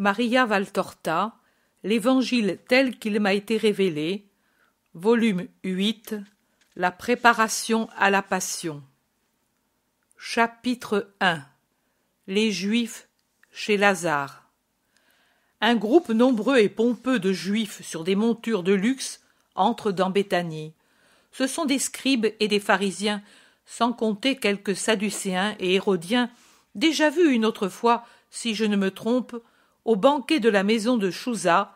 Maria Valtorta, L'Évangile tel qu'il m'a été révélé, volume 8, La préparation à la Passion. Chapitre 1 Les Juifs chez Lazare. Un groupe nombreux et pompeux de Juifs sur des montures de luxe entre dans Béthanie. Ce sont des scribes et des pharisiens, sans compter quelques sadducéens et hérodiens, déjà vus une autre fois, si je ne me trompe, au banquet de la maison de Chouza,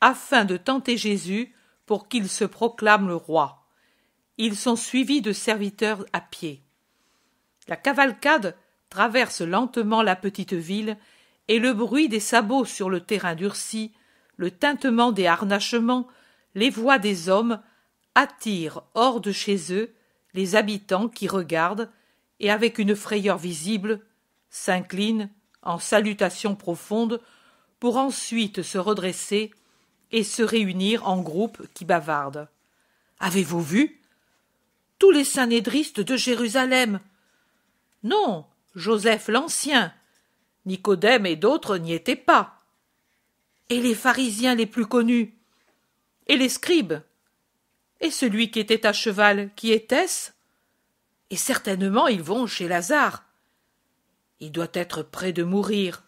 afin de tenter Jésus pour qu'il se proclame le roi. Ils sont suivis de serviteurs à pied. La cavalcade traverse lentement la petite ville, et le bruit des sabots sur le terrain durci, le tintement des harnachements, les voix des hommes attirent hors de chez eux les habitants qui regardent et avec une frayeur visible s'inclinent en salutation profonde pour ensuite se redresser et se réunir en groupes qui bavardent. Avez-vous vu Tous les synédristes de Jérusalem? Non, Joseph l'Ancien. Nicodème et d'autres n'y étaient pas. Et les pharisiens les plus connus? Et les scribes? Et celui qui était à cheval, qui était-ce Et certainement ils vont chez Lazare. Il doit être près de mourir.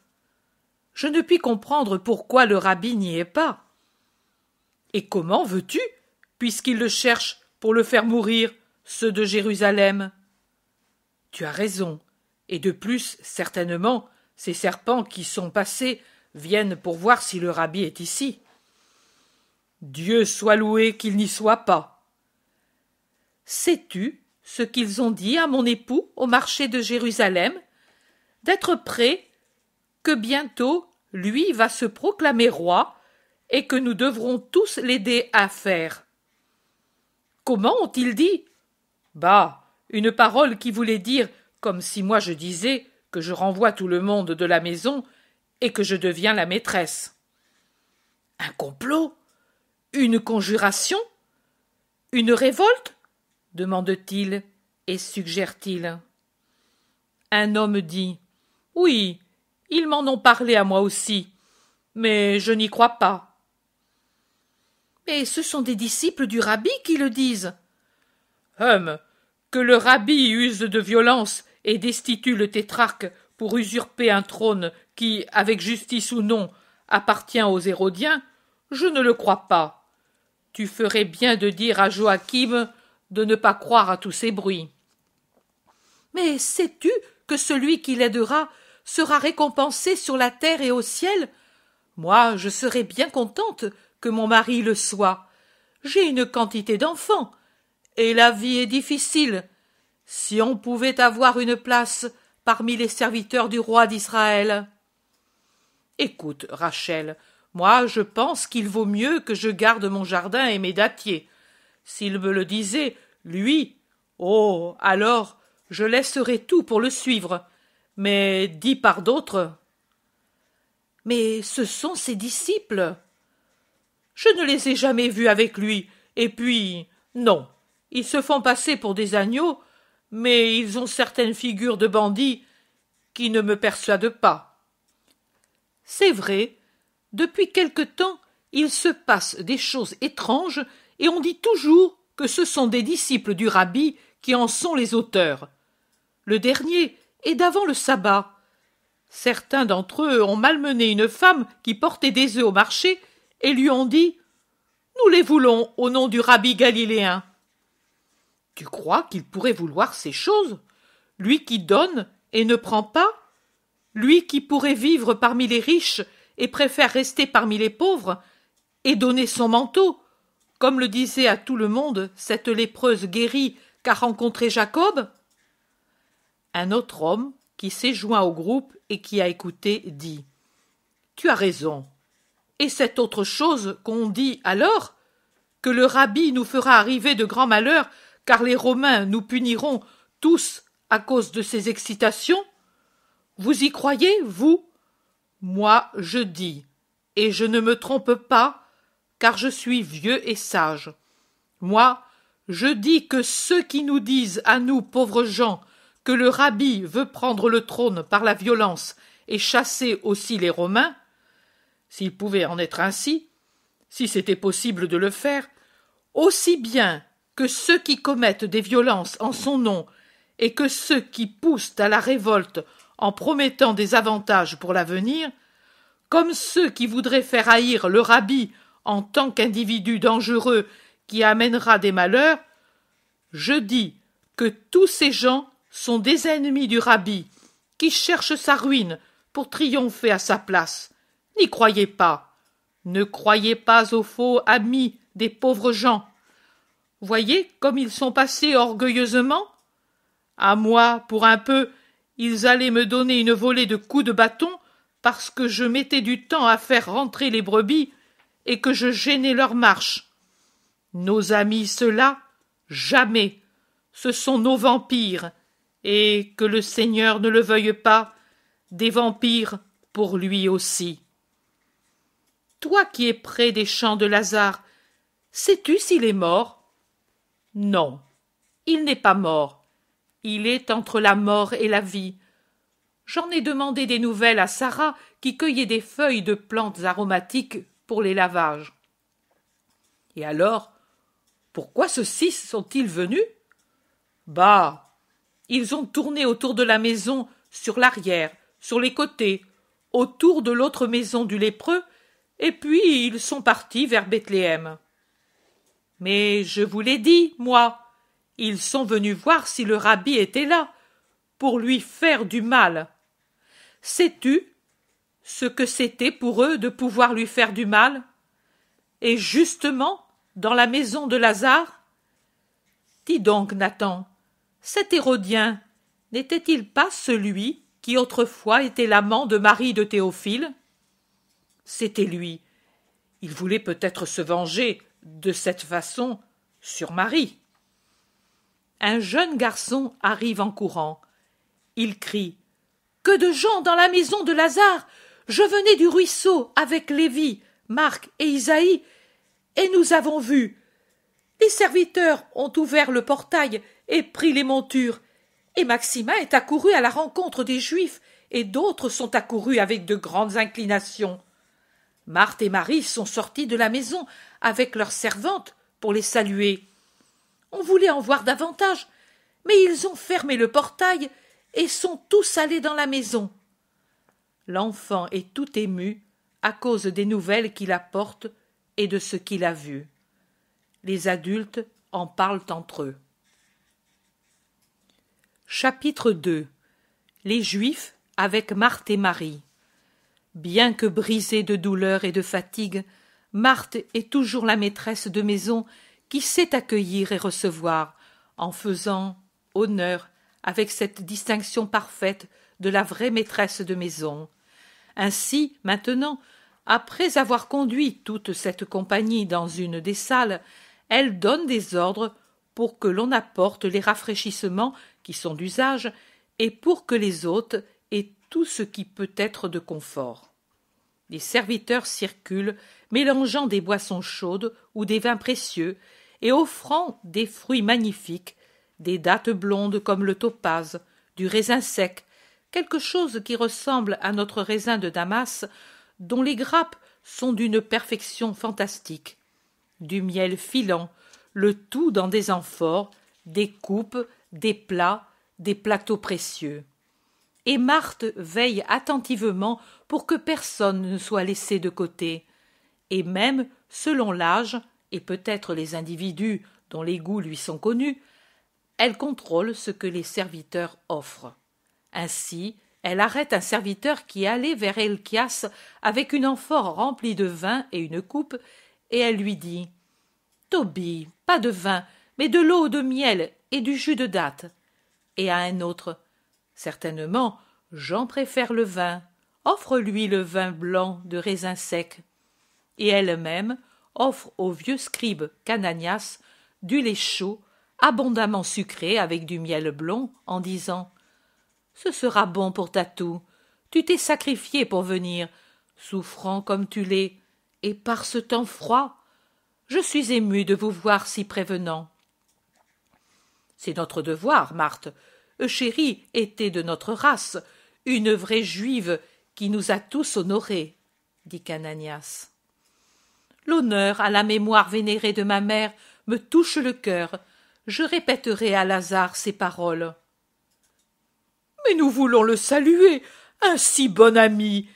Je ne puis comprendre pourquoi le rabbi n'y est pas. Et comment veux-tu, puisqu'ils le cherchent pour le faire mourir, ceux de Jérusalem? Tu as raison, et de plus, certainement, ces serpents qui sont passés viennent pour voir si le rabbi est ici. Dieu soit loué qu'il n'y soit pas. Sais-tu ce qu'ils ont dit à mon époux au marché de Jérusalem? D'être prêt que bientôt lui va se proclamer roi et que nous devrons tous l'aider à faire. Comment ont-ils dit? Bah, une parole qui voulait dire comme si moi je disais que je renvoie tout le monde de la maison et que je deviens la maîtresse. Un complot? Une conjuration? Une révolte? demande-t-il et suggère-t-il. Un homme dit Oui, ils m'en ont parlé à moi aussi, mais je n'y crois pas. Mais ce sont des disciples du rabbi qui le disent. Hum, que le rabbi use de violence et destitue le tétrarque pour usurper un trône qui, avec justice ou non, appartient aux Hérodiens, je ne le crois pas. Tu ferais bien de dire à Joachim de ne pas croire à tous ces bruits. Mais sais-tu que celui qui l'aidera sera récompensé sur la terre et au ciel Moi, je serais bien contente que mon mari le soit. J'ai une quantité d'enfants, et la vie est difficile. Si on pouvait avoir une place parmi les serviteurs du roi d'Israël. Écoute, Rachel, moi je pense qu'il vaut mieux que je garde mon jardin et mes dattiers. S'il me le disait, lui, oh, alors je laisserais tout pour le suivre mais dit par d'autres. Mais ce sont ses disciples. Je ne les ai jamais vus avec lui, et puis non. Ils se font passer pour des agneaux, mais ils ont certaines figures de bandits qui ne me persuadent pas. C'est vrai, depuis quelque temps il se passe des choses étranges, et on dit toujours que ce sont des disciples du rabbi qui en sont les auteurs. Le dernier et d'avant le sabbat. Certains d'entre eux ont malmené une femme qui portait des œufs au marché et lui ont dit Nous les voulons au nom du rabbi galiléen. Tu crois qu'il pourrait vouloir ces choses? Lui qui donne et ne prend pas? Lui qui pourrait vivre parmi les riches et préfère rester parmi les pauvres et donner son manteau, comme le disait à tout le monde cette lépreuse guérie qu'a rencontrée Jacob un autre homme, qui s'est joint au groupe et qui a écouté, dit Tu as raison. Et cette autre chose qu'on dit alors Que le rabbi nous fera arriver de grands malheurs, car les Romains nous puniront tous à cause de ces excitations Vous y croyez, vous? Moi, je dis, et je ne me trompe pas, car je suis vieux et sage. Moi, je dis que ceux qui nous disent à nous pauvres gens que le rabbi veut prendre le trône par la violence et chasser aussi les Romains, s'il pouvait en être ainsi, si c'était possible de le faire, aussi bien que ceux qui commettent des violences en son nom et que ceux qui poussent à la révolte en promettant des avantages pour l'avenir, comme ceux qui voudraient faire haïr le rabbi en tant qu'individu dangereux qui amènera des malheurs, je dis que tous ces gens sont des ennemis du rabbi, qui cherchent sa ruine pour triompher à sa place. N'y croyez pas. Ne croyez pas aux faux amis des pauvres gens. Voyez comme ils sont passés orgueilleusement? À moi, pour un peu, ils allaient me donner une volée de coups de bâton parce que je mettais du temps à faire rentrer les brebis et que je gênais leur marche. Nos amis ceux-là, jamais. Ce sont nos vampires, et que le Seigneur ne le veuille pas, des vampires pour lui aussi. Toi qui es près des champs de Lazare, sais-tu s'il est mort? Non, il n'est pas mort. Il est entre la mort et la vie. J'en ai demandé des nouvelles à Sarah, qui cueillait des feuilles de plantes aromatiques pour les lavages. Et alors, pourquoi ceux-ci sont-ils venus? Bah, ils ont tourné autour de la maison, sur l'arrière, sur les côtés, autour de l'autre maison du lépreux, et puis ils sont partis vers Bethléem. Mais je vous l'ai dit, moi, ils sont venus voir si le rabbi était là, pour lui faire du mal. Sais-tu ce que c'était pour eux de pouvoir lui faire du mal? Et justement, dans la maison de Lazare? Dis donc, Nathan, cet Hérodien n'était-il pas celui qui autrefois était l'amant de Marie de Théophile? C'était lui. Il voulait peut-être se venger de cette façon sur Marie. Un jeune garçon arrive en courant. Il crie Que de gens dans la maison de Lazare je venais du ruisseau avec Lévi, Marc et Isaïe, et nous avons vu. Les serviteurs ont ouvert le portail et pris les montures, et Maxima est accouru à la rencontre des Juifs, et d'autres sont accourus avec de grandes inclinations. Marthe et Marie sont sorties de la maison avec leurs servantes pour les saluer. On voulait en voir davantage, mais ils ont fermé le portail et sont tous allés dans la maison. L'enfant est tout ému à cause des nouvelles qu'il apporte et de ce qu'il a vu. Les adultes en parlent entre eux. Chapitre 2 Les Juifs avec Marthe et Marie. Bien que brisée de douleur et de fatigue, Marthe est toujours la maîtresse de maison qui sait accueillir et recevoir, en faisant honneur avec cette distinction parfaite de la vraie maîtresse de maison. Ainsi, maintenant, après avoir conduit toute cette compagnie dans une des salles, elle donne des ordres pour que l'on apporte les rafraîchissements qui sont d'usage et pour que les hôtes aient tout ce qui peut être de confort. Les serviteurs circulent, mélangeant des boissons chaudes ou des vins précieux, et offrant des fruits magnifiques, des dattes blondes comme le topaze, du raisin sec, quelque chose qui ressemble à notre raisin de Damas, dont les grappes sont d'une perfection fantastique, du miel filant, le tout dans des amphores, des coupes, des plats, des plateaux précieux. Et Marthe veille attentivement pour que personne ne soit laissé de côté, et même, selon l'âge, et peut-être les individus dont les goûts lui sont connus, elle contrôle ce que les serviteurs offrent. Ainsi, elle arrête un serviteur qui allait vers Elchias avec une amphore remplie de vin et une coupe, et elle lui dit Toby, pas de vin, mais de l'eau de miel et du jus de date. Et à un autre Certainement, Jean préfère le vin. Offre-lui le vin blanc de raisin sec. Et elle-même offre au vieux scribe Cananias du lait chaud, abondamment sucré avec du miel blond, en disant Ce sera bon pour ta toux. Tu t'es sacrifié pour venir, souffrant comme tu l'es, et par ce temps froid. Je suis ému de vous voir si prévenant. C'est notre devoir, Marthe. Euchérie était de notre race, une vraie juive qui nous a tous honorés. dit Cananias. L'honneur à la mémoire vénérée de ma mère me touche le cœur. Je répéterai à Lazare ces paroles. Mais nous voulons le saluer, un si bon ami,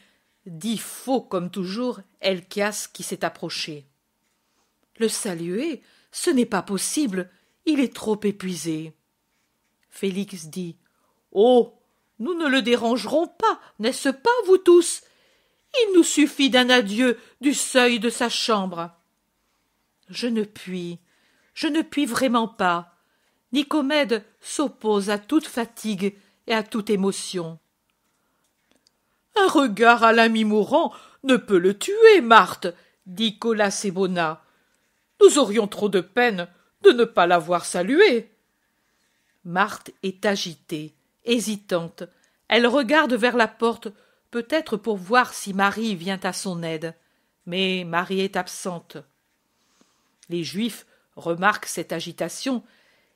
dit faux comme toujours Elchias qui s'est approché. Le saluer, ce n'est pas possible, il est trop épuisé. Félix dit. Oh. Nous ne le dérangerons pas, n'est-ce pas, vous tous? Il nous suffit d'un adieu du seuil de sa chambre. Je ne puis, je ne puis vraiment pas. Nicomède s'oppose à toute fatigue et à toute émotion. Un regard à l'ami mourant ne peut le tuer, Marthe, dit Colas Sebona. Nous aurions trop de peine de ne pas l'avoir salué. Marthe est agitée, hésitante. Elle regarde vers la porte, peut-être pour voir si Marie vient à son aide. Mais Marie est absente. Les Juifs remarquent cette agitation,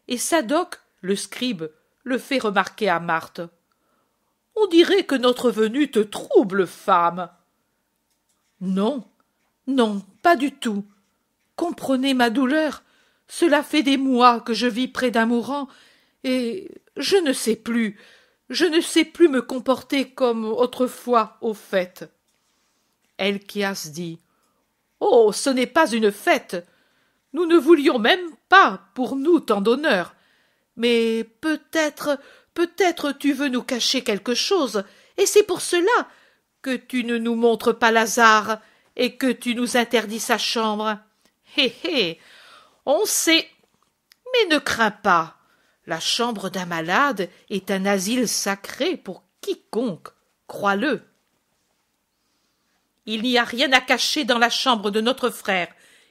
et Sadoc, le scribe, le fait remarquer à Marthe. On dirait que notre venue te trouble, femme. Non, non, pas du tout. Comprenez ma douleur. Cela fait des mois que je vis près d'un mourant, et je ne sais plus, je ne sais plus me comporter comme autrefois aux fêtes. Elchias dit. Oh. Ce n'est pas une fête. Nous ne voulions même pas pour nous tant d'honneur. Mais peut-être peut-être tu veux nous cacher quelque chose, et c'est pour cela que tu ne nous montres pas Lazare et que tu nous interdis sa chambre. Hé hé. On sait. Mais ne crains pas. La chambre d'un malade est un asile sacré pour quiconque, crois-le. Il n'y a rien à cacher dans la chambre de notre frère.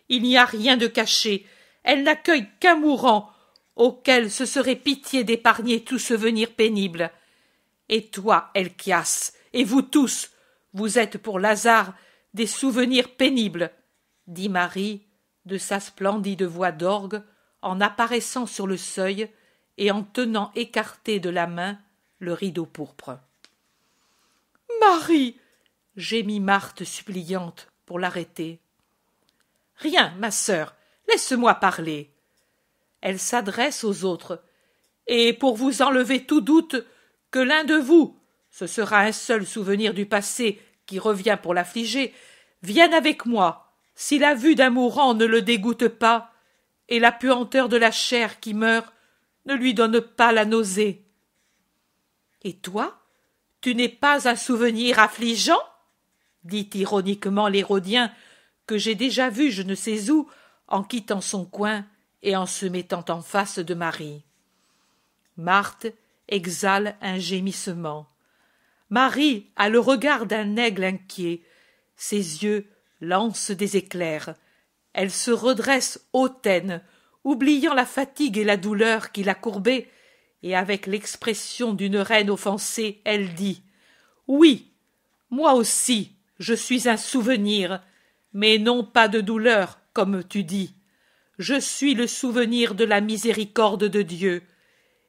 Il n'y a rien de caché. Elle n'accueille qu'un mourant, auquel ce serait pitié d'épargner tout souvenir pénible. Et toi, Elchias, et vous tous, vous êtes pour Lazare des souvenirs pénibles, dit Marie de sa splendide voix d'orgue en apparaissant sur le seuil et en tenant écarté de la main le rideau pourpre. Marie. gémit Marthe suppliante pour l'arrêter. Rien, ma sœur, laisse-moi parler. Elle s'adresse aux autres. Et pour vous enlever tout doute que l'un de vous, ce sera un seul souvenir du passé qui revient pour l'affliger, vienne avec moi, si la vue d'un mourant ne le dégoûte pas, et la puanteur de la chair qui meurt ne lui donne pas la nausée. Et toi, tu n'es pas un souvenir affligeant? dit ironiquement l'Hérodien, que j'ai déjà vu je ne sais où, en quittant son coin et en se mettant en face de Marie. Marthe exhale un gémissement. Marie a le regard d'un aigle inquiet. Ses yeux lancent des éclairs. Elle se redresse hautaine, oubliant la fatigue et la douleur qui la courbaient, et avec l'expression d'une reine offensée, elle dit Oui, moi aussi, je suis un souvenir, mais non pas de douleur, comme tu dis. Je suis le souvenir de la miséricorde de Dieu.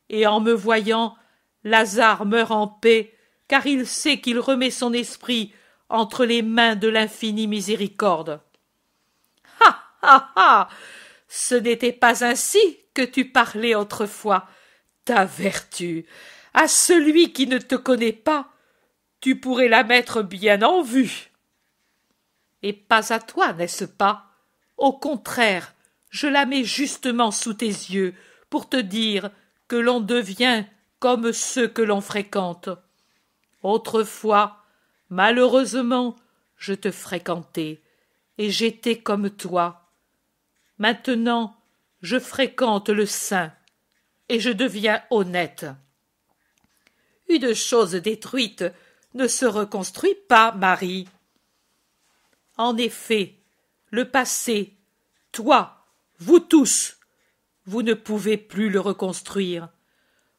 Et en me voyant, Lazare meurt en paix, car il sait qu'il remet son esprit entre les mains de l'infinie miséricorde. Ha. Ha. Ha. Ce n'était pas ainsi que tu parlais autrefois. Ta vertu. À celui qui ne te connaît pas, tu pourrais la mettre bien en vue. Et pas à toi, n'est-ce pas? Au contraire, je la mets justement sous tes yeux pour te dire que l'on devient comme ceux que l'on fréquente. Autrefois, malheureusement, je te fréquentais, et j'étais comme toi. Maintenant, je fréquente le saint, et je deviens honnête. Une chose détruite ne se reconstruit pas, Marie. En effet, le passé, toi, vous tous, vous ne pouvez plus le reconstruire.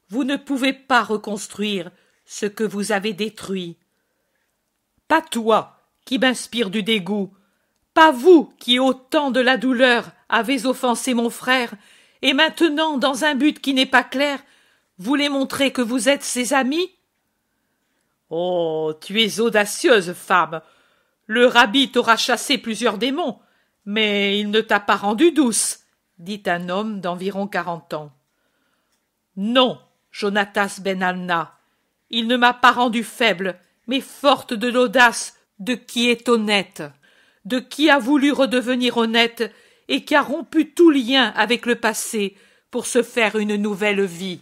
Vous ne pouvez pas reconstruire ce que vous avez détruit. Pas toi, qui m'inspire du dégoût, pas vous, qui au temps de la douleur avez offensé mon frère, et maintenant, dans un but qui n'est pas clair, voulez montrer que vous êtes ses amis? Oh. Tu es audacieuse, femme. Le rabbi t'aura chassé plusieurs démons, mais il ne t'a pas rendue douce, dit un homme d'environ quarante ans. Non, Jonatas Ben Anna, il ne m'a pas rendue faible, mais forte de l'audace de qui est honnête, de qui a voulu redevenir honnête et qui a rompu tout lien avec le passé pour se faire une nouvelle vie.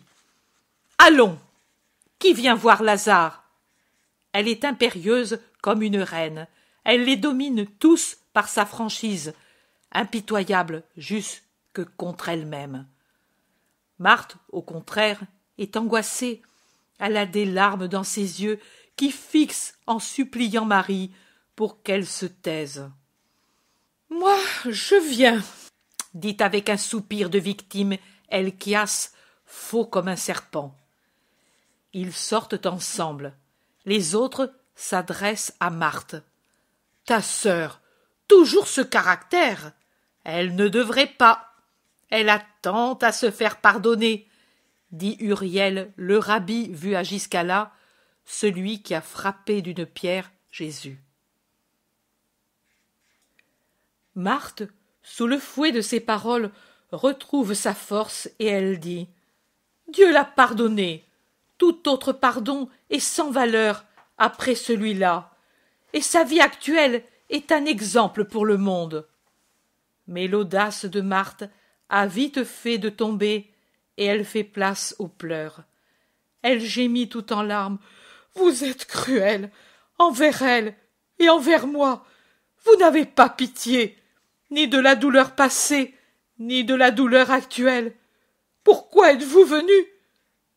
Allons. Qui vient voir Lazare? Elle est impérieuse comme une reine. Elle les domine tous par sa franchise, impitoyable jusque contre elle-même. Marthe, au contraire, est angoissée. Elle a des larmes dans ses yeux qui fixent en suppliant Marie pour qu'elle se taise. Moi, je viens, dit avec un soupir de victime Elchias, faux comme un serpent. Ils sortent ensemble. Les autres s'adressent à Marthe. Ta sœur, toujours ce caractère. Elle ne devrait pas. Elle a tant à se faire pardonner, dit Uriel, le rabbi vu à Giscala, celui qui a frappé d'une pierre Jésus. Marthe, sous le fouet de ces paroles, retrouve sa force et elle dit Dieu l'a pardonné. Tout autre pardon est sans valeur après celui-là, et sa vie actuelle est un exemple pour le monde. Mais l'audace de Marthe a vite fait de tomber, et elle fait place aux pleurs. Elle gémit tout en larmes. Vous êtes cruel envers elle et envers moi. Vous n'avez pas pitié, ni de la douleur passée, ni de la douleur actuelle. Pourquoi êtes-vous venu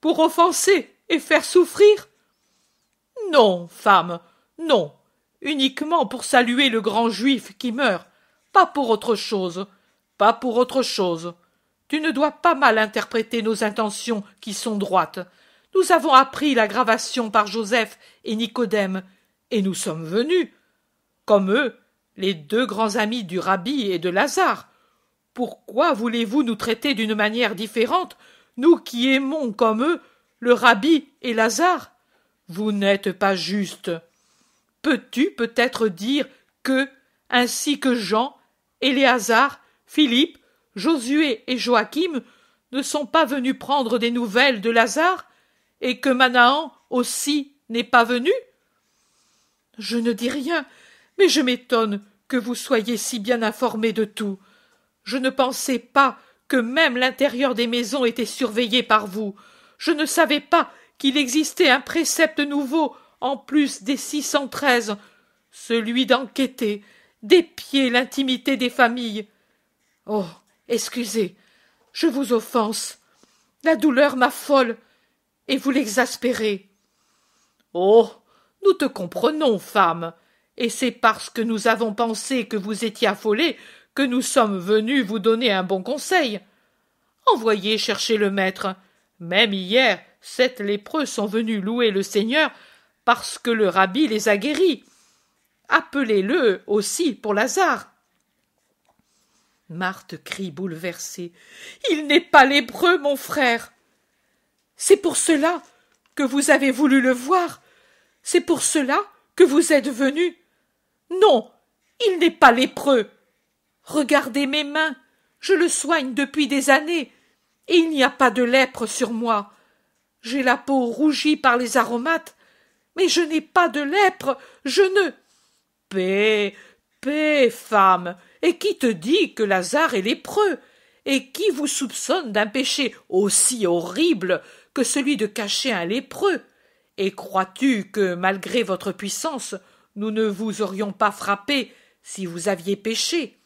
Pour offenser et faire souffrir? Non, femme, non, uniquement pour saluer le grand juif qui meurt, pas pour autre chose, pas pour autre chose. Tu ne dois pas mal interpréter nos intentions qui sont droites. Nous avons appris l'aggravation par Joseph et Nicodème, et nous sommes venus. Comme eux, les deux grands amis du rabbi et de Lazare, pourquoi voulez-vous nous traiter d'une manière différente, nous qui aimons comme eux le rabbi et Lazare? Vous n'êtes pas juste. Peux-tu peut-être dire que, ainsi que Jean, Éléazar, Philippe, Josué et Joachim ne sont pas venus prendre des nouvelles de Lazare, et que Manahan aussi n'est pas venu? Je ne dis rien, mais je m'étonne que vous soyez si bien informé de tout. Je ne pensais pas que même l'intérieur des maisons était surveillé par vous. Je ne savais pas qu'il existait un précepte nouveau en plus des six cent treize, celui d'enquêter, d'épier l'intimité des familles. Oh. Excusez, je vous offense. La douleur m'affole, et vous l'exaspérez. Oh. Nous te comprenons, femme, et c'est parce que nous avons pensé que vous étiez affolée que nous sommes venus vous donner un bon conseil. Envoyez chercher le maître. Même hier, sept lépreux sont venus louer le Seigneur parce que le rabbi les a guéris. Appelez-le aussi pour Lazare. Marthe crie bouleversée. Il n'est pas lépreux, mon frère. C'est pour cela que vous avez voulu le voir. C'est pour cela que vous êtes venu. Non, il n'est pas lépreux. Regardez mes mains, je le soigne depuis des années, et il n'y a pas de lèpre sur moi. J'ai la peau rougie par les aromates, mais je n'ai pas de lèpre, je ne. Paix, paix, femme, et qui te dit que Lazare est lépreux, et qui vous soupçonne d'un péché aussi horrible que celui de cacher un lépreux? Et crois-tu que, malgré votre puissance, nous ne vous aurions pas frappé si vous aviez péché?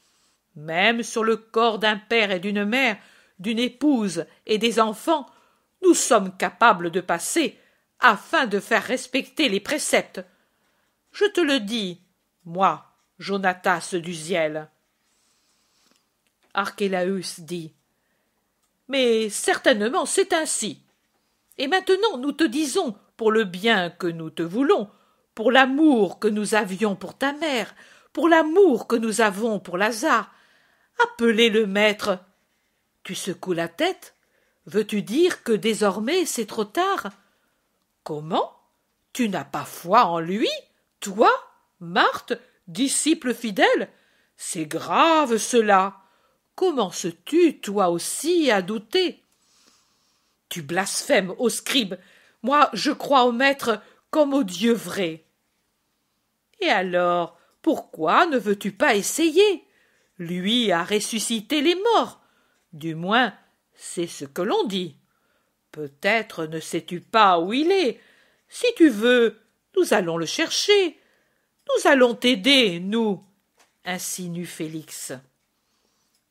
Même sur le corps d'un père et d'une mère, d'une épouse et des enfants, nous sommes capables de passer afin de faire respecter les préceptes. Je te le dis, moi, Jonatas d'Uziel. Archélaüs dit Mais certainement c'est ainsi. Et maintenant nous te disons, pour le bien que nous te voulons, pour l'amour que nous avions pour ta mère, pour l'amour que nous avons pour Lazare, Appelez le maître. Tu secoues la tête. Veux-tu dire que désormais c'est trop tard? Comment Tu n'as pas foi en lui Toi, Marthe, disciple fidèle? C'est grave cela. Commences-tu, toi aussi, à douter? Tu blasphèmes, ô scribe. Moi, je crois au Maître comme au Dieu vrai. Et alors, pourquoi ne veux-tu pas essayer? Lui a ressuscité les morts. Du moins, c'est ce que l'on dit. Peut-être ne sais-tu pas où il est. Si tu veux, nous allons le chercher. Nous allons t'aider, nous, insinue Félix.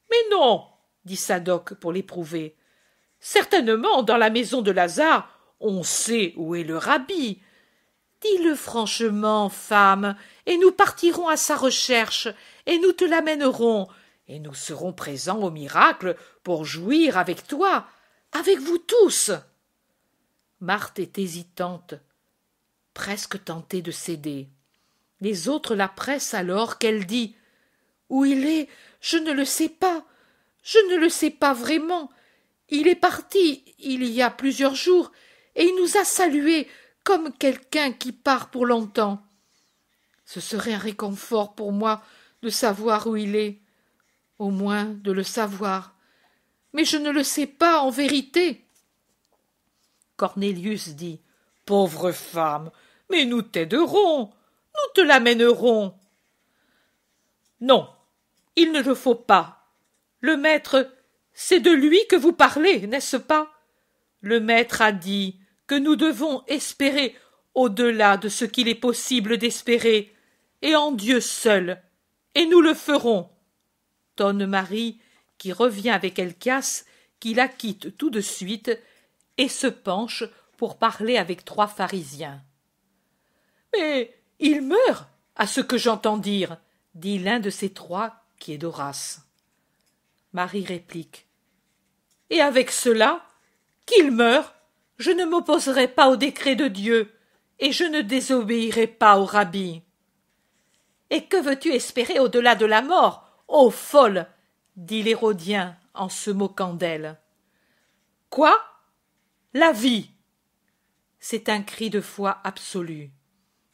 Mais non, dit Sadoc pour l'éprouver. Certainement, dans la maison de Lazare, on sait où est le rabbi. Dis-le franchement, femme, et nous partirons à sa recherche, et nous te l'amènerons, et nous serons présents au miracle pour jouir avec toi, avec vous tous. Marthe est hésitante, presque tentée de céder. Les autres la pressent alors qu'elle dit Où il est, je ne le sais pas. Je ne le sais pas vraiment. Il est parti il y a plusieurs jours, et il nous a salués comme quelqu'un qui part pour longtemps. Ce serait un réconfort pour moi de savoir où il est, au moins de le savoir. Mais je ne le sais pas en vérité. Cornélius dit. Pauvre femme. Mais nous t'aiderons. Nous te l'amènerons. Non. Il ne le faut pas. Le maître, c'est de lui que vous parlez, n'est-ce pas? Le maître a dit que nous devons espérer au-delà de ce qu'il est possible d'espérer, et en Dieu seul, et nous le ferons. Tonne Marie, qui revient avec Elchias, qui la quitte tout de suite, et se penche pour parler avec trois pharisiens. Mais il meurt, à ce que j'entends dire, dit l'un de ces trois qui est d'Horace. Marie réplique. Et avec cela, qu'il meure, je ne m'opposerai pas au décret de Dieu, et je ne désobéirai pas au rabbi. Et que veux-tu espérer au-delà de la mort, ô folle dit l'Hérodien en se moquant d'elle. Quoi? La vie C'est un cri de foi absolu.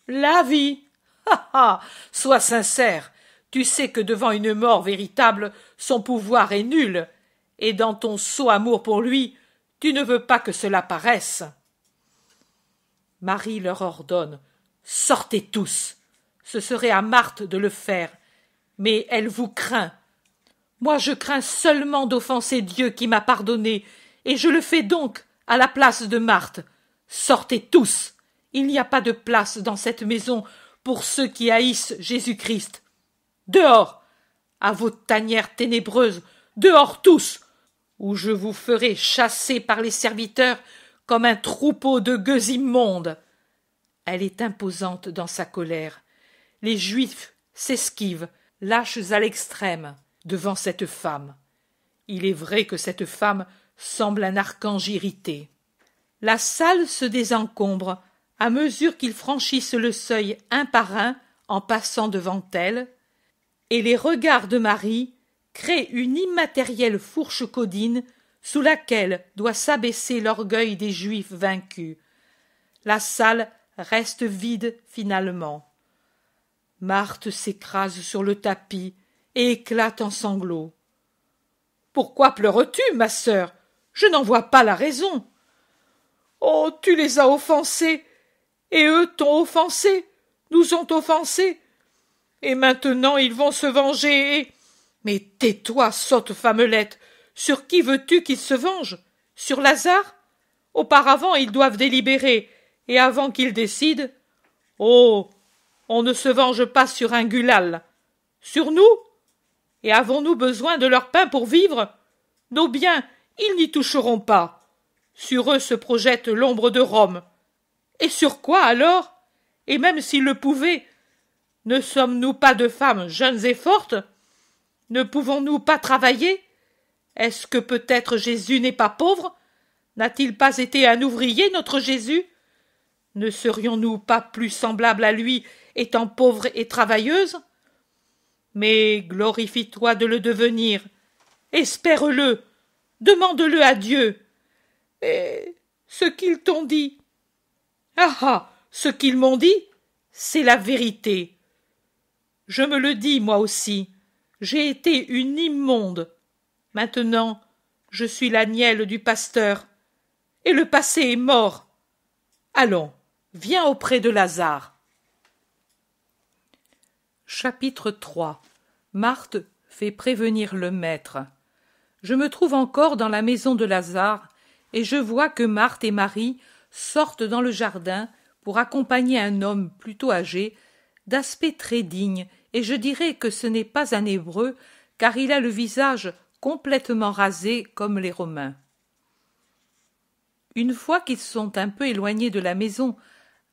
La vie Ha ha Sois sincère Tu sais que devant une mort véritable, son pouvoir est nul, et dans ton sot amour pour lui, tu ne veux pas que cela paraisse. Marie leur ordonne. Sortez tous. Ce serait à Marthe de le faire. Mais elle vous craint. Moi je crains seulement d'offenser Dieu qui m'a pardonné, et je le fais donc à la place de Marthe. Sortez tous. Il n'y a pas de place dans cette maison pour ceux qui haïssent Jésus Christ. Dehors. À vos tanières ténébreuses. Dehors tous où je vous ferai chasser par les serviteurs comme un troupeau de gueux immondes. Elle est imposante dans sa colère. Les Juifs s'esquivent, lâches à l'extrême, devant cette femme. Il est vrai que cette femme semble un archange irrité. La salle se désencombre à mesure qu'ils franchissent le seuil un par un en passant devant elle, et les regards de Marie crée une immatérielle fourche codine sous laquelle doit s'abaisser l'orgueil des Juifs vaincus. La salle reste vide finalement. Marthe s'écrase sur le tapis éclate en sanglots. Pourquoi pleures-tu, ma sœur? Je n'en vois pas la raison. Oh, tu les as offensés, et eux t'ont offensé, nous ont offensés, et maintenant ils vont se venger et mais tais-toi, sotte femmelette. Sur qui veux-tu qu'ils se vengent? Sur Lazare? Auparavant, ils doivent délibérer, et avant qu'ils décident. Oh. On ne se venge pas sur un gulal. Sur nous? Et avons-nous besoin de leur pain pour vivre? Nos biens, ils n'y toucheront pas. Sur eux se projette l'ombre de Rome. Et sur quoi alors? Et même s'ils le pouvaient, ne sommes-nous pas de femmes jeunes et fortes? Ne pouvons-nous pas travailler? Est-ce que peut-être Jésus n'est pas pauvre? N'a-t-il pas été un ouvrier, notre Jésus? Ne serions-nous pas plus semblables à lui, étant pauvres et travailleuses? Mais glorifie-toi de le devenir. Espère-le. Demande-le à Dieu. Et ce qu'ils t'ont dit. Ah ah. Ce qu'ils m'ont dit, c'est la vérité. Je me le dis, moi aussi. J'ai été une immonde. Maintenant, je suis la nielle du pasteur. Et le passé est mort. Allons, viens auprès de Lazare. Chapitre 3 Marthe fait prévenir le maître. Je me trouve encore dans la maison de Lazare, et je vois que Marthe et Marie sortent dans le jardin pour accompagner un homme plutôt âgé, d'aspect très digne, et je dirais que ce n'est pas un hébreu, car il a le visage complètement rasé comme les Romains. Une fois qu'ils sont un peu éloignés de la maison,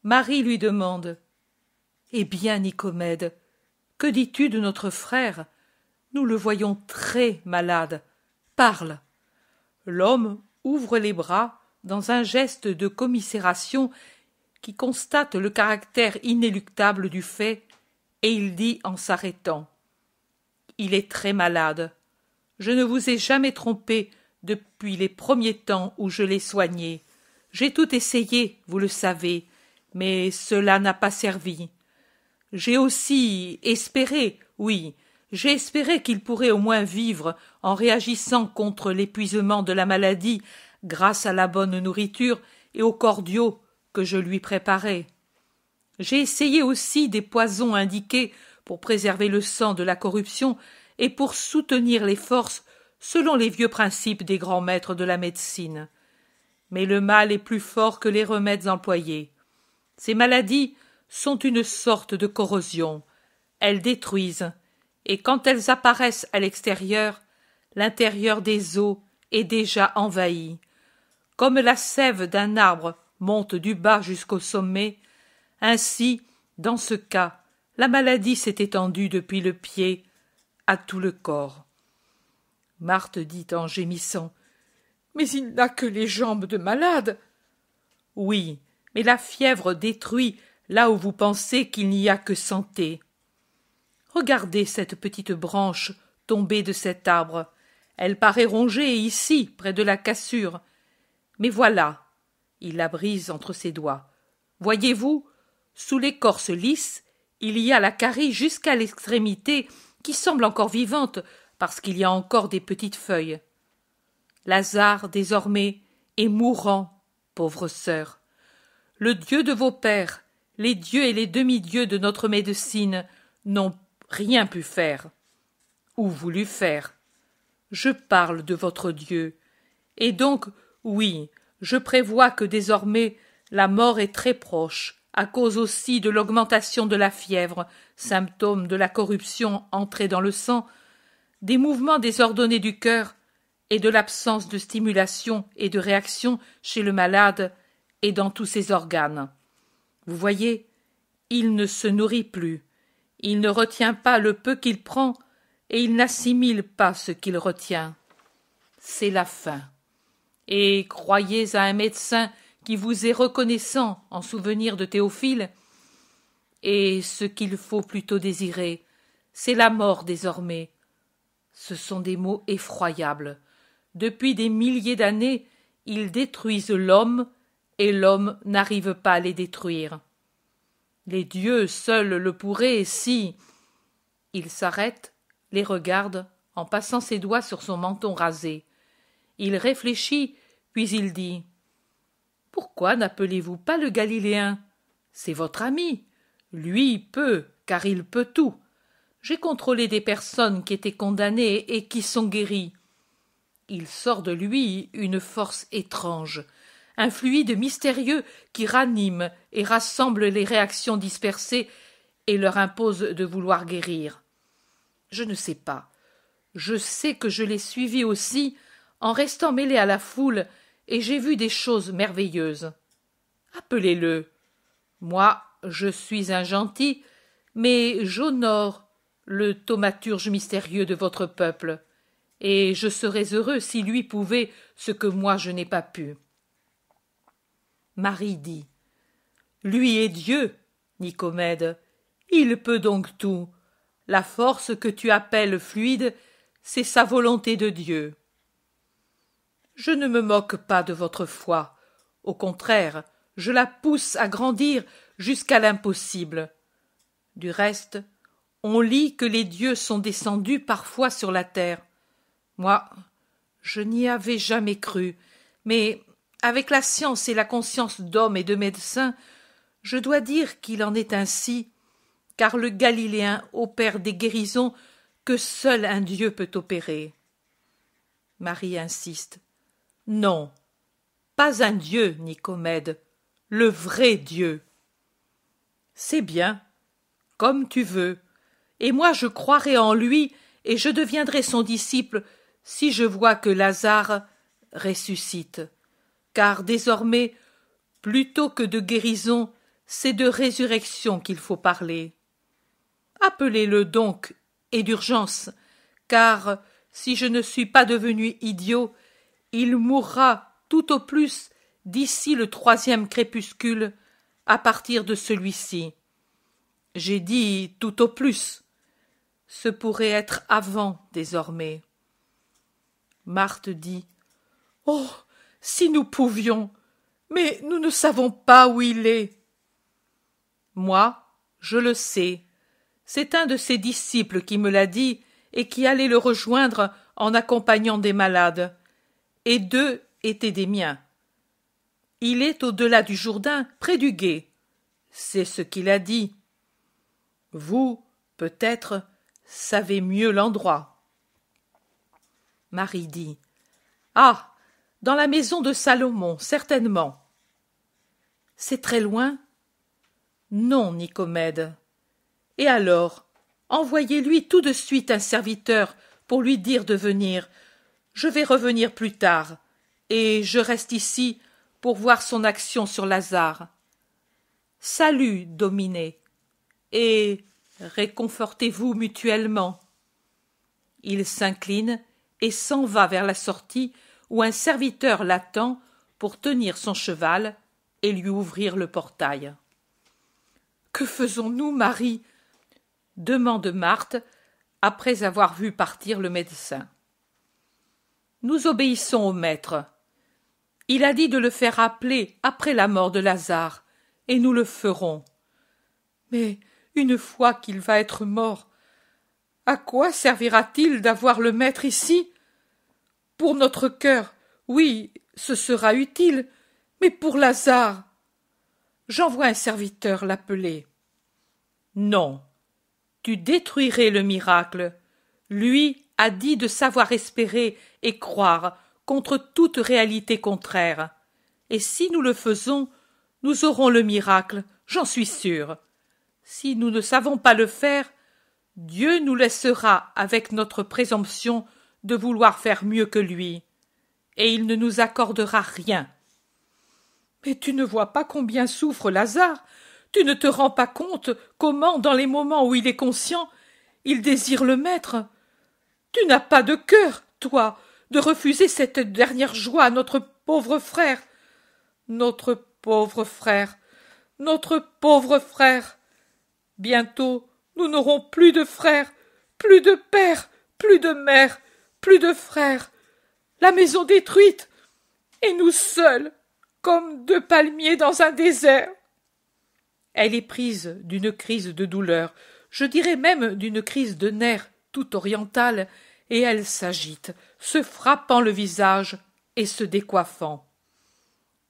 Marie lui demande Eh bien, Nicomède, que dis-tu de notre frère? Nous le voyons très malade. Parle. L'homme ouvre les bras dans un geste de commisération qui constate le caractère inéluctable du fait, et il dit en s'arrêtant. Il est très malade. Je ne vous ai jamais trompé depuis les premiers temps où je l'ai soigné. J'ai tout essayé, vous le savez, mais cela n'a pas servi. J'ai aussi espéré, oui, j'ai espéré qu'il pourrait au moins vivre en réagissant contre l'épuisement de la maladie grâce à la bonne nourriture et aux cordiaux que je lui préparais. J'ai essayé aussi des poisons indiqués pour préserver le sang de la corruption et pour soutenir les forces selon les vieux principes des grands maîtres de la médecine. Mais le mal est plus fort que les remèdes employés. Ces maladies sont une sorte de corrosion. Elles détruisent, et quand elles apparaissent à l'extérieur, l'intérieur des os est déjà envahi. Comme la sève d'un arbre monte du bas jusqu'au sommet, ainsi, dans ce cas, la maladie s'est étendue depuis le pied à tout le corps. Marthe dit en gémissant. Mais il n'a que les jambes de malade. Oui, mais la fièvre détruit là où vous pensez qu'il n'y a que santé. Regardez cette petite branche tombée de cet arbre. Elle paraît rongée ici, près de la cassure. Mais voilà. Il la brise entre ses doigts. Voyez-vous, sous l'écorce lisse, il y a la carie jusqu'à l'extrémité qui semble encore vivante parce qu'il y a encore des petites feuilles. Lazare, désormais, est mourant, pauvre sœur. Le Dieu de vos pères, les dieux et les demi-dieux de notre médecine n'ont rien pu faire, ou voulu faire. Je parle de votre Dieu. Et donc, oui, je prévois que désormais la mort est très proche, à cause aussi de l'augmentation de la fièvre, symptôme de la corruption entrée dans le sang, des mouvements désordonnés du cœur et de l'absence de stimulation et de réaction chez le malade et dans tous ses organes. Vous voyez, il ne se nourrit plus, il ne retient pas le peu qu'il prend, et il n'assimile pas ce qu'il retient. C'est la faim. Et croyez à un médecin qui vous est reconnaissant en souvenir de Théophile, et ce qu'il faut plutôt désirer, c'est la mort désormais. Ce sont des mots effroyables. Depuis des milliers d'années, ils détruisent l'homme, et l'homme n'arrive pas à les détruire. Les dieux seuls le pourraient si. Il s'arrête, les regarde, en passant ses doigts sur son menton rasé. Il réfléchit, puis il dit. Pourquoi n'appelez vous pas le Galiléen? C'est votre ami. Lui peut, car il peut tout. J'ai contrôlé des personnes qui étaient condamnées et qui sont guéries. Il sort de lui une force étrange, un fluide mystérieux qui ranime et rassemble les réactions dispersées et leur impose de vouloir guérir. Je ne sais pas. Je sais que je l'ai suivi aussi en restant mêlé à la foule et j'ai vu des choses merveilleuses. Appelez-le. Moi, je suis un gentil, mais j'honore le thaumaturge mystérieux de votre peuple, et je serais heureux si lui pouvait ce que moi je n'ai pas pu. Marie dit. Lui est Dieu, Nicomède. Il peut donc tout. La force que tu appelles fluide, c'est sa volonté de Dieu. Je ne me moque pas de votre foi. Au contraire, je la pousse à grandir jusqu'à l'impossible. Du reste, on lit que les dieux sont descendus parfois sur la terre. Moi, je n'y avais jamais cru, mais avec la science et la conscience d'homme et de médecin, je dois dire qu'il en est ainsi, car le Galiléen opère des guérisons que seul un Dieu peut opérer. Marie insiste. Non, pas un Dieu, Nicomède, le vrai Dieu. C'est bien, comme tu veux, et moi je croirai en lui et je deviendrai son disciple si je vois que Lazare ressuscite. Car désormais, plutôt que de guérison, c'est de résurrection qu'il faut parler. Appelez-le donc, et d'urgence, car si je ne suis pas devenu idiot, il mourra tout au plus d'ici le troisième crépuscule, à partir de celui-ci. J'ai dit tout au plus. Ce pourrait être avant désormais. Marthe dit. Oh. Si nous pouvions. Mais nous ne savons pas où il est. Moi, je le sais. C'est un de ses disciples qui me l'a dit et qui allait le rejoindre en accompagnant des malades. Et deux étaient des miens. Il est au-delà du Jourdain, près du gué. C'est ce qu'il a dit. Vous, peut-être, savez mieux l'endroit. Marie dit. Ah. Dans la maison de Salomon, certainement. C'est très loin? Non, Nicomède. Et alors? Envoyez-lui tout de suite un serviteur pour lui dire de venir. Je vais revenir plus tard, et je reste ici pour voir son action sur Lazare. Salut, Dominé, et réconfortez-vous mutuellement. Il s'incline et s'en va vers la sortie où un serviteur l'attend pour tenir son cheval et lui ouvrir le portail. Que faisons-nous, Marie? demande Marthe après avoir vu partir le médecin. Nous obéissons au maître. Il a dit de le faire appeler après la mort de Lazare, et nous le ferons. Mais une fois qu'il va être mort, à quoi servira-t-il d'avoir le maître ici? Pour notre cœur, oui, ce sera utile, mais pour Lazare. J'envoie un serviteur l'appeler. Non. Tu détruirais le miracle. Lui a dit de savoir espérer et croire contre toute réalité contraire. Et si nous le faisons, nous aurons le miracle, j'en suis sûr. Si nous ne savons pas le faire, Dieu nous laissera avec notre présomption de vouloir faire mieux que lui, et il ne nous accordera rien. Mais tu ne vois pas combien souffre Lazare, tu ne te rends pas compte comment, dans les moments où il est conscient, il désire le maître. Tu n'as pas de cœur, toi, de refuser cette dernière joie à notre pauvre frère. Notre pauvre frère. Notre pauvre frère. Bientôt nous n'aurons plus de frères, plus de père, plus de mère, plus de frères. La maison détruite. Et nous seuls, comme deux palmiers dans un désert. Elle est prise d'une crise de douleur, je dirais même d'une crise de nerfs tout orientale, et elle s'agite, se frappant le visage et se décoiffant.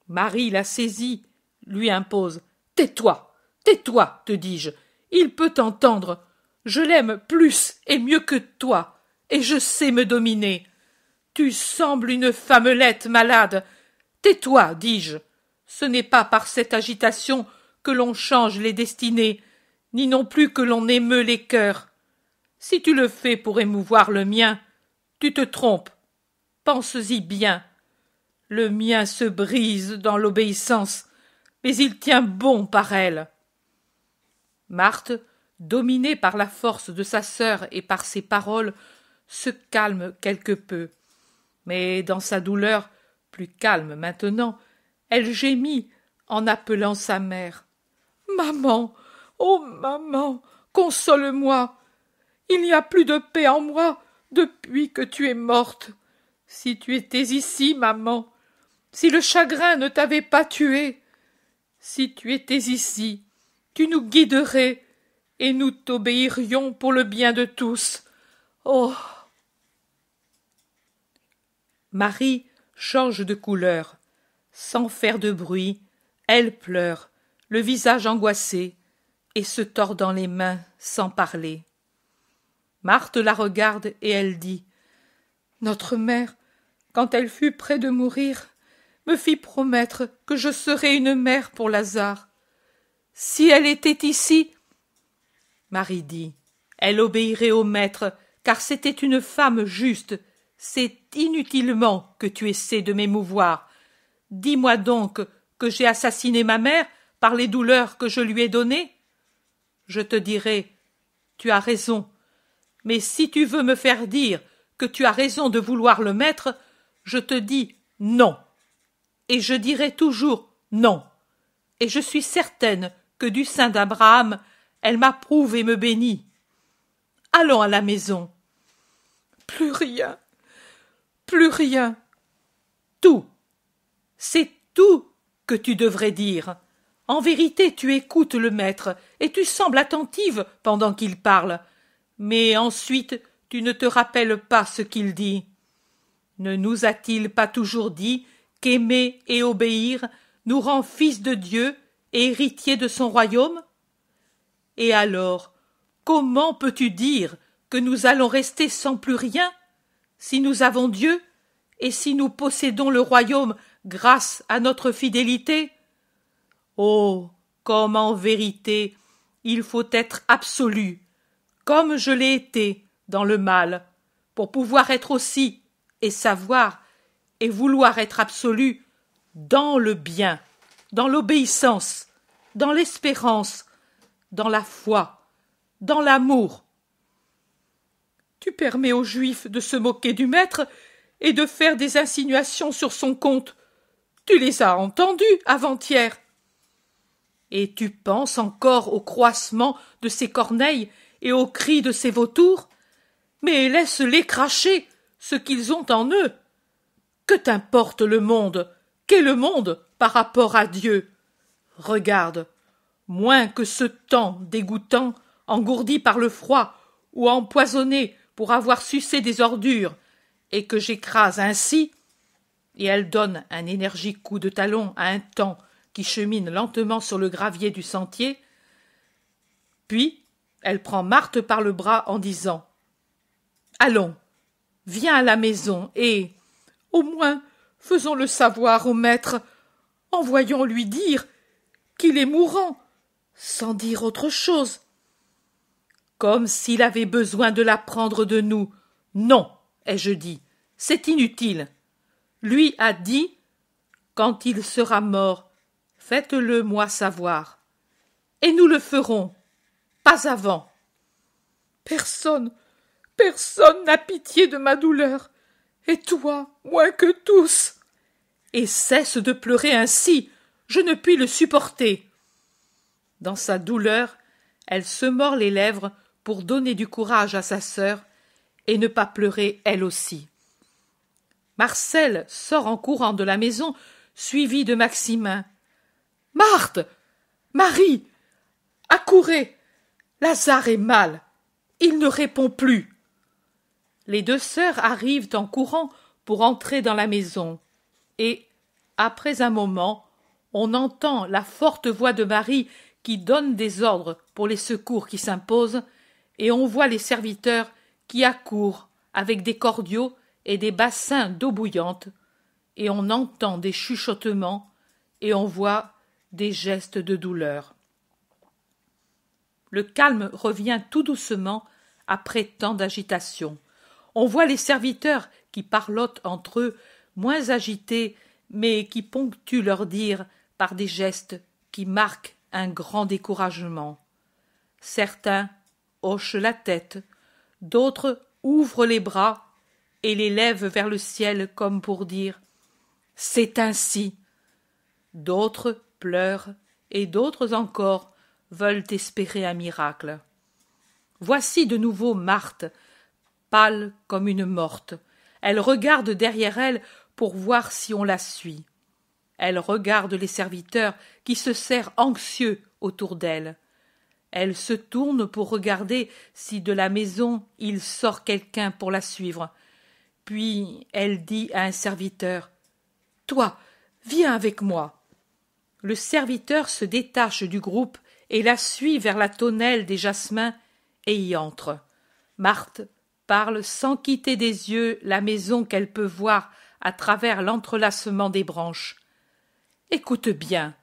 Marie la saisit, lui impose. Tais-toi. Tais-toi, te dis-je. Il peut t'entendre. Je l'aime plus et mieux que toi, et je sais me dominer. Tu sembles une femmelette malade. Tais-toi, dis-je. Ce n'est pas par cette agitation que l'on change les destinées, ni non plus que l'on émeut les cœurs. Si tu le fais pour émouvoir le mien, tu te trompes. Pense-y bien. Le mien se brise dans l'obéissance, mais il tient bon par elle. Marthe, dominée par la force de sa sœur et par ses paroles, se calme quelque peu. Mais dans sa douleur, plus calme maintenant, elle gémit en appelant sa mère. Maman. Oh. Maman. Console moi. Il n'y a plus de paix en moi depuis que tu es morte. Si tu étais ici, maman, si le chagrin ne t'avait pas tuée, si tu étais ici, tu nous guiderais, et nous t'obéirions pour le bien de tous. Oh. Marie change de couleur. Sans faire de bruit, elle pleure, le visage angoissé, et se tordant les mains sans parler. Marthe la regarde et elle dit Notre mère, quand elle fut près de mourir, me fit promettre que je serais une mère pour Lazare. Si elle était ici. Marie dit Elle obéirait au maître, car c'était une femme juste. C'est inutilement que tu essaies de m'émouvoir. Dis-moi donc que j'ai assassiné ma mère par les douleurs que je lui ai données. Je te dirai Tu as raison. Mais si tu veux me faire dire que tu as raison de vouloir le mettre, je te dis non. Et je dirai toujours non. Et je suis certaine que du sein d'Abraham, elle m'approuve et me bénit. Allons à la maison. Plus rien. Plus rien. Tout. C'est tout que tu devrais dire. En vérité, tu écoutes le maître, et tu sembles attentive pendant qu'il parle. Mais ensuite, tu ne te rappelles pas ce qu'il dit. Ne nous a-t-il pas toujours dit qu'aimer et obéir nous rend fils de Dieu et héritiers de son royaume? Et alors, comment peux-tu dire que nous allons rester sans plus rien si nous avons Dieu et si nous possédons le royaume grâce à notre fidélité? Oh. Comme en vérité il faut être absolu, comme je l'ai été dans le mal, pour pouvoir être aussi et savoir et vouloir être absolu dans le bien, dans l'obéissance, dans l'espérance, dans la foi, dans l'amour. Tu permets aux Juifs de se moquer du Maître et de faire des insinuations sur son compte. Tu les as entendus avant-hier. Et tu penses encore au croissement de ces corneilles et aux cris de ces vautours? Mais laisse-les cracher ce qu'ils ont en eux. Que t'importe le monde? Qu'est le monde par rapport à Dieu? Regarde, moins que ce temps dégoûtant, engourdi par le froid ou empoisonné pour avoir sucé des ordures, et que j'écrase ainsi, et elle donne un énergique coup de talon à un temps qui chemine lentement sur le gravier du sentier, puis elle prend Marthe par le bras en disant Allons, viens à la maison et, au moins, faisons le savoir au maître, envoyons lui dire qu'il est mourant, sans dire autre chose. Comme s'il avait besoin de l'apprendre de nous. Non, ai-je dit, c'est inutile. Lui a dit Quand il sera mort, faites-le moi savoir. Et nous le ferons, pas avant. Personne, personne n'a pitié de ma douleur, et toi moins que tous. Et cesse de pleurer ainsi, je ne puis le supporter. Dans sa douleur, elle se mord les lèvres pour donner du courage à sa sœur et ne pas pleurer elle aussi. Marcel sort en courant de la maison, suivi de Maximin. Marthe. Marie. Accourez. Lazare est mal. Il ne répond plus. Les deux sœurs arrivent en courant pour entrer dans la maison. Et, après un moment, on entend la forte voix de Marie qui donne des ordres pour les secours qui s'imposent, et on voit les serviteurs qui accourent avec des cordiaux et des bassins d'eau bouillante, et on entend des chuchotements, et on voit des gestes de douleur. Le calme revient tout doucement après tant d'agitation. On voit les serviteurs qui parlotent entre eux, moins agités, mais qui ponctuent leurs dires par des gestes qui marquent un grand découragement. Certains hochent la tête, d'autres ouvrent les bras et les lèvent vers le ciel comme pour dire C'est ainsi. D'autres pleurent et d'autres encore veulent espérer un miracle. Voici de nouveau Marthe, pâle comme une morte. Elle regarde derrière elle pour voir si on la suit. Elle regarde les serviteurs qui se serrent anxieux autour d'elle. Elle se tourne pour regarder si de la maison il sort quelqu'un pour la suivre. Puis elle dit à un serviteur. Toi, viens avec moi. Le serviteur se détache du groupe et la suit vers la tonnelle des jasmins et y entre. Marthe parle sans quitter des yeux la maison qu'elle peut voir à travers l'entrelacement des branches. Écoute bien,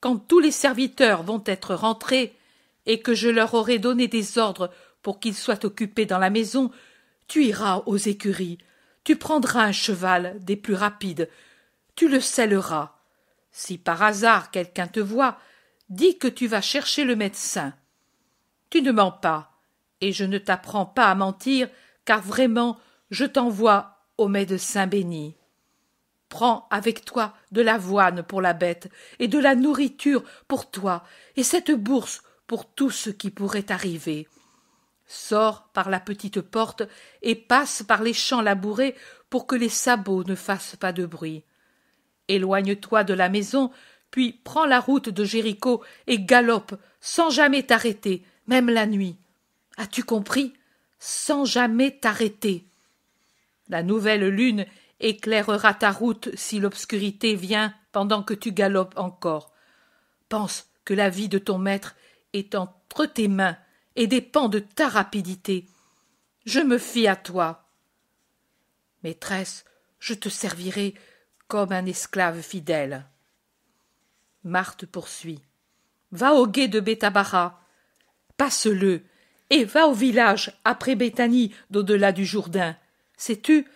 quand tous les serviteurs vont être rentrés et que je leur aurai donné des ordres pour qu'ils soient occupés dans la maison, tu iras aux écuries, tu prendras un cheval des plus rapides, tu le selleras. Si par hasard quelqu'un te voit, dis que tu vas chercher le médecin. Tu ne mens pas, et je ne t'apprends pas à mentir, car vraiment je t'envoie au médecin béni. Prends avec toi de l'avoine pour la bête, et de la nourriture pour toi, et cette bourse pour tout ce qui pourrait arriver. Sors par la petite porte et passe par les champs labourés pour que les sabots ne fassent pas de bruit. Éloigne-toi de la maison, puis prends la route de Jéricho et galope sans jamais t'arrêter, même la nuit. As-tu compris? Sans jamais t'arrêter. La nouvelle lune éclairera ta route si l'obscurité vient pendant que tu galopes encore. Pense que la vie de ton maître est entre tes mains et dépend de ta rapidité. Je me fie à toi. Maîtresse, je te servirai comme un esclave fidèle. Marthe poursuit. Va au gué de Bethabara, passe-le, et va au village après Béthanie d'au-delà du Jourdain. Sais-tu,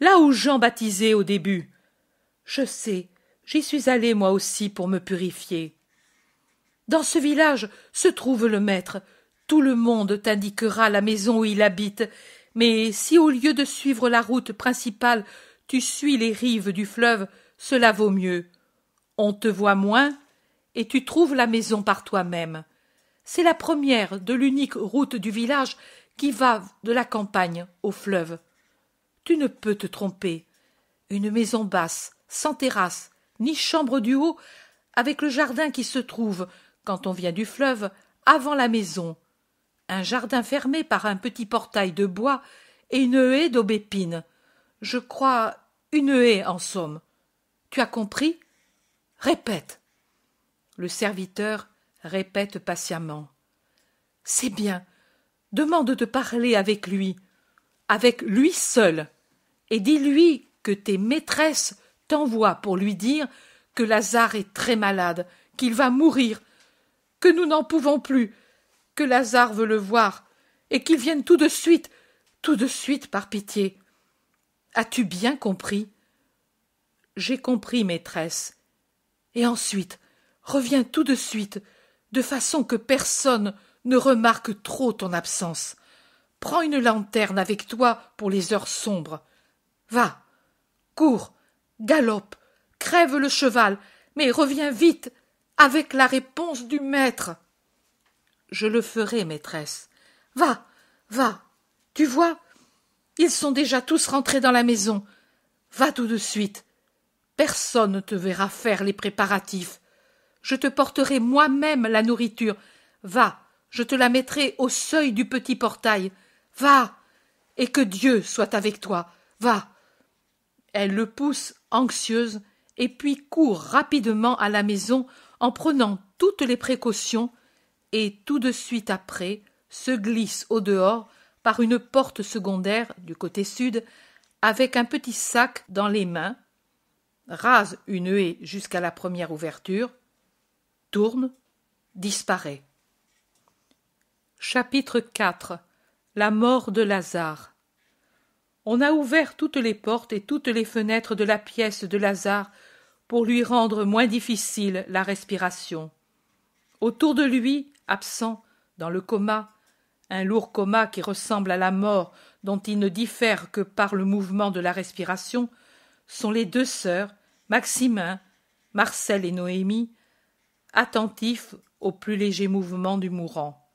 là où Jean baptisait au début? Je sais, j'y suis allé moi aussi pour me purifier. Dans ce village se trouve le maître. Tout le monde t'indiquera la maison où il habite, mais si au lieu de suivre la route principale tu suis les rives du fleuve, cela vaut mieux. On te voit moins, et tu trouves la maison par toi-même. C'est la première de l'unique route du village qui va de la campagne au fleuve. Tu ne peux te tromper. Une maison basse, sans terrasse, ni chambre du haut, avec le jardin qui se trouve, quand on vient du fleuve, avant la maison. Un jardin fermé par un petit portail de bois et une haie d'aubépines. Je crois une haie, en somme. Tu as compris? Répète. Le serviteur répète patiemment. C'est bien. Demande de parler avec lui, avec lui seul, et dis-lui que tes maîtresses t'envoient pour lui dire que Lazare est très malade, qu'il va mourir, que nous n'en pouvons plus, que Lazare veut le voir, et qu'il vienne tout de suite, tout de suite par pitié. As-tu bien compris? J'ai compris, maîtresse. Et ensuite, reviens tout de suite, de façon que personne ne remarque trop ton absence. Prends une lanterne avec toi pour les heures sombres. Va, cours, galope, crève le cheval, mais reviens vite, avec la réponse du maître. Je le ferai, maîtresse. Va, va. Tu vois, ils sont déjà tous rentrés dans la maison. Va tout de suite. Personne ne te verra faire les préparatifs. Je te porterai moi-même la nourriture. Va, je te la mettrai au seuil du petit portail. Va, et que Dieu soit avec toi. Va. Elle le pousse anxieuse et puis court rapidement à la maison en prenant toutes les précautions et tout de suite après se glisse au dehors par une porte secondaire du côté sud avec un petit sac dans les mains, rase une haie jusqu'à la première ouverture, tourne, disparaît. Chapitre 4 La mort de Lazare On a ouvert toutes les portes et toutes les fenêtres de la pièce de Lazare pour lui rendre moins difficile la respiration. Autour de lui, absent, dans le coma, un lourd coma qui ressemble à la mort dont il ne diffère que par le mouvement de la respiration, sont les deux sœurs, Maximin, Marcel et Noémie, attentifs aux plus légers mouvements du mourant.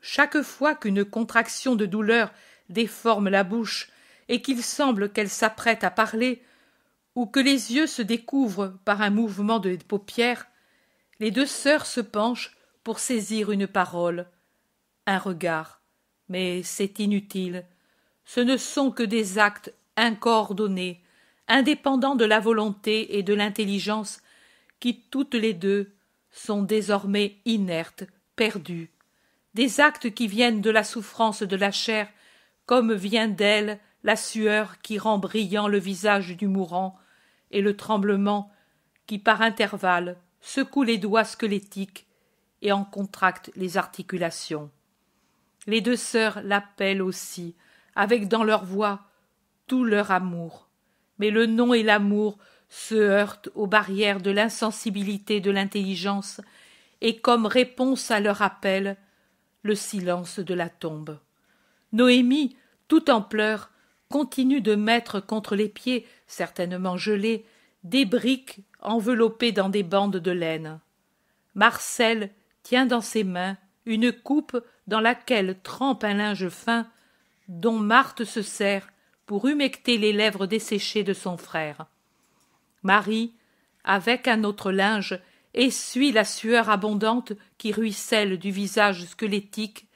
Chaque fois qu'une contraction de douleur déforme la bouche et qu'il semble qu'elle s'apprête à parler, ou que les yeux se découvrent par un mouvement de paupières, les deux sœurs se penchent pour saisir une parole, un regard. Mais c'est inutile. Ce ne sont que des actes incoordonnés, indépendants de la volonté et de l'intelligence, qui toutes les deux sont désormais inertes, perdus, des actes qui viennent de la souffrance de la chair, comme vient d'elle la sueur qui rend brillant le visage du mourant, et le tremblement qui, par intervalles, secoue les doigts squelettiques et en contracte les articulations. Les deux sœurs l'appellent aussi, avec dans leur voix tout leur amour. Mais le nom et l'amour se heurtent aux barrières de l'insensibilité de l'intelligence, et comme réponse à leur appel, le silence de la tombe. Noémie, tout en pleurs, continue de mettre contre les pieds, certainement gelés, des briques enveloppées dans des bandes de laine. Marcel tient dans ses mains une coupe dans laquelle trempe un linge fin, dont Marthe se sert pour humecter les lèvres desséchées de son frère. Marie, avec un autre linge, essuie la sueur abondante qui ruisselle du visage squelettique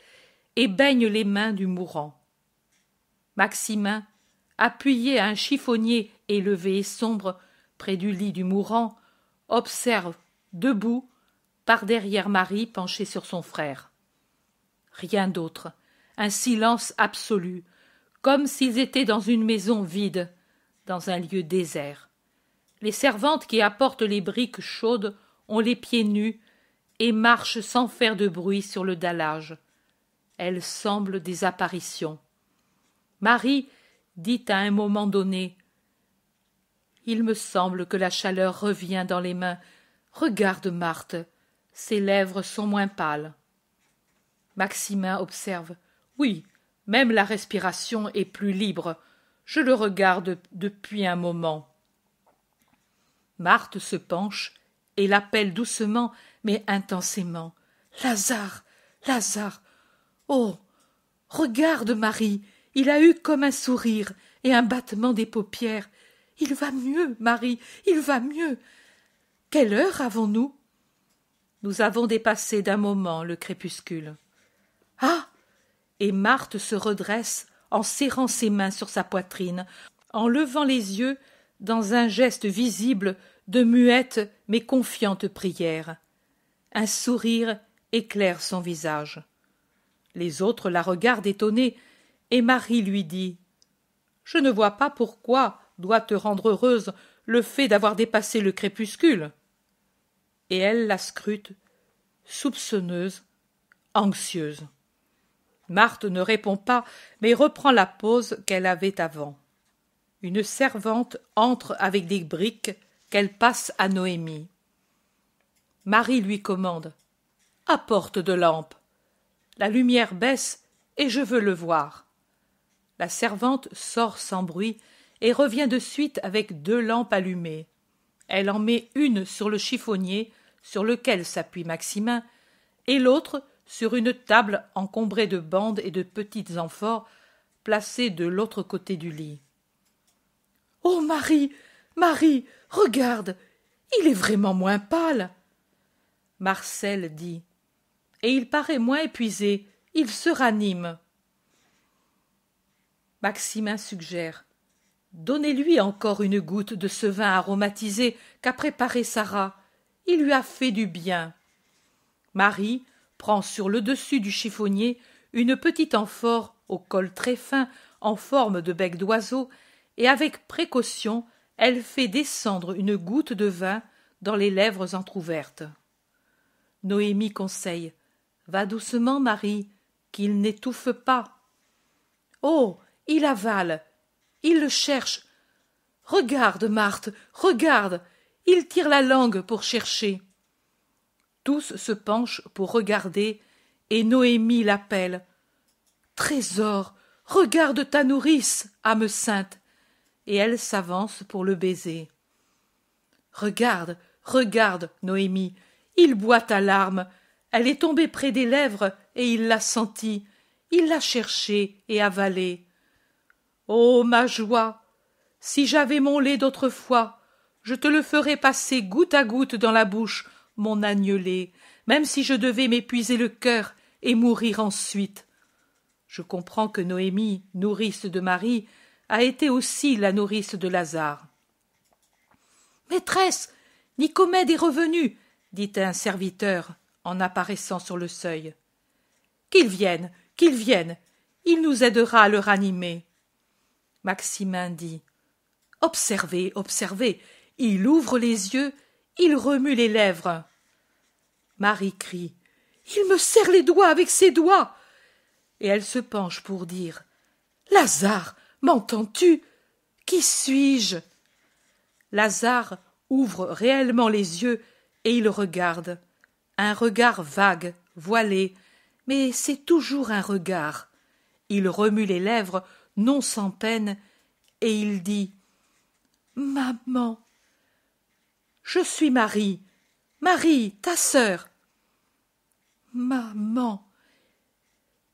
et baigne les mains du mourant. Maximin, appuyé à un chiffonnier élevé et sombre près du lit du mourant, observe, debout, par derrière Marie penchée sur son frère. Rien d'autre, un silence absolu, comme s'ils étaient dans une maison vide, dans un lieu désert. Les servantes qui apportent les briques chaudes ont les pieds nus et marchent sans faire de bruit sur le dallage. Elles semblent des apparitions. Marie dit à un moment donné Il me semble que la chaleur revient dans les mains. Regarde, Marthe, ses lèvres sont moins pâles. Maximin observe Oui, même la respiration est plus libre. Je le regarde depuis un moment. Marthe se penche et l'appelle doucement mais intensément. Lazare. Lazare. Oh. Regarde, Marie. Il a eu comme un sourire et un battement des paupières. Il va mieux, Marie. Il va mieux. Quelle heure avons nous? Nous avons dépassé d'un moment le crépuscule. Ah. Et Marthe se redresse en serrant ses mains sur sa poitrine, en levant les yeux dans un geste visible de muette mais confiante prière. Un sourire éclaire son visage. Les autres la regardent étonnés, et Marie lui dit Je ne vois pas pourquoi doit te rendre heureuse le fait d'avoir dépassé le crépuscule. Et elle la scrute, soupçonneuse, anxieuse. Marthe ne répond pas, mais reprend la pose qu'elle avait avant. Une servante entre avec des briques qu'elle passe à Noémie. Marie lui commande. Apporte de lampe. La lumière baisse et je veux le voir. La servante sort sans bruit et revient de suite avec deux lampes allumées. Elle en met une sur le chiffonnier sur lequel s'appuie Maximin, et l'autre sur une table encombrée de bandes et de petites amphores placées de l'autre côté du lit. Oh Marie. Marie. Regarde. Il est vraiment moins pâle. Marcel dit. Et il paraît moins épuisé. Il se ranime. Maximin suggère. Donnez-lui encore une goutte de ce vin aromatisé qu'a préparé Sarah. Il lui a fait du bien. Marie prend sur le dessus du chiffonnier une petite amphore au col très fin en forme de bec d'oiseau et avec précaution elle fait descendre une goutte de vin dans les lèvres entr'ouvertes. Noémie conseille. Va doucement, Marie, qu'il n'étouffe pas. Oh. Il avale. Il le cherche. Regarde, Marthe, regarde. Il tire la langue pour chercher. Tous se penchent pour regarder, et Noémie l'appelle. Trésor, regarde ta nourrice, âme sainte et elle s'avance pour le baiser. Regarde, regarde, Noémie, il boit ta larme. Elle est tombée près des lèvres et il l'a sentie. Il l'a cherchée et avalée. Oh, ma joie. Si j'avais mon lait d'autrefois, je te le ferais passer goutte à goutte dans la bouche, mon agnelé, même si je devais m'épuiser le cœur et mourir ensuite. Je comprends que Noémie, nourrice de Marie, a été aussi la nourrice de Lazare. Maîtresse, Nicomède est revenu, dit un serviteur en apparaissant sur le seuil. Qu'il vienne, qu'il vienne, il nous aidera à le ranimer. Maximin dit. Observez, observez, il ouvre les yeux, il remue les lèvres. Marie crie. Il me serre les doigts avec ses doigts. Et elle se penche pour dire. Lazare, m'entends-tu? Qui suis-je? Lazare ouvre réellement les yeux et il regarde. Un regard vague, voilé, mais c'est toujours un regard. Il remue les lèvres, non sans peine, et il dit Maman. Je suis Marie. Marie, ta sœur. Maman.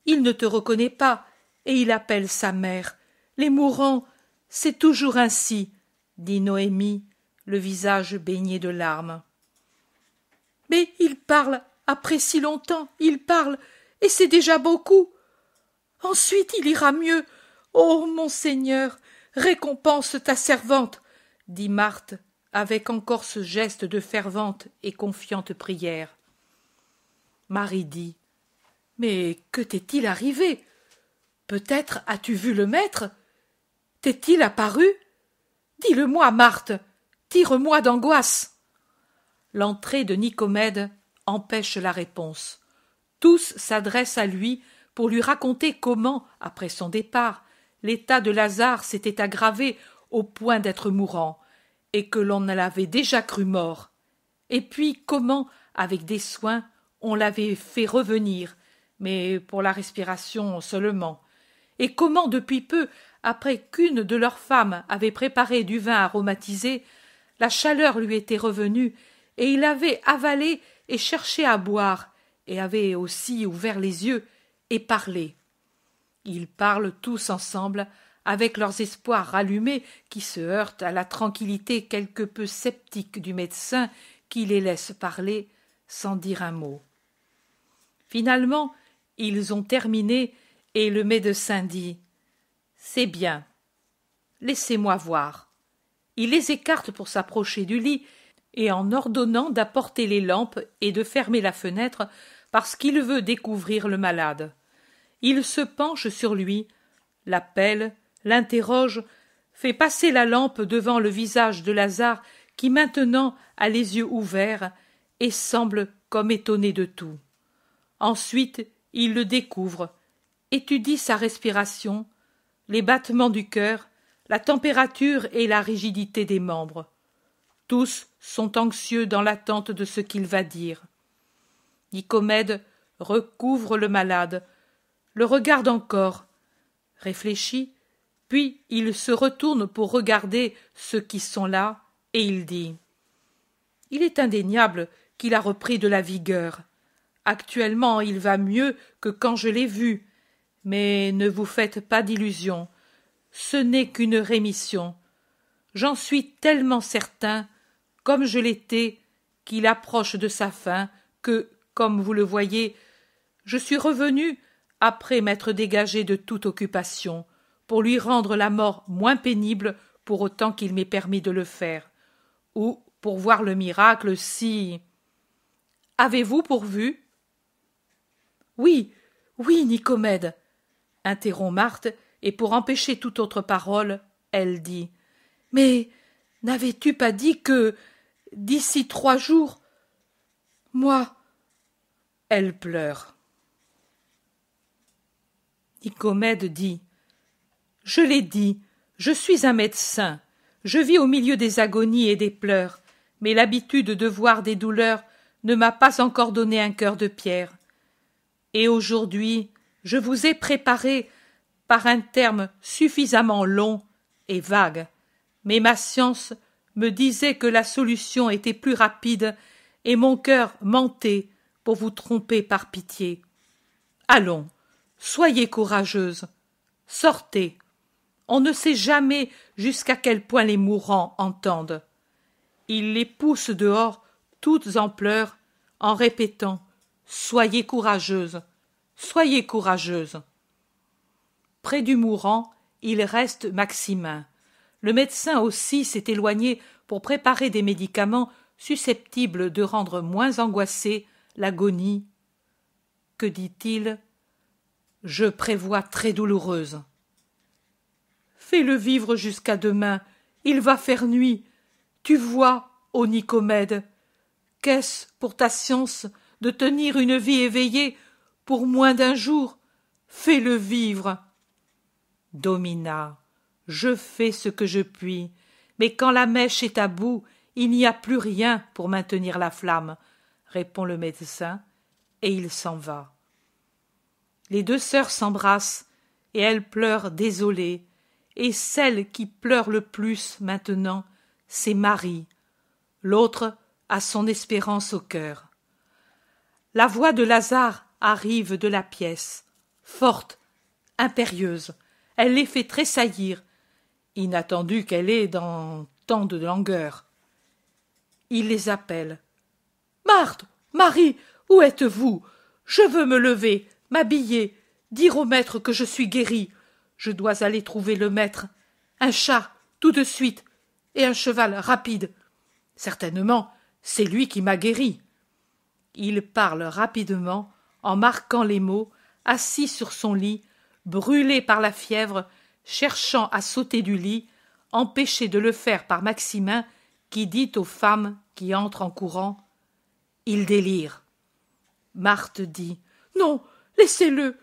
Il ne te reconnaît pas, et il appelle sa mère. Les mourants, c'est toujours ainsi, dit Noémie, le visage baigné de larmes. Mais il parle après si longtemps, il parle, et c'est déjà beaucoup. Ensuite il ira mieux. Ô mon Seigneur, récompense ta servante, dit Marthe, avec encore ce geste de fervente et confiante prière. Marie dit. Mais que t'est-il arrivé? Peut-être as-tu vu le maître? T'est-il apparu? Dis-le-moi, Marthe. Tire-moi d'angoisse. L'entrée de Nicomède empêche la réponse. Tous s'adressent à lui pour lui raconter comment, après son départ, l'état de Lazare s'était aggravé au point d'être mourant, et que l'on l'avait déjà cru mort, et puis comment, avec des soins, on l'avait fait revenir, mais pour la respiration seulement, et comment depuis peu, après qu'une de leurs femmes avait préparé du vin aromatisé, la chaleur lui était revenue, et il avait avalé et cherché à boire, et avait aussi ouvert les yeux et parlé? Ils parlent tous ensemble, avec leurs espoirs rallumés qui se heurtent à la tranquillité quelque peu sceptique du médecin qui les laisse parler sans dire un mot. Finalement, ils ont terminé et le médecin dit C'est bien. Laissez-moi voir. Il les écarte pour s'approcher du lit et en ordonnant d'apporter les lampes et de fermer la fenêtre parce qu'il veut découvrir le malade. Il se penche sur lui, l'appelle, l'interroge, fait passer la lampe devant le visage de Lazare qui maintenant a les yeux ouverts et semble comme étonné de tout. Ensuite il le découvre, étudie sa respiration, les battements du cœur, la température et la rigidité des membres. Tous sont anxieux dans l'attente de ce qu'il va dire. Nicomède recouvre le malade, le regarde encore, réfléchit, puis il se retourne pour regarder ceux qui sont là, et il dit Il est indéniable qu'il a repris de la vigueur. Actuellement il va mieux que quand je l'ai vu. Mais ne vous faites pas d'illusions. Ce n'est qu'une rémission. J'en suis tellement certain, comme je l'étais, qu'il approche de sa fin, que, comme vous le voyez, je suis revenu après m'être dégagé de toute occupation, pour lui rendre la mort moins pénible pour autant qu'il m'ait permis de le faire, ou pour voir le miracle si. Avez-vous pourvu? Oui, oui, Nicomède, interrompt Marthe, et pour empêcher toute autre parole, elle dit. Mais n'avais tu pas dit que d'ici trois jours. Moi. Elle pleure. Nicomède dit Je l'ai dit, je suis un médecin, je vis au milieu des agonies et des pleurs, mais l'habitude de voir des douleurs ne m'a pas encore donné un cœur de pierre. Et aujourd'hui, je vous ai préparé par un terme suffisamment long et vague, mais ma science me disait que la solution était plus rapide, et mon cœur mentait pour vous tromper par pitié. Allons, Soyez courageuse. Sortez. On ne sait jamais jusqu'à quel point les mourants entendent. Il les pousse dehors, toutes en pleurs, en répétant Soyez courageuse, soyez courageuse. Près du mourant, il reste Maximin. Le médecin aussi s'est éloigné pour préparer des médicaments susceptibles de rendre moins angoissée l'agonie. Que dit-il? Je prévois très douloureuse. Fais-le vivre jusqu'à demain, il va faire nuit. Tu vois, ô Nicomède, qu'est-ce pour ta science de tenir une vie éveillée pour moins d'un jour? Fais-le vivre. Domina, je fais ce que je puis, mais quand la mèche est à bout, il n'y a plus rien pour maintenir la flamme, répond le médecin, et il s'en va. Les deux sœurs s'embrassent, et elles pleurent désolées, et celle qui pleure le plus maintenant, c'est Marie. L'autre a son espérance au cœur. La voix de Lazare arrive de la pièce, forte, impérieuse. Elle les fait tressaillir, inattendu qu'elle est dans tant de langueur. Il les appelle. Marthe, Marie, où êtes-vous? Je veux me lever, m'habiller, dire au maître que je suis guérie. Je dois aller trouver le maître. Un chat, tout de suite, et un cheval rapide. Certainement, c'est lui qui m'a guéri. Il parle rapidement, en marquant les mots, assis sur son lit, brûlé par la fièvre, cherchant à sauter du lit, empêché de le faire par Maximin, qui dit aux femmes qui entrent en courant Il délire. Marthe dit Non, laissez-le.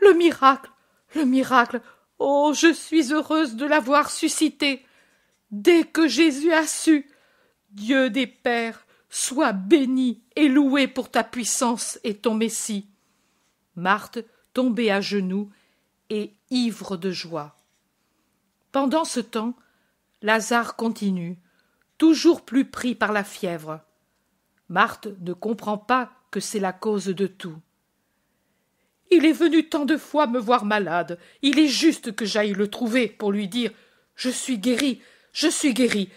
Le miracle, le miracle. Oh, je suis heureuse de l'avoir suscité. Dès que Jésus a su, Dieu des Pères, sois béni et loué pour ta puissance et ton Messie. Marthe tombait à genoux et ivre de joie. Pendant ce temps, Lazare continue, toujours plus pris par la fièvre. Marthe ne comprend pas que c'est la cause de tout. Il est venu tant de fois me voir malade. Il est juste que j'aille le trouver pour lui dire Je suis guéri, je suis guéri,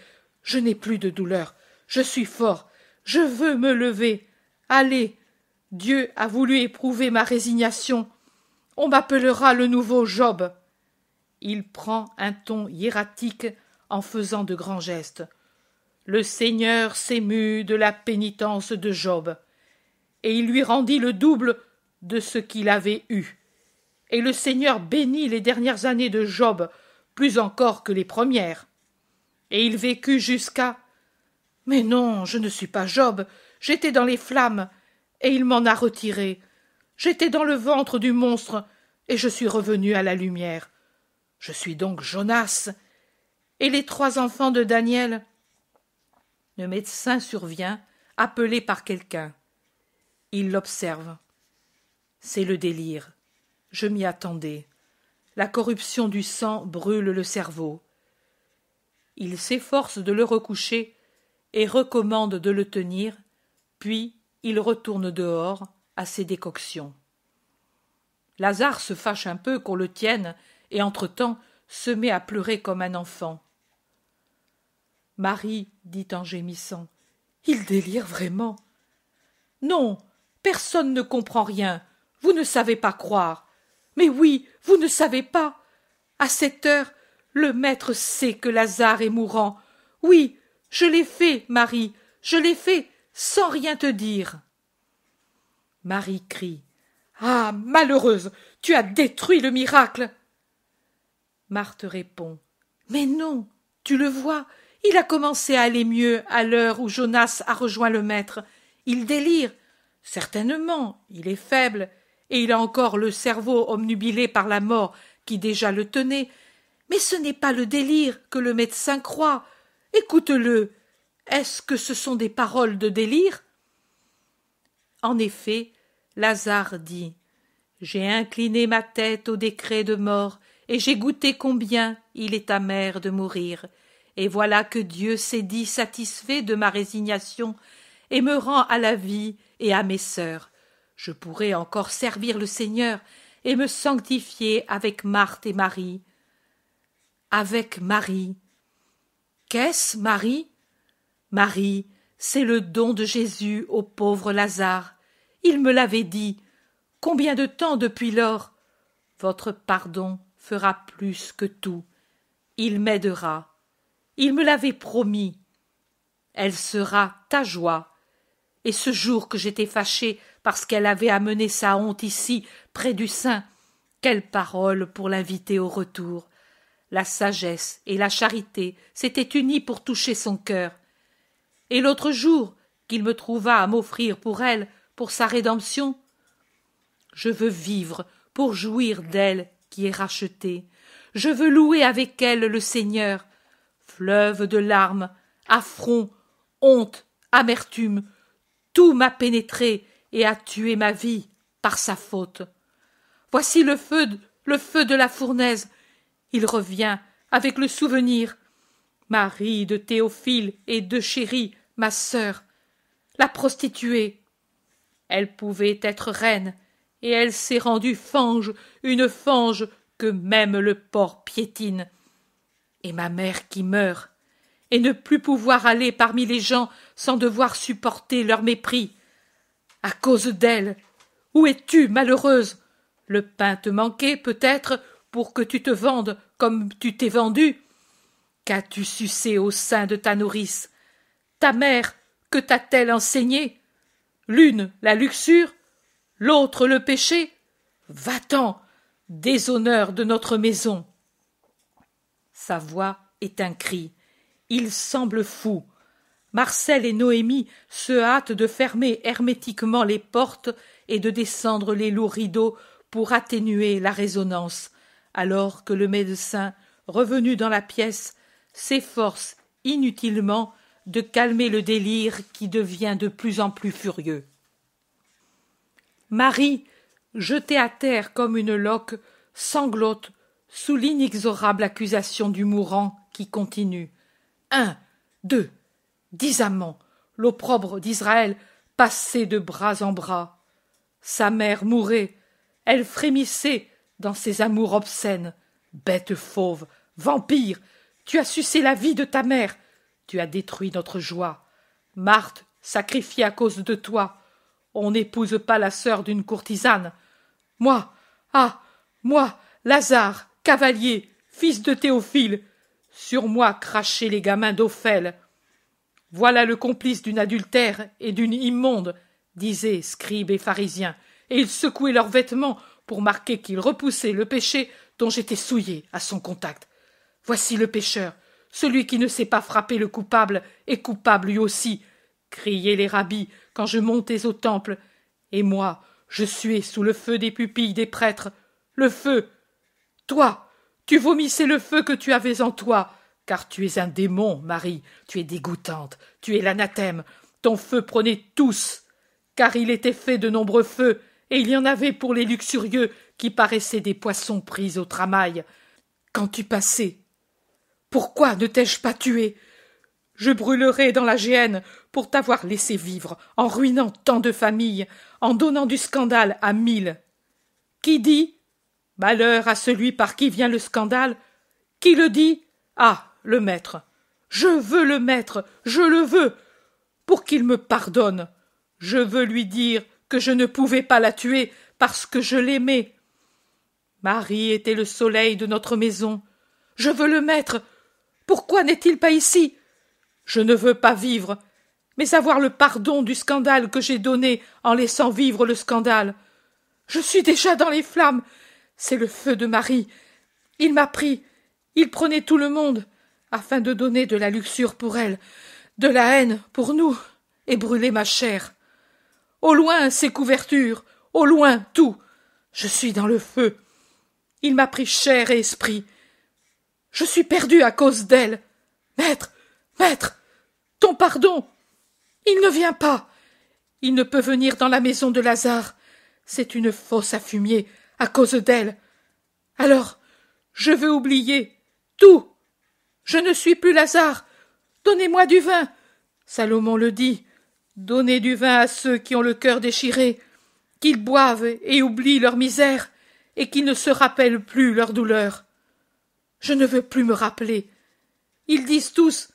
je n'ai plus de douleur, je suis fort, je veux me lever. Allez, Dieu a voulu éprouver ma résignation. On m'appellera le nouveau Job. Il prend un ton hiératique en faisant de grands gestes. Le Seigneur s'émut de la pénitence de Job, et il lui rendit le double de ce qu'il avait eu. Et le Seigneur bénit les dernières années de Job plus encore que les premières. Et il vécut jusqu'à. Mais non, je ne suis pas Job, j'étais dans les flammes, et il m'en a retiré. J'étais dans le ventre du monstre, et je suis revenu à la lumière. Je suis donc Jonas. Et les trois enfants de Daniel. Le médecin survient, appelé par quelqu'un. Il l'observe. C'est le délire. Je m'y attendais. La corruption du sang brûle le cerveau. Il s'efforce de le recoucher et recommande de le tenir, puis il retourne dehors à ses décoctions. Lazare se fâche un peu qu'on le tienne et entre-temps se met à pleurer comme un enfant. Marie dit en gémissant. Il délire vraiment. Non, personne ne comprend rien. Vous ne savez pas croire. Mais oui, vous ne savez pas. À cette heure, le maître sait que Lazare est mourant. Oui, je l'ai fait, Marie, je l'ai fait, sans rien te dire. Marie crie. Ah. Malheureuse. Tu as détruit le miracle. Marthe répond. Mais non. Tu le vois, il a commencé à aller mieux à l'heure où Jonas a rejoint le maître. Il délire. Certainement, il est faible, et il a encore le cerveau omnubilé par la mort qui déjà le tenait. Mais ce n'est pas le délire que le médecin croit. Écoute-le. Est-ce que ce sont des paroles de délire? En effet, Lazare dit J'ai incliné ma tête au décret de mort, et j'ai goûté combien il est amer de mourir. Et voilà que Dieu s'est dit satisfait de ma résignation, et me rend à la vie et à mes sœurs je pourrais encore servir le Seigneur et me sanctifier avec Marthe et Marie. Avec Marie. Qu'est-ce, Marie? Marie, c'est le don de Jésus au pauvre Lazare. Il me l'avait dit. Combien de temps depuis lors? Votre pardon fera plus que tout. Il m'aidera. Il me l'avait promis. Elle sera ta joie. Et ce jour que j'étais fâché parce qu'elle avait amené sa honte ici, près du sein, quelle parole pour l'inviter au retour. La sagesse et la charité s'étaient unies pour toucher son cœur. Et l'autre jour qu'il me trouva à m'offrir pour elle, pour sa rédemption, je veux vivre pour jouir d'elle qui est rachetée. Je veux louer avec elle le Seigneur. Fleuve de larmes, affront, honte, amertume, tout m'a pénétré et a tué ma vie par sa faute. Voici le feu, le feu de la fournaise. Il revient avec le souvenir. Marie de Théophile et de Chéri, ma sœur, la prostituée. Elle pouvait être reine, et elle s'est rendue fange, une fange que même le porc piétine. Et ma mère qui meurt, et ne plus pouvoir aller parmi les gens sans devoir supporter leur mépris. À cause d'elle. Où es-tu, malheureuse? Le pain te manquait, peut-être, pour que tu te vendes comme tu t'es vendue. Qu'as-tu sucé au sein de ta nourrice? Ta mère, que t'a-t-elle enseigné? L'une, la luxure, l'autre, le péché? Va-t'en, déshonneur de notre maison. Sa voix est un cri. Il semble fou. Marcel et Noémie se hâtent de fermer hermétiquement les portes et de descendre les lourds rideaux pour atténuer la résonnance, alors que le médecin, revenu dans la pièce, s'efforce inutilement de calmer le délire qui devient de plus en plus furieux. Marie, jetée à terre comme une loque, sanglote sous l'inexorable accusation du mourant qui continue. Un, deux, dix amants, l'opprobre d'Israël passait de bras en bras. Sa mère mourait, elle frémissait dans ses amours obscènes. Bête fauve, vampire, tu as sucé la vie de ta mère, tu as détruit notre joie. Marthe, sacrifiée à cause de toi, on n'épouse pas la sœur d'une courtisane. Moi, ah, moi, Lazare, cavalier, fils de Théophile, sur moi crachaient les gamins d'Ophèle. Voilà le complice d'une adultère et d'une immonde, disaient scribes et pharisiens, et ils secouaient leurs vêtements pour marquer qu'ils repoussaient le péché dont j'étais souillé à son contact. Voici le pécheur, celui qui ne sait pas frapper le coupable est coupable lui aussi, criaient les rabbis quand je montais au temple, et moi, je suais sous le feu des pupilles des prêtres. Le feu. Toi, tu vomissais le feu que tu avais en toi, car tu es un démon, Marie, tu es dégoûtante, tu es l'anathème, ton feu prenait tous, car il était fait de nombreux feux, et il y en avait pour les luxurieux qui paraissaient des poissons pris au tramail. Quand tu passais, pourquoi ne t'ai-je pas tué? Je brûlerais dans la géhenne pour t'avoir laissé vivre, en ruinant tant de familles, en donnant du scandale à mille. Qui dit Malheur à celui par qui vient le scandale. Qui le dit? Ah, le maître. Je veux le maître, je le veux, pour qu'il me pardonne. Je veux lui dire que je ne pouvais pas la tuer parce que je l'aimais. Marie était le soleil de notre maison. Je veux le maître. Pourquoi n'est-il pas ici? Je ne veux pas vivre, mais avoir le pardon du scandale que j'ai donné en laissant vivre le scandale. Je suis déjà dans les flammes. C'est le feu de Marie. Il m'a pris. Il prenait tout le monde, afin de donner de la luxure pour elle, de la haine pour nous, et brûler ma chair. Au loin ces couvertures, au loin tout. Je suis dans le feu. Il m'a pris chair et esprit. Je suis perdu à cause d'elle. Maître, maître, ton pardon. Il ne vient pas. Il ne peut venir dans la maison de Lazare. C'est une fosse à fumier à cause d'elle. Alors, je veux oublier tout. Je ne suis plus Lazare. Donnez-moi du vin. Salomon le dit. Donnez du vin à ceux qui ont le cœur déchiré, qu'ils boivent et oublient leur misère, et qu'ils ne se rappellent plus leur douleur. Je ne veux plus me rappeler. Ils disent tous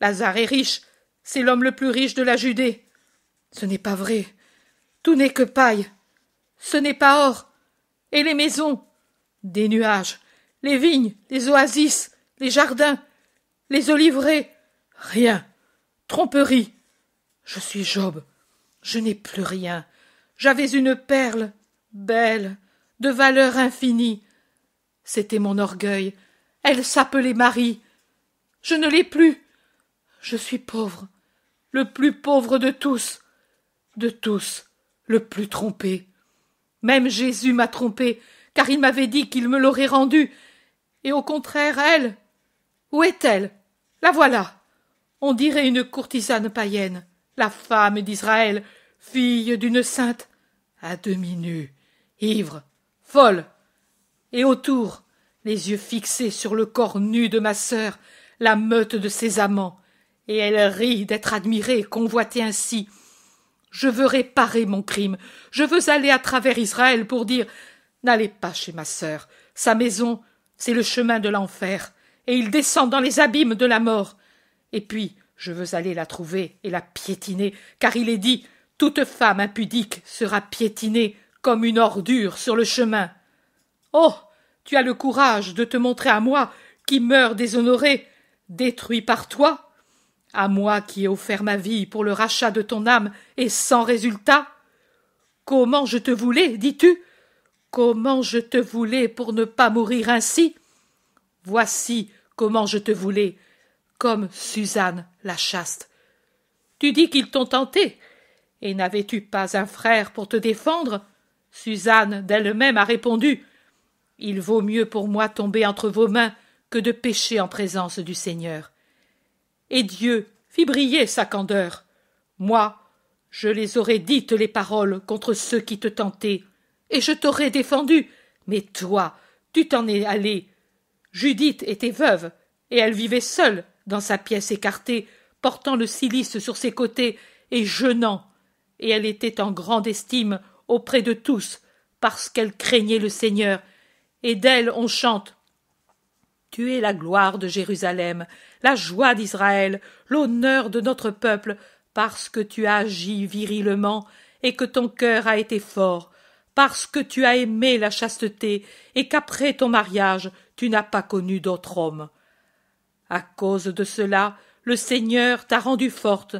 Lazare est riche, C'est l'homme le plus riche de la Judée. Ce n'est pas vrai. Tout n'est que paille. Ce n'est pas or. Et les maisons Des nuages. Les vignes, les oasis, les jardins, les oliveraies. Rien. Tromperie. Je suis Job. Je n'ai plus rien. J'avais une perle, belle, de valeur infinie. C'était mon orgueil. Elle s'appelait Marie. Je ne l'ai plus. Je suis pauvre, le plus pauvre de tous, de tous, le plus trompé. Même Jésus m'a trompé, car il m'avait dit qu'il me l'aurait rendu. Et au contraire, elle. Où est-elle? La voilà. On dirait une courtisane païenne, la femme d'Israël, fille d'une sainte, à demi nue, ivre, folle. Et autour, les yeux fixés sur le corps nu de ma sœur, la meute de ses amants, et elle rit d'être admirée, convoitée ainsi. Je veux réparer mon crime, je veux aller à travers Israël pour dire N'allez pas chez ma sœur, sa maison, c'est le chemin de l'enfer, et il descend dans les abîmes de la mort. Et puis, je veux aller la trouver et la piétiner, car il est dit Toute femme impudique sera piétinée comme une ordure sur le chemin. Oh. Tu as le courage de te montrer à moi, qui meurs déshonoré, détruit par toi, à moi qui ai offert ma vie pour le rachat de ton âme et sans résultat. Comment je te voulais, dis-tu? Comment je te voulais pour ne pas mourir ainsi? Voici comment je te voulais, comme Suzanne la chaste. Tu dis qu'ils t'ont tenté, et n'avais-tu pas un frère pour te défendre? Suzanne d'elle-même a répondu il vaut mieux pour moi tomber entre vos mains que de pécher en présence du Seigneur. Et Dieu fit briller sa candeur. Moi, je les aurais dites les paroles contre ceux qui te tentaient, et je t'aurais défendu. Mais toi, tu t'en es allé. Judith était veuve, et elle vivait seule dans sa pièce écartée, portant le cilice sur ses côtés et jeûnant, et elle était en grande estime auprès de tous, parce qu'elle craignait le Seigneur et d'elle on chante. Tu es la gloire de Jérusalem, la joie d'Israël, l'honneur de notre peuple, parce que tu as agi virilement et que ton cœur a été fort, parce que tu as aimé la chasteté et qu'après ton mariage tu n'as pas connu d'autre homme. À cause de cela, le Seigneur t'a rendue forte,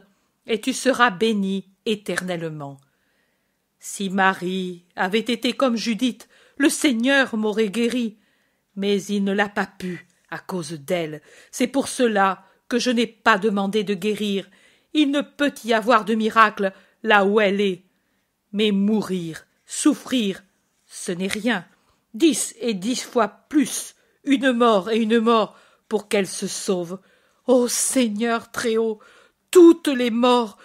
et tu seras bénie éternellement. Si Marie avait été comme Judith, le Seigneur m'aurait guéri. Mais il ne l'a pas pu, à cause d'elle. C'est pour cela que je n'ai pas demandé de guérir. Il ne peut y avoir de miracle là où elle est. Mais mourir, souffrir, ce n'est rien. Dix et dix fois plus, une mort et une mort pour qu'elle se sauve. Ô Seigneur très haut, toutes les morts,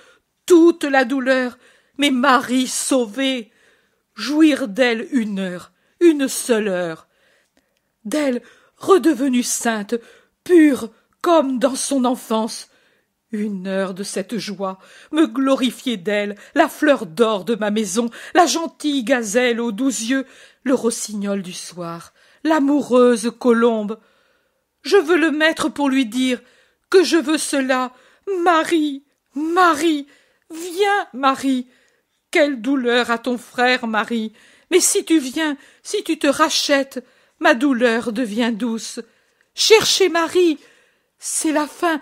toute la douleur, mais Marie sauvée, jouir d'elle une heure, une seule heure, d'elle redevenue sainte, pure comme dans son enfance, une heure de cette joie, me glorifier d'elle, la fleur d'or de ma maison, la gentille gazelle aux doux yeux, le rossignol du soir, l'amoureuse colombe. Je veux le mettre pour lui dire que je veux cela. Marie, Marie, viens, Marie. Quelle douleur à ton frère, Marie. Mais si tu viens, si tu te rachètes, ma douleur devient douce. Cherchez Marie. C'est la fin.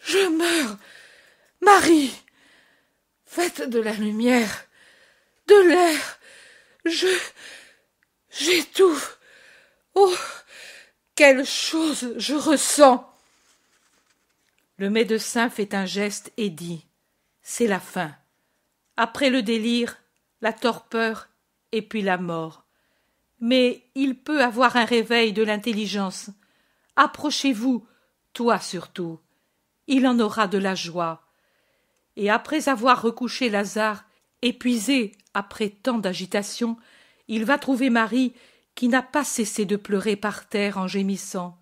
Je meurs. Marie. Faites de la lumière, de l'air. Je. J'étouffe. Oh. Quelle chose je ressens. Le médecin fait un geste et dit. C'est la fin. Après le délire, la torpeur et puis la mort. Mais il peut avoir un réveil de l'intelligence. Approchez-vous, toi surtout. Il en aura de la joie. Et après avoir recouché Lazare, épuisé après tant d'agitation, il va trouver Marie qui n'a pas cessé de pleurer par terre en gémissant.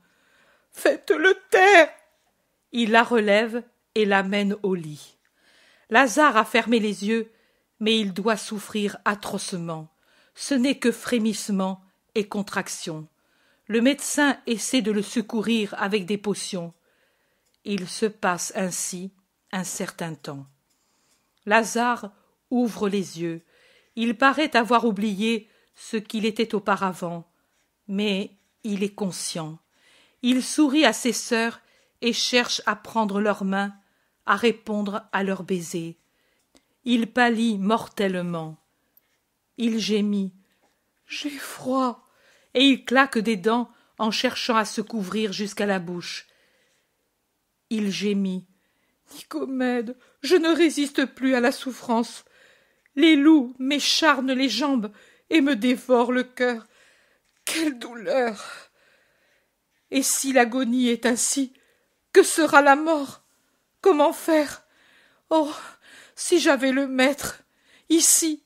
Faites-le taire. Il la relève et l'amène au lit. Lazare a fermé les yeux, mais il doit souffrir atrocement ce n'est que frémissement et contraction. Le médecin essaie de le secourir avec des potions. Il se passe ainsi un certain temps. Lazare ouvre les yeux. Il paraît avoir oublié ce qu'il était auparavant, mais il est conscient. Il sourit à ses sœurs et cherche à prendre leurs mains, à répondre à leurs baisers. Il pâlit mortellement. Il gémit. J'ai froid. Et il claque des dents en cherchant à se couvrir jusqu'à la bouche. Il gémit. Nicomède, je ne résiste plus à la souffrance. Les loups m'écharnent les jambes et me dévorent le cœur. Quelle douleur. Et si l'agonie est ainsi, que sera la mort? Comment faire? Oh. Si j'avais le maître. Ici.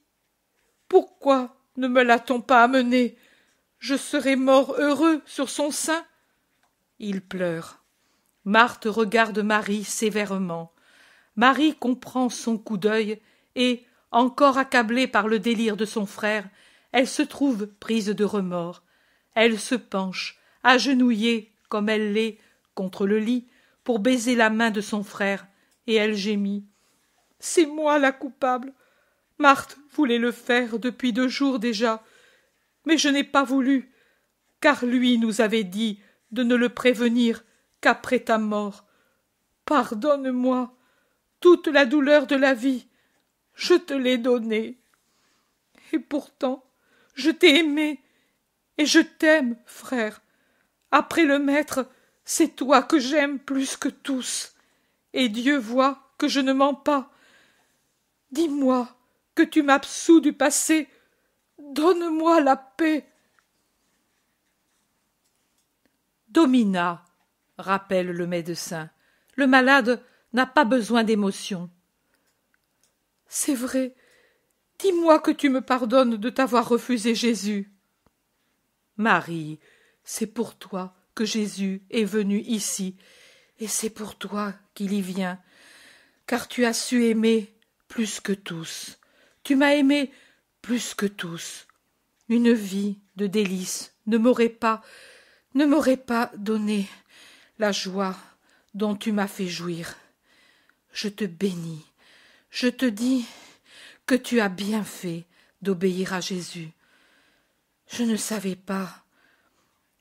Pourquoi ne me l'a t on pas amené? Je serais mort heureux sur son sein. Il pleure. Marthe regarde Marie sévèrement. Marie comprend son coup d'œil et, encore accablée par le délire de son frère, elle se trouve prise de remords. Elle se penche, agenouillée comme elle l'est, contre le lit, pour baiser la main de son frère, et elle gémit. C'est moi la coupable. Marthe voulait le faire depuis deux jours déjà, mais je n'ai pas voulu, car lui nous avait dit de ne le prévenir qu'après ta mort. Pardonne-moi toute la douleur de la vie. Je te l'ai donnée. Et pourtant, je t'ai aimé, et je t'aime, frère. Après le maître, c'est toi que j'aime plus que tous. Et Dieu voit que je ne mens pas. Dis-moi que tu m'absous du passé. Donne-moi la paix. Domina, rappelle le médecin. Le malade n'a pas besoin d'émotion. C'est vrai. Dis-moi que tu me pardonnes de t'avoir refusé Jésus. Marie, c'est pour toi que Jésus est venu ici, et c'est pour toi qu'il y vient, car tu as su aimer plus que tous. Tu m'as aimé plus que tous. Une vie de délices ne m'aurait pas, ne m'aurait pas donné la joie dont tu m'as fait jouir. Je te bénis, je te dis que tu as bien fait d'obéir à Jésus. Je ne savais pas.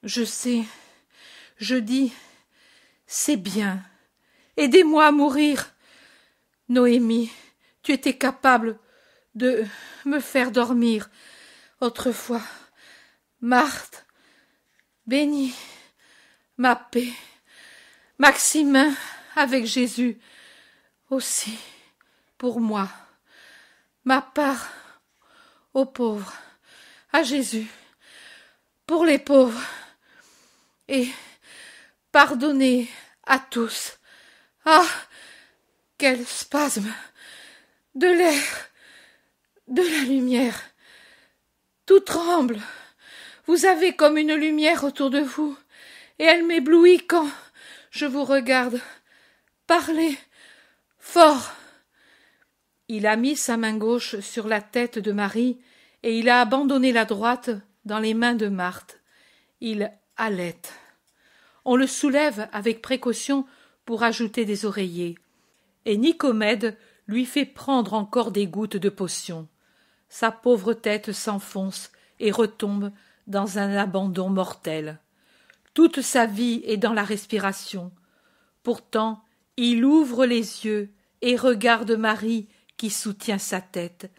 Je sais. Je dis. C'est bien. Aidez-moi à mourir. Noémie, tu étais capable de me faire dormir autrefois. Marthe, bénis ma paix. Maximin avec Jésus aussi pour moi. Ma part aux pauvres, à Jésus, pour les pauvres, et pardonnez à tous. Ah. Quel spasme de l'air, de la lumière. Tout tremble. Vous avez comme une lumière autour de vous, et elle m'éblouit quand je vous regarde. Parlez fort. Il a mis sa main gauche sur la tête de Marie, et il a abandonné la droite dans les mains de Marthe. Il halète. On le soulève avec précaution pour ajouter des oreillers et Nicomède lui fait prendre encore des gouttes de potion. Sa pauvre tête s'enfonce et retombe dans un abandon mortel. Toute sa vie est dans la respiration. Pourtant, il ouvre les yeux et regarde Marie qui soutient sa tête,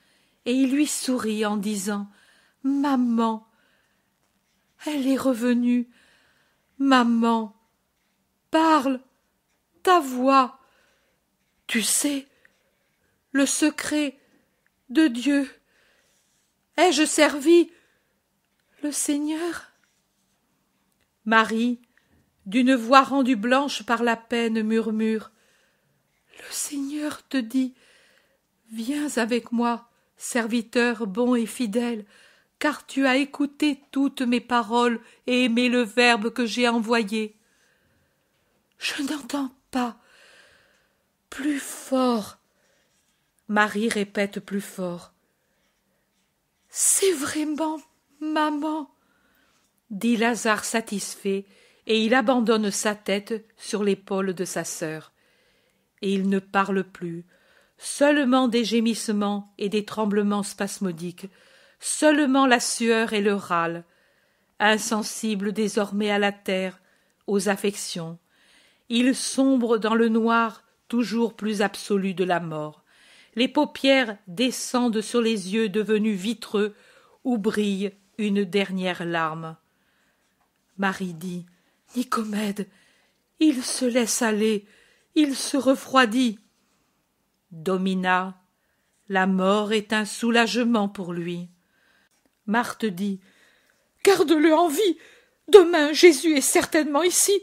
et il lui sourit en disant Maman. Elle est revenue. Maman. Parle. Ta voix. Tu sais, le secret de Dieu. Ai-je servi le Seigneur Marie, d'une voix rendue blanche par la peine, murmure Le Seigneur te dit Viens avec moi, serviteur bon et fidèle, car tu as écouté toutes mes paroles et aimé le Verbe que j'ai envoyé. Je n'entends pas, plus fort. Marie répète plus fort. C'est vraiment maman. dit Lazare satisfait, et il abandonne sa tête sur l'épaule de sa sœur. et il ne parle plus, seulement des gémissements et des tremblements spasmodiques, seulement la sueur et le râle, insensible désormais à la terre, aux affections. Il sombre dans le noir toujours plus absolu de la mort. Les paupières descendent sur les yeux devenus vitreux où brille une dernière larme. Marie dit Nicomède, il se laisse aller, il se refroidit. Domina, la mort est un soulagement pour lui. Marthe dit Garde-le en vie. Demain Jésus est certainement ici.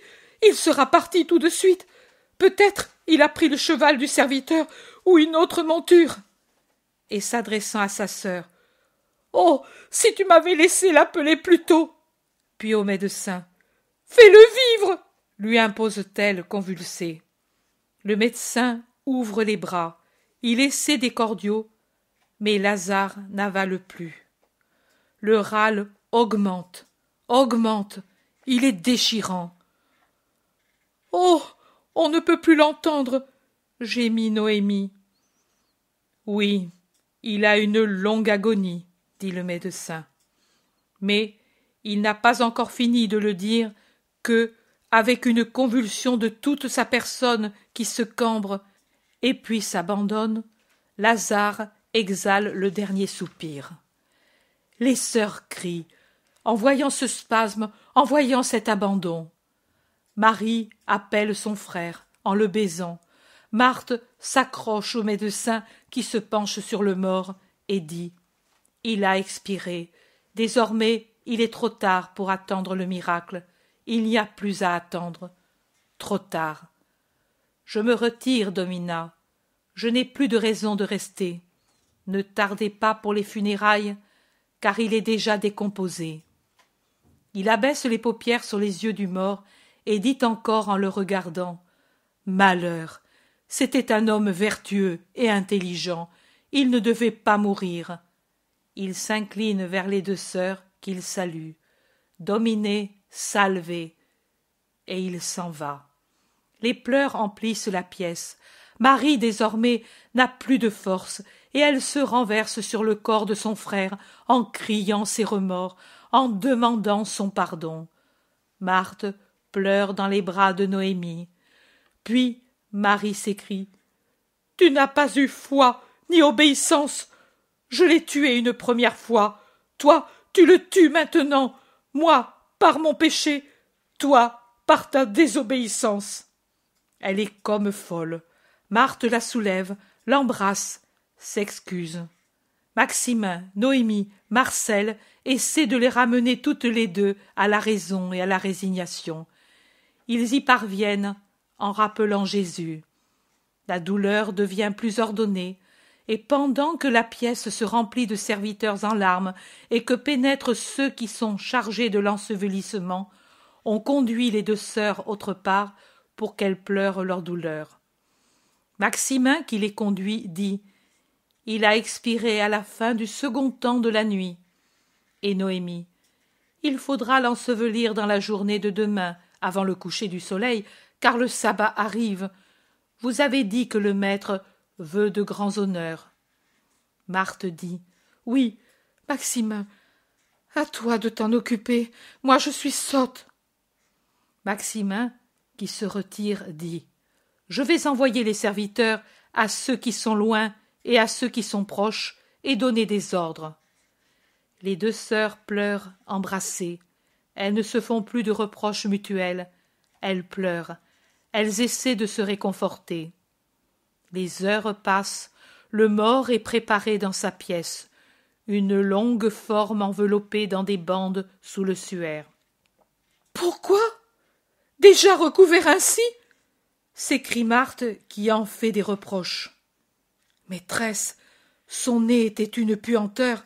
Il sera parti tout de suite. Peut-être il a pris le cheval du serviteur ou une autre monture. Et s'adressant à sa sœur. Oh. Si tu m'avais laissé l'appeler plus tôt. Puis au médecin. Fais le vivre. lui impose t-elle convulsée. Le médecin ouvre les bras. Il essaie des cordiaux, mais Lazare n'avale plus. Le râle augmente, augmente, il est déchirant. Oh. On ne peut plus l'entendre. Gémit Noémie. Oui, il a une longue agonie, dit le médecin. Mais il n'a pas encore fini de le dire que, avec une convulsion de toute sa personne qui se cambre et puis s'abandonne, Lazare exhale le dernier soupir. Les sœurs crient, en voyant ce spasme, en voyant cet abandon. Marie appelle son frère en le baisant. Marthe s'accroche au médecin qui se penche sur le mort et dit Il a expiré. Désormais, il est trop tard pour attendre le miracle. Il n'y a plus à attendre. Trop tard. Je me retire, Domina. Je n'ai plus de raison de rester. Ne tardez pas pour les funérailles, car il est déjà décomposé. Il abaisse les paupières sur les yeux du mort et dit encore en le regardant Malheur. C'était un homme vertueux et intelligent. Il ne devait pas mourir. Il s'incline vers les deux sœurs qu'il salue. Dominé, salvé. Et il s'en va. Les pleurs emplissent la pièce. Marie, désormais, n'a plus de force, et elle se renverse sur le corps de son frère, en criant ses remords, en demandant son pardon. Marthe pleure dans les bras de Noémie. Puis Marie s'écrie. Tu n'as pas eu foi ni obéissance. Je l'ai tué une première fois. Toi, tu le tues maintenant. Moi, par mon péché. Toi, par ta désobéissance. Elle est comme folle. Marthe la soulève, l'embrasse, s'excuse. Maximin, Noémie, Marcel essaient de les ramener toutes les deux à la raison et à la résignation. Ils y parviennent en rappelant Jésus. La douleur devient plus ordonnée, et pendant que la pièce se remplit de serviteurs en larmes et que pénètrent ceux qui sont chargés de l'ensevelissement, on conduit les deux sœurs autre part pour qu'elles pleurent leur douleur. Maximin, qui les conduit, dit Il a expiré à la fin du second temps de la nuit. Et Noémie Il faudra l'ensevelir dans la journée de demain, avant le coucher du soleil, car le sabbat arrive. Vous avez dit que le maître veut de grands honneurs. Marthe dit Oui, Maximin, à toi de t'en occuper. Moi je suis sotte. Maximin, qui se retire, dit Je vais envoyer les serviteurs à ceux qui sont loin et à ceux qui sont proches, et donner des ordres. Les deux sœurs pleurent embrassées. Elles ne se font plus de reproches mutuels. Elles pleurent. Elles essaient de se réconforter. Les heures passent. Le mort est préparé dans sa pièce. Une longue forme enveloppée dans des bandes sous le suaire. Pourquoi? Déjà recouvert ainsi? S'écrie Marthe qui en fait des reproches. Maîtresse, son nez était une puanteur,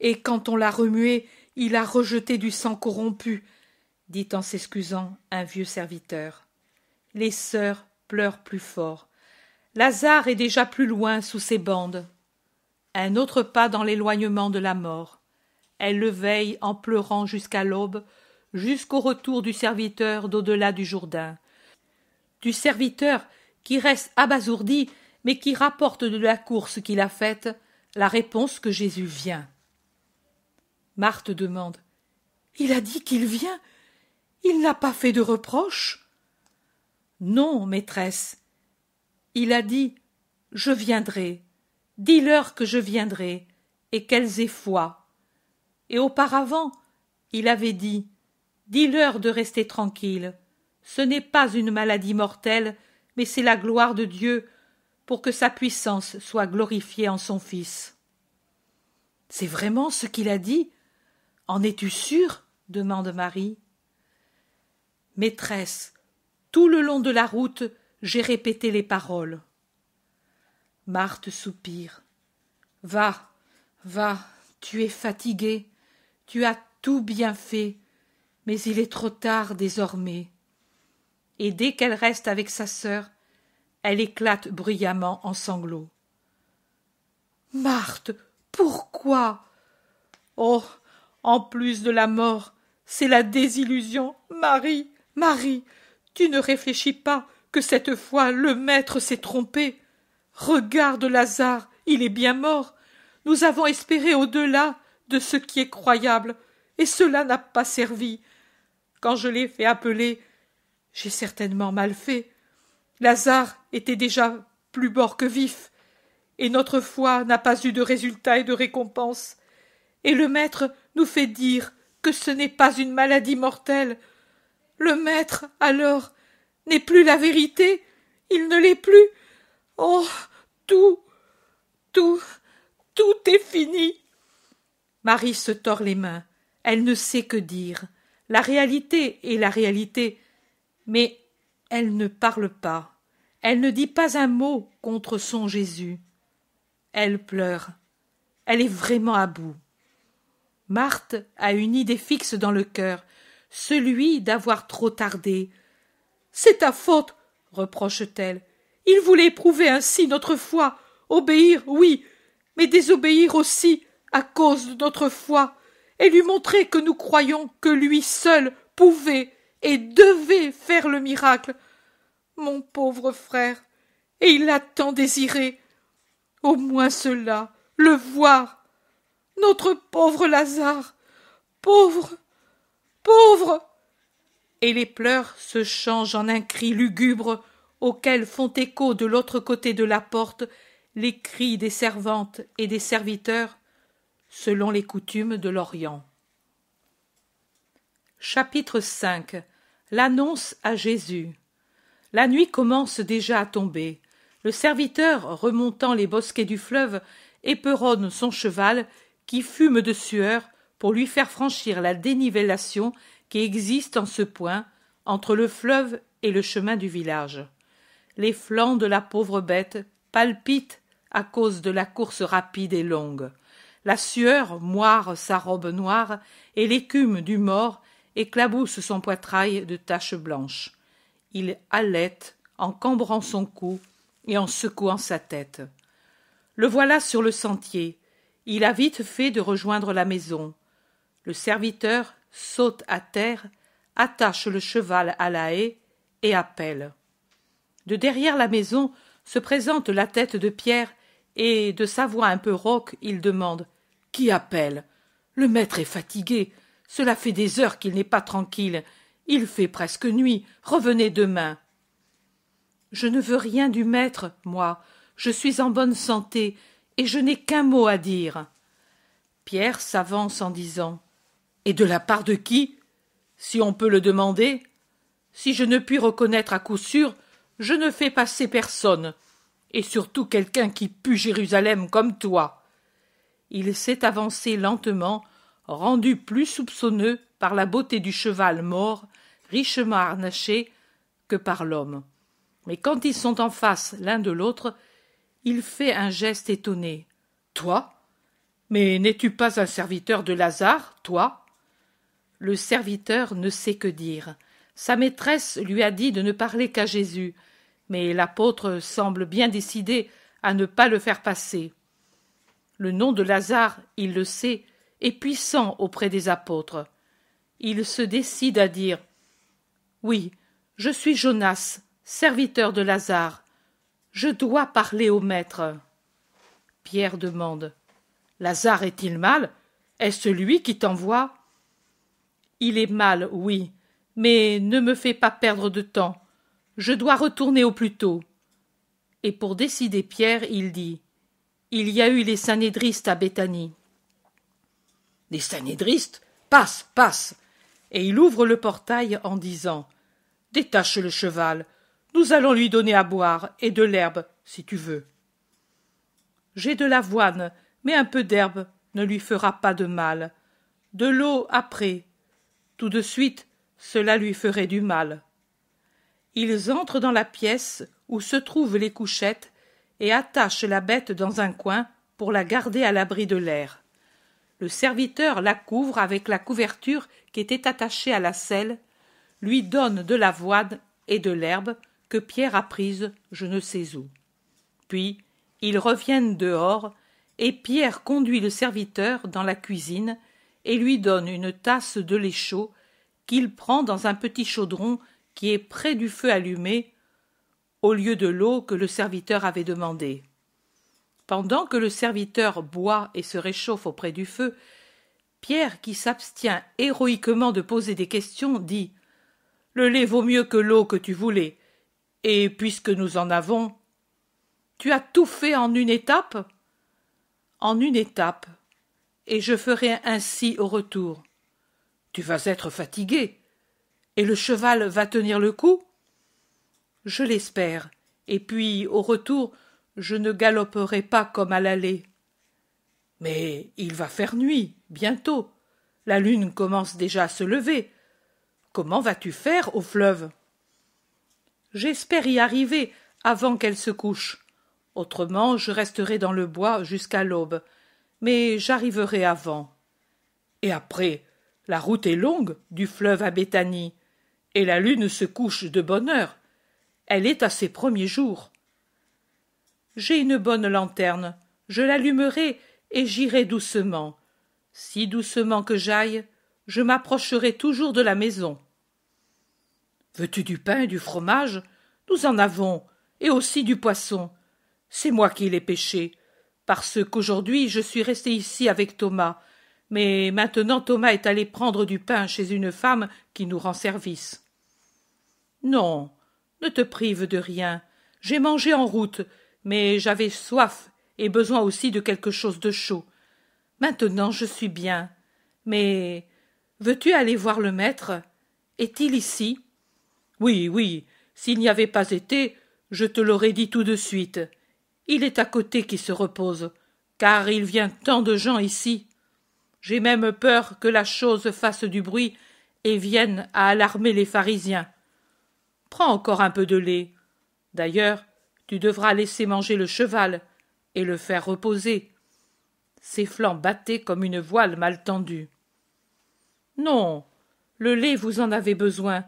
et quand on l'a remué, il a rejeté du sang corrompu, dit en s'excusant un vieux serviteur. Les sœurs pleurent plus fort. Lazare est déjà plus loin sous ses bandes. Un autre pas dans l'éloignement de la mort. Elle le veille en pleurant jusqu'à l'aube, jusqu'au retour du serviteur d'au-delà du Jourdain. Du serviteur qui reste abasourdi, mais qui rapporte de la course qu'il a faite la réponse que Jésus vient. Marthe demande. Il a dit qu'il vient? Il n'a pas fait de reproche? Non, maîtresse. Il a dit Je viendrai. Dis-leur que je viendrai, et qu'elles aient foi. Et auparavant, il avait dit Dis-leur de rester tranquilles. Ce n'est pas une maladie mortelle, mais c'est la gloire de Dieu pour que sa puissance soit glorifiée en son Fils. C'est vraiment ce qu'il a dit? En es-tu sûre demande Marie. Maîtresse, tout le long de la route, j'ai répété les paroles. Marthe soupire. Va, va, tu es fatiguée, tu as tout bien fait, mais il est trop tard désormais. Et dès qu'elle reste avec sa sœur, elle éclate bruyamment en sanglots. Marthe, pourquoi? Oh, en plus de la mort, c'est la désillusion. Marie, Marie, tu ne réfléchis pas que cette fois le maître s'est trompé. Regarde Lazare, il est bien mort. Nous avons espéré au-delà de ce qui est croyable, et cela n'a pas servi. Quand je l'ai fait appeler, j'ai certainement mal fait. Lazare était déjà plus mort que vif, et notre foi n'a pas eu de résultat et de récompense. Et le maître nous fait dire que ce n'est pas une maladie mortelle. Le maître, alors, n'est plus la vérité. Il ne l'est plus. Oh. Tout. Tout. Tout est fini. Marie se tord les mains. Elle ne sait que dire. La réalité est la réalité. Mais elle ne parle pas. Elle ne dit pas un mot contre son Jésus. Elle pleure. Elle est vraiment à bout. Marthe a une idée fixe dans le cœur, celui d'avoir trop tardé. C'est ta faute, reproche-t-elle. Il voulait éprouver ainsi notre foi, obéir, oui, mais désobéir aussi à cause de notre foi, et lui montrer que nous croyons que lui seul pouvait et devait faire le miracle. Mon pauvre frère, et il l'a tant désiré. Au moins cela, le voir, notre pauvre Lazare. Pauvre. Pauvre. Et les pleurs se changent en un cri lugubre auquel font écho de l'autre côté de la porte les cris des servantes et des serviteurs, selon les coutumes de l'Orient. Chapitre 5 L'annonce à Jésus. La nuit commence déjà à tomber. Le serviteur, remontant les bosquets du fleuve, éperonne son cheval qui fume de sueur pour lui faire franchir la dénivellation qui existe en ce point entre le fleuve et le chemin du village. Les flancs de la pauvre bête palpitent à cause de la course rapide et longue. La sueur moire sa robe noire et l'écume du mort éclabousse son poitrail de taches blanches. Il halète en cambrant son cou et en secouant sa tête. Le voilà sur le sentier, il a vite fait de rejoindre la maison. Le serviteur saute à terre, attache le cheval à la haie et appelle. De derrière la maison se présente la tête de Pierre et, de sa voix un peu rauque, il demande Qui appelle? Le maître est fatigué. Cela fait des heures qu'il n'est pas tranquille. Il fait presque nuit. Revenez demain. Je ne veux rien du maître, moi. Je suis en bonne santé et je n'ai qu'un mot à dire. Pierre s'avance en disant Et de la part de qui Si on peut le demander? Si je ne puis reconnaître à coup sûr, je ne fais passer personne, et surtout quelqu'un qui pue Jérusalem comme toi. Il s'est avancé lentement, rendu plus soupçonneux par la beauté du cheval mort, richement harnaché, que par l'homme. Mais quand ils sont en face l'un de l'autre, il fait un geste étonné. Toi? Mais n'es-tu pas un serviteur de Lazare, toi? Le serviteur ne sait que dire. Sa maîtresse lui a dit de ne parler qu'à Jésus, mais l'apôtre semble bien décidé à ne pas le faire passer. Le nom de Lazare, il le sait, est puissant auprès des apôtres. Il se décide à dire Oui, je suis Jonas, serviteur de Lazare, Je dois parler au maître. Pierre demande. Lazare est-il mal? Est-ce lui qui t'envoie? Il est mal, oui, mais ne me fais pas perdre de temps. Je dois retourner au plus tôt. Et pour décider Pierre, il dit Il y a eu les sanédristes à Béthanie. Les sanédristes Passe, passe Et il ouvre le portail en disant Détache le cheval, nous allons lui donner à boire et de l'herbe, si tu veux. J'ai de l'avoine, mais un peu d'herbe ne lui fera pas de mal. De l'eau après. Tout de suite, cela lui ferait du mal. Ils entrent dans la pièce où se trouvent les couchettes et attachent la bête dans un coin pour la garder à l'abri de l'air. Le serviteur la couvre avec la couverture qui était attachée à la selle, lui donne de l'avoine et de l'herbe que Pierre a prise je ne sais où. Puis ils reviennent dehors, et Pierre conduit le serviteur dans la cuisine et lui donne une tasse de lait chaud qu'il prend dans un petit chaudron qui est près du feu allumé, au lieu de l'eau que le serviteur avait demandée. Pendant que le serviteur boit et se réchauffe auprès du feu, Pierre, qui s'abstient héroïquement de poser des questions, dit Le lait vaut mieux que l'eau que tu voulais. Et puisque nous en avons. Tu as tout fait en une étape? En une étape. Et je ferai ainsi au retour. Tu vas être fatigué. Et le cheval va tenir le coup Je l'espère. Et puis, au retour, je ne galoperai pas comme à l'aller. Mais il va faire nuit, bientôt. La lune commence déjà à se lever. Comment vas-tu faire au fleuve? J'espère y arriver avant qu'elle se couche. Autrement, je resterai dans le bois jusqu'à l'aube. Mais j'arriverai avant. Et après, la route est longue du fleuve à Béthanie, et la lune se couche de bonne heure. Elle est à ses premiers jours. J'ai une bonne lanterne, je l'allumerai et j'irai doucement. Si doucement que j'aille, je m'approcherai toujours de la maison. Veux-tu du pain et du fromage? Nous en avons, et aussi du poisson. C'est moi qui l'ai pêché, parce qu'aujourd'hui je suis resté ici avec Thomas, mais maintenant Thomas est allé prendre du pain chez une femme qui nous rend service. Non, ne te prive de rien. J'ai mangé en route, mais j'avais soif et besoin aussi de quelque chose de chaud. Maintenant je suis bien. Mais veux-tu aller voir le maître? Est-il ici? Oui, oui. S'il n'y avait pas été, je te l'aurais dit tout de suite. Il est à côté qui se repose, car il vient tant de gens ici. J'ai même peur que la chose fasse du bruit et vienne à alarmer les pharisiens. Prends encore un peu de lait. D'ailleurs, tu devras laisser manger le cheval et le faire reposer. Ses flancs battaient comme une voile mal tendue. Non, le lait, vous en avez besoin.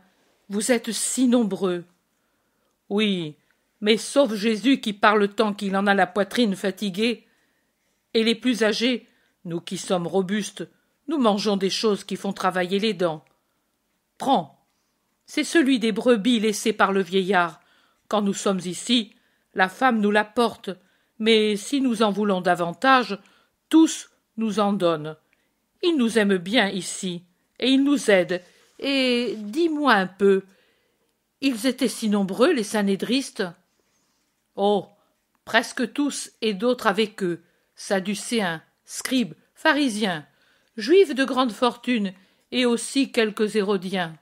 Vous êtes si nombreux. Oui, mais sauf Jésus qui parle tant qu'il en a la poitrine fatiguée. Et les plus âgés, nous qui sommes robustes, nous mangeons des choses qui font travailler les dents. Prends. C'est celui des brebis laissé par le vieillard. Quand nous sommes ici, la femme nous l'apporte, mais si nous en voulons davantage, tous nous en donnent. Il nous aime bien ici, et il nous aide. Et dis-moi un peu, ils étaient si nombreux, les sanédristes Oh, presque tous, et d'autres avec eux, sadducéens, scribes, pharisiens, juifs de grande fortune, et aussi quelques hérodiens.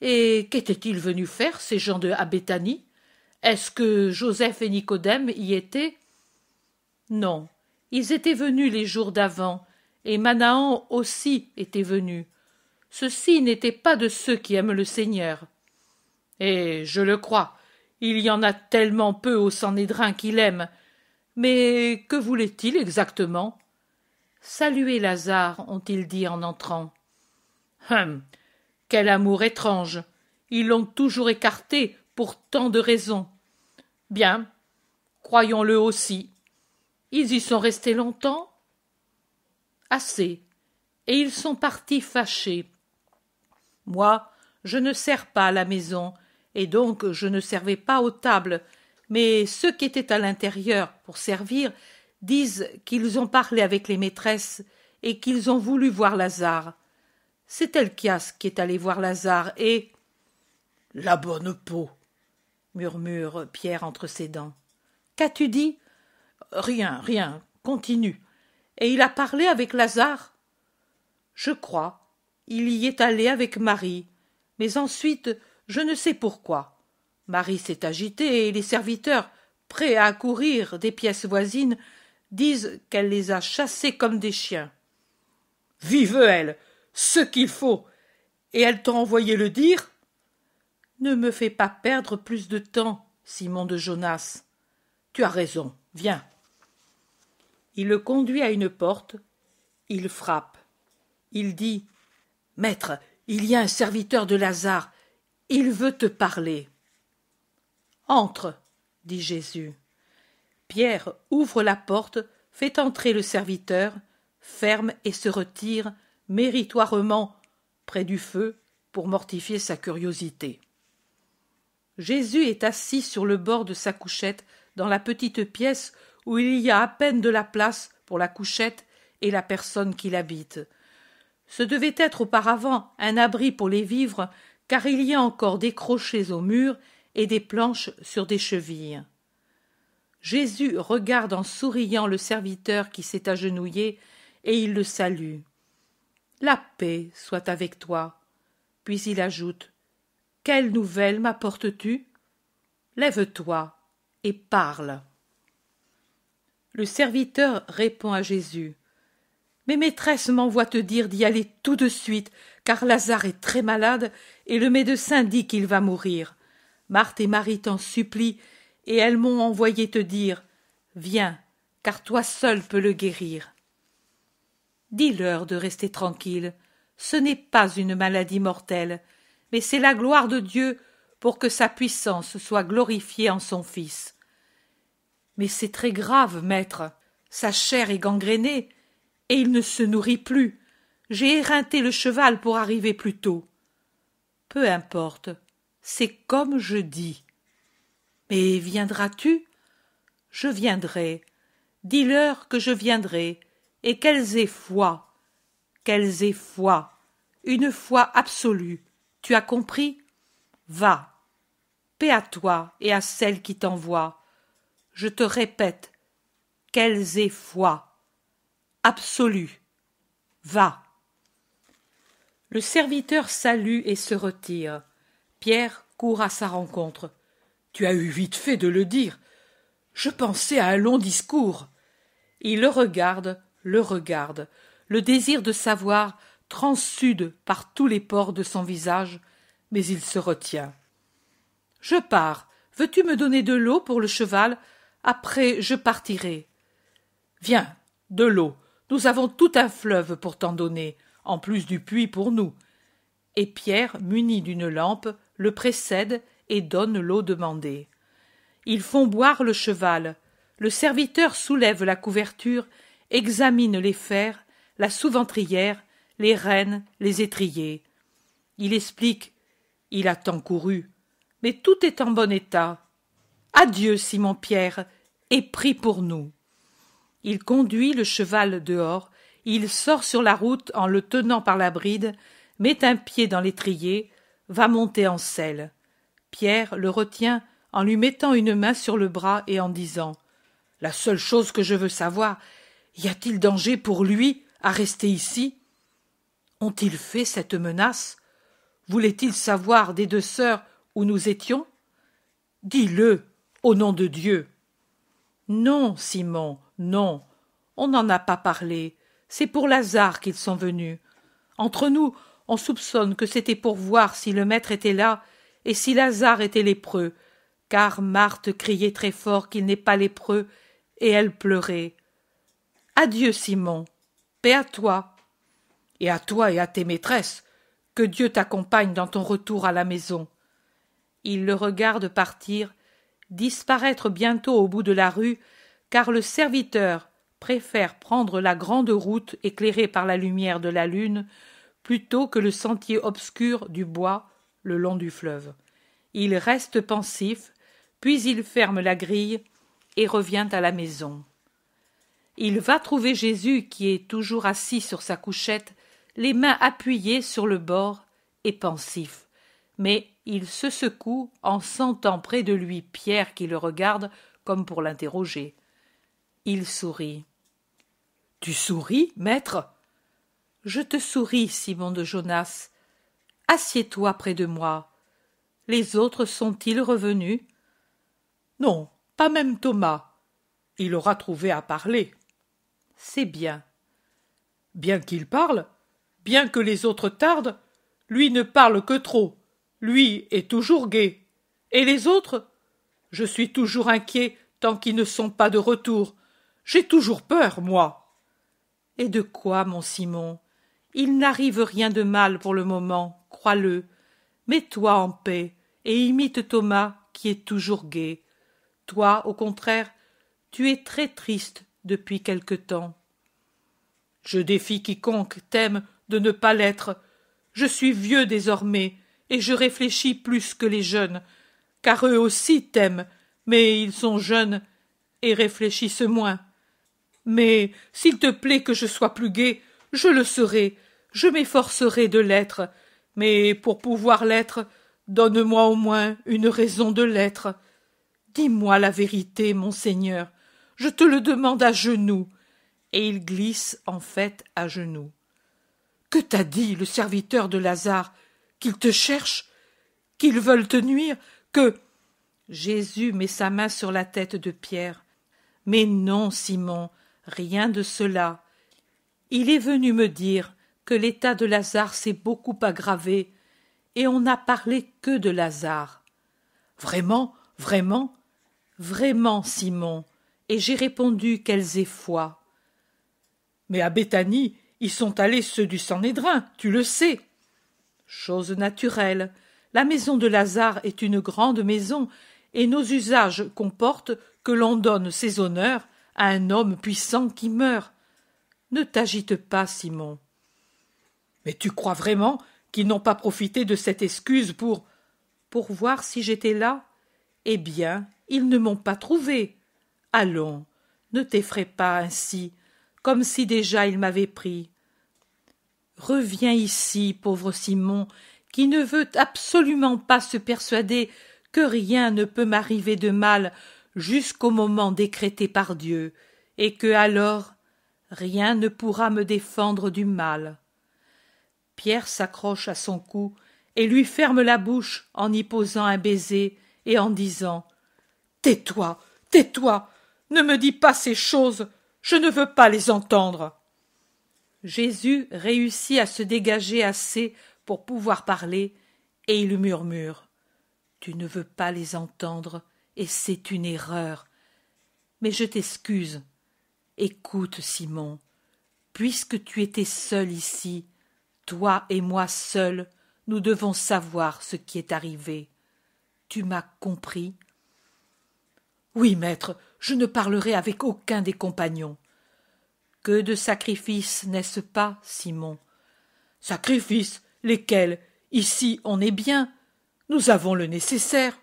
Et qu'étaient-ils venus faire, ces gens de Abéthanie? Est-ce que Joseph et Nicodème y étaient? Non, ils étaient venus les jours d'avant, et Manahan aussi était venu. Ceux-ci n'étaient pas de ceux qui aiment le Seigneur. Et je le crois, il y en a tellement peu au Sanhédrin qu'il aime. Mais que voulait-il exactement? Saluer Lazare, ont-ils dit en entrant. Hum. Quel amour étrange. Ils l'ont toujours écarté pour tant de raisons. Bien, croyons-le aussi. Ils y sont restés longtemps? Assez. Et ils sont partis fâchés. Moi, je ne sers pas à la maison, et donc je ne servais pas aux tables, mais ceux qui étaient à l'intérieur pour servir disent qu'ils ont parlé avec les maîtresses et qu'ils ont voulu voir Lazare. C'est Elchias qui est allé voir Lazare et. La bonne peau, murmure Pierre entre ses dents. Qu'as-tu dit Rien, rien. Continue. Et il a parlé avec Lazare? Je crois. Il y est allé avec Marie. Mais ensuite, je ne sais pourquoi. Marie s'est agitée et les serviteurs, prêts à accourir des pièces voisines, disent qu'elle les a chassés comme des chiens. Vive elle Ce qu'il faut Et elle t'a envoyé le dire? Ne me fais pas perdre plus de temps, Simon de Jonas. Tu as raison. Viens. Il le conduit à une porte. Il frappe. Il dit Maître, il y a un serviteur de Lazare. Il veut te parler. Entre, dit Jésus. Pierre ouvre la porte, fait entrer le serviteur, ferme et se retire méritoirement près du feu pour mortifier sa curiosité. Jésus est assis sur le bord de sa couchette dans la petite pièce où il y a à peine de la place pour la couchette et la personne qui l'habite. Ce devait être auparavant un abri pour les vivres, car il y a encore des crochets au mur et des planches sur des chevilles. Jésus regarde en souriant le serviteur qui s'est agenouillé, et il le salue. La paix soit avec toi. Puis il ajoute. Quelle nouvelle m'apportes tu? Lève-toi et parle. Le serviteur répond à Jésus. Mes maîtresses m'envoient te dire d'y aller tout de suite, car Lazare est très malade, et le médecin dit qu'il va mourir. Marthe et Marie t'en supplient, et elles m'ont envoyé te dire Viens, car toi seul peux le guérir. Dis-leur de rester tranquille. Ce n'est pas une maladie mortelle, mais c'est la gloire de Dieu pour que sa puissance soit glorifiée en son Fils. Mais c'est très grave, maître. Sa chair est gangrénée, et il ne se nourrit plus. J'ai éreinté le cheval pour arriver plus tôt. Peu importe, c'est comme je dis. Mais viendras-tu? Je viendrai. Dis-leur que je viendrai, et qu'elles aient foi. Qu'elles aient foi. Une foi absolue. Tu as compris? Va. Paix à toi et à celle qui t'envoie. Je te répète, qu'elles aient foi. Absolue. Va. Le serviteur salue et se retire. Pierre court à sa rencontre. Tu as eu vite fait de le dire. Je pensais à un long discours. Il le regarde, le regarde. Le désir de savoir transsude par tous les pores de son visage, mais il se retient. Je pars. Veux-tu me donner de l'eau pour le cheval? Après, je partirai. Viens, de l'eau. Nous avons tout un fleuve pour t'en donner, en plus du puits pour nous. Et Pierre, muni d'une lampe, le précède et donne l'eau demandée. Ils font boire le cheval. Le serviteur soulève la couverture, examine les fers, la sous-ventrière, les rênes, les étriers. Il explique. Il a tant couru. Mais tout est en bon état. Adieu, Simon Pierre, et prie pour nous. Il conduit le cheval dehors, il sort sur la route en le tenant par la bride, met un pied dans l'étrier, va monter en selle. Pierre le retient en lui mettant une main sur le bras et en disant La seule chose que je veux savoir, y a-t-il danger pour lui à rester ici? Ont-ils fait cette menace? Voulait-il savoir des deux sœurs où nous étions? Dis-le, au nom de Dieu. Non, Simon, non. On n'en a pas parlé. C'est pour Lazare qu'ils sont venus. Entre nous, on soupçonne que c'était pour voir si le maître était là et si Lazare était lépreux, car Marthe criait très fort qu'il n'est pas lépreux, et elle pleurait. Adieu, Simon. Paix à toi. Et à toi et à tes maîtresses. Que Dieu t'accompagne dans ton retour à la maison. Il le regarde partir, disparaître bientôt au bout de la rue, car le serviteur préfère prendre la grande route éclairée par la lumière de la lune plutôt que le sentier obscur du bois le long du fleuve. Il reste pensif, puis il ferme la grille et revient à la maison. Il va trouver Jésus qui est toujours assis sur sa couchette, les mains appuyées sur le bord et pensif. Mais il se secoue en sentant près de lui Pierre qui le regarde comme pour l'interroger. Il sourit. Tu souris, maître? Je te souris, Simon de Jonas. Assieds-toi près de moi. Les autres sont-ils revenus? Non, pas même Thomas. Il aura trouvé à parler. C'est bien. Bien qu'il parle, bien que les autres tardent, lui ne parle que trop. Lui est toujours gai. Et les autres? Je suis toujours inquiet tant qu'ils ne sont pas de retour. J'ai toujours peur, moi. Et de quoi, mon Simon? Il n'arrive rien de mal pour le moment, crois-le. Mets-toi en paix et imite Thomas, qui est toujours gai. Toi, au contraire, tu es très triste depuis quelque temps. Je défie quiconque t'aime de ne pas l'être. Je suis vieux désormais, et je réfléchis plus que les jeunes, car eux aussi t'aiment, mais ils sont jeunes et réfléchissent moins. Mais s'il te plaît que je sois plus gai, je le serai, je m'efforcerai de l'être, mais pour pouvoir l'être, donne-moi au moins une raison de l'être. Dis-moi la vérité, mon Seigneur, je te le demande à genoux. Et il glisse en fait à genoux. Que t'a dit le serviteur de Lazare? Qu'ils te cherchent Qu'ils veulent te nuire? Que. Jésus met sa main sur la tête de Pierre. Mais non, Simon, rien de cela. Il est venu me dire que l'état de Lazare s'est beaucoup aggravé, et on n'a parlé que de Lazare. Vraiment, vraiment Vraiment, Simon, et j'ai répondu qu'elles aient foi. Mais à Béthanie, ils sont allés ceux du Sanhédrin, tu le sais. Chose naturelle. La maison de Lazare est une grande maison, et nos usages comportent que l'on donne ses honneurs un homme puissant qui meurt. Ne t'agite pas, Simon. Mais tu crois vraiment qu'ils n'ont pas profité de cette excuse pour. pour voir si j'étais là? Eh bien, ils ne m'ont pas trouvé. Allons, ne t'effraie pas ainsi, comme si déjà ils m'avaient pris. Reviens ici, pauvre Simon, qui ne veut absolument pas se persuader que rien ne peut m'arriver de mal jusqu'au moment décrété par Dieu, et que alors rien ne pourra me défendre du mal. Pierre s'accroche à son cou et lui ferme la bouche en y posant un baiser et en disant Tais-toi, tais-toi, ne me dis pas ces choses, je ne veux pas les entendre. Jésus réussit à se dégager assez pour pouvoir parler, et il murmure. Tu ne veux pas les entendre, c'est une erreur. Mais je t'excuse. Écoute, Simon, puisque tu étais seul ici, toi et moi seuls, nous devons savoir ce qui est arrivé. Tu m'as compris? Oui, maître, je ne parlerai avec aucun des compagnons. Que de sacrifices, n'est-ce pas, Simon? Sacrifices? Lesquels? Ici on est bien. Nous avons le nécessaire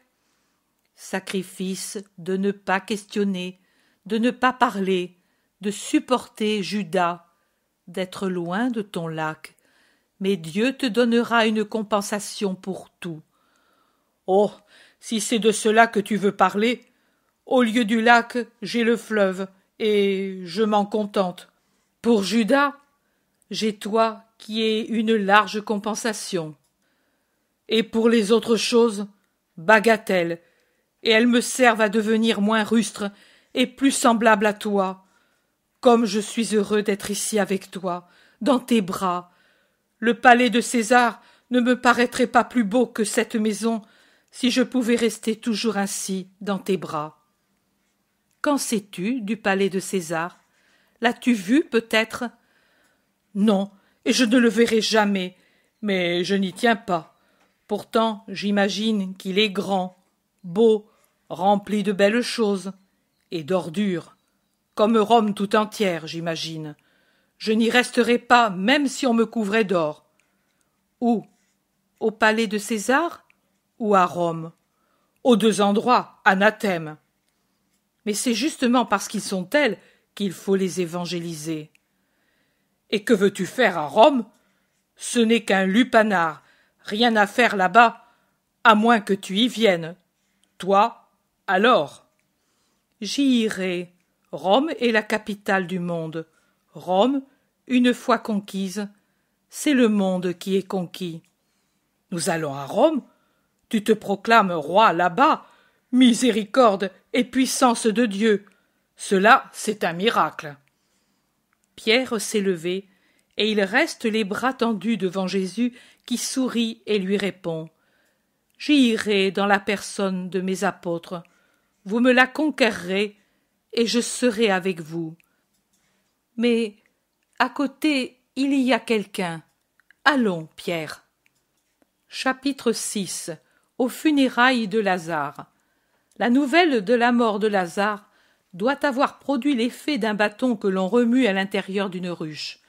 sacrifice de ne pas questionner, de ne pas parler, de supporter Judas, d'être loin de ton lac. Mais Dieu te donnera une compensation pour tout. Oh. Si c'est de cela que tu veux parler. Au lieu du lac, j'ai le fleuve, et je m'en contente. Pour Judas, j'ai toi qui ai une large compensation. Et pour les autres choses, bagatelle, et elles me servent à devenir moins rustre et plus semblable à toi. Comme je suis heureux d'être ici avec toi, dans tes bras. Le palais de César ne me paraîtrait pas plus beau que cette maison si je pouvais rester toujours ainsi dans tes bras. Qu'en sais-tu du palais de César? L'as-tu vu peut-être? Non, et je ne le verrai jamais, mais je n'y tiens pas. Pourtant j'imagine qu'il est grand, beau, rempli de belles choses et d'ordures comme rome tout entière j'imagine je n'y resterai pas même si on me couvrait d'or où? Au palais de césar ou à rome? Aux deux endroits, anathème. Mais c'est justement parce qu'ils sont tels qu'il faut les évangéliser. Et que veux-tu faire à Rome? Ce n'est qu'un lupanar, rien à faire là-bas, à moins que tu y viennes. Toi, alors. J'y irai. Rome est la capitale du monde. Rome, une fois conquise, c'est le monde qui est conquis. Nous allons à Rome. Tu te proclames roi là-bas. Miséricorde et puissance de Dieu. Cela, c'est un miracle. Pierre s'est levé, et il reste les bras tendus devant Jésus qui sourit et lui répond. J'y irai dans la personne de mes apôtres. Vous me la conquerrez, et je serai avec vous. Mais à côté il y a quelqu'un. Allons, Pierre. Chapitre 6 Aux funérailles de Lazare. La nouvelle de la mort de Lazare doit avoir produit l'effet d'un bâton que l'on remue à l'intérieur d'une ruche.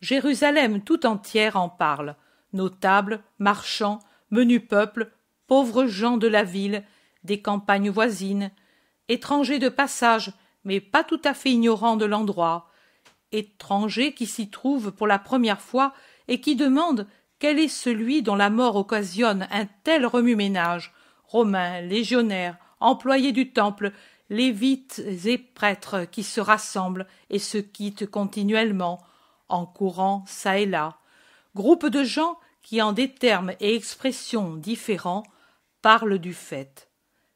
Jérusalem tout entière en parle. Notables, marchands, menus peuples, pauvres gens de la ville, des campagnes voisines, étrangers de passage, mais pas tout à fait ignorants de l'endroit, étrangers qui s'y trouvent pour la première fois et qui demandent quel est celui dont la mort occasionne un tel remue-ménage romains légionnaires employés du temple lévites et prêtres qui se rassemblent et se quittent continuellement en courant çà et là. Groupe de gens qui en des termes et expressions différents parlent du fait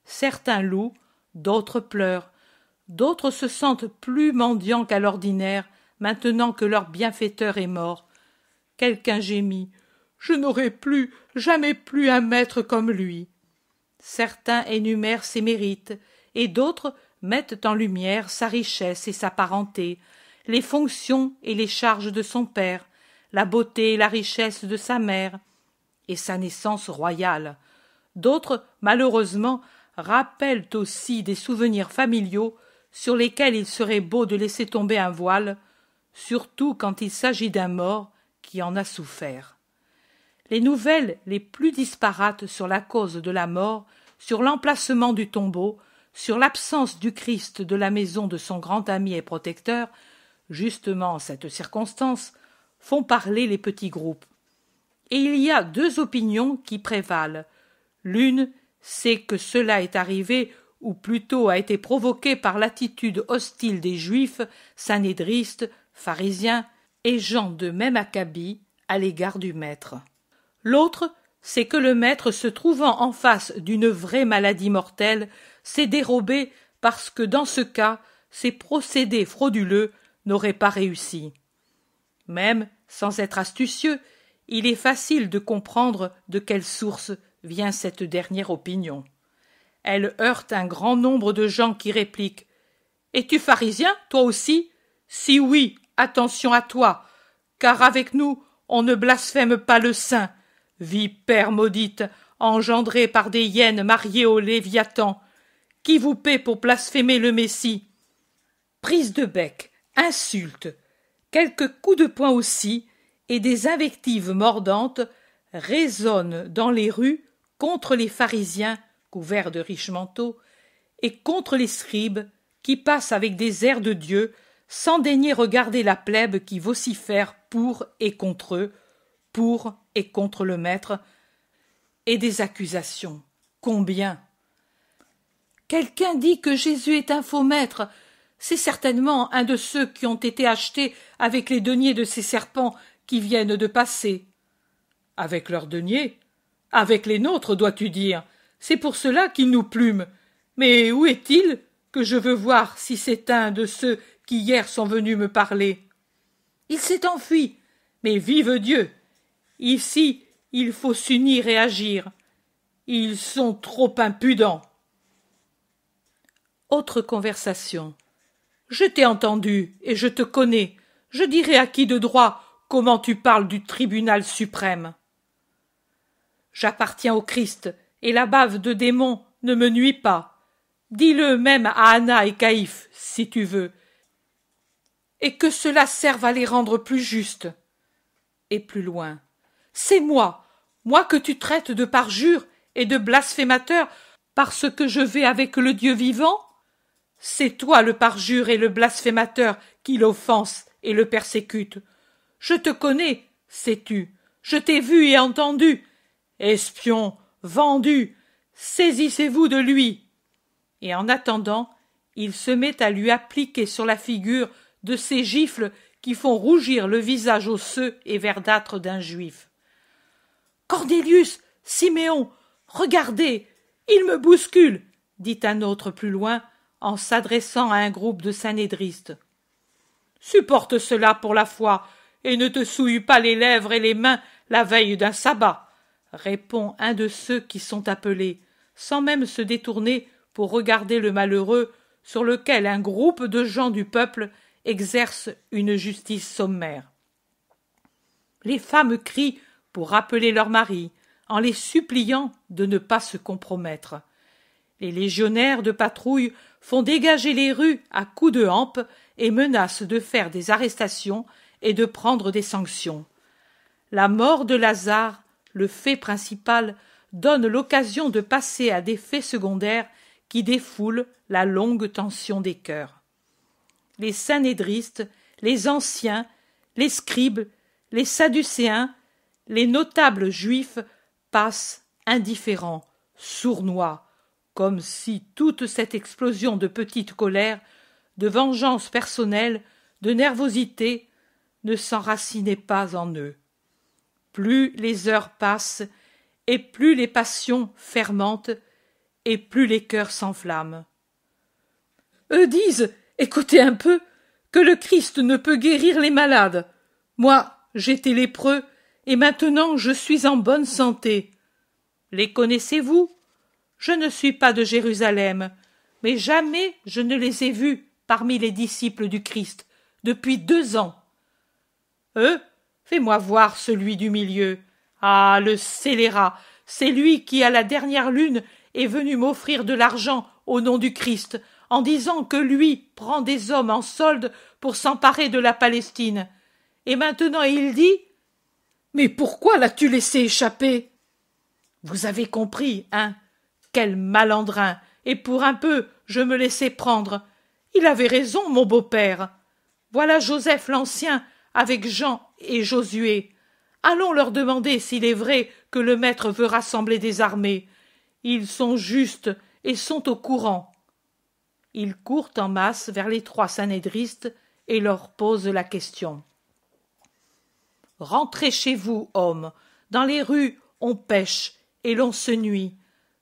certains louent d'autres pleurent d'autres se sentent plus mendiants qu'à l'ordinaire maintenant que leur bienfaiteur est mort. Quelqu'un gémit. Je n'aurai plus, jamais plus un maître comme lui. Certains énumèrent ses mérites, et d'autres mettent en lumière sa richesse et sa parenté, les fonctions et les charges de son père, la beauté et la richesse de sa mère, et sa naissance royale. D'autres, malheureusement, rappellent aussi des souvenirs familiaux sur lesquels il serait beau de laisser tomber un voile, surtout quand il s'agit d'un mort qui en a souffert. Les nouvelles les plus disparates sur la cause de la mort, sur l'emplacement du tombeau, sur l'absence du Christ de la maison de son grand ami et protecteur, justement cette circonstance, font parler les petits groupes. Et il y a deux opinions qui prévalent. L'une, c'est que cela est arrivé ou plutôt a été provoqué par l'attitude hostile des Juifs, sanédristes, pharisiens et gens de même acabit à l'égard du maître. L'autre, c'est que le maître, se trouvant en face d'une vraie maladie mortelle, s'est dérobé parce que dans ce cas, ses procédés frauduleux n'auraient pas réussi. Même sans être astucieux, il est facile de comprendre de quelle source vient cette dernière opinion. Elle heurte un grand nombre de gens qui répliquent Es-tu pharisien, toi aussi? Si oui, attention à toi, car avec nous on ne blasphème pas le saint, vipère maudite, engendrée par des hyènes mariées au Léviathan. Qui vous paie pour blasphémer le Messie Prise de bec, insultes, quelques coups de poing aussi, et des invectives mordantes résonnent dans les rues contre les pharisiens couverts de riches manteaux, et contre les scribes qui passent avec des airs de Dieu sans daigner regarder la plèbe qui vocifère pour et contre eux, pour et contre le maître, et des accusations. Combien? Quelqu'un dit que Jésus est un faux maître. C'est certainement un de ceux qui ont été achetés avec les deniers de ces serpents qui viennent de passer. Avec leurs deniers Avec les nôtres, dois-tu dire. C'est pour cela qu'ils nous plument. Mais où est-il que je veux voir si c'est un de ceux qui hier sont venus me parler? Il s'est enfui. Mais vive Dieu. Ici, il faut s'unir et agir. Ils sont trop impudents. Autre conversation. Je t'ai entendu et je te connais. Je dirai à qui de droit comment tu parles du tribunal suprême. J'appartiens au Christ, et la bave de démons ne me nuit pas. Dis-le même à Anna et Caïphe, si tu veux, et que cela serve à les rendre plus justes. Et plus loin. C'est moi, moi que tu traites de parjure et de blasphémateur, parce que je vais avec le Dieu vivant C'est toi le parjure et le blasphémateur qui l'offense et le persécute. Je te connais, sais-tu, je t'ai vu et entendu. Espion, vendu, saisissez-vous de lui. Et en attendant, il se met à lui appliquer sur la figure de ces gifles qui font rougir le visage osseux et verdâtre d'un juif. Cornelius, Siméon, regardez, il me bouscule, dit un autre plus loin, en s'adressant à un groupe de sanédristes. Supporte cela pour la foi, et ne te souille pas les lèvres et les mains la veille d'un sabbat, répond un de ceux qui sont appelés, sans même se détourner pour regarder le malheureux sur lequel un groupe de gens du peuple exerce une justice sommaire. Les femmes crient pour rappeler leurs maris, en les suppliant de ne pas se compromettre. Les légionnaires de patrouille font dégager les rues à coups de hampe et menacent de faire des arrestations et de prendre des sanctions. La mort de Lazare, le fait principal, donne l'occasion de passer à des faits secondaires qui défoulent la longue tension des cœurs. Les sanédristes, les anciens, les scribes, les sadducéens, les notables juifs passent indifférents, sournois, comme si toute cette explosion de petite colère, de vengeance personnelle, de nervosité, ne s'enracinait pas en eux. Plus les heures passent, et plus les passions fermentent, et plus les cœurs s'enflamment. Eux disent, écoutez un peu, que le Christ ne peut guérir les malades. Moi, j'étais lépreux, et maintenant je suis en bonne santé. Les connaissez-vous? Je ne suis pas de Jérusalem, mais jamais je ne les ai vus parmi les disciples du Christ depuis deux ans. Eux Fais-moi voir celui du milieu. Ah. Le scélérat. C'est lui qui, à la dernière lune, est venu m'offrir de l'argent au nom du Christ, en disant que lui prend des hommes en solde pour s'emparer de la Palestine. Et maintenant il dit. Mais pourquoi l'as tu laissé échapper? Vous avez compris, hein? Quel malandrin. Et pour un peu je me laissais prendre. Il avait raison, mon beau-père. Voilà Joseph l'Ancien avec Jean et Josué. Allons leur demander s'il est vrai que le maître veut rassembler des armées. Ils sont justes et sont au courant. Ils courent en masse vers les trois sanédristes et leur posent la question. Rentrez chez vous, hommes. Dans les rues, on pêche et l'on se nuit.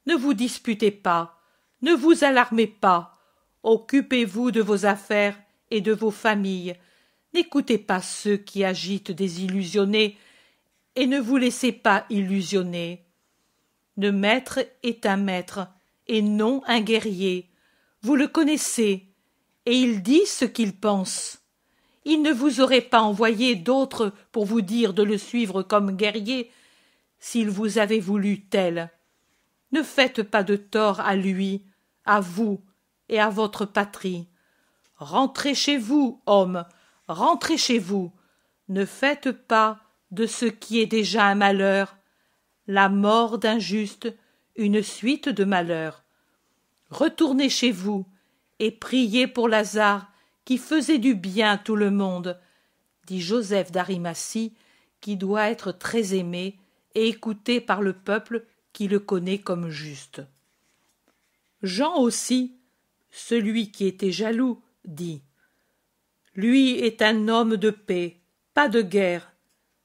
Ne vous disputez pas, ne vous alarmez pas. Occupez-vous de vos affaires et de vos familles, N'écoutez pas ceux qui agitent des illusionnés, et ne vous laissez pas illusionner. Le maître est un maître, et non un guerrier. Vous le connaissez, et il dit ce qu'il pense. Il ne vous aurait pas envoyé d'autres pour vous dire de le suivre comme guerrier, s'il vous avait voulu tel. Ne faites pas de tort à lui, à vous et à votre patrie. Rentrez chez vous, hommes, rentrez chez vous, ne faites pas de ce qui est déjà un malheur, la mort d'un juste, une suite de malheurs. Retournez chez vous, et priez pour Lazare, qui faisait du bien à tout le monde, dit Joseph d'Arimatie, qui doit être très aimé et écouté par le peuple qui le connaît comme juste. Jean aussi, celui qui était jaloux, dit lui est un homme de paix, pas de guerre.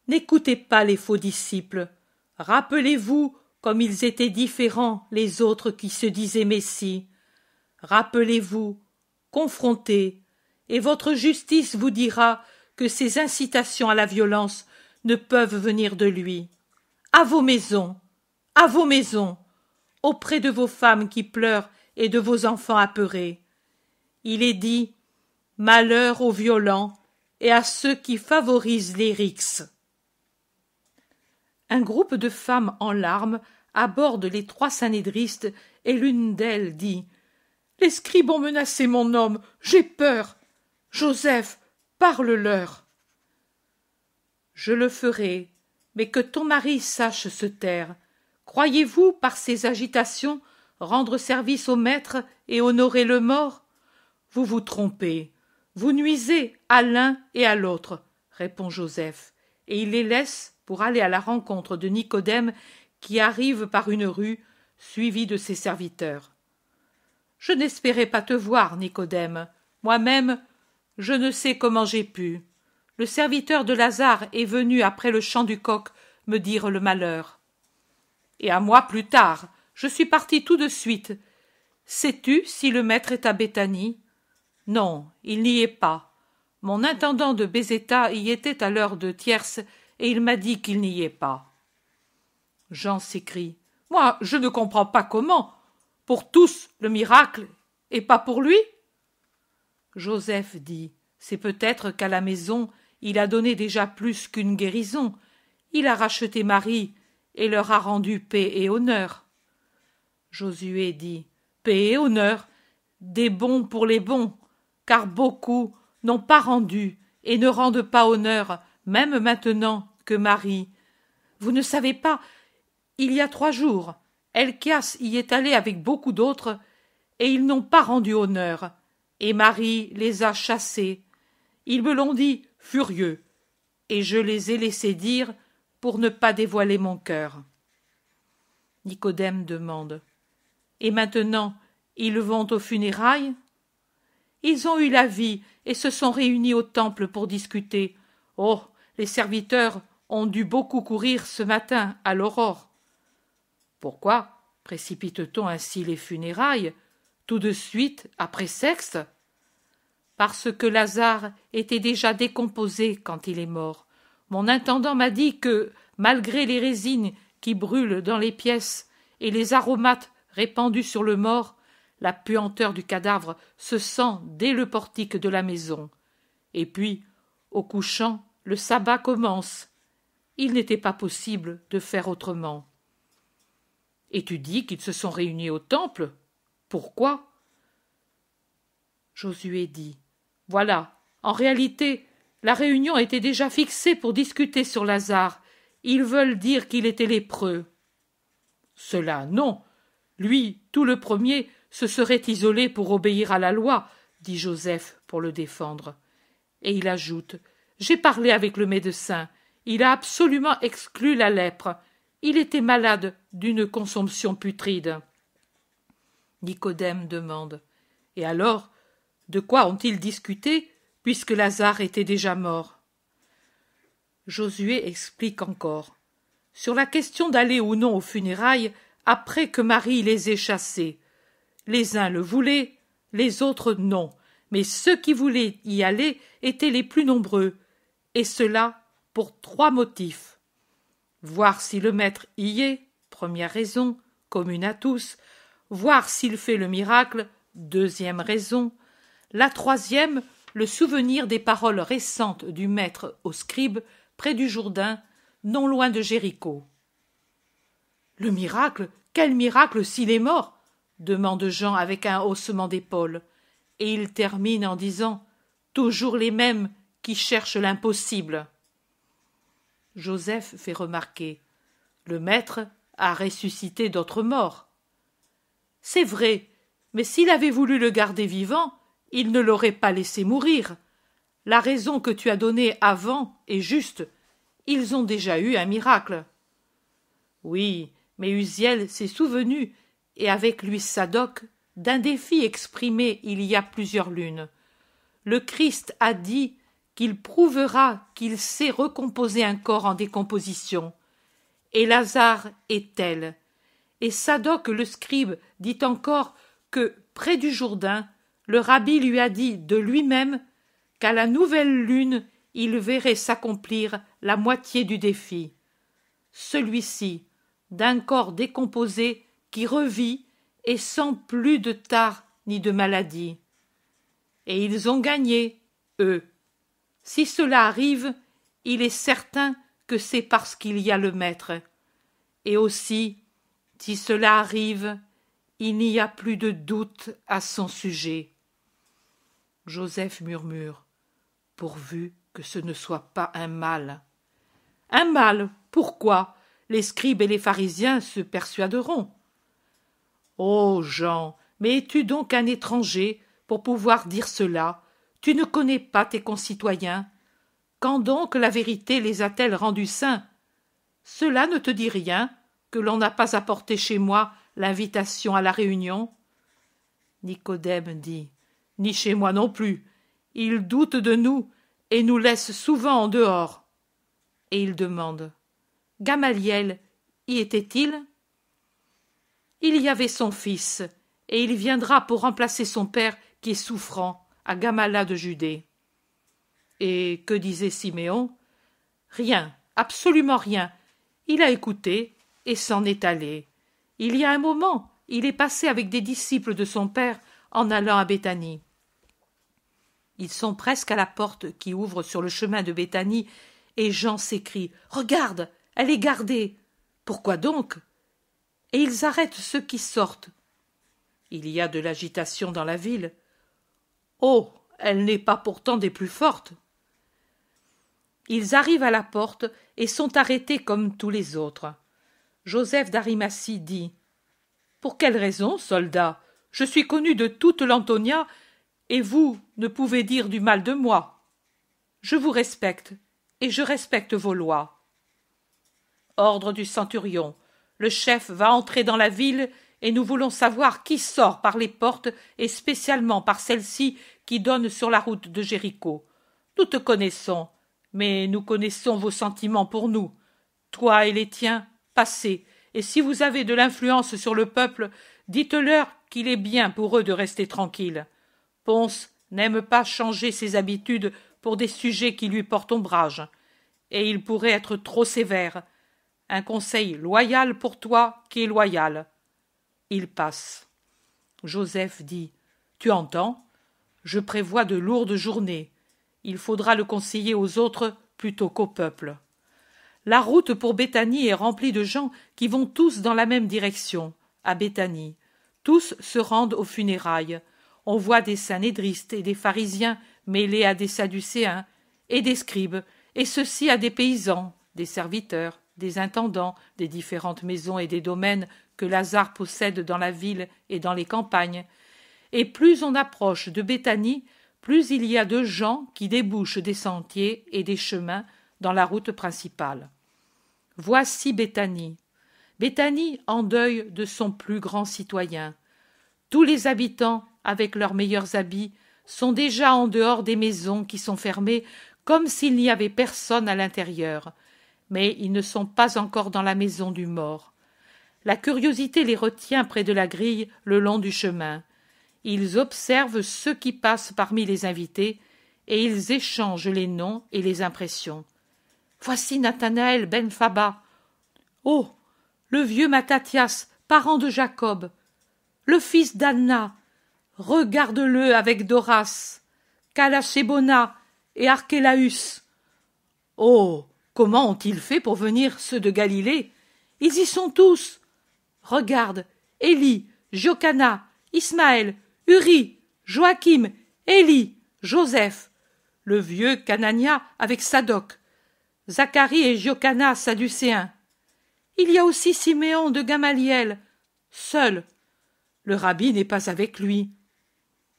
N'écoutez pas les faux disciples. Rappelez-vous comme ils étaient différents les autres qui se disaient Messie. Rappelez-vous, confrontez, et votre justice vous dira que ces incitations à la violence ne peuvent venir de lui. À vos maisons, à vos maisons, auprès de vos femmes qui pleurent et de vos enfants apeurés. Il est dit Malheur aux violents et à ceux qui favorisent les rixes. Un groupe de femmes en larmes aborde les trois sanédristes et l'une d'elles dit Les scribes ont menacé mon homme, j'ai peur. Joseph, parle-leur. Je le ferai, mais que ton mari sache se taire. Croyez-vous, par ces agitations, rendre service au maître et honorer le mort? Vous vous trompez. Vous nuisez à l'un et à l'autre, répond Joseph, et il les laisse pour aller à la rencontre de Nicodème qui arrive par une rue, suivi de ses serviteurs. Je n'espérais pas te voir, Nicodème. Moi-même, je ne sais comment j'ai pu. Le serviteur de Lazare est venu après le chant du coq me dire le malheur. Et à moi plus tard. Je suis parti tout de suite. Sais-tu si le maître est à Béthanie? Non, il n'y est pas. Mon intendant de Bézéta y était à l'heure de tierce, et il m'a dit qu'il n'y est pas. Jean s'écrie. Moi, je ne comprends pas comment. Pour tous le miracle, et pas pour lui Joseph dit. C'est peut-être qu'à la maison il a donné déjà plus qu'une guérison. Il a racheté Marie et leur a rendu paix et honneur. Josué dit. Paix et honneur, des bons pour les bons, car beaucoup n'ont pas rendu et ne rendent pas honneur, même maintenant que Marie. Vous ne savez pas, il y a trois jours, Elchias y est allé avec beaucoup d'autres, et ils n'ont pas rendu honneur, et Marie les a chassés. Ils me l'ont dit, furieux, et je les ai laissés dire pour ne pas dévoiler mon cœur. Nicodème demande. Et maintenant, ils vont aux funérailles? Ils ont eu la vie et se sont réunis au temple pour discuter. Oh. Les serviteurs ont dû beaucoup courir ce matin à l'aurore. Pourquoi précipite t on ainsi les funérailles tout de suite après sexe parce que Lazare était déjà décomposé quand il est mort. Mon intendant m'a dit que, malgré les résines qui brûlent dans les pièces et les aromates répandus sur le mort, la puanteur du cadavre se sent dès le portique de la maison. Et puis, au couchant, le sabbat commence. Il n'était pas possible de faire autrement. Et tu dis qu'ils se sont réunis au temple? Pourquoi? Josué dit voilà. En réalité, la réunion était déjà fixée pour discuter sur Lazare. Ils veulent dire qu'il était lépreux. Cela, non. Lui, tout le premier, se serait isolé pour obéir à la loi, dit Joseph pour le défendre. Et il ajoute J'ai parlé avec le médecin. Il a absolument exclu la lèpre. Il était malade d'une consomption putride. Nicodème demande Et alors, de quoi ont-ils discuté, puisque Lazare était déjà mort? Josué explique encore. Sur la question d'aller ou non aux funérailles, après que Marie les ait chassés. Les uns le voulaient, les autres non, mais ceux qui voulaient y aller étaient les plus nombreux, et cela pour trois motifs. Voir si le maître y est, première raison, commune à tous, voir s'il fait le miracle, deuxième raison, la troisième, le souvenir des paroles récentes du maître au scribe près du Jourdain, non loin de Jéricho. Le miracle Quel miracle s'il est mort? Demande Jean avec un haussement d'épaules, et il termine en disant Toujours les mêmes qui cherchent l'impossible. Joseph fait remarquer Le maître a ressuscité d'autres morts. C'est vrai, mais s'il avait voulu le garder vivant, il ne l'aurait pas laissé mourir. La raison que tu as donnée avant est juste. Ils ont déjà eu un miracle. Oui, mais Uziel s'est souvenu, et avec lui Sadoc, d'un défi exprimé il y a plusieurs lunes. Le Christ a dit qu'il prouvera qu'il sait recomposer un corps en décomposition. Et Lazare est tel. Et Sadoc le scribe dit encore que, près du Jourdain, le rabbi lui a dit de lui-même qu'à la nouvelle lune il verrait s'accomplir la moitié du défi. Celui-ci, d'un corps décomposé qui revit et sans plus de tard ni de maladie. Et ils ont gagné, eux. Si cela arrive, il est certain que c'est parce qu'il y a le maître. Et aussi, si cela arrive, il n'y a plus de doute à son sujet. Joseph murmure. Pourvu que ce ne soit pas un mal. Un mal. Pourquoi? Les scribes et les pharisiens se persuaderont? Oh. Jean. Mais es tu donc un étranger pour pouvoir dire cela? Tu ne connais pas tes concitoyens. Quand donc la vérité les a t elle rendus saints? Cela ne te dit rien que l'on n'a pas apporté chez moi l'invitation à la réunion? Nicodème dit. Ni chez moi non plus. Ils doutent de nous et nous laissent souvent en dehors. Et il demande. Gamaliel y était-il? Il y avait son fils, et il viendra pour remplacer son père qui est souffrant à Gamala de Judée. Et que disait Siméon? Rien, absolument rien. Il a écouté et s'en est allé. Il y a un moment, il est passé avec des disciples de son père en allant à Béthanie. Ils sont presque à la porte qui ouvre sur le chemin de Béthanie, et Jean s'écrie Regarde, elle est gardée. Pourquoi donc? Et ils arrêtent ceux qui sortent. Il y a de l'agitation dans la ville. Oh. Elle n'est pas pourtant des plus fortes. Ils arrivent à la porte et sont arrêtés comme tous les autres. Joseph d'Arimathie dit Pour quelle raison, soldat? Je suis connu de toute l'Antonia, et vous ne pouvez dire du mal de moi. Je vous respecte, et je respecte vos lois. Ordre du centurion. Le chef va entrer dans la ville et nous voulons savoir qui sort par les portes et spécialement par celle-ci qui donne sur la route de Jéricho. Nous te connaissons, mais nous connaissons vos sentiments pour nous. Toi et les tiens, passez, et si vous avez de l'influence sur le peuple, dites-leur qu'il est bien pour eux de rester tranquilles. Ponce n'aime pas changer ses habitudes pour des sujets qui lui portent ombrage, et il pourrait être trop sévère. Un conseil loyal pour toi qui est loyal. Il passe. Joseph dit Tu entends? Je prévois de lourdes journées. Il faudra le conseiller aux autres plutôt qu'au peuple. La route pour Béthanie est remplie de gens qui vont tous dans la même direction, à Béthanie. Tous se rendent aux funérailles. On voit des sanédristes et des pharisiens mêlés à des sadducéens, et des scribes, et ceux-ci à des paysans, des serviteurs, des intendants des différentes maisons et des domaines que Lazare possède dans la ville et dans les campagnes, et plus on approche de Béthanie, plus il y a de gens qui débouchent des sentiers et des chemins dans la route principale. Voici Béthanie. Béthanie en deuil de son plus grand citoyen. Tous les habitants, avec leurs meilleurs habits, sont déjà en dehors des maisons qui sont fermées comme s'il n'y avait personne à l'intérieur, mais ils ne sont pas encore dans la maison du mort. La curiosité les retient près de la grille le long du chemin. Ils observent ceux qui passent parmi les invités, et ils échangent les noms et les impressions. Voici Nathanaël ben Faba. Oh. Le vieux Mattathias, parent de Jacob. Le fils d'Anna. Regarde-le avec Doras, Calachébona et Archélaüs. Oh. Comment ont-ils fait pour venir ceux de Galilée? Ils y sont tous. Regarde, Élie, Jocana, Ismaël, Uri, Joachim, Élie, Joseph, le vieux Canania avec Sadoc, Zacharie et Jocana sadducéens. Il y a aussi Siméon de Gamaliel, seul. Le rabbi n'est pas avec lui.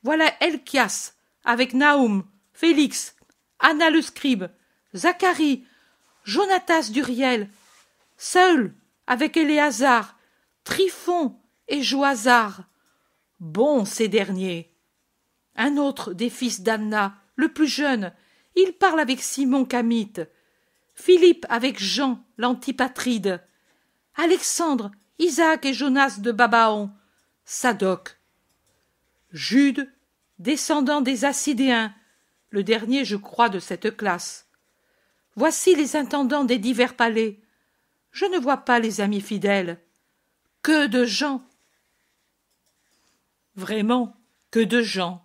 Voilà Elchias, avec Naoum, Félix, Anna le scribe, Zacharie, Jonatas d'Uriel, seul, avec Éléazar, Trifon et Joazar. Bons ces derniers. Un autre des fils d'Anna, le plus jeune, il parle avec Simon Camite. Philippe avec Jean l'antipatride. Alexandre, Isaac et Jonas de Babaon. Sadoc. Jude, descendant des Assidéens, le dernier, je crois, de cette classe. Voici les intendants des divers palais. Je ne vois pas les amis fidèles. Que de gens. Vraiment, que de gens,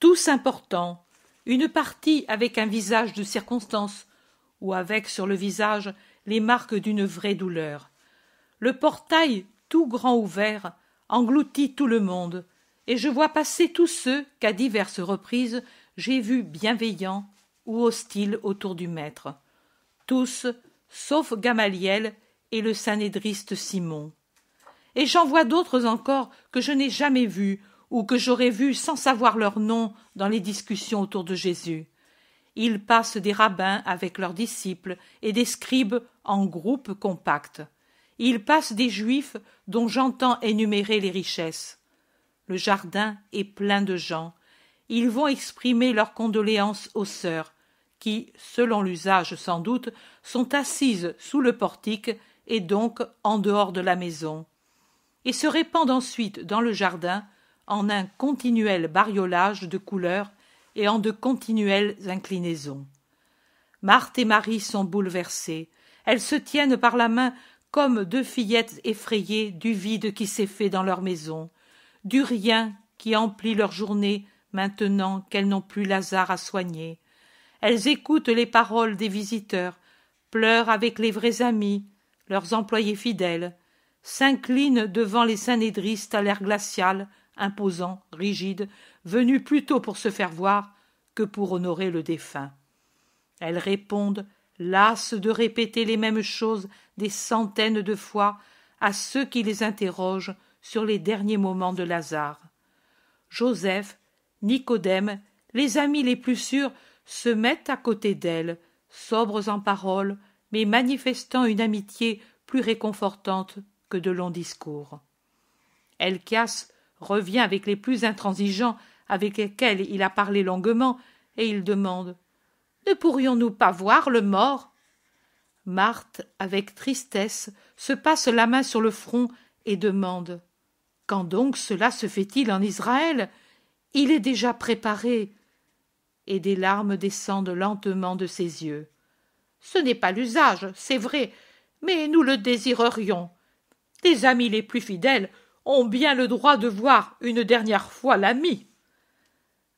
tous importants, une partie avec un visage de circonstance, ou avec sur le visage les marques d'une vraie douleur. Le portail, tout grand ouvert, engloutit tout le monde, et je vois passer tous ceux qu'à diverses reprises j'ai vus bienveillants ou hostiles autour du maître. Sauf Gamaliel et le sanédriste Simon et j'en vois d'autres encore que je n'ai jamais vus ou que j'aurais vus sans savoir leur nom dans les discussions autour de Jésus. Ils passent des rabbins avec leurs disciples et des scribes en groupes compacts. Ils passent des juifs dont j'entends énumérer les richesses. Le jardin est plein de gens. Ils vont exprimer leurs condoléances aux sœurs, qui, selon l'usage sans doute, sont assises sous le portique et donc en dehors de la maison, et se répandent ensuite dans le jardin en un continuel bariolage de couleurs et en de continuelles inclinaisons. Marthe et Marie sont bouleversées. Elles se tiennent par la main comme deux fillettes effrayées du vide qui s'est fait dans leur maison, du rien qui emplit leur journée maintenant qu'elles n'ont plus Lazare à soigner. Elles écoutent les paroles des visiteurs, pleurent avec les vrais amis, leurs employés fidèles, s'inclinent devant les synédristes à l'air glacial, imposant, rigide, venus plutôt pour se faire voir que pour honorer le défunt. Elles répondent, lasses de répéter les mêmes choses des centaines de fois à ceux qui les interrogent sur les derniers moments de Lazare. Joseph, Nicodème, les amis les plus sûrs, se mettent à côté d'elles, sobres en paroles, mais manifestant une amitié plus réconfortante que de longs discours. Elchias revient avec les plus intransigeants avec lesquels il a parlé longuement, et il demande Ne pourrions-nous pas voir le mort? Marthe, avec tristesse, se passe la main sur le front et demande Quand donc cela se fait-il en Israël? Il est déjà préparé. Et des larmes descendent lentement de ses yeux. Ce n'est pas l'usage, c'est vrai, mais nous le désirerions. Les amis les plus fidèles ont bien le droit de voir une dernière fois l'ami.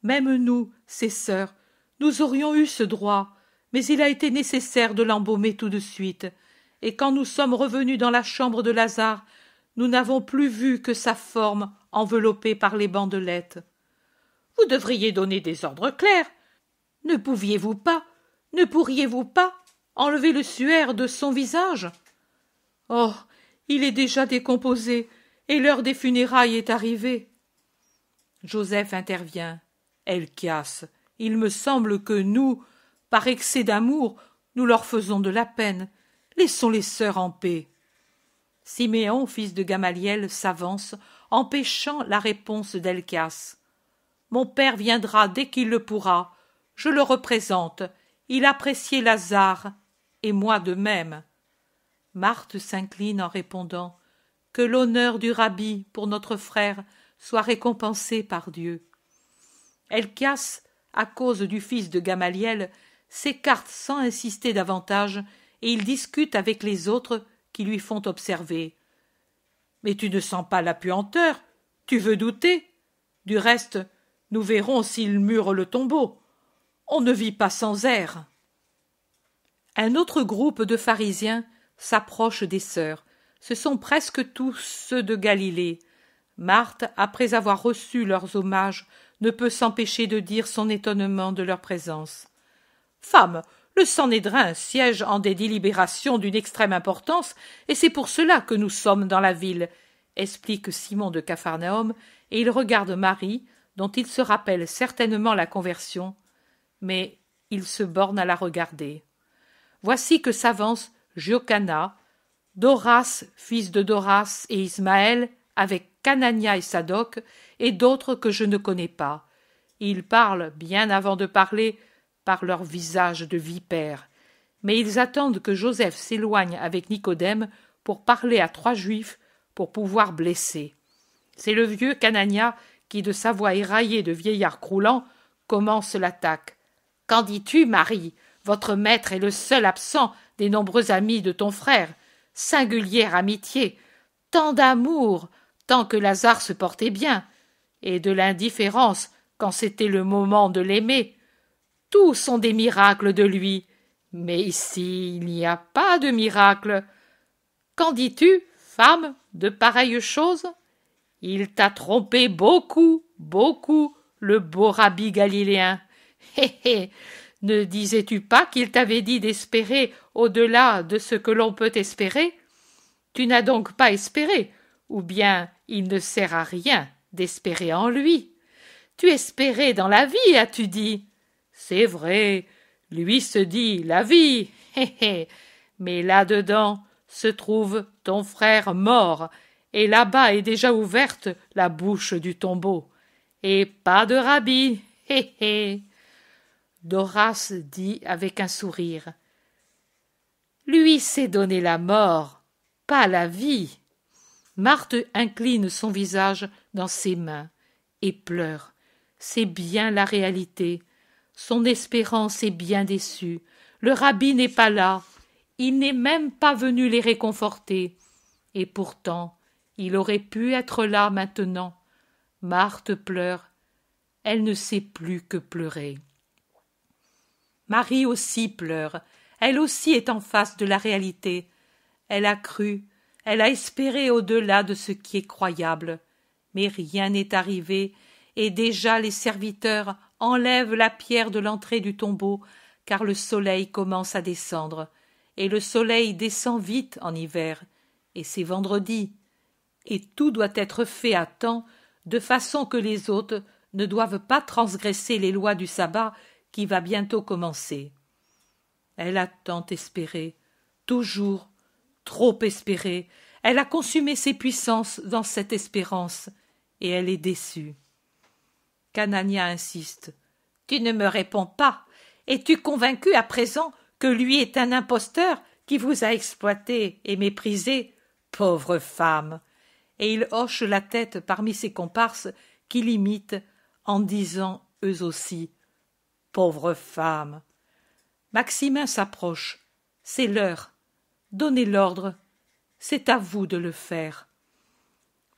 Même nous, ses sœurs, nous aurions eu ce droit, mais il a été nécessaire de l'embaumer tout de suite, et quand nous sommes revenus dans la chambre de Lazare, nous n'avons plus vu que sa forme enveloppée par les bandelettes. Vous devriez donner des ordres clairs. Ne pouviez-vous pas, ne pourriez-vous pas enlever le suaire de son visage? Oh. Il est déjà décomposé, et l'heure des funérailles est arrivée. Joseph intervient. Elchias, il me semble que nous, par excès d'amour, nous leur faisons de la peine. Laissons les sœurs en paix. Siméon, fils de Gamaliel, s'avance, empêchant la réponse d'Elchias. Mon père viendra dès qu'il le pourra. Je le représente. Il appréciait Lazare, et moi de même. Marthe s'incline en répondant Que l'honneur du rabbi pour notre frère soit récompensé par Dieu. Elchias, à cause du fils de Gamaliel, s'écarte sans insister davantage, et il discute avec les autres qui lui font observer. Mais tu ne sens pas la puanteur, tu veux douter. Du reste, nous verrons s'il mure le tombeau. On ne vit pas sans air. Un autre groupe de pharisiens s'approche des sœurs. Ce sont presque tous ceux de Galilée. Marthe, après avoir reçu leurs hommages, ne peut s'empêcher de dire son étonnement de leur présence. Femme, le Sanhédrin siège en des délibérations d'une extrême importance, et c'est pour cela que nous sommes dans la ville, explique Simon de Capharnaüm, et il regarde Marie, dont il se rappelle certainement la conversion, mais il se borne à la regarder. Voici que s'avance Giocana, Doras, fils de Doras et Ismaël, avec Canania et Sadoc, et d'autres que je ne connais pas. Ils parlent, bien avant de parler, par leur visage de vipères. Mais ils attendent que Joseph s'éloigne avec Nicodème pour parler à trois juifs pour pouvoir blesser. C'est le vieux Canania qui, de sa voix éraillée de vieillard croulant, commence l'attaque. Qu'en dis-tu, Marie? Votre maître est le seul absent des nombreux amis de ton frère, singulière amitié, tant d'amour, tant que Lazare se portait bien, et de l'indifférence quand c'était le moment de l'aimer. Tous sont des miracles de lui, mais ici il n'y a pas de miracle. Qu'en dis-tu, femme, de pareilles choses? Il t'a trompé beaucoup, beaucoup, le beau rabbi galiléen. Hé ne disais-tu pas qu'il t'avait dit d'espérer au-delà de ce que l'on peut espérer? Tu n'as donc pas espéré, ou bien il ne sert à rien d'espérer en lui. Tu espérais dans la vie, as-tu dit? C'est vrai, lui se dit la vie, hé hé, mais là-dedans se trouve ton frère mort, et là-bas est déjà ouverte la bouche du tombeau. Et pas de rabbi, hé hé. Doras dit avec un sourire. Lui s'est donné la mort, pas la vie. Marthe incline son visage dans ses mains et pleure. C'est bien la réalité. Son espérance est bien déçue. Le rabbi n'est pas là. Il n'est même pas venu les réconforter. Et pourtant, il aurait pu être là maintenant. Marthe pleure. Elle ne sait plus que pleurer. Marie aussi pleure. Elle aussi est en face de la réalité. Elle a cru, elle a espéré au-delà de ce qui est croyable. Mais rien n'est arrivé, et déjà les serviteurs enlèvent la pierre de l'entrée du tombeau, car le soleil commence à descendre. Et le soleil descend vite en hiver, et c'est vendredi. Et tout doit être fait à temps, de façon que les hôtes ne doivent pas transgresser les lois du sabbat qui va bientôt commencer. Elle a tant espéré, toujours trop espéré, elle a consumé ses puissances dans cette espérance, et elle est déçue. Canania insiste. Tu ne me réponds pas. Es-tu convaincu à présent que lui est un imposteur qui vous a exploité et méprisé? Pauvre femme. Et il hoche la tête parmi ses comparses qui l'imitent en disant eux aussi Pauvre femme. Maximin s'approche. C'est l'heure. Donnez l'ordre. C'est à vous de le faire.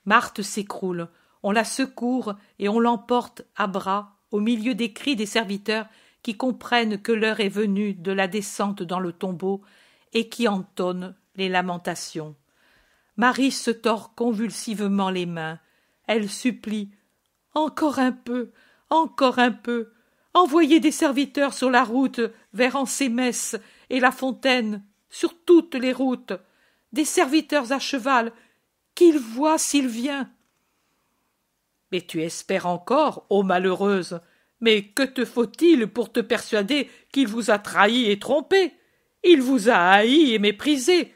Marthe s'écroule. On la secourt et on l'emporte à bras au milieu des cris des serviteurs qui comprennent que l'heure est venue de la descente dans le tombeau et qui entonnent les lamentations. Marie se tord convulsivement les mains. Elle supplie. Encore un peu. Encore un peu. Envoyez des serviteurs sur la route vers Ansémès et la fontaine sur toutes les routes, des serviteurs à cheval, qu'ils voient s'il vient. Mais tu espères encore, ô malheureuse. Mais que te faut-il pour te persuader qu'il vous a trahi et trompé? Il vous a haï et méprisé.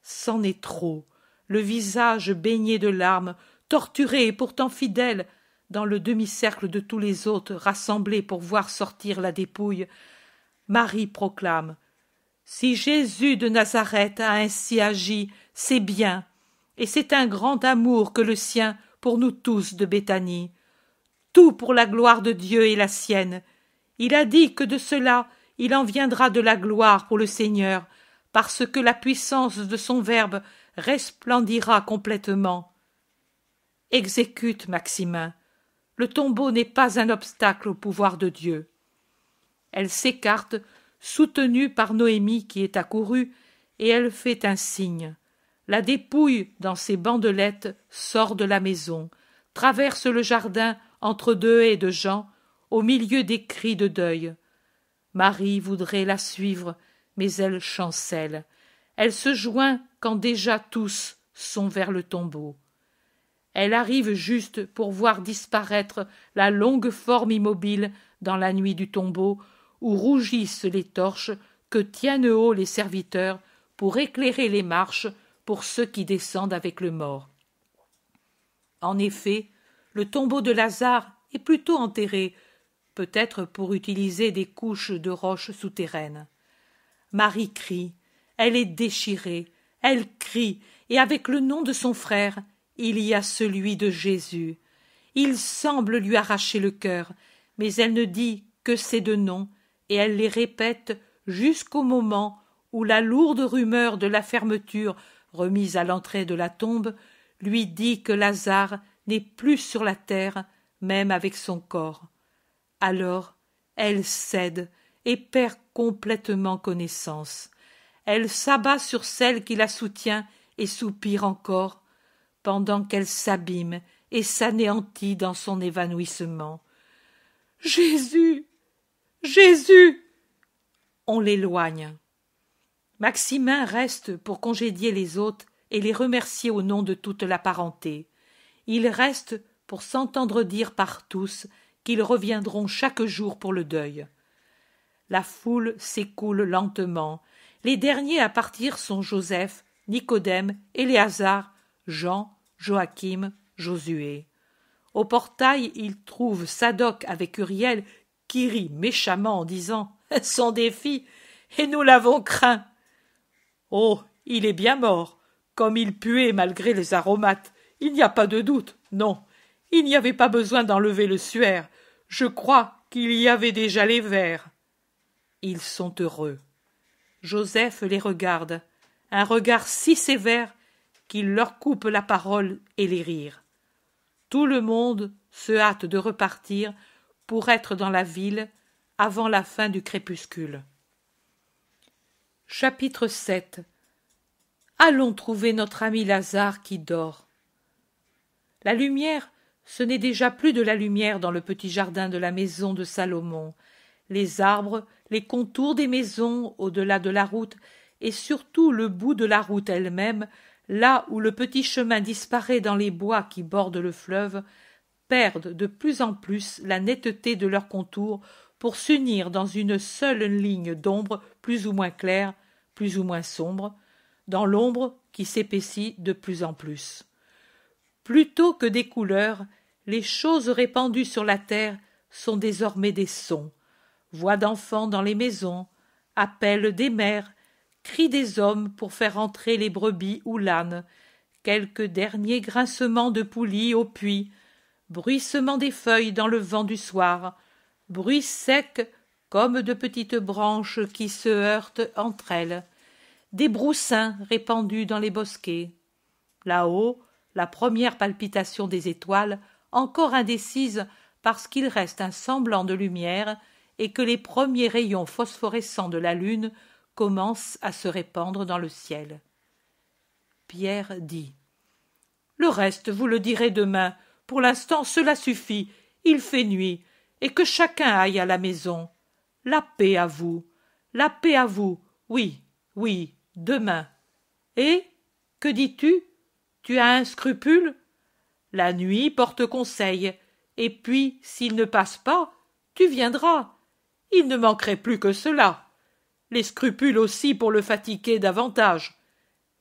C'en est trop. Le visage baigné de larmes, torturé et pourtant fidèle, dans le demi-cercle de tous les autres rassemblés pour voir sortir la dépouille, Marie proclame si Jésus de Nazareth a ainsi agi, c'est bien, et c'est un grand amour que le sien pour nous tous de Béthanie. Tout pour la gloire de Dieu et la sienne. Il a dit que de cela il en viendra de la gloire pour le Seigneur, parce que la puissance de son Verbe resplendira complètement. Exécute, Maximin. Le tombeau n'est pas un obstacle au pouvoir de Dieu. Elle s'écarte soutenue par Noémie qui est accourue, et elle fait un signe. La dépouille, dans ses bandelettes, sort de la maison, traverse le jardin entre deux haies de gens, au milieu des cris de deuil. Marie voudrait la suivre, mais elle chancelle. Elle se joint quand déjà tous sont vers le tombeau. Elle arrive juste pour voir disparaître la longue forme immobile dans la nuit du tombeau où rougissent les torches que tiennent haut les serviteurs pour éclairer les marches pour ceux qui descendent avec le mort. En effet, le tombeau de Lazare est plutôt enterré, peut-être pour utiliser des couches de roches souterraines. Marie crie, elle est déchirée, elle crie, et avec le nom de son frère, il y a celui de Jésus. Il semble lui arracher le cœur, mais elle ne dit que ces deux noms, et elle les répète jusqu'au moment où la lourde rumeur de la fermeture remise à l'entrée de la tombe lui dit que Lazare n'est plus sur la terre, même avec son corps. Alors elle cède et perd complètement connaissance. Elle s'abat sur celle qui la soutient et soupire encore, pendant qu'elle s'abîme et s'anéantit dans son évanouissement. Jésus. Jésus. On l'éloigne. Maximin reste pour congédier les hôtes et les remercier au nom de toute la parenté. Il reste pour s'entendre dire par tous qu'ils reviendront chaque jour pour le deuil. La foule s'écoule lentement. Les derniers à partir sont Joseph, Nicodème, Éléazar, Jean, Joachim, Josué. Au portail, ils trouvent Sadoc avec Uriel qui rit méchamment en disant des filles, et nous l'avons craint. Oh, il est bien mort, comme il puait malgré les aromates. Il n'y a pas de doute, non. Il n'y avait pas besoin d'enlever le suaire. Je crois qu'il y avait déjà les vers. Ils sont heureux. Joseph les regarde, un regard si sévère qu'il leur coupe la parole et les rires. Tout le monde se hâte de repartir pour être dans la ville avant la fin du crépuscule. Chapitre 7 Allons trouver notre ami Lazare qui dort. La lumière, ce n'est déjà plus de la lumière dans le petit jardin de la maison de Salomon. Les arbres, les contours des maisons au-delà de la route, et surtout le bout de la route elle-même, là où le petit chemin disparaît dans les bois qui bordent le fleuve, perdent de plus en plus la netteté de leurs contours pour s'unir dans une seule ligne d'ombre plus ou moins claire, plus ou moins sombre, dans l'ombre qui s'épaissit de plus en plus. Plutôt que des couleurs, les choses répandues sur la terre sont désormais des sons, voix d'enfants dans les maisons, appels des mères, cris des hommes pour faire entrer les brebis ou l'âne, quelques derniers grincements de poulies au puits, bruissement des feuilles dans le vent du soir, bruit sec comme de petites branches qui se heurtent entre elles, des broussins répandus dans les bosquets. Là-haut, la première palpitation des étoiles, encore indécise parce qu'il reste un semblant de lumière et que les premiers rayons phosphorescents de la lune commencent à se répandre dans le ciel. Pierre dit Le reste, vous le direz demain. Pour l'instant, cela suffit. Il fait nuit, et que chacun aille à la maison. La paix à vous. La paix à vous. Oui, oui, demain. Et que dis-tu? Tu as un scrupule? La nuit porte conseil, et puis, s'il ne passe pas, tu viendras. Il ne manquerait plus que cela les scrupules aussi pour le fatiguer davantage,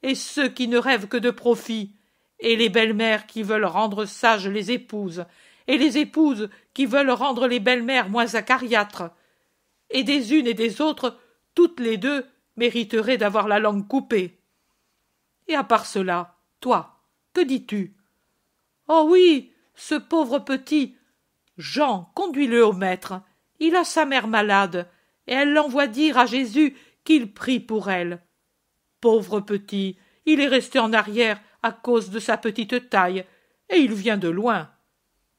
et ceux qui ne rêvent que de profit, et les belles-mères qui veulent rendre sages les épouses, et les épouses qui veulent rendre les belles-mères moins acariâtres, et des unes et des autres, toutes les deux mériteraient d'avoir la langue coupée. Et à part cela, toi, que dis-tu? Oh oui, ce pauvre petit. Jean, conduis-le au maître. Il a sa mère malade, et elle l'envoie dire à Jésus qu'il prie pour elle. Pauvre petit, il est resté en arrière à cause de sa petite taille, et il vient de loin.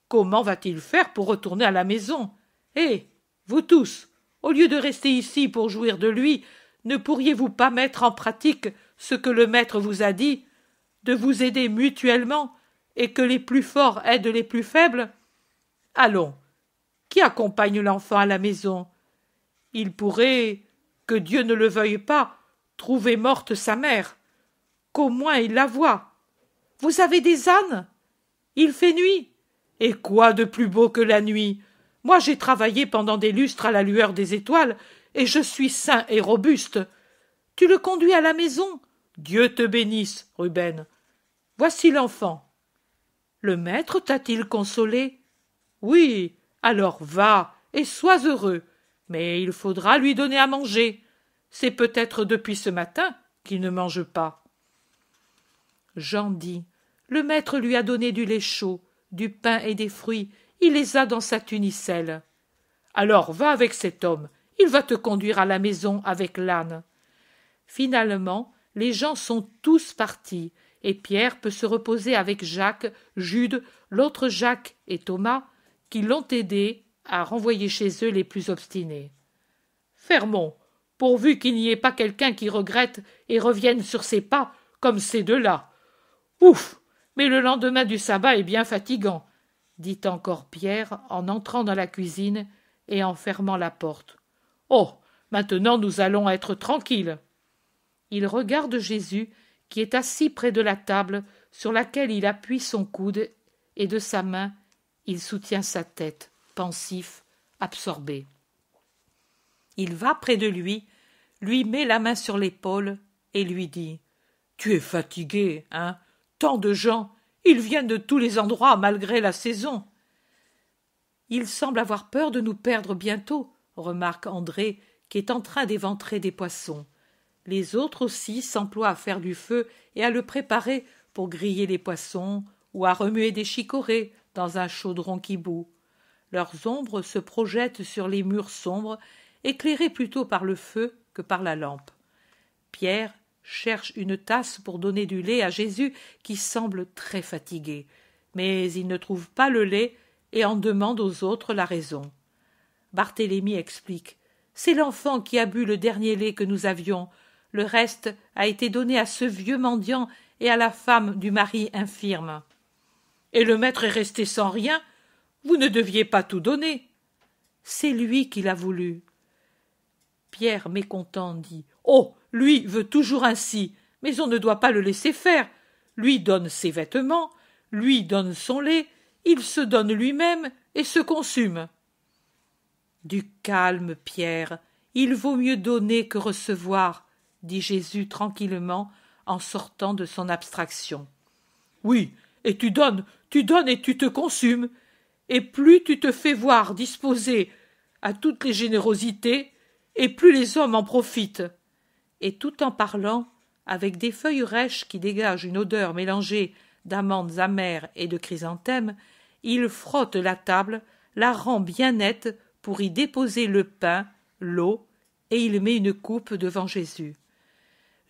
Comment va-t-il faire pour retourner à la maison? Eh, vous tous, au lieu de rester ici pour jouir de lui, ne pourriez-vous pas mettre en pratique ce que le maître vous a dit, de vous aider mutuellement, et que les plus forts aident les plus faibles? Allons, qui accompagne l'enfant à la maison? Il pourrait, que Dieu ne le veuille pas, trouver morte sa mère. Qu'au moins il la voie. Vous avez des ânes? Il fait nuit. Et quoi de plus beau que la nuit? Moi j'ai travaillé pendant des lustres à la lueur des étoiles, et je suis sain et robuste. Tu le conduis à la maison Dieu te bénisse, Ruben. Voici l'enfant. Le maître t'a-t-il consolé? Oui. Alors va, et sois heureux mais il faudra lui donner à manger. C'est peut-être depuis ce matin qu'il ne mange pas. Jean dit Le maître lui a donné du lait chaud, du pain et des fruits. Il les a dans sa tunicelle. Alors va avec cet homme. Il va te conduire à la maison avec l'âne. Finalement, les gens sont tous partis, et Pierre peut se reposer avec Jacques, Jude, l'autre Jacques et Thomas, qui l'ont aidé à renvoyer chez eux les plus obstinés. Fermons, pourvu qu'il n'y ait pas quelqu'un qui regrette et revienne sur ses pas, comme ces deux-là. Ouf. Mais le lendemain du sabbat est bien fatigant, dit encore Pierre en entrant dans la cuisine et en fermant la porte. Oh. Maintenant nous allons être tranquilles. Il regarde Jésus qui est assis près de la table sur laquelle il appuie son coude, et de sa main il soutient sa tête, pensif, absorbé. Il va près de lui, lui met la main sur l'épaule et lui dit Tu es fatigué, hein? Tant de gens, ils viennent de tous les endroits malgré la saison. Il semble avoir peur de nous perdre bientôt, remarque André, qui est en train d'éventrer des poissons. Les autres aussi s'emploient à faire du feu et à le préparer pour griller les poissons ou à remuer des chicorées dans un chaudron qui bout. Leurs ombres se projettent sur les murs sombres, éclairés plutôt par le feu que par la lampe. Pierre cherche une tasse pour donner du lait à Jésus qui semble très fatigué, mais il ne trouve pas le lait et en demande aux autres la raison. Barthélemy explique. C'est l'enfant qui a bu le dernier lait que nous avions. Le reste a été donné à ce vieux mendiant et à la femme du mari infirme. Et le maître est resté sans rien. Vous ne deviez pas tout donner. C'est lui qui l'a voulu. Pierre, mécontent, dit. Oh. Lui veut toujours ainsi, mais on ne doit pas le laisser faire. Lui donne ses vêtements, lui donne son lait, il se donne lui-même et se consume. Du calme, Pierre, il vaut mieux donner que recevoir, dit Jésus tranquillement en sortant de son abstraction. Oui, et tu donnes, tu donnes et tu te consumes, et plus tu te fais voir disposé à toutes les générosités, et plus les hommes en profitent. Et tout en parlant, avec des feuilles rêches qui dégagent une odeur mélangée d'amandes amères et de chrysanthèmes, il frotte la table, la rend bien nette pour y déposer le pain, l'eau, et il met une coupe devant Jésus.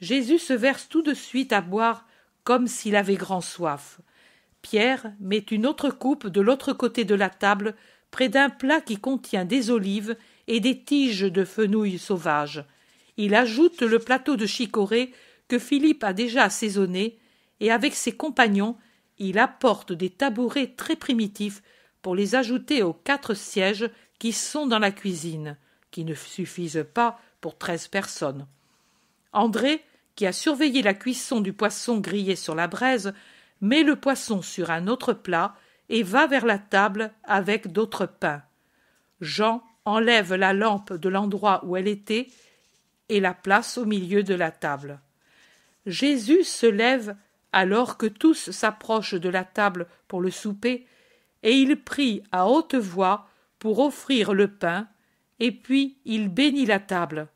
Jésus se verse tout de suite à boire comme s'il avait grand soif. Pierre met une autre coupe de l'autre côté de la table, près d'un plat qui contient des olives et des tiges de fenouil sauvage. Il ajoute le plateau de chicorée que Philippe a déjà assaisonné, et avec ses compagnons, il apporte des tabourets très primitifs pour les ajouter aux quatre sièges qui sont dans la cuisine, qui ne suffisent pas pour treize personnes. André, qui a surveillé la cuisson du poisson grillé sur la braise, met le poisson sur un autre plat et va vers la table avec d'autres pains. Jean enlève la lampe de l'endroit où elle était et la place au milieu de la table. Jésus se lève alors que tous s'approchent de la table pour le souper, et il prie à haute voix pour offrir le pain, et puis il bénit la table.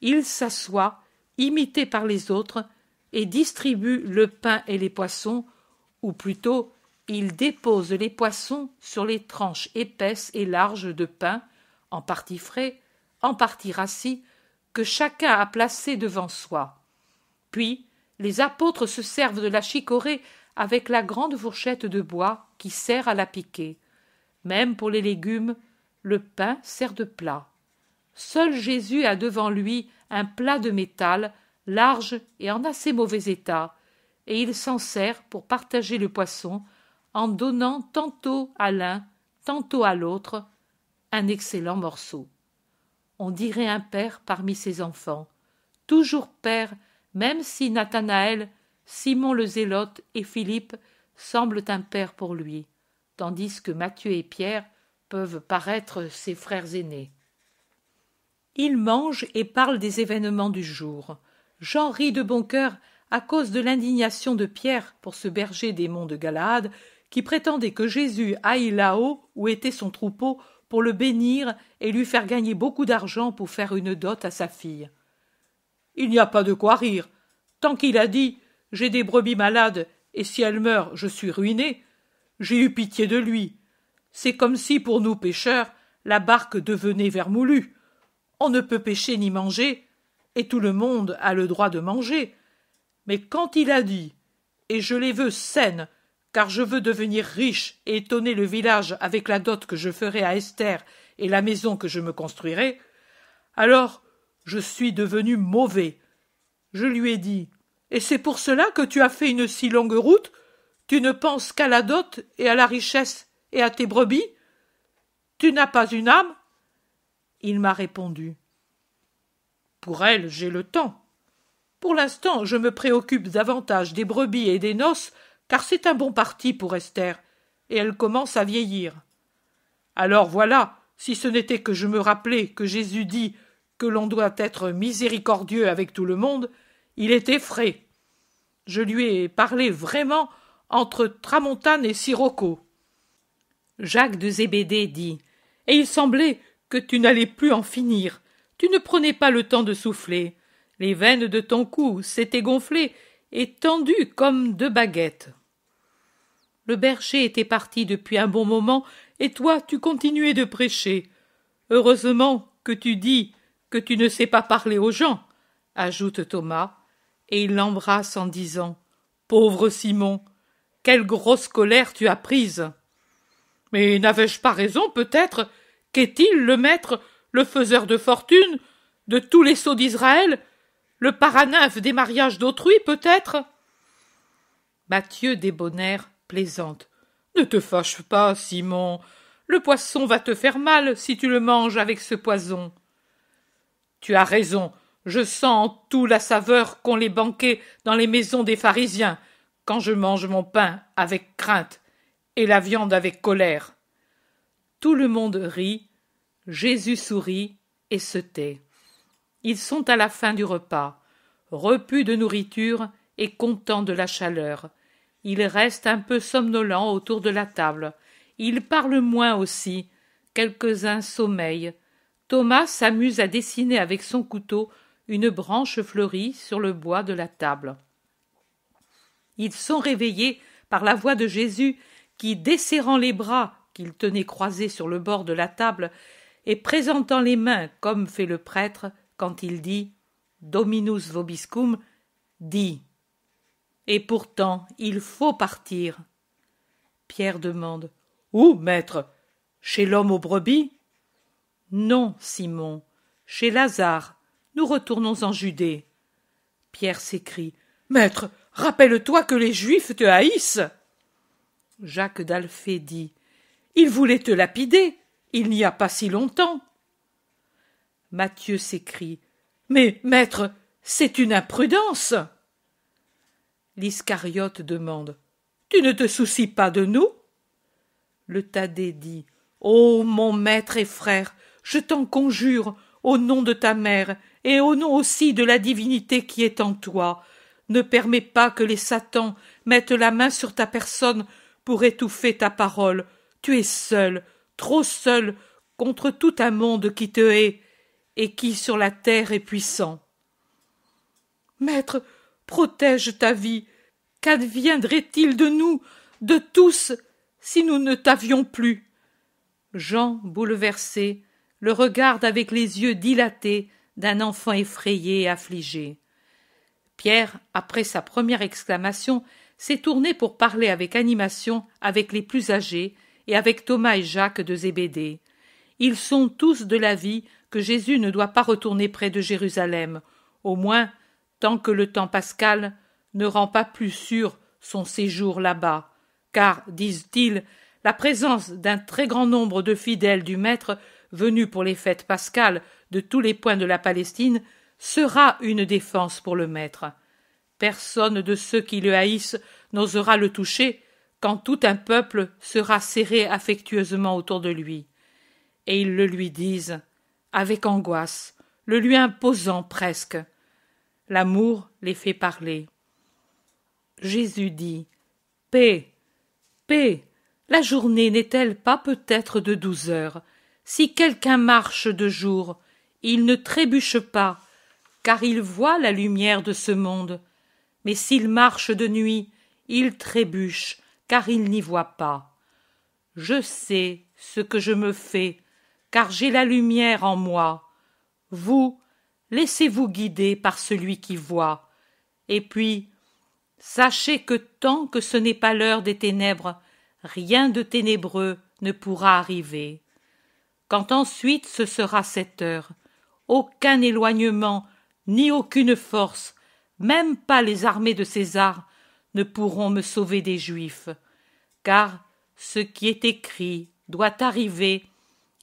Il s'assoit, imité par les autres, et distribue le pain et les poissons, ou plutôt il dépose les poissons sur les tranches épaisses et larges de pain, en partie frais, en partie rassis, que chacun a placé devant soi. Puis les apôtres se servent de la chicorée avec la grande fourchette de bois qui sert à la piquer. Même pour les légumes, le pain sert de plat. Seul Jésus a devant lui un plat de métal, large et en assez mauvais état, et il s'en sert pour partager le poisson, en donnant tantôt à l'un, tantôt à l'autre, un excellent morceau on dirait un père parmi ses enfants, toujours père, même si Nathanaël, Simon le Zélote et Philippe semblent un père pour lui, tandis que Matthieu et Pierre peuvent paraître ses frères aînés. Il mange et parle des événements du jour. Jean rit de bon cœur à cause de l'indignation de Pierre pour ce berger des monts de Galaad qui prétendait que Jésus aille là-haut où était son troupeau pour le bénir et lui faire gagner beaucoup d'argent pour faire une dot à sa fille. Il n'y a pas de quoi rire. Tant qu'il a dit J'ai des brebis malades, et si elles meurent, je suis ruiné, j'ai eu pitié de lui. C'est comme si, pour nous pêcheurs, la barque devenait vermoulue. On ne peut pêcher ni manger, et tout le monde a le droit de manger. Mais quand il a dit Et je les veux saines, car je veux devenir riche et étonner le village avec la dot que je ferai à Esther et la maison que je me construirai, alors je suis devenu mauvais. Je lui ai dit Et c'est pour cela que tu as fait une si longue route? Tu ne penses qu'à la dot et à la richesse et à tes brebis? Tu n'as pas une âme? Il m'a répondu Pour elle, j'ai le temps. Pour l'instant, je me préoccupe davantage des brebis et des noces, car c'est un bon parti pour Esther, et elle commence à vieillir. Alors voilà, si ce n'était que je me rappelais que Jésus dit que l'on doit être miséricordieux avec tout le monde, il était frais. Je lui ai parlé vraiment entre Tramontane et Sirocco. Jacques de Zébédée dit Et il semblait que tu n'allais plus en finir. Tu ne prenais pas le temps de souffler. Les veines de ton cou s'étaient gonflées et tendues comme deux baguettes. Le berger était parti depuis un bon moment, et toi tu continuais de prêcher. Heureusement que tu dis que tu ne sais pas parler aux gens, ajoute Thomas, et il l'embrasse en disant Pauvre Simon, quelle grosse colère tu as prise. Mais n'avais-je pas raison, peut-être Qu'est-il le maître, le faiseur de fortune, de tous les sceaux d'Israël, le paranymphe des mariages d'autrui, peut-être? Mathieu Débonnaire plaisante. Ne te fâche pas, Simon. Le poisson va te faire mal si tu le manges avec ce poison. Tu as raison. Je sens tout la saveur qu'ont les banquets dans les maisons des pharisiens quand je mange mon pain avec crainte et la viande avec colère. Tout le monde rit, Jésus sourit et se tait. Ils sont à la fin du repas, repus de nourriture et contents de la chaleur. Ils restent un peu somnolents autour de la table. Ils parlent moins aussi. Quelques-uns sommeillent. Thomas s'amuse à dessiner avec son couteau une branche fleurie sur le bois de la table. Ils sont réveillés par la voix de Jésus qui, desserrant les bras qu'il tenait croisés sur le bord de la table, et présentant les mains comme fait le prêtre, quand il dit Dominus vobiscum, dit Et pourtant il faut partir. Pierre demande Où, maître? Chez l'homme aux brebis? Non, Simon, chez Lazare. Nous retournons en Judée. Pierre s'écrie Maître, rappelle-toi que les Juifs te haïssent. Jacques d'Alphée dit Il voulait te lapider, il n'y a pas si longtemps. Mathieu s'écrie. Mais, maître, c'est une imprudence. L'Iscariote demande. Tu ne te soucies pas de nous? Le Thaddée dit. Ô mon maître et frère, je t'en conjure, au nom de ta mère, et au nom aussi de la divinité qui est en toi, ne permets pas que les satans mettent la main sur ta personne pour étouffer ta parole. Tu es seul, trop seul, contre tout un monde qui te hait, et qui sur la terre est puissant. Maître, protège ta vie. Qu'adviendrait-il de nous, de tous, si nous ne t'avions plus? Jean, bouleversé, le regarde avec les yeux dilatés d'un enfant effrayé et affligé. Pierre, après sa première exclamation, s'est tourné pour parler avec animation avec les plus âgés et avec Thomas et Jacques de Zébédée. Ils sont tous de l'avis que Jésus ne doit pas retourner près de Jérusalem, au moins tant que le temps pascal ne rend pas plus sûr son séjour là-bas, car, disent-ils, la présence d'un très grand nombre de fidèles du Maître venus pour les fêtes pascales de tous les points de la Palestine sera une défense pour le Maître. Personne de ceux qui le haïssent n'osera le toucher quand tout un peuple sera serré affectueusement autour de lui. Et ils le lui disent avec angoisse, le lui imposant presque. L'amour les fait parler. Jésus dit Paix, paix, la journée n'est-elle pas peut-être de douze heures? Si quelqu'un marche de jour, il ne trébuche pas, car il voit la lumière de ce monde. Mais s'il marche de nuit, il trébuche, car il n'y voit pas. Je sais ce que je me fais, car j'ai la lumière en moi. Vous, laissez-vous guider par celui qui voit. Et puis, sachez que tant que ce n'est pas l'heure des ténèbres, rien de ténébreux ne pourra arriver. Quand ensuite ce sera cette heure, aucun éloignement, ni aucune force, même pas les armées de César, ne pourront me sauver des Juifs, car ce qui est écrit doit arriver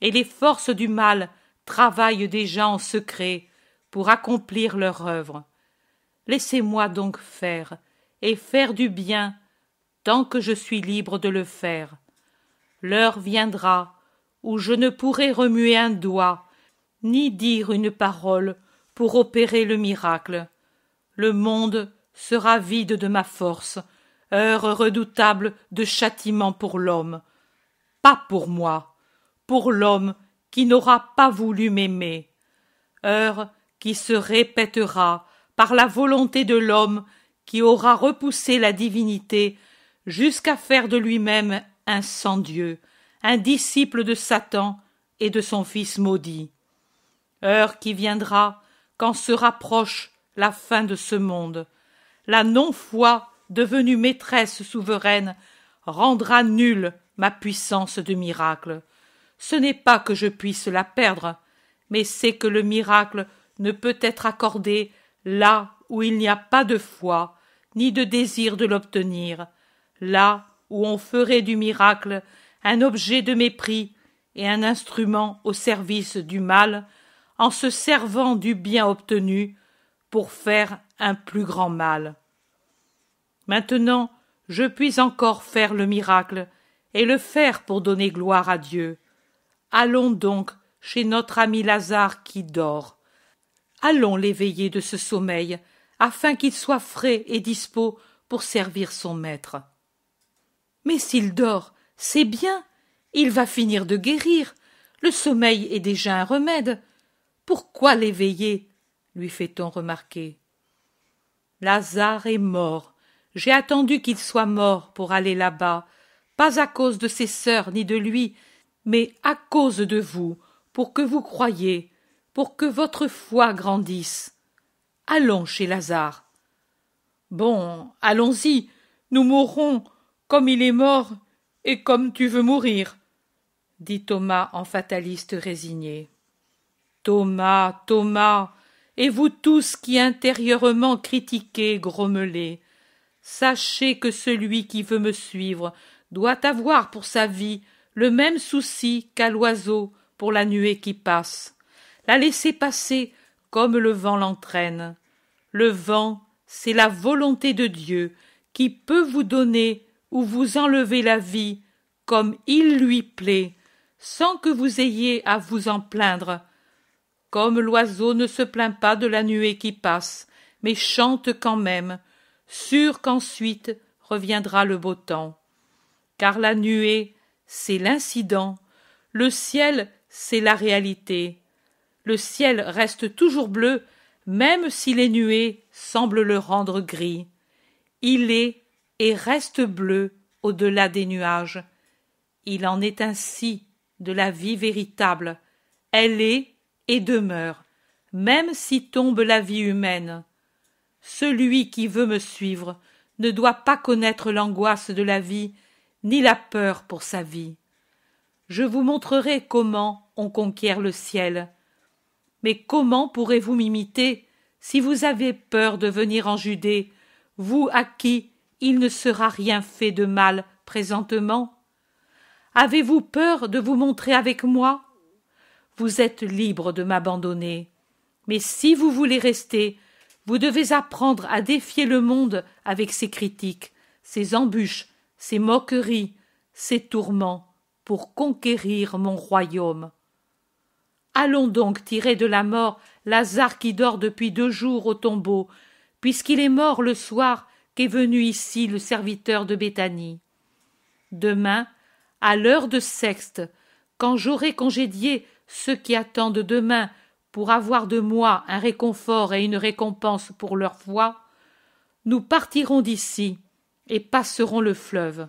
et les forces du mal travaillent déjà en secret pour accomplir leur œuvre. Laissez-moi donc faire, et faire du bien, tant que je suis libre de le faire. L'heure viendra où je ne pourrai remuer un doigt, ni dire une parole pour opérer le miracle. Le monde sera vide de ma force, heure redoutable de châtiment pour l'homme. Pas pour moi, pour l'homme qui n'aura pas voulu m'aimer. Heure qui se répétera par la volonté de l'homme qui aura repoussé la divinité jusqu'à faire de lui-même un sans Dieu, un disciple de Satan et de son fils maudit. Heure qui viendra quand se rapproche la fin de ce monde. La non-foi, devenue maîtresse souveraine, rendra nulle ma puissance de miracle. Ce n'est pas que je puisse la perdre, mais c'est que le miracle ne peut être accordé là où il n'y a pas de foi, ni de désir de l'obtenir, là où on ferait du miracle un objet de mépris et un instrument au service du mal, en se servant du bien obtenu pour faire un plus grand mal. Maintenant, je puis encore faire le miracle, et le faire pour donner gloire à Dieu. Allons donc chez notre ami Lazare qui dort. Allons l'éveiller de ce sommeil, afin qu'il soit frais et dispos pour servir son maître. Mais s'il dort, c'est bien, il va finir de guérir. Le sommeil est déjà un remède. Pourquoi l'éveiller? lui fait-on remarquer. Lazare est mort. J'ai attendu qu'il soit mort pour aller là-bas, pas à cause de ses sœurs ni de lui, mais à cause de vous, pour que vous croyiez, pour que votre foi grandisse. Allons chez Lazare. Bon, allons-y, nous mourrons comme il est mort et comme tu veux mourir, dit Thomas en fataliste résigné. Thomas, Thomas, et vous tous qui intérieurement critiquez, grommelez, sachez que celui qui veut me suivre doit avoir pour sa vie le même souci qu'à l'oiseau pour la nuée qui passe, la laisser passer comme le vent l'entraîne. Le vent, c'est la volonté de Dieu qui peut vous donner ou vous enlever la vie comme il lui plaît, sans que vous ayez à vous en plaindre, comme l'oiseau ne se plaint pas de la nuée qui passe, mais chante quand même, sûr qu'ensuite reviendra le beau temps. Car la nuée, c'est l'incident, le ciel, c'est la réalité. Le ciel reste toujours bleu, même si les nuées semblent le rendre gris. Il est et reste bleu au-delà des nuages. Il en est ainsi de la vie véritable. Elle est et demeure, même si tombe la vie humaine. Celui qui veut me suivre ne doit pas connaître l'angoisse de la vie, ni la peur pour sa vie. Je vous montrerai comment on conquiert le ciel. Mais comment pourrez-vous m'imiter si vous avez peur de venir en Judée, vous à qui il ne sera rien fait de mal présentement? Avez-vous peur de vous montrer avec moi? Vous êtes libre de m'abandonner. Mais si vous voulez rester, vous devez apprendre à défier le monde avec ses critiques, ses embûches, ses moqueries, ses tourments, pour conquérir mon royaume. Allons donc tirer de la mort Lazare qui dort depuis deux jours au tombeau, puisqu'il est mort le soir qu'est venu ici le serviteur de Béthanie. Demain, à l'heure de sexte, quand j'aurai congédié ceux qui attendent demain pour avoir de moi un réconfort et une récompense pour leur foi, nous partirons d'ici et passerons le fleuve.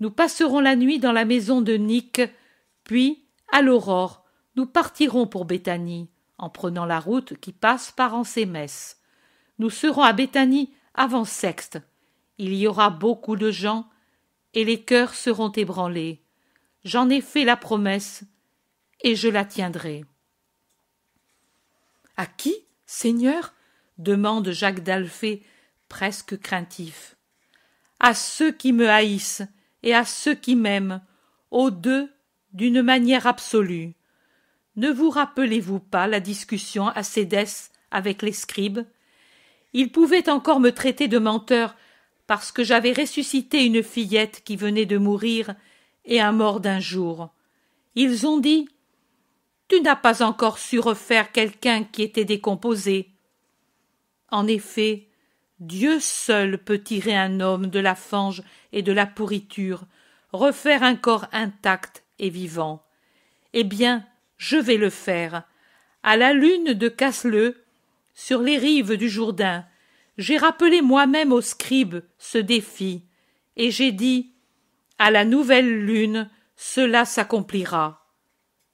Nous passerons la nuit dans la maison de Nick, puis, à l'aurore, nous partirons pour Béthanie, en prenant la route qui passe par Ansémès. Nous serons à Béthanie avant sexte. Il y aura beaucoup de gens, et les cœurs seront ébranlés. J'en ai fait la promesse, et je la tiendrai. À qui, Seigneur? demande Jacques d'Alphée, presque craintif. À ceux qui me haïssent et à ceux qui m'aiment, aux deux d'une manière absolue. Ne vous rappelez-vous pas la discussion à Cédès avec les scribes? Ils pouvaient encore me traiter de menteur parce que j'avais ressuscité une fillette qui venait de mourir et un mort d'un jour. Ils ont dit Tu n'as pas encore su refaire quelqu'un qui était décomposé. En effet, Dieu seul peut tirer un homme de la fange et de la pourriture, refaire un corps intact et vivant. Eh bien, je vais le faire. À la lune de Casseleu, sur les rives du Jourdain, j'ai rappelé moi-même aux scribes ce défi, et j'ai dit À la nouvelle lune, cela s'accomplira.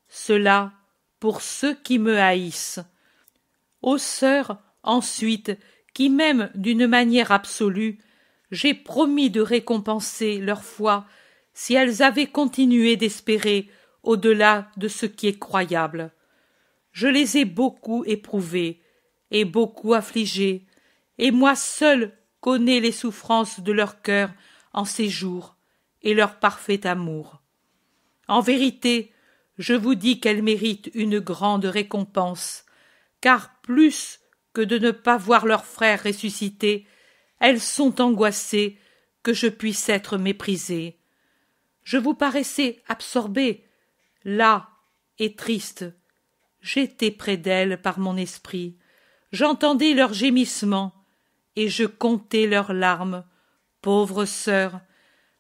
Cela pour ceux qui me haïssent. Aux sœurs, ensuite, qui d'une manière absolue, j'ai promis de récompenser leur foi si elles avaient continué d'espérer au-delà de ce qui est croyable. Je les ai beaucoup éprouvées et beaucoup affligées, et moi seul connais les souffrances de leur cœur en ces jours et leur parfait amour. En vérité, je vous dis qu'elles méritent une grande récompense, car plus que de ne pas voir leur frère ressuscité, elles sont angoissées que je puisse être méprisée. Je vous paraissais absorbé, là et triste. J'étais près d'elles par mon esprit, j'entendais leurs gémissements, et je comptais leurs larmes. Pauvres sœurs,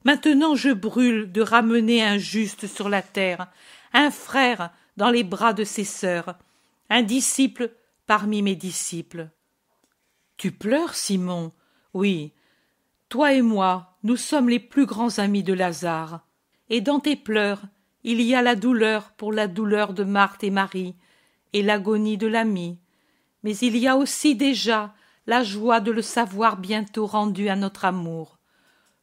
maintenant je brûle de ramener un juste sur la terre, un frère dans les bras de ses sœurs, un disciple parmi mes disciples. Tu pleures, Simon? Oui. Toi et moi, nous sommes les plus grands amis de Lazare. Et dans tes pleurs, il y a la douleur pour la douleur de Marthe et Marie, et l'agonie de l'ami. Mais il y a aussi déjà la joie de le savoir bientôt rendu à notre amour.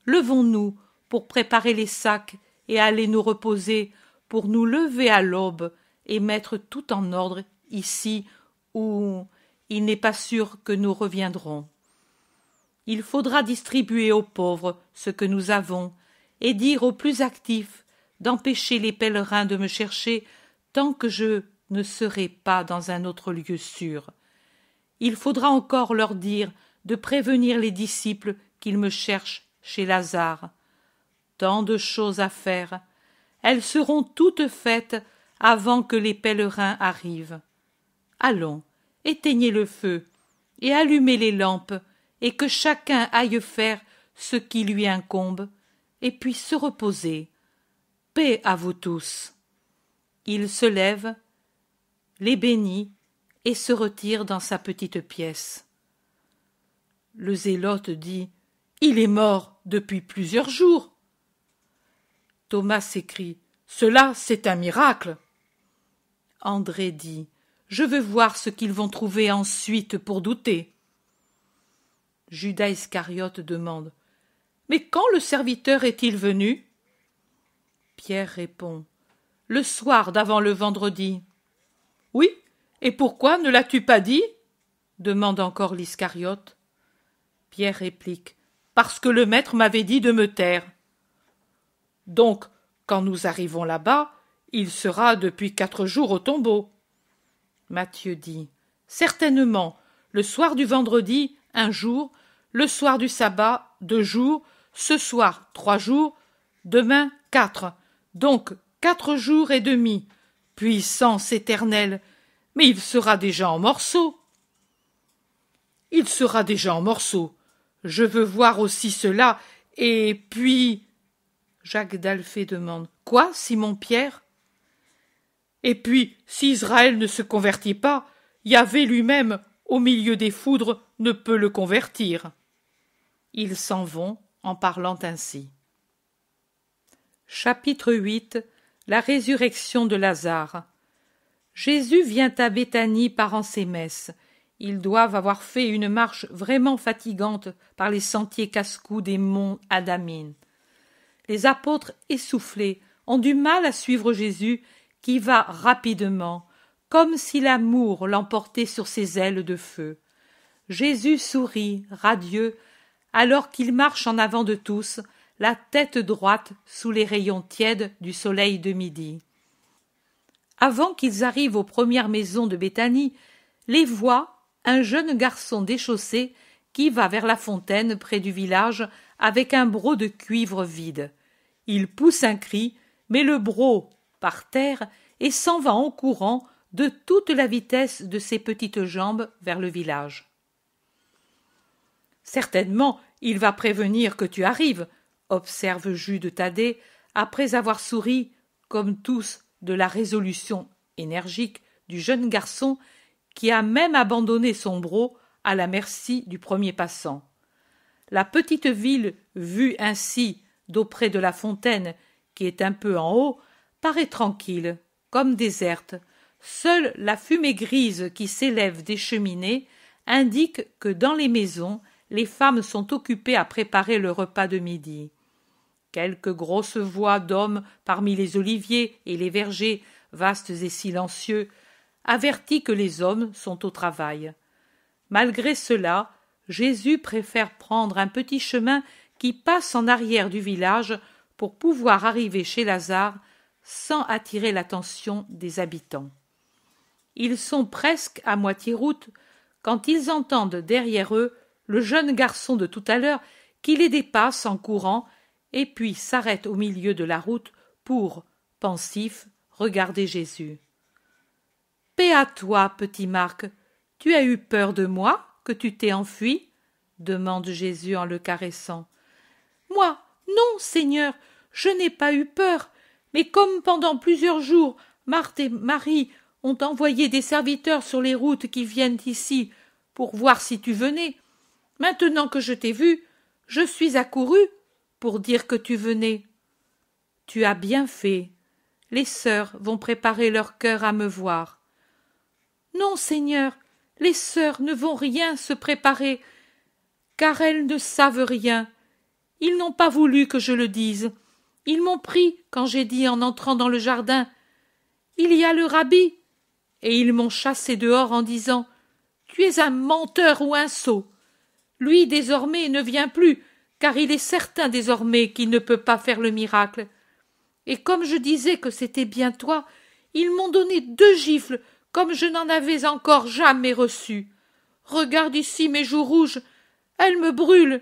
Levons-nous pour préparer les sacs et aller nous reposer, pour nous lever à l'aube et mettre tout en ordre ici où il n'est pas sûr que nous reviendrons. Il faudra distribuer aux pauvres ce que nous avons, et dire aux plus actifs d'empêcher les pèlerins de me chercher tant que je ne serai pas dans un autre lieu sûr. Il faudra encore leur dire de prévenir les disciples qu'ils me cherchent chez Lazare. Tant de choses à faire. Elles seront toutes faites avant que les pèlerins arrivent. Allons, éteignez le feu, et allumez les lampes, et que chacun aille faire ce qui lui incombe, et puis se reposer. Paix à vous tous. Il se lève, les bénit, et se retire dans sa petite pièce. Le zélote dit Il est mort depuis plusieurs jours. Thomas s'écrie Cela, c'est un miracle. André dit je veux voir ce qu'ils vont trouver ensuite pour douter. Judas Iscariote demande Mais quand le serviteur est-il venu? Pierre répond Le soir d'avant le vendredi. Oui, et pourquoi ne l'as-tu pas dit? demande encore l'Iscariote. Pierre réplique Parce que le maître m'avait dit de me taire. Donc, quand nous arrivons là-bas, il sera depuis quatre jours au tombeau. Matthieu dit Certainement, le soir du vendredi, un jour, le soir du sabbat, deux jours, ce soir, trois jours, demain, quatre. Donc, quatre jours et demi. Puissance éternelle. Mais il sera déjà en morceaux. Il sera déjà en morceaux. Je veux voir aussi cela. Et puis. Jacques d'Alphée demande. Quoi, Simon Pierre? Et puis, si Israël ne se convertit pas, Yahvé lui-même, au milieu des foudres, ne peut le convertir. Ils s'en vont en parlant ainsi. Chapitre 8 La résurrection de Lazare. Jésus vient à Béthanie parant ses messes. Ils doivent avoir fait une marche vraiment fatigante par les sentiers casse-cou des monts Adamine. Les apôtres essoufflés ont du mal à suivre Jésus qui va rapidement, comme si l'amour l'emportait sur ses ailes de feu. Jésus sourit, radieux, alors qu'il marche en avant de tous, la tête droite sous les rayons tièdes du soleil de midi. Avant qu'ils arrivent aux premières maisons de Béthanie, les voit un jeune garçon déchaussé qui va vers la fontaine près du village avec un broc de cuivre vide. Il pousse un cri, met le broc terre et s'en va en courant de toute la vitesse de ses petites jambes vers le village. Certainement, il va prévenir que tu arrives, observe Jude Thaddée, après avoir souri, comme tous, de la résolution énergique du jeune garçon qui a même abandonné son broc à la merci du premier passant. La petite ville, vue ainsi d'auprès de la fontaine, qui est un peu en haut, paraît tranquille, comme déserte. Seule la fumée grise qui s'élève des cheminées indique que dans les maisons les femmes sont occupées à préparer le repas de midi. Quelques grosses voix d'hommes parmi les oliviers et les vergers, vastes et silencieux, avertit que les hommes sont au travail. Malgré cela, Jésus préfère prendre un petit chemin qui passe en arrière du village pour pouvoir arriver chez Lazare sans attirer l'attention des habitants. Ils sont presque à moitié route quand ils entendent derrière eux le jeune garçon de tout à l'heure qui les dépasse en courant et puis s'arrête au milieu de la route pour, pensif, regarder Jésus. Paix à toi, petit Marc. Tu as eu peur de moi, que tu t'es enfui? demande Jésus en le caressant. Moi, non, Seigneur, je n'ai pas eu peur, mais comme pendant plusieurs jours Marthe et Marie ont envoyé des serviteurs sur les routes qui viennent ici pour voir si tu venais, Maintenant que je t'ai vu, je suis accouru pour dire que tu venais. Tu as bien fait. Les sœurs vont préparer leur cœur à me voir. Non, Seigneur, les sœurs ne vont rien se préparer, car elles ne savent rien. Ils n'ont pas voulu que je le dise. Ils m'ont pris quand j'ai dit en entrant dans le jardin Il y a le rabbi. Et ils m'ont chassé dehors en disant Tu es un menteur ou un sot. Lui désormais ne vient plus, car il est certain désormais qu'il ne peut pas faire le miracle. Et comme je disais que c'était bien toi, ils m'ont donné deux gifles comme je n'en avais encore jamais reçu. Regarde ici mes joues rouges, elles me brûlent.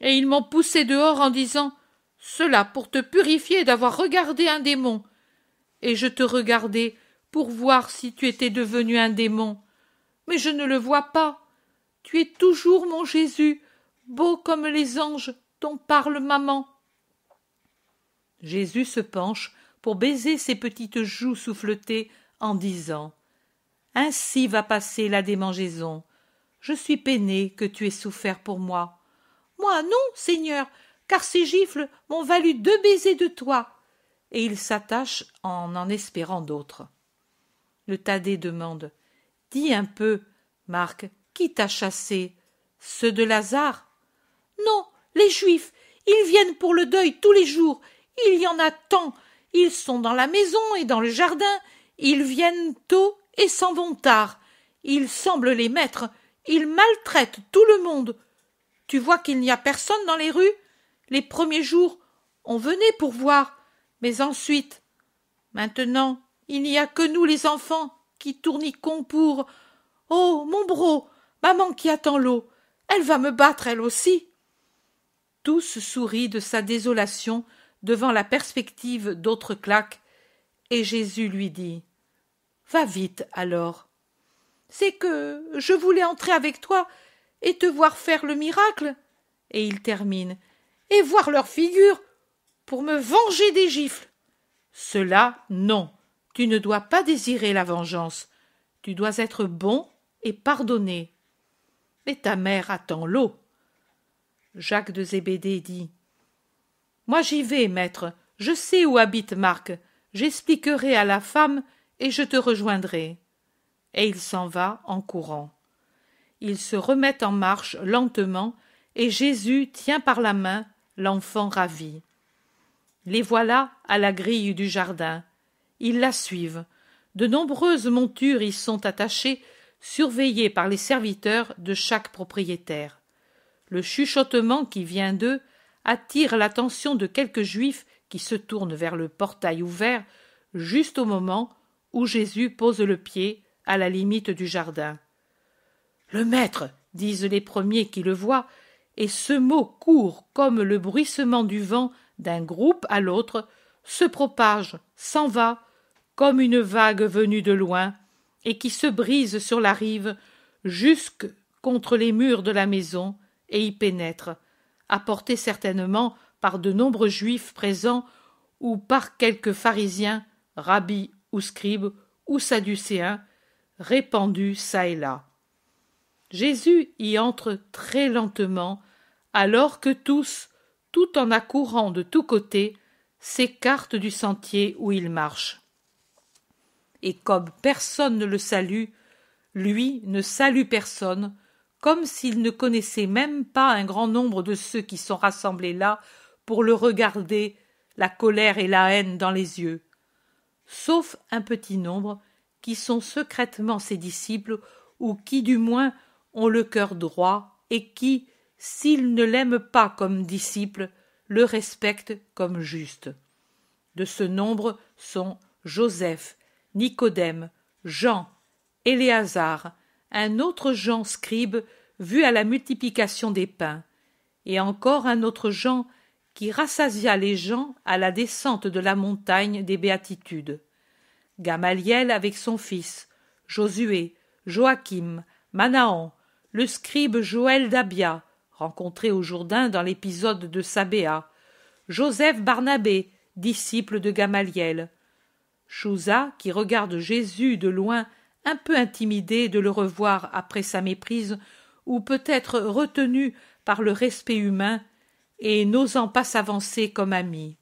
Et ils m'ont poussé dehors en disant Cela pour te purifier d'avoir regardé un démon. Et je te regardais pour voir si tu étais devenu un démon. Mais je ne le vois pas. Tu es toujours mon Jésus, beau comme les anges dont parle maman. Jésus se penche pour baiser ses petites joues souffletées en disant Ainsi va passer la démangeaison. Je suis peiné que tu aies souffert pour moi. Moi non, Seigneur, car ces gifles m'ont valu deux baisers de toi. Et il s'attache en en espérant d'autres. Le Thaddée demande Dis un peu, Marc, qui t'a chassé? Ceux de Lazare? Non, les Juifs. Ils viennent pour le deuil tous les jours. Il y en a tant. Ils sont dans la maison et dans le jardin. Ils viennent tôt et s'en vont tard. Ils semblent les maîtres. Ils maltraitent tout le monde. Tu vois qu'il n'y a personne dans les rues? Les premiers jours, on venait pour voir. Mais ensuite, maintenant, il n'y a que nous les enfants qui tourniquons pour. Oh, mon bro, Maman qui attend l'eau. Elle va me battre elle aussi. Tous sourient de sa désolation devant la perspective d'autres claques, et Jésus lui dit. Va vite alors. C'est que je voulais entrer avec toi et te voir faire le miracle. Et il termine. Et voir leur figure pour me venger des gifles. Cela, non. Tu ne dois pas désirer la vengeance. Tu dois être bon et pardonner et ta mère attend l'eau. Jacques de Zébédée dit Moi j'y vais, maître, je sais où habite Marc, j'expliquerai à la femme et je te rejoindrai. Et il s'en va en courant. Ils se remettent en marche lentement, et Jésus tient par la main l'enfant ravi. Les voilà à la grille du jardin. Ils la suivent. De nombreuses montures y sont attachées surveillés par les serviteurs de chaque propriétaire. Le chuchotement qui vient d'eux attire l'attention de quelques juifs qui se tournent vers le portail ouvert juste au moment où Jésus pose le pied à la limite du jardin. Le maître, disent les premiers qui le voient, et ce mot court comme le bruissement du vent d'un groupe à l'autre, se propage, s'en va, comme une vague venue de loin, et qui se brise sur la rive jusque contre les murs de la maison, et y pénètre, apporté certainement par de nombreux juifs présents ou par quelques pharisiens, rabbis ou scribes ou sadducéens, répandus çà et là. Jésus y entre très lentement, alors que tous, tout en accourant de tous côtés, s'écartent du sentier où il marche. Et comme personne ne le salue, lui ne salue personne, comme s'il ne connaissait même pas un grand nombre de ceux qui sont rassemblés là pour le regarder, la colère et la haine dans les yeux, sauf un petit nombre qui sont secrètement ses disciples ou qui du moins ont le cœur droit et qui, s'ils ne l'aiment pas comme disciple, le respectent comme juste. De ce nombre sont Joseph, Nicodème, Jean, Éléazar, un autre Jean scribe vu à la multiplication des pains, et encore un autre Jean qui rassasia les gens à la descente de la montagne des béatitudes. Gamaliel avec son fils, Josué, Joachim, Manahan, le scribe Joël d'Abia, rencontré au Jourdain dans l'épisode de Sabéa, Joseph Barnabé, disciple de Gamaliel, Chouza, qui regarde Jésus de loin, un peu intimidé de le revoir après sa méprise, ou peut-être retenu par le respect humain, et n'osant pas s'avancer comme ami.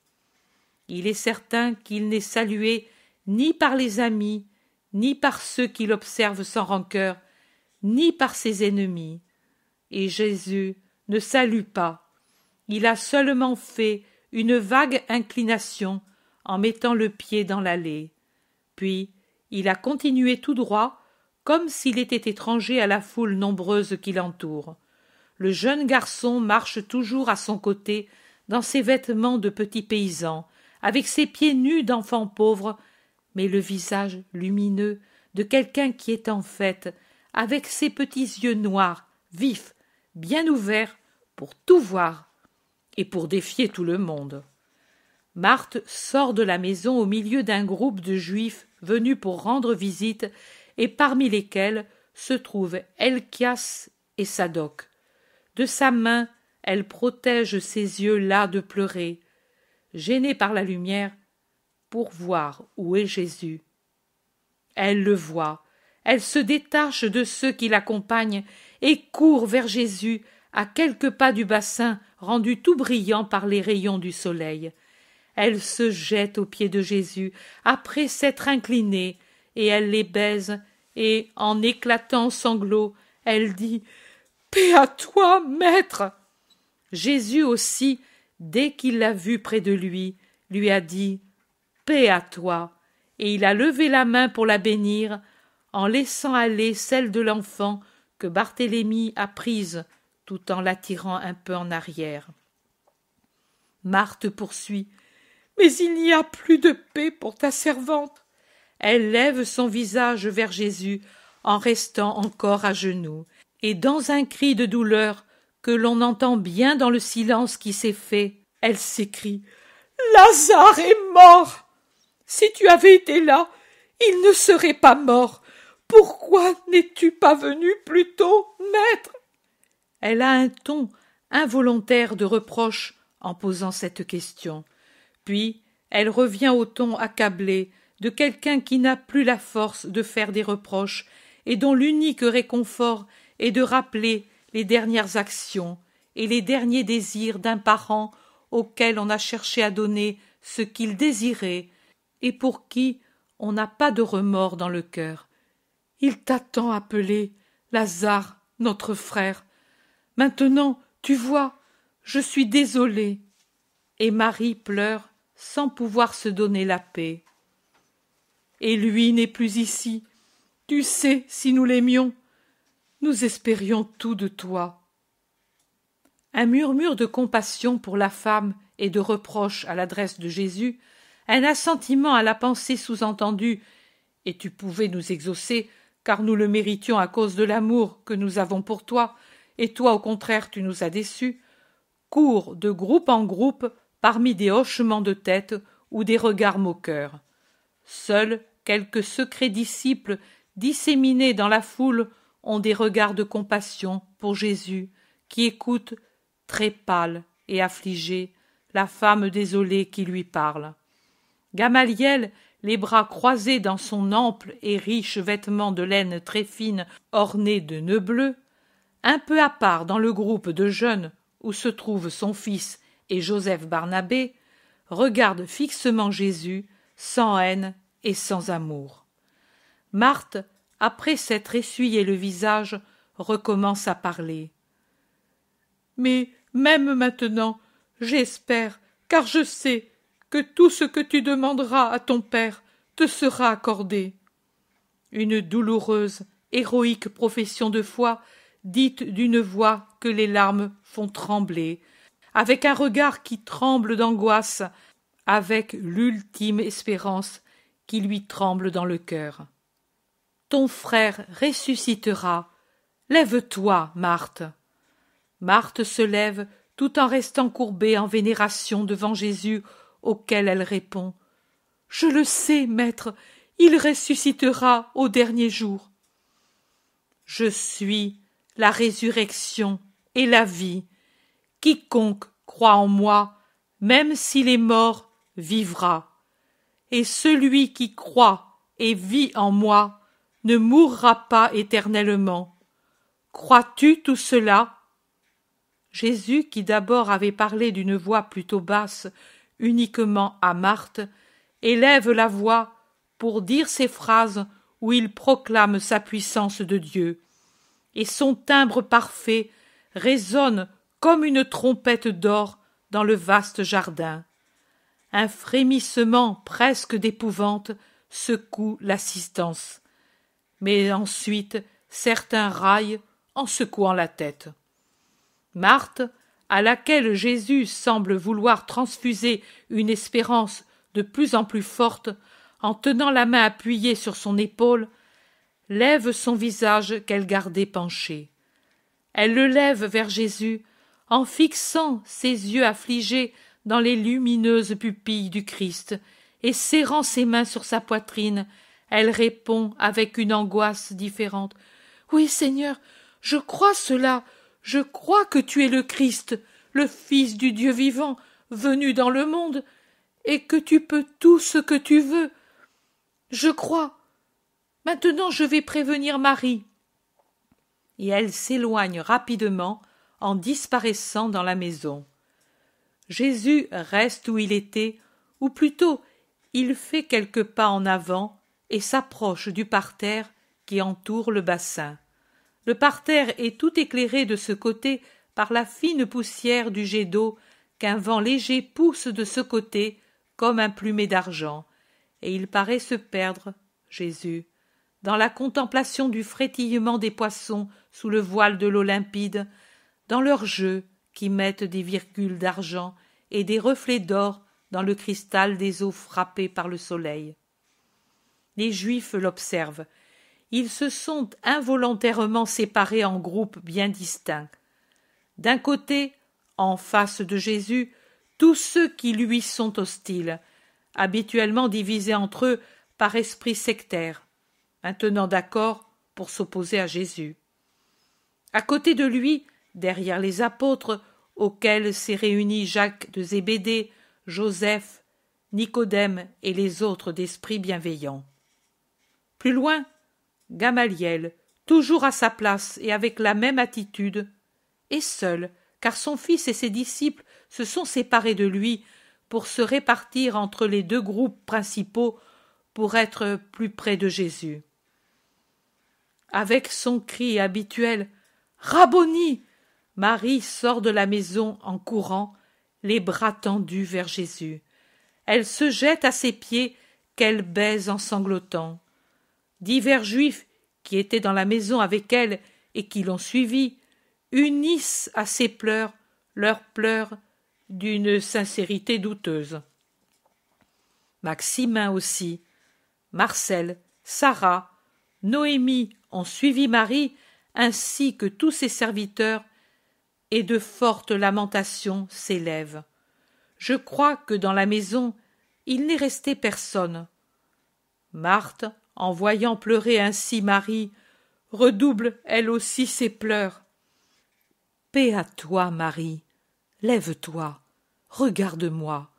Il est certain qu'il n'est salué ni par les amis, ni par ceux qui l'observent sans rancœur, ni par ses ennemis. Et Jésus ne salue pas. Il a seulement fait une vague inclination en mettant le pied dans l'allée. Puis il a continué tout droit, comme s'il était étranger à la foule nombreuse qui l'entoure. Le jeune garçon marche toujours à son côté, dans ses vêtements de petit paysan, avec ses pieds nus d'enfant pauvre, mais le visage lumineux de quelqu'un qui est en fête, avec ses petits yeux noirs, vifs, bien ouverts, pour tout voir et pour défier tout le monde. Marthe sort de la maison au milieu d'un groupe de juifs venus pour rendre visite, et parmi lesquels se trouvent Elchias et Sadoc. De sa main, elle protège ses yeux las de pleurer, gênée par la lumière, pour voir où est Jésus. Elle le voit, elle se détache de ceux qui l'accompagnent et court vers Jésus à quelques pas du bassin rendu tout brillant par les rayons du soleil. Elle se jette aux pieds de Jésus après s'être inclinée, et elle les baise, et, en éclatant sanglots, elle dit Paix à toi, maître. Jésus aussi, dès qu'il l'a vue près de lui, lui a dit Paix à toi. Et il a levé la main pour la bénir, en laissant aller celle de l'enfant que Barthélemy a prise tout en l'attirant un peu en arrière. Marthe poursuit. Mais il n'y a plus de paix pour ta servante. Elle lève son visage vers Jésus en restant encore à genoux, et dans un cri de douleur que l'on entend bien dans le silence qui s'est fait, elle s'écrie. Lazare est mort. Si tu avais été là, il ne serait pas mort. Pourquoi n'es-tu pas venu plus tôt, maître? Elle a un ton involontaire de reproche en posant cette question. Puis elle revient au ton accablé de quelqu'un qui n'a plus la force de faire des reproches et dont l'unique réconfort est de rappeler les dernières actions et les derniers désirs d'un parent auquel on a cherché à donner ce qu'il désirait et pour qui on n'a pas de remords dans le cœur. Il t'a tant appelé, Lazare, notre frère. Maintenant, tu vois, je suis désolée. Et Marie pleure sans pouvoir se donner la paix. Et lui n'est plus ici. Tu sais, si nous l'aimions, nous espérions tout de toi. Un murmure de compassion pour la femme et de reproche à l'adresse de Jésus, un assentiment à la pensée sous-entendue, et tu pouvais nous exaucer car nous le méritions à cause de l'amour que nous avons pour toi, et toi au contraire tu nous as déçus, courent de groupe en groupe parmi des hochements de tête ou des regards moqueurs. Seuls quelques secrets disciples disséminés dans la foule ont des regards de compassion pour Jésus, qui écoute, très pâle et affligé, la femme désolée qui lui parle. Gamaliel, les bras croisés dans son ample et riche vêtement de laine très fine orné de nœuds bleus, un peu à part dans le groupe de jeunes où se trouvent son fils et Joseph Barnabé, regarde fixement Jésus, sans haine et sans amour. Marthe, après s'être essuyé le visage, recommence à parler. Mais même maintenant, j'espère, car je sais que tout ce que tu demanderas à ton père te sera accordé. Une douloureuse, héroïque profession de foi, dite d'une voix que les larmes font trembler, avec un regard qui tremble d'angoisse, avec l'ultime espérance qui lui tremble dans le cœur. Ton frère ressuscitera. Lève-toi, Marthe. Marthe se lève tout en restant courbée en vénération devant Jésus auquel elle répond. Je le sais, maître, il ressuscitera au dernier jour. Je suis la résurrection et la vie. Quiconque croit en moi, même s'il est mort, vivra. Et celui qui croit et vit en moi ne mourra pas éternellement. Crois-tu tout cela? Jésus, qui d'abord avait parlé d'une voix plutôt basse, uniquement à Marthe, élève la voix pour dire ces phrases où il proclame sa puissance de Dieu, et son timbre parfait résonne comme une trompette d'or dans le vaste jardin. Un frémissement presque d'épouvante secoue l'assistance, mais ensuite certains raillent en secouant la tête. Marthe, à laquelle Jésus semble vouloir transfuser une espérance de plus en plus forte, en tenant la main appuyée sur son épaule, lève son visage qu'elle gardait penché. Elle le lève vers Jésus, en fixant ses yeux affligés dans les lumineuses pupilles du Christ, et serrant ses mains sur sa poitrine, elle répond avec une angoisse différente. Oui, Seigneur, je crois cela, je crois que tu es le Christ, le Fils du Dieu vivant, venu dans le monde, et que tu peux tout ce que tu veux. Je crois. Maintenant je vais prévenir Marie. Et elle s'éloigne rapidement en disparaissant dans la maison. Jésus reste où il était, ou plutôt il fait quelques pas en avant et s'approche du parterre qui entoure le bassin. Le parterre est tout éclairé de ce côté par la fine poussière du jet d'eau qu'un vent léger pousse de ce côté comme un plumet d'argent, et il paraît se perdre, Jésus, dans la contemplation du frétillement des poissons sous le voile de l'eau limpide, dans leurs jeux qui mettent des virgules d'argent et des reflets d'or dans le cristal des eaux frappées par le soleil. Les Juifs l'observent, ils se sont involontairement séparés en groupes bien distincts. D'un côté, en face de Jésus, tous ceux qui lui sont hostiles, habituellement divisés entre eux par esprit sectaire, maintenant d'accord pour s'opposer à Jésus. À côté de lui, derrière les apôtres, auxquels s'est réunis Jacques de Zébédée, Joseph, Nicodème et les autres d'esprit bienveillant. Plus loin, Gamaliel, toujours à sa place et avec la même attitude, est seul, car son fils et ses disciples se sont séparés de lui pour se répartir entre les deux groupes principaux pour être plus près de Jésus. Avec son cri habituel Rabboni Marie sort de la maison en courant, les bras tendus vers Jésus. Elle se jette à ses pieds qu'elle baise en sanglotant divers juifs qui étaient dans la maison avec elle et qui l'ont suivie unissent à ses pleurs leurs pleurs d'une sincérité douteuse. Maximin aussi, Marcel, Sarah, Noémie, ont suivi Marie ainsi que tous ses serviteurs, et de fortes lamentations s'élèvent. Je crois que dans la maison il n'est resté personne. Marthe, en voyant pleurer ainsi Marie, redouble elle aussi ses pleurs. Paix à toi, Marie. Lève-toi. Regarde-moi.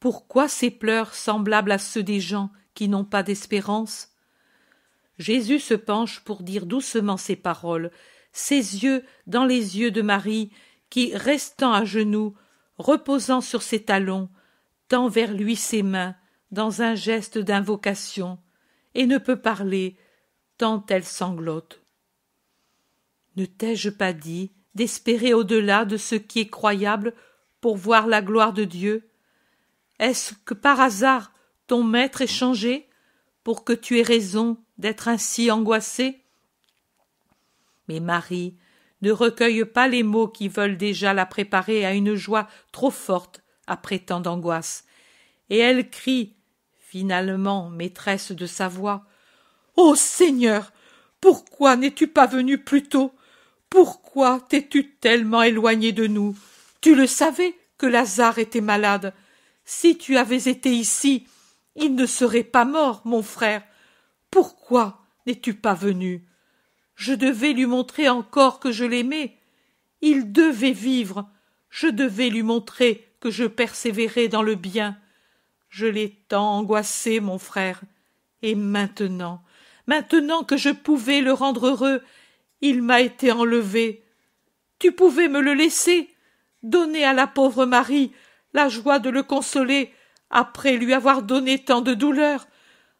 Pourquoi ces pleurs semblables à ceux des gens qui n'ont pas d'espérance? Jésus se penche pour dire doucement ces paroles, ses yeux dans les yeux de Marie, qui, restant à genoux, reposant sur ses talons, tend vers lui ses mains dans un geste d'invocation, et ne peut parler, tant elle sanglote. Ne t'ai-je pas dit d'espérer au-delà de ce qui est croyable pour voir la gloire de Dieu? Est-ce que par hasard ton maître est changé pour que tu aies raison d'être ainsi angoissée Mais Marie ne recueille pas les mots qui veulent déjà la préparer à une joie trop forte après tant d'angoisse, et elle crie, finalement maîtresse de sa voix. Ô Seigneur. Pourquoi n'es tu pas venu plus tôt? Pourquoi t'es tu tellement éloigné de nous? Tu le savais que Lazare était malade. Si tu avais été ici, il ne serait pas mort, mon frère. Pourquoi n'es tu pas venu? Je devais lui montrer encore que je l'aimais. Il devait vivre. Je devais lui montrer que je persévérais dans le bien. Je l'ai tant angoissé, mon frère. Et maintenant, maintenant que je pouvais le rendre heureux, il m'a été enlevé. Tu pouvais me le laisser, donner à la pauvre Marie la joie de le consoler après lui avoir donné tant de douleur.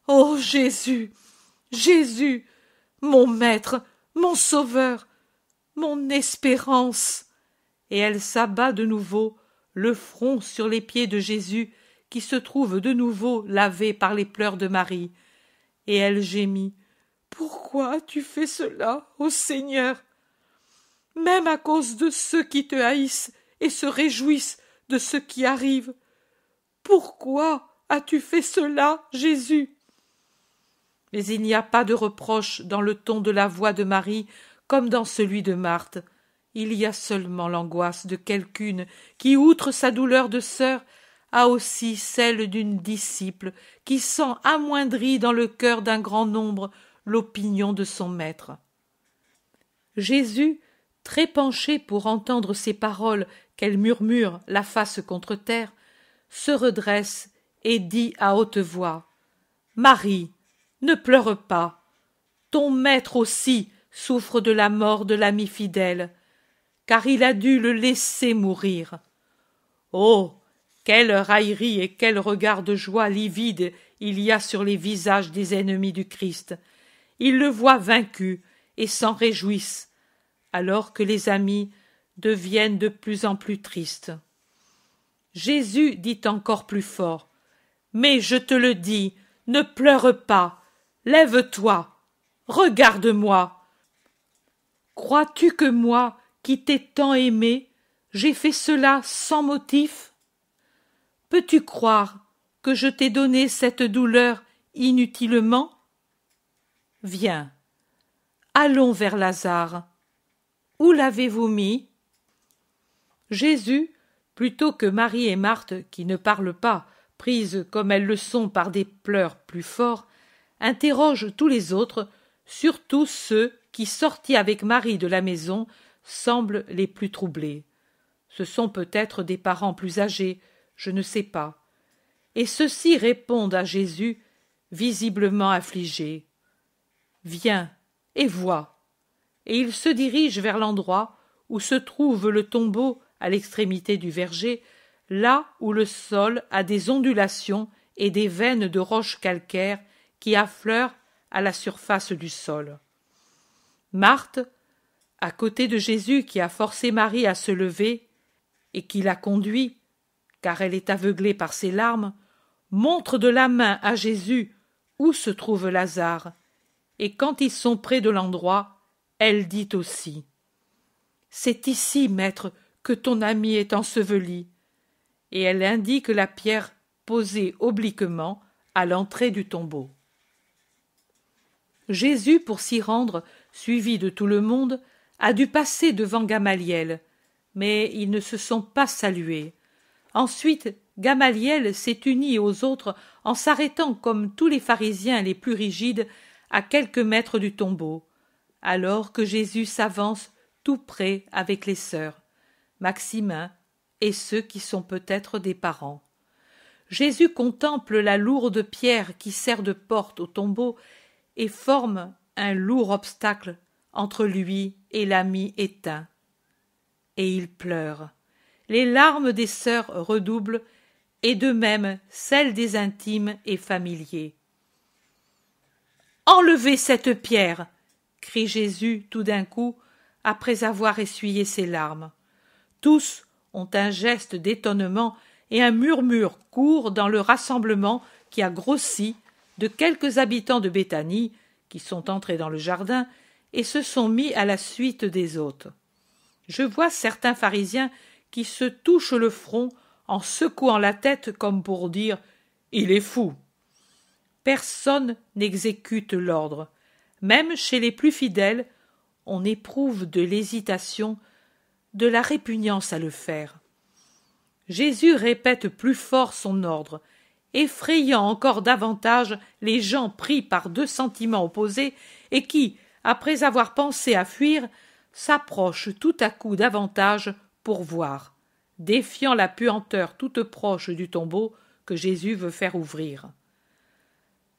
Ô Jésus. Jésus. Mon maître, mon sauveur, mon espérance. Et elle s'abat de nouveau, le front sur les pieds de Jésus, qui se trouve de nouveau lavé par les pleurs de Marie. Et elle gémit. Pourquoi as-tu fait cela, ô Seigneur? Même à cause de ceux qui te haïssent et se réjouissent de ce qui arrive. Pourquoi as-tu fait cela, Jésus? Mais il n'y a pas de reproche dans le ton de la voix de Marie comme dans celui de Marthe. Il y a seulement l'angoisse de quelqu'une qui, outre sa douleur de sœur, a aussi celle d'une disciple qui sent amoindrie dans le cœur d'un grand nombre l'opinion de son maître. Jésus, très penché pour entendre ces paroles qu'elle murmure la face contre terre, se redresse et dit à haute voix Marie, ne pleure pas. Ton maître aussi souffre de la mort de l'ami fidèle, car il a dû le laisser mourir. Oh. Quelle raillerie et quel regard de joie livide il y a sur les visages des ennemis du Christ. Ils le voient vaincu et s'en réjouissent, alors que les amis deviennent de plus en plus tristes. Jésus dit encore plus fort. Mais je te le dis, ne pleure pas, lève-toi, regarde-moi. Crois-tu que moi, qui t'ai tant aimé, j'ai fait cela sans motif? Peux-tu croire que je t'ai donné cette douleur inutilement? Viens. Allons vers Lazare. Où l'avez-vous mis? Jésus, plutôt que Marie et Marthe, qui ne parlent pas, prises comme elles le sont par des pleurs plus forts, interroge tous les autres, surtout ceux qui, sortis avec Marie de la maison, semblent les plus troublés. Ce sont peut-être des parents plus âgés, je ne sais pas. Et ceux-ci répondent à Jésus, visiblement affligés. Viens et vois. Et ils se dirigent vers l'endroit où se trouve le tombeau à l'extrémité du verger, là où le sol a des ondulations et des veines de roches calcaires qui affleurent à la surface du sol. Marthe, à côté de Jésus qui a forcé Marie à se lever et qui l'a conduit, car elle est aveuglée par ses larmes, montre de la main à Jésus où se trouve Lazare, et quand ils sont près de l'endroit, elle dit aussi C'est ici, maître, que ton ami est enseveli. Et elle indique la pierre posée obliquement à l'entrée du tombeau. Jésus, pour s'y rendre, suivi de tout le monde, a dû passer devant Gamaliel, mais ils ne se sont pas salués. Ensuite, Gamaliel s'est uni aux autres en s'arrêtant comme tous les pharisiens les plus rigides à quelques mètres du tombeau, alors que Jésus s'avance tout près avec les sœurs, Maximin et ceux qui sont peut-être des parents. Jésus contemple la lourde pierre qui sert de porte au tombeau et forme un lourd obstacle entre lui et l'ami éteint. Et il pleure. Les larmes des sœurs redoublent, et de même celles des intimes et familiers. Enlevez cette pierre crie Jésus tout d'un coup, après avoir essuyé ses larmes. Tous ont un geste d'étonnement et un murmure court dans le rassemblement qui a grossi de quelques habitants de Béthanie qui sont entrés dans le jardin et se sont mis à la suite des autres. Je vois certains pharisiens qui se touchent le front en secouant la tête comme pour dire Il est fou. Personne n'exécute l'ordre. Même chez les plus fidèles, on éprouve de l'hésitation, de la répugnance à le faire. Jésus répète plus fort son ordre, effrayant encore davantage les gens pris par deux sentiments opposés et qui, après avoir pensé à fuir, s'approchent tout à coup davantage pour voir, défiant la puanteur toute proche du tombeau que Jésus veut faire ouvrir.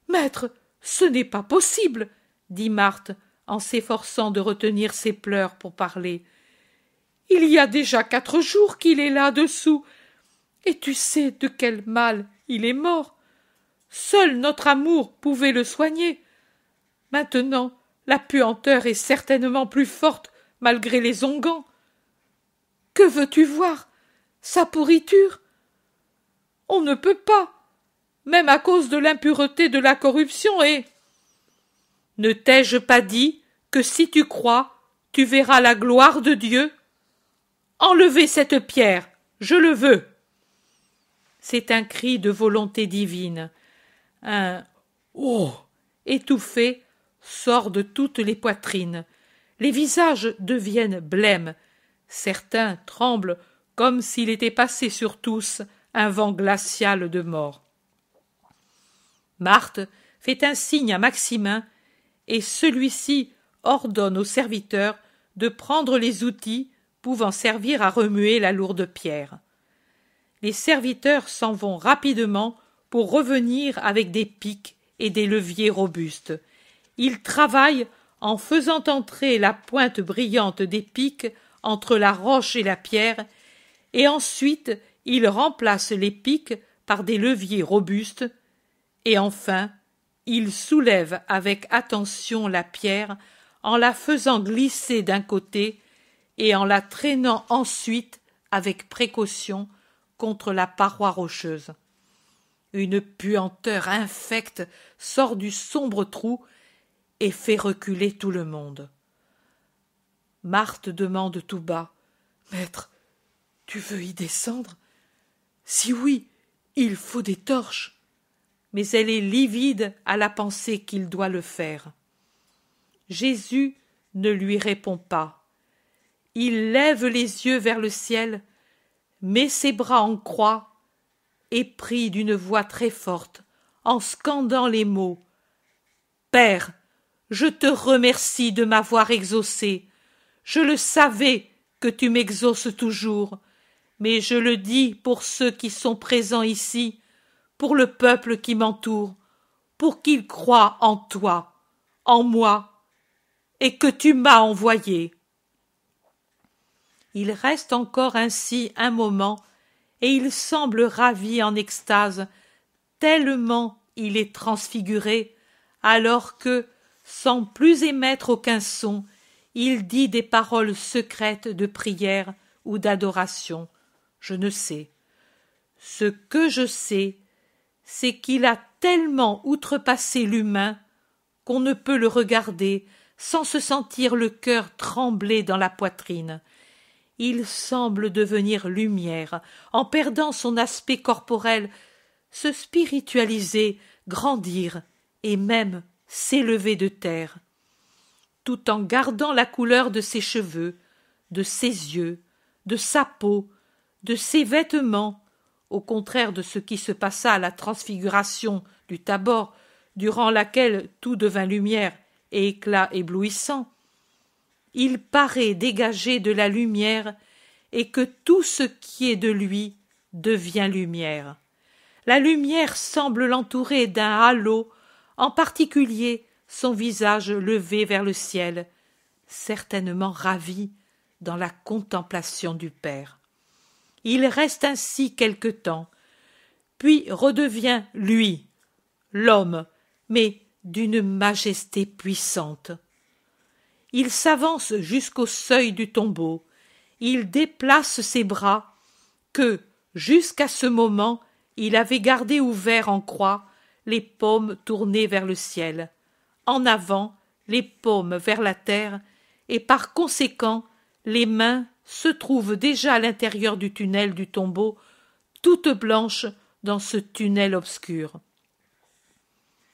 Maître, ce n'est pas possible, dit Marthe en s'efforçant de retenir ses pleurs pour parler. Il y a déjà quatre jours qu'il est là dessous, et tu sais de quel mal il est mort. Seul notre amour pouvait le soigner. Maintenant, la puanteur est certainement plus forte malgré les onguents. Que veux-tu voir? Sa pourriture? On ne peut pas, même à cause de l'impureté de la corruption et. Ne t'ai-je pas dit que si tu crois, tu verras la gloire de Dieu? Enlevez cette pierre, je le veux. C'est un cri de volonté divine. Un Oh étouffé sort de toutes les poitrines. Les visages deviennent blêmes. Certains tremblent comme s'il était passé sur tous un vent glacial de mort. Marthe fait un signe à Maximin et celui-ci ordonne au serviteur de prendre les outils pouvant servir à remuer la lourde pierre. Les serviteurs s'en vont rapidement pour revenir avec des pics et des leviers robustes. Ils travaillent en faisant entrer la pointe brillante des pics entre la roche et la pierre, et ensuite ils remplacent les pics par des leviers robustes, et enfin il soulève avec attention la pierre en la faisant glisser d'un côté et en la traînant ensuite avec précaution contre la paroi rocheuse. Une puanteur infecte sort du sombre trou et fait reculer tout le monde. Marthe demande tout bas. Maître, tu veux y descendre? Si oui, il faut des torches mais elle est livide à la pensée qu'il doit le faire. Jésus ne lui répond pas. Il lève les yeux vers le ciel, met ses bras en croix, et prie d'une voix très forte, en scandant les mots. Père, je te remercie de m'avoir exaucé. Je le savais que tu m'exauces toujours, mais je le dis pour ceux qui sont présents ici, pour le peuple qui m'entoure, pour qu'il croie en toi, en moi, et que tu m'as envoyé. Il reste encore ainsi un moment, et il semble ravi en extase, tellement il est transfiguré, alors que, sans plus émettre aucun son, il dit des paroles secrètes de prière ou d'adoration. Je ne sais. Ce que je sais, c'est qu'il a tellement outrepassé l'humain qu'on ne peut le regarder sans se sentir le cœur trembler dans la poitrine. Il semble devenir lumière, en perdant son aspect corporel, se spiritualiser, grandir et même s'élever de terre, tout en gardant la couleur de ses cheveux, de ses yeux, de sa peau, de ses vêtements, au contraire de ce qui se passa à la transfiguration du Tabor, durant laquelle tout devint lumière et éclat éblouissant, il paraît dégagé de la lumière et que tout ce qui est de lui devient lumière. La lumière semble l'entourer d'un halo, en particulier son visage levé vers le ciel, certainement ravi dans la contemplation du Père. Il reste ainsi quelque temps, puis redevient lui, l'homme, mais d'une majesté puissante. Il s'avance jusqu'au seuil du tombeau, il déplace ses bras, que, jusqu'à ce moment, il avait gardé ouverts en croix, les paumes tournées vers le ciel, en avant, les paumes vers la terre, et par conséquent, les mains se trouvent déjà à l'intérieur du tunnel du tombeau, toutes blanches dans ce tunnel obscur.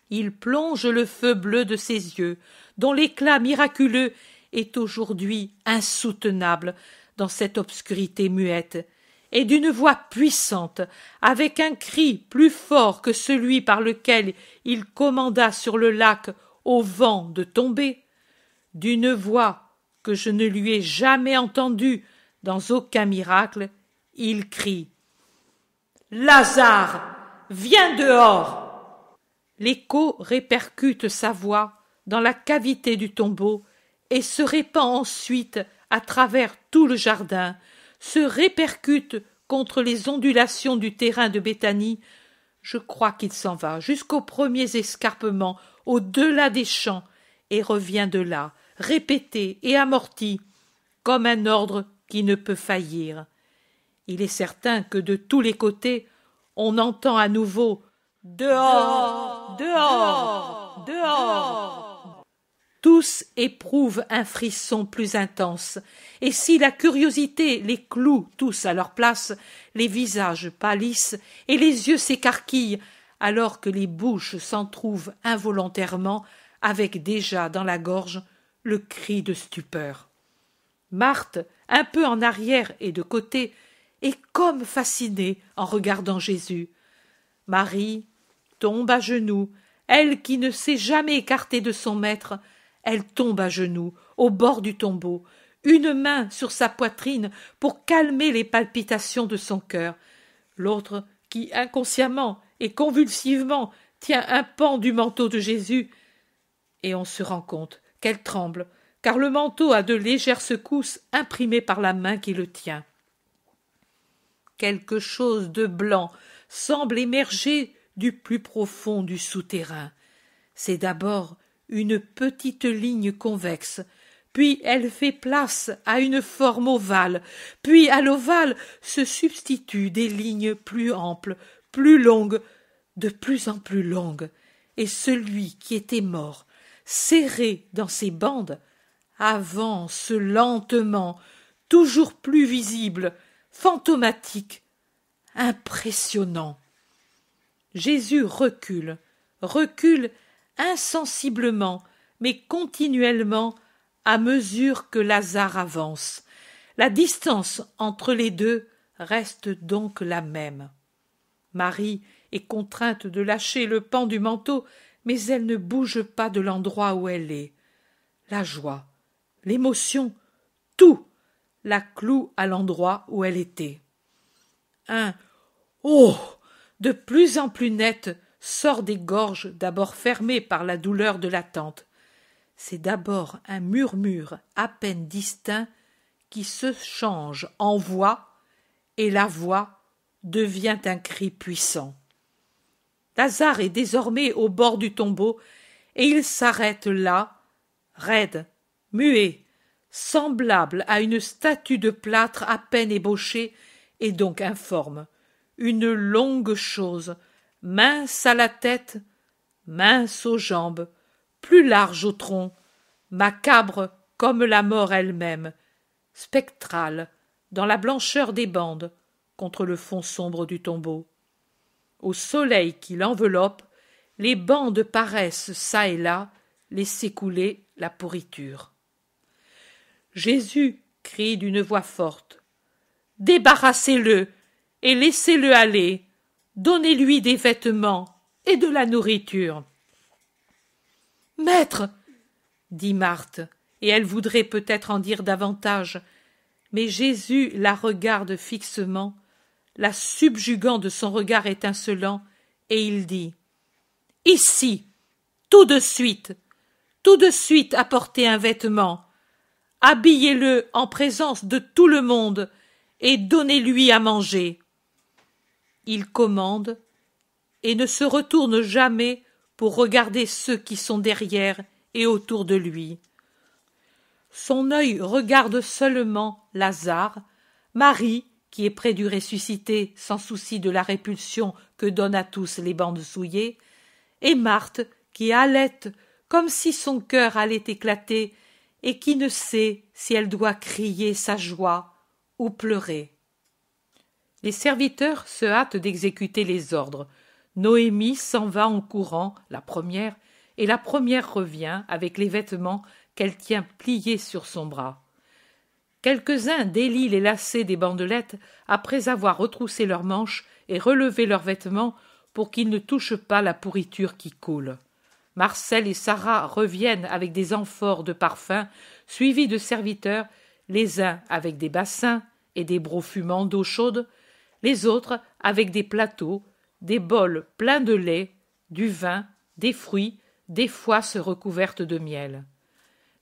Il plonge le feu bleu de ses yeux, dont l'éclat miraculeux est aujourd'hui insoutenable dans cette obscurité muette, et d'une voix puissante, avec un cri plus fort que celui par lequel il commanda sur le lac au vent de tomber, d'une voix que je ne lui ai jamais entendue dans aucun miracle, il crie Lazare, viens dehors. L'écho répercute sa voix dans la cavité du tombeau et se répand ensuite à travers tout le jardin, se répercute contre les ondulations du terrain de Béthanie. Je crois qu'il s'en va jusqu'aux premiers escarpements au delà des champs et revient de là, répété et amorti, comme un ordre qui ne peut faillir. Il est certain que de tous les côtés on entend à nouveau Dehors Dehors Dehors Tous éprouvent un frisson plus intense, et si la curiosité les cloue tous à leur place, les visages pâlissent et les yeux s'écarquillent, alors que les bouches s'entr'ouvrent involontairement, avec déjà dans la gorge le cri de stupeur. Marthe, un peu en arrière et de côté, est comme fascinée en regardant Jésus. Marie, tombe à genoux, elle qui ne s'est jamais écartée de son maître, elle tombe à genoux, au bord du tombeau, une main sur sa poitrine pour calmer les palpitations de son cœur, l'autre qui inconsciemment et convulsivement tient un pan du manteau de Jésus, et on se rend compte qu'elle tremble, car le manteau a de légères secousses imprimées par la main qui le tient. Quelque chose de blanc semble émerger du plus profond du souterrain. C'est d'abord une petite ligne convexe, puis elle fait place à une forme ovale, puis à l'ovale se substituent des lignes plus amples, plus longues, de plus en plus longues, et celui qui était mort, serré dans ses bandes, avance lentement, toujours plus visible, fantomatique, impressionnant. Jésus recule, recule insensiblement, mais continuellement à mesure que Lazare avance. La distance entre les deux reste donc la même. Marie est contrainte de lâcher le pan du manteau, mais elle ne bouge pas de l'endroit où elle est. La joie, l'émotion, tout la cloue à l'endroit où elle était. Un Oh de plus en plus net sort des gorges d'abord fermées par la douleur de l'attente. C'est d'abord un murmure à peine distinct qui se change en voix, et la voix devient un cri puissant. Lazare est désormais au bord du tombeau, et il s'arrête là, raide, muet, semblable à une statue de plâtre à peine ébauchée et donc informe une longue chose, mince à la tête, mince aux jambes, plus large au tronc, macabre comme la mort elle-même, spectrale, dans la blancheur des bandes, contre le fond sombre du tombeau. Au soleil qui l'enveloppe, les bandes paraissent çà et là laisser couler la pourriture. Jésus crie d'une voix forte. Débarrassez-le et laissez-le aller. Donnez-lui des vêtements et de la nourriture. Maître, dit Marthe, et elle voudrait peut-être en dire davantage, mais Jésus la regarde fixement, la subjuguant de son regard étincelant, et il dit Ici, tout de suite, tout de suite apportez un vêtement, habillez-le en présence de tout le monde, et donnez-lui à manger. Il commande, et ne se retourne jamais pour regarder ceux qui sont derrière et autour de lui. Son œil regarde seulement Lazare, Marie, qui est près du ressuscité sans souci de la répulsion que donnent à tous les bandes souillées, et Marthe, qui halète comme si son cœur allait éclater et qui ne sait si elle doit crier sa joie ou pleurer. Les serviteurs se hâtent d'exécuter les ordres. Noémie s'en va en courant, la première, et la première revient avec les vêtements qu'elle tient pliés sur son bras. Quelques-uns délient les lacets des bandelettes après avoir retroussé leurs manches et relevé leurs vêtements pour qu'ils ne touchent pas la pourriture qui coule. Marcel et Sarah reviennent avec des amphores de parfum, suivis de serviteurs, les uns avec des bassins et des brocs fumants d'eau chaude, les autres avec des plateaux, des bols pleins de lait, du vin, des fruits, des foisses recouvertes de miel.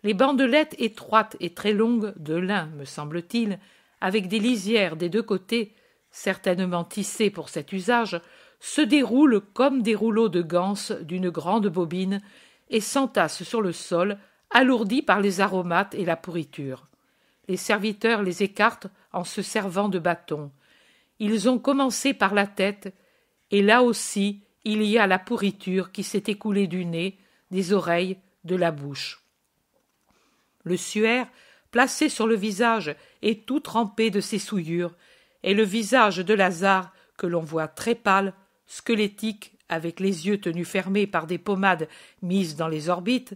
Les bandelettes étroites et très longues, de lin, me semble-t-il, avec des lisières des deux côtés, certainement tissées pour cet usage, se déroulent comme des rouleaux de ganse d'une grande bobine et s'entassent sur le sol, alourdis par les aromates et la pourriture. Les serviteurs les écartent en se servant de bâtons. Ils ont commencé par la tête et là aussi il y a la pourriture qui s'est écoulée du nez, des oreilles, de la bouche. Le suaire, placé sur le visage et tout trempé de ses souillures, est le visage de Lazare que l'on voit très pâle, squelettique, avec les yeux tenus fermés par des pommades mises dans les orbites,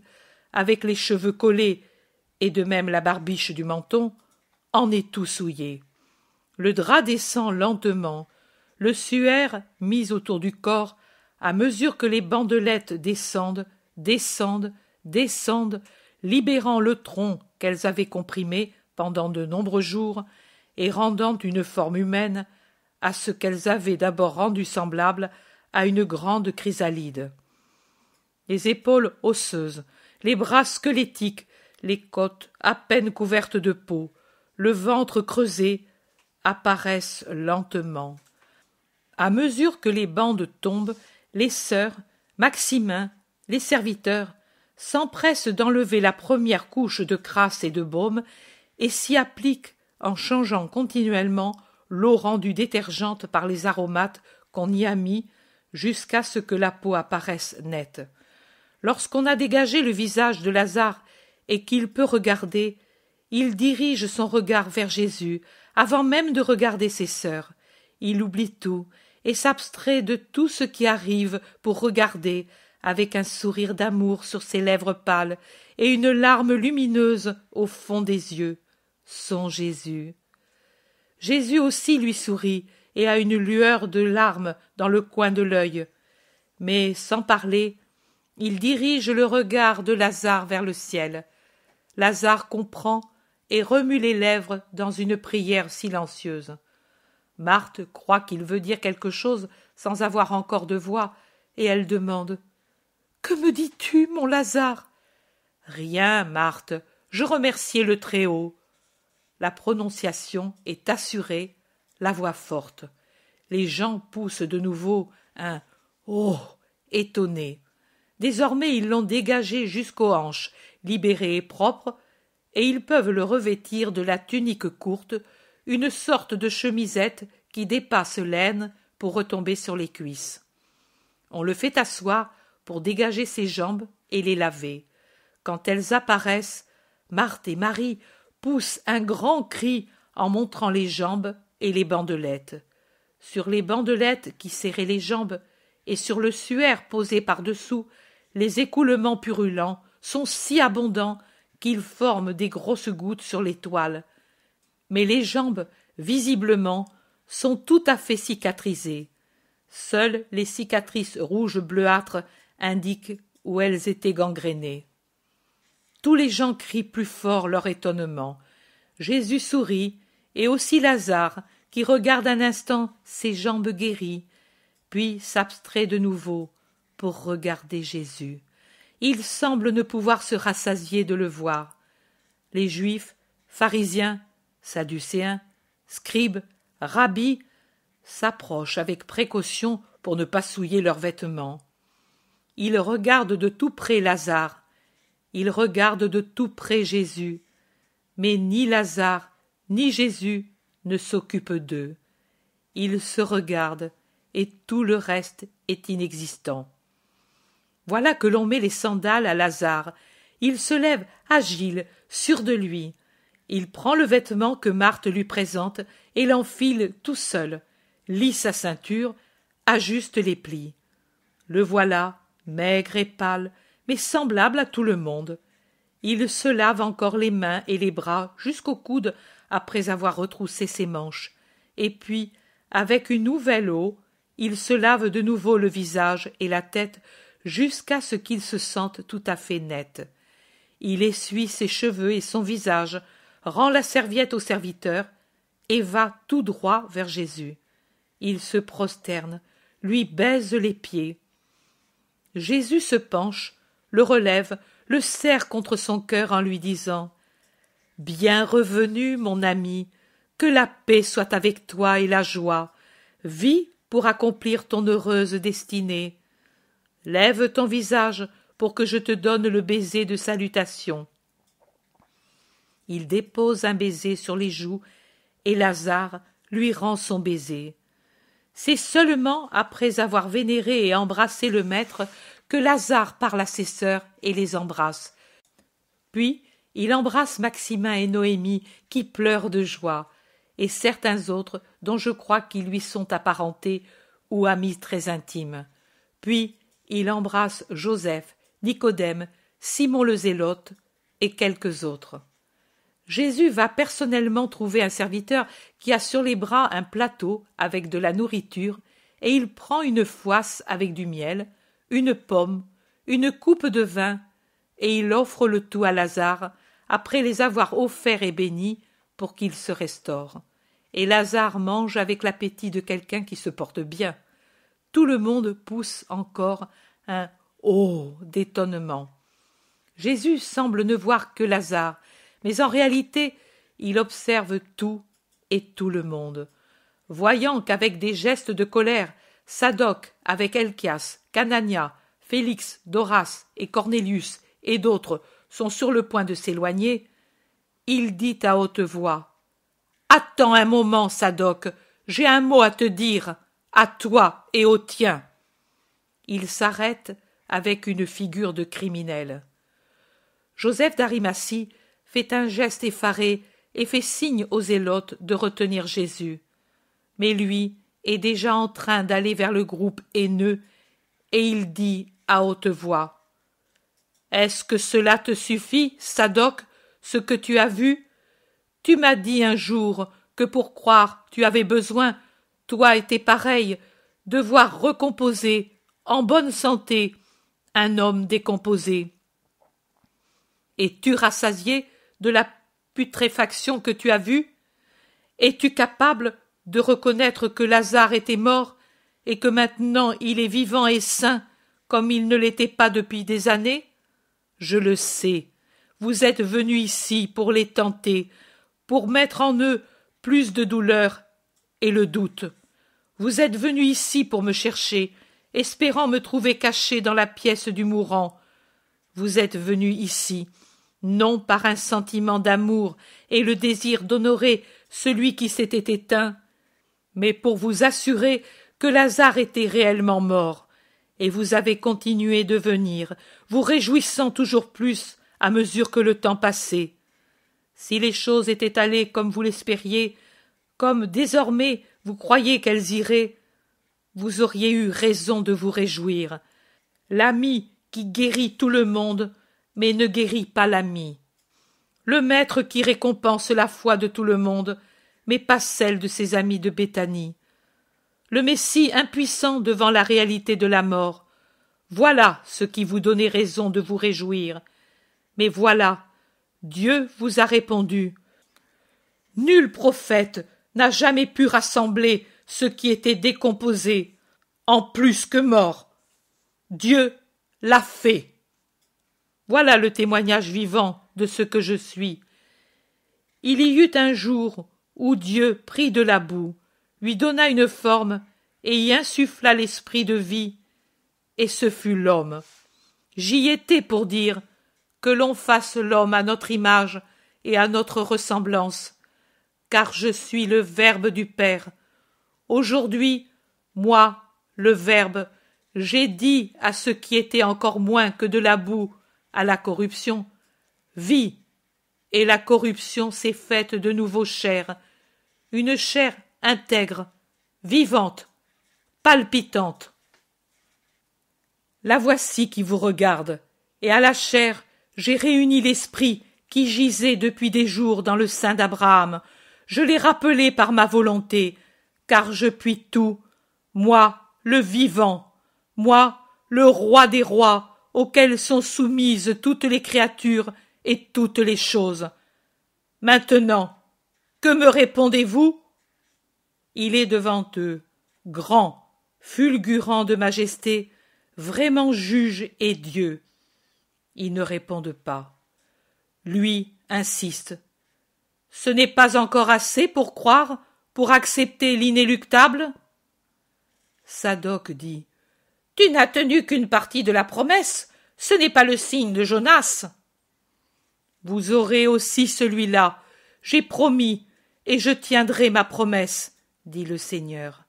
avec les cheveux collés et de même la barbiche du menton, en est tout souillé. Le drap descend lentement, le suaire mis autour du corps, à mesure que les bandelettes descendent, descendent, descendent, libérant le tronc qu'elles avaient comprimé pendant de nombreux jours et rendant une forme humaine à ce qu'elles avaient d'abord rendu semblable à une grande chrysalide. Les épaules osseuses, les bras squelettiques, les côtes à peine couvertes de peau, le ventre creusé, apparaissent lentement. À mesure que les bandes tombent, les sœurs, Maximin, les serviteurs, s'empressent d'enlever la première couche de crasse et de baume et s'y appliquent en changeant continuellement l'eau rendue détergente par les aromates qu'on y a mis jusqu'à ce que la peau apparaisse nette. Lorsqu'on a dégagé le visage de Lazare et qu'il peut regarder, il dirige son regard vers Jésus avant même de regarder ses sœurs. Il oublie tout et s'abstrait de tout ce qui arrive pour regarder, avec un sourire d'amour sur ses lèvres pâles et une larme lumineuse au fond des yeux, son Jésus. Jésus aussi lui sourit et a une lueur de larmes dans le coin de l'œil. Mais, sans parler, il dirige le regard de Lazare vers le ciel. Lazare comprend et remue les lèvres dans une prière silencieuse. Marthe croit qu'il veut dire quelque chose sans avoir encore de voix, et elle demande que me dis-tu, mon Lazare? Rien, Marthe. Je remerciais le Très-Haut. La prononciation est assurée, la voix forte. Les gens poussent de nouveau un Oh étonné. Désormais ils l'ont dégagé jusqu'aux hanches, libéré et propre, et ils peuvent le revêtir de la tunique courte, une sorte de chemisette qui dépasse l'aine pour retomber sur les cuisses. On le fait asseoir pour dégager ses jambes et les laver. Quand elles apparaissent, Marthe et Marie poussent un grand cri en montrant les jambes et les bandelettes. Sur les bandelettes qui serraient les jambes, et sur le suaire posé par-dessous, les écoulements purulents sont si abondants qu'ils forment des grosses gouttes sur les toiles. Mais les jambes, visiblement, sont tout à fait cicatrisées. Seules les cicatrices rouges bleuâtres indiquent où elles étaient gangrénées. Tous les gens crient plus fort leur étonnement. Jésus sourit, et aussi Lazare, qui regarde un instant ses jambes guéries, puis s'abstrait de nouveau pour regarder Jésus. Il semble ne pouvoir se rassasier de le voir. Les Juifs, pharisiens, sadducéens, scribes, rabbis s'approchent avec précaution pour ne pas souiller leurs vêtements. Ils regardent de tout près Lazare, ils regardent de tout près Jésus, mais ni Lazare ni Jésus ne s'occupent d'eux. Ils se regardent, et tout le reste est inexistant. Voilà que l'on met les sandales à Lazare. Il se lève agile, sûr de lui. Il prend le vêtement que Marthe lui présente et l'enfile tout seul, lit sa ceinture, ajuste les plis. Le voilà, maigre et pâle, mais semblable à tout le monde. Il se lave encore les mains et les bras jusqu'au coude après avoir retroussé ses manches, et puis, avec une nouvelle eau, il se lave de nouveau le visage et la tête jusqu'à ce qu'il se sente tout à fait net. Il essuie ses cheveux et son visage, rend la serviette au serviteur, et va tout droit vers Jésus. Il se prosterne, lui baise les pieds. Jésus se penche, le relève, le serre contre son cœur en lui disant Bien revenu, mon ami, que la paix soit avec toi et la joie. Vis pour accomplir ton heureuse destinée. Lève ton visage pour que je te donne le baiser de salutation. Il dépose un baiser sur les joues, et Lazare lui rend son baiser. C'est seulement après avoir vénéré et embrassé le maître que Lazare parle à ses sœurs et les embrasse. Puis il embrasse Maximin et Noémie qui pleurent de joie, et certains autres dont je crois qu'ils lui sont apparentés ou amis très intimes. Puis il embrasse Joseph, Nicodème, Simon le Zélote et quelques autres. Jésus va personnellement trouver un serviteur qui a sur les bras un plateau avec de la nourriture, et il prend une foisse avec du miel, une pomme, une coupe de vin, et il offre le tout à Lazare, après les avoir offerts et bénis, pour qu'il se restaure. Et Lazare mange avec l'appétit de quelqu'un qui se porte bien. Tout le monde pousse encore un Oh d'étonnement. Jésus semble ne voir que Lazare, mais en réalité il observe tout et tout le monde. Voyant qu'avec des gestes de colère, Sadoc, avec Elchias, Canania, Félix, Doras et Cornélius et d'autres sont sur le point de s'éloigner, il dit à haute voix Attends un moment, Sadoc, j'ai un mot à te dire, à toi et au tien. Il s'arrête avec une figure de criminel. Joseph d'Arimatie fait un geste effaré et fait signe aux zélotes de retenir Jésus. Mais lui est déjà en train d'aller vers le groupe haineux, et il dit à haute voix est-ce que cela te suffit, Sadoc, ce que tu as vu? Tu m'as dit un jour que pour croire tu avais besoin, toi et tes pareils, de voir recomposer, en bonne santé, un homme décomposé. Es-tu rassasié de la putréfaction que tu as vue? Es-tu capable de reconnaître que Lazare était mort et que maintenant il est vivant et sain comme il ne l'était pas depuis des années? Je le sais. Vous êtes venus ici pour les tenter, pour mettre en eux plus de douleur et le doute. Vous êtes venus ici pour me chercher, espérant me trouver caché dans la pièce du mourant. Vous êtes venus ici, non par un sentiment d'amour et le désir d'honorer celui qui s'était éteint, mais pour vous assurer que Lazare était réellement mort, et vous avez continué de venir, vous réjouissant toujours plus à mesure que le temps passait. Si les choses étaient allées comme vous l'espériez, comme désormais vous croyez qu'elles iraient, vous auriez eu raison de vous réjouir. L'ami qui guérit tout le monde, mais ne guérit pas l'ami. Le maître qui récompense la foi de tout le monde, mais pas celle de ses amis de Béthanie. Le Messie impuissant devant la réalité de la mort. Voilà ce qui vous donnait raison de vous réjouir. Mais voilà, Dieu vous a répondu. Nul prophète n'a jamais pu rassembler ce qui était décomposé en plus que mort. Dieu l'a fait. Voilà le témoignage vivant de ce que je suis. Il y eut un jour où Dieu prit de la boue, lui donna une forme et y insuffla l'esprit de vie, et ce fut l'homme. J'y étais pour dire que l'on fasse l'homme à notre image et à notre ressemblance, car je suis le Verbe du Père. Aujourd'hui, moi, le Verbe, j'ai dit à ce qui était encore moins que de la boue, à la corruption, Vie, et la corruption s'est faite de nouveau chair, une chair intègre, vivante, palpitante. La voici qui vous regarde, et à la chair j'ai réuni l'esprit qui gisait depuis des jours dans le sein d'Abraham. Je l'ai rappelé par ma volonté, car je puis tout, moi, le vivant, moi, le roi des rois, auquel sont soumises toutes les créatures et toutes les choses. Maintenant, que me répondez-vous? Il est devant eux, grand, fulgurant de majesté, vraiment juge et Dieu. Ils ne répondent pas. Lui insiste. Ce n'est pas encore assez pour croire, pour accepter l'inéluctable? Sadoc dit. Tu n'as tenu qu'une partie de la promesse. Ce n'est pas le signe de Jonas. Vous aurez aussi celui-là. J'ai promis, et je tiendrai ma promesse, dit le Seigneur.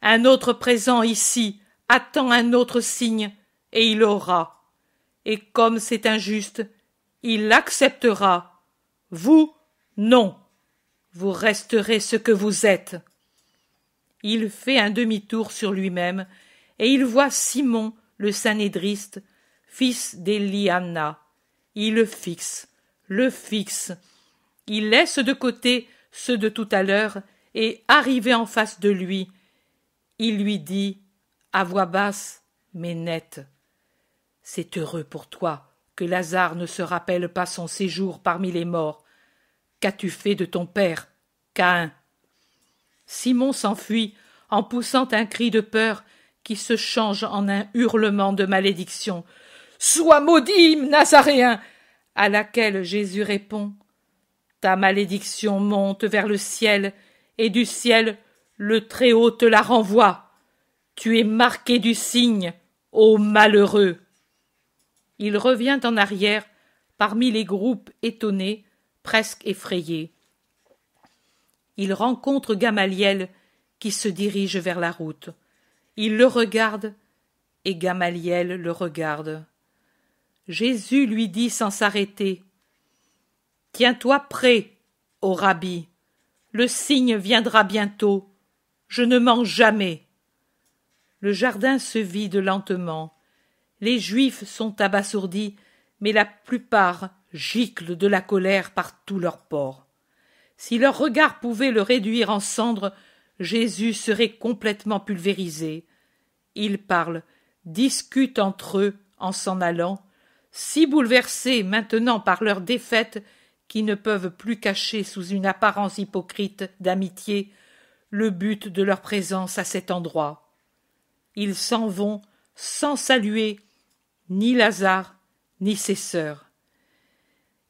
Un autre présent ici attend un autre signe, et il aura et comme c'est injuste, il l'acceptera. Vous, non. Vous resterez ce que vous êtes. Il fait un demi-tour sur lui-même, et il voit Simon, le sanédriste, fils d'Eliana. Il le fixe, le fixe. Il laisse de côté ceux de tout à l'heure, et arrivé en face de lui, il lui dit, à voix basse mais nette. C'est heureux pour toi que Lazare ne se rappelle pas son séjour parmi les morts. Qu'as-tu fait de ton père, Caïn? Simon s'enfuit en poussant un cri de peur qui se change en un hurlement de malédiction. Sois maudit, Nazaréen à laquelle Jésus répond. Ta malédiction monte vers le ciel, et du ciel le Très-Haut te la renvoie. Tu es marqué du signe, ô malheureux. Il revient en arrière parmi les groupes étonnés, presque effrayés. Il rencontre Gamaliel qui se dirige vers la route. Il le regarde et Gamaliel le regarde. Jésus lui dit sans s'arrêter Tiens-toi prêt, ô rabbi. Le signe viendra bientôt. Je ne mens jamais. Le jardin se vide lentement. Les Juifs sont abasourdis, mais la plupart giclent de la colère par tous leurs pores. Si leur regard pouvait le réduire en cendres, Jésus serait complètement pulvérisé. Ils parlent, discutent entre eux en s'en allant, si bouleversés maintenant par leur défaite qu'ils ne peuvent plus cacher sous une apparence hypocrite d'amitié le but de leur présence à cet endroit. Ils s'en vont sans saluer ni Lazare, ni ses sœurs.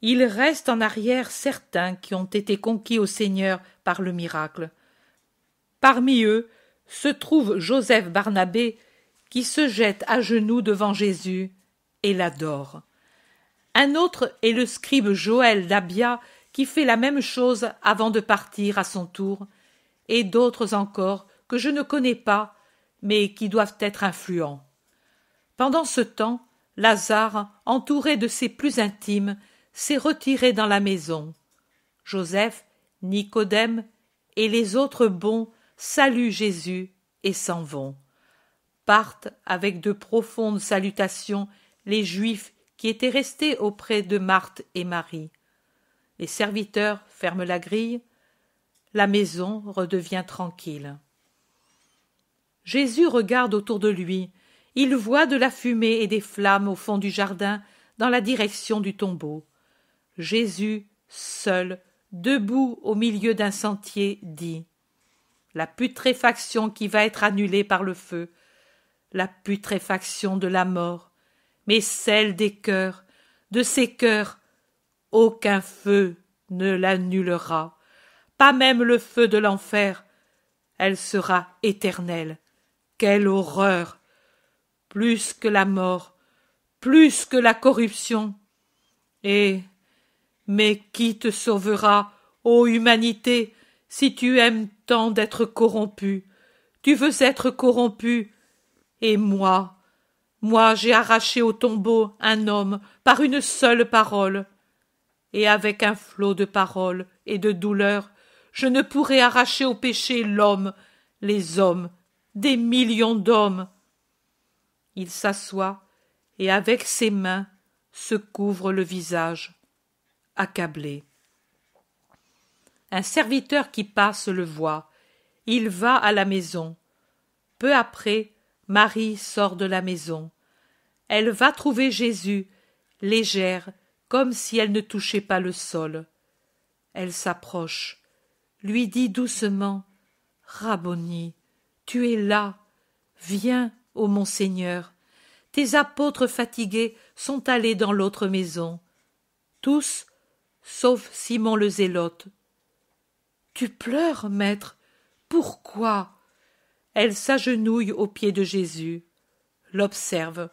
Il reste en arrière certains qui ont été conquis au Seigneur par le miracle. Parmi eux se trouve Joseph Barnabé, qui se jette à genoux devant Jésus et l'adore. Un autre est le scribe Joël d'Abia, qui fait la même chose avant de partir à son tour, et d'autres encore que je ne connais pas, mais qui doivent être influents. Pendant ce temps, Lazare, entouré de ses plus intimes, s'est retiré dans la maison. Joseph, Nicodème et les autres bons saluent Jésus et s'en vont. Partent avec de profondes salutations les Juifs qui étaient restés auprès de Marthe et Marie. Les serviteurs ferment la grille, la maison redevient tranquille. Jésus regarde autour de lui, il voit de la fumée et des flammes au fond du jardin dans la direction du tombeau. Jésus, seul, debout au milieu d'un sentier, dit La putréfaction qui va être annulée par le feu, la putréfaction de la mort, mais celle des cœurs, de ces cœurs, aucun feu ne l'annulera, pas même le feu de l'enfer. Elle sera éternelle. Quelle horreur. Plus que la mort, plus que la corruption. Et mais qui te sauvera, ô humanité, si tu aimes tant d'être corrompu Tu veux être corrompu. Et moi, moi j'ai arraché au tombeau un homme par une seule parole. Et avec un flot de paroles et de douleurs, je ne pourrai arracher au péché l'homme, les hommes, des millions d'hommes. Il s'assoit et avec ses mains se couvre le visage accablé. Un serviteur qui passe le voit. Il va à la maison. Peu après, Marie sort de la maison. Elle va trouver Jésus, légère, comme si elle ne touchait pas le sol. Elle s'approche, lui dit doucement Rabboni, tu es là. Viens, ô mon Seigneur. Tes apôtres fatigués sont allés dans l'autre maison. Tous sauf Simon le Zélote. Tu pleures, maître. Pourquoi? Elle s'agenouille aux pieds de Jésus, l'observe.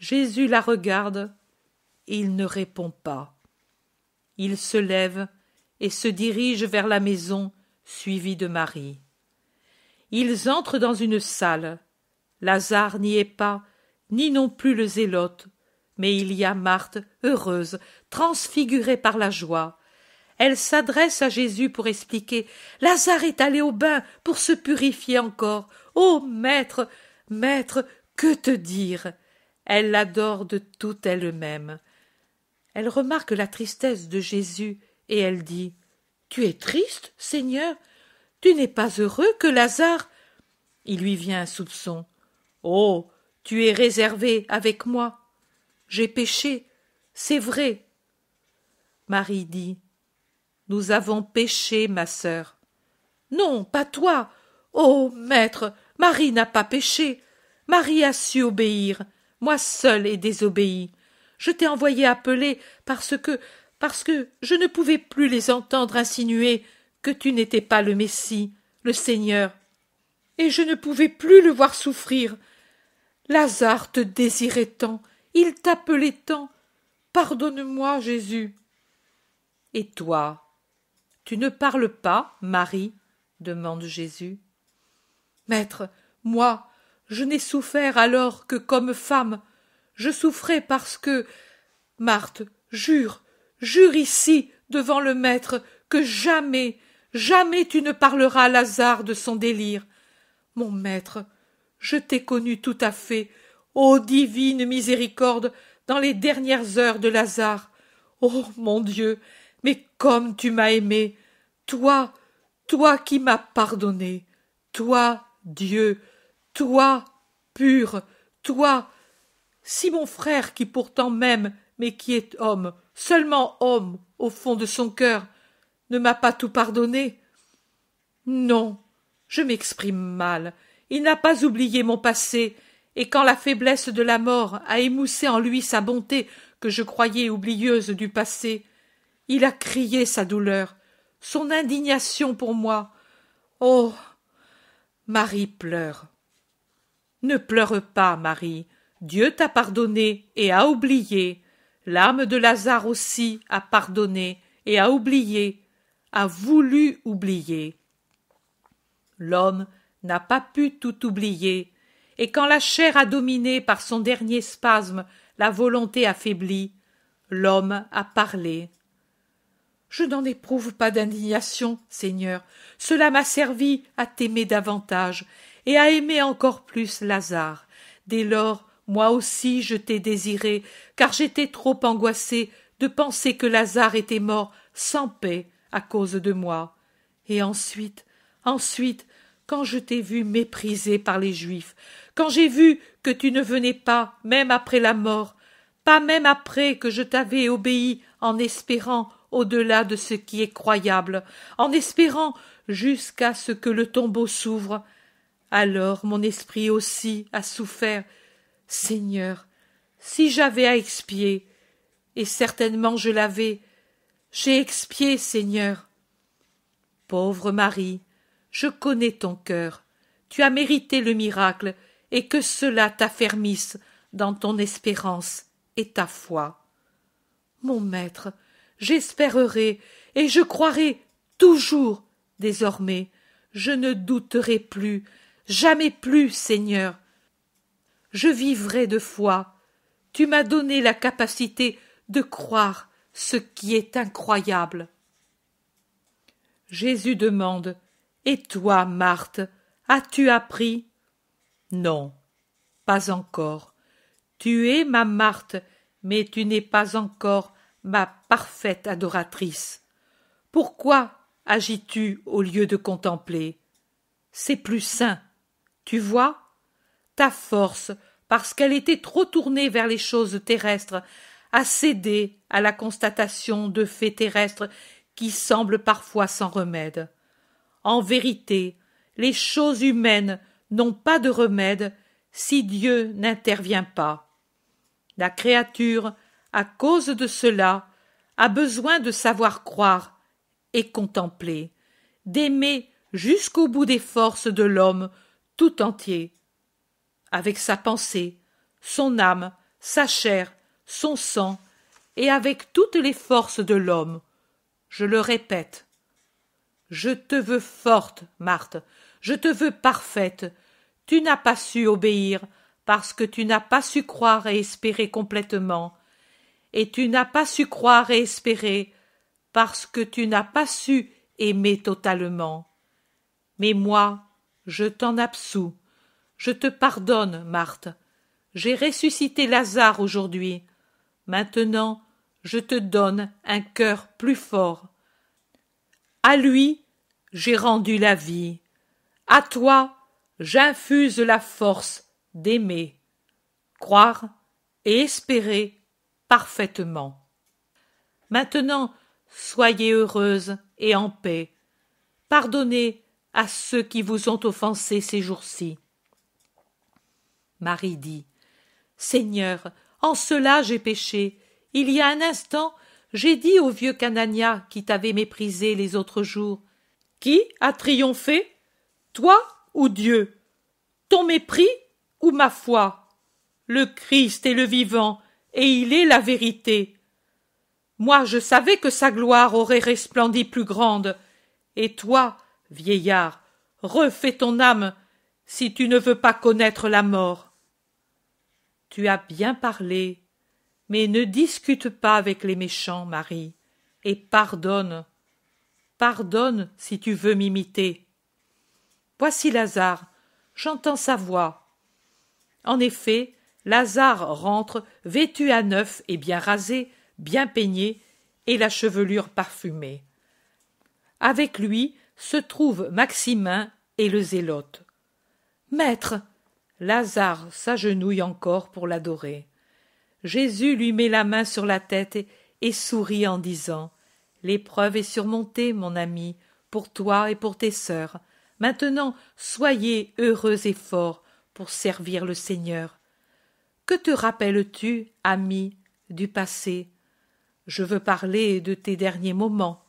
Jésus la regarde. Il ne répond pas. Il se lève et se dirige vers la maison, suivi de Marie. Ils entrent dans une salle. Lazare n'y est pas, ni non plus le zélote, mais il y a Marthe, heureuse, transfigurée par la joie. Elle s'adresse à Jésus pour expliquer. Lazare est allé au bain pour se purifier encore. Ô maître, maître, que te dire? Elle l'adore de toute elle-même. Elle remarque la tristesse de Jésus et elle dit. Tu es triste, Seigneur? Tu n'es pas heureux que Lazare? Il lui vient un soupçon. Oh. Tu es réservé avec moi. J'ai péché, c'est vrai. Marie dit. Nous avons péché, ma sœur. Non, pas toi. Oh. Maître, Marie n'a pas péché. Marie a su obéir. Moi seule ai désobéi. Je t'ai envoyé appeler parce que parce que je ne pouvais plus les entendre insinuer que tu n'étais pas le Messie, le Seigneur. Et je ne pouvais plus le voir souffrir. Lazare te désirait tant, il t'appelait tant. Pardonne-moi, Jésus. Et toi, tu ne parles pas, Marie demande Jésus. Maître, moi, je n'ai souffert alors que comme femme. Je souffrais parce que. Marthe, jure, jure ici, devant le maître, que jamais, jamais tu ne parleras à Lazare de son délire. Mon maître, je t'ai connu tout à fait, ô divine miséricorde, dans les dernières heures de Lazare. Oh mon Dieu, comme tu m'as aimé, toi, toi qui m'as pardonné, toi, Dieu, toi, pur, toi, si mon frère qui pourtant m'aime, mais qui est homme, seulement homme, au fond de son cœur, ne m'a pas tout pardonné. Non, je m'exprime mal, il n'a pas oublié mon passé, et quand la faiblesse de la mort a émoussé en lui sa bonté que je croyais oublieuse du passé, il a crié sa douleur, son indignation pour moi. Oh. Marie pleure. Ne pleure pas, Marie. Dieu t'a pardonné et a oublié. L'âme de Lazare aussi a pardonné et a oublié, a voulu oublier. L'homme n'a pas pu tout oublier, et quand la chair a dominé par son dernier spasme la volonté affaiblie, l'homme a parlé. Je n'en éprouve pas d'indignation, Seigneur. Cela m'a servi à t'aimer davantage, et à aimer encore plus Lazare. Dès lors, moi aussi je t'ai désiré, car j'étais trop angoissée de penser que Lazare était mort sans paix à cause de moi. Et ensuite, ensuite, quand je t'ai vu méprisé par les Juifs, quand j'ai vu que tu ne venais pas, même après la mort, pas même après que je t'avais obéi en espérant au-delà de ce qui est croyable, en espérant jusqu'à ce que le tombeau s'ouvre, alors mon esprit aussi a souffert. Seigneur, si j'avais à expier, et certainement je l'avais, j'ai expié, Seigneur. Pauvre Marie, je connais ton cœur. Tu as mérité le miracle, et que cela t'affermisse dans ton espérance et ta foi. Mon maître, j'espérerai et je croirai toujours désormais. Je ne douterai plus, jamais plus, Seigneur. Je vivrai de foi. Tu m'as donné la capacité de croire ce qui est incroyable. Jésus demande et toi, Marthe, as-tu appris? Non, pas encore. Tu es ma Marthe, mais tu n'es pas encore ma parfaite adoratrice. Pourquoi agis-tu au lieu de contempler? C'est plus sain. Tu vois? Ta force, parce qu'elle était trop tournée vers les choses terrestres, a cédé à la constatation de faits terrestres qui semblent parfois sans remède. En vérité, les choses humaines n'ont pas de remède si Dieu n'intervient pas. La créature, à cause de cela, a besoin de savoir croire et contempler, d'aimer jusqu'au bout des forces de l'homme tout entier, avec sa pensée, son âme, sa chair, son sang, et avec toutes les forces de l'homme. Je le répète, je te veux forte, Marthe, je te veux parfaite. Tu n'as pas su obéir parce que tu n'as pas su croire et espérer complètement. Et tu n'as pas su croire et espérer parce que tu n'as pas su aimer totalement. Mais moi, je t'en absous. Je te pardonne, Marthe. J'ai ressuscité Lazare aujourd'hui. Maintenant, je te donne un cœur plus fort. À lui, j'ai rendu la vie. À toi, j'infuse la force d'aimer, croire et espérer parfaitement. Maintenant, soyez heureuse et en paix. Pardonnez à ceux qui vous ont offensé ces jours-ci. Marie dit Seigneur, en cela j'ai péché. Il y a un instant, j'ai dit au vieux Canania qui t'avait méprisé les autres jours Qui a triomphé Toi ou Dieu? Ton mépris ou ma foi? Le Christ est le vivant, et il est la vérité. Moi je savais que sa gloire aurait resplendi plus grande. Et toi, vieillard, refais ton âme, si tu ne veux pas connaître la mort. Tu as bien parlé, mais ne discute pas avec les méchants, Marie, et pardonne. Pardonne si tu veux m'imiter. Voici Lazare, j'entends sa voix. En effet, Lazare rentre, vêtu à neuf et bien rasé, bien peigné, et la chevelure parfumée. Avec lui se trouvent Maximin et le zélote. Maître. Lazare s'agenouille encore pour l'adorer. Jésus lui met la main sur la tête et, sourit en disant L'épreuve est surmontée, mon ami, pour toi et pour tes sœurs. Maintenant, soyez heureux et forts pour servir le Seigneur. Que te rappelles-tu, ami, du passé? Je veux parler de tes derniers moments.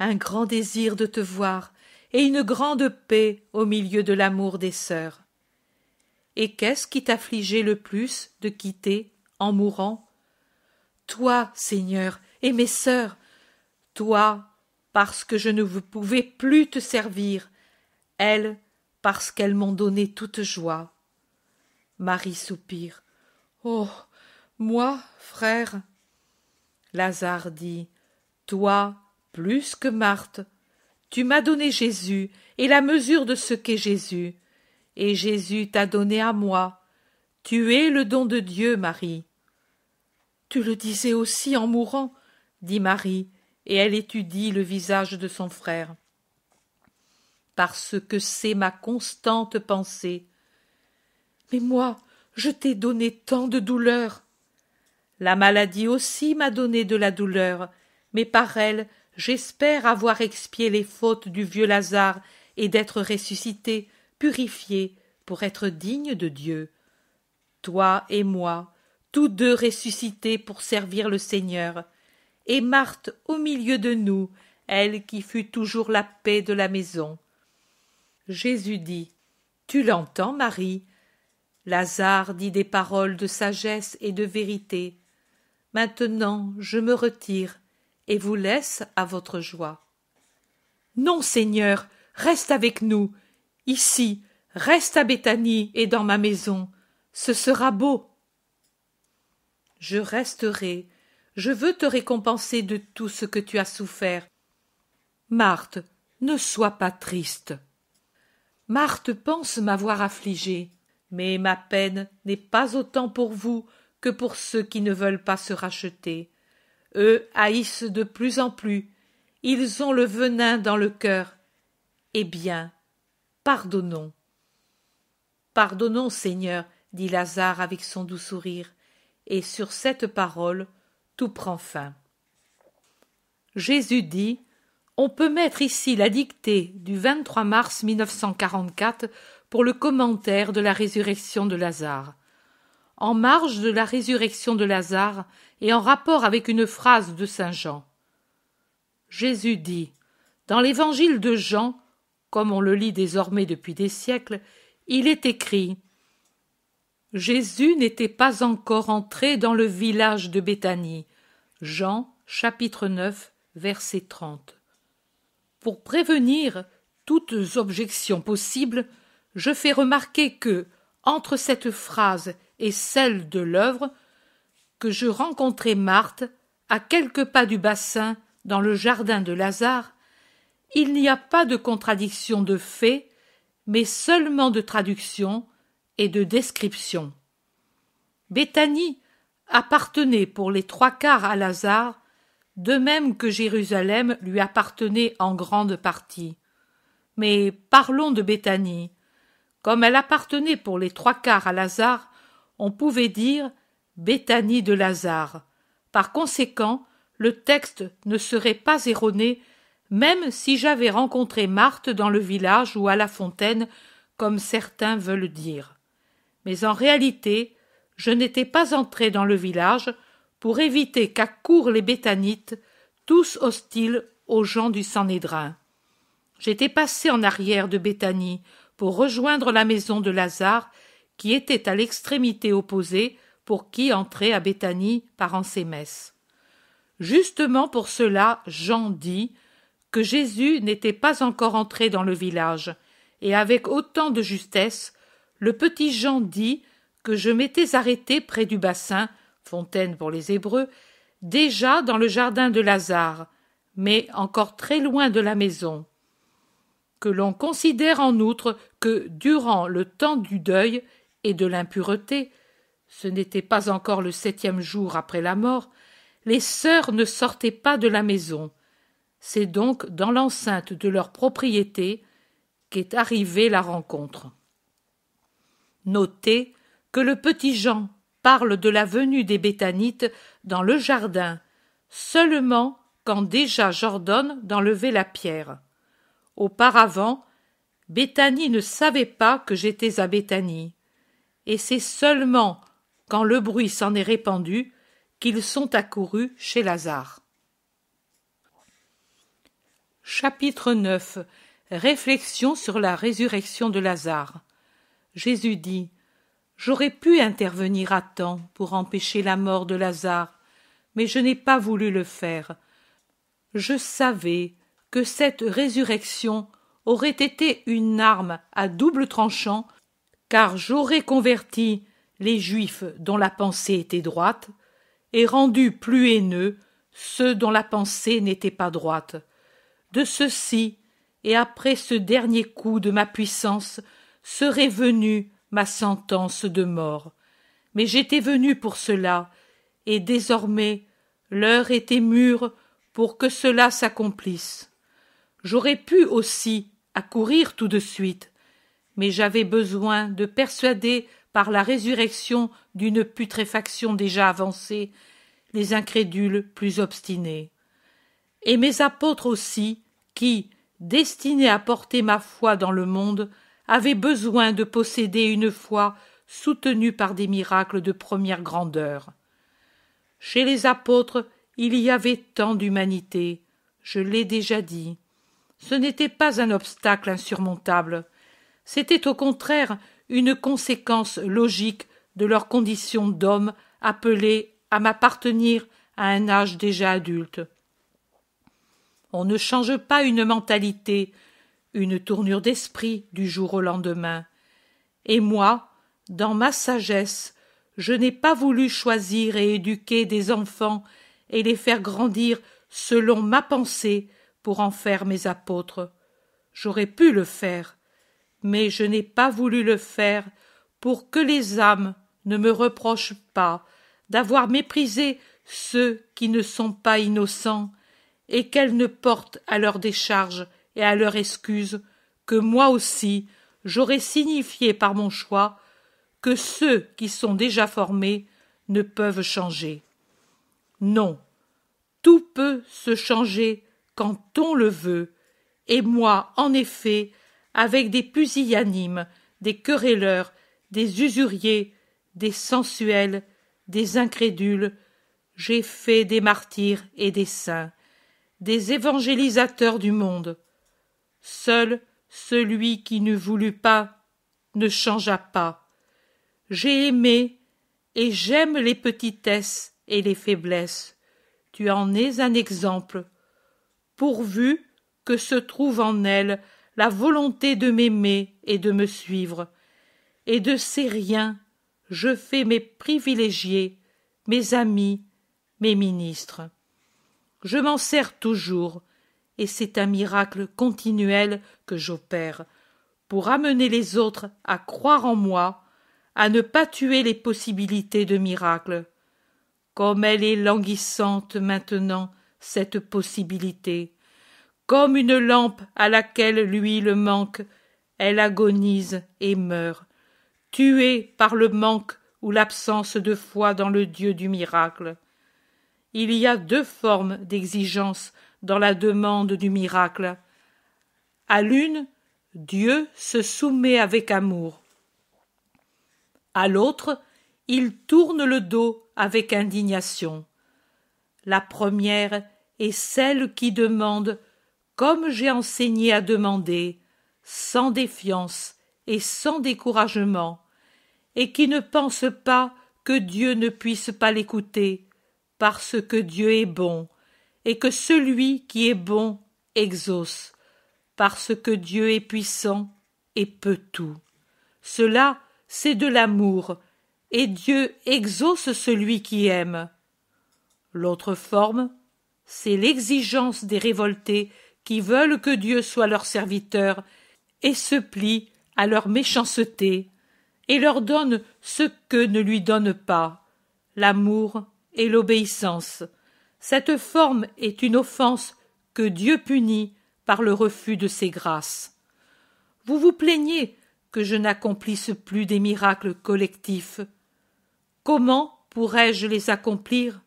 Un grand désir de te voir et une grande paix au milieu de l'amour des sœurs. Et qu'est-ce qui t'affligeait le plus de quitter en mourant? Toi, Seigneur, et mes sœurs, toi, parce que je ne pouvais plus te servir, elles, parce qu'elles m'ont donné toute joie. Marie soupire. Oh. Moi, frère. Lazare dit. Toi, plus que Marthe, Tu m'as donné Jésus et la mesure de ce qu'est Jésus. Et Jésus t'a donné à moi. Tu es le don de Dieu, Marie. Tu le disais aussi en mourant, dit Marie, et elle étudie le visage de son frère. Parce que c'est ma constante pensée. Mais moi, je t'ai donné tant de douleur. La maladie aussi m'a donné de la douleur, mais par elle j'espère avoir expié les fautes du vieux Lazare et d'être ressuscité, purifié, pour être digne de Dieu. Toi et moi, tous deux ressuscités pour servir le Seigneur, et Marthe au milieu de nous, elle qui fut toujours la paix de la maison. Jésus dit Tu l'entends, Marie? Lazare dit des paroles de sagesse et de vérité. Maintenant je me retire et vous laisse à votre joie. Non, Seigneur, reste avec nous, ici, reste à Béthanie et dans ma maison, ce sera beau. Je resterai, je veux te récompenser de tout ce que tu as souffert. Marthe, ne sois pas triste. Marthe pense m'avoir affligée, mais ma peine n'est pas autant pour vous que pour ceux qui ne veulent pas se racheter. Eux haïssent de plus en plus, ils ont le venin dans le cœur. Eh bien, pardonnons. Pardonnons, Seigneur, dit Lazare avec son doux sourire, et sur cette parole tout prend fin. Jésus dit On peut mettre ici la dictée du 23 mars 1944 pour le commentaire de la résurrection de Lazare. En marge de la résurrection de Lazare et en rapport avec une phrase de saint Jean. Jésus dit Dans l'évangile de Jean, comme on le lit désormais depuis des siècles, il est écrit Jésus n'était pas encore entré dans le village de Béthanie. Jean chapitre 9 verset 30. Pour prévenir toutes objections possibles, je fais remarquer que, entre cette phrase et celle de l'œuvre, que je rencontrai Marthe à quelques pas du bassin dans le jardin de Lazare, il n'y a pas de contradiction de fait, mais seulement de traduction et de description. Béthanie appartenait pour les trois quarts à Lazare, de même que Jérusalem lui appartenait en grande partie. Mais parlons de Béthanie. Comme elle appartenait pour les trois quarts à Lazare, on pouvait dire Béthanie de Lazare. Par conséquent, le texte ne serait pas erroné même si j'avais rencontré Marthe dans le village ou à la fontaine, comme certains veulent dire. Mais en réalité, je n'étais pas entré dans le village pour éviter qu'accourent les béthanites, tous hostiles aux gens du Sanhédrin. J'étais passé en arrière de Béthanie rejoindre la maison de Lazare, qui était à l'extrémité opposée pour qui entrait à Béthanie par Ansémès. Justement pour cela, Jean dit que Jésus n'était pas encore entré dans le village, et avec autant de justesse, le petit Jean dit que je m'étais arrêté près du bassin, fontaine pour les Hébreux, déjà dans le jardin de Lazare, mais encore très loin de la maison. Que l'on considère en outre que, durant le temps du deuil et de l'impureté, ce n'était pas encore le septième jour après la mort, les sœurs ne sortaient pas de la maison, c'est donc dans l'enceinte de leur propriété qu'est arrivée la rencontre. Notez que le petit Jean parle de la venue des Béthanites dans le jardin seulement quand déjà j'ordonne d'enlever la pierre. Auparavant, Béthanie ne savait pas que j'étais à Béthanie, et c'est seulement quand le bruit s'en est répandu qu'ils sont accourus chez Lazare. Chapitre 9 Réflexion sur la résurrection de Lazare. Jésus dit J'aurais pu intervenir à temps pour empêcher la mort de Lazare, mais je n'ai pas voulu le faire. Je savais que cette résurrection aurait été une arme à double tranchant, car j'aurais converti les Juifs dont la pensée était droite, et rendu plus haineux ceux dont la pensée n'était pas droite de ceux-ci et après ce dernier coup de ma puissance serait venue ma sentence de mort. Mais j'étais venu pour cela, et désormais l'heure était mûre pour que cela s'accomplisse. J'aurais pu aussi accourir tout de suite, mais j'avais besoin de persuader par la résurrection d'une putréfaction déjà avancée les incrédules plus obstinés. Et mes apôtres aussi, qui, destinés à porter ma foi dans le monde, avaient besoin de posséder une foi soutenue par des miracles de première grandeur. Chez les apôtres, il y avait tant d'humanité, je l'ai déjà dit. Ce n'était pas un obstacle insurmontable, c'était au contraire une conséquence logique de leur condition d'homme appelé à m'appartenir à un âge déjà adulte. On ne change pas une mentalité, une tournure d'esprit du jour au lendemain. Et moi, dans ma sagesse, je n'ai pas voulu choisir et éduquer des enfants et les faire grandir selon ma pensée pour en faire mes apôtres. J'aurais pu le faire, mais je n'ai pas voulu le faire pour que les âmes ne me reprochent pas d'avoir méprisé ceux qui ne sont pas innocents et qu'elles ne portent à leur décharge et à leur excuse que moi aussi j'aurais signifié par mon choix que ceux qui sont déjà formés ne peuvent changer. Non, tout peut se changer quand on le veut, et moi, en effet, avec des pusillanimes, des querelleurs, des usuriers, des sensuels, des incrédules, j'ai fait des martyrs et des saints, des évangélisateurs du monde. Seul celui qui ne voulut pas ne changea pas. J'ai aimé et j'aime les petitesses et les faiblesses. Tu en es un exemple, pourvu que se trouve en elles la volonté de m'aimer et de me suivre. Et de ces riens, je fais mes privilégiés, mes amis, mes ministres. Je m'en sers toujours, et c'est un miracle continuel que j'opère, pour amener les autres à croire en moi, à ne pas tuer les possibilités de miracle. Comme elle est languissante maintenant, cette possibilité, comme une lampe à laquelle l'huile manque, elle agonise et meurt, tuée par le manque ou l'absence de foi dans le Dieu du miracle. Il y a deux formes d'exigence dans la demande du miracle. À l'une, Dieu se soumet avec amour. À l'autre, il tourne le dos avec indignation. La première est celle qui demande comme j'ai enseigné à demander, sans défiance et sans découragement, et qui ne pense pas que Dieu ne puisse pas l'écouter, parce que Dieu est bon, et que celui qui est bon exauce, parce que Dieu est puissant et peut tout. Cela, c'est de l'amour, et Dieu exauce celui qui aime. L'autre forme, c'est l'exigence des révoltés qui veulent que Dieu soit leur serviteur et se plient à leur méchanceté et leur donne ce que ne lui donne pas l'amour et l'obéissance. Cette forme est une offense que Dieu punit par le refus de ses grâces. Vous vous plaignez que je n'accomplisse plus des miracles collectifs. Comment pourrais-je les accomplir?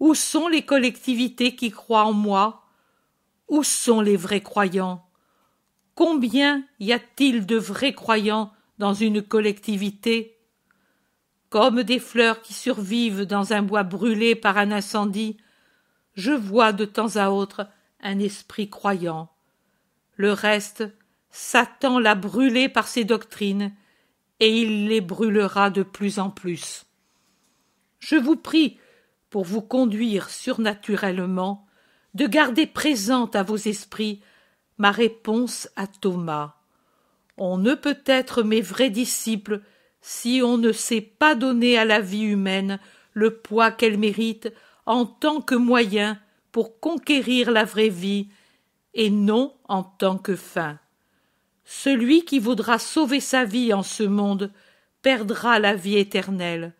Où sont les collectivités qui croient en moi? Où sont les vrais croyants? Combien y a-t-il de vrais croyants dans une collectivité? Comme des fleurs qui survivent dans un bois brûlé par un incendie, je vois de temps à autre un esprit croyant. Le reste, Satan l'a brûlé par ses doctrines, et il les brûlera de plus en plus. Je vous prie, pour vous conduire surnaturellement, de garder présente à vos esprits ma réponse à Thomas. On ne peut être mes vrais disciples si on ne sait pas donner à la vie humaine le poids qu'elle mérite en tant que moyen pour conquérir la vraie vie et non en tant que fin. Celui qui voudra sauver sa vie en ce monde perdra la vie éternelle.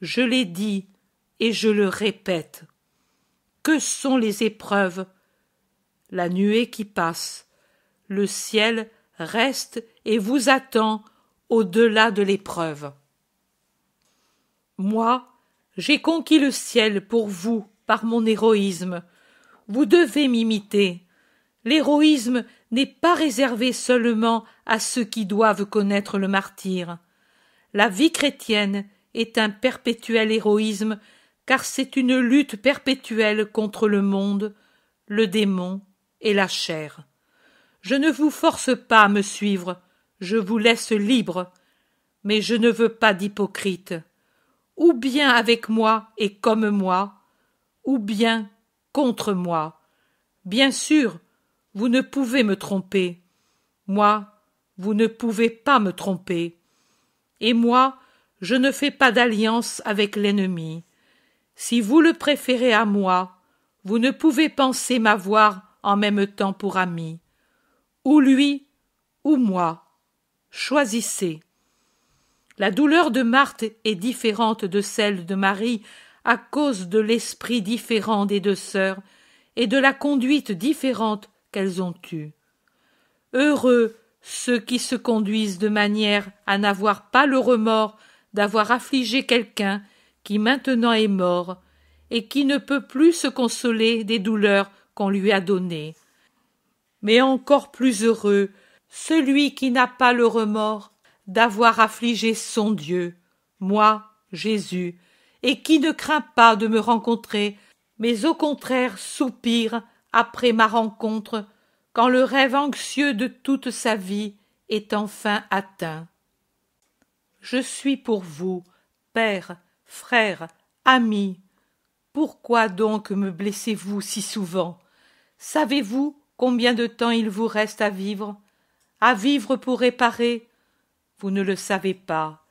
Je l'ai dit et je le répète. Que sont les épreuves? La nuée qui passe, le ciel reste et vous attend au-delà de l'épreuve. Moi, j'ai conquis le ciel pour vous par mon héroïsme. Vous devez m'imiter. L'héroïsme n'est pas réservé seulement à ceux qui doivent connaître le martyr. La vie chrétienne est un perpétuel héroïsme, car c'est une lutte perpétuelle contre le monde, le démon et la chair. Je ne vous force pas à me suivre, je vous laisse libre, mais je ne veux pas d'hypocrite. Ou bien avec moi et comme moi, ou bien contre moi. Bien sûr, vous ne pouvez me tromper. Moi, vous ne pouvez pas me tromper. Et moi, je ne fais pas d'alliance avec l'ennemi. Si vous le préférez à moi, vous ne pouvez penser m'avoir en même temps pour ami. Ou lui, ou moi. Choisissez. La douleur de Marthe est différente de celle de Marie à cause de l'esprit différent des deux sœurs et de la conduite différente qu'elles ont eue. Heureux ceux qui se conduisent de manière à n'avoir pas le remords d'avoir affligé quelqu'un qui maintenant est mort et qui ne peut plus se consoler des douleurs qu'on lui a données. Mais encore plus heureux celui qui n'a pas le remords d'avoir affligé son Dieu, moi, Jésus, et qui ne craint pas de me rencontrer, mais au contraire soupire après ma rencontre, quand le rêve anxieux de toute sa vie est enfin atteint. Je suis pour vous, père, frère, ami. Pourquoi donc me blessez-vous si souvent? Savez-vous combien de temps il vous reste à vivre? À vivre pour réparer? Vous ne le savez pas.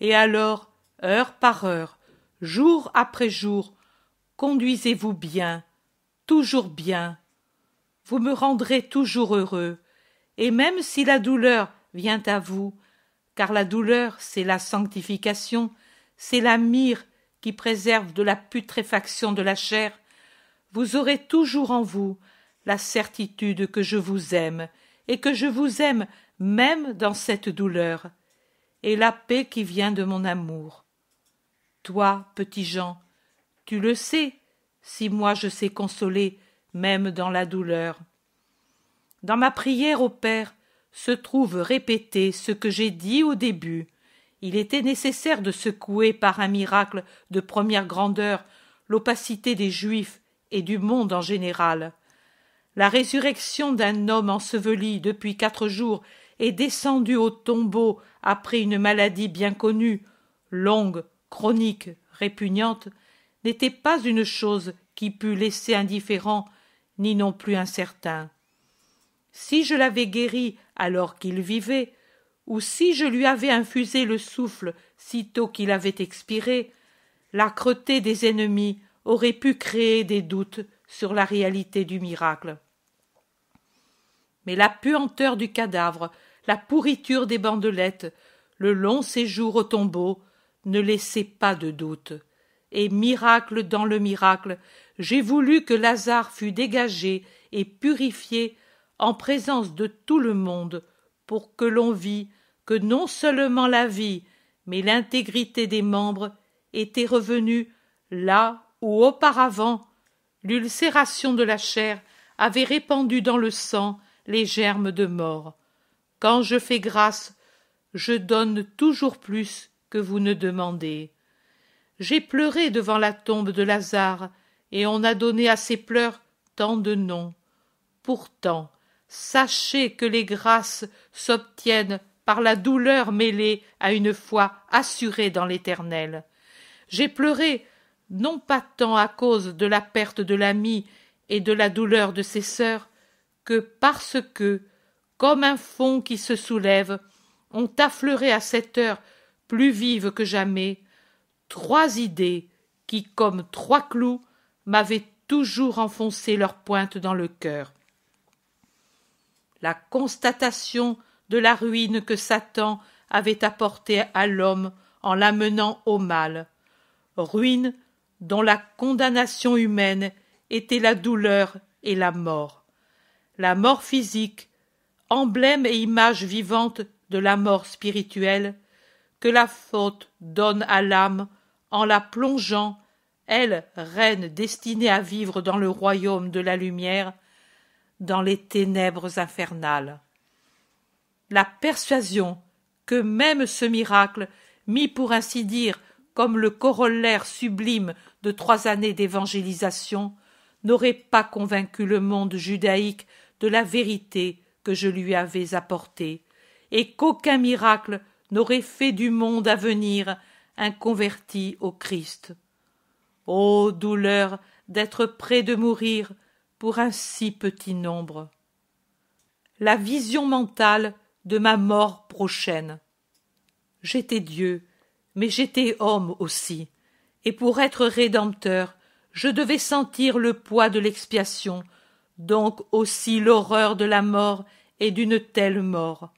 Et alors, heure par heure, jour après jour, conduisez-vous bien, toujours bien. Vous me rendrez toujours heureux, et même si la douleur vient à vous, car la douleur c'est la sanctification, c'est la myrrhe qui préserve de la putréfaction de la chair, vous aurez toujours en vous la certitude que je vous aime, et que je vous aime même dans cette douleur, et la paix qui vient de mon amour. Toi, petit Jean, tu le sais, si moi je sais consoler, même dans la douleur. Dans ma prière au Père se trouve répété ce que j'ai dit au début. Il était nécessaire de secouer par un miracle de première grandeur l'opacité des Juifs et du monde en général. La résurrection d'un homme enseveli depuis quatre jours et descendu au tombeau après une maladie bien connue, longue, chronique, répugnante, n'était pas une chose qui pût laisser indifférent ni non plus incertain. Si je l'avais guéri alors qu'il vivait, ou si je lui avais infusé le souffle sitôt qu'il avait expiré, l'âcreté des ennemis aurait pu créer des doutes sur la réalité du miracle. Mais la puanteur du cadavre, la pourriture des bandelettes, le long séjour au tombeau, ne laissait pas de doute. Et miracle dans le miracle, j'ai voulu que Lazare fût dégagé et purifié en présence de tout le monde, pour que l'on vît que non seulement la vie, mais l'intégrité des membres était revenue là où auparavant l'ulcération de la chair avait répandu dans le sang les germes de mort. Quand je fais grâce, je donne toujours plus que vous ne demandez. J'ai pleuré devant la tombe de Lazare, et on a donné à ces pleurs tant de noms. Pourtant, sachez que les grâces s'obtiennent par la douleur mêlée à une foi assurée dans l'Éternel. J'ai pleuré non pas tant à cause de la perte de l'ami et de la douleur de ses sœurs, que parce que, comme un fond qui se soulève, ont affleuré à cette heure plus vive que jamais, trois idées qui, comme trois clous, m'avaient toujours enfoncé leur pointe dans le cœur. La constatation de la ruine que Satan avait apportée à l'homme en l'amenant au mal, ruine dont la condamnation humaine était la douleur et la mort. La mort physique, emblème et image vivante de la mort spirituelle, que la faute donne à l'âme en la plongeant, elle, reine destinée à vivre dans le royaume de la lumière, dans les ténèbres infernales. La persuasion que même ce miracle, mis pour ainsi dire comme le corollaire sublime de trois années d'évangélisation, n'aurait pas convaincu le monde judaïque de la vérité que je lui avais apportée, et qu'aucun miracle n'aurait fait du monde à venir un converti au Christ. Ô douleur d'être près de mourir pour un si petit nombre. La vision mentale de ma mort prochaine. J'étais Dieu, mais j'étais homme aussi, et pour être rédempteur, je devais sentir le poids de l'expiation, donc aussi l'horreur de la mort et d'une telle mort.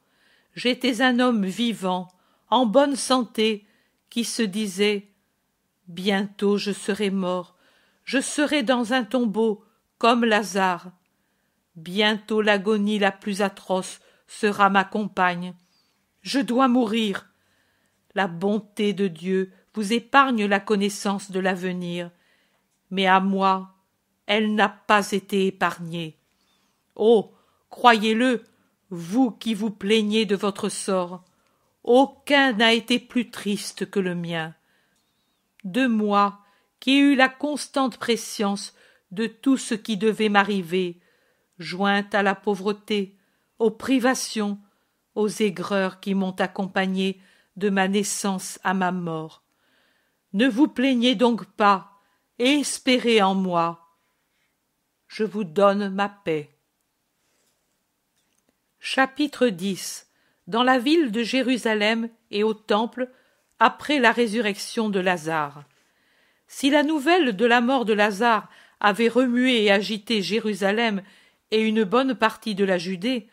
J'étais un homme vivant, en bonne santé, qui se disait Bientôt je serai mort, je serai dans un tombeau, comme Lazare. Bientôt l'agonie la plus atroce sera ma compagne. Je dois mourir. La bonté de Dieu vous épargne la connaissance de l'avenir, mais à moi elle n'a pas été épargnée. Oh. Croyez-le, vous qui vous plaignez de votre sort, aucun n'a été plus triste que le mien. De moi, qui ai eu la constante prescience de tout ce qui devait m'arriver, jointe à la pauvreté, aux privations, aux aigreurs qui m'ont accompagné de ma naissance à ma mort. Ne vous plaignez donc pas, et espérez en moi. Je vous donne ma paix. Chapitre 10 Dans la ville de Jérusalem et au temple, après la résurrection de Lazare. Si la nouvelle de la mort de Lazare avait remué et agité Jérusalem et une bonne partie de la Judée,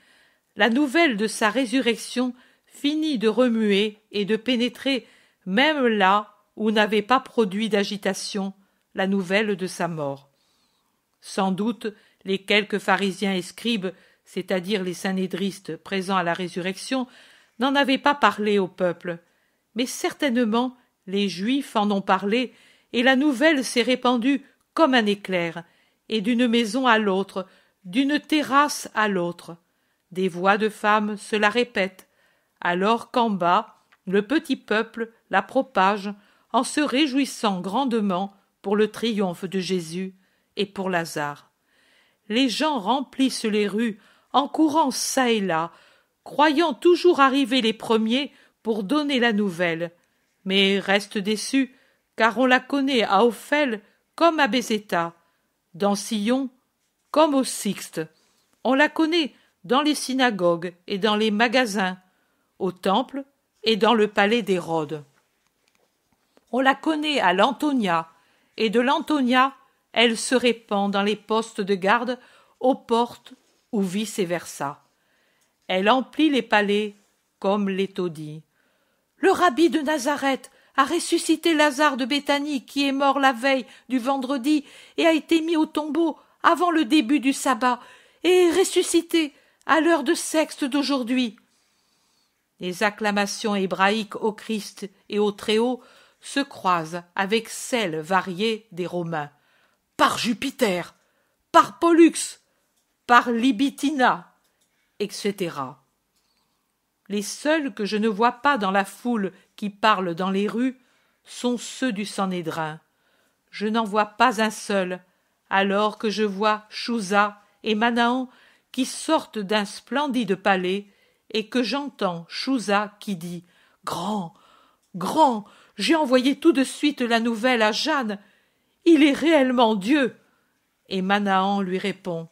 la nouvelle de sa résurrection finit de remuer et de pénétrer même là où n'avait pas produit d'agitation la nouvelle de sa mort. Sans doute les quelques pharisiens et scribes, c'est-à-dire les synédristes présents à la résurrection, n'en avaient pas parlé au peuple, mais certainement les Juifs en ont parlé, et la nouvelle s'est répandue comme un éclair, et d'une maison à l'autre, d'une terrasse à l'autre. Des voix de femmes se la répètent, alors qu'en bas, le petit peuple la propage en se réjouissant grandement pour le triomphe de Jésus et pour Lazare. Les gens remplissent les rues en courant çà et là, croyant toujours arriver les premiers pour donner la nouvelle, mais restent déçus, car on la connaît à Ophel comme à Bézéta, dans Sillon comme au Sixte. On la connaît dans les synagogues et dans les magasins, au temple et dans le palais d'Hérode. On la connaît à l'Antonia, et de l'Antonia, elle se répand dans les postes de garde, aux portes ou vice versa. Elle emplit les palais comme les taudis. Le rabbi de Nazareth a ressuscité Lazare de Béthanie qui est mort la veille du vendredi et a été mis au tombeau avant le début du sabbat et ressuscité à l'heure de sexte d'aujourd'hui. Les acclamations hébraïques au Christ et au Très-Haut se croisent avec celles variées des Romains. Par Jupiter, par Pollux, par Libitina, etc. Les seuls que je ne vois pas dans la foule qui parle dans les rues sont ceux du Sanhédrin. Je n'en vois pas un seul, alors que je vois Chouza et Manahan qui sortent d'un splendide palais et que j'entends Chouza qui dit Grand, grand, j'ai envoyé tout de suite la nouvelle à Jeanne. Il est réellement Dieu. Et Manahan lui répond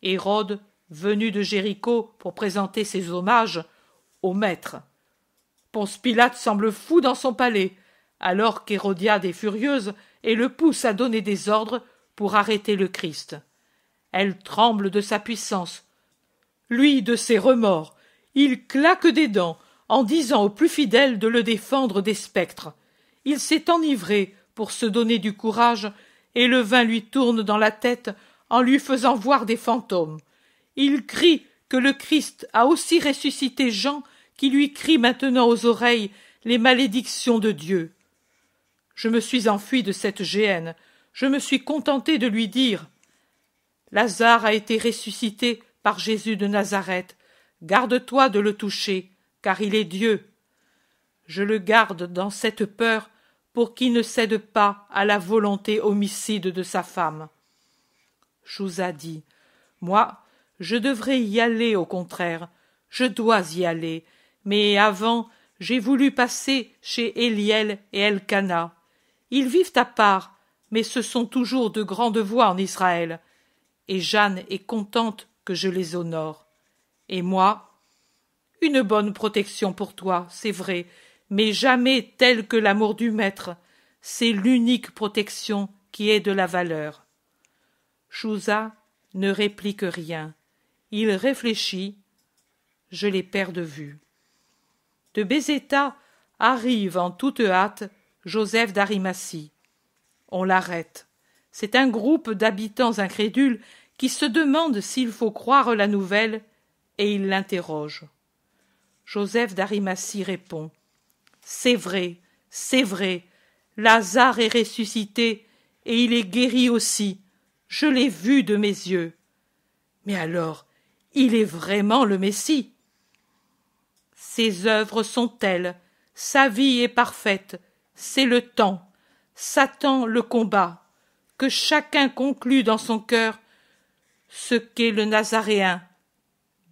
Hérode, venu de Jéricho pour présenter ses hommages, au maître. Ponce Pilate semble fou dans son palais, alors qu'Hérodiade est furieuse et le pousse à donner des ordres pour arrêter le Christ. Elle tremble de sa puissance. lui de ses remords. Il claque des dents en disant aux plus fidèles de le défendre des spectres. Il s'est enivré pour se donner du courage, et le vin lui tourne dans la tête en lui faisant voir des fantômes. Il crie que le Christ a aussi ressuscité Jean, qui lui crie maintenant aux oreilles les malédictions de Dieu. Je me suis enfui de cette géhenne, je me suis contenté de lui dire Lazare a été ressuscité par Jésus de Nazareth. Garde-toi de le toucher, car il est Dieu. Je le garde dans cette peur pour qu'il ne cède pas à la volonté homicide de sa femme. Chouza dit Moi, je devrais y aller au contraire. Je dois y aller. Mais avant, j'ai voulu passer chez Eliel et Elkana. Ils vivent à part, mais ce sont toujours de grandes voix en Israël. Et Jeanne est contente que je les honore. Et moi Une bonne protection pour toi, c'est vrai, mais jamais telle que l'amour du maître. C'est l'unique protection qui ait de la valeur. Chouza ne réplique rien. Il réfléchit. Je les perds de vue. De Bézéta arrive en toute hâte Joseph d'Arimatie. On l'arrête. C'est un groupe d'habitants incrédules qui se demandent s'il faut croire la nouvelle, et il l'interroge. Joseph d'Arimatie répond. C'est vrai, c'est vrai. Lazare est ressuscité, et il est guéri aussi. Je l'ai vu de mes yeux. Mais alors, il est vraiment le Messie? Ses œuvres sont telles, sa vie est parfaite, c'est le temps, Satan le combat, que chacun conclut dans son cœur ce qu'est le Nazaréen,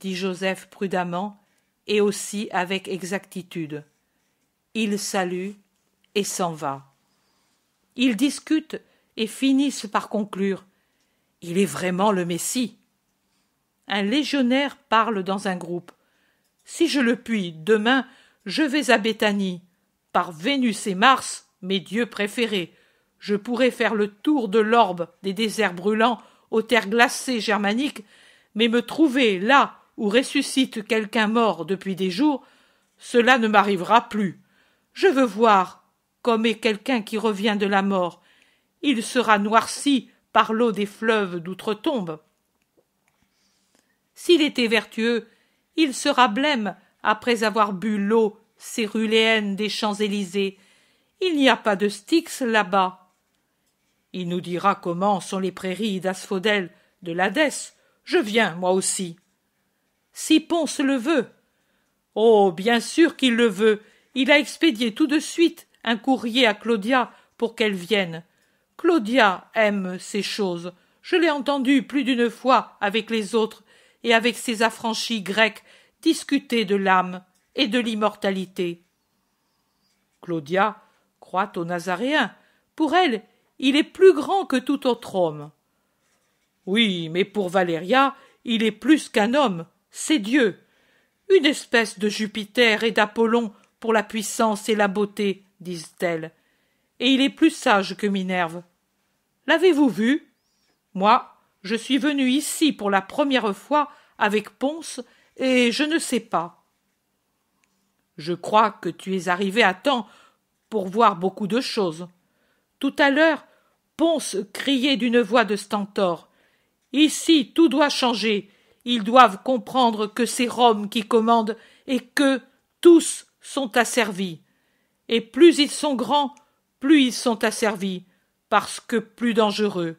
dit Joseph prudemment et aussi avec exactitude. Il salue et s'en va. Ils discutent et finissent par conclure. Il est vraiment le Messie. Un légionnaire parle dans un groupe. Si je le puis, demain, je vais à Béthanie. Par Vénus et Mars, mes dieux préférés, je pourrais faire le tour de l'orbe des déserts brûlants aux terres glacées germaniques, mais me trouver là où ressuscite quelqu'un mort depuis des jours, cela ne m'arrivera plus. Je veux voir comme est quelqu'un qui revient de la mort. Il sera noirci par l'eau des fleuves d'outre-tombe. S'il était vertueux, il sera blême après avoir bu l'eau céruléenne des Champs-Élysées. Il n'y a pas de Styx là-bas. Il nous dira comment sont les prairies d'asphodèle de l'Hadès. Je viens, moi aussi. Si Ponce le veut. Oh, bien sûr qu'il le veut. Il a expédié tout de suite un courrier à Claudia pour qu'elle vienne. Claudia aime ces choses. Je l'ai entendu plus d'une fois avec les autres et avec ces affranchis grecs discuter de l'âme et de l'immortalité. Claudia croit au Nazaréen. Pour elle, il est plus grand que tout autre homme. Oui, mais pour Valéria, il est plus qu'un homme, c'est Dieu, une espèce de Jupiter et d'Apollon pour la puissance et la beauté, disent-elles. Et il est plus sage que Minerve. L'avez-vous vu? Moi, je suis venu ici pour la première fois avec Ponce, et je ne sais pas. Je crois que tu es arrivé à temps pour voir beaucoup de choses. Tout à l'heure, Ponce criait d'une voix de stentor. Ici tout doit changer. Ils doivent comprendre que c'est Rome qui commande et que tous sont asservis. Et plus ils sont grands, plus ils sont asservis, parce que plus dangereux.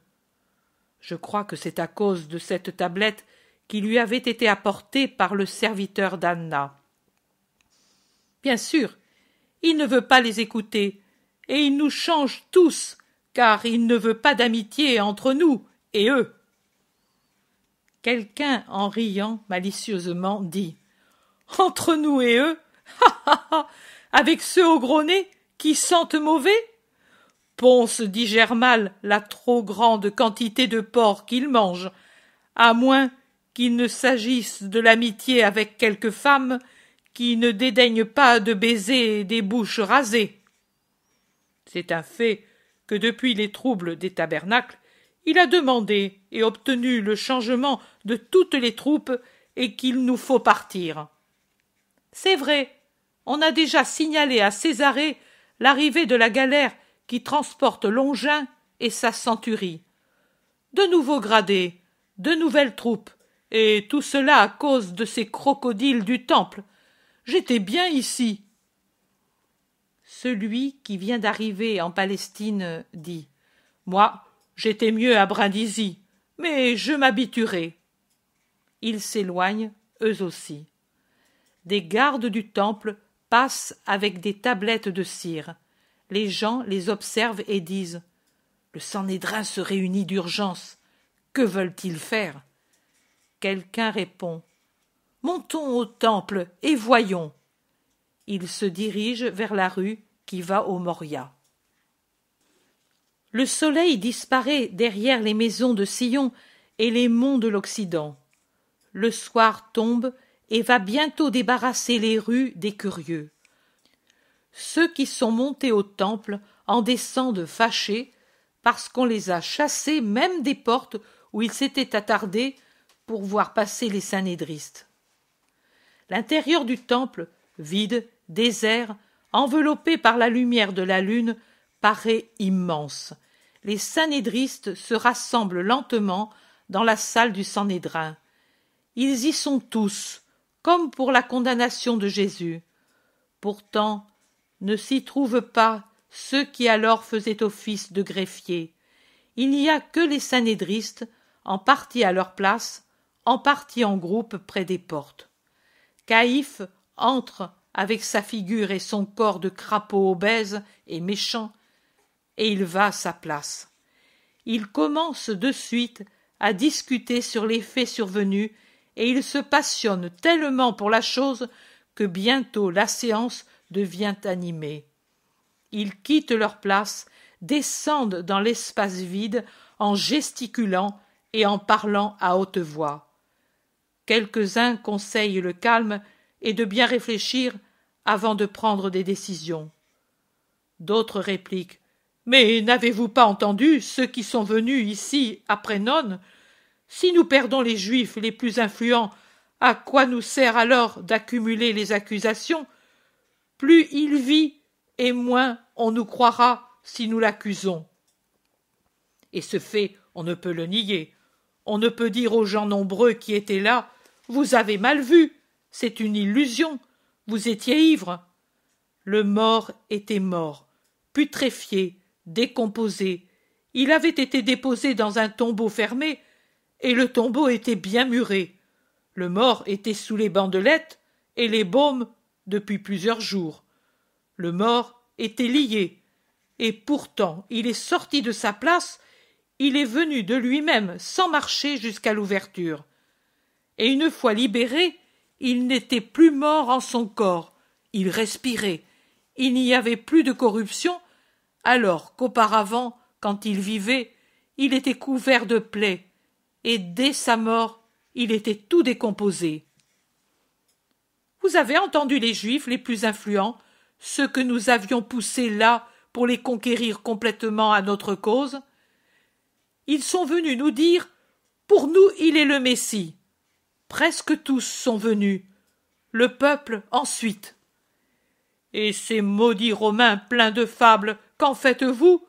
Je crois que c'est à cause de cette tablette qui lui avait été apportée par le serviteur d'Anna. Bien sûr, il ne veut pas les écouter, et il nous change tous car il ne veut pas d'amitié entre nous et eux. Quelqu'un, en riant malicieusement, dit Entre nous et eux Avec ceux au gros nez qui sentent mauvais Ponce digère mal la trop grande quantité de porc qu'il mange, à moins qu'il ne s'agisse de l'amitié avec quelque femme qui ne dédaigne pas de baiser des bouches rasées. C'est un fait que depuis les troubles des tabernacles, il a demandé et obtenu le changement de toutes les troupes et qu'il nous faut partir. C'est vrai, on a déjà signalé à Césarée l'arrivée de la galère qui transporte Longin et sa centurie. De nouveaux gradés, de nouvelles troupes, et tout cela à cause de ces crocodiles du temple. J'étais bien ici. Celui qui vient d'arriver en Palestine dit Moi, j'étais mieux à Brindisi, mais je m'habituerai. Ils s'éloignent, eux aussi. Des gardes du temple passent avec des tablettes de cire. Les gens les observent et disent Le Sanhédrin se réunit d'urgence. Que veulent-ils faire? Quelqu'un répond Montons au temple et voyons. Ils se dirigent vers la rue qui va au Moria. Le soleil disparaît derrière les maisons de Sion et les monts de l'Occident. Le soir tombe et va bientôt débarrasser les rues des curieux. Ceux qui sont montés au temple en descendent fâchés parce qu'on les a chassés même des portes où ils s'étaient attardés pour voir passer les sanédristes. L'intérieur du temple, vide, désert, enveloppé par la lumière de la lune, paraît immense. Les sanédristes se rassemblent lentement dans la salle du Sanhédrin. Ils y sont tous, comme pour la condamnation de Jésus. Pourtant, ne s'y trouvent pas ceux qui alors faisaient office de greffiers. Il n'y a que les sanédristes, en partie à leur place, en partie en groupe près des portes. Caïphe entre avec sa figure et son corps de crapaud obèse et méchant, et il va à sa place. Il commence de suite à discuter sur les faits survenus, et il se passionne tellement pour la chose que bientôt la séance devient animée. Ils quittent leur place, descendent dans l'espace vide en gesticulant et en parlant à haute voix. Quelques-uns conseillent le calme et de bien réfléchir avant de prendre des décisions. D'autres répliquent Mais n'avez-vous pas entendu ceux qui sont venus ici après Nonne? Si nous perdons les Juifs les plus influents, à quoi nous sert alors d'accumuler les accusations Plus il vit, et moins on nous croira si nous l'accusons. Et ce fait, on ne peut le nier. On ne peut dire aux gens nombreux qui étaient là Vous avez mal vu, c'est une illusion, vous étiez ivre. Le mort était mort, putréfié, décomposé. Il avait été déposé dans un tombeau fermé, et le tombeau était bien muré. Le mort était sous les bandelettes et les baumes depuis plusieurs jours. Le mort était lié, et pourtant il est sorti de sa place il est venu de lui-même sans marcher jusqu'à l'ouverture. Et une fois libéré, il n'était plus mort en son corps, il respirait, il n'y avait plus de corruption, alors qu'auparavant, quand il vivait, il était couvert de plaies, et dès sa mort, il était tout décomposé. Vous avez entendu les Juifs les plus influents, ceux que nous avions poussés là pour les conquérir complètement à notre cause ils sont venus nous dire Pour nous, il est le Messie. Presque tous sont venus. Le peuple ensuite. Et ces maudits Romains pleins de fables, qu'en faites-vous?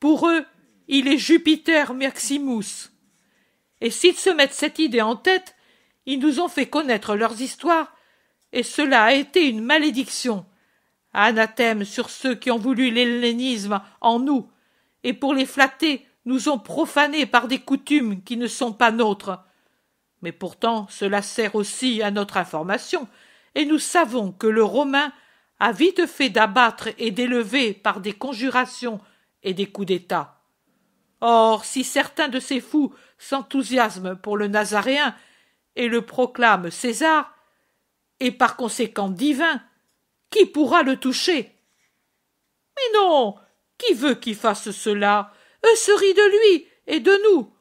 Pour eux, il est Jupiter Maximus. Et s'ils se mettent cette idée en tête, ils nous ont fait connaître leurs histoires, et cela a été une malédiction. Anathème sur ceux qui ont voulu l'hellénisme en nous, et pour les flatter, nous ont profanés par des coutumes qui ne sont pas nôtres. Mais pourtant cela sert aussi à notre information, et nous savons que le Romain a vite fait d'abattre et d'élever par des conjurations et des coups d'État. Or, si certains de ces fous s'enthousiasment pour le Nazaréen et le proclament César, et par conséquent divin, qui pourra le toucher? Mais non. Qui veut qu'il fasse cela? Eux se rient de lui et de nous.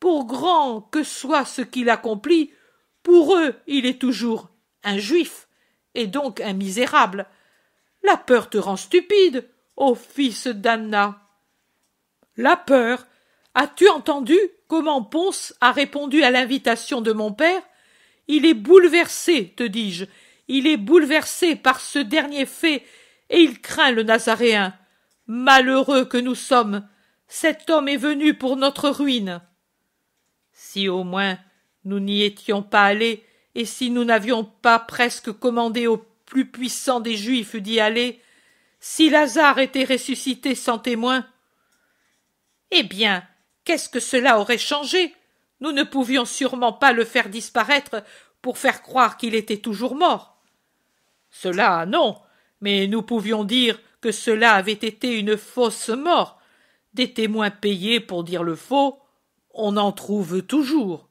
Pour grand que soit ce qu'il accomplit, pour eux il est toujours un juif, et donc un misérable. La peur te rend stupide, ô fils d'Anna. La peur. As-tu entendu comment Ponce a répondu à l'invitation de mon père? Il est bouleversé, te dis-je, il est bouleversé par ce dernier fait, et il craint le Nazaréen. Malheureux que nous sommes. Cet homme est venu pour notre ruine. Si au moins nous n'y étions pas allés, et si nous n'avions pas presque commandé au plus puissant des Juifs d'y aller, si Lazare était ressuscité sans témoin. Eh bien, qu'est-ce que cela aurait changé? Nous ne pouvions sûrement pas le faire disparaître pour faire croire qu'il était toujours mort. Cela, non, mais nous pouvions dire que cela avait été une fausse mort. Des témoins payés pour dire le faux, on en trouve toujours.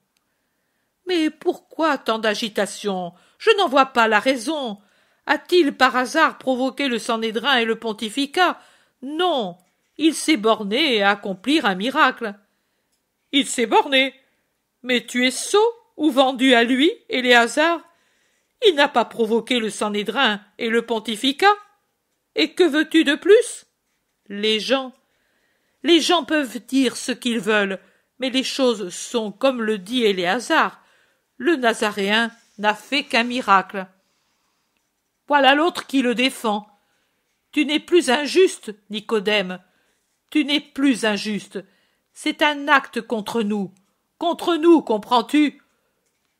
Mais pourquoi tant d'agitation? Je n'en vois pas la raison. A-t-il par hasard provoqué le Sanhédrin et le pontificat? Non. Il s'est borné à accomplir un miracle. Il s'est borné. Mais tu es sot ou vendu à lui, Éléazar Il n'a pas provoqué le Sanhédrin et le pontificat. Et que veux-tu de plus? Les gens. Les gens peuvent dire ce qu'ils veulent, mais les choses sont comme le dit Éléazar le Nazaréen n'a fait qu'un miracle. Voilà l'autre qui le défend. Tu n'es plus injuste, Nicodème. Tu n'es plus injuste. C'est un acte contre nous. Contre nous, comprends-tu?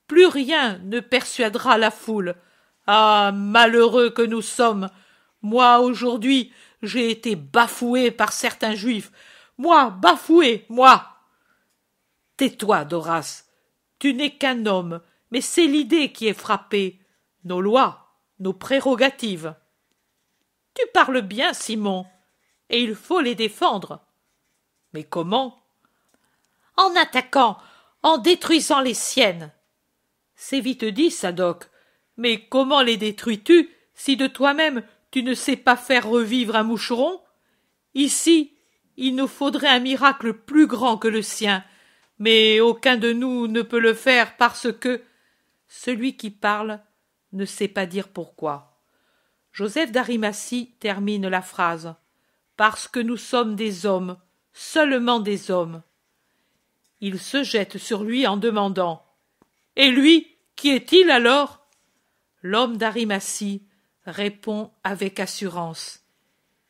Plus rien ne persuadera la foule. Ah. Malheureux que nous sommes. Moi, aujourd'hui, j'ai été bafoué par certains juifs. Moi, bafoué, moi. Tais toi, Doras. Tu n'es qu'un homme, mais c'est l'idée qui est frappée, nos lois, nos prérogatives. Tu parles bien, Simon, et il faut les défendre. Mais comment? En attaquant, en détruisant les siennes. C'est vite dit, Sadoc. Mais comment les détruis-tu si de toi-même tu ne sais pas faire revivre un moucheron? Ici, il nous faudrait un miracle plus grand que le sien, mais aucun de nous ne peut le faire parce que celui qui parle ne sait pas dire pourquoi. Joseph d'Arimatie termine la phrase. Parce que nous sommes des hommes, seulement des hommes. Il se jette sur lui en demandant. Et lui, qui est-il alors? L'homme d'Arimatie répond avec assurance.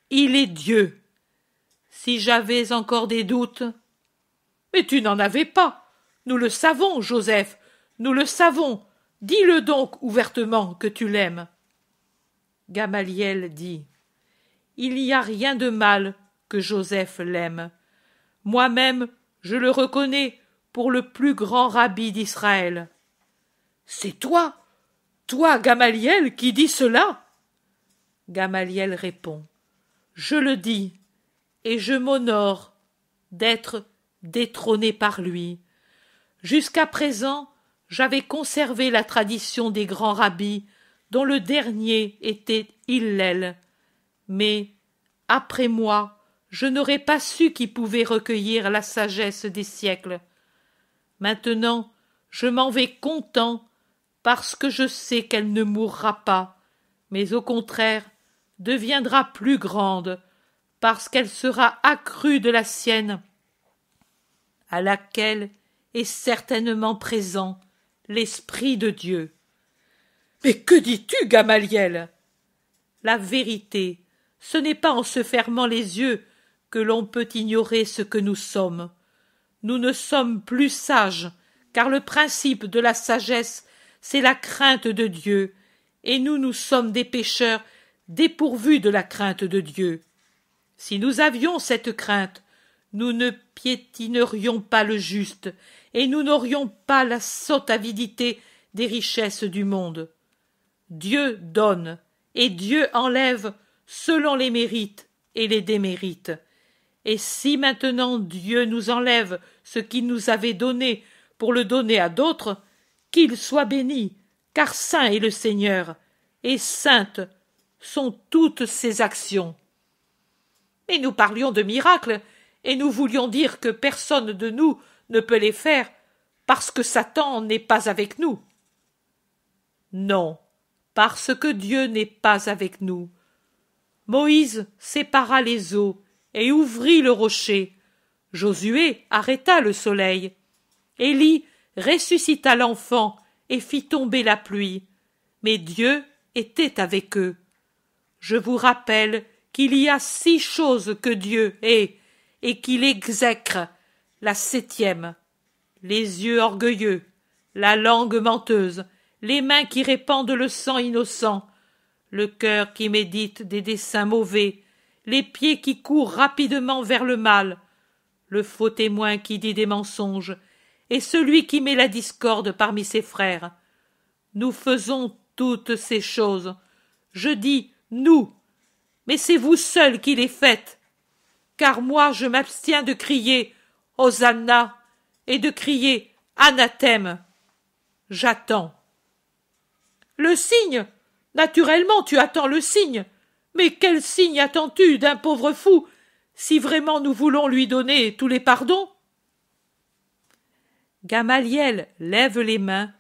Il est Dieu. Si j'avais encore des doutes, mais tu n'en avais pas. Nous le savons, Joseph. Nous le savons. Dis-le donc ouvertement que tu l'aimes. Gamaliel dit. Il n'y a rien de mal que Joseph l'aime. Moi-même, je le reconnais pour le plus grand rabbi d'Israël. C'est toi, toi, Gamaliel, qui dis cela? Gamaliel répond. Je le dis, et je m'honore d'être détrôné par lui. Jusqu'à présent, j'avais conservé la tradition des grands rabbis, dont le dernier était Hillel. Mais, après moi, je n'aurais pas su qui pouvait recueillir la sagesse des siècles. Maintenant, je m'en vais content, parce que je sais qu'elle ne mourra pas, mais au contraire deviendra plus grande, parce qu'elle sera accrue de la sienne à laquelle est certainement présent l'Esprit de Dieu. Mais que dis-tu, Gamaliel? La vérité, ce n'est pas en se fermant les yeux que l'on peut ignorer ce que nous sommes. Nous ne sommes plus sages, car le principe de la sagesse, c'est la crainte de Dieu, et nous nous sommes des pécheurs dépourvus de la crainte de Dieu. Si nous avions cette crainte, nous ne piétinerions pas le juste, et nous n'aurions pas la sotte avidité des richesses du monde. Dieu donne, et Dieu enlève selon les mérites et les démérites. Et si maintenant Dieu nous enlève ce qu'il nous avait donné pour le donner à d'autres, qu'il soit béni, car saint est le Seigneur, et saintes sont toutes ses actions. Mais nous parlions de miracles, et nous voulions dire que personne de nous ne peut les faire parce que Satan n'est pas avec nous. Non, parce que Dieu n'est pas avec nous. Moïse sépara les eaux et ouvrit le rocher. Josué arrêta le soleil. Élie ressuscita l'enfant et fit tomber la pluie. Mais Dieu était avec eux. Je vous rappelle qu'il y a six choses que Dieu est, et qu'il exècre. La septième. Les yeux orgueilleux, la langue menteuse, les mains qui répandent le sang innocent, le cœur qui médite des desseins mauvais, les pieds qui courent rapidement vers le mal, le faux témoin qui dit des mensonges, et celui qui met la discorde parmi ses frères. Nous faisons toutes ces choses. Je dis nous, mais c'est vous seuls qui les faites. Car moi je m'abstiens de crier Hosanna et de crier Anathème. J'attends. Le signe. Naturellement tu attends le signe. Mais quel signe attends-tu d'un pauvre fou, si vraiment nous voulons lui donner tous les pardons? Gamaliel lève les mains,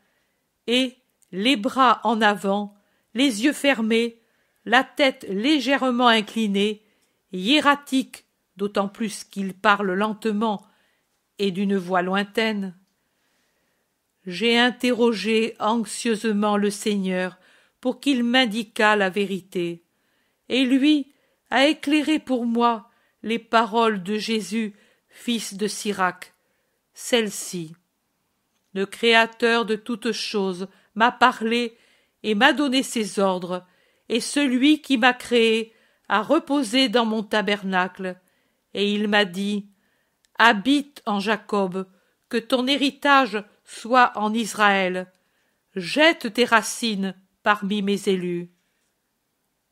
et, les bras en avant, les yeux fermés, la tête légèrement inclinée, hiératique, d'autant plus qu'il parle lentement et d'une voix lointaine. J'ai interrogé anxieusement le Seigneur pour qu'il m'indiquât la vérité et lui a éclairé pour moi les paroles de Jésus, fils de Sirac, celles-ci. Le Créateur de toutes choses m'a parlé et m'a donné ses ordres, et celui qui m'a créé a reposé dans mon tabernacle, et il m'a dit Habite en Jacob, que ton héritage soit en Israël. Jette tes racines parmi mes élus.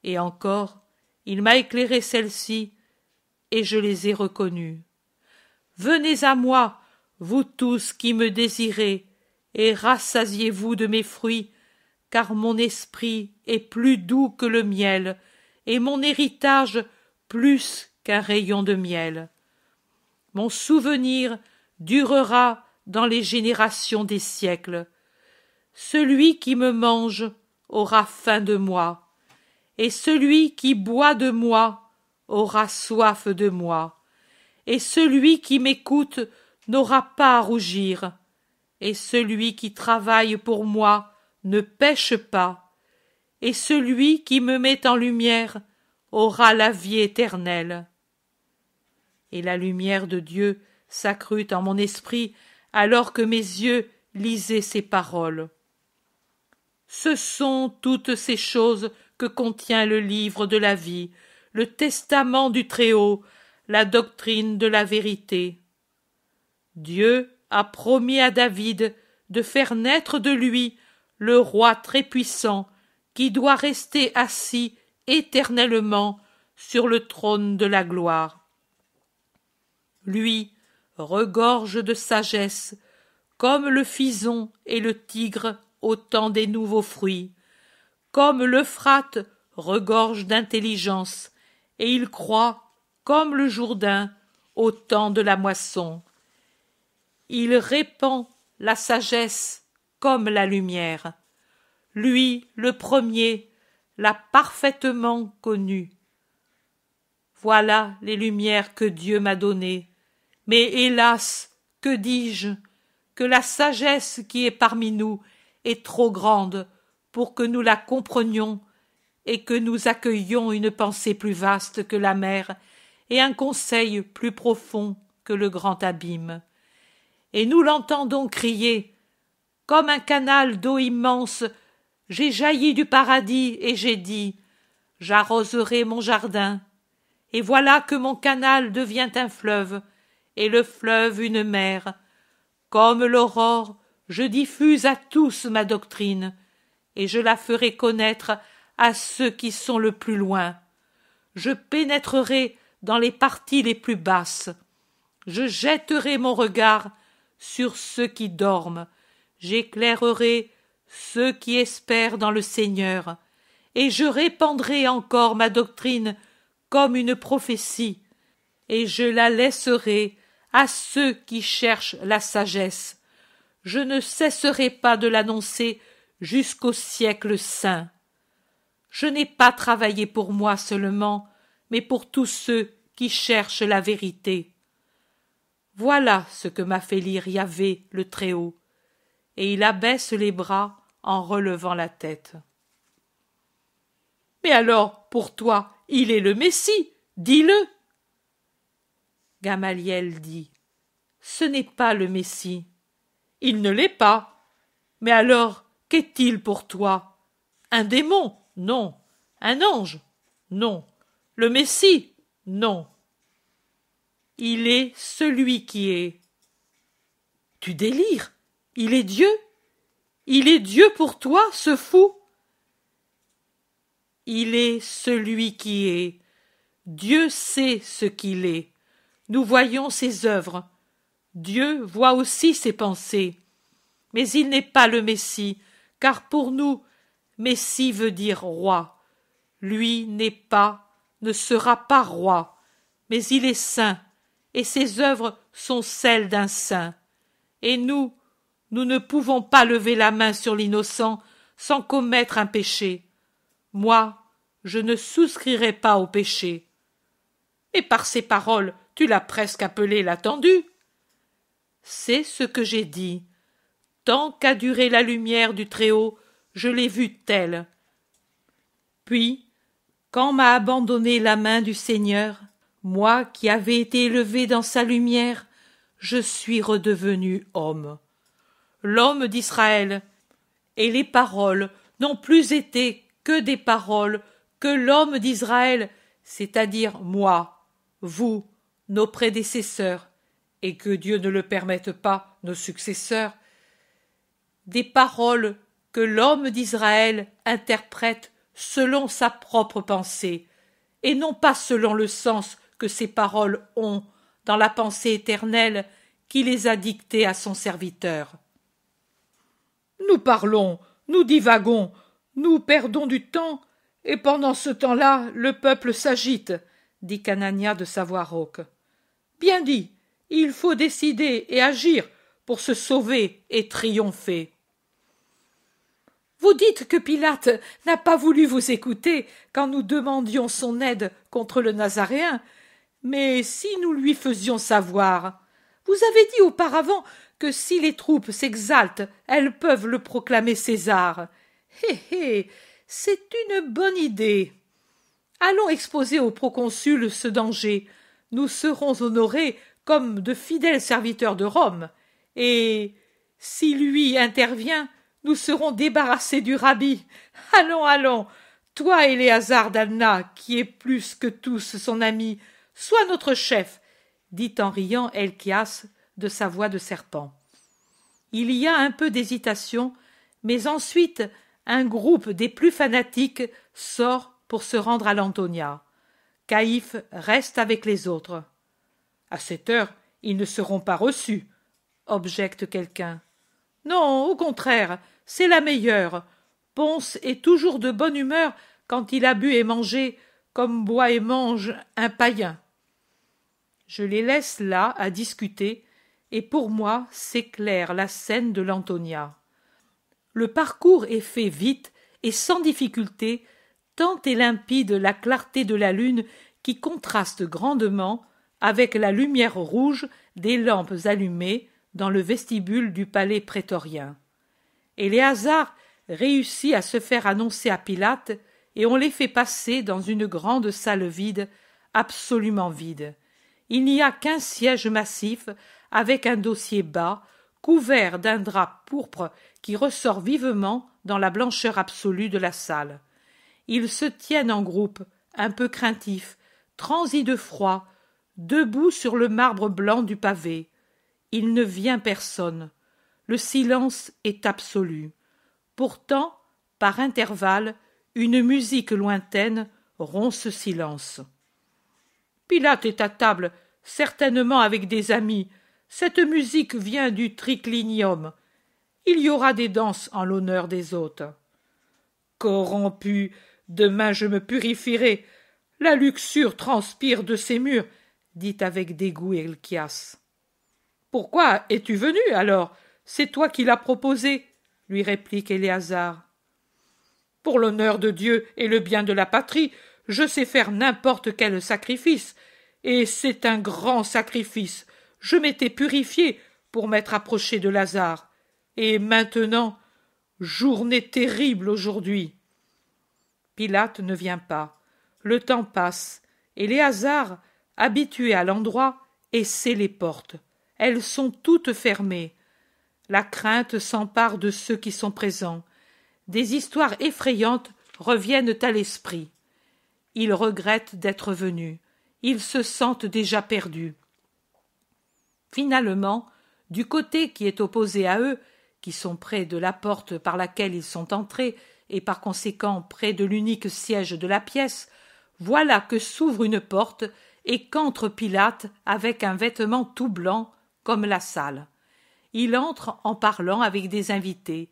Et encore, il m'a éclairé celles-ci, et je les ai reconnues. Venez à moi, vous tous qui me désirez, et rassasiez-vous de mes fruits, car mon esprit est plus doux que le miel, et mon héritage plus qu'un rayon de miel. Mon souvenir durera dans les générations des siècles. Celui qui me mange aura faim de moi et celui qui boit de moi aura soif de moi, et celui qui m'écoute n'aura pas à rougir, et celui qui travaille pour moi ne pêche pas, et celui qui me met en lumière aura la vie éternelle. Et la lumière de Dieu s'accrut en mon esprit alors que mes yeux lisaient ces paroles. Ce sont toutes ces choses que contient le livre de la vie, le testament du Très-Haut, la doctrine de la vérité. Dieu a promis à David de faire naître de lui le roi très-puissant qui doit rester assis éternellement sur le trône de la gloire. Lui regorge de sagesse, comme le fison et le tigre au des nouveaux fruits l'Euphrate regorge d'intelligence, et il croit, comme le Jourdain, au temps de la moisson. Il répand la sagesse comme la lumière. Lui, le premier, l'a parfaitement connue. Voilà les lumières que Dieu m'a données. Mais hélas, que dis-je Que la sagesse qui est parmi nous est trop grande pour que nous la comprenions et que nous accueillions une pensée plus vaste que la mer et un conseil plus profond que le grand abîme. Et nous l'entendons crier Comme un canal d'eau immense, j'ai jailli du paradis et j'ai dit J'arroserai mon jardin. Et voilà que mon canal devient un fleuve, et le fleuve une mer. Comme l'aurore, je diffuse à tous ma doctrine, et je la ferai connaître à ceux qui sont le plus loin. Je pénétrerai dans les parties les plus basses. Je jetterai mon regard sur ceux qui dorment. J'éclairerai ceux qui espèrent dans le Seigneur. Et je répandrai encore ma doctrine comme une prophétie. Et je la laisserai à ceux qui cherchent la sagesse. Je ne cesserai pas de l'annoncer jusqu'au siècle saint. Je n'ai pas travaillé pour moi seulement, mais pour tous ceux qui cherchent la vérité. Voilà ce que m'a fait lire Yahvé le Très-Haut. et il abaisse les bras en relevant la tête. Mais alors, pour toi, il est le Messie, dis-le. Gamaliel dit. Ce n'est pas le Messie. Il ne l'est pas. Mais alors, qu'est-il pour toi? Un démon? Non. Un ange? Non. Le Messie? Non. Il est celui qui est. Tu délires? Il est Dieu? Il est Dieu pour toi, ce fou? Il est celui qui est. Dieu sait ce qu'il est. Nous voyons ses œuvres. Dieu voit aussi ses pensées. Mais il n'est pas le Messie, car pour nous, Messie veut dire roi. Lui n'est pas, ne sera pas roi, mais il est saint, et ses œuvres sont celles d'un saint. Et nous, nous ne pouvons pas lever la main sur l'innocent sans commettre un péché. Moi, je ne souscrirai pas au péché. Et par ces paroles, tu l'as presque appelé l'attendu. C'est ce que j'ai dit. Tant qu'a duré la lumière du Très-Haut, je l'ai vu telle. Puis, quand m'a abandonné la main du Seigneur, moi qui avais été élevé dans sa lumière, je suis redevenu homme. L'homme d'Israël, et les paroles n'ont plus été que des paroles que l'homme d'Israël, c'est-à-dire moi, vous, nos prédécesseurs, et que Dieu ne le permette pas, nos successeurs, des paroles que l'homme d'Israël interprète selon sa propre pensée, et non pas selon le sens que ces paroles ont dans la pensée éternelle qui les a dictées à son serviteur. Nous parlons, nous divagons, nous perdons du temps, et pendant ce temps-là, le peuple s'agite, dit Canania de sa voix rauque. Bien dit, il faut décider et agir pour se sauver et triompher. Vous dites que Pilate n'a pas voulu vous écouter quand nous demandions son aide contre le Nazaréen, mais si nous lui faisions savoir. Vous avez dit auparavant que si les troupes s'exaltent, elles peuvent le proclamer César. Hé hé. C'est une bonne idée. Allons exposer au proconsul ce danger. Nous serons honorés comme de fidèles serviteurs de Rome. Et si lui intervient, nous serons débarrassés du rabbi. Allons, allons. Toi, Éléazar d'Alna, qui est plus que tous son ami, sois notre chef, dit en riant Elchias de sa voix de serpent. Il y a un peu d'hésitation, mais ensuite un groupe des plus fanatiques sort pour se rendre à l'Antonia. Caïphe reste avec les autres. À cette heure, ils ne seront pas reçus, objecte quelqu'un. Non, au contraire, c'est la meilleure. Ponce est toujours de bonne humeur quand il a bu et mangé, comme boit et mange un païen. Je les laisse là à discuter, et pour moi s'éclaire la scène de l'Antonia. Le parcours est fait vite et sans difficulté, tant est limpide la clarté de la lune qui contraste grandement avec la lumière rouge des lampes allumées dans le vestibule du palais prétorien. Et Léazard réussit à se faire annoncer à Pilate, et on les fait passer dans une grande salle vide, absolument vide. Il n'y a qu'un siège massif avec un dossier bas, couvert d'un drap pourpre qui ressort vivement dans la blancheur absolue de la salle. Ils se tiennent en groupe, un peu craintifs, transis de froid, debout sur le marbre blanc du pavé. Il ne vient personne. Le silence est absolu. Pourtant, par intervalles, une musique lointaine rompt ce silence. Pilate est à table, certainement avec des amis, cette musique vient du triclinium. Il y aura des danses en l'honneur des hôtes. Corrompu, demain je me purifierai. La luxure transpire de ces murs, dit avec dégoût Elchias. Pourquoi es-tu venu alors? C'est toi qui l'as proposé, lui réplique Éléazar. Pour l'honneur de Dieu et le bien de la patrie, je sais faire n'importe quel sacrifice, et c'est un grand sacrifice je m'étais purifié pour m'être approché de Lazare, Et maintenant, journée terrible aujourd'hui. Pilate ne vient pas. Le temps passe, et les hasards, habitués à l'endroit, essaient les portes. Elles sont toutes fermées. La crainte s'empare de ceux qui sont présents. Des histoires effrayantes reviennent à l'esprit. Ils regrettent d'être venus. Ils se sentent déjà perdus. Finalement, du côté qui est opposé à eux, qui sont près de la porte par laquelle ils sont entrés, et par conséquent près de l'unique siège de la pièce, voilà que s'ouvre une porte et qu'entre Pilate avec un vêtement tout blanc comme la salle. Il entre en parlant avec des invités.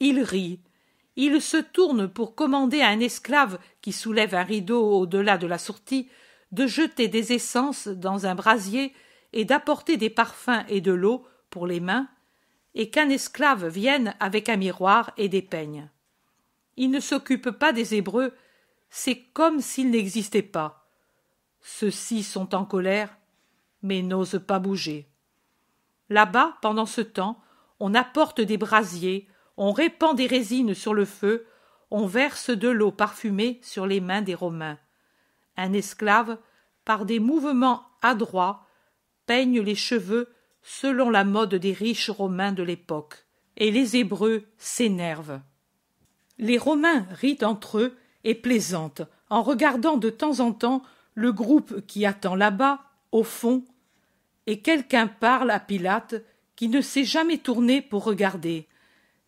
Il rit. Il se tourne pour commander à un esclave qui soulève un rideau au-delà de la sortie de jeter des essences dans un brasier et d'apporter des parfums et de l'eau pour les mains, et qu'un esclave vienne avec un miroir et des peignes. Il ne s'occupe pas des Hébreux, c'est comme s'ils n'existaient pas. Ceux-ci sont en colère, mais n'osent pas bouger. Là-bas, pendant ce temps, on apporte des brasiers, on répand des résines sur le feu, on verse de l'eau parfumée sur les mains des Romains. Un esclave, par des mouvements adroits, peigne les cheveux selon la mode des riches Romains de l'époque, et les Hébreux s'énervent. Les Romains rient entre eux et plaisantent en regardant de temps en temps le groupe qui attend là-bas, au fond, et quelqu'un parle à Pilate qui ne s'est jamais tourné pour regarder.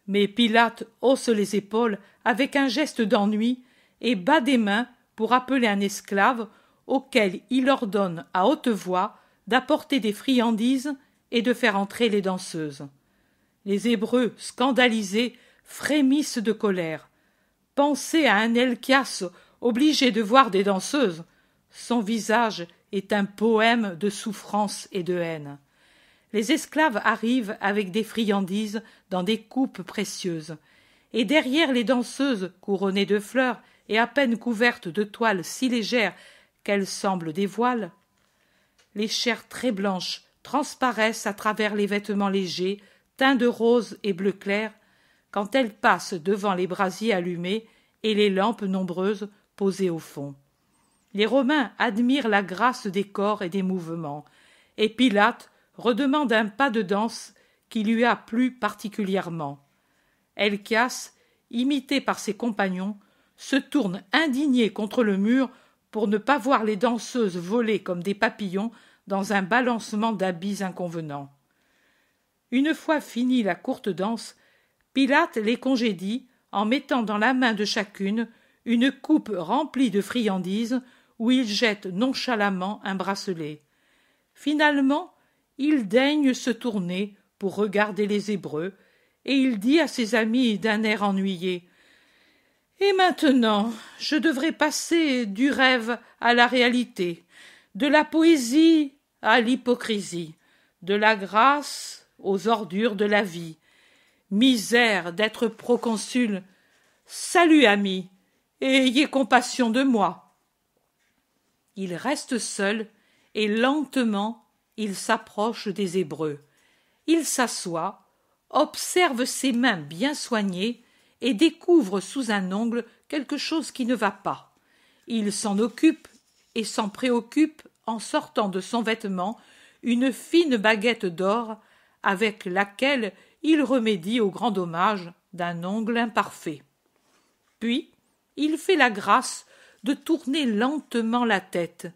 Mais Pilate hausse les épaules avec un geste d'ennui et bat des mains pour appeler un esclave auquel il ordonne à haute voix d'apporter des friandises et de faire entrer les danseuses. Les Hébreux, scandalisés, frémissent de colère. Pensez à un Elchias obligé de voir des danseuses. Son visage est un poème de souffrance et de haine. Les esclaves arrivent avec des friandises dans des coupes précieuses, et derrière les danseuses couronnées de fleurs et à peine couvertes de toiles si légères qu'elles semblent des voiles, les chairs très blanches transparaissent à travers les vêtements légers, teints de rose et bleu clair, quand elles passent devant les brasiers allumés et les lampes nombreuses posées au fond. Les Romains admirent la grâce des corps et des mouvements, et Pilate redemande un pas de danse qui lui a plu particulièrement. Elchias, imité par ses compagnons, se tourne indigné contre le mur pour ne pas voir les danseuses voler comme des papillons dans un balancement d'habits inconvenants. Une fois finie la courte danse, Pilate les congédie en mettant dans la main de chacune une coupe remplie de friandises où il jette nonchalamment un bracelet. Finalement, il daigne se tourner pour regarder les Hébreux, et il dit à ses amis d'un air ennuyé et maintenant, je devrais passer du rêve à la réalité, de la poésie à l'hypocrisie, de la grâce aux ordures de la vie. Misère d'être proconsul. Salut, ami, ayez compassion de moi. Il reste seul, et lentement il s'approche des Hébreux. Il s'assoit, observe ses mains bien soignées, et découvre sous un ongle quelque chose qui ne va pas. Il s'en occupe et s'en préoccupe en sortant de son vêtement une fine baguette d'or avec laquelle il remédie au grand dommage d'un ongle imparfait. Puis il fait la grâce de tourner lentement la tête.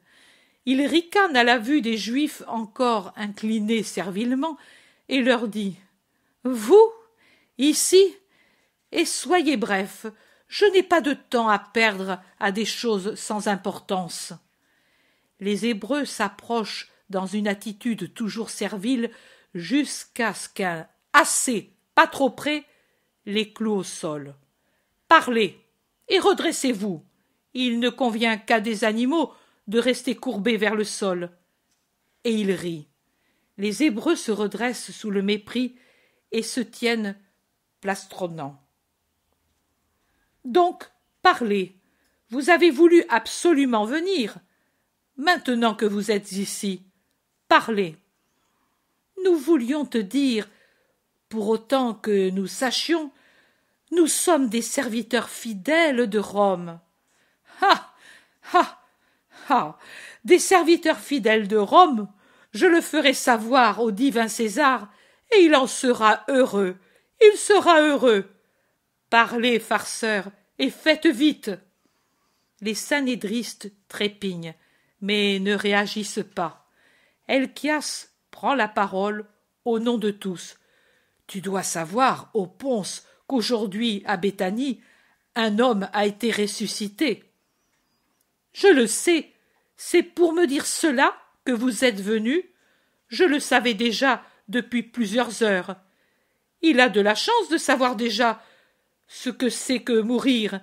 Il ricane à la vue des Juifs encore inclinés servilement et leur dit Vous, ici, et soyez bref, je n'ai pas de temps à perdre à des choses sans importance. Les Hébreux s'approchent dans une attitude toujours servile jusqu'à ce qu'un assez, pas trop près, les cloue au sol. Parlez et redressez-vous. Il ne convient qu'à des animaux de rester courbés vers le sol. Et il rit. Les Hébreux se redressent sous le mépris et se tiennent plastronnants. Donc, parlez. Vous avez voulu absolument venir. Maintenant que vous êtes ici, parlez. Nous voulions te dire pour autant que nous sachions, nous sommes des serviteurs fidèles de Rome. Ah. Ah. Ah. Des serviteurs fidèles de Rome, je le ferai savoir au divin César, et il en sera heureux. Il sera heureux. Parlez, farceurs, et faites vite. Les sanédristes trépignent, mais ne réagissent pas. Elchias prend la parole au nom de tous. Tu dois savoir, ô Ponce, qu'aujourd'hui, à Béthanie, un homme a été ressuscité. Je le sais. C'est pour me dire cela que vous êtes venu. Je le savais déjà depuis plusieurs heures. Il a de la chance de savoir déjà ce que c'est que mourir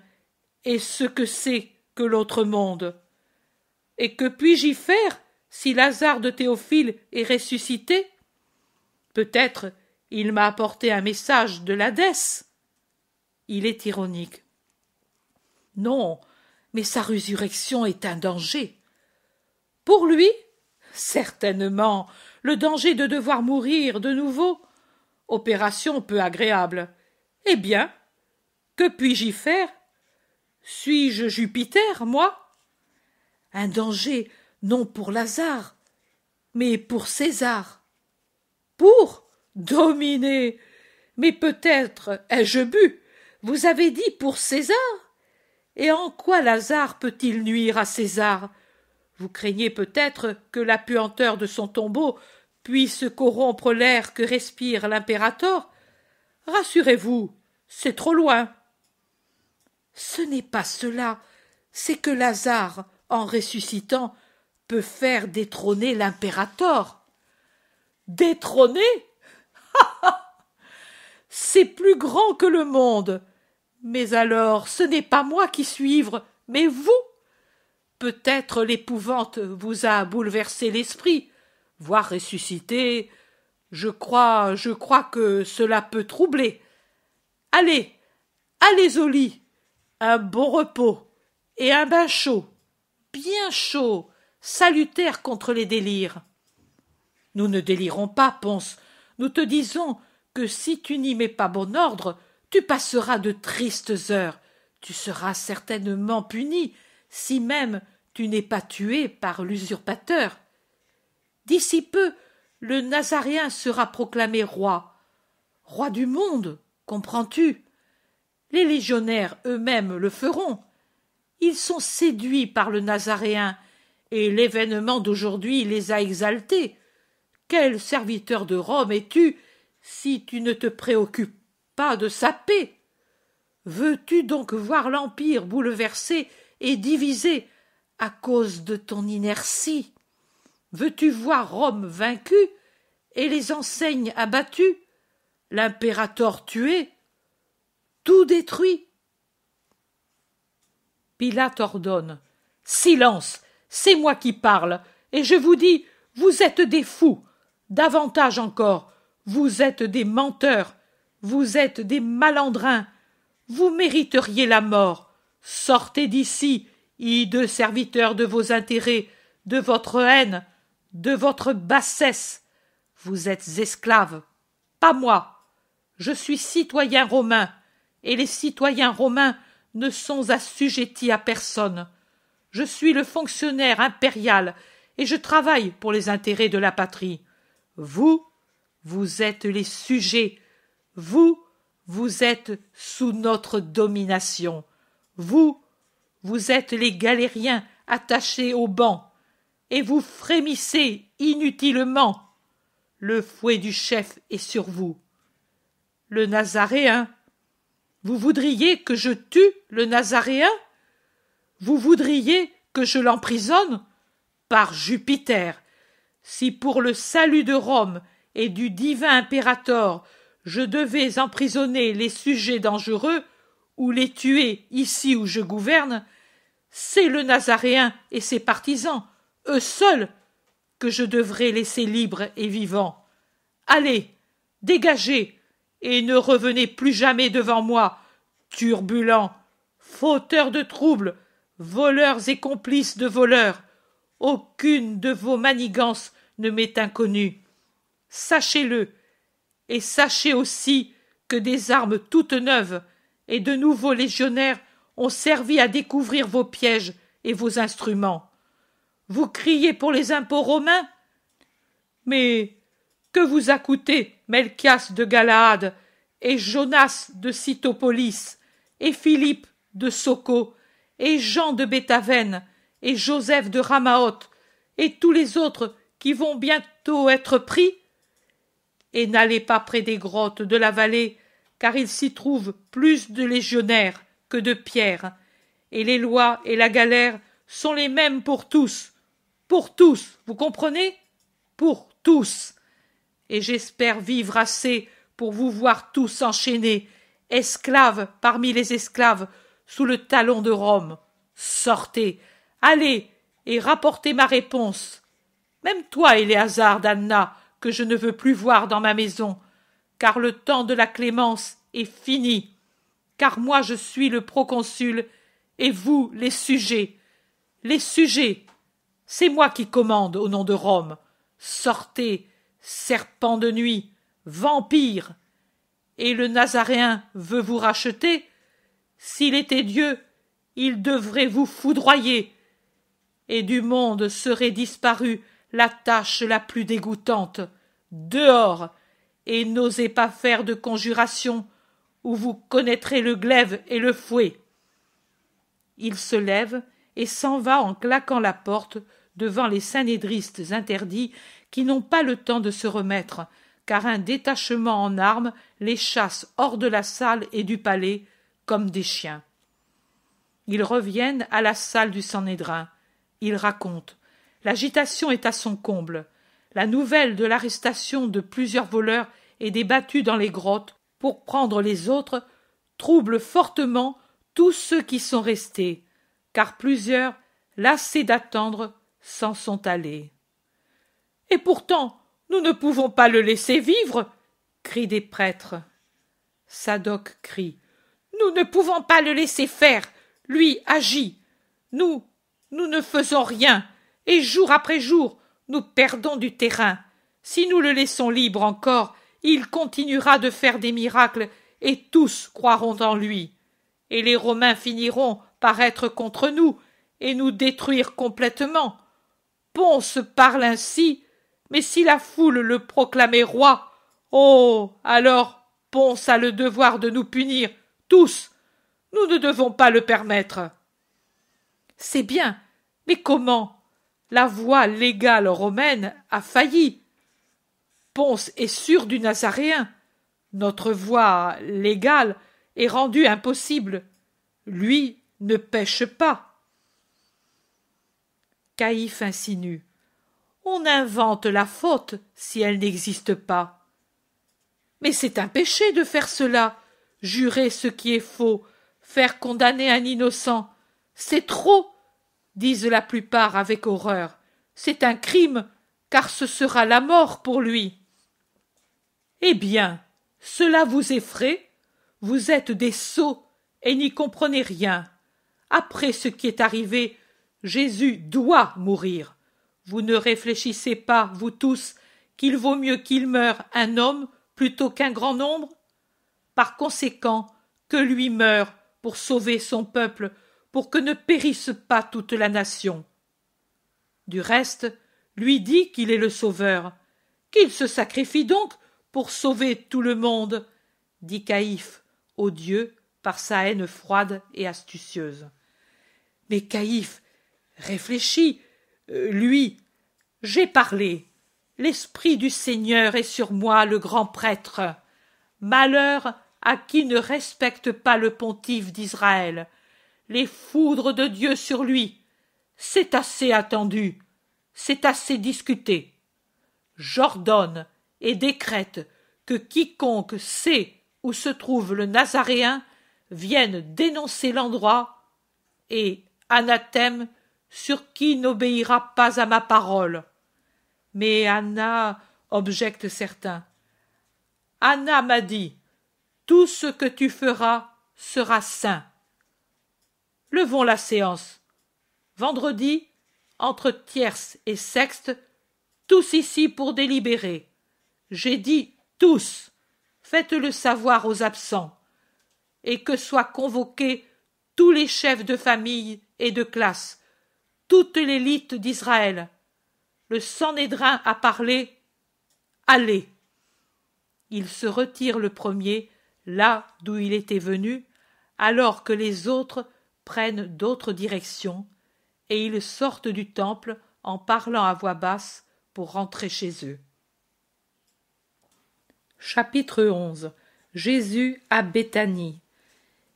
et ce que c'est que l'autre monde. Et que puis-je y faire si Lazare de Théophile est ressuscité? Peut-être il m'a apporté un message de l'Hadès. Il est ironique. Non, mais sa résurrection est un danger. Pour lui, certainement, le danger de devoir mourir de nouveau. Opération peu agréable. Eh bien, que puis-je y faire? Suis-je Jupiter, moi? Un danger non pour Lazare, mais pour César. Pour dominer Mais peut-être ai-je bu Vous avez dit pour César? Et en quoi Lazare peut-il nuire à César? Vous craignez peut-être que la puanteur de son tombeau puisse corrompre l'air que respire l'impérator? Rassurez-vous, c'est trop loin. Ce n'est pas cela, c'est que Lazare, en ressuscitant, peut faire détrôner l'impérator. Détrôner? C'est plus grand que le monde. Mais alors, ce n'est pas moi qui suis ivre, mais vous. Peut-être l'épouvante vous a bouleversé l'esprit, voire ressuscité. Je crois, je crois que cela peut troubler. Allez, allez au lit. Un bon repos et un bain chaud, bien chaud, salutaire contre les délires. Nous ne délirons pas, Ponce. Nous te disons que si tu n'y mets pas bon ordre, tu passeras de tristes heures. Tu seras certainement puni, si même tu n'es pas tué par l'usurpateur. D'ici peu, le Nazaréen sera proclamé roi. Roi du monde, comprends-tu? Les légionnaires eux-mêmes le feront. Ils sont séduits par le Nazaréen, et l'événement d'aujourd'hui les a exaltés. Quel serviteur de Rome es-tu si tu ne te préoccupes de sa paix Veux-tu donc voir l'Empire bouleversé et divisé à cause de ton inertie? Veux-tu voir Rome vaincue et les enseignes abattues, l'impérator tué, tout détruit. Pilate ordonne. Silence C'est moi qui parle, et je vous dis, vous êtes des fous. Davantage encore, vous êtes des menteurs, vous êtes des malandrins, vous mériteriez la mort. Sortez d'ici, hideux serviteurs de vos intérêts, de votre haine, de votre bassesse. Vous êtes esclaves, pas moi. Je suis citoyen romain, et les citoyens romains ne sont assujettis à personne. Je suis le fonctionnaire impérial, et je travaille pour les intérêts de la patrie. Vous, vous êtes les sujets. Vous, vous êtes sous notre domination. Vous, vous êtes les galériens attachés au banc, et vous frémissez inutilement. Le fouet du chef est sur vous. Le Nazaréen. Vous voudriez que je tue le Nazaréen? Vous voudriez que je l'emprisonne? Par Jupiter, si pour le salut de Rome et du divin impérator je devais emprisonner les sujets dangereux ou les tuer ici où je gouverne, c'est le Nazaréen et ses partisans, eux seuls, que je devrais laisser libres et vivants. Allez, dégagez, et ne revenez plus jamais devant moi, turbulents, fauteurs de troubles, voleurs et complices de voleurs. Aucune de vos manigances ne m'est inconnue sachez-le, et sachez aussi que des armes toutes neuves et de nouveaux légionnaires ont servi à découvrir vos pièges et vos instruments. Vous criez pour les impôts romains? Mais que vous a coûté Melchias de Galaad et Jonas de Cytopolis et Philippe de Soko et Jean de Béthavène et Joseph de Ramaoth et tous les autres qui vont bientôt être pris? Et n'allez pas près des grottes de la vallée, car il s'y trouve plus de légionnaires que de pierres, et les lois et la galère sont les mêmes pour tous. Pour tous, vous comprenez? Pour tous. Et j'espère vivre assez pour vous voir tous enchaînés, esclaves parmi les esclaves, sous le talon de Rome. Sortez, allez, et rapportez ma réponse. Même toi, Éléazar d'Anna, que je ne veux plus voir dans ma maison, car le temps de la clémence est fini, car moi je suis le proconsul, et vous les sujets. Les sujets. C'est moi qui commande au nom de Rome. Sortez, serpent de nuit, vampire. Et le Nazaréen veut vous racheter. S'il était Dieu, il devrait vous foudroyer. Et du monde serait disparue la tâche la plus dégoûtante. Dehors, et n'osez pas faire de conjuration, ou vous connaîtrez le glaive et le fouet. Il se lève et s'en va en claquant la porte devant les sanédristes interdits qui n'ont pas le temps de se remettre, car un détachement en armes les chasse hors de la salle et du palais comme des chiens. Ils reviennent à la salle du Sanhédrin. Ils racontent. L'agitation est à son comble. La nouvelle de l'arrestation de plusieurs voleurs est débattue dans les grottes pour prendre les autres trouble fortement tous ceux qui sont restés, car plusieurs, lassés d'attendre, s'en sont allés. Et pourtant, nous ne pouvons pas le laisser vivre, crient des prêtres. Sadoc crie. Nous ne pouvons pas le laisser faire. Lui agit. Nous, nous ne faisons rien, et jour après jour, nous perdons du terrain. Si nous le laissons libre encore, il continuera de faire des miracles, et tous croiront en lui. Et les Romains finiront par être contre nous, et nous détruire complètement. Ponce parle ainsi, mais si la foule le proclamait roi, oh. Alors Ponce a le devoir de nous punir, tous. Nous ne devons pas le permettre. C'est bien, mais comment? La voie légale romaine a failli. Ponce est sûr du Nazaréen. Notre voie légale est rendue impossible. Lui ne pêche pas. Caïphe insinue. On invente la faute si elle n'existe pas. Mais c'est un péché de faire cela, jurer ce qui est faux, faire condamner un innocent. C'est trop, disent la plupart avec horreur. C'est un crime, car ce sera la mort pour lui. Eh bien, cela vous effraie? Vous êtes des sots et n'y comprenez rien. Après ce qui est arrivé, Jésus doit mourir. Vous ne réfléchissez pas, vous tous, qu'il vaut mieux qu'il meure un homme plutôt qu'un grand nombre? Par conséquent, que lui meure pour sauver son peuple, pour que ne périsse pas toute la nation. Du reste, lui dit qu'il est le sauveur. Qu'il se sacrifie donc pour sauver tout le monde, dit Caïphe, odieux par sa haine froide et astucieuse. Mais Caïphe réfléchit, euh, lui. J'ai parlé. L'esprit du Seigneur est sur moi, le grand prêtre. Malheur à qui ne respecte pas le pontife d'Israël. Les foudres de Dieu sur lui. C'est assez attendu. C'est assez discuté. J'ordonne et décrète que quiconque sait où se trouve le Nazaréen vienne dénoncer l'endroit et anathème sur qui n'obéira pas à ma parole. Mais Anna, objecte certains. Anna m'a dit Tout ce que tu feras sera saint. Levons la séance. Vendredi, entre tierce et sexte, tous ici pour délibérer. J'ai dit tous. faites-le savoir aux absents, et que soient convoqués tous les chefs de famille et de classe, toute l'élite d'Israël. Le Sanhédrin a parlé. Allez. Il se retire le premier, là d'où il était venu, alors que les autres prennent d'autres directions, et ils sortent du temple en parlant à voix basse pour rentrer chez eux. Chapitre 11 Jésus à Béthanie.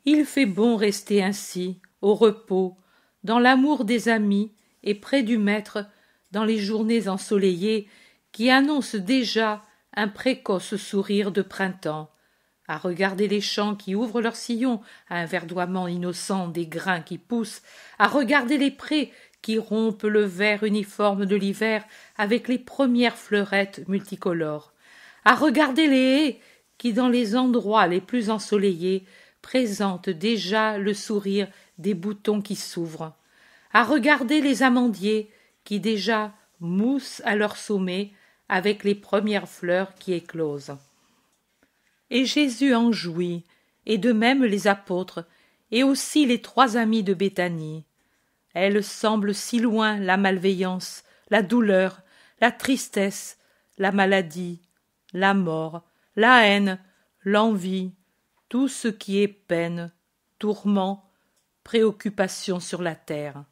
Il fait bon rester ainsi, au repos, dans l'amour des amis et près du Maître, dans les journées ensoleillées qui annoncent déjà un précoce sourire de printemps, à regarder les champs qui ouvrent leurs sillons à un verdoiement innocent des grains qui poussent, à regarder les prés qui rompent le vert uniforme de l'hiver avec les premières fleurettes multicolores, à regarder les haies qui, dans les endroits les plus ensoleillés, présentent déjà le sourire des boutons qui s'ouvrent, à regarder les amandiers qui déjà moussent à leur sommet avec les premières fleurs qui éclosent. Et Jésus en jouit, et de même les apôtres, et aussi les trois amis de Béthanie. Elle semble si loin la malveillance, la douleur, la tristesse, la maladie, la mort, la haine, l'envie, tout ce qui est peine, tourment, préoccupation sur la terre.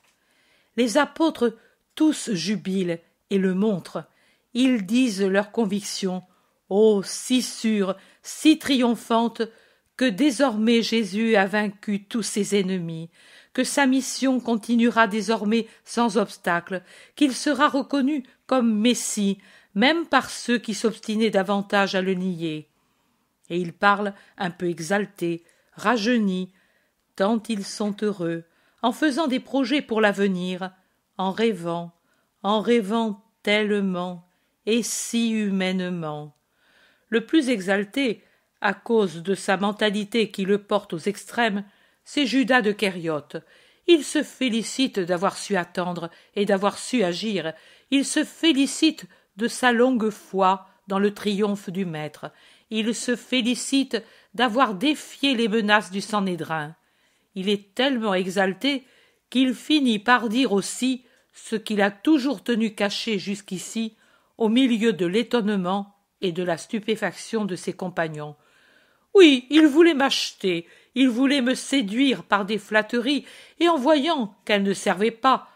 Les apôtres tous jubilent et le montrent. Ils disent leur conviction, oh si sûre, si triomphante, que désormais Jésus a vaincu tous ses ennemis, que sa mission continuera désormais sans obstacle, qu'il sera reconnu comme Messie, même par ceux qui s'obstinaient davantage à le nier. Et ils parlent un peu exaltés, rajeunis, tant ils sont heureux, en faisant des projets pour l'avenir, en rêvant, en rêvant tellement et si humainement. Le plus exalté, à cause de sa mentalité qui le porte aux extrêmes, c'est Judas de Kériote. Il se félicite d'avoir su attendre et d'avoir su agir. Il se félicite de sa longue foi dans le triomphe du Maître. Il se félicite d'avoir défié les menaces du Sanhédrin. Il est tellement exalté qu'il finit par dire aussi ce qu'il a toujours tenu caché jusqu'ici, au milieu de l'étonnement et de la stupéfaction de ses compagnons. Oui, il voulait m'acheter, il voulait me séduire par des flatteries, et en voyant qu'elles ne servaient pas,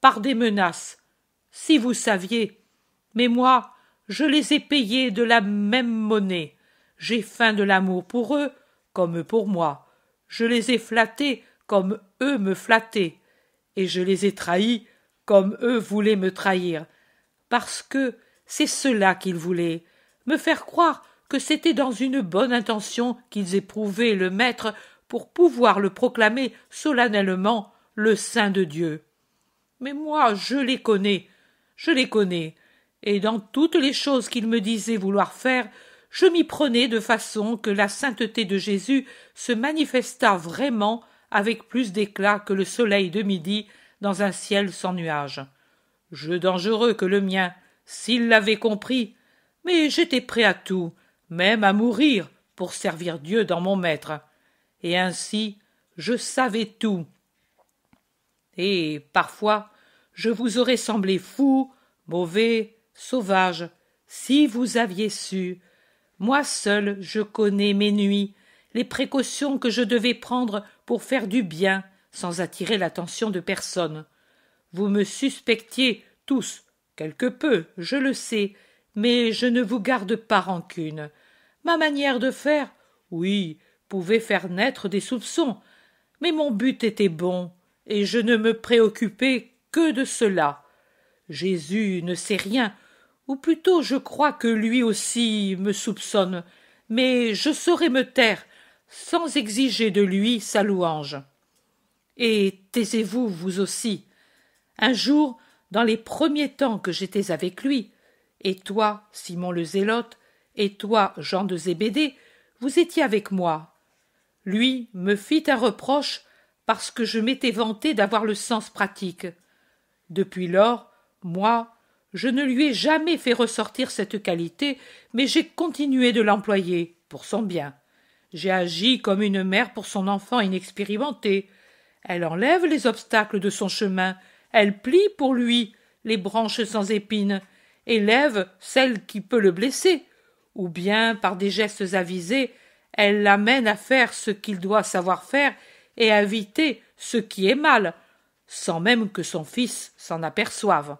par des menaces. Si vous saviez. Mais moi, je les ai payés de la même monnaie. J'ai faim de l'amour pour eux, comme pour moi. Je les ai flattés comme eux me flattaient, et je les ai trahis comme eux voulaient me trahir, parce que c'est cela qu'ils voulaient, me faire croire que c'était dans une bonne intention qu'ils éprouvaient le Maître pour pouvoir le proclamer solennellement le Saint de Dieu. Mais moi, je les connais, je les connais, et dans toutes les choses qu'ils me disaient vouloir faire, je m'y prenais de façon que la sainteté de Jésus se manifestât vraiment avec plus d'éclat que le soleil de midi dans un ciel sans nuages. Jeu dangereux que le mien, s'il l'avait compris, mais j'étais prêt à tout, même à mourir, pour servir Dieu dans mon maître. Et ainsi je savais tout. Et parfois je vous aurais semblé fou, mauvais, sauvage, si vous aviez su. Moi seul je connais mes nuits, les précautions que je devais prendre pour faire du bien, sans attirer l'attention de personne. Vous me suspectiez tous, quelque peu, je le sais, mais je ne vous garde pas rancune. Ma manière de faire, oui, pouvait faire naître des soupçons, mais mon but était bon, et je ne me préoccupais que de cela. Jésus ne sait rien, ou plutôt je crois que lui aussi me soupçonne, mais je saurais me taire, sans exiger de lui sa louange. Et taisez-vous, vous aussi. Un jour, dans les premiers temps que j'étais avec lui, et toi, Simon le Zélote, et toi, Jean de Zébédée, vous étiez avec moi. Lui me fit un reproche parce que je m'étais vanté d'avoir le sens pratique. Depuis lors, moi, je ne lui ai jamais fait ressortir cette qualité, mais j'ai continué de l'employer. pour son bien. J'ai agi comme une mère pour son enfant inexpérimenté. Elle enlève les obstacles de son chemin, elle plie pour lui les branches sans épines, et lève celle qui peut le blesser, ou bien, par des gestes avisés, elle l'amène à faire ce qu'il doit savoir faire et à éviter ce qui est mal, sans même que son fils s'en aperçoive.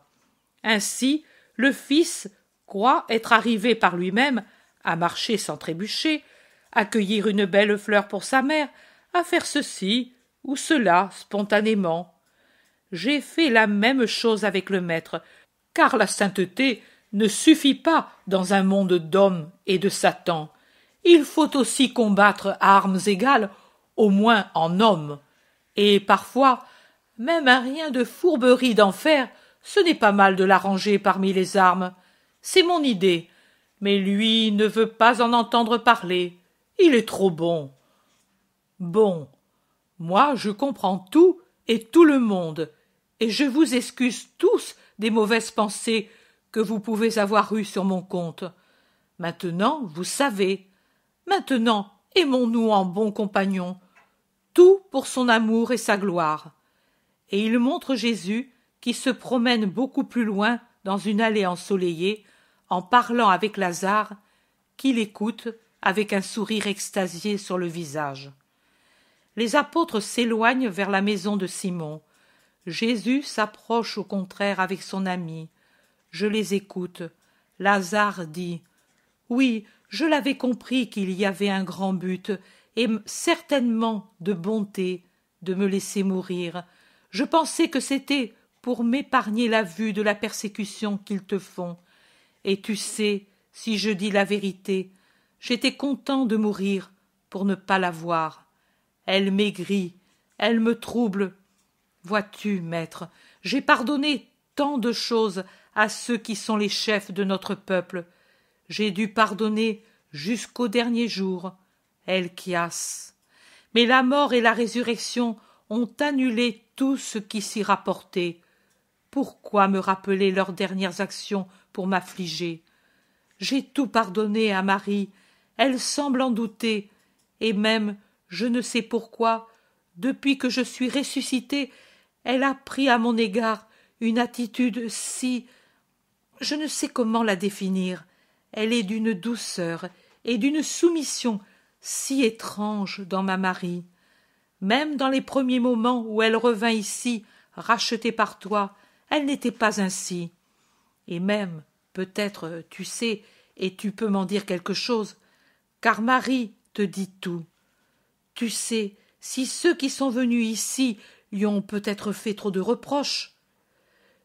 Ainsi, le fils croit être arrivé par lui-même à marcher sans trébucher, à cueillir une belle fleur pour sa mère, à faire ceci ou cela spontanément. J'ai fait la même chose avec le maître, car la sainteté ne suffit pas dans un monde d'hommes et de Satan. Il faut aussi combattre à armes égales, au moins en hommes. Et parfois, même un rien de fourberie d'enfer, ce n'est pas mal de l'arranger parmi les armes. C'est mon idée. Mais lui ne veut pas en entendre parler. Il est trop bon. Bon. Moi, je comprends tout et tout le monde, et je vous excuse tous des mauvaises pensées que vous pouvez avoir eues sur mon compte. Maintenant, vous savez. Maintenant, aimons-nous en bons compagnons. Tout pour son amour et sa gloire. Et il montre Jésus qui se promène beaucoup plus loin dans une allée ensoleillée, en parlant avec Lazare, qui l'écoute avec un sourire extasié sur le visage. Les apôtres s'éloignent vers la maison de Simon. Jésus s'approche au contraire avec son ami. Je les écoute. Lazare dit Oui, je l'avais compris qu'il y avait un grand but, et certainement de bonté, de me laisser mourir. Je pensais que c'était pour m'épargner la vue de la persécution qu'ils te font. Et tu sais, si je dis la vérité, j'étais content de mourir pour ne pas la voir. Elle maigrit, elle me trouble. Vois-tu, maître, j'ai pardonné tant de choses à ceux qui sont les chefs de notre peuple. J'ai dû pardonner jusqu'au dernier jour. Elchias. Mais la mort et la résurrection ont annulé tout ce qui s'y rapportait. Pourquoi me rappeler leurs dernières actions pour m'affliger? J'ai tout pardonné à Marie, elle semble en douter, et même, je ne sais pourquoi, depuis que je suis ressuscité, elle a pris à mon égard une attitude si je ne sais comment la définir. Elle est d'une douceur et d'une soumission si étrange dans ma Marie. Même dans les premiers moments où elle revint ici, rachetée par toi, elle n'était pas ainsi. Et même, peut-être, tu sais, et tu peux m'en dire quelque chose, car Marie te dit tout. Tu sais, si ceux qui sont venus ici peut-être fait trop de reproches.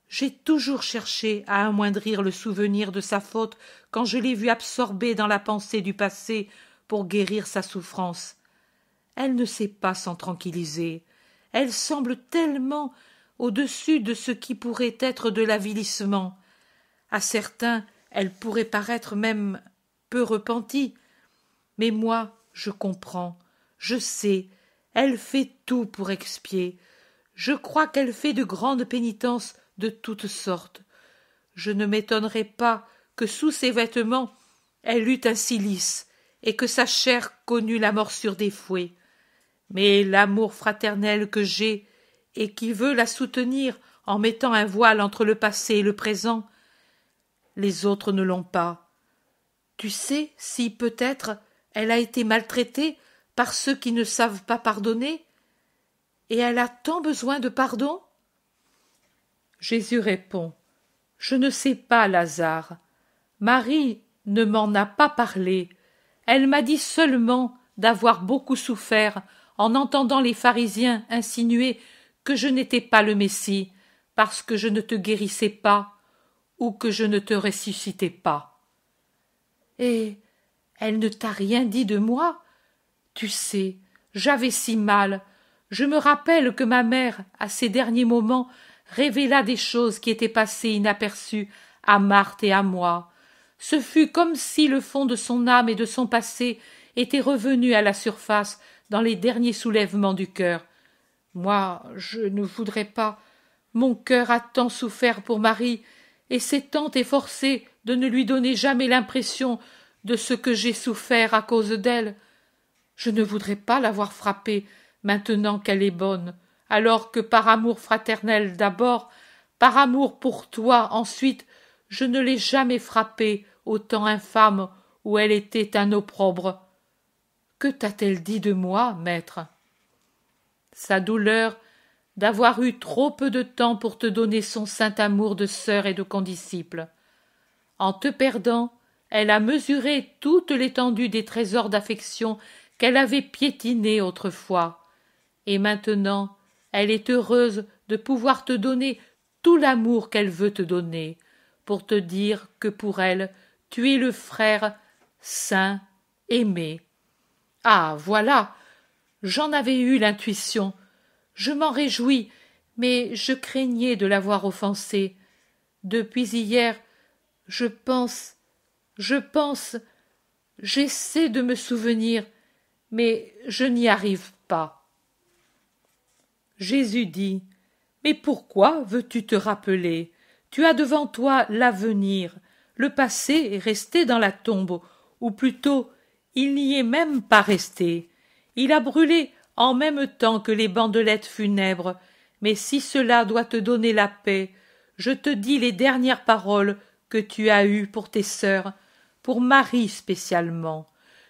J'ai toujours cherché à amoindrir le souvenir de sa faute quand je l'ai vue absorbée dans la pensée du passé pour guérir sa souffrance. Elle ne sait pas s'en tranquilliser. Elle semble tellement au-dessus de ce qui pourrait être de l'avilissement. À certains, elle pourrait paraître même peu repentie. Mais moi, je comprends, je sais, elle fait tout pour expier. Je crois qu'elle fait de grandes pénitences de toutes sortes. Je ne m'étonnerais pas que sous ses vêtements elle eût un cilice et que sa chair connût la morsure des fouets. Mais l'amour fraternel que j'ai et qui veut la soutenir en mettant un voile entre le passé et le présent, les autres ne l'ont pas. Tu sais si peut-être elle a été maltraitée par ceux qui ne savent pas pardonner, et elle a tant besoin de pardon? Jésus répond Je ne sais pas, Lazare. Marie ne m'en a pas parlé. Elle m'a dit seulement d'avoir beaucoup souffert en entendant les pharisiens insinuer que je n'étais pas le Messie, parce que je ne te guérissais pas, ou que je ne te ressuscitais pas. Et elle ne t'a rien dit de moi? Tu sais, j'avais si mal. Je me rappelle que ma mère, à ces derniers moments, révéla des choses qui étaient passées inaperçues à Marthe et à moi. Ce fut comme si le fond de son âme et de son passé était revenu à la surface dans les derniers soulèvements du cœur. Moi, je ne voudrais pas. Mon cœur a tant souffert pour Marie, et s'est tant efforcé de ne lui donner jamais l'impression de ce que j'ai souffert à cause d'elle. Je ne voudrais pas l'avoir frappée maintenant qu'elle est bonne, alors que par amour fraternel d'abord, par amour pour toi ensuite, je ne l'ai jamais frappée au temps infâme où elle était un opprobre. Que t'a-t-elle dit de moi, maître? Sa douleur d'avoir eu trop peu de temps pour te donner son saint amour de sœur et de condisciple. En te perdant, elle a mesuré toute l'étendue des trésors d'affection qu'elle avait piétinés autrefois. Et maintenant, elle est heureuse de pouvoir te donner tout l'amour qu'elle veut te donner, pour te dire que pour elle, tu es le frère saint, aimé. Ah, voilà. J'en avais eu l'intuition. Je m'en réjouis, mais je craignais de l'avoir offensé. Depuis hier, je pense, je pense, j'essaie de me souvenir, mais je n'y arrive pas. Jésus dit Mais pourquoi veux-tu te rappeler? Tu as devant toi l'avenir. Le passé est resté dans la tombe, ou plutôt il n'y est même pas resté. Il a brûlé en même temps que les bandelettes funèbres. Mais si cela doit te donner la paix, je te dis les dernières paroles que tu as eues pour tes sœurs, pour Marie spécialement.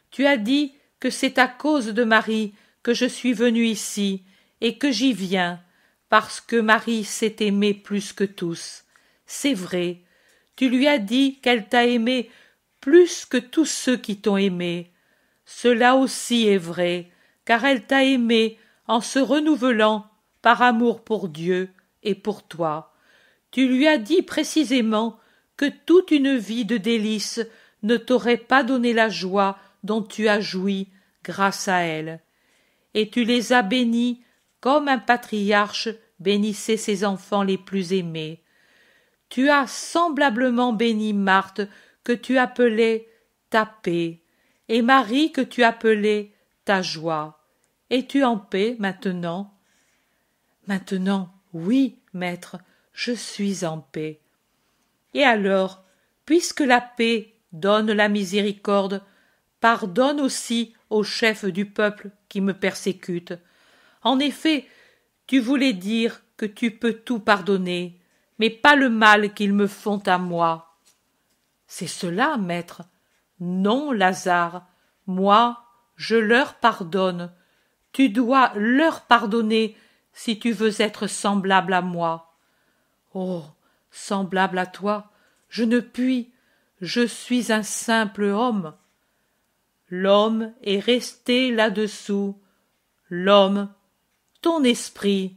Tu as dit que c'est à cause de Marie que je suis venu ici, et que j'y viens, parce que Marie s'est aimée plus que tous. C'est vrai. Tu lui as dit qu'elle t'a aimé plus que tous ceux qui t'ont aimé. Cela aussi est vrai, car elle t'a aimé en se renouvelant par amour pour Dieu et pour toi. Tu lui as dit précisément que toute une vie de délices ne t'aurait pas donné la joie dont tu as joui grâce à elle. Et tu les as bénis comme un patriarche bénissait ses enfants les plus aimés. Tu as semblablement béni Marthe que tu appelais ta paix, et Marie que tu appelais ta joie. Es-tu en paix maintenant? Maintenant, oui, maître, je suis en paix. Et alors, puisque la paix donne la miséricorde, pardonne aussi aux chefs du peuple qui me persécutent. En effet, tu voulais dire que tu peux tout pardonner, mais pas le mal qu'ils me font à moi. C'est cela, maître. Non, Lazare, moi, je leur pardonne. Tu dois leur pardonner si tu veux être semblable à moi. Oh. Semblable à toi, je ne puis, je suis un simple homme. L'homme est resté là-dessous. L'homme, ton esprit.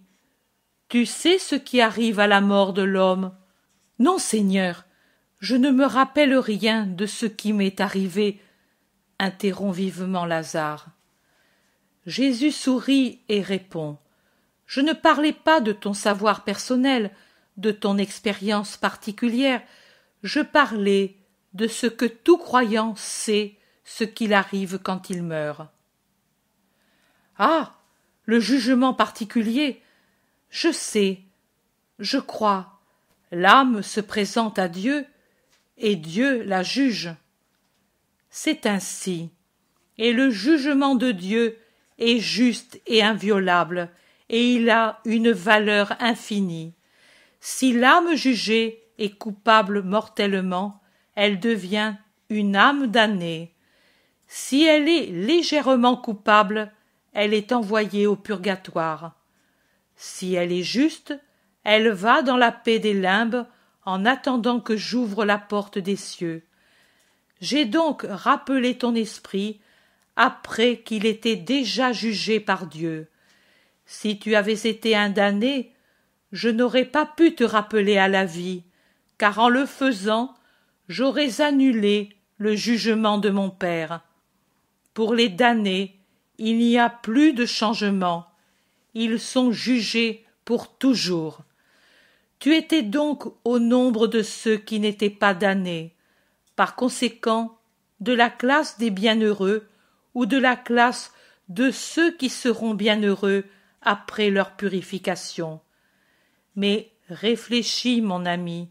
Tu sais ce qui arrive à la mort de l'homme. Non, Seigneur, je ne me rappelle rien de ce qui m'est arrivé, interrompt vivement Lazare. Jésus sourit et répond. Je ne parlais pas de ton savoir personnel, de ton expérience particulière, je parlais de ce que tout croyant sait ce qu'il arrive quand il meurt. Ah. Le jugement particulier. Je sais. Je crois. L'âme se présente à Dieu, et Dieu la juge. C'est ainsi. Et le jugement de Dieu est juste et inviolable, et il a une valeur infinie. Si l'âme jugée est coupable mortellement, elle devient une âme damnée. Si elle est légèrement coupable, elle est envoyée au purgatoire. Si elle est juste, elle va dans la paix des limbes en attendant que j'ouvre la porte des cieux. J'ai donc rappelé ton esprit après qu'il était déjà jugé par Dieu. Si tu avais été un damné, je n'aurais pas pu te rappeler à la vie, car en le faisant, j'aurais annulé le jugement de mon Père. Pour les damnés, il n'y a plus de changement. Ils sont jugés pour toujours. Tu étais donc au nombre de ceux qui n'étaient pas damnés, par conséquent, de la classe des bienheureux ou de la classe de ceux qui seront bienheureux après leur purification. Mais réfléchis, mon ami,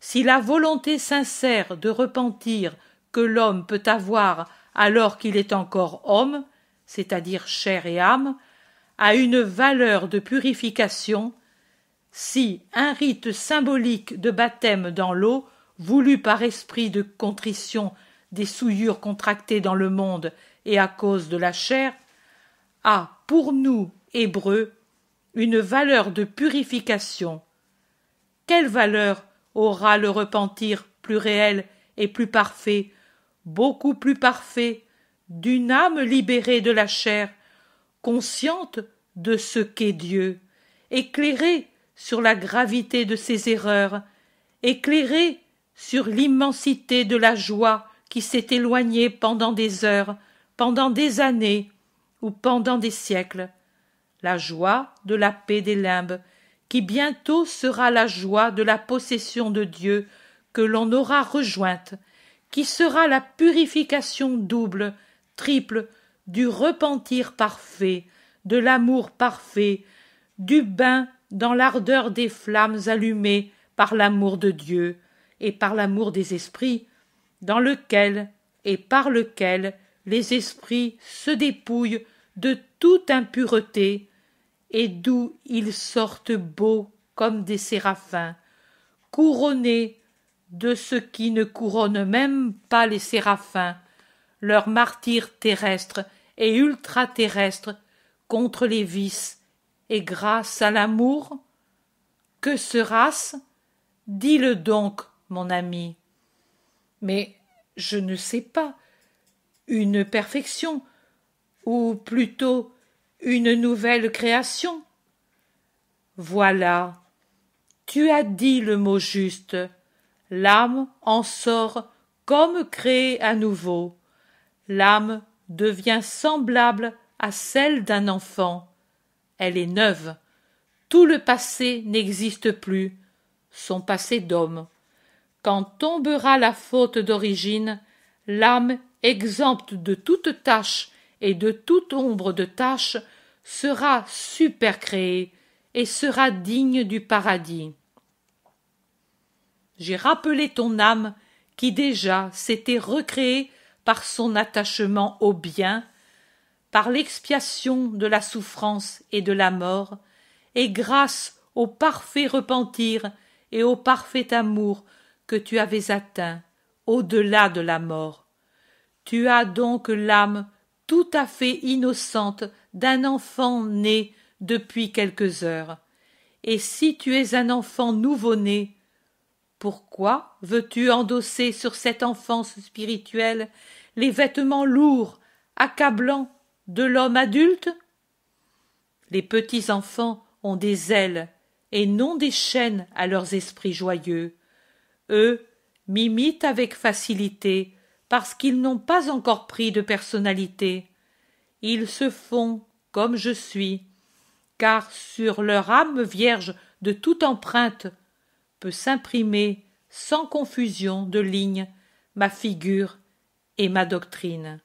si la volonté sincère de repentir que l'homme peut avoir alors qu'il est encore homme, c'est-à-dire chair et âme, a une valeur de purification si un rite symbolique de baptême dans l'eau, voulu par esprit de contrition des souillures contractées dans le monde et à cause de la chair, a pour nous, Hébreux, une valeur de purification. Quelle valeur aura le repentir plus réel et plus parfait, beaucoup plus parfait, d'une âme libérée de la chair, consciente de ce qu'est Dieu, éclairée sur la gravité de ses erreurs, éclairée sur l'immensité de la joie qui s'est éloignée pendant des heures, pendant des années ou pendant des siècles, la joie de la paix des limbes, qui bientôt sera la joie de la possession de Dieu que l'on aura rejointe, qui sera la purification double, triple, du repentir parfait, de l'amour parfait, du bain dans l'ardeur des flammes allumées par l'amour de Dieu et par l'amour des esprits, dans lequel et par lequel les esprits se dépouillent de toute impureté, et d'où ils sortent beaux comme des séraphins, couronnés de ce qui ne couronne même pas les séraphins, leur martyr terrestre et ultra-terrestre contre les vices et grâce à l'amour Que sera-ce? Dis-le donc, mon ami. Mais je ne sais pas. Une perfection, ou plutôt une nouvelle création. Voilà. Tu as dit le mot juste. L'âme en sort comme créée à nouveau. L'âme devient semblable à celle d'un enfant elle est neuve. Tout le passé n'existe plus, son passé d'homme. Quand tombera la faute d'origine, l'âme exempte de toute tâche et de toute ombre de tâche sera supercréée et sera digne du paradis. J'ai rappelé ton âme qui déjà s'était recréée par son attachement au bien par l'expiation de la souffrance et de la mort, et grâce au parfait repentir et au parfait amour que tu avais atteint au-delà de la mort. Tu as donc l'âme tout à fait innocente d'un enfant né depuis quelques heures. Et si tu es un enfant nouveau-né, pourquoi veux-tu endosser sur cette enfance spirituelle les vêtements lourds, accablants de l'homme adulte? Les petits enfants ont des ailes et non des chaînes à leurs esprits joyeux. Eux m'imitent avec facilité parce qu'ils n'ont pas encore pris de personnalité. Ils se font comme je suis, car sur leur âme vierge de toute empreinte s'imprimer sans confusion de lignes ma figure et ma doctrine.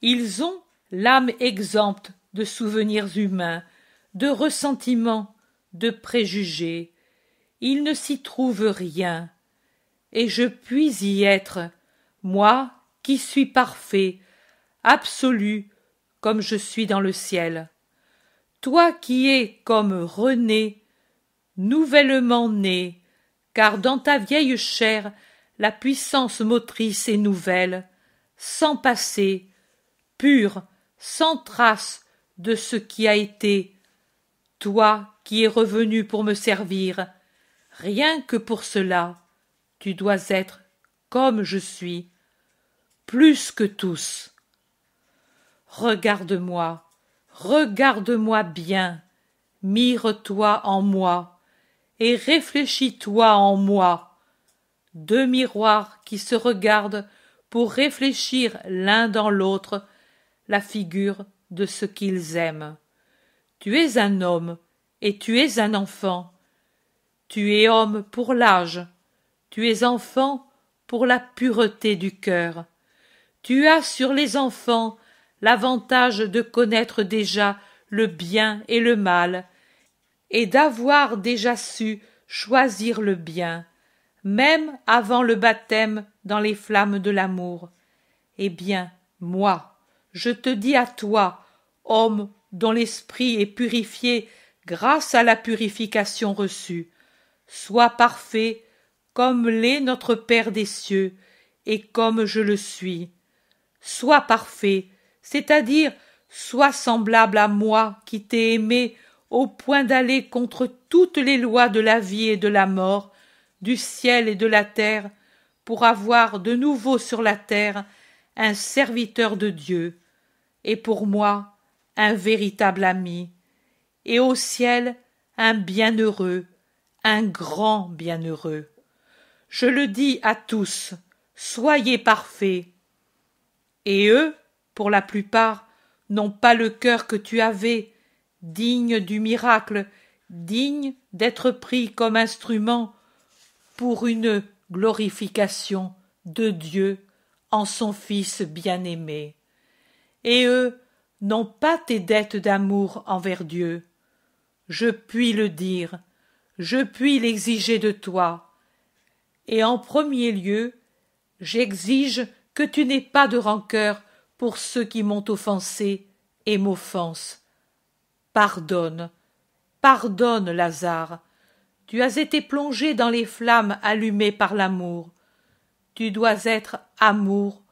Ils ont l'âme exempte de souvenirs humains, de ressentiments, de préjugés. Il ne s'y trouve rien. Et je puis y être, moi qui suis parfait, absolu, comme je suis dans le ciel. Toi qui es comme René, nouvellement né, car dans ta vieille chair la puissance motrice est nouvelle, sans passé, pure, sans trace de ce qui a été, toi qui es revenu pour me servir, rien que pour cela, tu dois être comme je suis, plus que tous. Regarde-moi, regarde-moi bien, mire-toi en moi, et réfléchis-toi en moi. Deux miroirs qui se regardent pour réfléchir l'un dans l'autre la figure de ce qu'ils aiment. Tu es un homme et tu es un enfant. Tu es homme pour l'âge, tu es enfant pour la pureté du cœur. Tu as sur les enfants l'avantage de connaître déjà le bien et le mal, et d'avoir déjà su choisir le bien, même avant le baptême dans les flammes de l'amour. Eh bien, moi, je te dis à toi, homme dont l'esprit est purifié grâce à la purification reçue, sois parfait comme l'est notre Père des cieux, et comme je le suis. Sois parfait, c'est-à-dire sois semblable à moi qui t'ai aimé au point d'aller contre toutes les lois de la vie et de la mort, du ciel et de la terre, pour avoir de nouveau sur la terre un serviteur de Dieu, et pour moi un véritable ami, et au ciel un bienheureux, un grand bienheureux. Je le dis à tous, soyez parfaits. Et eux, pour la plupart, n'ont pas le cœur que tu avais, digne du miracle, digne d'être pris comme instrument pour une glorification de Dieu en son Fils bien-aimé. Et eux n'ont pas tes dettes d'amour envers Dieu. Je puis le dire, je puis l'exiger de toi. Et en premier lieu, j'exige que tu n'aies pas de rancœur pour ceux qui m'ont offensé et m'offensent. Pardonne, pardonne, Lazare. Tu as été plongé dans les flammes allumées par l'amour. Tu dois être amour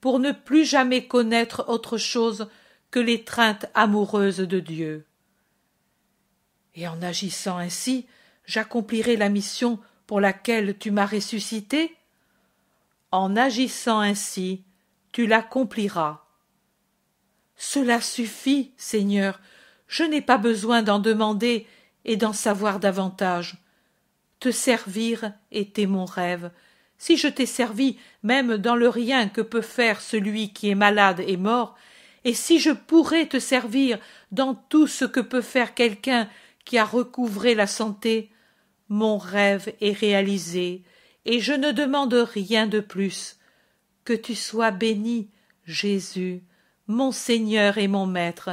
pour ne plus jamais connaître autre chose que l'étreinte amoureuse de Dieu. Et en agissant ainsi, j'accomplirai la mission pour laquelle tu m'as ressuscité En agissant ainsi, tu l'accompliras. Cela suffit, Seigneur, je n'ai pas besoin d'en demander et d'en savoir davantage. Te servir était mon rêve, si je t'ai servi même dans le rien que peut faire celui qui est malade et mort, et si je pourrais te servir dans tout ce que peut faire quelqu'un qui a recouvré la santé, mon rêve est réalisé, et je ne demande rien de plus. Que tu sois béni, Jésus, mon Seigneur et mon Maître,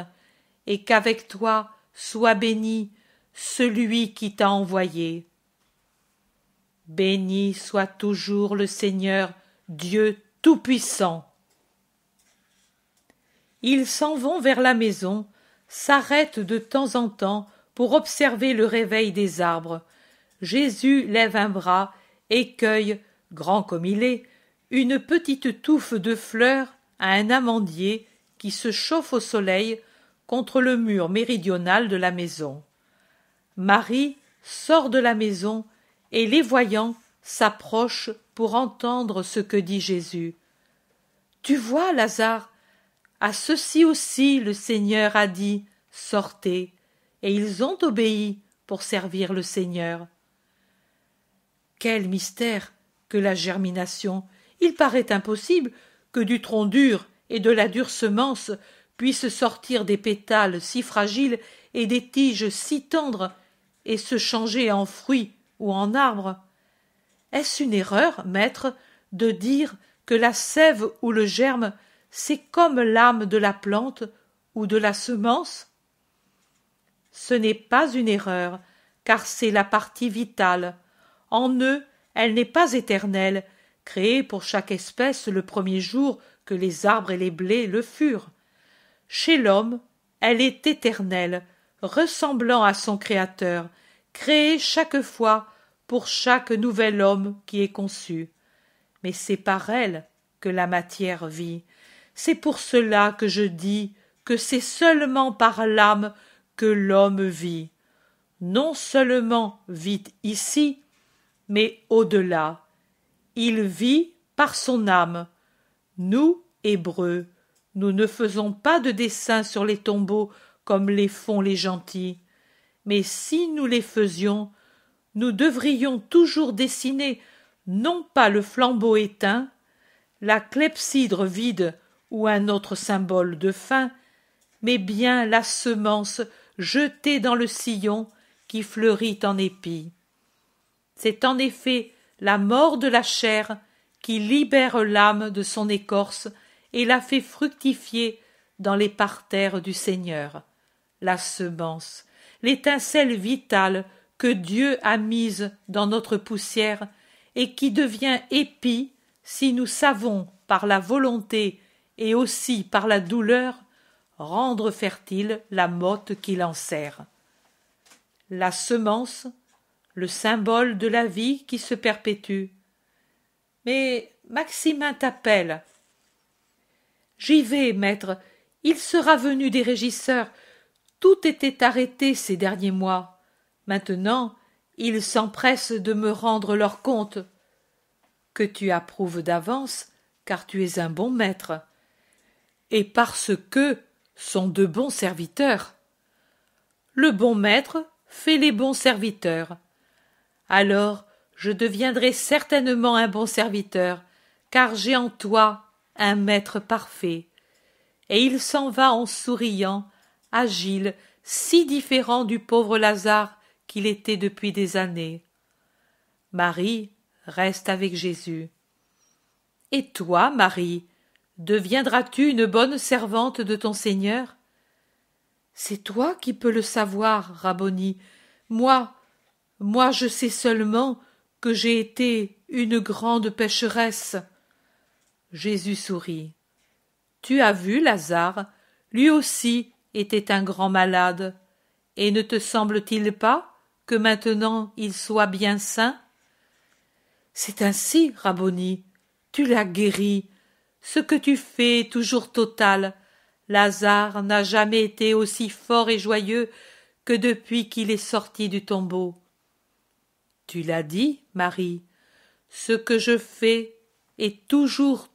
et qu'avec toi soit béni celui qui t'a envoyé. Béni soit toujours le Seigneur, Dieu Tout-Puissant. Ils s'en vont vers la maison, s'arrêtent de temps en temps pour observer le réveil des arbres. Jésus lève un bras et cueille, grand comme il est, une petite touffe de fleurs à un amandier qui se chauffe au soleil contre le mur méridional de la maison. Marie sort de la maison et les voyant s'approche pour entendre ce que dit Jésus. Tu vois, Lazare, à ceci aussi le Seigneur a dit Sortez, et ils ont obéi pour servir le Seigneur. Quel mystère que la germination. Il paraît impossible que du tronc dur et de la dure semence puissent sortir des pétales si fragiles et des tiges si tendres et se changer en fruits ou en arbre est-ce une erreur maître de dire que la sève ou le germe c'est comme l'âme de la plante ou de la semence? Ce n'est pas une erreur car c'est la partie vitale. En eux elle n'est pas éternelle créée pour chaque espèce le premier jour que les arbres et les blés le furent chez l'homme elle est éternelle ressemblant à son créateur créée chaque fois pour chaque nouvel homme qui est conçu. Mais c'est par elle que la matière vit. C'est pour cela que je dis que c'est seulement par l'âme que l'homme vit. Non seulement vit ici, mais au-delà. Il vit par son âme. Nous, Hébreux, nous ne faisons pas de dessins sur les tombeaux comme les font les gentils mais si nous les faisions, nous devrions toujours dessiner non pas le flambeau éteint, la clepsydre vide ou un autre symbole de fin, mais bien la semence jetée dans le sillon qui fleurit en épis. C'est en effet la mort de la chair qui libère l'âme de son écorce et la fait fructifier dans les parterres du Seigneur. La semence, l'étincelle vitale que Dieu a mise dans notre poussière et qui devient épi si nous savons par la volonté et aussi par la douleur rendre fertile la motte qui l'enserre. La semence, le symbole de la vie qui se perpétue. Mais Maximin t'appelle. J'y vais, maître. Il sera venu des régisseurs. Tout était arrêté ces derniers mois. Maintenant, ils s'empressent de me rendre leur compte. Que tu approuves d'avance, car tu es un bon maître. Et parce que sont de bons serviteurs. Le bon maître fait les bons serviteurs. Alors je deviendrai certainement un bon serviteur, car j'ai en toi un maître parfait. Et il s'en va en souriant, agile, si différent du pauvre Lazare qu'il était depuis des années. Marie reste avec Jésus. Et toi, Marie, deviendras-tu une bonne servante de ton Seigneur? C'est toi qui peux le savoir, Rabboni. Moi, moi je sais seulement que j'ai été une grande pécheresse. Jésus sourit. Tu as vu Lazare, lui aussi était un grand malade, et ne te semble-t-il pas que maintenant il soit bien sain C'est ainsi, Rabboni, tu l'as guéri. Ce que tu fais est toujours total. Lazare n'a jamais été aussi fort et joyeux que depuis qu'il est sorti du tombeau. Tu l'as dit, Marie, ce que je fais est toujours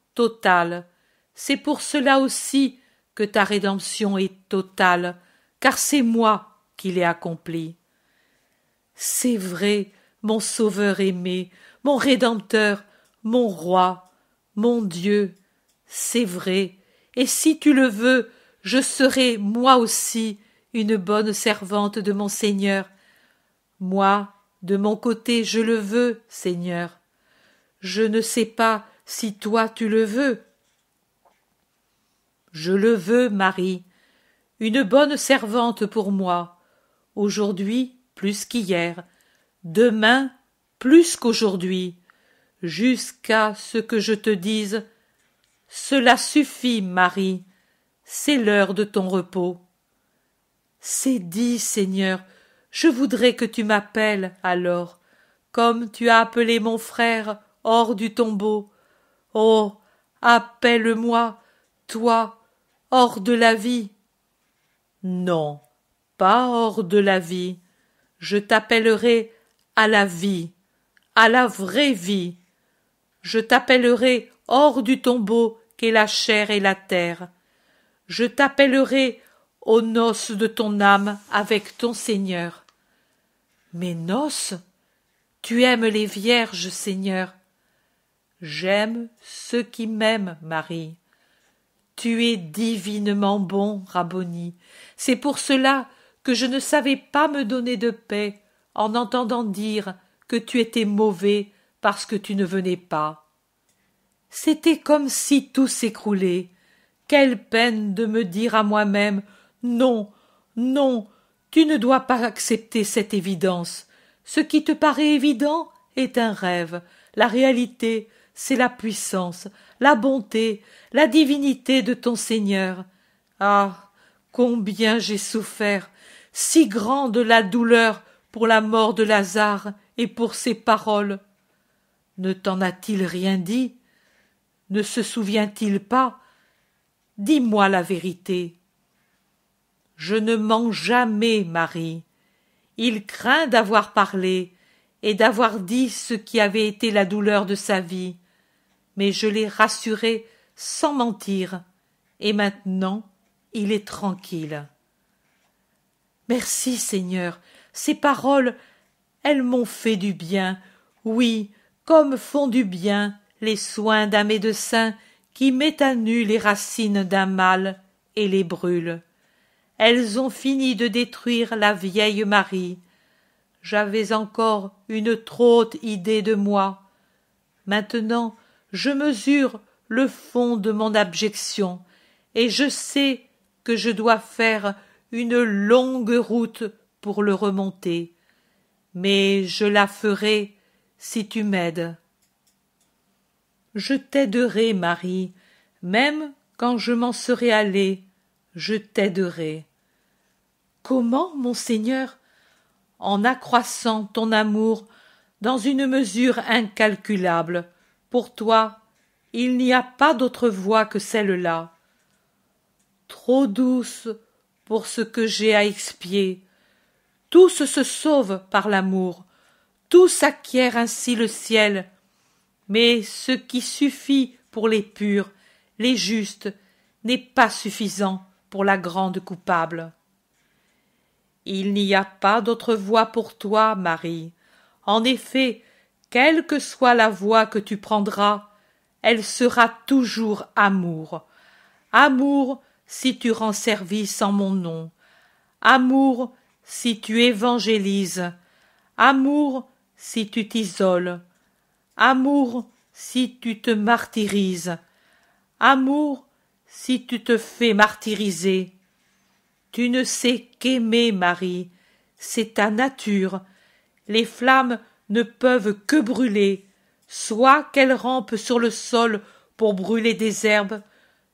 C'est pour cela aussi que ta rédemption est totale, car c'est moi qui l'ai accomplie. C'est vrai, mon Sauveur aimé, mon Rédempteur, mon Roi, mon Dieu, c'est vrai, et si tu le veux, je serai moi aussi une bonne servante de mon Seigneur. Moi, de mon côté, je le veux, Seigneur. Je ne sais pas si toi tu le veux. Je le veux, Marie, une bonne servante pour moi, aujourd'hui plus qu'hier, demain plus qu'aujourd'hui, jusqu'à ce que je te dise Cela suffit, Marie, c'est l'heure de ton repos. C'est dit, Seigneur, je voudrais que tu m'appelles alors, comme tu as appelé mon frère hors du tombeau. Oh. Appelle moi, toi, hors de la vie. Non, pas hors de la vie. Je t'appellerai à la vie, à la vraie vie. Je t'appellerai hors du tombeau qu'est la chair et la terre. Je t'appellerai aux noces de ton âme avec ton Seigneur. Mes noces Tu aimes les vierges, Seigneur. J'aime ceux qui m'aiment, Marie. Tu es divinement bon, Rabboni. C'est pour cela que je ne savais pas me donner de paix en entendant dire que tu étais mauvais parce que tu ne venais pas. C'était comme si tout s'écroulait. Quelle peine de me dire à moi-même non, non, tu ne dois pas accepter cette évidence. Ce qui te paraît évident est un rêve. La réalité, c'est la puissance, la bonté, la divinité de ton Seigneur. Ah. Combien j'ai souffert. Si grande la douleur pour la mort de Lazare et pour ses paroles. Ne t'en a-t-il rien dit? Ne se souvient il pas? Dis moi la vérité. Je ne mens jamais, Marie. Il craint d'avoir parlé et d'avoir dit ce qui avait été la douleur de sa vie. Mais je l'ai rassuré sans mentir, et maintenant il est tranquille. Merci, Seigneur, ces paroles, elles m'ont fait du bien, oui, comme font du bien les soins d'un médecin qui met à nu les racines d'un mal et les brûle elles ont fini de détruire la vieille Marie. J'avais encore une trop haute idée de moi. Maintenant, je mesure le fond de mon abjection, et je sais que je dois faire une longue route pour le remonter. Mais je la ferai si tu m'aides. Je t'aiderai, Marie, même quand je m'en serai allé, je t'aiderai. Comment, monseigneur En accroissant ton amour dans une mesure incalculable. Pour toi, il n'y a pas d'autre voie que celle-là. Trop douce pour ce que j'ai à expier. Tous se sauvent par l'amour, tous acquièrent ainsi le ciel. Mais ce qui suffit pour les purs, les justes, n'est pas suffisant pour la grande coupable. Il n'y a pas d'autre voie pour toi, Marie. En effet, quelle que soit la voie que tu prendras, elle sera toujours amour. Amour si tu rends service en mon nom. Amour si tu évangélises. Amour si tu t'isoles. Amour si tu te martyrises. Amour si tu te fais martyriser. Tu ne sais qu'aimer, Marie, c'est ta nature. Les flammes ne peuvent que brûler, soit qu'elles rampent sur le sol pour brûler des herbes,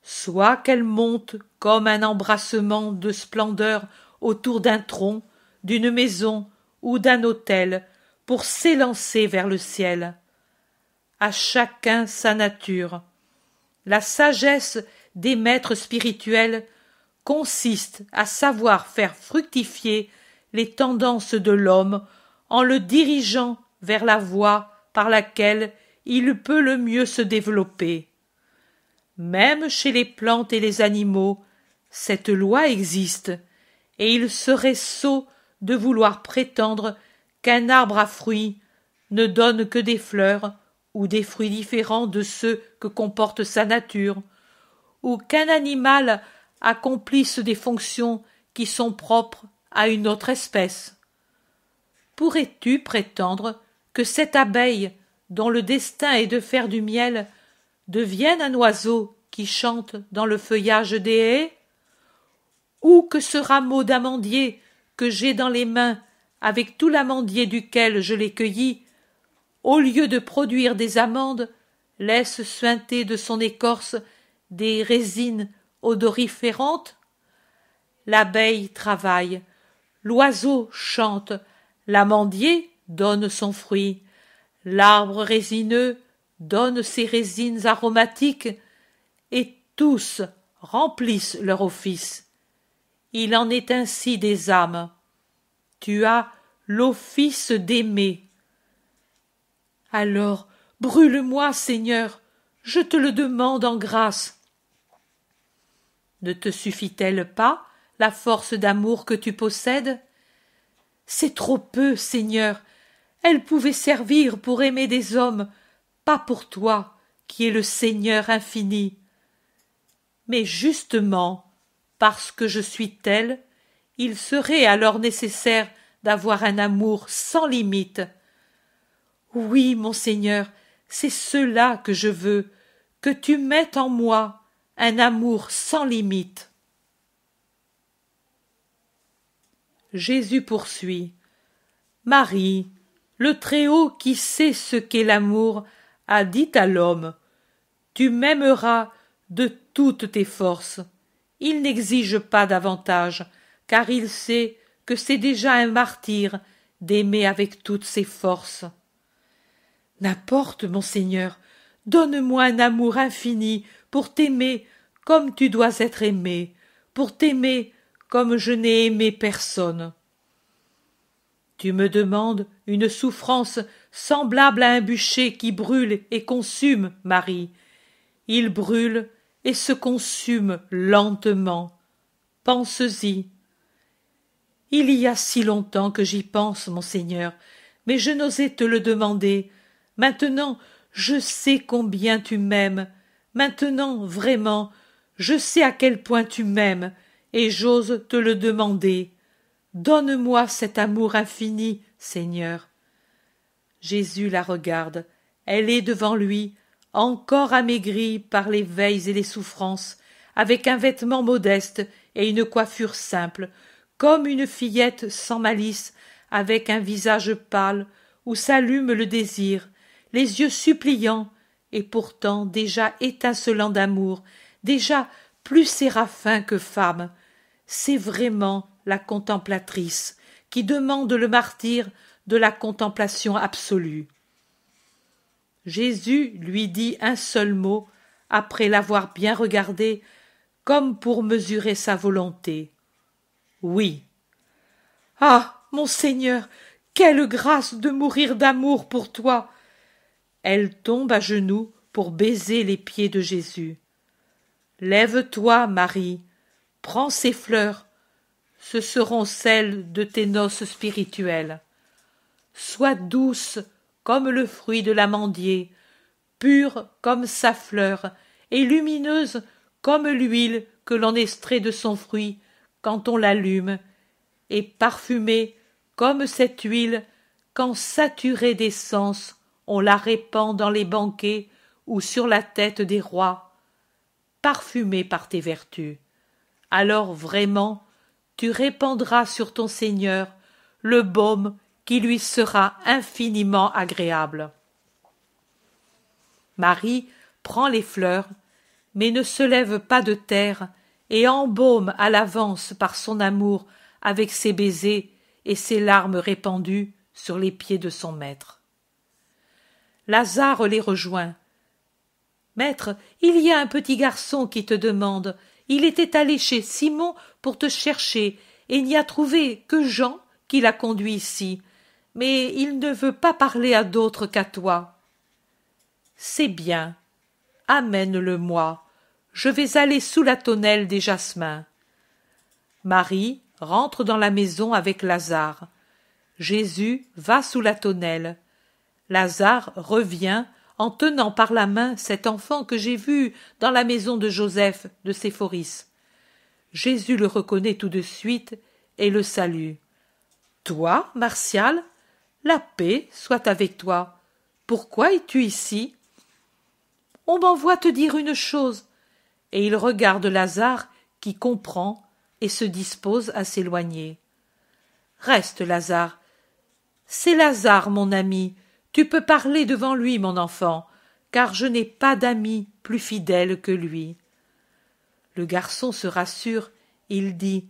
soit qu'elles montent comme un embrassement de splendeur autour d'un tronc, d'une maison ou d'un autel, pour s'élancer vers le ciel. À chacun sa nature. La sagesse des maîtres spirituels consiste à savoir faire fructifier les tendances de l'homme en le dirigeant vers la voie par laquelle il peut le mieux se développer. Même chez les plantes et les animaux, cette loi existe, et il serait sot de vouloir prétendre qu'un arbre à fruits ne donne que des fleurs ou des fruits différents de ceux que comporte sa nature, ou qu'un animal accomplisse des fonctions qui sont propres à une autre espèce. Pourrais-tu prétendre que cette abeille, dont le destin est de faire du miel, devienne un oiseau qui chante dans le feuillage des haies? Ou que ce rameau d'amandier que j'ai dans les mains, avec tout l'amandier duquel je l'ai cueilli, au lieu de produire des amandes, laisse suinter de son écorce des résines odoriférantes? L'abeille travaille, l'oiseau chante, l'amandier donne son fruit. L'arbre résineux donne ses résines aromatiques, et tous remplissent leur office. Il en est ainsi des âmes. Tu as l'office d'aimer. Alors, brûle-moi, Seigneur, je te le demande en grâce. Ne te suffit-elle pas la force d'amour que tu possèdes? C'est trop peu, Seigneur, elle pouvait servir pour aimer des hommes, pas pour toi, qui es le Seigneur infini. Mais justement, parce que je suis tel, il serait alors nécessaire d'avoir un amour sans limite. Oui, mon Seigneur, c'est cela que je veux, que tu mettes en moi un amour sans limite. Jésus poursuit. Marie, le Très-Haut qui sait ce qu'est l'amour a dit à l'homme Tu m'aimeras de toutes tes forces. Il n'exige pas davantage, car il sait que c'est déjà un martyr d'aimer avec toutes ses forces. N'importe, mon Seigneur, donne-moi un amour infini pour t'aimer comme tu dois être aimé, pour t'aimer comme je n'ai aimé personne. Tu me demandes une souffrance semblable à un bûcher qui brûle et consume, Marie. Il brûle et se consume lentement. Pense-y. Il y a si longtemps que j'y pense, mon Seigneur, mais je n'osais te le demander. Maintenant, je sais combien tu m'aimes. Maintenant, vraiment, je sais à quel point tu m'aimes, et j'ose te le demander. Donne-moi cet amour infini, Seigneur. Jésus la regarde. Elle est devant lui, encore amaigrie par les veilles et les souffrances, avec un vêtement modeste et une coiffure simple, comme une fillette sans malice, avec un visage pâle, où s'allume le désir, les yeux suppliants et pourtant déjà étincelant d'amour, déjà plus séraphin que femme. C'est vraiment la contemplatrice qui demande le martyr de la contemplation absolue. Jésus lui dit un seul mot après l'avoir bien regardé comme pour mesurer sa volonté. Oui. Ah. Mon Seigneur. Quelle grâce de mourir d'amour pour toi. Elle tombe à genoux pour baiser les pieds de Jésus. Lève toi, Marie, prends ces fleurs, ce seront celles de tes noces spirituelles. Sois douce comme le fruit de l'amandier, pure comme sa fleur, et lumineuse comme l'huile que l'on extrait de son fruit quand on l'allume, et parfumée comme cette huile quand saturée d'essence on la répand dans les banquets ou sur la tête des rois, parfumée par tes vertus. Alors vraiment tu répandras sur ton Seigneur le baume qui lui sera infiniment agréable. Marie prend les fleurs, mais ne se lève pas de terre et embaume à l'avance par son amour avec ses baisers et ses larmes répandues sur les pieds de son maître. Lazare les rejoint. Maître, il y a un petit garçon qui te demande. Il était allé chez Simon pour te chercher, et n'y a trouvé que Jean qui l'a conduit ici. Mais il ne veut pas parler à d'autres qu'à toi. C'est bien. Amène-le-moi. Je vais aller sous la tonnelle des jasmins. Marie rentre dans la maison avec Lazare. Jésus va sous la tonnelle. Lazare revient en tenant par la main cet enfant que j'ai vu dans la maison de Joseph de Séphoris. Jésus le reconnaît tout de suite et le salue. Toi, Martial, la paix soit avec toi. Pourquoi es-tu ici? On m'envoie te dire une chose. Et il regarde Lazare qui comprend et se dispose à s'éloigner. Reste, Lazare. C'est Lazare, mon ami. Tu peux parler devant lui, mon enfant, car je n'ai pas d'ami plus fidèle que lui. Le garçon se rassure, il dit.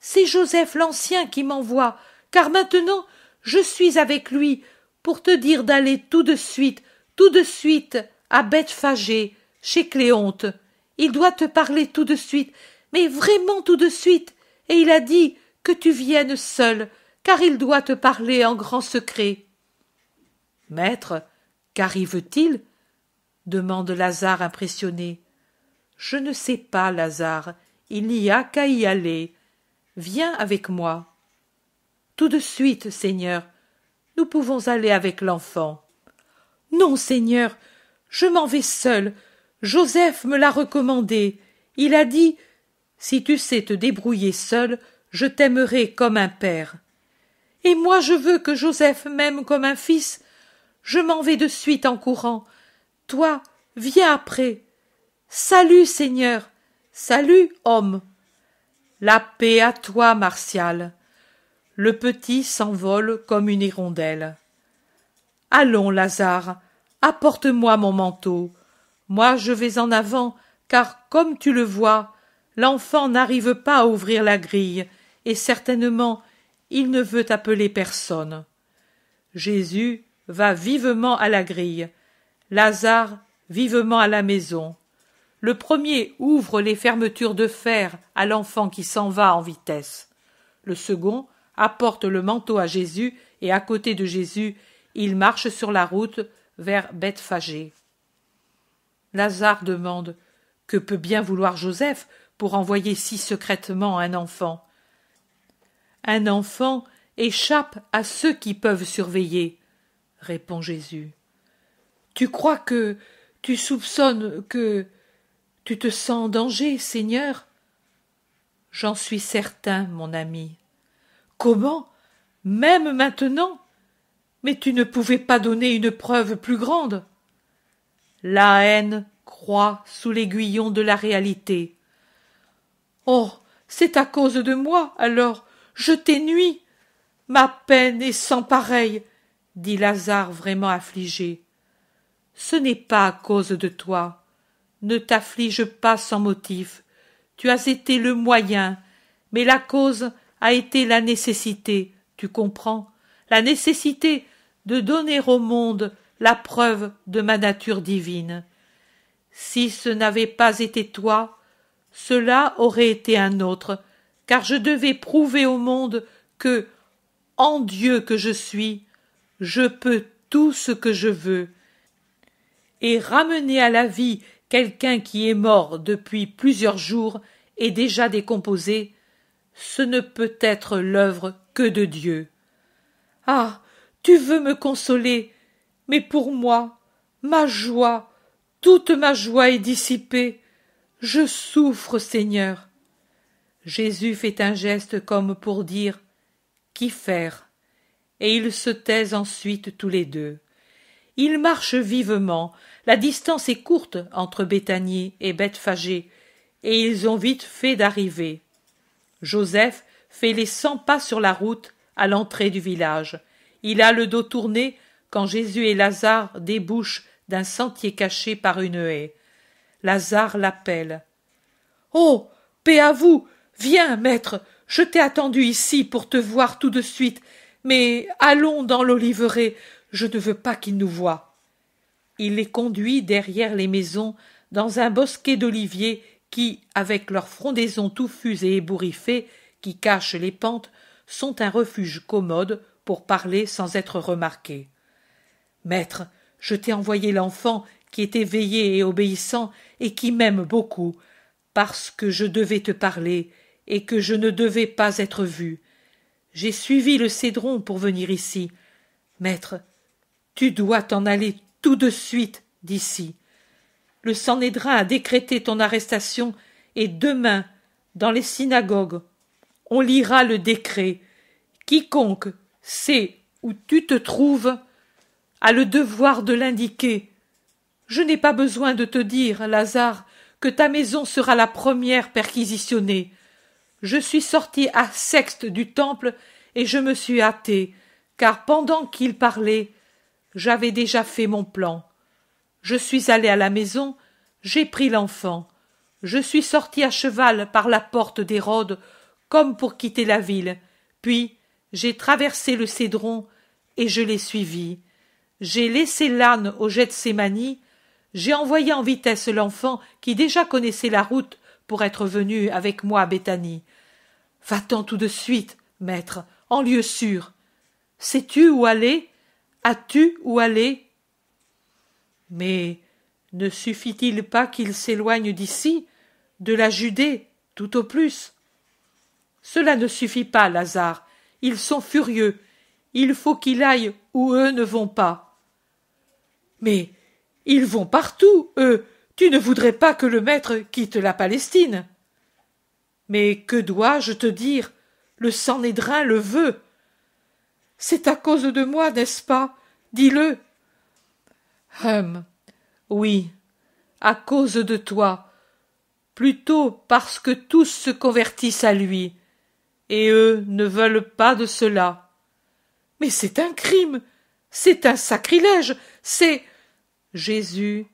C'est Joseph l'Ancien qui m'envoie, car maintenant je suis avec lui pour te dire d'aller tout de suite, tout de suite, à Bethphagée, chez Cléonte. Il doit te parler tout de suite, mais vraiment tout de suite, et il a dit que tu viennes seul, car il doit te parler en grand secret. Maître, qu'arrive-t-il? demande Lazare impressionné. Je ne sais pas, Lazare, il n'y a qu'à y aller. Viens avec moi. Tout de suite, Seigneur, nous pouvons aller avec l'enfant. Non, Seigneur, je m'en vais seul. Joseph me l'a recommandé. Il a dit si tu sais te débrouiller seul, je t'aimerai comme un père. Et moi je veux que Joseph m'aime comme un fils. Je m'en vais de suite en courant. Toi, viens après. Salut, Seigneur. Salut, homme. La paix à toi, Martial. Le petit s'envole comme une hirondelle. Allons, Lazare, apporte-moi mon manteau. Moi je vais en avant, car, comme tu le vois, L'enfant n'arrive pas à ouvrir la grille, et certainement il ne veut appeler personne. Jésus va vivement à la grille, Lazare vivement à la maison. Le premier ouvre les fermetures de fer à l'enfant qui s'en va en vitesse. Le second apporte le manteau à Jésus et à côté de Jésus, il marche sur la route vers Bethphagée. Lazare demande Que peut bien vouloir Joseph pour envoyer si secrètement un enfant? Un enfant échappe à ceux qui peuvent surveiller, répond Jésus. Tu crois que tu soupçonnes que tu te sens en danger, Seigneur? J'en suis certain, mon ami. Comment? Même maintenant? Mais tu ne pouvais pas donner une preuve plus grande. La haine croît sous l'aiguillon de la réalité. Oh. C'est à cause de moi, alors. Je t'ai. Ma peine est sans pareille, dit Lazare vraiment affligé. Ce n'est pas à cause de toi. Ne t'afflige pas sans motif. Tu as été le moyen, mais la cause a été la nécessité, tu comprends, la nécessité de donner au monde la preuve de ma nature divine. Si ce n'avait pas été toi, cela aurait été un autre, car je devais prouver au monde que, en Dieu que je suis, je peux tout ce que je veux. Et ramener à la vie quelqu'un qui est mort depuis plusieurs jours et déjà décomposé, ce ne peut être l'œuvre que de Dieu. Ah. Tu veux me consoler, mais pour moi, ma joie, toute ma joie est dissipée. Je souffre, Seigneur. Jésus fait un geste comme pour dire Qu'y faire? Et ils se taisent ensuite tous les deux. Ils marchent vivement, la distance est courte entre Béthanie et Bethphagée, et ils ont vite fait d'arriver. Joseph fait les cent pas sur la route à l'entrée du village. Il a le dos tourné quand Jésus et Lazare débouchent d'un sentier caché par une haie. Lazare l'appelle. Oh. Paix à vous. Viens, maître. Je t'ai attendu ici pour te voir tout de suite, mais allons dans l'oliveraie, je ne veux pas qu'il nous voie. Il les conduit derrière les maisons dans un bosquet d'oliviers qui, avec leurs frondaisons touffues et ébouriffées, qui cachent les pentes, sont un refuge commode pour parler sans être remarqué. Maître, je t'ai envoyé l'enfant qui est éveillé et obéissant et qui m'aime beaucoup, parce que je devais te parler et que je ne devais pas être vu. J'ai suivi le cédron pour venir ici. Maître, tu dois t'en aller tout de suite d'ici. Le Sanhédrin a décrété ton arrestation et demain, dans les synagogues, on lira le décret. Quiconque sait où tu te trouves a le devoir de l'indiquer. Je n'ai pas besoin de te dire, Lazare, que ta maison sera la première perquisitionnée. Je suis sorti à Sexte du temple et je me suis hâté, car pendant qu'il parlait, j'avais déjà fait mon plan. Je suis allé à la maison, j'ai pris l'enfant. Je suis sorti à cheval par la porte d'Hérode, comme pour quitter la ville. Puis j'ai traversé le cédron et je l'ai suivi. J'ai laissé l'âne au Gethsémani, j'ai envoyé en vitesse l'enfant qui déjà connaissait la route pour être venu avec moi à Béthanie. Va-t'en tout de suite, maître, en lieu sûr. Sais-tu où aller? As-tu où aller? Mais ne suffit-il pas qu'il s'éloigne d'ici, de la Judée, tout au plus? Cela ne suffit pas, Lazare. Ils sont furieux. Il faut qu'il aille où eux ne vont pas. Mais ils vont partout, eux. Tu ne voudrais pas que le maître quitte la Palestine? Mais que dois-je te dire? Le Sanhédrin le veut. C'est à cause de moi, n'est-ce pas? Dis-le. Hum. Oui, à cause de toi. Plutôt parce que tous se convertissent à lui. Et eux ne veulent pas de cela. Mais c'est un crime. C'est un sacrilège. C'est. Jésus,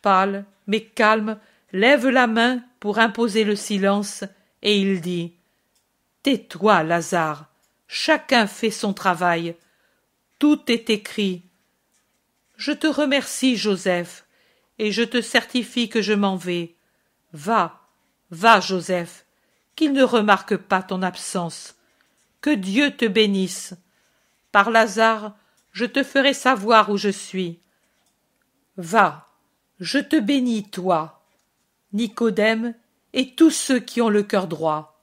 pâle, mais calme, lève la main pour imposer le silence, et il dit Tais-toi, Lazare, chacun fait son travail. Tout est écrit. Je te remercie, Joseph, et je te certifie que je m'en vais. Va, va, Joseph, qu'il ne remarque pas ton absence. Que Dieu te bénisse. Par Lazare, je te ferai savoir où je suis. Va, je te bénis, toi, Nicodème et tous ceux qui ont le cœur droit.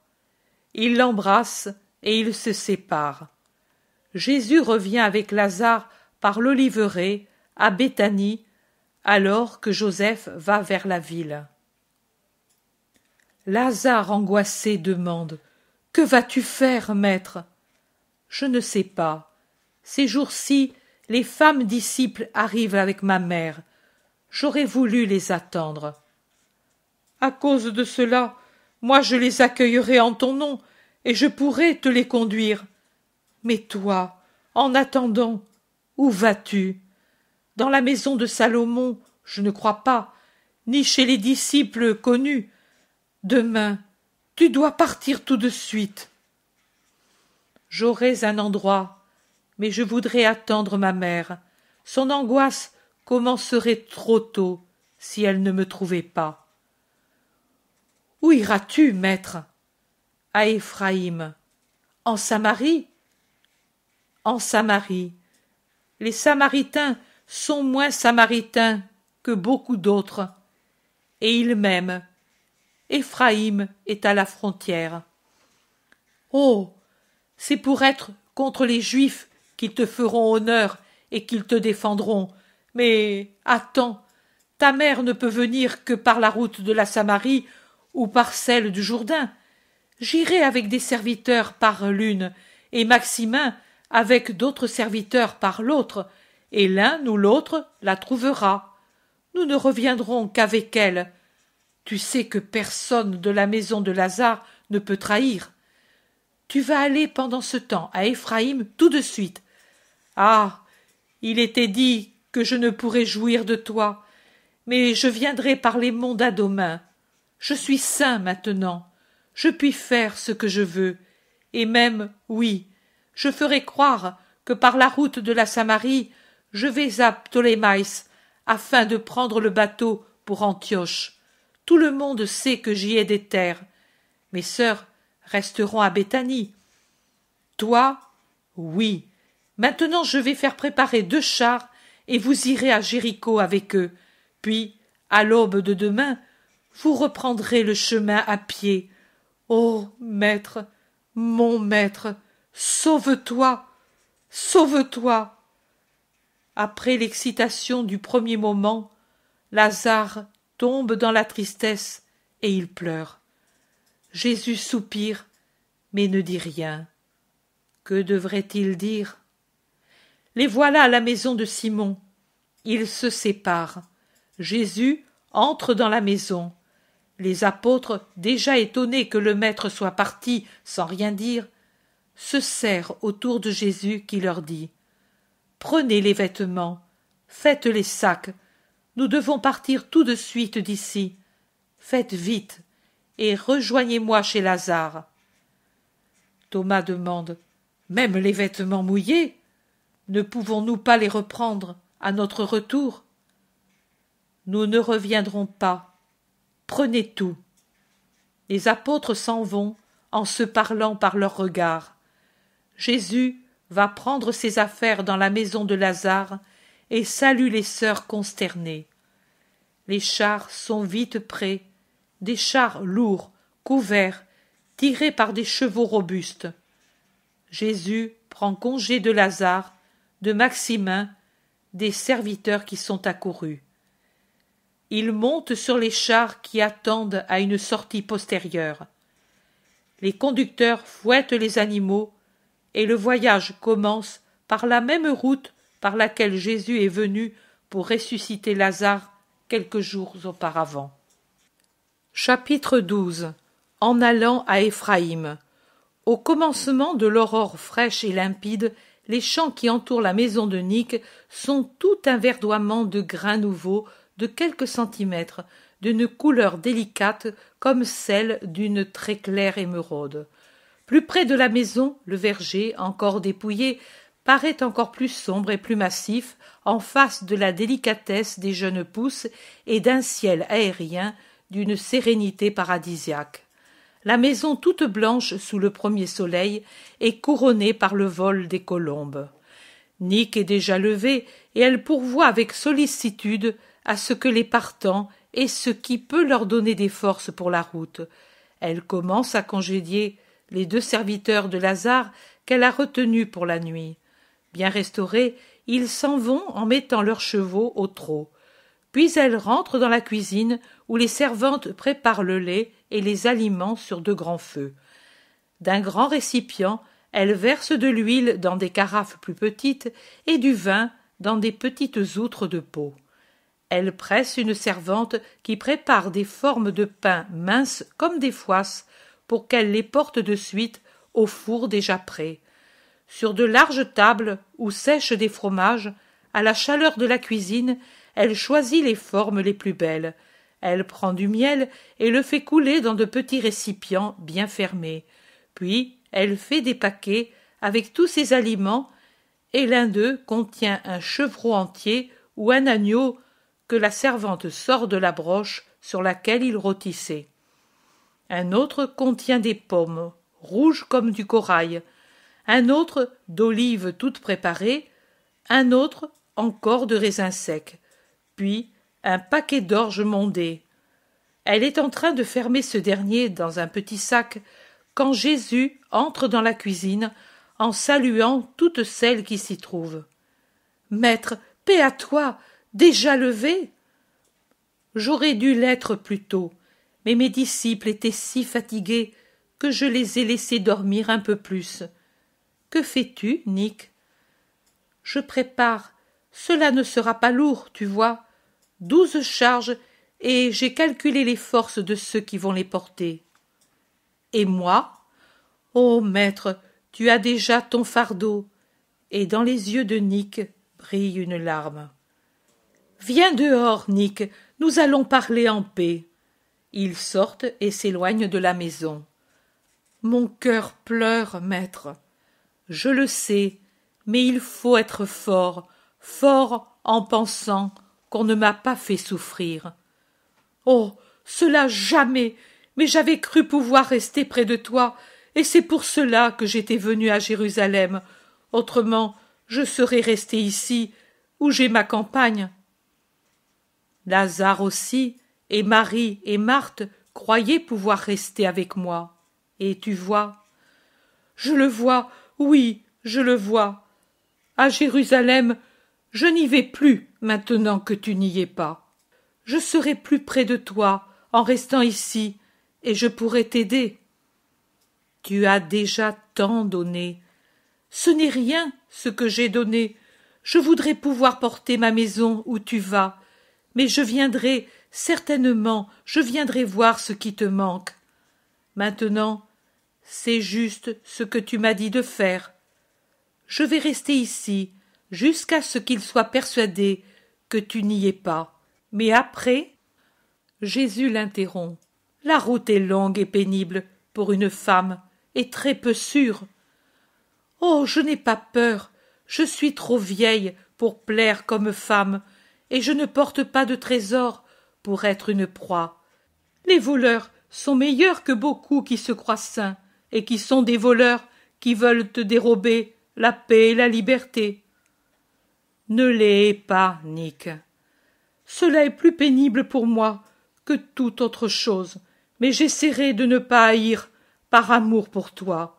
Ils l'embrassent et ils se séparent. Jésus revient avec Lazare par l'oliveraie à Béthanie, alors que Joseph va vers la ville. Lazare angoissé demande Que vas-tu faire, maître? Je ne sais pas. Ces jours-ci, les femmes disciples arrivent avec ma mère. J'aurais voulu les attendre. À cause de cela, moi je les accueillerai en ton nom, et je pourrai te les conduire. Mais toi, en attendant, où vas-tu? Dans la maison de Salomon, je ne crois pas, ni chez les disciples connus. Demain, tu dois partir tout de suite. J'aurais un endroit, mais je voudrais attendre ma mère. Son angoisse commencerait trop tôt si elle ne me trouvait pas. Où iras-tu, maître? À Éphraïm. En Samarie? En Samarie. Les Samaritains sont moins Samaritains que beaucoup d'autres, et ils m'aiment. Éphraïm est à la frontière. Oh. C'est pour être contre les Juifs qu'ils te feront honneur et qu'ils te défendront. Mais attends, ta mère ne peut venir que par la route de la Samarie ou par celle du Jourdain. J'irai avec des serviteurs par l'une, et Maximin avec d'autres serviteurs par l'autre, et l'un ou l'autre la trouvera. Nous ne reviendrons qu'avec elle. Tu sais que personne de la maison de Lazare ne peut trahir. Tu vas aller pendant ce temps à Éphraïm tout de suite. Ah. Il était dit que je ne pourrais jouir de toi, mais je viendrai par les monts d'Adomain. Je suis saint maintenant. Je puis faire ce que je veux. Et même, oui, je ferai croire que par la route de la Samarie, je vais à Ptolémaïs, afin de prendre le bateau pour Antioche. Tout le monde sait que j'y ai des terres. Mes sœurs resteront à Béthanie. Toi, oui. Maintenant je vais faire préparer deux chars, et vous irez à Jéricho avec eux. Puis, à l'aube de demain, vous reprendrez le chemin à pied. Ô maître, mon maître, sauve-toi, sauve-toi. Après l'excitation du premier moment, Lazare tombe dans la tristesse et il pleure. Jésus soupire, mais ne dit rien. Que devrait-il dire? Les voilà à la maison de Simon. Ils se séparent. Jésus entre dans la maison. Les apôtres, déjà étonnés que le Maître soit parti sans rien dire, se serrent autour de Jésus qui leur dit Prenez les vêtements, faites les sacs, nous devons partir tout de suite d'ici. Faites vite, et rejoignez-moi chez Lazare. Thomas demande Même les vêtements mouillés Ne pouvons-nous pas les reprendre à notre retour? Nous ne reviendrons pas. Prenez tout. Les apôtres s'en vont en se parlant par leurs regards. Jésus va prendre ses affaires dans la maison de Lazare et salue les sœurs consternées. Les chars sont vite prêts, des chars lourds, couverts, tirés par des chevaux robustes. Jésus prend congé de Lazare, de Maximin, des serviteurs qui sont accourus. Il monte sur les chars qui attendent à une sortie postérieure. Les conducteurs fouettent les animaux et le voyage commence par la même route par laquelle Jésus est venu pour ressusciter Lazare quelques jours auparavant. Chapitre 12 En allant à Éphraïm. Au commencement de l'aurore fraîche et limpide, les champs qui entourent la maison de Nick sont tout un verdoiement de grains nouveaux de quelques centimètres, d'une couleur délicate comme celle d'une très claire émeraude. Plus près de la maison, le verger, encore dépouillé, paraît encore plus sombre et plus massif en face de la délicatesse des jeunes pousses et d'un ciel aérien d'une sérénité paradisiaque. La maison toute blanche sous le premier soleil est couronnée par le vol des colombes. Nick est déjà levé et elle pourvoit avec sollicitude à ce que les partants aient ce qui peut leur donner des forces pour la route. Elle commence à congédier les deux serviteurs de Lazare qu'elle a retenus pour la nuit. Bien restaurés, ils s'en vont en mettant leurs chevaux au trot. Puis elle rentre dans la cuisine où les servantes préparent le lait et les aliments sur de grands feux. D'un grand récipient, elle verse de l'huile dans des carafes plus petites et du vin dans des petites outres de peau. Elle presse une servante qui prépare des formes de pain minces comme des foisses pour qu'elle les porte de suite au four déjà prêt. Sur de larges tables où sèchent des fromages, à la chaleur de la cuisine, elle choisit les formes les plus belles. Elle prend du miel et le fait couler dans de petits récipients bien fermés. Puis elle fait des paquets avec tous ces aliments, et l'un d'eux contient un chevreau entier ou un agneau la servante sort de la broche sur laquelle il rôtissait. Un autre contient des pommes, rouges comme du corail, un autre d'olives toutes préparées, un autre encore de raisins secs, puis un paquet d'orge mondé. Elle est en train de fermer ce dernier dans un petit sac quand Jésus entre dans la cuisine en saluant toutes celles qui s'y trouvent. Maître, paix à toi, déjà levé. J'aurais dû l'être plus tôt, mais mes disciples étaient si fatigués que je les ai laissés dormir un peu plus. Que fais-tu, Nick? Je prépare. Cela ne sera pas lourd, tu vois. Douze charges, et j'ai calculé les forces de ceux qui vont les porter. Et moi? Oh, maître, tu as déjà ton fardeau. Et dans les yeux de Nick brille une larme. Viens dehors, Nick, nous allons parler en paix. Ils sortent et s'éloignent de la maison. Mon cœur pleure, maître. Je le sais, mais il faut être fort, fort en pensant qu'on ne m'a pas fait souffrir. Oh. Cela jamais. Mais j'avais cru pouvoir rester près de toi, et c'est pour cela que j'étais venu à Jérusalem. Autrement, je serais resté ici, où j'ai ma campagne. Lazare aussi, et Marie et Marthe croyaient pouvoir rester avec moi. Et tu vois. Je le vois, oui, je le vois. À Jérusalem, je n'y vais plus maintenant que tu n'y es pas. Je serai plus près de toi en restant ici, et je pourrai t'aider. Tu as déjà tant donné. Ce n'est rien ce que j'ai donné. Je voudrais pouvoir porter ma maison où tu vas, mais je viendrai, certainement, je viendrai voir ce qui te manque. Maintenant, c'est juste ce que tu m'as dit de faire. Je vais rester ici, jusqu'à ce qu'il soit persuadé que tu n'y es pas. Mais après Jésus l'interrompt. La route est longue et pénible pour une femme, et très peu sûre. Oh. Je n'ai pas peur. Je suis trop vieille pour plaire comme femme, et je ne porte pas de trésor pour être une proie. Les voleurs sont meilleurs que beaucoup qui se croient saints, et qui sont des voleurs qui veulent te dérober la paix et la liberté. Ne les pas, Nick. Cela est plus pénible pour moi que toute autre chose, mais j'essaierai de ne pas haïr par amour pour toi.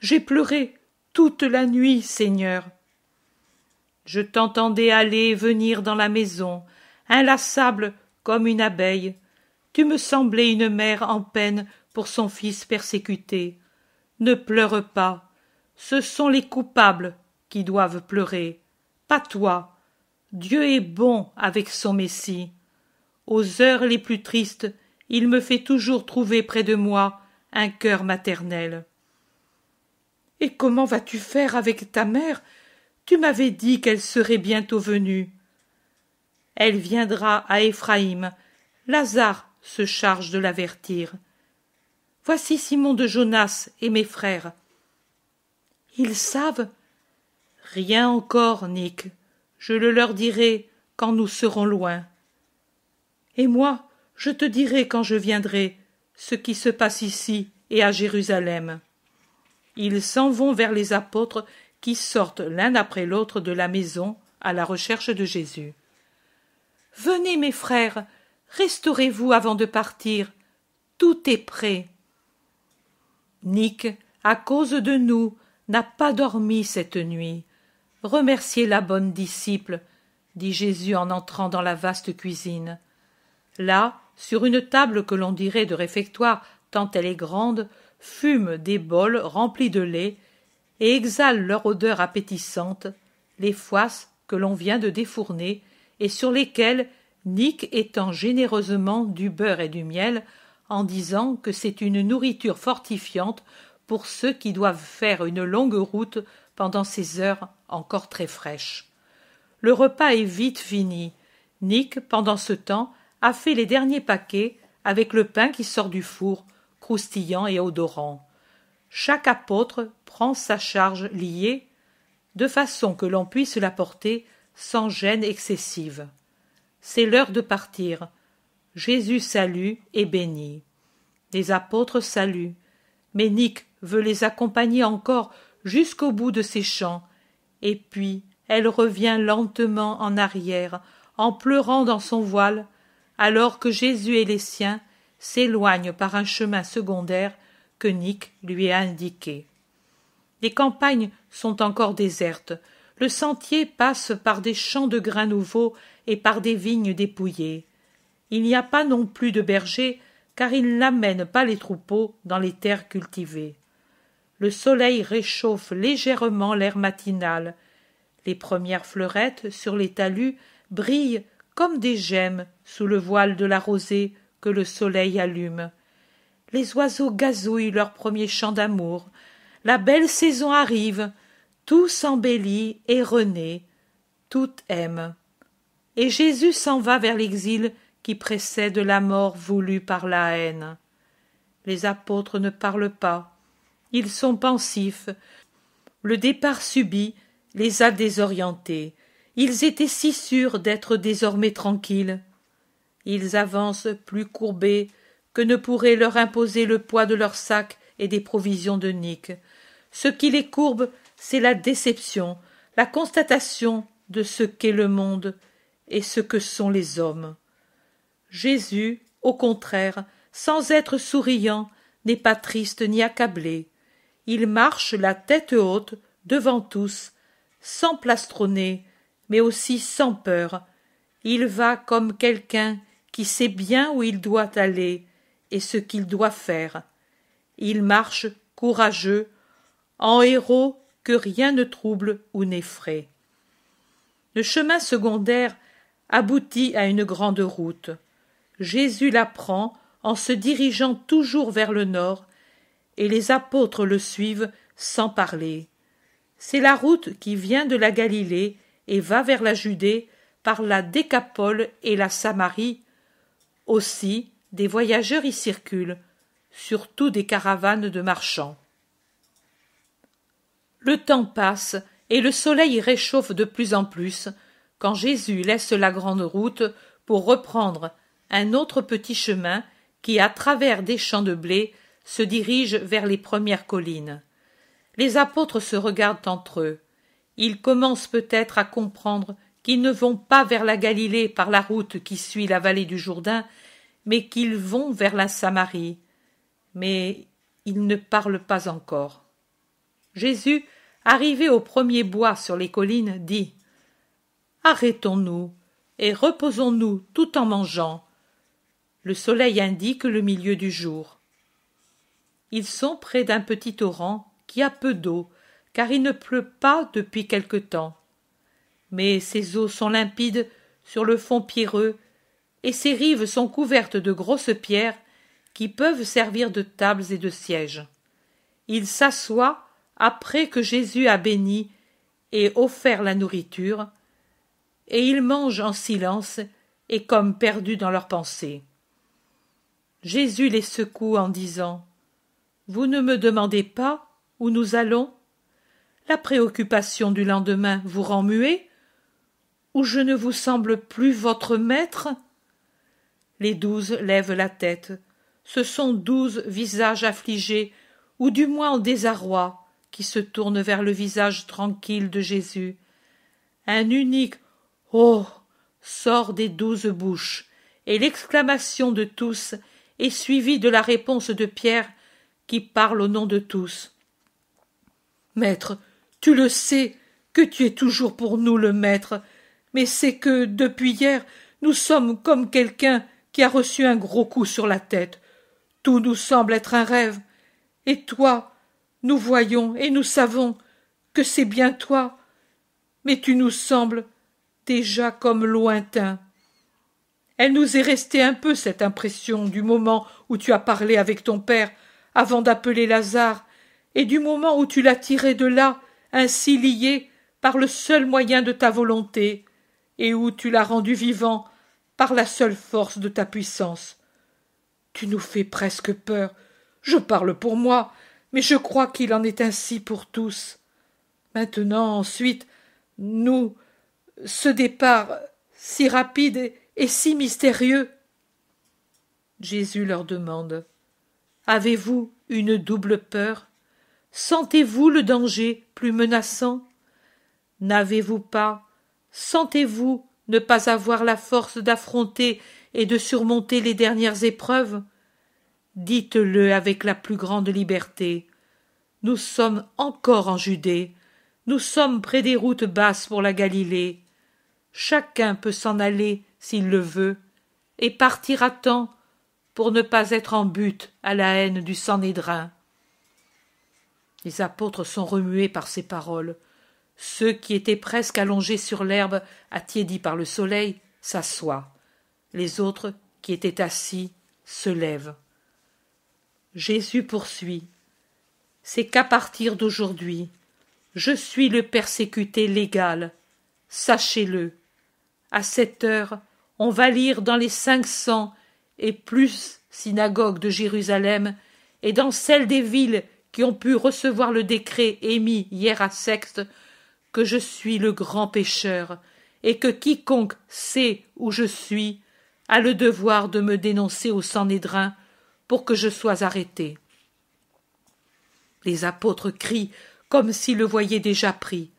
J'ai pleuré toute la nuit, Seigneur. Je t'entendais aller et venir dans la maison, inlassable comme une abeille. Tu me semblais une mère en peine pour son fils persécuté. Ne pleure pas. Ce sont les coupables qui doivent pleurer, pas toi. Dieu est bon avec son Messie. Aux heures les plus tristes, il me fait toujours trouver près de moi un cœur maternel. Et comment vas-tu faire avec ta mère? Tu m'avais dit qu'elle serait bientôt venue. Elle viendra à Éphraïm. Lazare se charge de l'avertir. Voici Simon de Jonas et mes frères. Ils savent? Rien encore, Nick. Je le leur dirai quand nous serons loin. Et moi, je te dirai quand je viendrai ce qui se passe ici et à Jérusalem. Ils s'en vont vers les apôtres qui sortent l'un après l'autre de la maison à la recherche de Jésus. Venez, mes frères, restaurez-vous avant de partir. Tout est prêt. Nick, à cause de nous, n'a pas dormi cette nuit. Remerciez la bonne disciple, dit Jésus en entrant dans la vaste cuisine. Là, sur une table que l'on dirait de réfectoire tant elle est grande, fument des bols remplis de lait et exhalent leur odeur appétissante les foisses que l'on vient de défourner et sur lesquelles Nick étend généreusement du beurre et du miel en disant que c'est une nourriture fortifiante pour ceux qui doivent faire une longue route pendant ces heures encore très fraîches. le repas est vite fini. Nick, pendant ce temps, a fait les derniers paquets avec le pain qui sort du four, croustillant et odorant. Chaque apôtre prend sa charge liée, de façon que l'on puisse la porter sans gêne excessive. C'est l'heure de partir. Jésus salue et bénit. Les apôtres saluent, mais Nick veut les accompagner encore jusqu'au bout de ses chants, et puis elle revient lentement en arrière, en pleurant dans son voile, alors que Jésus et les siens s'éloignent par un chemin secondaire que lui a indiqué. Les campagnes sont encore désertes. Le sentier passe par des champs de grains nouveaux et par des vignes dépouillées. Il n'y a pas non plus de bergers, car ils n'amènent pas les troupeaux dans les terres cultivées. Le soleil réchauffe légèrement l'air matinal. Les premières fleurettes sur les talus brillent comme des gemmes sous le voile de la rosée que le soleil allume. Les oiseaux gazouillent leur premier chant d'amour. La belle saison arrive, tout s'embellit et renaît, tout aime. Et Jésus s'en va vers l'exil qui précède la mort voulue par la haine. Les apôtres ne parlent pas. Ils sont pensifs. Le départ subit les a désorientés. Ils étaient si sûrs d'être désormais tranquilles. Ils avancent plus courbés que ne pourrait leur imposer le poids de leurs sacs et des provisions de Nick. Ce qui les courbe, c'est la déception, la constatation de ce qu'est le monde et ce que sont les hommes. Jésus, au contraire, sans être souriant, n'est pas triste ni accablé. Il marche la tête haute devant tous, sans plastronner, mais aussi sans peur. Il va comme quelqu'un qui sait bien où il doit aller et ce qu'il doit faire. Il marche courageux, en héros que rien ne trouble ou n'effraie. Le chemin secondaire aboutit à une grande route. Jésus la prend en se dirigeant toujours vers le nord, et les apôtres le suivent sans parler. C'est la route qui vient de la Galilée et va vers la Judée par la Décapole et la Samarie. Aussi, des voyageurs y circulent, surtout des caravanes de marchands. Le temps passe et le soleil réchauffe de plus en plus quand Jésus laisse la grande route pour reprendre un autre petit chemin qui, à travers des champs de blé, se dirige vers les premières collines. Les apôtres se regardent entre eux. Ils commencent peut-être à comprendre qu'ils ne vont pas vers la Galilée par la route qui suit la vallée du Jourdain, mais qu'ils vont vers la Samarie. Mais ils ne parlent pas encore. Jésus, arrivé au premier bois sur les collines, dit Arrêtons-nous et reposons-nous tout en mangeant. Le soleil indique le milieu du jour. Ils sont près d'un petit torrent qui a peu d'eau, car il ne pleut pas depuis quelque temps. Mais ces eaux sont limpides sur le fond pierreux, et ses rives sont couvertes de grosses pierres qui peuvent servir de tables et de sièges. Il s'assoit après que Jésus a béni et offert la nourriture, et ils mangent en silence et comme perdus dans leurs pensées. Jésus les secoue en disant Vous ne me demandez pas où nous allons? La préoccupation du lendemain vous rend muet? Ou je ne vous semble plus votre maître? Les douze lèvent la tête. Ce sont douze visages affligés, ou du moins en désarroi, qui se tournent vers le visage tranquille de Jésus. Un unique Oh sort des douze bouches, et l'exclamation de tous est suivie de la réponse de Pierre, qui parle au nom de tous. Maître, tu le sais que tu es toujours pour nous le maître, mais c'est que, depuis hier, nous sommes comme quelqu'un qui a reçu un gros coup sur la tête. Tout nous semble être un rêve. Et toi, nous voyons et nous savons que c'est bien toi, mais tu nous sembles déjà comme lointain. Elle nous est restée un peu cette impression du moment où tu as parlé avec ton père avant d'appeler Lazare, et du moment où tu l'as tiré de là, ainsi lié, par le seul moyen de ta volonté. et où tu l'as rendu vivant par la seule force de ta puissance. Tu nous fais presque peur. Je parle pour moi, mais je crois qu'il en est ainsi pour tous. Maintenant, ensuite, nous, ce départ si rapide et si mystérieux. Jésus leur demande Avez-vous une double peur? Sentez-vous le danger plus menaçant? N'avez-vous pas, sentez-vous ne pas avoir la force d'affronter et de surmonter les dernières épreuves? Dites-le avec la plus grande liberté. Nous sommes encore en Judée, nous sommes près des routes basses pour la Galilée. Chacun peut s'en aller s'il le veut, et partir à temps pour ne pas être en butte à la haine du Sanhédrin. Les apôtres sont remués par ces paroles. Ceux qui étaient presque allongés sur l'herbe, attiédis par le soleil, s'assoient. Les autres, qui étaient assis, se lèvent. Jésus poursuit. C'est qu'à partir d'aujourd'hui, je suis le persécuté légal. Sachez-le. À cette heure, on va lire dans les cinq cents et plus synagogues de Jérusalem et dans celles des villes qui ont pu recevoir le décret émis hier à Sexte que je suis le grand pécheur et que quiconque sait où je suis a le devoir de me dénoncer au Sanhédrin pour que je sois arrêté. Les apôtres crient comme s'ils le voyaient déjà pris.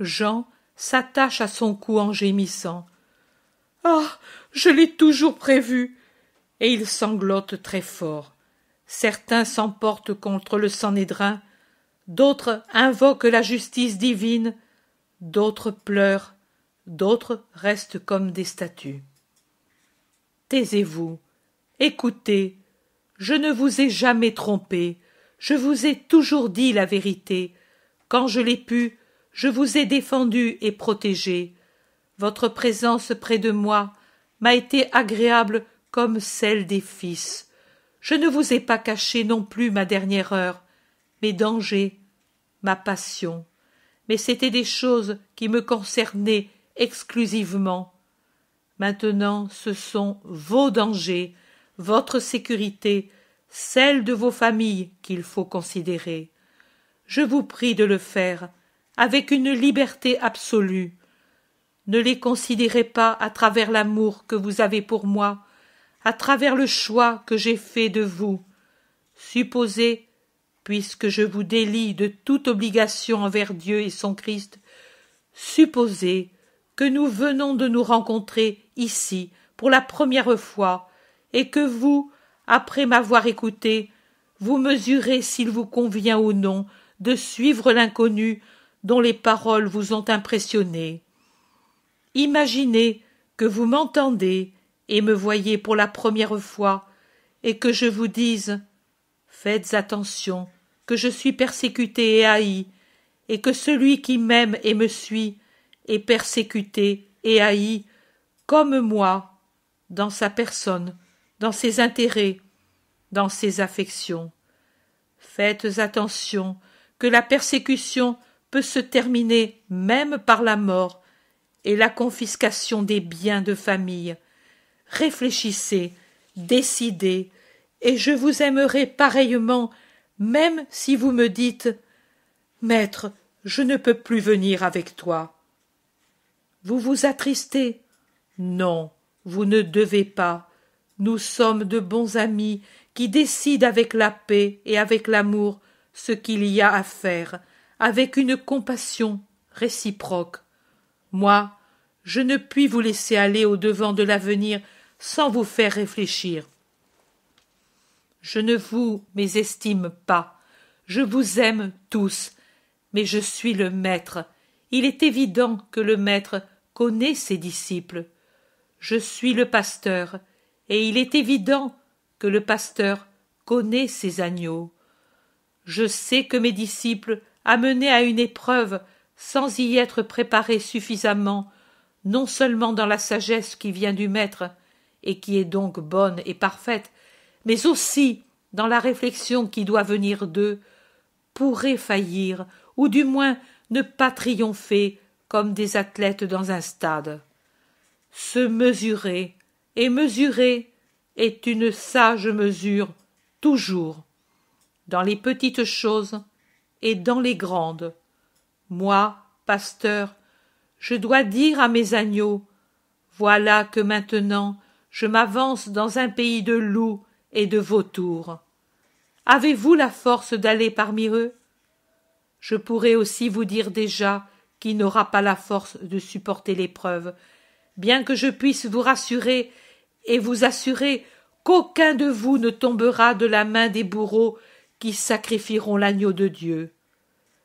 Jean s'attache à son cou en gémissant. Ah. Je l'ai toujours prévu. Et il sanglote très fort. Certains s'emportent contre le Sanhédrin, d'autres invoquent la justice divine, d'autres pleurent, d'autres restent comme des statues. Taisez-vous, écoutez, je ne vous ai jamais trompé, je vous ai toujours dit la vérité. Quand je l'ai pu, je vous ai défendu et protégé. Votre présence près de moi m'a été agréable comme celle des fils. Je ne vous ai pas caché non plus ma dernière heure, dangers, ma passion, mais c'étaient des choses qui me concernaient exclusivement. Maintenant ce sont vos dangers, votre sécurité, celle de vos familles qu'il faut considérer. Je vous prie de le faire avec une liberté absolue. Ne les considérez pas à travers l'amour que vous avez pour moi, à travers le choix que j'ai fait de vous. Supposez, puisque je vous délie de toute obligation envers Dieu et son Christ, supposez que nous venons de nous rencontrer ici pour la première fois, et que vous, après m'avoir écouté, vous mesurez s'il vous convient ou non de suivre l'inconnu dont les paroles vous ont impressionné. Imaginez que vous m'entendez et me voyez pour la première fois, et que je vous dise Faites attention, que je suis persécuté et haï, et que celui qui m'aime et me suit est persécuté et haï, comme moi, dans sa personne, dans ses intérêts, dans ses affections. Faites attention que la persécution peut se terminer même par la mort, et la confiscation des biens de famille. Réfléchissez, décidez, et je vous aimerai pareillement, même si vous me dites Maître, je ne peux plus venir avec toi. Vous vous attristez? Non, vous ne devez pas. Nous sommes de bons amis qui décident avec la paix et avec l'amour ce qu'il y a à faire, avec une compassion réciproque. Moi, je ne puis vous laisser aller au devant de l'avenir sans vous faire réfléchir. Je ne vous mésestime pas, je vous aime tous, mais je suis le maître. Il est évident que le maître connaît ses disciples. Je suis le pasteur, et il est évident que le pasteur connaît ses agneaux. Je sais que mes disciples, amenés à une épreuve, sans y être préparés suffisamment, non seulement dans la sagesse qui vient du Maître, et qui est donc bonne et parfaite, mais aussi dans la réflexion qui doit venir d'eux, pourraient faillir, ou du moins ne pas triompher comme des athlètes dans un stade. Se mesurer et mesurer est une sage mesure toujours, dans les petites choses et dans les grandes. Moi, pasteur, je dois dire à mes agneaux, voilà que maintenant je m'avance dans un pays de loups et de vautours. Avez-vous la force d'aller parmi eux? Je pourrais aussi vous dire déjà qui n'aura pas la force de supporter l'épreuve, bien que je puisse vous rassurer et vous assurer qu'aucun de vous ne tombera de la main des bourreaux qui sacrifieront l'agneau de Dieu.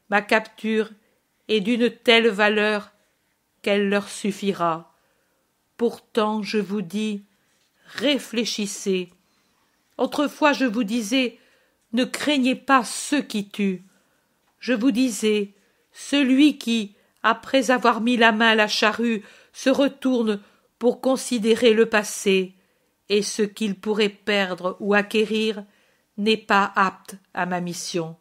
Ma capture est d'une telle valeur qu'elle leur suffira. Pourtant, je vous dis, réfléchissez. Autrefois, je vous disais, ne craignez pas ceux qui tuent. Je vous disais, celui qui, après avoir mis la main à la charrue, se retourne pour considérer le passé et ce qu'il pourrait perdre ou acquérir, n'est pas apte à ma mission.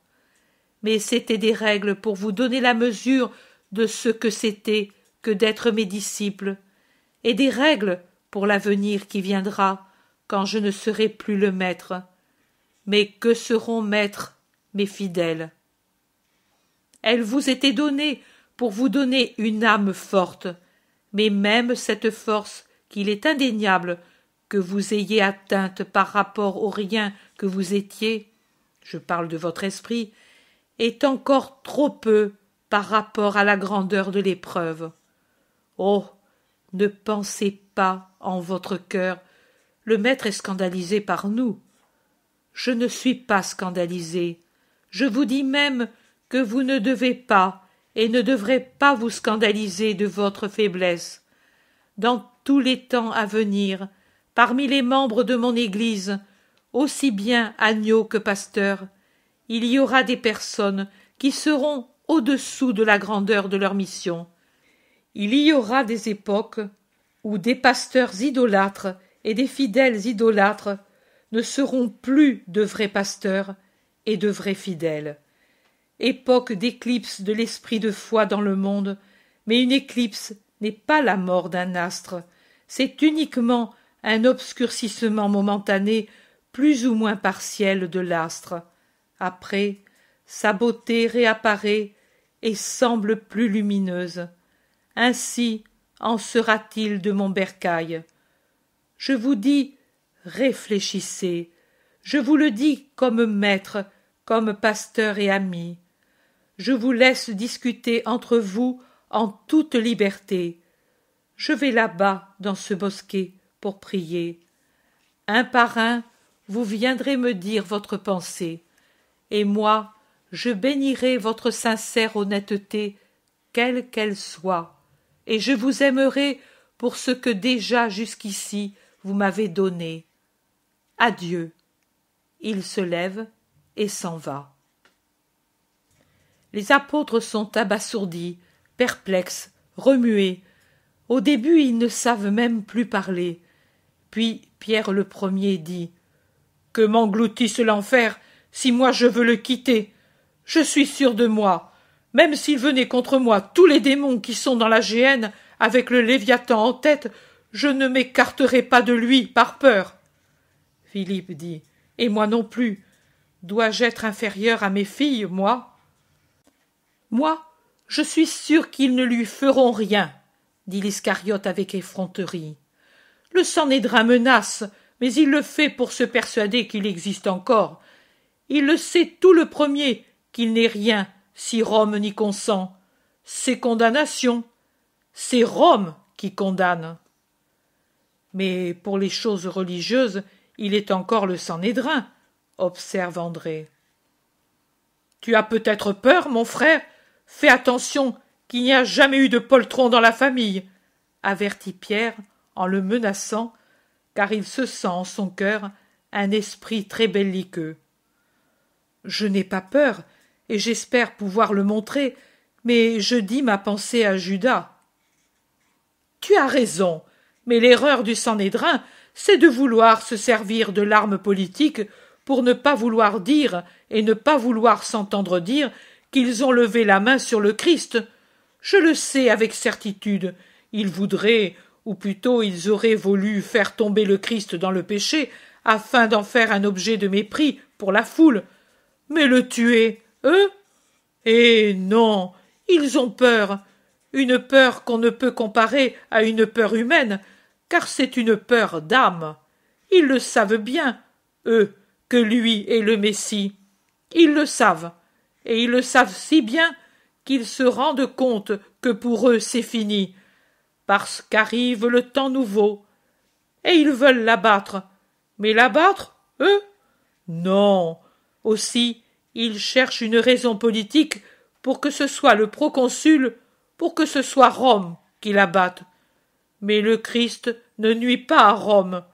Mais c'étaient des règles pour vous donner la mesure de ce que c'était que d'être mes disciples, et des règles pour l'avenir qui viendra, quand je ne serai plus le maître. Mais que seront maîtres mes fidèles? Elles vous étaient données pour vous donner une âme forte, mais même cette force qu'il est indéniable que vous ayez atteinte par rapport au rien que vous étiez, je parle de votre esprit, est encore trop peu par rapport à la grandeur de l'épreuve. Oh. Ne pensez pas en votre cœur. Le maître est scandalisé par nous. Je ne suis pas scandalisé. Je vous dis même que vous ne devez pas et ne devrez pas vous scandaliser de votre faiblesse. Dans tous les temps à venir, parmi les membres de mon Église, aussi bien agneaux que pasteurs, il y aura des personnes qui seront au-dessous de la grandeur de leur mission. Il y aura des époques où des pasteurs idolâtres et des fidèles idolâtres ne seront plus de vrais pasteurs et de vrais fidèles. Époque d'éclipse de l'esprit de foi dans le monde, mais une éclipse n'est pas la mort d'un astre, c'est uniquement un obscurcissement momentané plus ou moins partiel de l'astre. Après, sa beauté réapparaît et semble plus lumineuse. Ainsi en sera-t-il de mon bercail. Je vous dis, réfléchissez. Je vous le dis comme maître, comme pasteur et ami. Je vous laisse discuter entre vous en toute liberté. Je vais là-bas, dans ce bosquet, pour prier. Un par un, vous viendrez me dire votre pensée, et moi, je bénirai votre sincère honnêteté, quelle qu'elle soit et je vous aimerai pour ce que déjà jusqu'ici vous m'avez donné. Adieu. Il se lève et s'en va. Les apôtres sont abasourdis, perplexes, remués. Au début, ils ne savent même plus parler. Puis Pierre le premier dit Que m'engloutisse l'enfer si moi je veux le quitter. Je suis sûr de moi. Même s'il venait contre moi tous les démons qui sont dans la géhenne, avec le Léviathan en tête, je ne m'écarterai pas de lui par peur. Philippe dit. Et moi non plus. Dois-je être inférieur à mes filles, moi? Moi, je suis sûr qu'ils ne lui feront rien, dit l'Iscariote avec effronterie. Le Sanhédrin menace, mais il le fait pour se persuader qu'il existe encore. Il le sait tout le premier qu'il n'est rien si Rome n'y consent. C'est condamnation. C'est Rome qui condamne. Mais pour les choses religieuses, il est encore le Sanhédrin, observe André. Tu as peut-être peur, mon frère? Fais attention qu'il n'y a jamais eu de poltron dans la famille, avertit Pierre en le menaçant, car il se sent en son cœur un esprit très belliqueux. Je n'ai pas peur, et j'espère pouvoir le montrer, mais je dis ma pensée à Judas. Tu as raison, mais l'erreur du Sanhédrin, c'est de vouloir se servir de l'arme politique pour ne pas vouloir dire et ne pas vouloir s'entendre dire qu'ils ont levé la main sur le Christ. Je le sais avec certitude. Ils voudraient, ou plutôt ils auraient voulu faire tomber le Christ dans le péché, afin d'en faire un objet de mépris pour la foule. Mais le tuer, eux? Eh non. Ils ont peur. Une peur qu'on ne peut comparer à une peur humaine, car c'est une peur d'âme. Ils le savent bien, eux, que lui est le Messie. Ils le savent, et ils le savent si bien qu'ils se rendent compte que pour eux c'est fini, parce qu'arrive le temps nouveau, et ils veulent l'abattre. Mais l'abattre, eux? Non. Aussi, ils cherchent une raison politique pour que ce soit le proconsul, pour que ce soit Rome qui l'abatte. Mais le Christ ne nuit pas à Rome,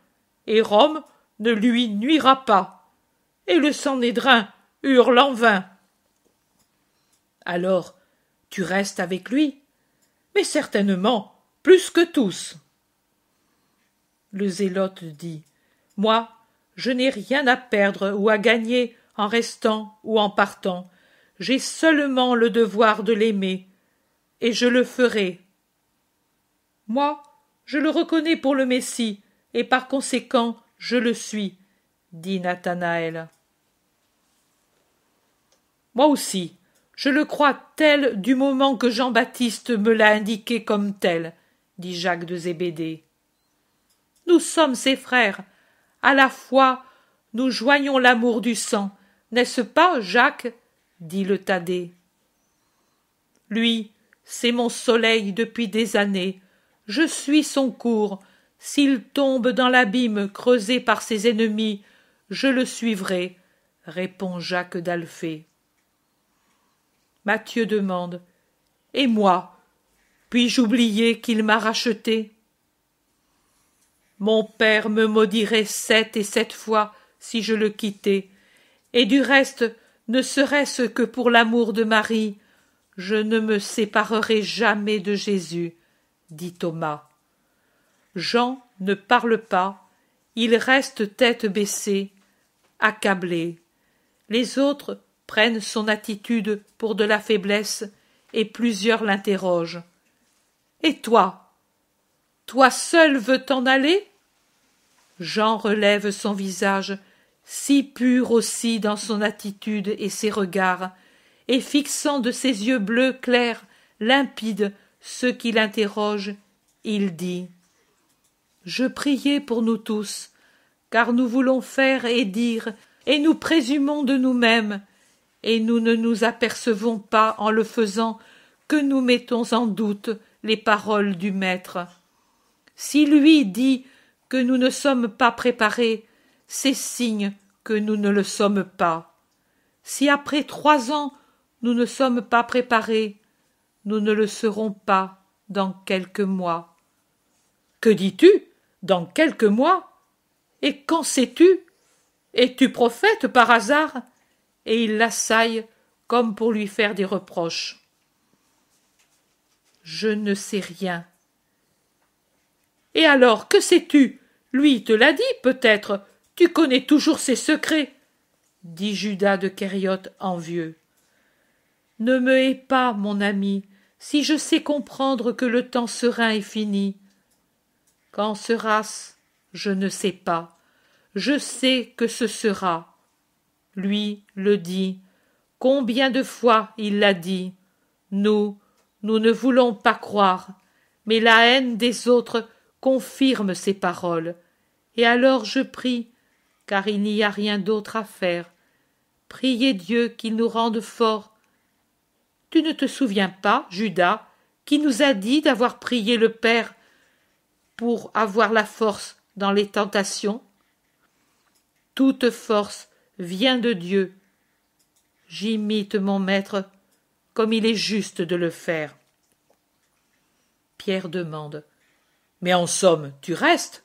et Rome ne lui nuira pas. Et le Sanhédrin hurle en vain. Alors, tu restes avec lui Mais certainement, plus que tous. Le zélote dit Moi, je n'ai rien à perdre ou à gagner en restant ou en partant. J'ai seulement le devoir de l'aimer, et je le ferai. Moi, je le reconnais pour le Messie, et par conséquent je le suis, dit Nathanaël. Moi aussi, je le crois tel du moment que Jean-Baptiste me l'a indiqué comme tel, dit Jacques de Zébédée. Nous sommes ses frères. À la fois, nous joignons l'amour du sang, n'est-ce pas, Jacques? dit le Thaddée. Lui, c'est mon soleil depuis des années. Je suis son cours. S'il tombe dans l'abîme creusé par ses ennemis, je le suivrai, répond Jacques d'Alphée. Mathieu demande Et moi Puis-je oublier qu'il m'a racheté? Mon père me maudirait sept et sept fois si je le quittais, et du reste, ne serait-ce que pour l'amour de Marie, je ne me séparerai jamais de Jésus, dit Thomas. Jean ne parle pas, il reste tête baissée, accablé. Les autres prennent son attitude pour de la faiblesse, et plusieurs l'interrogent. Et toi? Toi seul veux t'en aller? Jean relève son visage, si pur aussi dans son attitude et ses regards, et fixant de ses yeux bleus clairs, limpides, ceux qui l'interrogent, il dit Je priais pour nous tous, car nous voulons faire et dire, et nous présumons de nous-mêmes, et nous ne nous apercevons pas en le faisant que nous mettons en doute les paroles du Maître. Si lui dit que nous ne sommes pas préparés, c'est signe que nous ne le sommes pas. Si après trois ans nous ne sommes pas préparés, nous ne le serons pas dans quelques mois. Que dis-tu Dans quelques mois? Et quand sais-tu? Es-tu prophète par hasard? Et il l'assaille comme pour lui faire des reproches. Je ne sais rien. Et alors, que sais-tu? Lui te l'a dit, peut-être. Tu connais toujours ses secrets, dit Judas de Kériote envieux. Ne me hais pas, mon ami, si je sais comprendre que le temps serein est fini. Quand sera-ce? Je ne sais pas. Je sais que ce sera lui le dit. Combien de fois il l'a dit. Nous, nous ne voulons pas croire, mais la haine des autres confirme ces paroles. Et alors je prie, car il n'y a rien d'autre à faire. Priez Dieu qu'il nous rende forts. Tu ne te souviens pas, Judas, qui nous a dit d'avoir prié le Père pour avoir la force dans les tentations? Toute force vient de Dieu. J'imite mon maître comme il est juste de le faire. Pierre demande. Mais en somme, tu restes?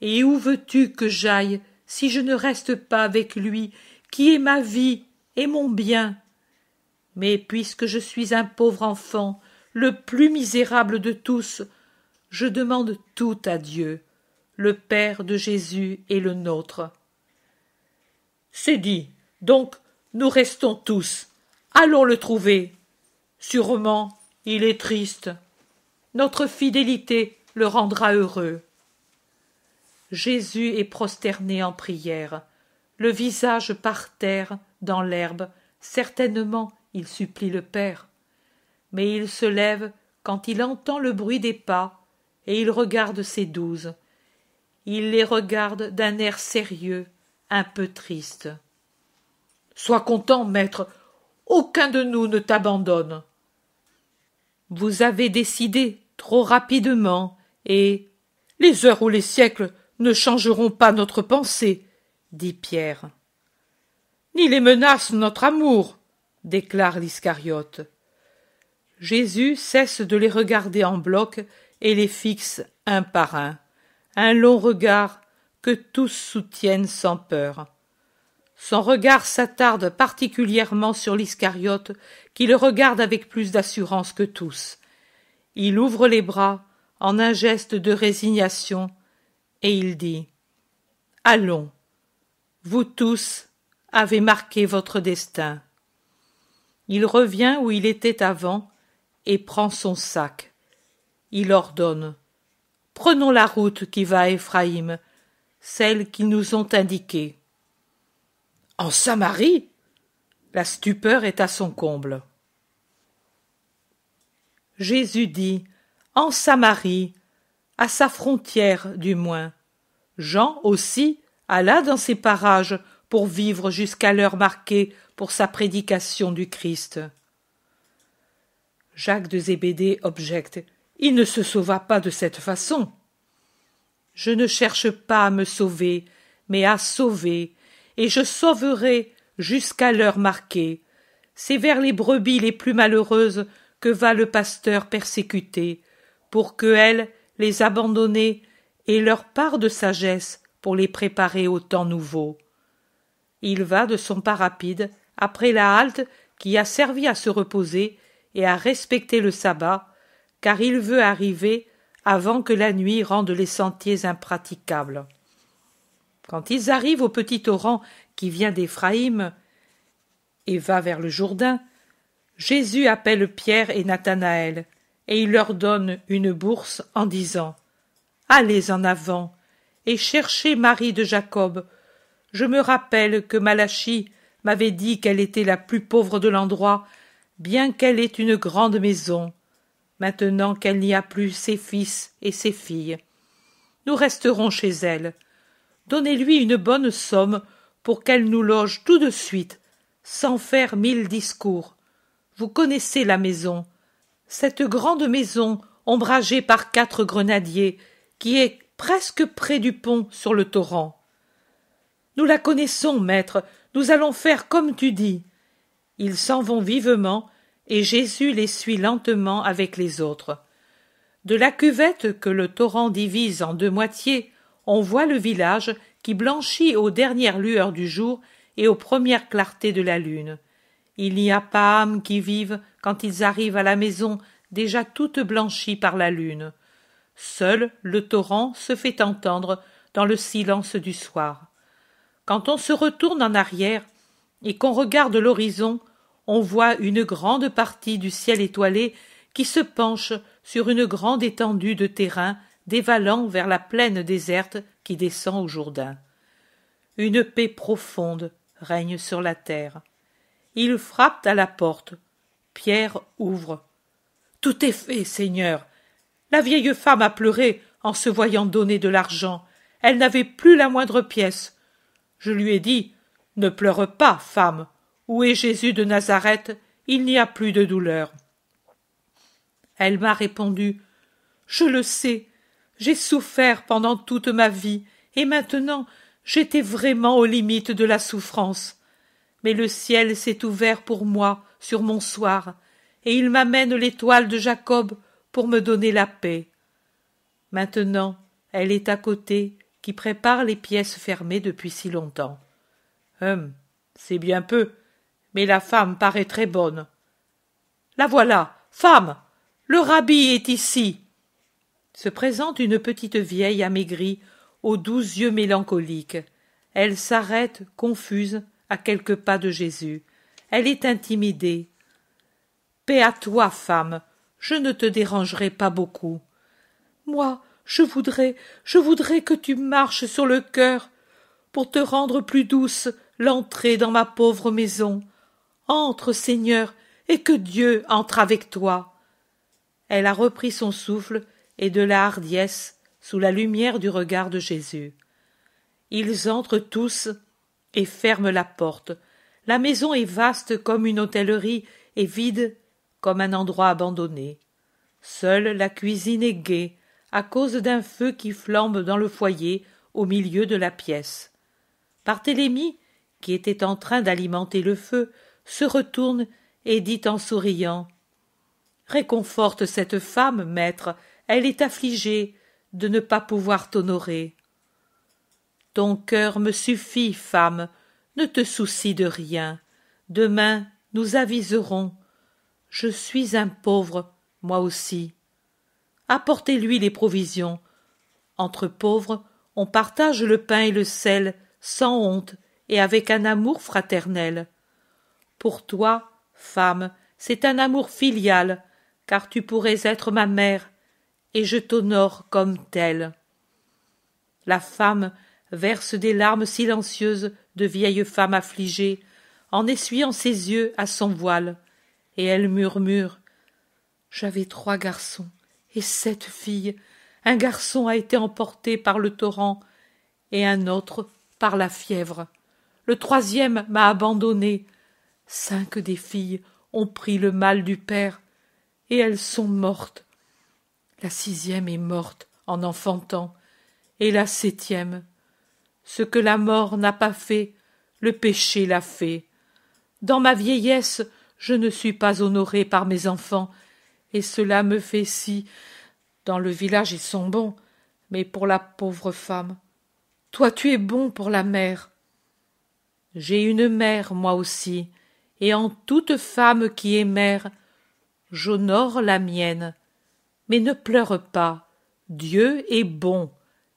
Et où veux-tu que j'aille si je ne reste pas avec lui, qui est ma vie et mon bien? Mais puisque je suis un pauvre enfant, le plus misérable de tous, je demande tout à Dieu, le Père de Jésus et le nôtre. C'est dit. Donc, nous restons tous. Allons le trouver. Sûrement, il est triste. Notre fidélité le rendra heureux. Jésus est prosterné en prière, le visage par terre, dans l'herbe, certainement il supplie le Père. Mais il se lève quand il entend le bruit des pas, et il regarde ses douze. Il les regarde d'un air sérieux, un peu triste. Sois content, maître, aucun de nous ne t'abandonne. Vous avez décidé trop rapidement, et les heures ou les siècles ne changeront pas notre pensée, dit Pierre. Ni les menaces notre amour, déclare l'Iscariote. Jésus cesse de les regarder en bloc et les fixe un par un, un long regard que tous soutiennent sans peur. Son regard s'attarde particulièrement sur l'Iscariote, qui le regarde avec plus d'assurance que tous. Il ouvre les bras en un geste de résignation, et il dit Allons, vous tous avez marqué votre destin. Il revient où il était avant et prend son sac. Il ordonne Prenons la route qui va à Éphraïm, celle qu'ils nous ont indiquée. En Samarie La stupeur est à son comble. Jésus dit En Samarie, à sa frontière du moins. Jean aussi alla dans ces parages pour vivre jusqu'à l'heure marquée pour sa prédication du Christ. Jacques de Zébédée objecte. Il ne se sauva pas de cette façon. Je ne cherche pas à me sauver, mais à sauver, et je sauverai jusqu'à l'heure marquée. C'est vers les brebis les plus malheureuses que va le pasteur persécuté, pour que elles, les abandonnées, aient leur part de sagesse pour les préparer au temps nouveau. Il va de son pas rapide, après la halte qui a servi à se reposer et à respecter le sabbat, car il veut arriver avant que la nuit rende les sentiers impraticables. Quand ils arrivent au petit torrent qui vient d'Éphraïm et va vers le Jourdain, Jésus appelle Pierre et Nathanaël, et il leur donne une bourse en disant Allez en avant et cherchez Marie de Jacob. Je me rappelle que Malachie m'avait dit qu'elle était la plus pauvre de l'endroit, bien qu'elle ait une grande maison, maintenant qu'elle n'y a plus ses fils et ses filles. Nous resterons chez elle donnez-lui une bonne somme pour qu'elle nous loge tout de suite, sans faire mille discours. Vous connaissez la maison, cette grande maison ombragée par quatre grenadiers, qui est presque près du pont sur le torrent. Nous la connaissons, maître, nous allons faire comme tu dis. Ils s'en vont vivement, et Jésus les suit lentement avec les autres. De la cuvette que le torrent divise en deux moitiés, on voit le village qui blanchit aux dernières lueurs du jour et aux premières clartés de la lune. Il n'y a pas âme qui vive quand ils arrivent à la maison déjà toute blanchie par la lune. Seul le torrent se fait entendre dans le silence du soir. Quand on se retourne en arrière et qu'on regarde l'horizon, on voit une grande partie du ciel étoilé qui se penche sur une grande étendue de terrain dévalant vers la plaine déserte qui descend au Jourdain. Une paix profonde règne sur la terre. Il frappe à la porte. Pierre ouvre. Tout est fait, Seigneur. La vieille femme a pleuré en se voyant donner de l'argent. Elle n'avait plus la moindre pièce. Je lui ai dit Ne pleure pas, femme. Où est Jésus de Nazareth? Il n'y a plus de douleur. Elle m'a répondu Je le sais, j'ai souffert pendant toute ma vie, et maintenant j'étais vraiment aux limites de la souffrance. Mais le ciel s'est ouvert pour moi sur mon soir, et il m'amène l'étoile de Jacob pour me donner la paix. Maintenant, elle est à côté, qui prépare les pièces fermées depuis si longtemps. Hum, c'est bien peu, mais la femme paraît très bonne. La voilà, femme, le rabbi est ici se présente une petite vieille amaigrie aux doux yeux mélancoliques elle s'arrête confuse à quelques pas de jésus elle est intimidée paix à toi femme je ne te dérangerai pas beaucoup. Moi, je voudrais, je voudrais que tu marches sur le cœur pour te rendre plus douce l'entrée dans ma pauvre maison. Entre, Seigneur, et que Dieu entre avec toi. Elle a repris son souffle et de la hardiesse sous la lumière du regard de Jésus. Ils entrent tous et ferment la porte. La maison est vaste comme une hôtellerie et vide comme un endroit abandonné. Seule la cuisine est gaie, à cause d'un feu qui flambe dans le foyer au milieu de la pièce. Barthélemy, qui était en train d'alimenter le feu, se retourne et dit en souriant Réconforte cette femme, maître, elle est affligée de ne pas pouvoir t'honorer. Ton cœur me suffit, femme, ne te soucie de rien. Demain nous aviserons. Je suis un pauvre, moi aussi. Apportez-lui les provisions. Entre pauvres, on partage le pain et le sel, sans honte et avec un amour fraternel. Pour toi, femme, c'est un amour filial, car tu pourrais être ma mère, et je t'honore comme telle. La femme verse des larmes silencieuses de vieille femme affligée, en essuyant ses yeux à son voile, et elle murmure. J'avais trois garçons et sept filles. Un garçon a été emporté par le torrent, et un autre par la fièvre. Le troisième m'a abandonné. Cinq des filles ont pris le mal du père, et elles sont mortes. La sixième est morte en enfantant, et la septième. Ce que la mort n'a pas fait, le péché l'a fait. Dans ma vieillesse, je ne suis pas honoré par mes enfants, et cela me fait si. Dans le village ils sont bons, mais pour la pauvre femme. Toi tu es bon pour la mère. J'ai une mère, moi aussi, et en toute femme qui est mère, j'honore la mienne. Mais ne pleure pas. Dieu est bon.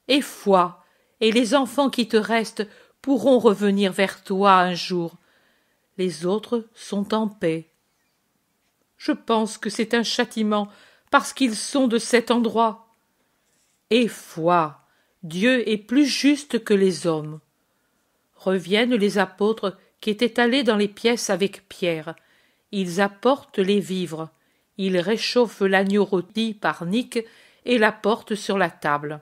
Et foi, et les enfants qui te restent pourront revenir vers toi un jour. Les autres sont en paix. Je pense que c'est un châtiment parce qu'ils sont de cet endroit. Et foi, Dieu est plus juste que les hommes. Reviennent les apôtres qui étaient allés dans les pièces avec Pierre. Ils apportent les vivres. Ils réchauffent l'agneau rôti par Nick et la portent sur la table.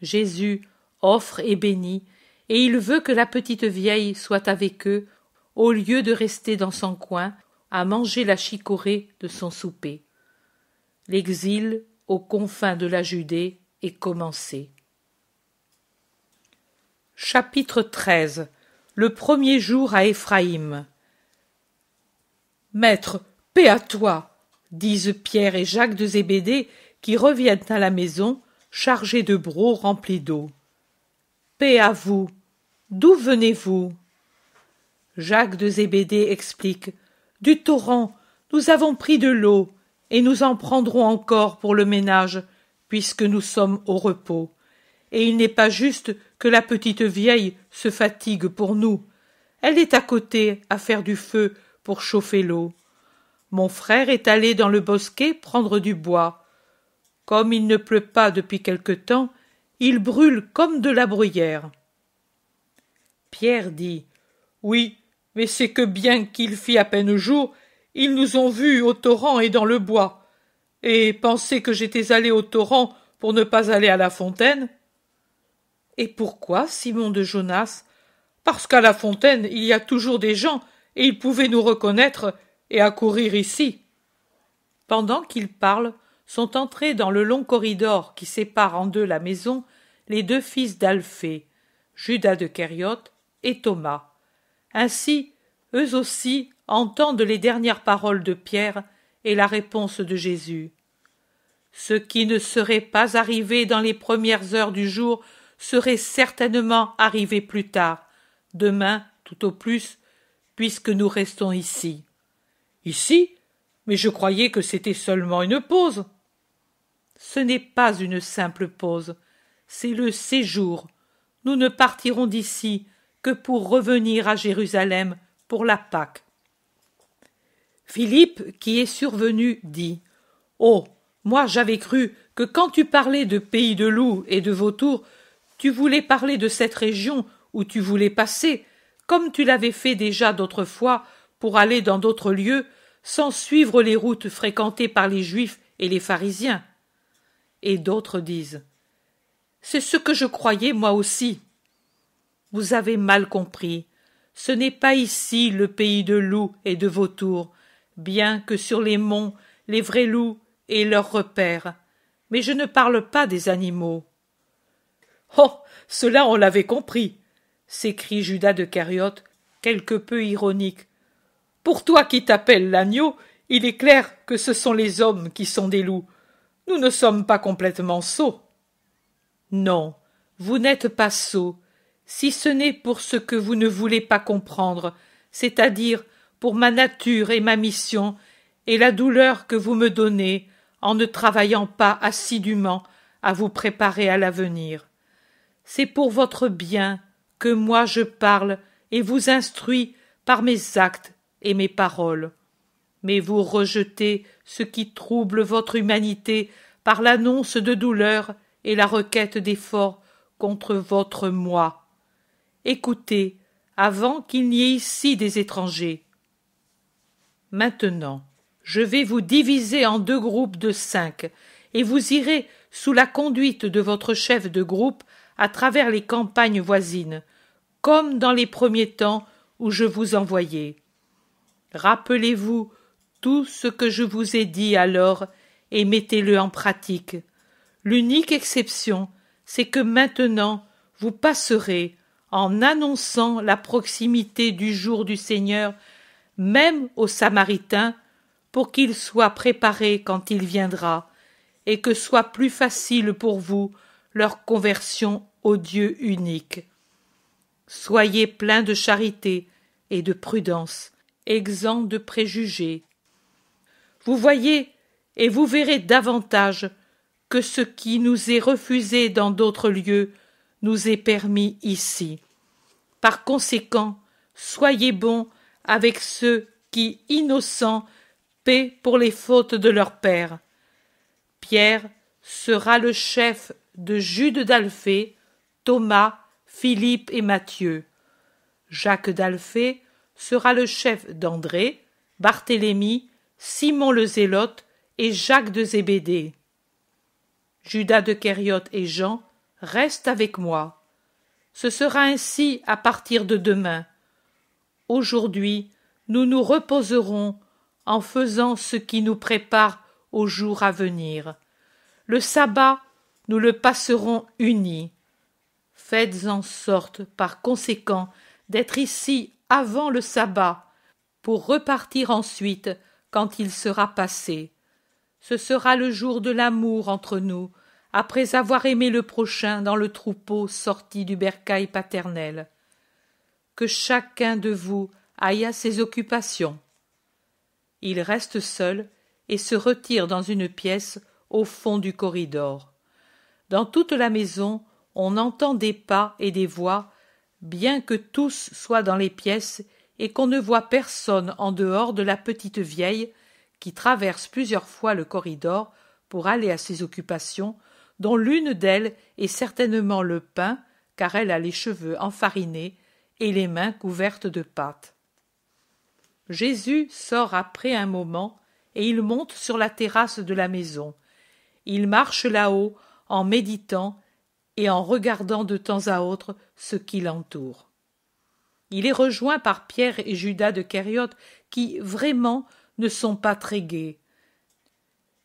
Jésus offre et bénit, et il veut que la petite vieille soit avec eux, au lieu de rester dans son coin, à manger la chicorée de son souper. L'exil aux confins de la Judée est commencé. Chapitre 13 Le premier jour à Éphraïm. Maître, paix à toi, disent Pierre et Jacques de Zébédée qui reviennent à la maison chargés de brocs remplis d'eau. Paix à vous. D'où venez-vous? Jacques de Zébédée explique du torrent. Nous avons pris de l'eau et nous en prendrons encore pour le ménage puisque nous sommes au repos. Et il n'est pas juste que la petite vieille se fatigue pour nous. Elle est à côté à faire du feu pour chauffer l'eau. Mon frère est allé dans le bosquet prendre du bois. Comme il ne pleut pas depuis quelque temps il brûle comme de la bruyère. Pierre dit oui mais c'est que bien qu'il fit à peine jour, ils nous ont vus au torrent et dans le bois. Et pensaient que j'étais allé au torrent pour ne pas aller à la fontaine. Et pourquoi, Simon de Jonas? Parce qu'à la fontaine il y a toujours des gens, et ils pouvaient nous reconnaître et accourir ici. Pendant qu'ils parlent, sont entrés dans le long corridor qui sépare en deux la maison les deux fils d'Alphée, Judas de Kériote et Thomas. Ainsi, eux aussi entendent les dernières paroles de Pierre et la réponse de Jésus. Ce qui ne serait pas arrivé dans les premières heures du jour serait certainement arrivé plus tard, demain tout au plus, puisque nous restons ici. Ici Mais je croyais que c'était seulement une pause. Ce n'est pas une simple pause, c'est le séjour. Nous ne partirons d'ici que pour revenir à Jérusalem pour la Pâque. Philippe, qui est survenu, dit Oh. Moi j'avais cru que quand tu parlais de pays de loups et de vautours, tu voulais parler de cette région où tu voulais passer, comme tu l'avais fait déjà d'autres fois pour aller dans d'autres lieux, sans suivre les routes fréquentées par les Juifs et les pharisiens. Et d'autres disent. C'est ce que je croyais moi aussi. Vous avez mal compris. Ce n'est pas ici le pays de loups et de vautours, bien que sur les monts les vrais loups et leurs repères. Mais je ne parle pas des animaux. Oh. Cela on l'avait compris. s'écrie Judas de Cariote, quelque peu ironique. Pour toi qui t'appelles l'agneau, il est clair que ce sont les hommes qui sont des loups. Nous ne sommes pas complètement sots. Non, vous n'êtes pas sots, si ce n'est pour ce que vous ne voulez pas comprendre, c'est-à-dire pour ma nature et ma mission, et la douleur que vous me donnez en ne travaillant pas assidûment à vous préparer à l'avenir. C'est pour votre bien que moi je parle et vous instruis par mes actes et mes paroles. Mais vous rejetez ce qui trouble votre humanité par l'annonce de douleur et la requête d'effort contre votre moi. Écoutez, avant qu'il n'y ait ici des étrangers. Maintenant, je vais vous diviser en deux groupes de cinq, et vous irez, sous la conduite de votre chef de groupe, à travers les campagnes voisines, comme dans les premiers temps où je vous envoyais. Rappelez-vous tout ce que je vous ai dit alors et mettez-le en pratique. L'unique exception, c'est que maintenant vous passerez, en annonçant la proximité du jour du Seigneur, même aux Samaritains, pour qu'ils soient préparés quand il viendra, et que soit plus facile pour vous leur conversion au Dieu unique. Soyez pleins de charité et de prudence, exempts de préjugés. Vous voyez et vous verrez davantage que ce qui nous est refusé dans d'autres lieux nous est permis ici. Par conséquent, soyez bons avec ceux qui, innocents, paient pour les fautes de leur père. Pierre sera le chef de Jude d'Alphée, Thomas, Philippe et Matthieu. Jacques d'Alphée sera le chef d'André, Barthélemy, Simon le Zélote et Jacques de Zébédée. Judas de Kériote et Jean restent avec moi. Ce sera ainsi à partir de demain. Aujourd'hui, nous nous reposerons en faisant ce qui nous prépare au jour à venir. Le sabbat nous le passerons unis. Faites en sorte, par conséquent, d'être ici avant le sabbat, pour repartir ensuite quand il sera passé. Ce sera le jour de l'amour entre nous, après avoir aimé le prochain dans le troupeau sorti du bercail paternel. Que chacun de vous aille à ses occupations. Il reste seul et se retire dans une pièce au fond du corridor. Dans toute la maison, on entend des pas et des voix, bien que tous soient dans les pièces et qu'on ne voit personne en dehors de la petite vieille qui traverse plusieurs fois le corridor pour aller à ses occupations, dont l'une d'elles est certainement le pain, car elle a les cheveux enfarinés et les mains couvertes de pâte. Jésus sort après un moment et il monte sur la terrasse de la maison. Il marche là-haut en méditant et en regardant de temps à autre ce qui l'entoure. Il est rejoint par Pierre et Judas de Kériote qui, vraiment, ne sont pas très gais.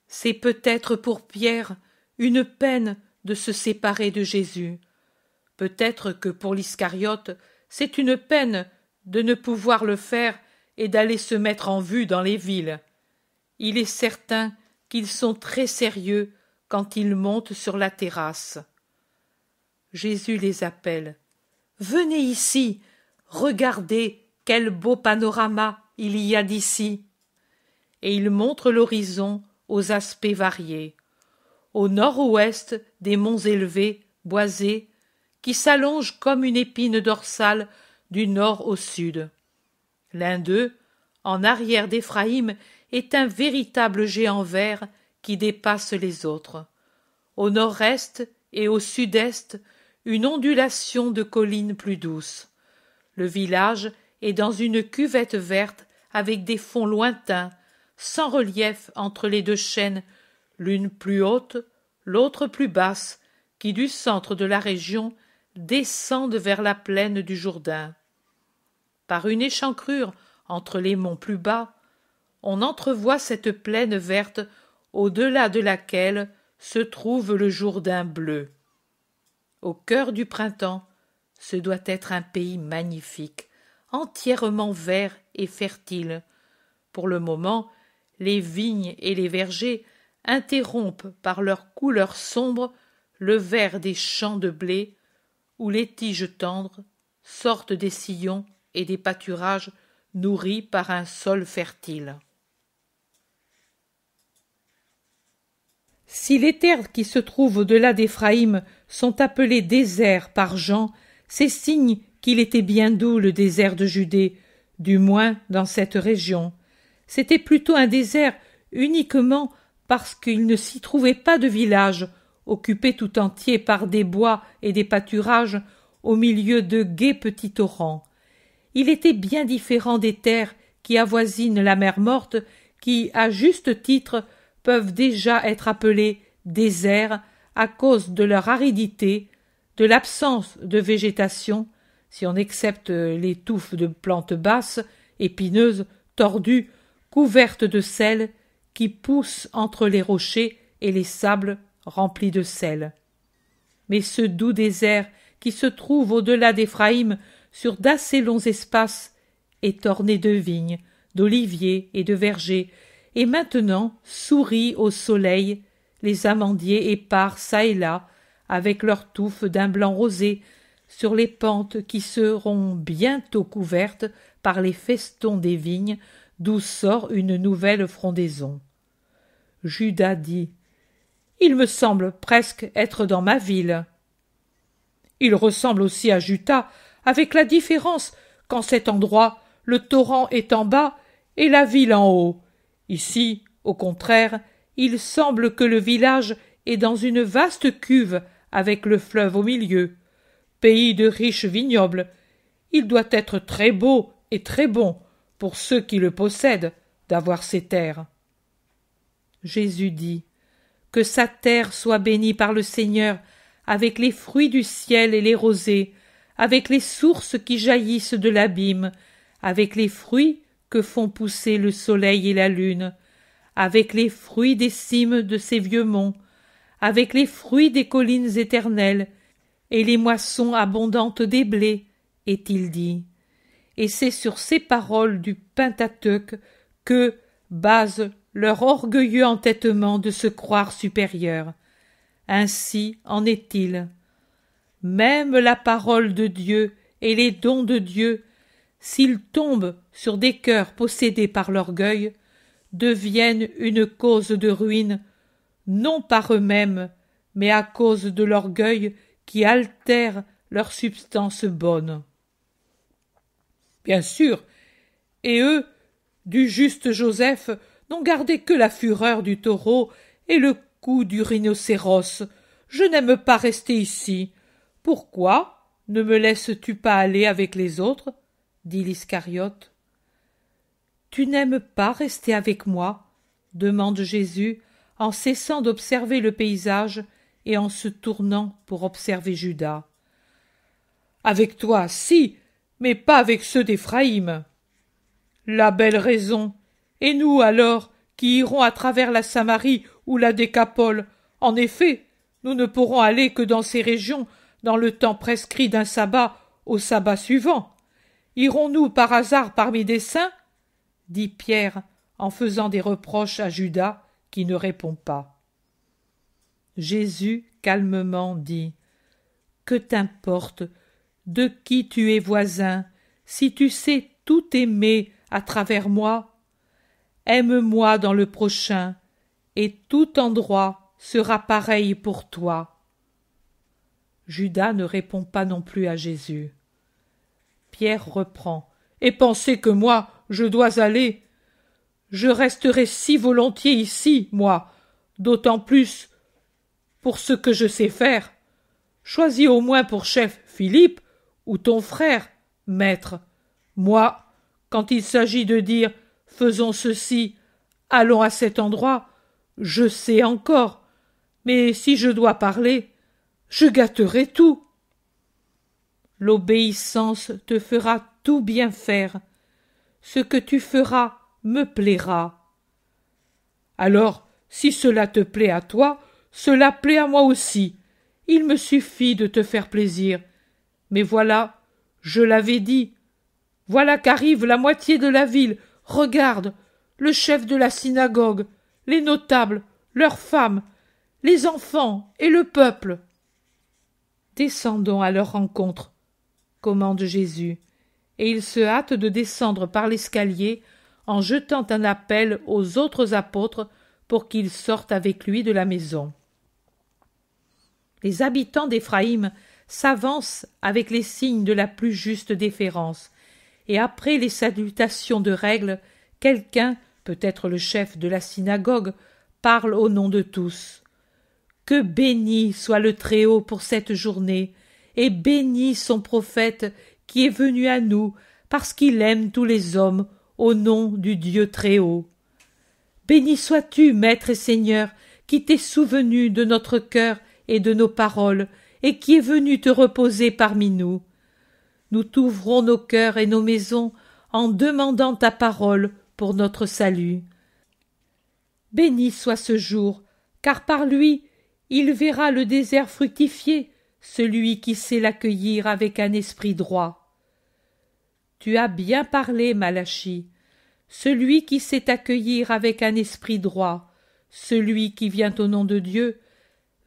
C'est peut-être pour Pierre une peine de se séparer de Jésus. Peut-être que pour l'Iscariote, c'est une peine de ne pouvoir le faire et d'aller se mettre en vue dans les villes. Il est certain qu'ils sont très sérieux quand ils montent sur la terrasse. Jésus les appelle. Venez ici, regardez quel beau panorama il y a d'ici. Et il montre l'horizon aux aspects variés. Au nord-ouest des monts élevés, boisés, qui s'allongent comme une épine dorsale du nord au sud. L'un d'eux, en arrière d'Éphraïm, est un véritable géant vert qui dépasse les autres. Au nord-est et au sud-est, une ondulation de collines plus douces. Le village est dans une cuvette verte avec des fonds lointains, sans relief entre les deux chaînes, l'une plus haute, l'autre plus basse, qui du centre de la région descendent vers la plaine du Jourdain. Par une échancrure entre les monts plus bas, on entrevoit cette plaine verte au-delà de laquelle se trouve le Jourdain bleu. Au cœur du printemps, ce doit être un pays magnifique, entièrement vert et fertile. Pour le moment, les vignes et les vergers interrompent par leur couleur sombre le vert des champs de blé, où les tiges tendres sortent des sillons et des pâturages nourris par un sol fertile. Si les terres qui se trouvent au-delà d'Éphraïm sont appelées déserts par Jean, c'est signe qu'il était bien doux le désert de Judée, du moins dans cette région. C'était plutôt un désert uniquement parce qu'il ne s'y trouvait pas de village, occupé tout entier par des bois et des pâturages au milieu de gais petits torrents. Il était bien différent des terres qui avoisinent la mer morte, qui, à juste titre, peuvent déjà être appelées déserts à cause de leur aridité, de l'absence de végétation, si on excepte les touffes de plantes basses, épineuses, tordues, couvertes de sel, qui poussent entre les rochers et les sables remplis de sel. Mais ce doux désert qui se trouve au-delà d'Éphraïm sur d'assez longs espaces est orné de vignes, d'oliviers et de vergers, et maintenant sourit au soleil les amandiers épars çà et là, avec leurs touffes d'un blanc rosé, sur les pentes qui seront bientôt couvertes par les festons des vignes, d'où sort une nouvelle frondaison. Judas dit Il me semble presque être dans ma ville. Il ressemble aussi à Juta, avec la différence qu'en cet endroit le torrent est en bas et la ville en haut, Ici, au contraire, il semble que le village est dans une vaste cuve avec le fleuve au milieu. Pays de riches vignobles. Il doit être très beau et très bon pour ceux qui le possèdent d'avoir ces terres. Jésus dit Que sa terre soit bénie par le Seigneur avec les fruits du ciel et les rosées, avec les sources qui jaillissent de l'abîme, avec les fruits que font pousser le soleil et la lune, avec les fruits des cimes de ces vieux monts, avec les fruits des collines éternelles, et les moissons abondantes des blés, est-il dit. Et c'est sur ces paroles du Pentateuque que base leur orgueilleux entêtement de se croire supérieur. Ainsi en est-il. Même la parole de Dieu et les dons de Dieu s'ils tombent sur des cœurs possédés par l'orgueil, deviennent une cause de ruine, non par eux-mêmes, mais à cause de l'orgueil qui altère leur substance bonne. Bien sûr, et eux, du juste Joseph, n'ont gardé que la fureur du taureau et le coup du rhinocéros. Je n'aime pas rester ici. Pourquoi ne me laisses-tu pas aller avec les autres? dit l'Iscariote. Tu n'aimes pas rester avec moi? demande Jésus en cessant d'observer le paysage et en se tournant pour observer Judas. Avec toi, si, mais pas avec ceux d'Éphraïm. La belle raison. Et nous, alors, qui irons à travers la Samarie ou la Décapole, en effet, nous ne pourrons aller que dans ces régions dans le temps prescrit d'un sabbat au sabbat suivant. Irons-nous par hasard parmi des saints? dit Pierre en faisant des reproches à Judas qui ne répond pas. Jésus calmement dit Que t'importe de qui tu es voisin si tu sais tout aimer à travers moi Aime-moi dans le prochain, et tout endroit sera pareil pour toi. Judas ne répond pas non plus à Jésus. Pierre reprend. Et pensez que moi, je dois aller. Je resterai si volontiers ici, moi, d'autant plus pour ce que je sais faire. Choisis au moins pour chef Philippe ou ton frère, maître. Moi, quand il s'agit de dire faisons ceci, allons à cet endroit, je sais encore, mais si je dois parler, je gâterai tout. L'obéissance te fera tout bien faire. Ce que tu feras me plaira. Alors, si cela te plaît à toi, cela plaît à moi aussi. Il me suffit de te faire plaisir. Mais voilà, je l'avais dit. Voilà qu'arrive la moitié de la ville. Regarde, le chef de la synagogue, les notables, leurs femmes, les enfants et le peuple. Descendons à leur rencontre, commande Jésus, et il se hâte de descendre par l'escalier en jetant un appel aux autres apôtres pour qu'ils sortent avec lui de la maison. Les habitants d'Éphraïm s'avancent avec les signes de la plus juste déférence, et après les salutations de règle, quelqu'un, peut-être le chef de la synagogue, parle au nom de tous. Que béni soit le Très-Haut pour cette journée, et béni son prophète qui est venu à nous, parce qu'il aime tous les hommes, au nom du Dieu Très-Haut. Béni sois-tu, Maître et Seigneur, qui t'es souvenu de notre cœur et de nos paroles, et qui est venu te reposer parmi nous. Nous t'ouvrons nos cœurs et nos maisons en demandant ta parole pour notre salut. Béni soit ce jour, car par lui il verra le désert fructifier, celui qui sait l'accueillir avec un esprit droit. Tu as bien parlé, Malachi. Celui qui sait accueillir avec un esprit droit, celui qui vient au nom de Dieu,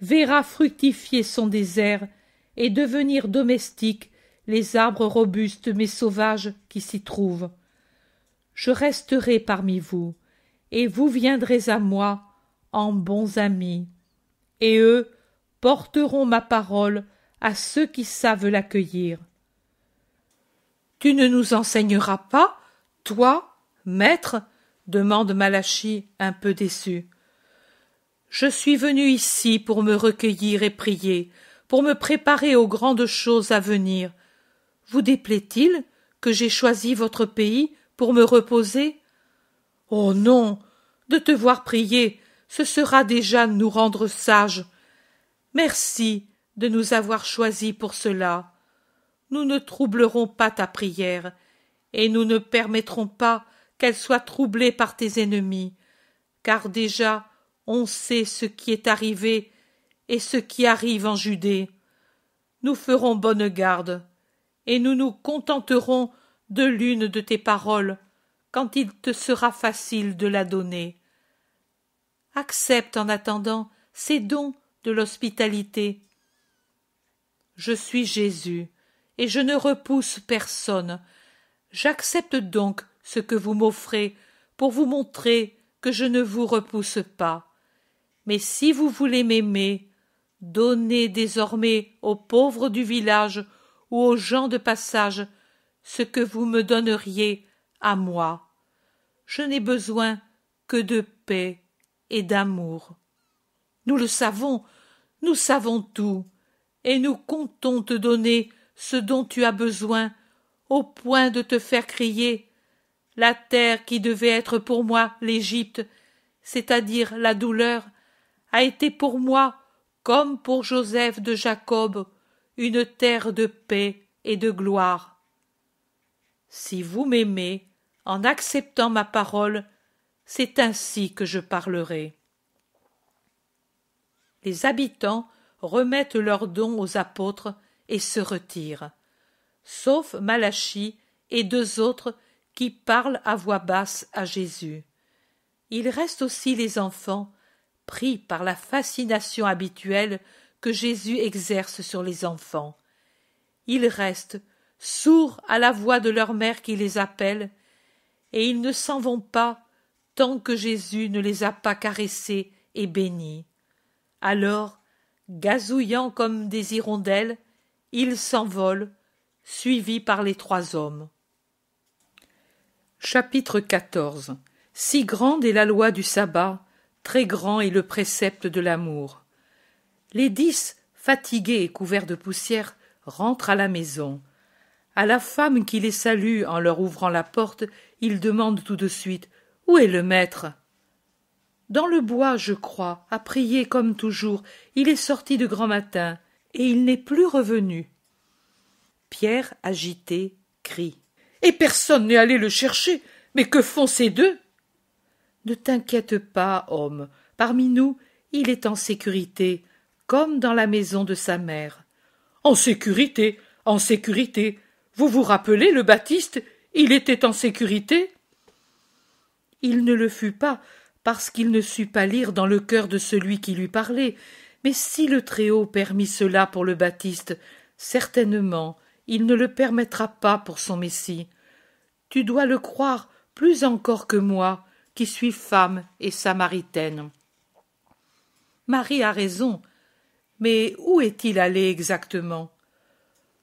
verra fructifier son désert et devenir domestique les arbres robustes mais sauvages qui s'y trouvent. Je resterai parmi vous, et vous viendrez à moi en bons amis et eux porteront ma parole à ceux qui savent l'accueillir. Tu ne nous enseigneras pas, toi, maître? demande Malachi un peu déçu. Je suis venu ici pour me recueillir et prier, pour me préparer aux grandes choses à venir. Vous déplaît-il que j'ai choisi votre pays pour me reposer? Oh non. De te voir prier, ce sera déjà nous rendre sages. Merci de nous avoir choisis pour cela. Nous ne troublerons pas ta prière, et nous ne permettrons pas qu'elle soit troublée par tes ennemis, car déjà on sait ce qui est arrivé et ce qui arrive en Judée. Nous ferons bonne garde, et nous nous contenterons de l'une de tes paroles, quand il te sera facile de la donner accepte en attendant ces dons de l'hospitalité. Je suis Jésus, et je ne repousse personne. J'accepte donc ce que vous m'offrez pour vous montrer que je ne vous repousse pas. Mais si vous voulez m'aimer, donnez désormais aux pauvres du village ou aux gens de passage ce que vous me donneriez à moi. Je n'ai besoin que de paix et d'amour. Nous le savons, nous savons tout, et nous comptons te donner ce dont tu as besoin, au point de te faire crier La terre qui devait être pour moi l'Égypte, c'est-à-dire la douleur, a été pour moi, comme pour Joseph de Jacob, une terre de paix et de gloire. Si vous m'aimez, en acceptant ma parole, c'est ainsi que je parlerai. Les habitants remettent leurs dons aux apôtres et se retirent, sauf Malachie et deux autres qui parlent à voix basse à Jésus. Il reste aussi les enfants, pris par la fascination habituelle que Jésus exerce sur les enfants. Ils restent sourds à la voix de leur mère qui les appelle, et ils ne s'en vont pas tant que Jésus ne les a pas caressés et bénis. Alors, gazouillant comme des hirondelles, ils s'envolent, suivis par les trois hommes. Chapitre 14 Si grande est la loi du sabbat Très grand est le précepte de l'amour. Les dix, fatigués et couverts de poussière, rentrent à la maison. À la femme qui les salue en leur ouvrant la porte, ils demandent tout de suite Où est le maître? Dans le bois, je crois, à prier comme toujours. Il est sorti de grand matin, et il n'est plus revenu. Pierre, agité, crie. Et personne n'est allé le chercher. Mais que font ces deux? Ne t'inquiète pas, homme. Parmi nous, il est en sécurité, comme dans la maison de sa mère. En sécurité, en sécurité. Vous vous rappelez le Baptiste Il était en sécurité? Il ne le fut pas, parce qu'il ne sut pas lire dans le cœur de celui qui lui parlait. Mais si le Très-Haut permit cela pour le Baptiste, certainement il ne le permettra pas pour son Messie. Tu dois le croire plus encore que moi, qui suis femme et samaritaine. Marie a raison. Mais où est-il allé exactement?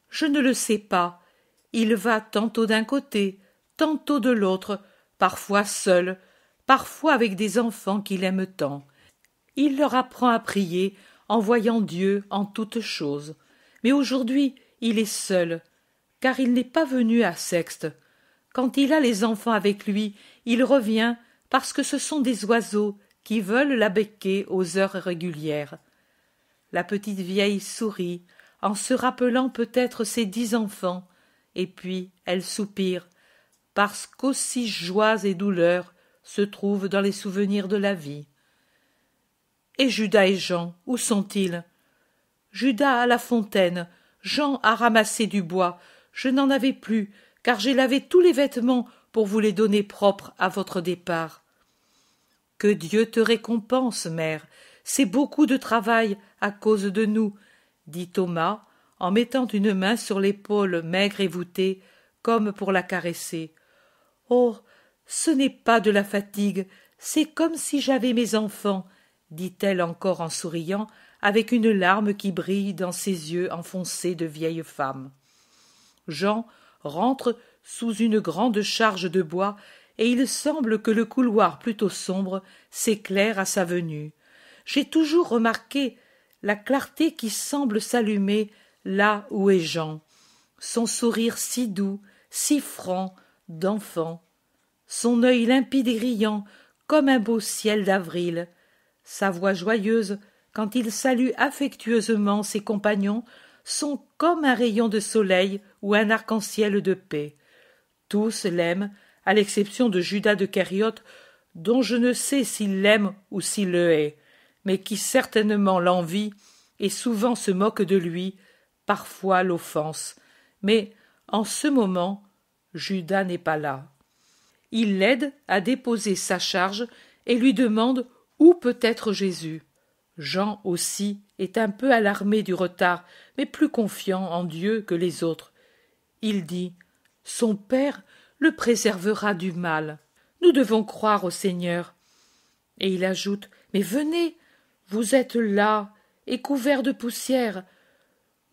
Je ne le sais pas. Il va tantôt d'un côté, tantôt de l'autre, parfois seul, parfois avec des enfants qu'il aime tant. Il leur apprend à prier en voyant Dieu en toutes choses. Mais aujourd'hui, il est seul, car il n'est pas venu à Sexte. Quand il a les enfants avec lui, il revient parce que ce sont des oiseaux qui veulent la becquer aux heures régulières. La petite vieille sourit, en se rappelant peut-être ses dix enfants, et puis elle soupire, parce qu'aussi joies et douleurs se trouvent dans les souvenirs de la vie. Et Judas et Jean, où sont-ils? Judas à la fontaine, Jean a ramassé du bois. Je n'en avais plus, car j'ai lavé tous les vêtements pour vous les donner propres à votre départ. Que Dieu te récompense, mère. C'est beaucoup de travail à cause de nous, dit Thomas, en mettant une main sur l'épaule maigre et voûtée, comme pour la caresser. Oh. Ce n'est pas de la fatigue, c'est comme si j'avais mes enfants, dit elle encore en souriant, avec une larme qui brille dans ses yeux enfoncés de vieille femme. Jean rentre sous une grande charge de bois, et il semble que le couloir plutôt sombre s'éclaire à sa venue. J'ai toujours remarqué la clarté qui semble s'allumer là où est Jean, son sourire si doux, si franc, d'enfant, son œil limpide et riant comme un beau ciel d'avril, sa voix joyeuse quand il salue affectueusement ses compagnons sont comme un rayon de soleil ou un arc-en-ciel de paix. Tous l'aiment, à l'exception de Judas de Kériote, dont je ne sais s'il l'aime ou s'il le hait, mais qui certainement l'envie et souvent se moque de lui, parfois l'offense. Mais en ce moment, Judas n'est pas là. Il l'aide à déposer sa charge et lui demande où peut être Jésus. Jean aussi est un peu alarmé du retard, mais plus confiant en Dieu que les autres. Il dit Son Père le préservera du mal. Nous devons croire au Seigneur. Et il ajoute Mais venez, vous êtes là et couverts de poussière.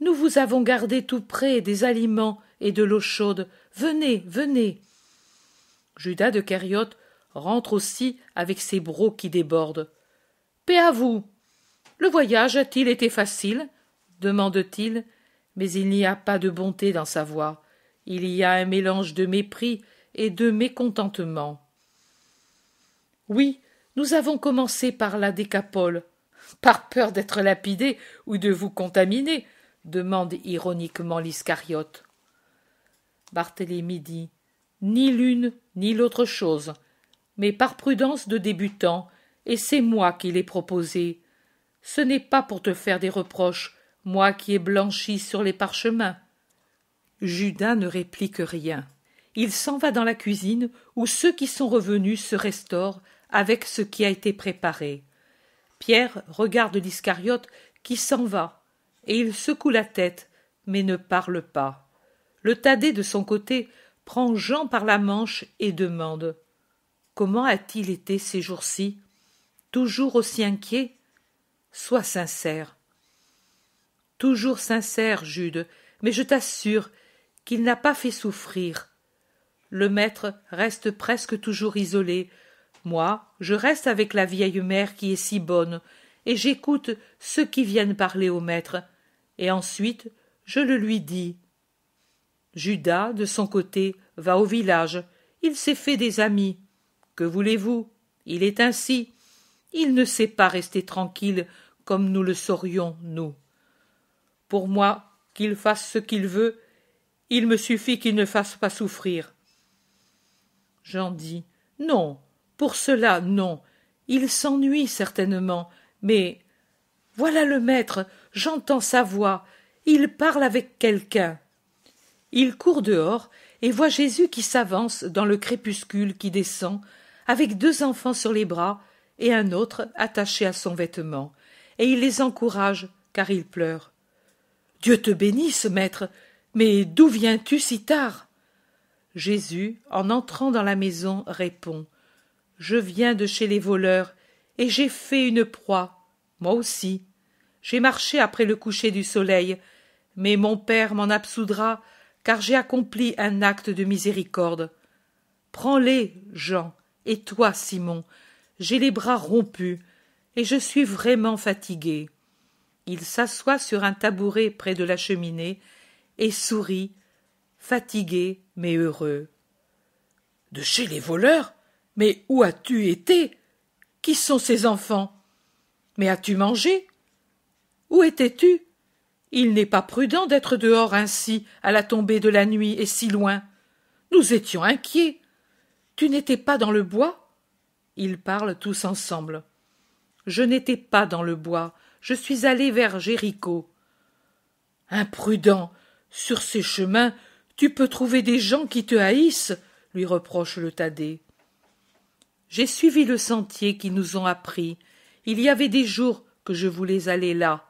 Nous vous avons gardé tout près des aliments et de l'eau chaude. Venez, venez. Judas de Kériote rentre aussi avec ses brocs qui débordent. Paix à vous. Le voyage a-t-il été facile? demande-t-il, mais il n'y a pas de bonté dans sa voix. Il y a un mélange de mépris et de mécontentement. Oui, nous avons commencé par la décapole. Par peur d'être lapidé ou de vous contaminer demande ironiquement l'Iscariote. Barthélemy dit Ni l'une ni l'autre chose, mais par prudence de débutant, et c'est moi qui l'ai proposé. Ce n'est pas pour te faire des reproches, moi qui ai blanchi sur les parchemins. Judas ne réplique rien. Il s'en va dans la cuisine où ceux qui sont revenus se restaurent avec ce qui a été préparé. Pierre regarde l'Iscariote qui s'en va, et il secoue la tête, mais ne parle pas. Le Thaddée, de son côté, prend Jean par la manche et demande Comment a-t-il été ces jours-ci? Toujours aussi inquiet? Sois sincère. Toujours sincère, Jude, mais je t'assure qu'il n'a pas fait souffrir. Le maître reste presque toujours isolé, Moi, je reste avec la vieille mère qui est si bonne, et j'écoute ceux qui viennent parler au maître, et ensuite je le lui dis. Judas, de son côté, va au village. Il s'est fait des amis. Que voulez-vous? Il est ainsi. Il ne sait pas rester tranquille comme nous le saurions, nous. Pour moi, qu'il fasse ce qu'il veut, il me suffit qu'il ne fasse pas souffrir. J'en dis Non, pour cela, non. Il s'ennuie certainement, mais voilà le maître, j'entends sa voix, il parle avec quelqu'un. Il court dehors et voit Jésus qui s'avance dans le crépuscule qui descend, avec deux enfants sur les bras et un autre attaché à son vêtement, et il les encourage car ils pleurent. Dieu te bénisse, maître, mais d'où viens-tu si tard? Jésus, en entrant dans la maison, répond Je viens de chez les voleurs, et j'ai fait une proie. Moi aussi. J'ai marché après le coucher du soleil, mais mon Père m'en absoudra, car j'ai accompli un acte de miséricorde. Prends-les, Jean, et toi, Simon, j'ai les bras rompus, et je suis vraiment fatigué. Il s'assoit sur un tabouret près de la cheminée et sourit, fatigué mais heureux. De chez les voleurs? Mais où as-tu été? Qui sont ces enfants? Mais as-tu mangé? Où étais-tu? Il n'est pas prudent d'être dehors ainsi à la tombée de la nuit et si loin. Nous étions inquiets. Tu n'étais pas dans le bois? Ils parlent tous ensemble. Je n'étais pas dans le bois, je suis allé vers Jéricho. Imprudent. Sur ces chemins, tu peux trouver des gens qui te haïssent, lui reproche le Thaddée. J'ai suivi le sentier qui nous ont appris. Il y avait des jours que je voulais aller là.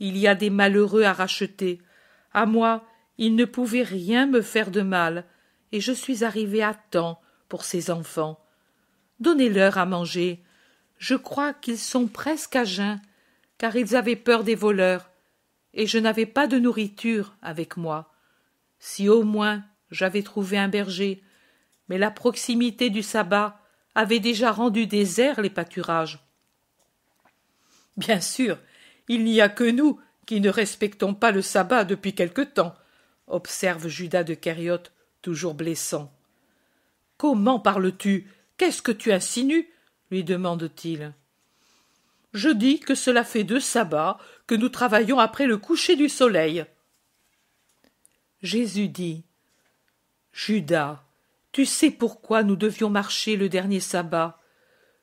Il y a des malheureux à racheter. À moi, ils ne pouvaient rien me faire de mal, et je suis arrivé à temps pour ces enfants. Donnez-leur à manger. Je crois qu'ils sont presque à jeun car ils avaient peur des voleurs, et je n'avais pas de nourriture avec moi. Si au moins j'avais trouvé un berger, mais la proximité du sabbat avait déjà rendu déserts les pâturages. Bien sûr, il n'y a que nous qui ne respectons pas le sabbat depuis quelque temps, observe Judas de Kériote, toujours blessant. Comment parles-tu? Qu'est-ce que tu insinues? lui demande-t-il. Je dis que cela fait deux sabbats que nous travaillons après le coucher du soleil. Jésus dit Judas, tu sais pourquoi nous devions marcher le dernier sabbat.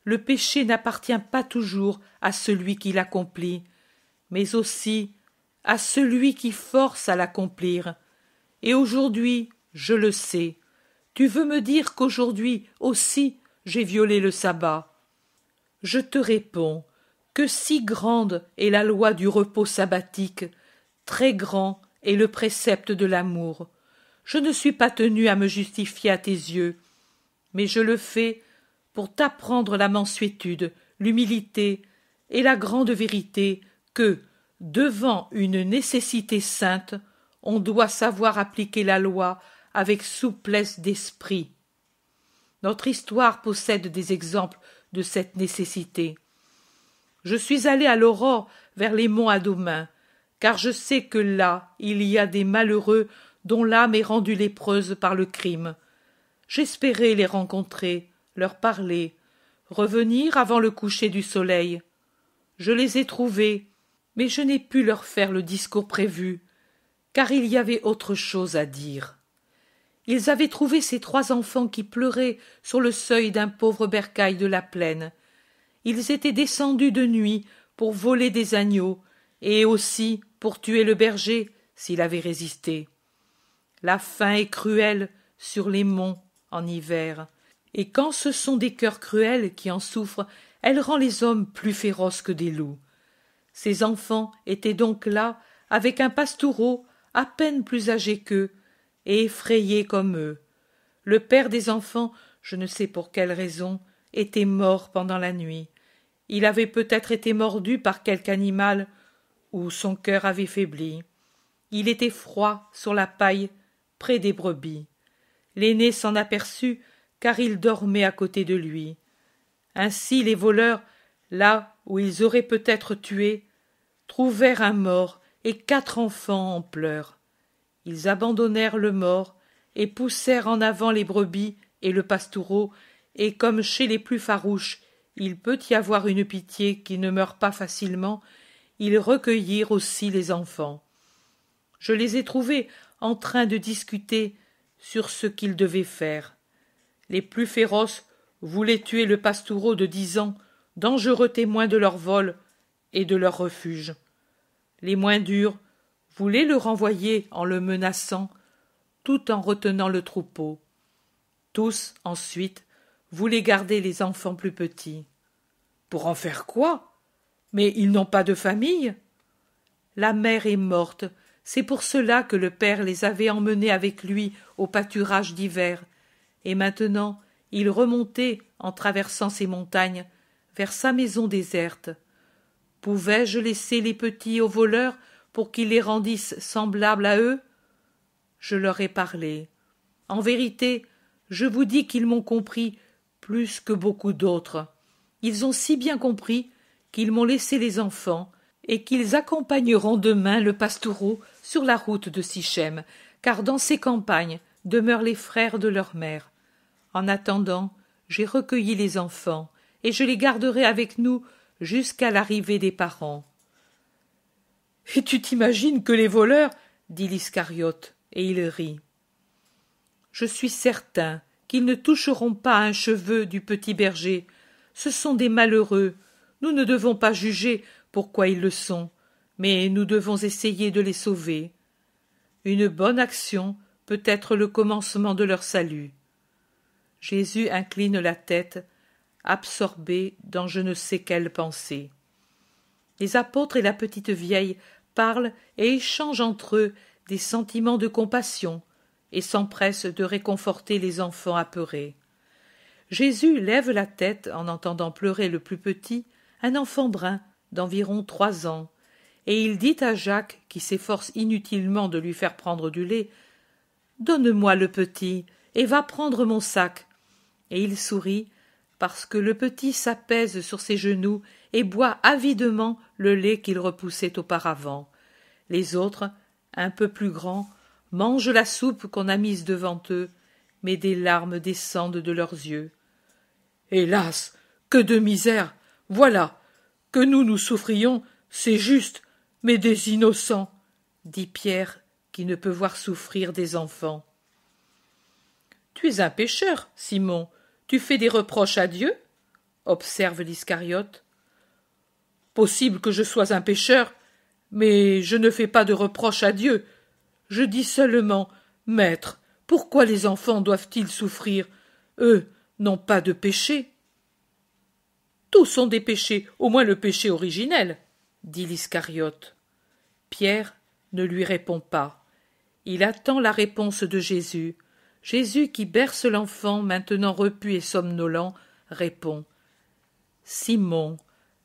Le péché n'appartient pas toujours à celui qui l'accomplit, mais aussi à celui qui force à l'accomplir. Et aujourd'hui, je le sais. Tu veux me dire qu'aujourd'hui aussi j'ai violé le sabbat. Je te réponds que si grande est la loi du repos sabbatique, très grand est le précepte de l'amour. Je ne suis pas tenu à me justifier à tes yeux, mais je le fais pour t'apprendre la mansuétude, l'humilité et la grande vérité que, devant une nécessité sainte, on doit savoir appliquer la loi avec souplesse d'esprit. Notre histoire possède des exemples de cette nécessité. Je suis allé à l'aurore vers les monts Adomain, car je sais que là il y a des malheureux dont l'âme est rendue lépreuse par le crime. J'espérais les rencontrer, leur parler, revenir avant le coucher du soleil. Je les ai trouvés, mais je n'ai pu leur faire le discours prévu, car il y avait autre chose à dire. Ils avaient trouvé ces trois enfants qui pleuraient sur le seuil d'un pauvre bercail de la plaine, ils étaient descendus de nuit pour voler des agneaux, et aussi pour tuer le berger s'il avait résisté. La faim est cruelle sur les monts en hiver, et quand ce sont des cœurs cruels qui en souffrent, elle rend les hommes plus féroces que des loups. Ces enfants étaient donc là, avec un pastoureau à peine plus âgé qu'eux, et effrayés comme eux. Le père des enfants, je ne sais pour quelle raison, était mort pendant la nuit. Il avait peut-être été mordu par quelque animal, ou son cœur avait faibli. Il était froid sur la paille, près des brebis. L'aîné s'en aperçut, car il dormait à côté de lui. Ainsi les voleurs, là où ils auraient peut-être tué, trouvèrent un mort et quatre enfants en pleurs. Ils abandonnèrent le mort et poussèrent en avant les brebis et le pastoureau, et comme chez les plus farouches il peut y avoir une pitié qui ne meurt pas facilement, ils recueillirent aussi les enfants. Je les ai trouvés en train de discuter sur ce qu'ils devaient faire. Les plus féroces voulaient tuer le pastoureau de dix ans, dangereux témoin de leur vol et de leur refuge. Les moins durs voulaient le renvoyer en le menaçant, tout en retenant le troupeau. Tous, ensuite, voulaient garder les enfants plus petits. Pour en faire quoi? Mais ils n'ont pas de famille. La mère est morte, c'est pour cela que le père les avait emmenés avec lui au pâturage d'hiver, et maintenant il remontait, en traversant ces montagnes, vers sa maison déserte. Pouvais-je laisser les petits aux voleurs pour qu'ils les rendissent semblables à eux? Je leur ai parlé. En vérité, je vous dis qu'ils m'ont compris plus que beaucoup d'autres. Ils ont si bien compris qu'ils m'ont laissé les enfants et qu'ils accompagneront demain le pastoureau sur la route de Sichem, car dans ces campagnes demeurent les frères de leur mère. En attendant, j'ai recueilli les enfants, et je les garderai avec nous jusqu'à l'arrivée des parents. Et tu t'imagines que les voleurs dit l'Iscariote, et il rit. Je suis certain qu'ils ne toucheront pas un cheveu du petit berger. Ce sont des malheureux. Nous ne devons pas juger pourquoi ils le sont, mais nous devons essayer de les sauver. Une bonne action peut être le commencement de leur salut. Jésus incline la tête, absorbé dans je ne sais quelle pensée. Les apôtres et la petite vieille parlent et échangent entre eux des sentiments de compassion et s'empressent de réconforter les enfants apeurés. Jésus lève la tête en entendant pleurer le plus petit, un enfant brun d'environ trois ans, et il dit à Jacques, qui s'efforce inutilement de lui faire prendre du lait, Donne-moi le petit, et va prendre mon sac. Et il sourit, parce que le petit s'apaise sur ses genoux et boit avidement le lait qu'il repoussait auparavant. Les autres, un peu plus grands, mangent la soupe qu'on a mise devant eux, mais des larmes descendent de leurs yeux. Hélas. Que de misère. Voilà. Que nous nous souffrions, c'est juste, mais des innocents, dit Pierre, qui ne peut voir souffrir des enfants. Tu es un pécheur, Simon. Tu fais des reproches à Dieu observe l'Iscariote. Possible que je sois un pécheur, mais je ne fais pas de reproches à Dieu. Je dis seulement, Maître, pourquoi les enfants doivent-ils souffrir? Eux n'ont pas de péché. Tous sont des péchés, au moins le péché originel, dit l'Iscariote. Pierre ne lui répond pas. Il attend la réponse de Jésus. Jésus, qui berce l'enfant, maintenant repu et somnolent, répond. Simon,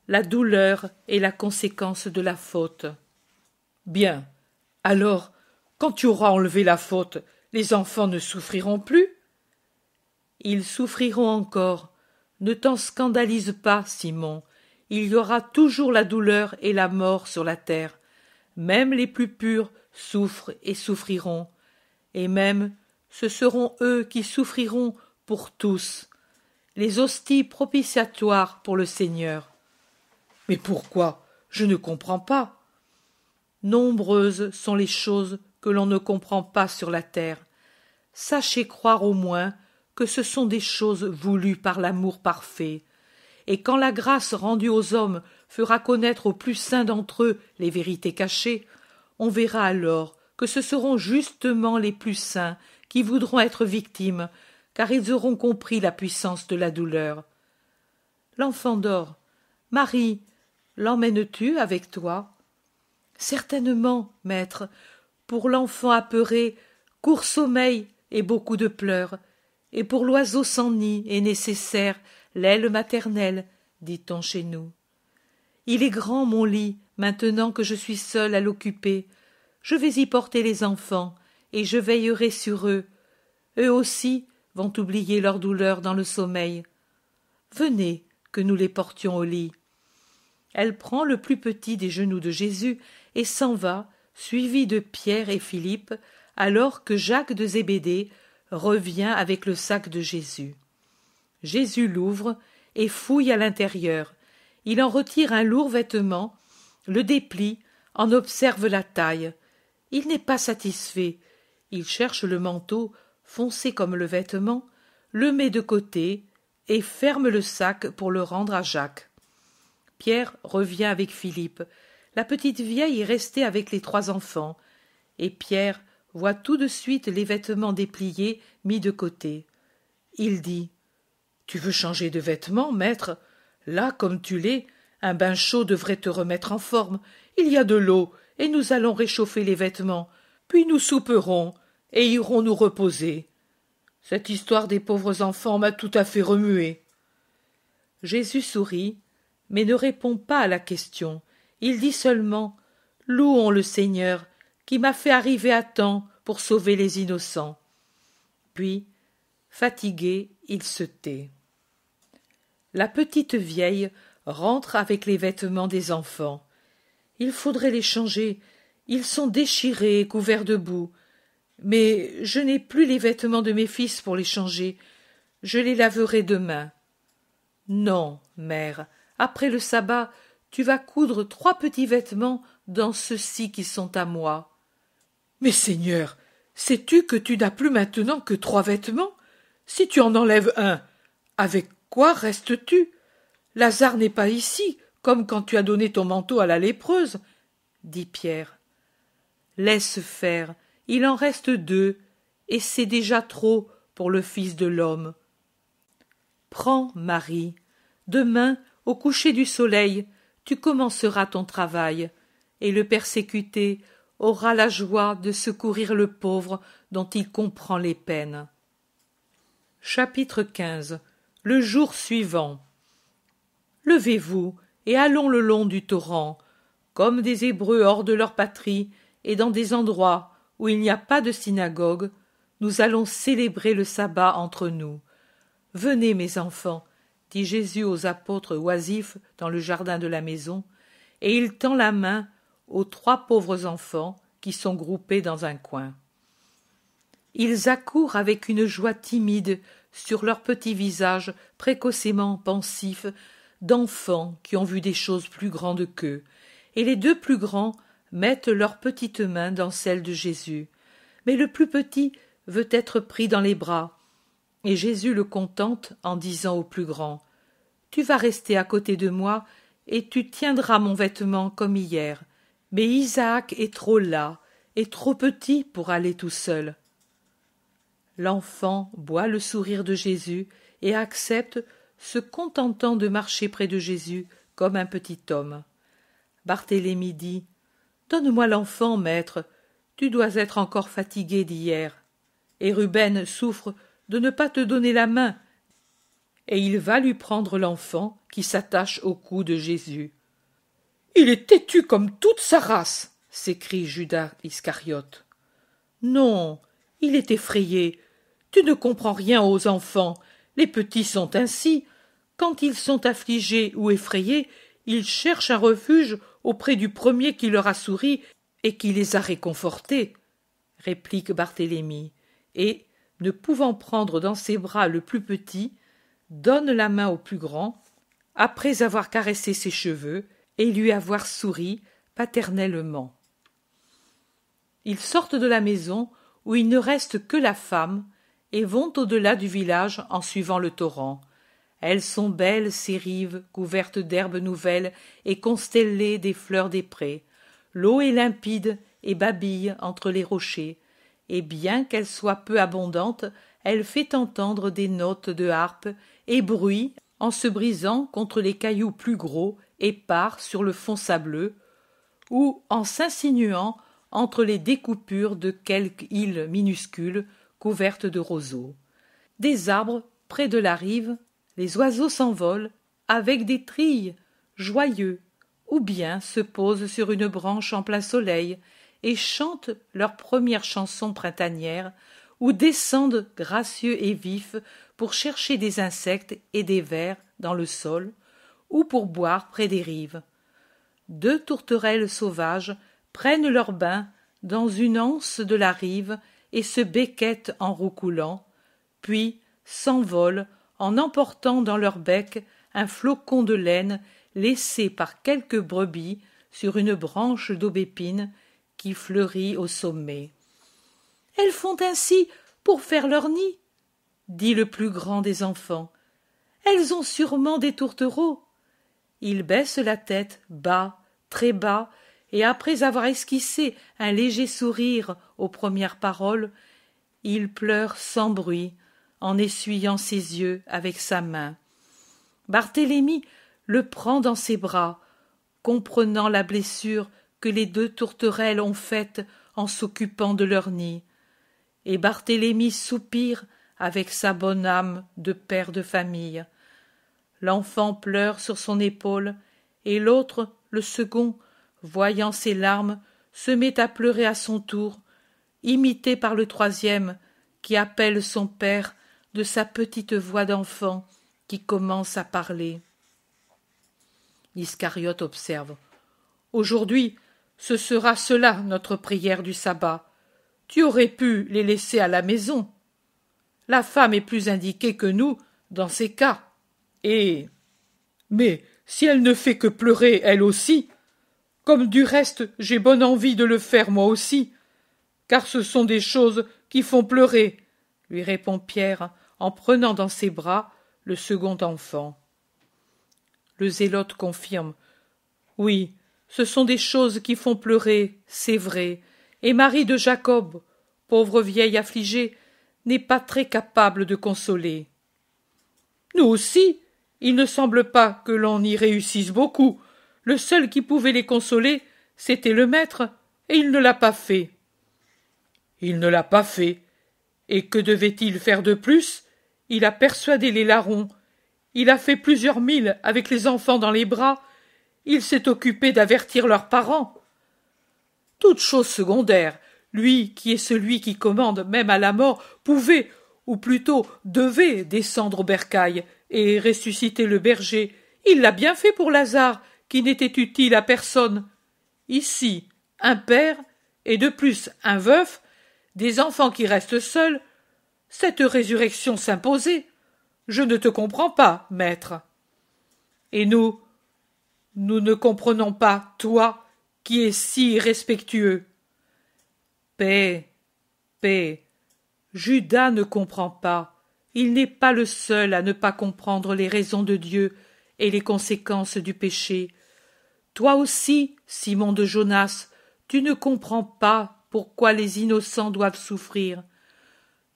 la douleur est la conséquence de la faute. Bien. Alors, quand tu auras enlevé la faute, les enfants ne souffriront plus? Ils souffriront encore, ne t'en scandalise pas, Simon. Il y aura toujours la douleur et la mort sur la terre. Même les plus purs souffrent et souffriront. Et même ce seront eux qui souffriront pour tous. Les hosties propitiatoires pour le Seigneur. Mais pourquoi? Je ne comprends pas. Nombreuses sont les choses que l'on ne comprend pas sur la terre. Sachez croire au moins que ce sont des choses voulues par l'amour parfait, et quand la grâce rendue aux hommes fera connaître aux plus saints d'entre eux les vérités cachées, on verra alors que ce seront justement les plus saints qui voudront être victimes, car ils auront compris la puissance de la douleur. L'enfant dort. Marie, l'emmènes-tu avec toi? Certainement, maître. Pour l'enfant apeuré, court sommeil et beaucoup de pleurs, et pour l'oiseau sans nid est nécessaire l'aile maternelle, dit-on chez nous. Il est grand mon lit, maintenant que je suis seule à l'occuper. Je vais y porter les enfants, et je veillerai sur eux. Eux aussi vont oublier leur douleur dans le sommeil. Venez, que nous les portions au lit. Elle prend le plus petit des genoux de Jésus et s'en va, suivie de Pierre et Philippe, alors que Jacques de Zébédée revient avec le sac de Jésus. Jésus l'ouvre et fouille à l'intérieur. Il en retire un lourd vêtement, le déplie, en observe la taille. Il n'est pas satisfait. Il cherche le manteau, foncé comme le vêtement, le met de côté et ferme le sac pour le rendre à Jacques. Pierre revient avec Philippe. La petite vieille est restée avec les trois enfants, et Pierre voit tout de suite les vêtements dépliés mis de côté. Il dit Tu veux changer de vêtements, maître? Là, comme tu l'es, un bain chaud devrait te remettre en forme. Il y a de l'eau, et nous allons réchauffer les vêtements. Puis nous souperons, et irons nous reposer. Cette histoire des pauvres enfants m'a tout à fait remué. Jésus sourit, mais ne répond pas à la question. Il dit seulement Louons le Seigneur, qui m'a fait arriver à temps pour sauver les innocents. Puis, fatigué, il se tait. La petite vieille rentre avec les vêtements des enfants. Il faudrait les changer. Ils sont déchirés et couverts de boue. Mais je n'ai plus les vêtements de mes fils pour les changer. Je les laverai demain. Non, mère, après le sabbat, tu vas coudre trois petits vêtements dans ceux-ci qui sont à moi. Mais Seigneur, sais-tu que tu n'as plus maintenant que trois vêtements? Si tu en enlèves un, avec quoi restes-tu? Lazare n'est pas ici, comme quand tu as donné ton manteau à la lépreuse, dit Pierre. Laisse faire, il en reste deux, et c'est déjà trop pour le Fils de l'homme. Prends, Marie, demain, au coucher du soleil, tu commenceras ton travail, et le persécuté aura la joie de secourir le pauvre dont il comprend les peines. Chapitre 15 Le jour suivant. Levez-vous et allons le long du torrent, comme des Hébreux hors de leur patrie et dans des endroits où il n'y a pas de synagogue, nous allons célébrer le sabbat entre nous. Venez, mes enfants, dit Jésus aux apôtres oisifs dans le jardin de la maison, et il tend la main aux trois pauvres enfants qui sont groupés dans un coin. Ils accourent avec une joie timide sur leurs petits visages précocement pensifs d'enfants qui ont vu des choses plus grandes qu'eux, et les deux plus grands mettent leurs petites mains dans celles de Jésus. Mais le plus petit veut être pris dans les bras, et Jésus le contente en disant au plus grand Tu vas rester à côté de moi, et tu tiendras mon vêtement comme hier. Mais Isaac est trop las et trop petit pour aller tout seul. L'enfant boit le sourire de Jésus et accepte, se contentant de marcher près de Jésus comme un petit homme. Barthélemy dit Donne-moi l'enfant, maître, tu dois être encore fatigué d'hier. Et Ruben souffre de ne pas te donner la main. Et il va lui prendre l'enfant qui s'attache au cou de Jésus. Il est têtu comme toute sa race, s'écrie Judas Iscariote. Non, il est effrayé. Tu ne comprends rien aux enfants. Les petits sont ainsi. Quand ils sont affligés ou effrayés, ils cherchent un refuge auprès du premier qui leur a souri et qui les a réconfortés, réplique Barthélemy, et, ne pouvant prendre dans ses bras le plus petit, donne la main au plus grand, après avoir caressé ses cheveux, et lui avoir souri paternellement. Ils sortent de la maison où il ne reste que la femme et vont au-delà du village en suivant le torrent. Elles sont belles, ces rives, couvertes d'herbes nouvelles et constellées des fleurs des prés. L'eau est limpide et babille entre les rochers, et bien qu'elle soit peu abondante, elle fait entendre des notes de harpe et bruit en se brisant contre les cailloux plus gros épars sur le fond sableux, ou en s'insinuant entre les découpures de quelques îles minuscules couvertes de roseaux. Des arbres, près de la rive, les oiseaux s'envolent avec des trilles, joyeux, ou bien se posent sur une branche en plein soleil et chantent leur première chanson printanière, ou descendent gracieux et vifs pour chercher des insectes et des vers dans le sol, ou pour boire près des rives. Deux tourterelles sauvages prennent leur bain dans une anse de la rive et se becquettent en roucoulant, puis s'envolent en emportant dans leur bec un flocon de laine laissé par quelques brebis sur une branche d'aubépine qui fleurit au sommet. Elles font ainsi pour faire leur nid, dit le plus grand des enfants. Elles ont sûrement des tourtereaux. Il baisse la tête bas, très bas, et après avoir esquissé un léger sourire aux premières paroles, il pleure sans bruit, en essuyant ses yeux avec sa main. Barthélemy le prend dans ses bras, comprenant la blessure que les deux tourterelles ont faite en s'occupant de leur nid. Et Barthélemy soupire avec sa bonne âme de père de famille. L'enfant pleure sur son épaule, et l'autre, le second, voyant ses larmes, se met à pleurer à son tour, imité par le troisième, qui appelle son père de sa petite voix d'enfant qui commence à parler. Iscariote observe. Aujourd'hui, ce sera cela notre prière du sabbat. Tu aurais pu les laisser à la maison. La femme est plus indiquée que nous dans ces cas. Et. Mais si elle ne fait que pleurer elle aussi, comme du reste j'ai bonne envie de le faire moi aussi, car ce sont des choses qui font pleurer, lui répond Pierre en prenant dans ses bras le second enfant. Le zélote confirme. Oui, ce sont des choses qui font pleurer, c'est vrai, et Marie de Jacob, pauvre vieille affligée, n'est pas très capable de consoler. Nous aussi, il ne semble pas que l'on y réussisse beaucoup. Le seul qui pouvait les consoler, c'était le maître, et il ne l'a pas fait. Il ne l'a pas fait. Et que devait-il faire de plus? Il a persuadé les larrons. Il a fait plusieurs milles avec les enfants dans les bras. Il s'est occupé d'avertir leurs parents. Toute chose secondaire, lui qui est celui qui commande même à la mort, pouvait, ou plutôt devait, descendre au bercail et ressusciter le berger. Il l'a bien fait pour Lazare, qui n'était utile à personne. Ici, un père, et de plus un veuf, des enfants qui restent seuls, cette résurrection s'imposait. Je ne te comprends pas, maître. Et nous, nous ne comprenons pas, toi, qui es si respectueux. Paix, paix. Judas ne comprend pas. Il n'est pas le seul à ne pas comprendre les raisons de Dieu et les conséquences du péché. Toi aussi, Simon de Jonas, tu ne comprends pas pourquoi les innocents doivent souffrir.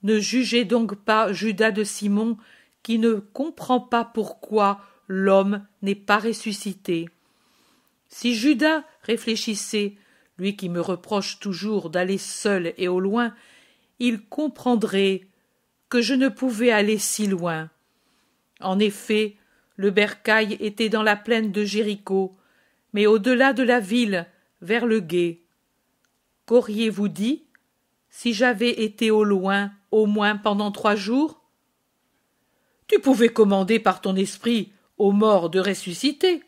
Ne jugez donc pas Judas de Simon qui ne comprend pas pourquoi l'homme n'est pas ressuscité. Si Judas réfléchissait, lui qui me reproche toujours d'aller seul et au loin, il comprendrait que je ne pouvais aller si loin. En effet, le bercail était dans la plaine de Jéricho, mais au-delà de la ville, vers le gué. Qu'auriez-vous dit si j'avais été au loin au moins pendant trois jours? Tu pouvais commander par ton esprit aux morts de ressusciter.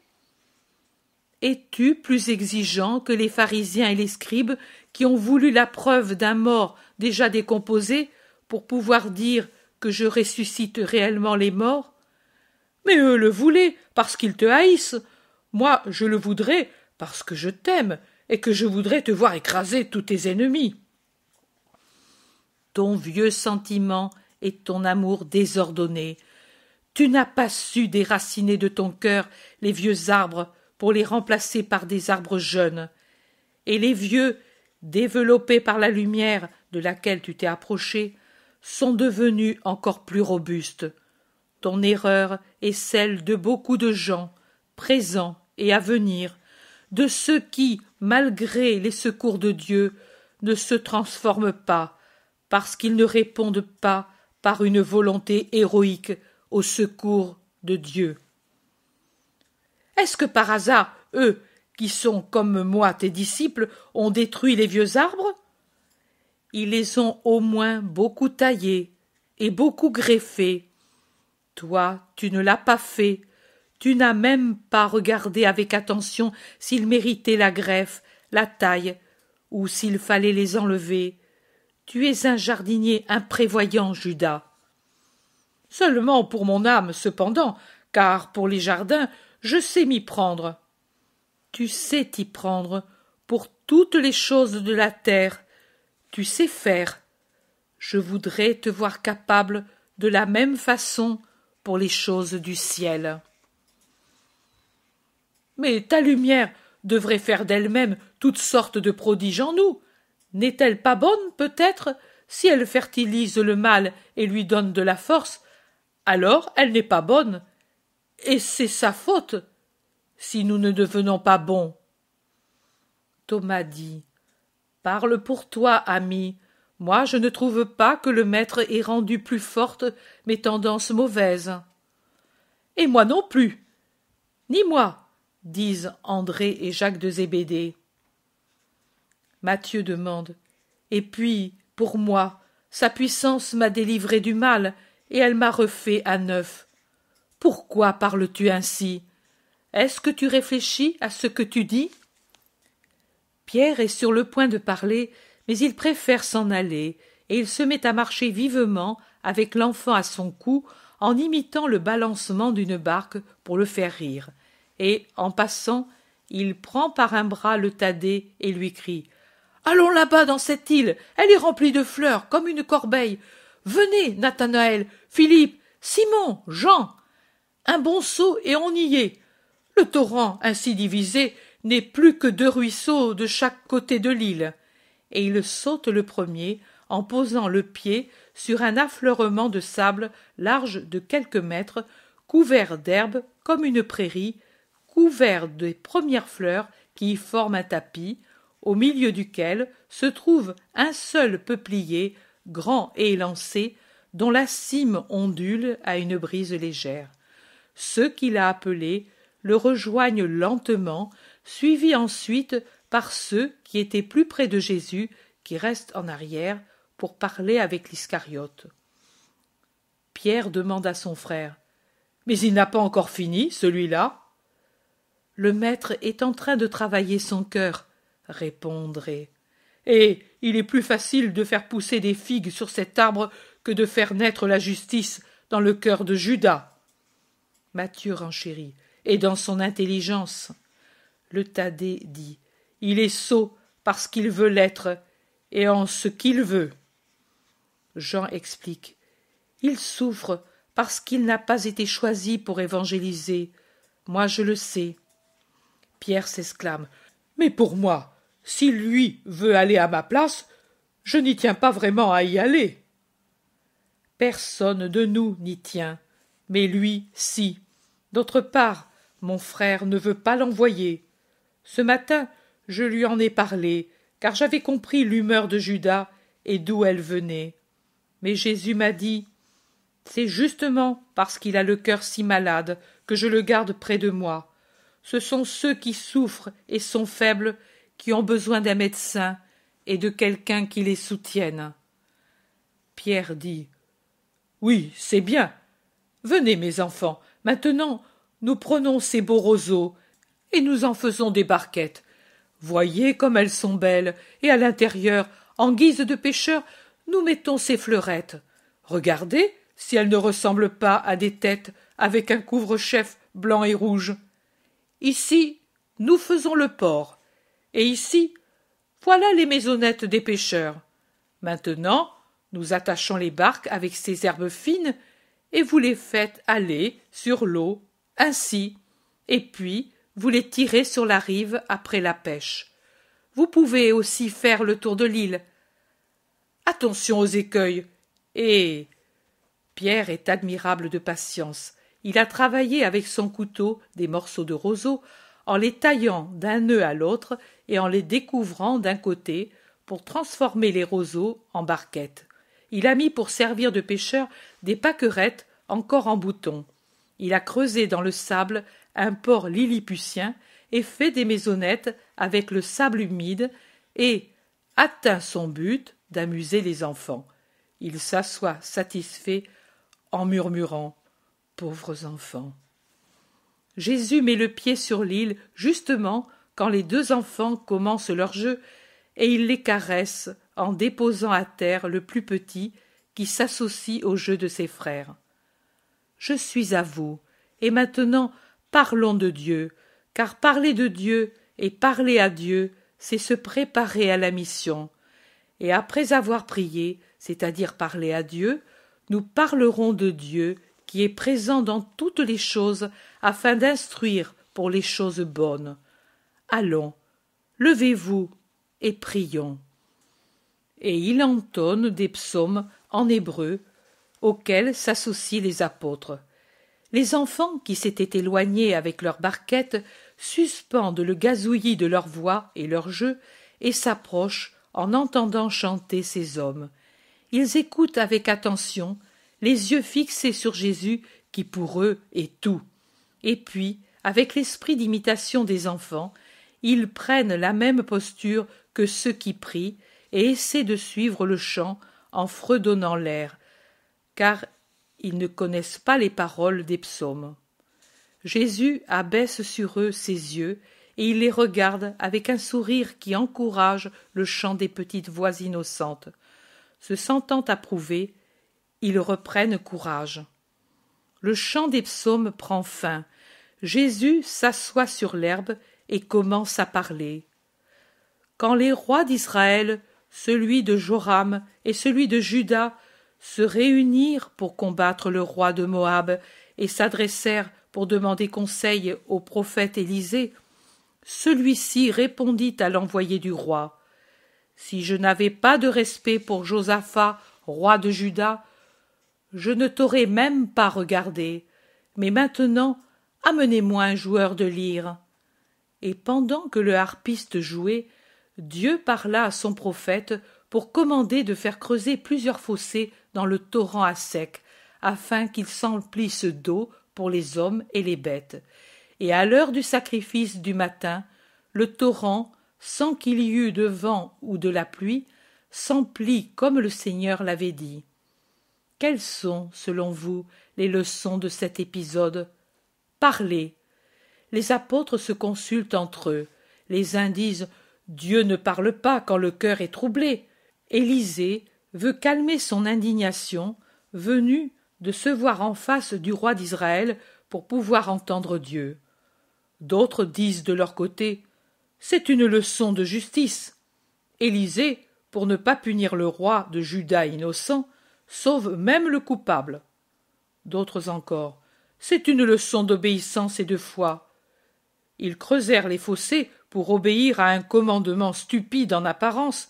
Es-tu plus exigeant que les pharisiens et les scribes qui ont voulu la preuve d'un mort déjà décomposé pour pouvoir dire que je ressuscite réellement les morts Mais eux le voulaient parce qu'ils te haïssent. Moi, je le voudrais parce que je t'aime et que je voudrais te voir écraser tous tes ennemis. Ton vieux sentiment et ton amour désordonné. Tu n'as pas su déraciner de ton cœur les vieux arbres pour les remplacer par des arbres jeunes. Et les vieux, développés par la lumière de laquelle tu t'es approché, sont devenus encore plus robustes. Ton erreur est celle de beaucoup de gens, présents et à venir, de ceux qui, malgré les secours de Dieu, ne se transforment pas, parce qu'ils ne répondent pas par une volonté héroïque au secours de Dieu. Est-ce que par hasard, eux, qui sont comme moi tes disciples, ont détruit les vieux arbres? Ils les ont au moins beaucoup taillés et beaucoup greffés. Toi, tu ne l'as pas fait. Tu n'as même pas regardé avec attention s'ils méritaient la greffe, la taille, ou s'il fallait les enlever. Tu es un jardinier imprévoyant, Judas. Seulement pour mon âme, cependant, car pour les jardins, je sais m'y prendre. Tu sais t'y prendre pour toutes les choses de la terre. Tu sais faire. Je voudrais te voir capable de la même façon pour les choses du ciel. Mais ta lumière devrait faire d'elle-même toutes sortes de prodiges en nous. N'est-elle pas bonne, peut-être, si elle fertilise le mal et lui donne de la force, alors elle n'est pas bonne. Et c'est sa faute si nous ne devenons pas bons. Thomas dit. Parle pour toi, ami. Moi je ne trouve pas que le maître ait rendu plus fortes mes tendances mauvaises. Et moi non plus. Ni moi, disent André et Jacques de Zébédée. Matthieu demande. Et puis, pour moi, sa puissance m'a délivré du mal, et elle m'a refait à neuf. Pourquoi parles-tu ainsi? Est-ce que tu réfléchis à ce que tu dis? Pierre est sur le point de parler, mais il préfère s'en aller, et il se met à marcher vivement avec l'enfant à son cou en imitant le balancement d'une barque pour le faire rire. Et, en passant, il prend par un bras le Thaddée et lui crie Allons là-bas dans cette île, elle est remplie de fleurs, comme une corbeille. Venez, Nathanaël, Philippe, Simon, Jean. Un bon saut et on y est. Le torrent, ainsi divisé, n'est plus que deux ruisseaux de chaque côté de l'île. Et il saute le premier en posant le pied sur un affleurement de sable large de quelques mètres, couvert d'herbe comme une prairie, couvert des premières fleurs qui y forment un tapis, au milieu duquel se trouve un seul peuplier, grand et élancé, dont la cime ondule à une brise légère. Ceux qu'il a appelés le rejoignent lentement, suivis ensuite par ceux qui étaient plus près de Jésus, qui restent en arrière pour parler avec l'Iscariote. Pierre demande à son frère Mais il n'a pas encore fini, celui-là? Le maître est en train de travailler son cœur, répondrait. Et il est plus facile de faire pousser des figues sur cet arbre que de faire naître la justice dans le cœur de Judas. Matthieu renchérit. Et dans son intelligence. Le Thaddée dit. Il est sot parce qu'il veut l'être, et en ce qu'il veut. Jean explique. Il souffre parce qu'il n'a pas été choisi pour évangéliser. Moi je le sais. Pierre s'exclame. Mais pour moi, si lui veut aller à ma place, je n'y tiens pas vraiment à y aller. Personne de nous n'y tient, mais lui si. D'autre part, mon frère ne veut pas l'envoyer. Ce matin, je lui en ai parlé, car j'avais compris l'humeur de Judas et d'où elle venait. Mais Jésus m'a dit C'est justement parce qu'il a le cœur si malade que je le garde près de moi. Ce sont ceux qui souffrent et sont faibles qui ont besoin d'un médecin et de quelqu'un qui les soutienne. Pierre dit Oui, c'est bien. Venez, mes enfants, maintenant nous prenons ces beaux roseaux et nous en faisons des barquettes. Voyez comme elles sont belles, et à l'intérieur, en guise de pêcheurs, nous mettons ces fleurettes. Regardez si elles ne ressemblent pas à des têtes avec un couvre-chef blanc et rouge. Ici, nous faisons le port, et ici, voilà les maisonnettes des pêcheurs. Maintenant, nous attachons les barques avec ces herbes fines, et vous les faites aller sur l'eau, ainsi, et puis vous les tirez sur la rive après la pêche. Vous pouvez aussi faire le tour de l'île. Attention aux écueils. Et Pierre est admirable de patience. Il a travaillé avec son couteau des morceaux de roseau en les taillant d'un nœud à l'autre et en les découvrant d'un côté pour transformer les roseaux en barquettes. Il a mis pour servir de pêcheur des paquerettes encore en bouton. Il a creusé dans le sable un port lilliputien et fait des maisonnettes avec le sable humide et atteint son but d'amuser les enfants. Il s'assoit satisfait en murmurant Pauvres enfants. Jésus met le pied sur l'île justement quand les deux enfants commencent leur jeu, et il les caresse en déposant à terre le plus petit qui s'associe au jeu de ses frères. Je suis à vous, et maintenant parlons de Dieu, car parler de Dieu et parler à Dieu, c'est se préparer à la mission. Et après avoir prié, c'est-à-dire parler à Dieu, nous parlerons de Dieu qui est présent dans toutes les choses afin d'instruire pour les choses bonnes. Allons, levez-vous et prions. Et il entonne des psaumes en hébreu auxquels s'associent les apôtres. Les enfants qui s'étaient éloignés avec leurs barquettes suspendent le gazouillis de leur voix et leur jeu et s'approchent en entendant chanter ces hommes. Ils écoutent avec attention, les yeux fixés sur Jésus qui pour eux est tout. Et puis, avec l'esprit d'imitation des enfants, ils prennent la même posture que ceux qui prient et essaient de suivre le chant en fredonnant l'air, car ils ne connaissent pas les paroles des psaumes. Jésus abaisse sur eux ses yeux et il les regarde avec un sourire qui encourage le chant des petites voix innocentes. Se sentant approuvés, ils reprennent courage. Le chant des psaumes prend fin. Jésus s'assoit sur l'herbe et commence à parler. Quand les rois d'Israël, celui de Joram et celui de Juda, se réunirent pour combattre le roi de Moab et s'adressèrent pour demander conseil au prophète Élisée, celui-ci répondit à l'envoyé du roi. Si je n'avais pas de respect pour Josaphat, roi de Juda, je ne t'aurais même pas regardé. Mais maintenant, amenez-moi un joueur de lyre. Et pendant que le harpiste jouait, Dieu parla à son prophète pour commander de faire creuser plusieurs fossés dans le torrent à sec, afin qu'ils s'emplissent d'eau pour les hommes et les bêtes. Et à l'heure du sacrifice du matin, le torrent, sans qu'il y eût de vent ou de la pluie, s'emplit comme le Seigneur l'avait dit. Quelles sont, selon vous, les leçons de cet épisode? Parlez. Les apôtres se consultent entre eux. Les uns disent Dieu ne parle pas quand le cœur est troublé. Élisée veut calmer son indignation, venue de se voir en face du roi d'Israël pour pouvoir entendre Dieu. D'autres disent de leur côté C'est une leçon de justice. Élisée, pour ne pas punir le roi de Juda innocent, sauve même le coupable. D'autres encore C'est une leçon d'obéissance et de foi. Ils creusèrent les fossés pour obéir à un commandement stupide en apparence,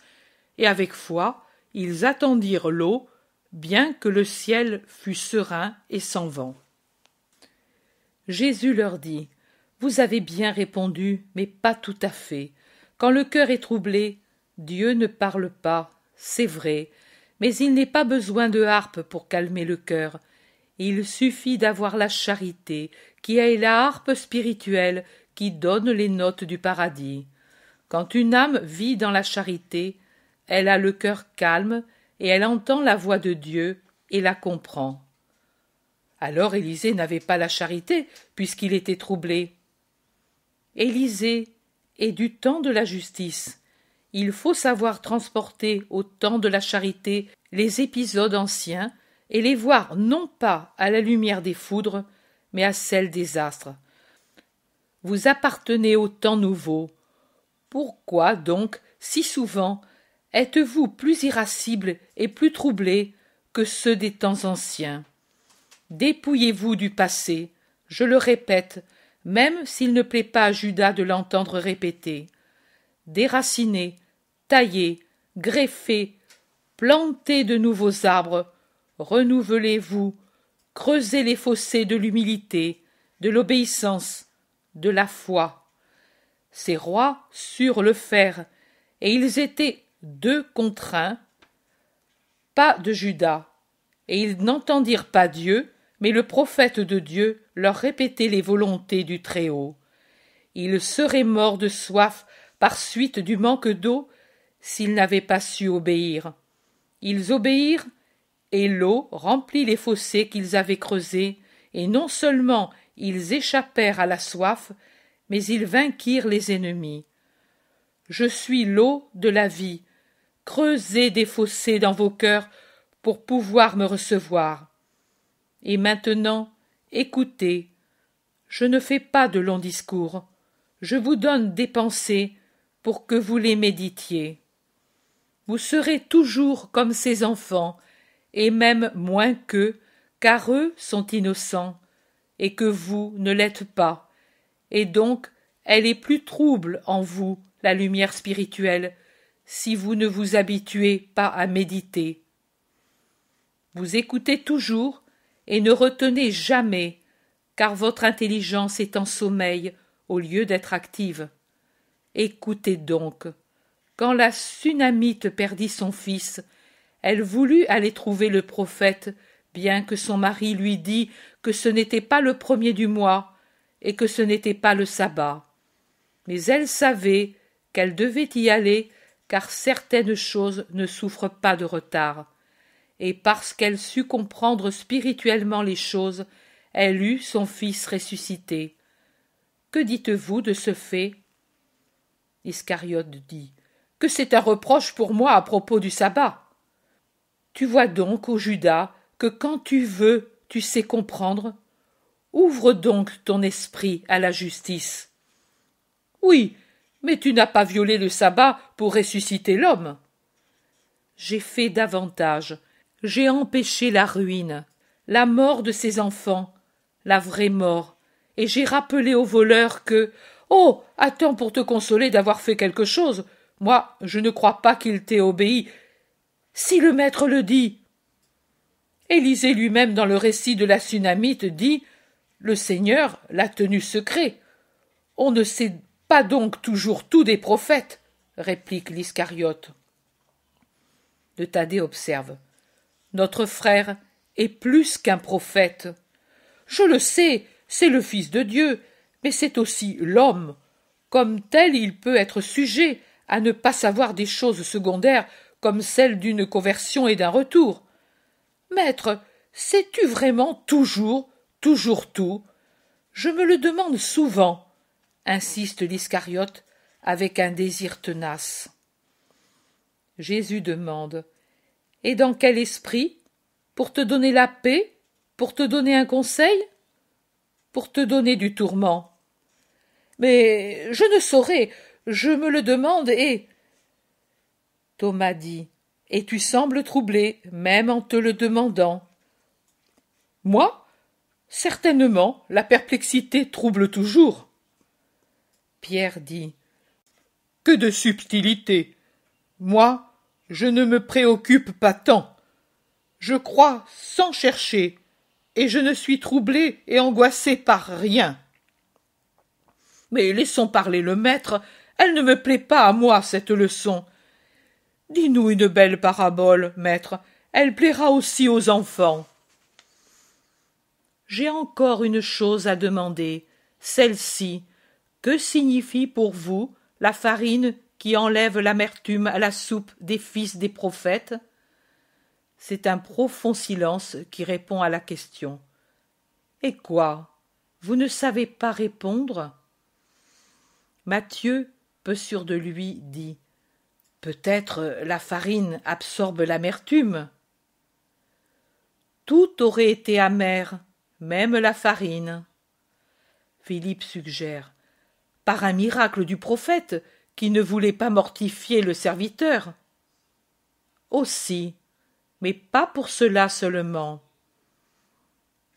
et avec foi ils attendirent l'eau bien que le ciel fût serein et sans vent. Jésus leur dit Vous avez bien répondu, mais pas tout à fait. Quand le cœur est troublé, Dieu ne parle pas, c'est vrai, mais il n'est pas besoin de harpe pour calmer le cœur. Il suffit d'avoir la charité, qui est la harpe spirituelle qui donne les notes du paradis. Quand une âme vit dans la charité, elle a le cœur calme et elle entend la voix de Dieu et la comprend. Alors Élisée n'avait pas la charité, puisqu'il était troublé. Élisée est du temps de la justice. Il faut savoir transporter au temps de la charité les épisodes anciens et les voir non pas à la lumière des foudres, mais à celle des astres. Vous appartenez au temps nouveau. Pourquoi donc si souvent êtes-vous plus irascible et plus troublé que ceux des temps anciens? Dépouillez-vous du passé, je le répète, même s'il ne plaît pas à Judas de l'entendre répéter. Déracinez, taillez, greffez, plantez de nouveaux arbres, renouvelez-vous, creusez les fossés de l'humilité, de l'obéissance, de la foi. Ces rois surent le faire, et ils étaient deux contre pas de Judas, et ils n'entendirent pas Dieu, mais le prophète de Dieu leur répétait les volontés du Très-Haut. Ils seraient morts de soif par suite du manque d'eau s'ils n'avaient pas su obéir. Ils obéirent, et l'eau remplit les fossés qu'ils avaient creusés, et non seulement ils échappèrent à la soif, mais ils vainquirent les ennemis. Je suis l'eau de la vie. Creusez des fossés dans vos cœurs pour pouvoir me recevoir. Et maintenant, écoutez. Je ne fais pas de longs discours. Je vous donne des pensées pour que vous les méditiez. Vous serez toujours comme ces enfants, et même moins qu'eux, car eux sont innocents, et que vous ne l'êtes pas, et donc elle est plus trouble en vous, la lumière spirituelle, si vous ne vous habituez pas à méditer. Vous écoutez toujours et ne retenez jamais, car votre intelligence est en sommeil au lieu d'être active. Écoutez donc. Quand la Sunamite perdit son fils, elle voulut aller trouver le prophète, bien que son mari lui dit que ce n'était pas le premier du mois et que ce n'était pas le sabbat. Mais elle savait qu'elle devait y aller car certaines choses ne souffrent pas de retard. Et parce qu'elle sut comprendre spirituellement les choses, elle eut son fils ressuscité. Que dites-vous de ce fait? Iscariote dit que c'est un reproche pour moi à propos du sabbat. Tu vois donc, ô Judas, que quand tu veux, tu sais comprendre. Ouvre donc ton esprit à la justice. Oui, mais tu n'as pas violé le sabbat pour ressusciter l'homme. J'ai fait davantage. J'ai empêché la ruine, la mort de ses enfants, la vraie mort, et j'ai rappelé au voleur que Oh. Attends pour te consoler d'avoir fait quelque chose. Moi, je ne crois pas qu'il t'ait obéi. Si le maître le dit. Élisée lui-même dans le récit de la Sunamite dit Le Seigneur l'a tenu secret. On ne sait pas donc toujours tout des prophètes, réplique l'Iscariote. De Thaddée observe. Notre frère est plus qu'un prophète. Je le sais, c'est le Fils de Dieu, mais c'est aussi l'homme. Comme tel, il peut être sujet à ne pas savoir des choses secondaires comme celles d'une conversion et d'un retour. Maître, sais-tu vraiment toujours, toujours tout? Je me le demande souvent, insiste l'Iscariote avec un désir tenace. Jésus demande Et dans quel esprit? Pour te donner la paix? Pour te donner un conseil? Pour te donner du tourment? Mais je ne saurais, je me le demande et. Thomas dit. Et tu sembles troublé, même en te le demandant. Moi? Certainement, la perplexité trouble toujours. Pierre dit. Que de subtilité. Moi, je ne me préoccupe pas tant. Je crois sans chercher, et je ne suis troublé et angoissé par rien. Mais laissons parler le maître. Elle ne me plaît pas à moi, cette leçon. Dis-nous une belle parabole, maître. Elle plaira aussi aux enfants. J'ai encore une chose à demander, celle-ci. Que signifie pour vous la farine qui enlève l'amertume à la soupe des fils des prophètes? C'est un profond silence qui répond à la question. Et quoi? Vous ne savez pas répondre? Matthieu, peu sûr de lui, dit Peut-être la farine absorbe l'amertume. Tout aurait été amer, même la farine. Philippe suggère Par un miracle du prophète qui ne voulait pas mortifier le serviteur. Aussi, mais pas pour cela seulement.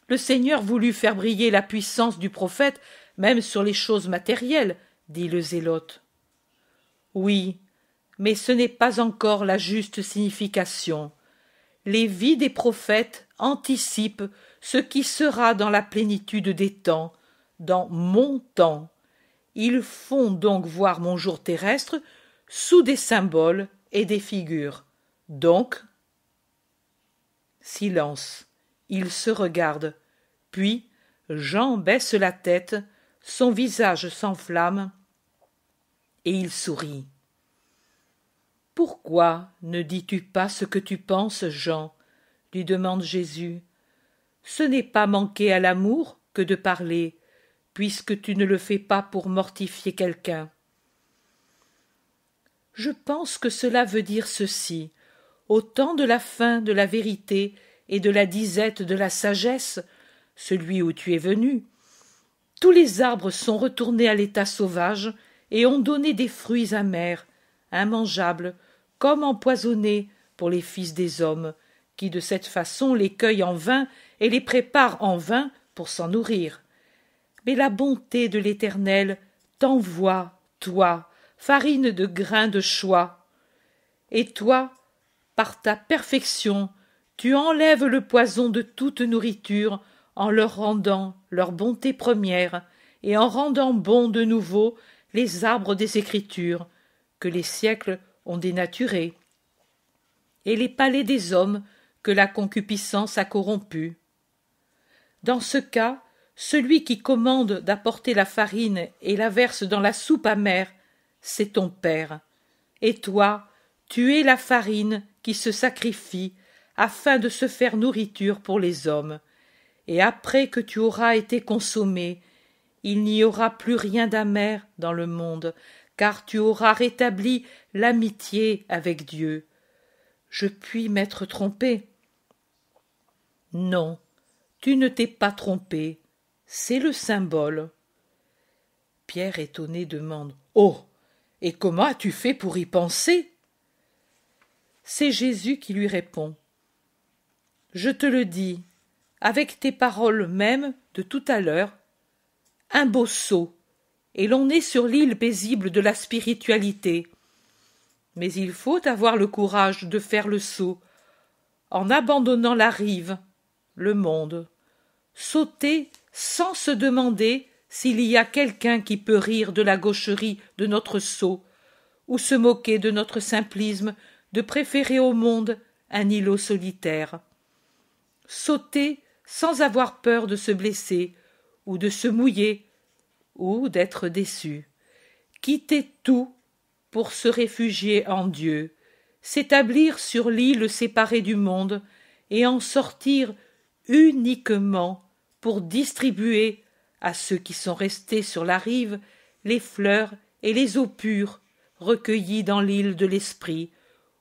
Le Seigneur voulut faire briller la puissance du prophète même sur les choses matérielles, dit le zélote. Oui, mais ce n'est pas encore la juste signification. Les vies des prophètes anticipent ce qui sera dans la plénitude des temps, dans mon temps. Ils font donc voir mon jour terrestre sous des symboles et des figures. Donc, silence. Ils se regardent. Puis, Jean baisse la tête, son visage s'enflamme, et il sourit. Pourquoi ne dis-tu pas ce que tu penses, Jean lui demande Jésus. Ce n'est pas manquer à l'amour que de parler, puisque tu ne le fais pas pour mortifier quelqu'un. Je pense que cela veut dire ceci. Au temps de la fin de la vérité et de la disette de la sagesse, celui où tu es venu, tous les arbres sont retournés à l'état sauvage et ont donné des fruits amers, immangeables, comme empoisonnés pour les fils des hommes, qui de cette façon les cueillent en vain et les préparent en vain pour s'en nourrir. Mais la bonté de l'Éternel t'envoie, toi, farine de grains de choix. Et toi, par ta perfection, tu enlèves le poison de toute nourriture en leur rendant leur bonté première et en rendant bons de nouveau les arbres des Écritures que les siècles ont dénaturés et les palais des hommes que la concupiscence a corrompus. Dans ce cas, celui qui commande d'apporter la farine et la verse dans la soupe amère, c'est ton Père. Et toi, tu es la farine qui se sacrifie afin de se faire nourriture pour les hommes. Et après que tu auras été consommé, il n'y aura plus rien d'amer dans le monde, car tu auras rétabli l'amitié avec Dieu. Je puis m'être trompé? Non, tu ne t'es pas trompé. C'est le symbole. Pierre étonné demande. Oh. Et comment as tu fait pour y penser? C'est Jésus qui lui répond. Je te le dis, avec tes paroles mêmes de tout à l'heure, un beau saut, et l'on est sur l'île paisible de la spiritualité. Mais il faut avoir le courage de faire le saut, en abandonnant la rive, le monde, sauter sans se demander s'il y a quelqu'un qui peut rire de la gaucherie de notre saut, ou se moquer de notre simplisme de préférer au monde un îlot solitaire. Sauter sans avoir peur de se blesser, ou de se mouiller, ou d'être déçu. Quitter tout pour se réfugier en Dieu, s'établir sur l'île séparée du monde, et en sortir uniquement pour distribuer à ceux qui sont restés sur la rive les fleurs et les eaux pures recueillies dans l'île de l'esprit,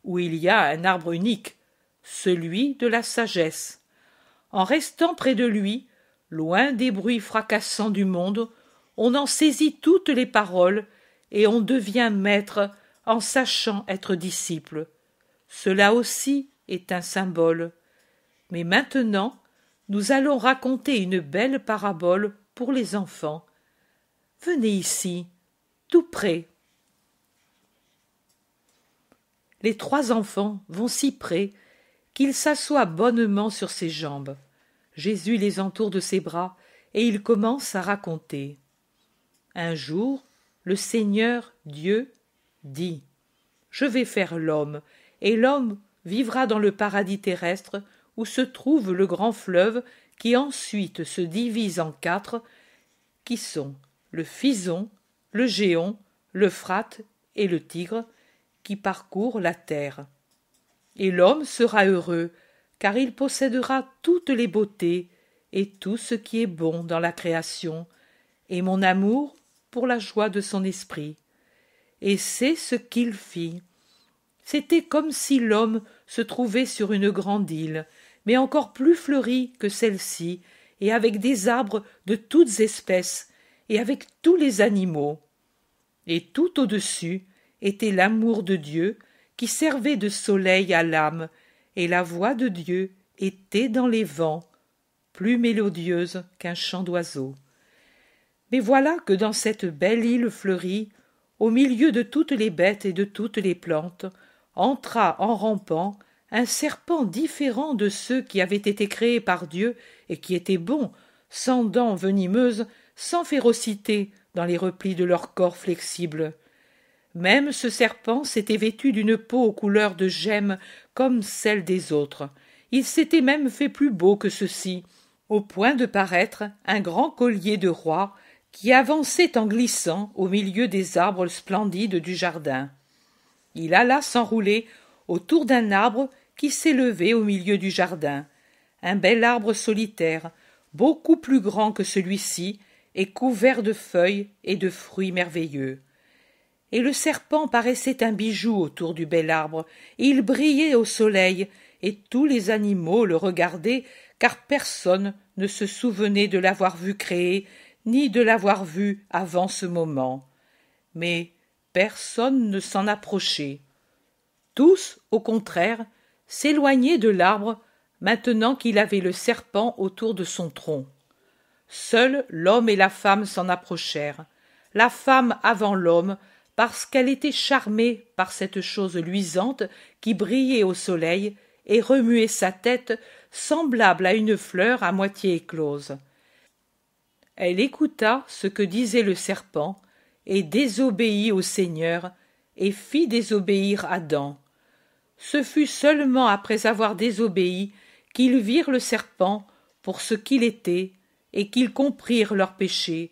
où il y a un arbre unique, celui de la sagesse. En restant près de lui, loin des bruits fracassants du monde, on en saisit toutes les paroles et on devient maître en sachant être disciple. Cela aussi est un symbole. Mais maintenant, nous allons raconter une belle parabole pour les enfants. Venez ici, tout près. Les trois enfants vont si près qu'ils s'assoient bonnement sur ses jambes. Jésus les entoure de ses bras et il commence à raconter. Un jour, le Seigneur Dieu dit Je vais faire l'homme, et l'homme vivra dans le paradis terrestre où se trouve le grand fleuve qui ensuite se divise en quatre, qui sont le Fison, le Géon, l'Euphrate et le Tigre, qui parcourent la terre. Et l'homme sera heureux, car il possédera toutes les beautés et tout ce qui est bon dans la création, et mon amour pour la joie de son esprit. Et c'est ce qu'il fit. C'était comme si l'homme se trouvait sur une grande île, mais encore plus fleurie que celle-ci, et avec des arbres de toutes espèces, et avec tous les animaux. Et tout au-dessus était l'amour de Dieu qui servait de soleil à l'âme, et la voix de Dieu était dans les vents, plus mélodieuse qu'un chant d'oiseau. Mais voilà que dans cette belle île fleurie, au milieu de toutes les bêtes et de toutes les plantes, entra en rampant un serpent différent de ceux qui avaient été créés par Dieu et qui étaient bons, sans dents venimeuses, sans férocité dans les replis de leur corps flexible. Même ce serpent s'était vêtu d'une peau aux couleurs de gemmes comme celle des autres. Il s'était même fait plus beau que ceux-ci, au point de paraître un grand collier de roi qui avançait en glissant au milieu des arbres splendides du jardin. Il alla s'enrouler autour d'un arbre qui s'élevait au milieu du jardin, un bel arbre solitaire, beaucoup plus grand que celui-ci, et couvert de feuilles et de fruits merveilleux. Et le serpent paraissait un bijou autour du bel arbre, il brillait au soleil, et tous les animaux le regardaient, car personne ne se souvenait de l'avoir vu créé, ni de l'avoir vu avant ce moment. Mais personne ne s'en approchait. Tous, au contraire, s'éloignaient de l'arbre maintenant qu'il avait le serpent autour de son tronc. Seuls l'homme et la femme s'en approchèrent, la femme avant l'homme, parce qu'elle était charmée par cette chose luisante qui brillait au soleil et remuait sa tête semblable à une fleur à moitié éclose. Elle écouta ce que disait le serpent, et désobéit au Seigneur, et fit désobéir Adam. Ce fut seulement après avoir désobéi qu'ils virent le serpent pour ce qu'il était, et qu'ils comprirent leur péché,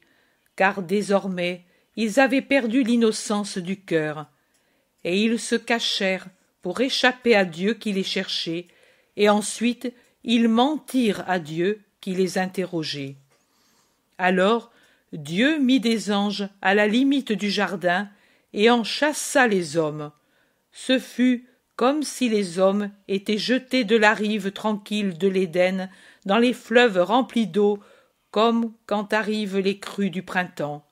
car désormais ils avaient perdu l'innocence du cœur, et ils se cachèrent pour échapper à Dieu qui les cherchait, et ensuite ils mentirent à Dieu qui les interrogeait. Alors Dieu mit des anges à la limite du jardin et en chassa les hommes. Ce fut comme si les hommes étaient jetés de la rive tranquille de l'Éden dans les fleuves remplis d'eau, comme quand arrivent les crues du printemps.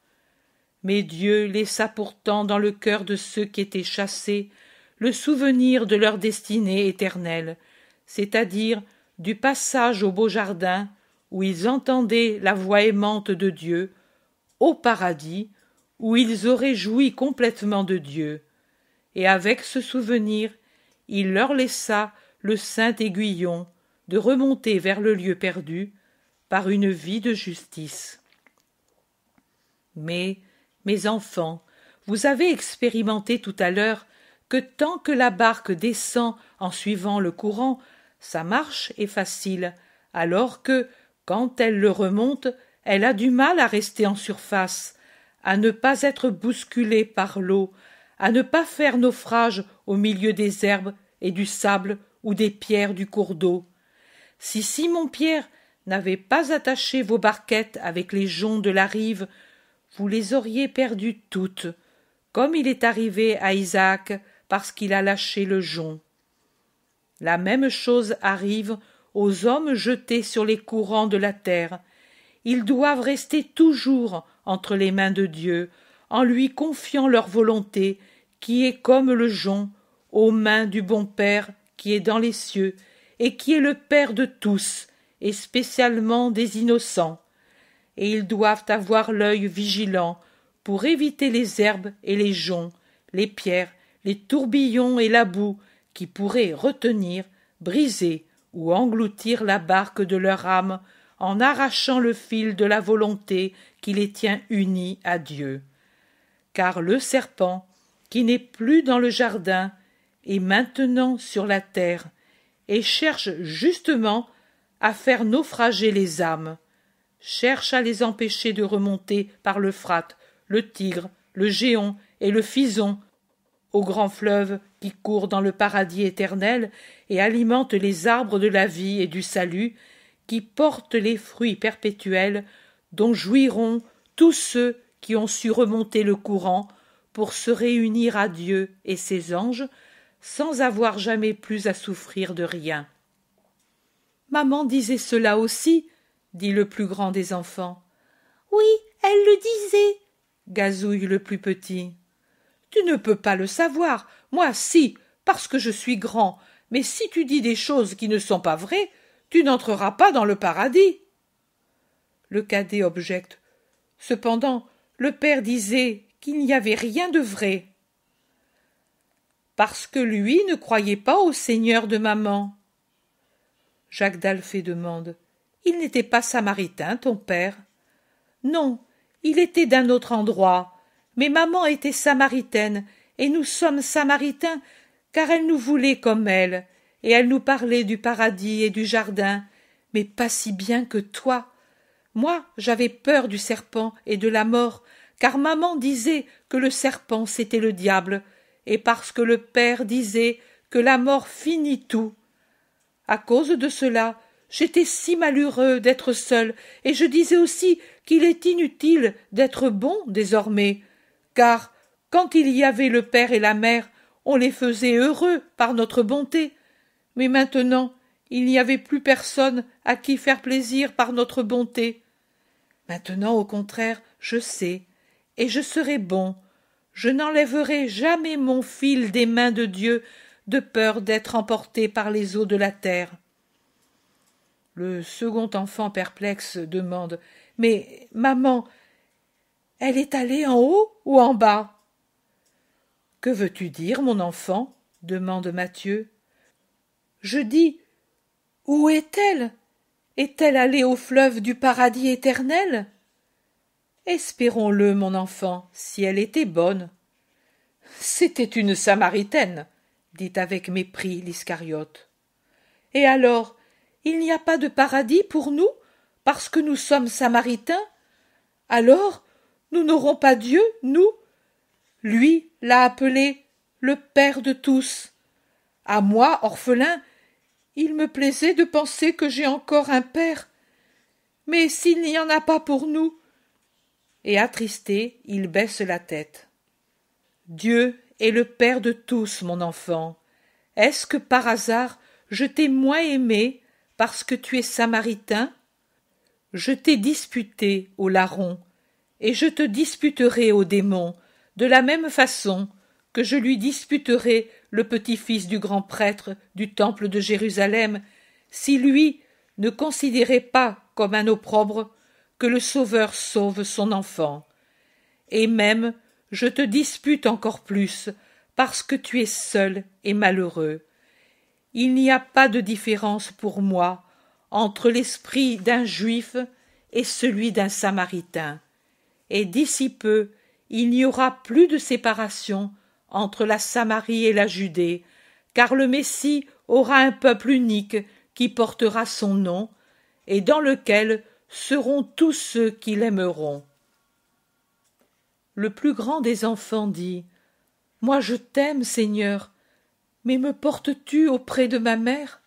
Mais Dieu laissa pourtant dans le cœur de ceux qui étaient chassés le souvenir de leur destinée éternelle, c'est-à-dire du passage au beau jardin où ils entendaient la voix aimante de Dieu, au paradis où ils auraient joui complètement de Dieu. Et avec ce souvenir, il leur laissa le saint aiguillon de remonter vers le lieu perdu par une vie de justice. Mais, mes enfants, vous avez expérimenté tout à l'heure que tant que la barque descend en suivant le courant, sa marche est facile, alors que, quand elle le remonte, elle a du mal à rester en surface, à ne pas être bousculée par l'eau, à ne pas faire naufrage au milieu des herbes et du sable ou des pierres du cours d'eau. Si Simon Pierre n'avait pas attaché vos barquettes avec les joncs de la rive, vous les auriez perdues toutes, comme il est arrivé à Isaac parce qu'il a lâché le jonc. La même chose arrive aux hommes jetés sur les courants de la terre. Ils doivent rester toujours entre les mains de Dieu, en lui confiant leur volonté, qui est comme le jonc, aux mains du bon Père qui est dans les cieux, et qui est le Père de tous, et spécialement des innocents. Et ils doivent avoir l'œil vigilant pour éviter les herbes et les joncs, les pierres, les tourbillons et la boue qui pourraient retenir, briser ou engloutir la barque de leur âme en arrachant le fil de la volonté qui les tient unis à Dieu. Car le serpent, qui n'est plus dans le jardin, est maintenant sur la terre, et cherche justement à faire naufrager les âmes, cherche à les empêcher de remonter par l'Euphrate, le Tigre, le Géon et le Fison, au grand fleuve qui court dans le paradis éternel et alimente les arbres de la vie et du salut, qui portent les fruits perpétuels dont jouiront tous ceux qui ont su remonter le courant pour se réunir à Dieu et ses anges sans avoir jamais plus à souffrir de rien. Maman disait cela aussi, dit le plus grand des enfants. Oui, elle le disait, gazouille le plus petit. Tu ne peux pas le savoir, moi si, parce que je suis grand, mais si tu dis des choses qui ne sont pas vraies, tu n'entreras pas dans le paradis. Le cadet objecte. Cependant, le père disait qu'il n'y avait rien de vrai. Parce que lui ne croyait pas au Seigneur de maman. Jacques d'Alphée demande. Il n'était pas samaritain, ton père? Non, il était d'un autre endroit. Mais maman était samaritaine, et nous sommes samaritains, car elle nous voulait comme elle, et elle nous parlait du paradis et du jardin, mais pas si bien que toi. Moi, j'avais peur du serpent et de la mort, car maman disait que le serpent c'était le diable, et parce que le père disait que la mort finit tout. À cause de cela, j'étais si malheureux d'être seul, et je disais aussi qu'il est inutile d'être bon désormais, car quand il y avait le père et la mère, on les faisait heureux par notre bonté. Mais maintenant, il n'y avait plus personne à qui faire plaisir par notre bonté. Maintenant, au contraire, je sais, et je serai bon. Je n'enlèverai jamais mon fil des mains de Dieu de peur d'être emporté par les eaux de la terre. Le second enfant perplexe demande Mais, maman, elle est allée en haut ou en bas Que veux-tu dire, mon enfant? demande Mathieu. Je dis Où est-elle? Est-elle allée au fleuve du paradis éternel? Espérons-le, mon enfant, si elle était bonne. C'était une Samaritaine, dit avec mépris l'Iscariote. Et alors, il n'y a pas de paradis pour nous, parce que nous sommes Samaritains? Alors, nous n'aurons pas Dieu, nous? Lui l'a appelé le Père de tous. À moi, orphelin, il me plaisait de penser que j'ai encore un Père. Mais s'il n'y en a pas pour nous, et attristé, il baisse la tête. Dieu est le Père de tous, mon enfant. Est-ce que par hasard je t'ai moins aimé parce que tu es samaritain? Je t'ai disputé au larron, et je te disputerai au démon, de la même façon que je lui disputerai le petit-fils du grand prêtre du temple de Jérusalem, si lui ne considérait pas comme un opprobre le Sauveur sauve son enfant. Et même je te dispute encore plus, parce que tu es seul et malheureux. Il n'y a pas de différence pour moi entre l'esprit d'un juif et celui d'un samaritain. Et d'ici peu, il n'y aura plus de séparation entre la Samarie et la Judée, car le Messie aura un peuple unique qui portera son nom, et dans lequel seront tous ceux qui l'aimeront. Le plus grand des enfants dit Moi je t'aime, Seigneur, mais me portes-tu auprès de ma mère?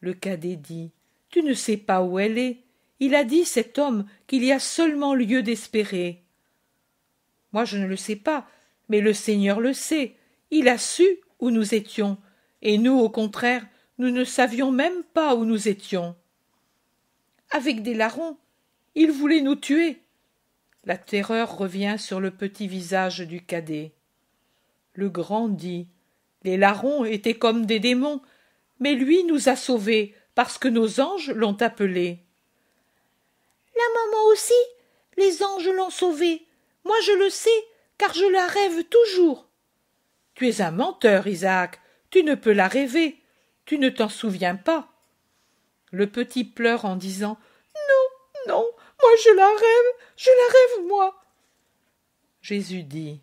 Le cadet dit Tu ne sais pas où elle est. Il a dit, cet homme, qu'il y a seulement lieu d'espérer. Moi je ne le sais pas, mais le Seigneur le sait. Il a su où nous étions, et nous, au contraire, nous ne savions même pas où nous étions avec des larrons. Il voulait nous tuer. La terreur revient sur le petit visage du cadet. Le grand dit Les larrons étaient comme des démons, mais lui nous a sauvés parce que nos anges l'ont appelé. La maman aussi Les anges l'ont sauvée. Moi je le sais, car je la rêve toujours. Tu es un menteur, Isaac. Tu ne peux la rêver. Tu ne t'en souviens pas. Le petit pleure en disant Non, non, moi je la rêve, je la rêve, moi. Jésus dit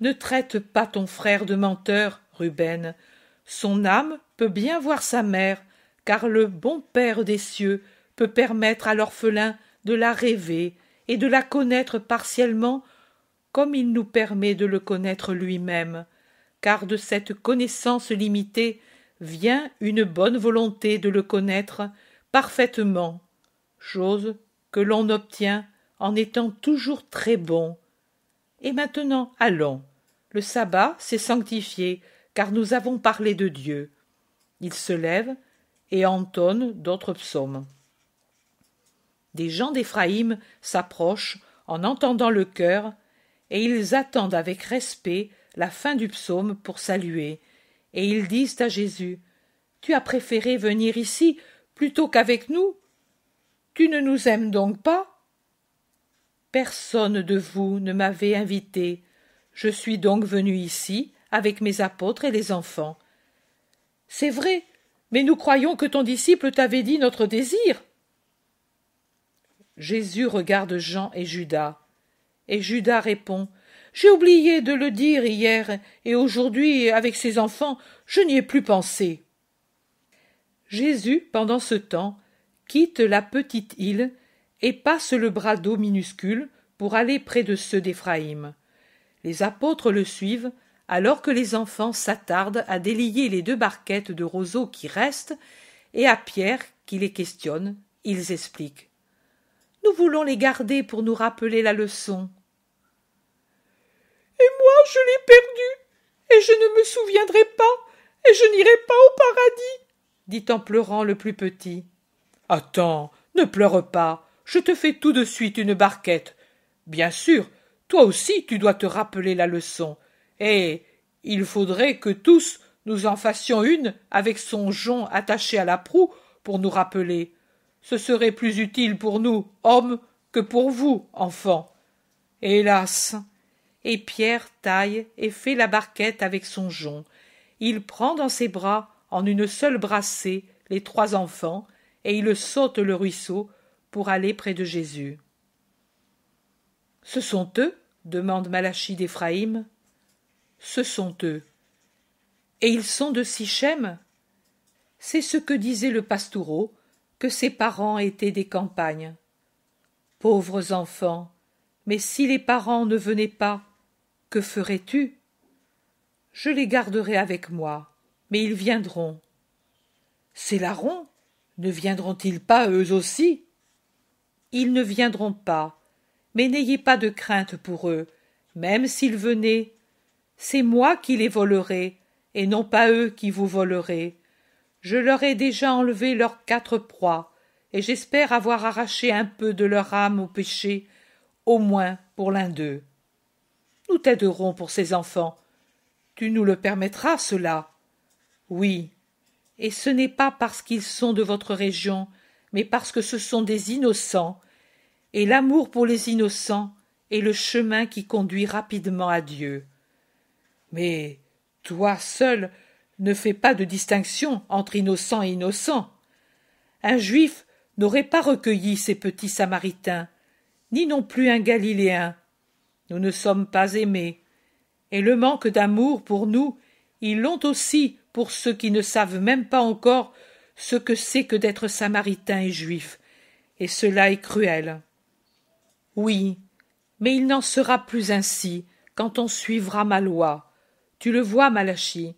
Ne traite pas ton frère de menteur, Ruben. Son âme peut bien voir sa mère, car le bon Père des cieux peut permettre à l'orphelin de la rêver et de la connaître partiellement comme il nous permet de le connaître lui-même, car de cette connaissance limitée vient une bonne volonté de le connaître parfaitement, chose que l'on obtient en étant toujours très bon. Et maintenant, allons. Le sabbat s'est sanctifié, car nous avons parlé de Dieu. Il se lève et entonne d'autres psaumes. Des gens d'Éphraïm s'approchent en entendant le chœur, et ils attendent avec respect la fin du psaume pour saluer, et ils disent à Jésus Tu as préféré venir ici plutôt qu'avec nous Tu ne nous aimes donc pas? Personne de vous ne m'avait invité. Je suis donc venu ici avec mes apôtres et les enfants. C'est vrai, mais nous croyons que ton disciple t'avait dit notre désir. Jésus regarde Jean et Judas. Et Judas répond j'ai oublié de le dire hier, et aujourd'hui, avec ses enfants, je n'y ai plus pensé. Jésus, pendant ce temps, quitte la petite île et passe le bras d'eau minuscule pour aller près de ceux d'Éphraïm. Les apôtres le suivent, alors que les enfants s'attardent à délier les deux barquettes de roseaux qui restent, et à Pierre, qui les questionne, ils expliquent. Nous voulons les garder pour nous rappeler la leçon. Et moi, je l'ai perdu, et je ne me souviendrai pas, et je n'irai pas au paradis, dit en pleurant le plus petit. Attends, ne pleure pas, je te fais tout de suite une barquette. Bien sûr, toi aussi tu dois te rappeler la leçon, et il faudrait que tous nous en fassions une avec son jonc attaché à la proue pour nous rappeler. Ce serait plus utile pour nous, hommes, que pour vous, enfants. Hélas. Et Pierre taille et fait la barquette avec son jonc. Il prend dans ses bras, en une seule brassée, les trois enfants, et il saute le ruisseau pour aller près de Jésus. Ce sont eux? demande Malachie d'Éphraïm. Ce sont eux. Et ils sont de Sichem? C'est ce que disait le pastoureau, que ses parents étaient des campagnes. Pauvres enfants, mais si les parents ne venaient pas, que ferais-tu? Je les garderai avec moi, mais ils viendront. C'est larron Ne viendront-ils pas eux aussi? Ils ne viendront pas, mais n'ayez pas de crainte pour eux, même s'ils venaient. C'est moi qui les volerai, et non pas eux qui vous voleraient. Je leur ai déjà enlevé leurs quatre proies, et j'espère avoir arraché un peu de leur âme au péché, au moins pour l'un d'eux. Nous t'aiderons pour ces enfants. Tu nous le permettras, cela. Oui. Et ce n'est pas parce qu'ils sont de votre région, mais parce que ce sont des innocents, et l'amour pour les innocents est le chemin qui conduit rapidement à Dieu. Mais toi seul ne fais pas de distinction entre innocent et innocent. Un juif n'aurait pas recueilli ces petits samaritains, ni non plus un galiléen. Nous ne sommes pas aimés, et le manque d'amour pour nous, ils l'ont aussi pour ceux qui ne savent même pas encore ce que c'est que d'être samaritain et juif, et cela est cruel. Oui, mais il n'en sera plus ainsi quand on suivra ma loi, tu le vois, Malachie.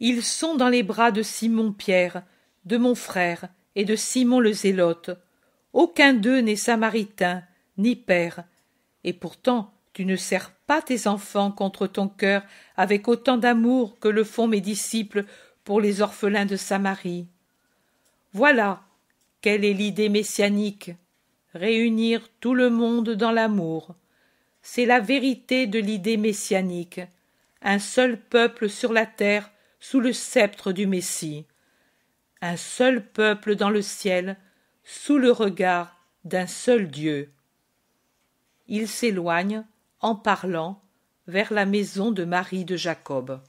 Ils sont dans les bras de Simon Pierre, de mon frère et de Simon le Zélote. Aucun d'eux n'est samaritain, ni père. Et pourtant, tu ne sers pas tes enfants contre ton cœur avec autant d'amour que le font mes disciples pour les orphelins de Samarie. Voilà quelle est l'idée messianique. Réunir tout le monde dans l'amour. C'est la vérité de l'idée messianique un seul peuple sur la terre sous le sceptre du Messie, un seul peuple dans le ciel sous le regard d'un seul Dieu. Il s'éloigne, en parlant, vers la maison de Marie de Jacob.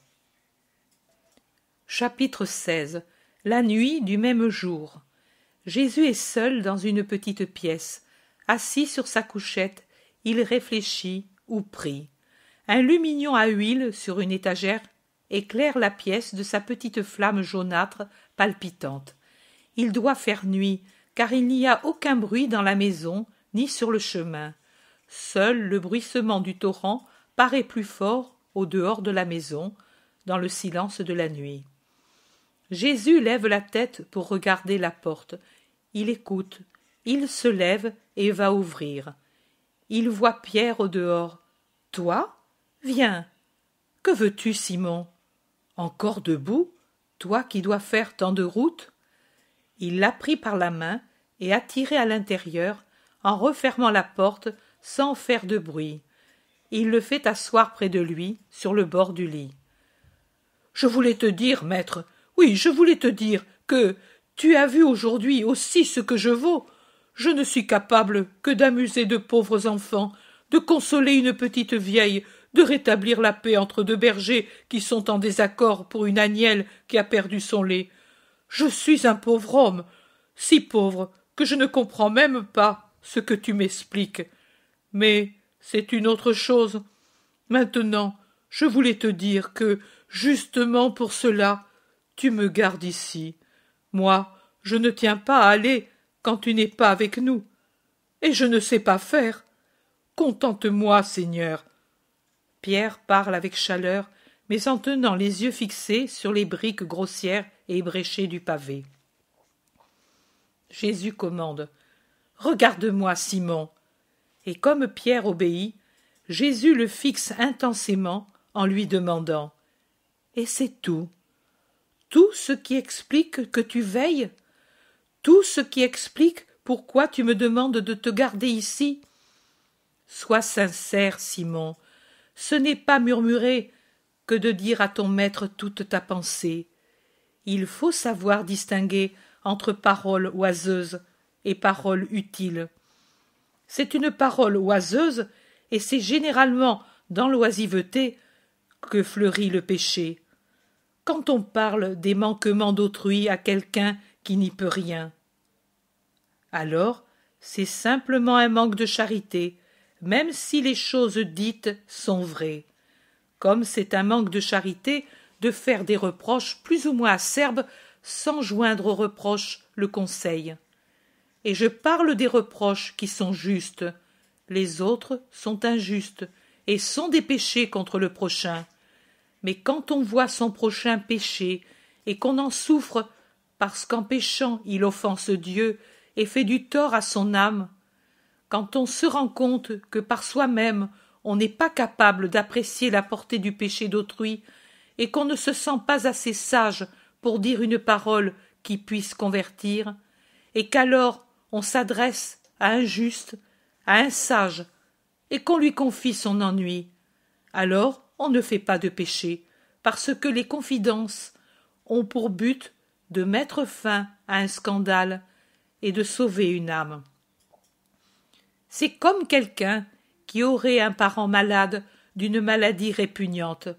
Chapitre 16 La nuit du même jour. Jésus est seul dans une petite pièce. Assis sur sa couchette, il réfléchit ou prie. Un lumignon à huile sur une étagère éclaire la pièce de sa petite flamme jaunâtre palpitante. Il doit faire nuit, car il n'y a aucun bruit dans la maison ni sur le chemin. Seul le bruissement du torrent paraît plus fort au dehors de la maison, dans le silence de la nuit. Jésus lève la tête pour regarder la porte. Il écoute. Il se lève et va ouvrir. Il voit Pierre au dehors. Toi Viens. Que veux-tu, Simon? Encore debout? Toi qui dois faire tant de route Il l'a pris par la main et attiré à l'intérieur en refermant la porte sans faire de bruit. Il le fait asseoir près de lui, sur le bord du lit. Je voulais te dire, maître, oui, je voulais te dire que tu as vu aujourd'hui aussi ce que je vaux. Je ne suis capable que d'amuser de pauvres enfants, de consoler une petite vieille de rétablir la paix entre deux bergers qui sont en désaccord pour une agnelle qui a perdu son lait. Je suis un pauvre homme, si pauvre que je ne comprends même pas ce que tu m'expliques. Mais c'est une autre chose. Maintenant, je voulais te dire que, justement pour cela, tu me gardes ici. Moi, je ne tiens pas à aller quand tu n'es pas avec nous. Et je ne sais pas faire. Contente-moi, Seigneur, Pierre parle avec chaleur, mais en tenant les yeux fixés sur les briques grossières et ébréchées du pavé. Jésus commande. Regarde-moi, Simon. Et comme Pierre obéit, Jésus le fixe intensément en lui demandant. Et c'est tout. Tout ce qui explique que tu veilles, tout ce qui explique pourquoi tu me demandes de te garder ici. Sois sincère, Simon. Ce n'est pas murmurer que de dire à ton maître toute ta pensée. Il faut savoir distinguer entre paroles oiseuses et paroles utiles. C'est une parole oiseuse, et c'est généralement dans l'oisiveté que fleurit le péché. Quand on parle des manquements d'autrui à quelqu'un qui n'y peut rien. Alors, c'est simplement un manque de charité, même si les choses dites sont vraies. Comme c'est un manque de charité de faire des reproches plus ou moins acerbes sans joindre aux reproches le conseil. Et je parle des reproches qui sont justes. Les autres sont injustes et sont des péchés contre le prochain. Mais quand on voit son prochain pécher et qu'on en souffre parce qu'en péchant il offense Dieu et fait du tort à son âme, quand on se rend compte que par soi-même on n'est pas capable d'apprécier la portée du péché d'autrui et qu'on ne se sent pas assez sage pour dire une parole qui puisse convertir, et qu'alors on s'adresse à un juste, à un sage, et qu'on lui confie son ennui, alors on ne fait pas de péché, parce que les confidences ont pour but de mettre fin à un scandale et de sauver une âme. C'est comme quelqu'un qui aurait un parent malade d'une maladie répugnante.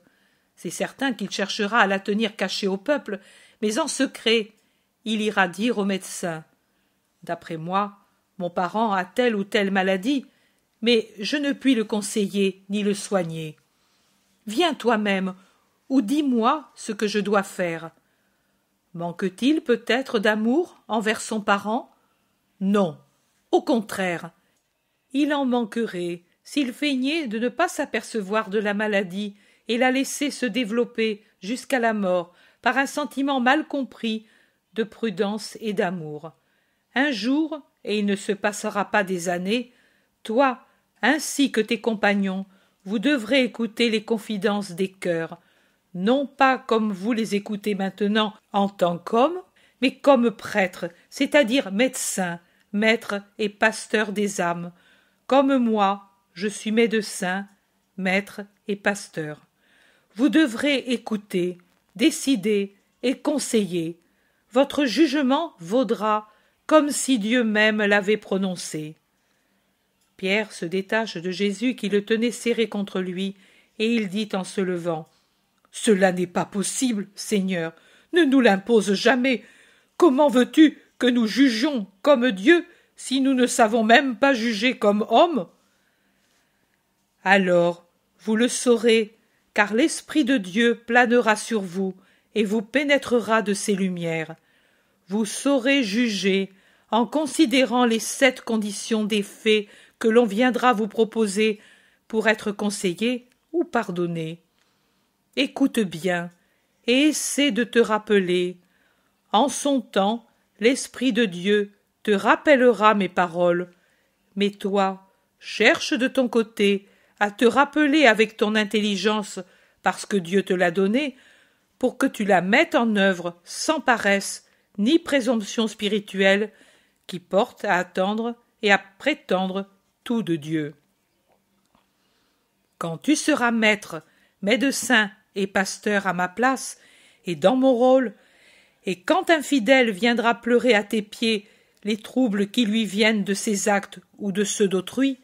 C'est certain qu'il cherchera à la tenir cachée au peuple, mais en secret il ira dire au médecin D'après moi, mon parent a telle ou telle maladie, mais je ne puis le conseiller ni le soigner. Viens toi-même, ou dis-moi ce que je dois faire. Manque-t-il peut-être d'amour envers son parent? Non, au contraire. Il en manquerait s'il feignait de ne pas s'apercevoir de la maladie et la laisser se développer jusqu'à la mort par un sentiment mal compris de prudence et d'amour. Un jour, et il ne se passera pas des années, toi, ainsi que tes compagnons, vous devrez écouter les confidences des cœurs, non pas comme vous les écoutez maintenant en tant qu'homme, mais comme prêtre, c'est-à-dire médecin, maître et pasteur des âmes, comme moi, je suis médecin, maître et pasteur. Vous devrez écouter, décider et conseiller. Votre jugement vaudra comme si Dieu même l'avait prononcé. Pierre se détache de Jésus qui le tenait serré contre lui, et il dit en se levant. Cela n'est pas possible, Seigneur. Ne nous l'impose jamais. Comment veux tu que nous jugions comme Dieu si nous ne savons même pas juger comme hommes? Alors vous le saurez, car l'Esprit de Dieu planera sur vous et vous pénétrera de ses lumières. Vous saurez juger en considérant les sept conditions des faits que l'on viendra vous proposer pour être conseillé ou pardonné. Écoute bien et essaie de te rappeler. En son temps, l'Esprit de Dieu te rappellera mes paroles. Mais toi, cherche de ton côté à te rappeler avec ton intelligence parce que Dieu te l'a donnée, pour que tu la mettes en œuvre sans paresse ni présomption spirituelle qui porte à attendre et à prétendre tout de Dieu. Quand tu seras maître, médecin et pasteur à ma place et dans mon rôle, et quand un fidèle viendra pleurer à tes pieds les troubles qui lui viennent de ses actes ou de ceux d'autrui,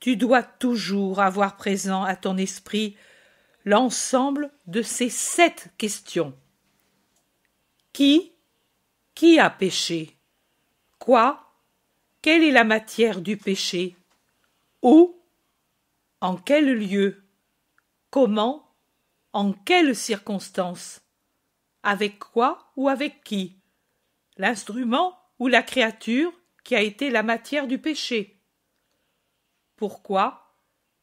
tu dois toujours avoir présent à ton esprit l'ensemble de ces sept questions. Qui? Qui a péché? Quoi? Quelle est la matière du péché? Où? En quel lieu? Comment? En quelles circonstances? Avec quoi ou avec qui? L'instrument ou la créature qui a été la matière du péché? Pourquoi?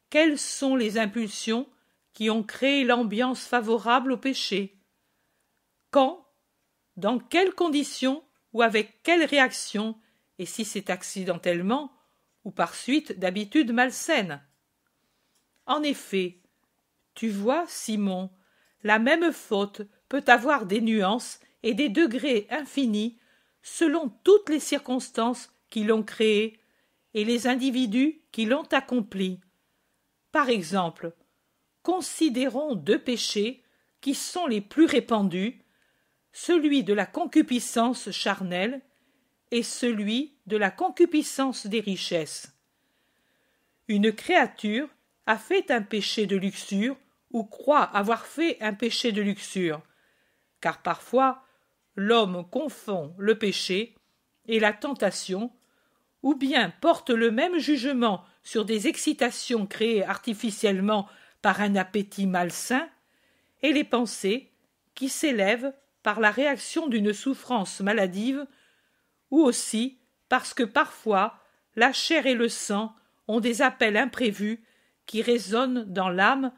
Quelles sont les impulsions qui ont créé l'ambiance favorable au péché? Quand? Dans quelles conditions ou avec quelle réaction, et si c'est accidentellement, ou par suite d'habitudes malsaines. En effet, tu vois, Simon, la même faute peut avoir des nuances et des degrés infinis selon toutes les circonstances qui l'ont créée et les individus qui l'ont accomplie. Par exemple, considérons deux péchés qui sont les plus répandus, celui de la concupiscence charnelle et celui de la concupiscence des richesses. Une créature a fait un péché de luxure ou croit avoir fait un péché de luxure, car parfois l'homme confond le péché et la tentation, ou bien porte le même jugement sur des excitations créées artificiellement par un appétit malsain, et les pensées qui s'élèvent par la réaction d'une souffrance maladive, ou aussi parce que parfois la chair et le sang ont des appels imprévus qui résonnent dans l'âme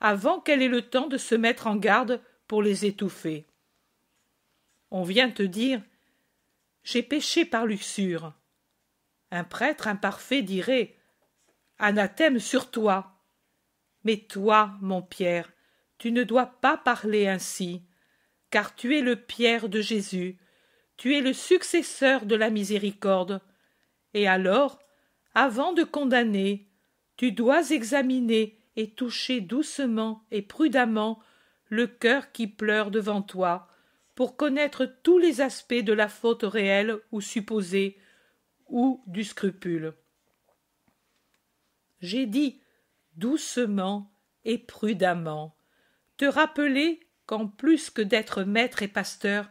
avant qu'elle ait le temps de se mettre en garde pour les étouffer. On vient te dire J'ai péché par luxure. Un prêtre imparfait dirait Anathème sur toi. Mais toi, mon Pierre, tu ne dois pas parler ainsi, car tu es le Pierre de Jésus, tu es le successeur de la miséricorde. Et alors, avant de condamner, tu dois examiner et toucher doucement et prudemment le cœur qui pleure devant toi, pour connaître tous les aspects de la faute réelle ou supposée, ou du scrupule. J'ai dit doucement et prudemment, te rappeler qu'en plus que d'être maître et pasteur,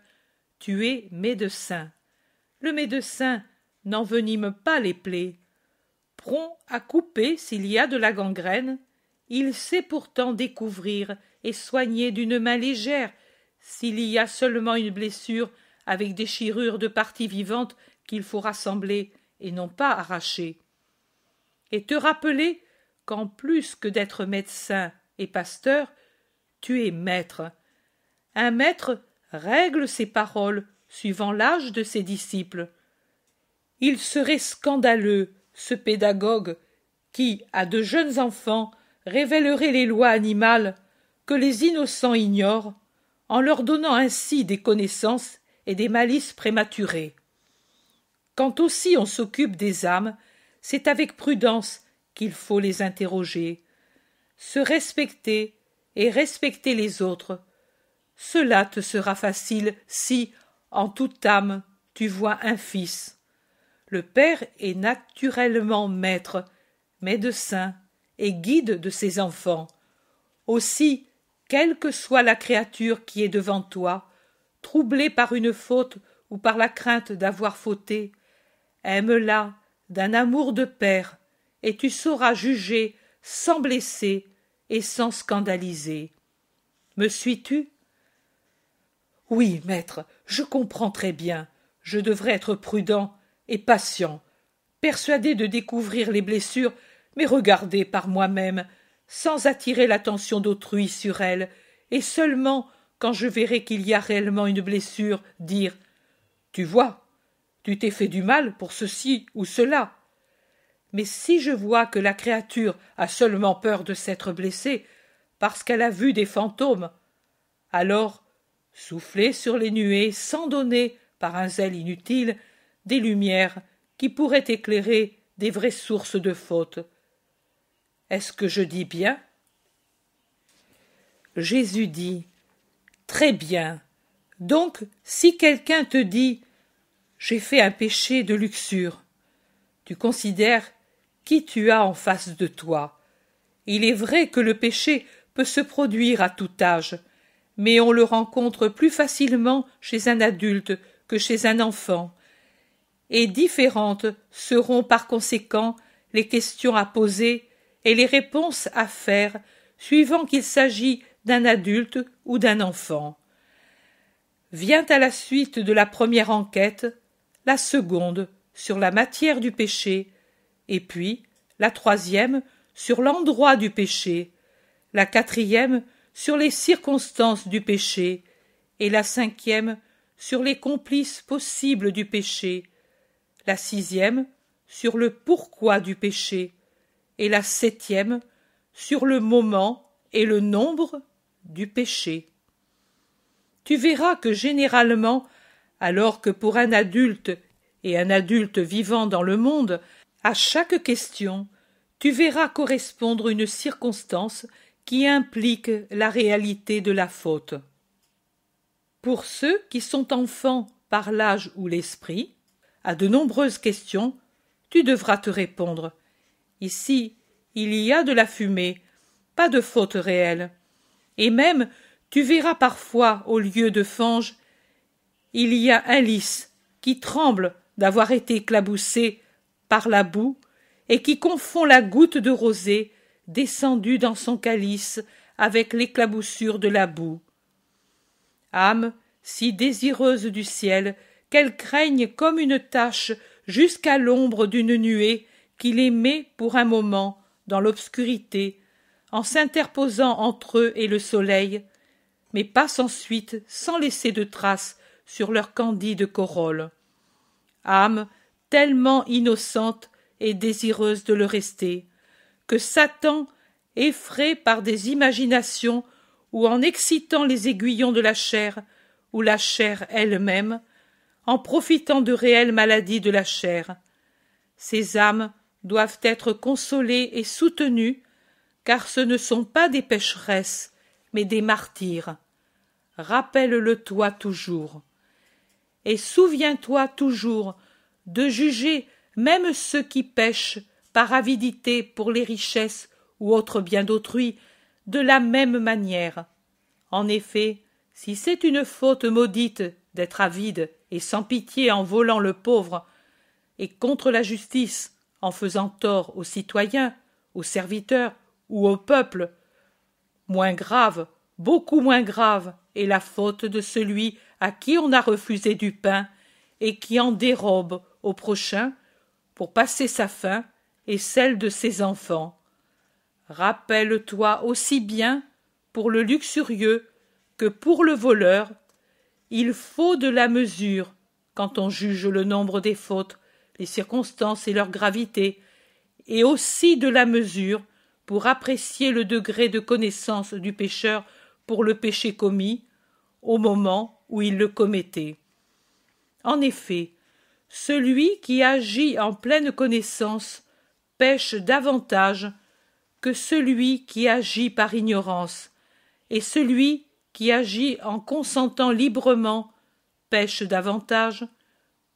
tu es médecin. Le médecin n'envenime pas les plaies. Prompt à couper s'il y a de la gangrène, il sait pourtant découvrir et soigner d'une main légère s'il y a seulement une blessure avec des chirures de parties vivantes qu'il faut rassembler et non pas arracher. Et te rappeler qu'en plus que d'être médecin et pasteur, tu es maître. Un maître règle ses paroles suivant l'âge de ses disciples. Il serait scandaleux, ce pédagogue, qui, à de jeunes enfants, révélerait les lois animales que les innocents ignorent, en leur donnant ainsi des connaissances et des malices prématurées. Quand aussi on s'occupe des âmes, c'est avec prudence qu'il faut les interroger, se respecter et respecter les autres, cela te sera facile si, en toute âme, tu vois un fils. Le Père est naturellement maître, médecin et guide de ses enfants. Aussi, quelle que soit la créature qui est devant toi, troublée par une faute ou par la crainte d'avoir fauté, aime-la d'un amour de père, et tu sauras juger sans blesser et sans scandaliser. Me suis-tu oui, maître, je comprends très bien. Je devrais être prudent et patient, persuadé de découvrir les blessures, mais regarder par moi-même, sans attirer l'attention d'autrui sur elles, et seulement quand je verrai qu'il y a réellement une blessure, dire Tu vois, tu t'es fait du mal pour ceci ou cela. Mais si je vois que la créature a seulement peur de s'être blessée, parce qu'elle a vu des fantômes, alors souffler sur les nuées sans donner, par un zèle inutile, des lumières qui pourraient éclairer des vraies sources de faute. Est-ce que je dis bien? Jésus dit Très bien. Donc, si quelqu'un te dit J'ai fait un péché de luxure, tu considères qui tu as en face de toi. Il est vrai que le péché peut se produire à tout âge, mais on le rencontre plus facilement chez un adulte que chez un enfant, et différentes seront par conséquent les questions à poser et les réponses à faire suivant qu'il s'agit d'un adulte ou d'un enfant. Vient à la suite de la première enquête la seconde sur la matière du péché, et puis la troisième sur l'endroit du péché, la quatrième sur les circonstances du péché, et la cinquième sur les complices possibles du péché, la sixième sur le pourquoi du péché, et la septième sur le moment et le nombre du péché. Tu verras que généralement, alors que pour un adulte et un adulte vivant dans le monde, à chaque question, tu verras correspondre une circonstance qui implique la réalité de la faute. Pour ceux qui sont enfants par l'âge ou l'esprit, à de nombreuses questions, tu devras te répondre. Ici, il y a de la fumée, pas de faute réelle. Et même, tu verras parfois, au lieu de fange, il y a un lys qui tremble d'avoir été éclaboussé par la boue et qui confond la goutte de rosée descendue dans son calice avec l'éclaboussure de la boue. Âme si désireuse du ciel qu'elle craigne comme une tache jusqu'à l'ombre d'une nuée qui les met pour un moment dans l'obscurité en s'interposant entre eux et le soleil mais passe ensuite sans laisser de traces sur leur candide corolle. Âme tellement innocente et désireuse de le rester que satan effrayé par des imaginations ou en excitant les aiguillons de la chair ou la chair elle-même, en profitant de réelles maladies de la chair. Ces âmes doivent être consolées et soutenues, car ce ne sont pas des pécheresses, mais des martyrs. Rappelle-le toi toujours. Et souviens-toi toujours de juger même ceux qui pêchent par avidité pour les richesses ou autres biens d'autrui, de la même manière. En effet, si c'est une faute maudite d'être avide et sans pitié en volant le pauvre, et contre la justice en faisant tort aux citoyens, aux serviteurs ou au peuple, moins grave, beaucoup moins grave est la faute de celui à qui on a refusé du pain et qui en dérobe au prochain pour passer sa faim et celle de ses enfants. Rappelle-toi aussi bien, pour le luxurieux, que pour le voleur, il faut de la mesure quand on juge le nombre des fautes, les circonstances et leur gravité, et aussi de la mesure pour apprécier le degré de connaissance du pécheur pour le péché commis au moment où il le commettait. En effet, celui qui agit en pleine connaissance pêche davantage que celui qui agit par ignorance, et celui qui agit en consentant librement pêche davantage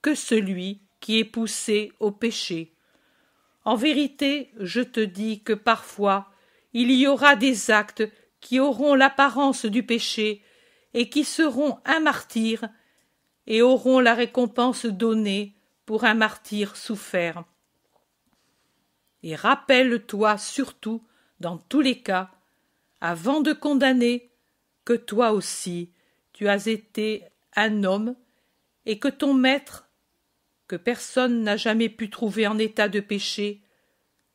que celui qui est poussé au péché. En vérité, je te dis que parfois il y aura des actes qui auront l'apparence du péché et qui seront un martyr et auront la récompense donnée pour un martyr souffert et rappelle-toi surtout, dans tous les cas, avant de condamner, que toi aussi tu as été un homme et que ton maître, que personne n'a jamais pu trouver en état de péché,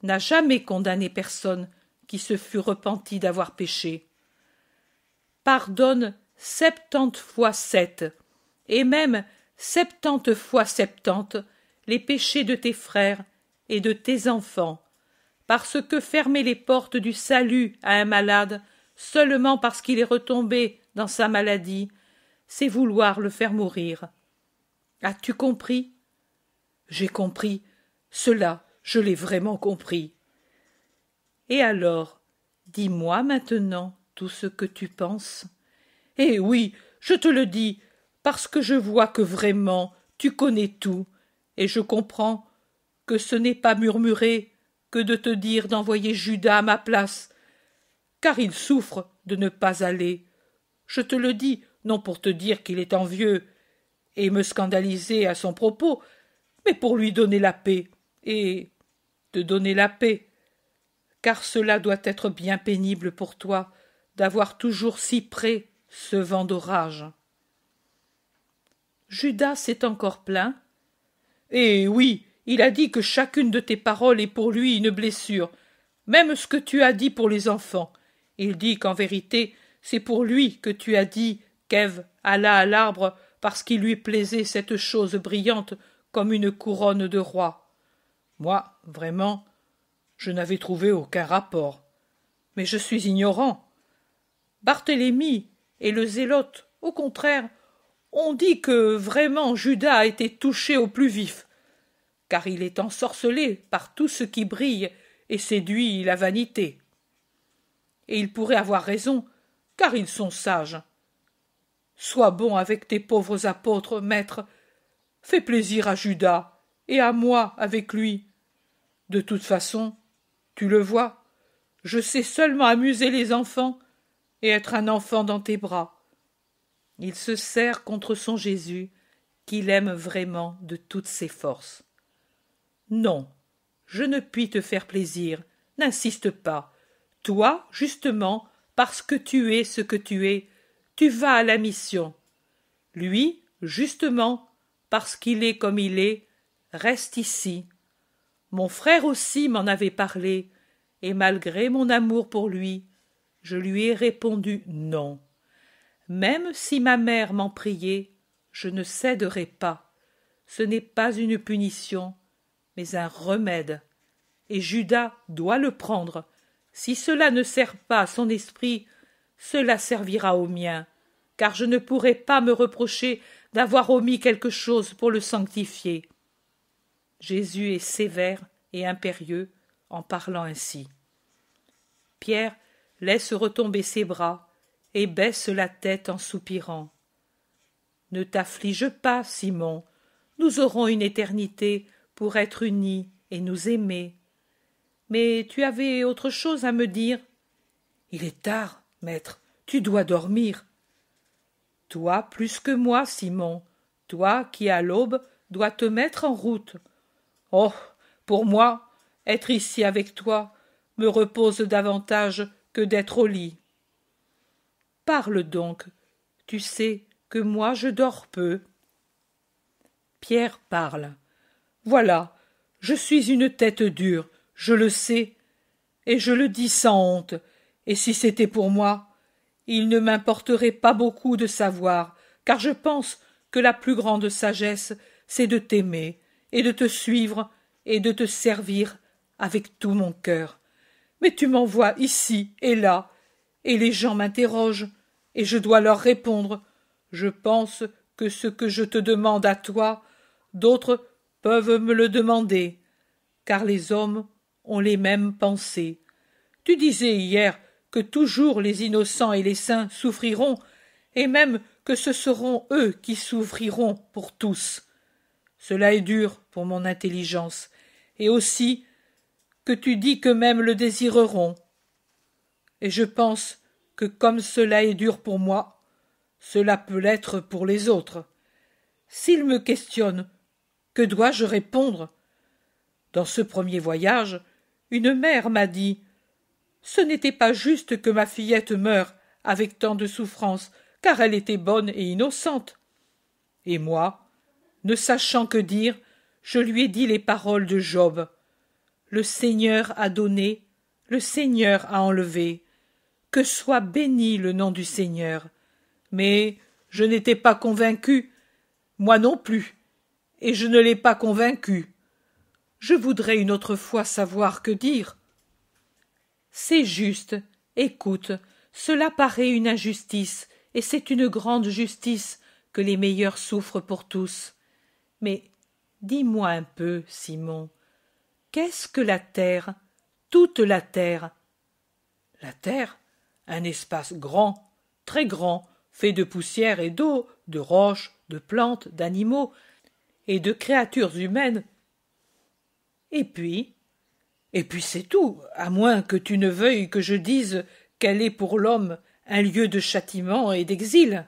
n'a jamais condamné personne qui se fût repenti d'avoir péché. Pardonne septante fois sept, et même septante fois septante, les péchés de tes frères et de tes enfants, parce que fermer les portes du salut à un malade seulement parce qu'il est retombé dans sa maladie, c'est vouloir le faire mourir. As-tu compris? J'ai compris. Cela, je l'ai vraiment compris. Et alors, dis-moi maintenant tout ce que tu penses. Eh oui, je te le dis, parce que je vois que vraiment tu connais tout, et je comprends que ce n'est pas murmurer que de te dire d'envoyer Judas à ma place, car il souffre de ne pas aller. Je te le dis, non pour te dire qu'il est envieux et me scandaliser à son propos, mais pour lui donner la paix, et te donner la paix, car cela doit être bien pénible pour toi d'avoir toujours si près ce vent d'orage. Judas s'est encore plaint. Eh oui, il a dit que chacune de tes paroles est pour lui une blessure, même ce que tu as dit pour les enfants. Il dit qu'en vérité, c'est pour lui que tu as dit qu'Ève alla à l'arbre parce qu'il lui plaisait cette chose brillante comme une couronne de roi. Moi, vraiment, je n'avais trouvé aucun rapport. Mais je suis ignorant. Barthélemy et le zélote, au contraire, ont dit que vraiment Judas a été touché au plus vif, car il est ensorcelé par tout ce qui brille et séduit la vanité. Et il pourrait avoir raison, car ils sont sages. Sois bon avec tes pauvres apôtres, maître. Fais plaisir à Judas, et à moi avec lui. De toute façon, tu le vois, je sais seulement amuser les enfants et être un enfant dans tes bras. Il se serre contre son Jésus, qu'il aime vraiment de toutes ses forces. Non, je ne puis te faire plaisir, n'insiste pas. Toi, justement, parce que tu es ce que tu es, tu vas à la mission. Lui, justement, parce qu'il est comme il est, reste ici. Mon frère aussi m'en avait parlé, et malgré mon amour pour lui, je lui ai répondu non. Même si ma mère m'en priait, je ne céderai pas. Ce n'est pas une punition, mais un remède. Et Judas doit le prendre. Si cela ne sert pas à son esprit, cela servira au mien, car je ne pourrai pas me reprocher d'avoir omis quelque chose pour le sanctifier. Jésus est sévère et impérieux en parlant ainsi. Pierre laisse retomber ses bras et baisse la tête en soupirant. Ne t'afflige pas, Simon, nous aurons une éternité pour être unis et nous aimer. Mais tu avais autre chose à me dire. Il est tard, maître, tu dois dormir. Toi plus que moi, Simon, toi qui à l'aube dois te mettre en route. Oh. Pour moi, être ici avec toi me repose davantage que d'être au lit. Parle donc, tu sais que moi je dors peu. Pierre parle. Voilà, je suis une tête dure, je le sais, et je le dis sans honte, et si c'était pour moi, il ne m'importerait pas beaucoup de savoir, car je pense que la plus grande sagesse, c'est de t'aimer, et de te suivre, et de te servir avec tout mon cœur. Mais tu m'envoies ici et là, et les gens m'interrogent, et je dois leur répondre. Je pense que ce que je te demande à toi, d'autres peuvent me le demander, car les hommes ont les mêmes pensées. Tu disais hier que toujours les innocents et les saints souffriront, et même que ce seront eux qui souffriront pour tous. Cela est dur pour mon intelligence, et aussi que tu dis qu'eux-mêmes le désireront. Et je pense que comme cela est dur pour moi, cela peut l'être pour les autres. S'ils me questionnent, que dois-je répondre? Dans ce premier voyage, une mère m'a dit Ce n'était pas juste que ma fillette meure avec tant de souffrance, car elle était bonne et innocente. Et moi, ne sachant que dire, je lui ai dit les paroles de Job. Le Seigneur a donné, le Seigneur a enlevé. Que soit béni le nom du Seigneur. Mais je n'étais pas convaincu, moi non plus, et je ne l'ai pas convaincu. Je voudrais une autre fois savoir que dire. C'est juste, écoute, cela paraît une injustice, et c'est une grande justice que les meilleurs souffrent pour tous. Mais Dis-moi un peu, Simon, qu'est-ce que la terre, toute la terre? La terre, un espace grand, très grand, fait de poussière et d'eau, de roches, de plantes, d'animaux et de créatures humaines. Et puis Et puis c'est tout, à moins que tu ne veuilles que je dise qu'elle est pour l'homme un lieu de châtiment et d'exil.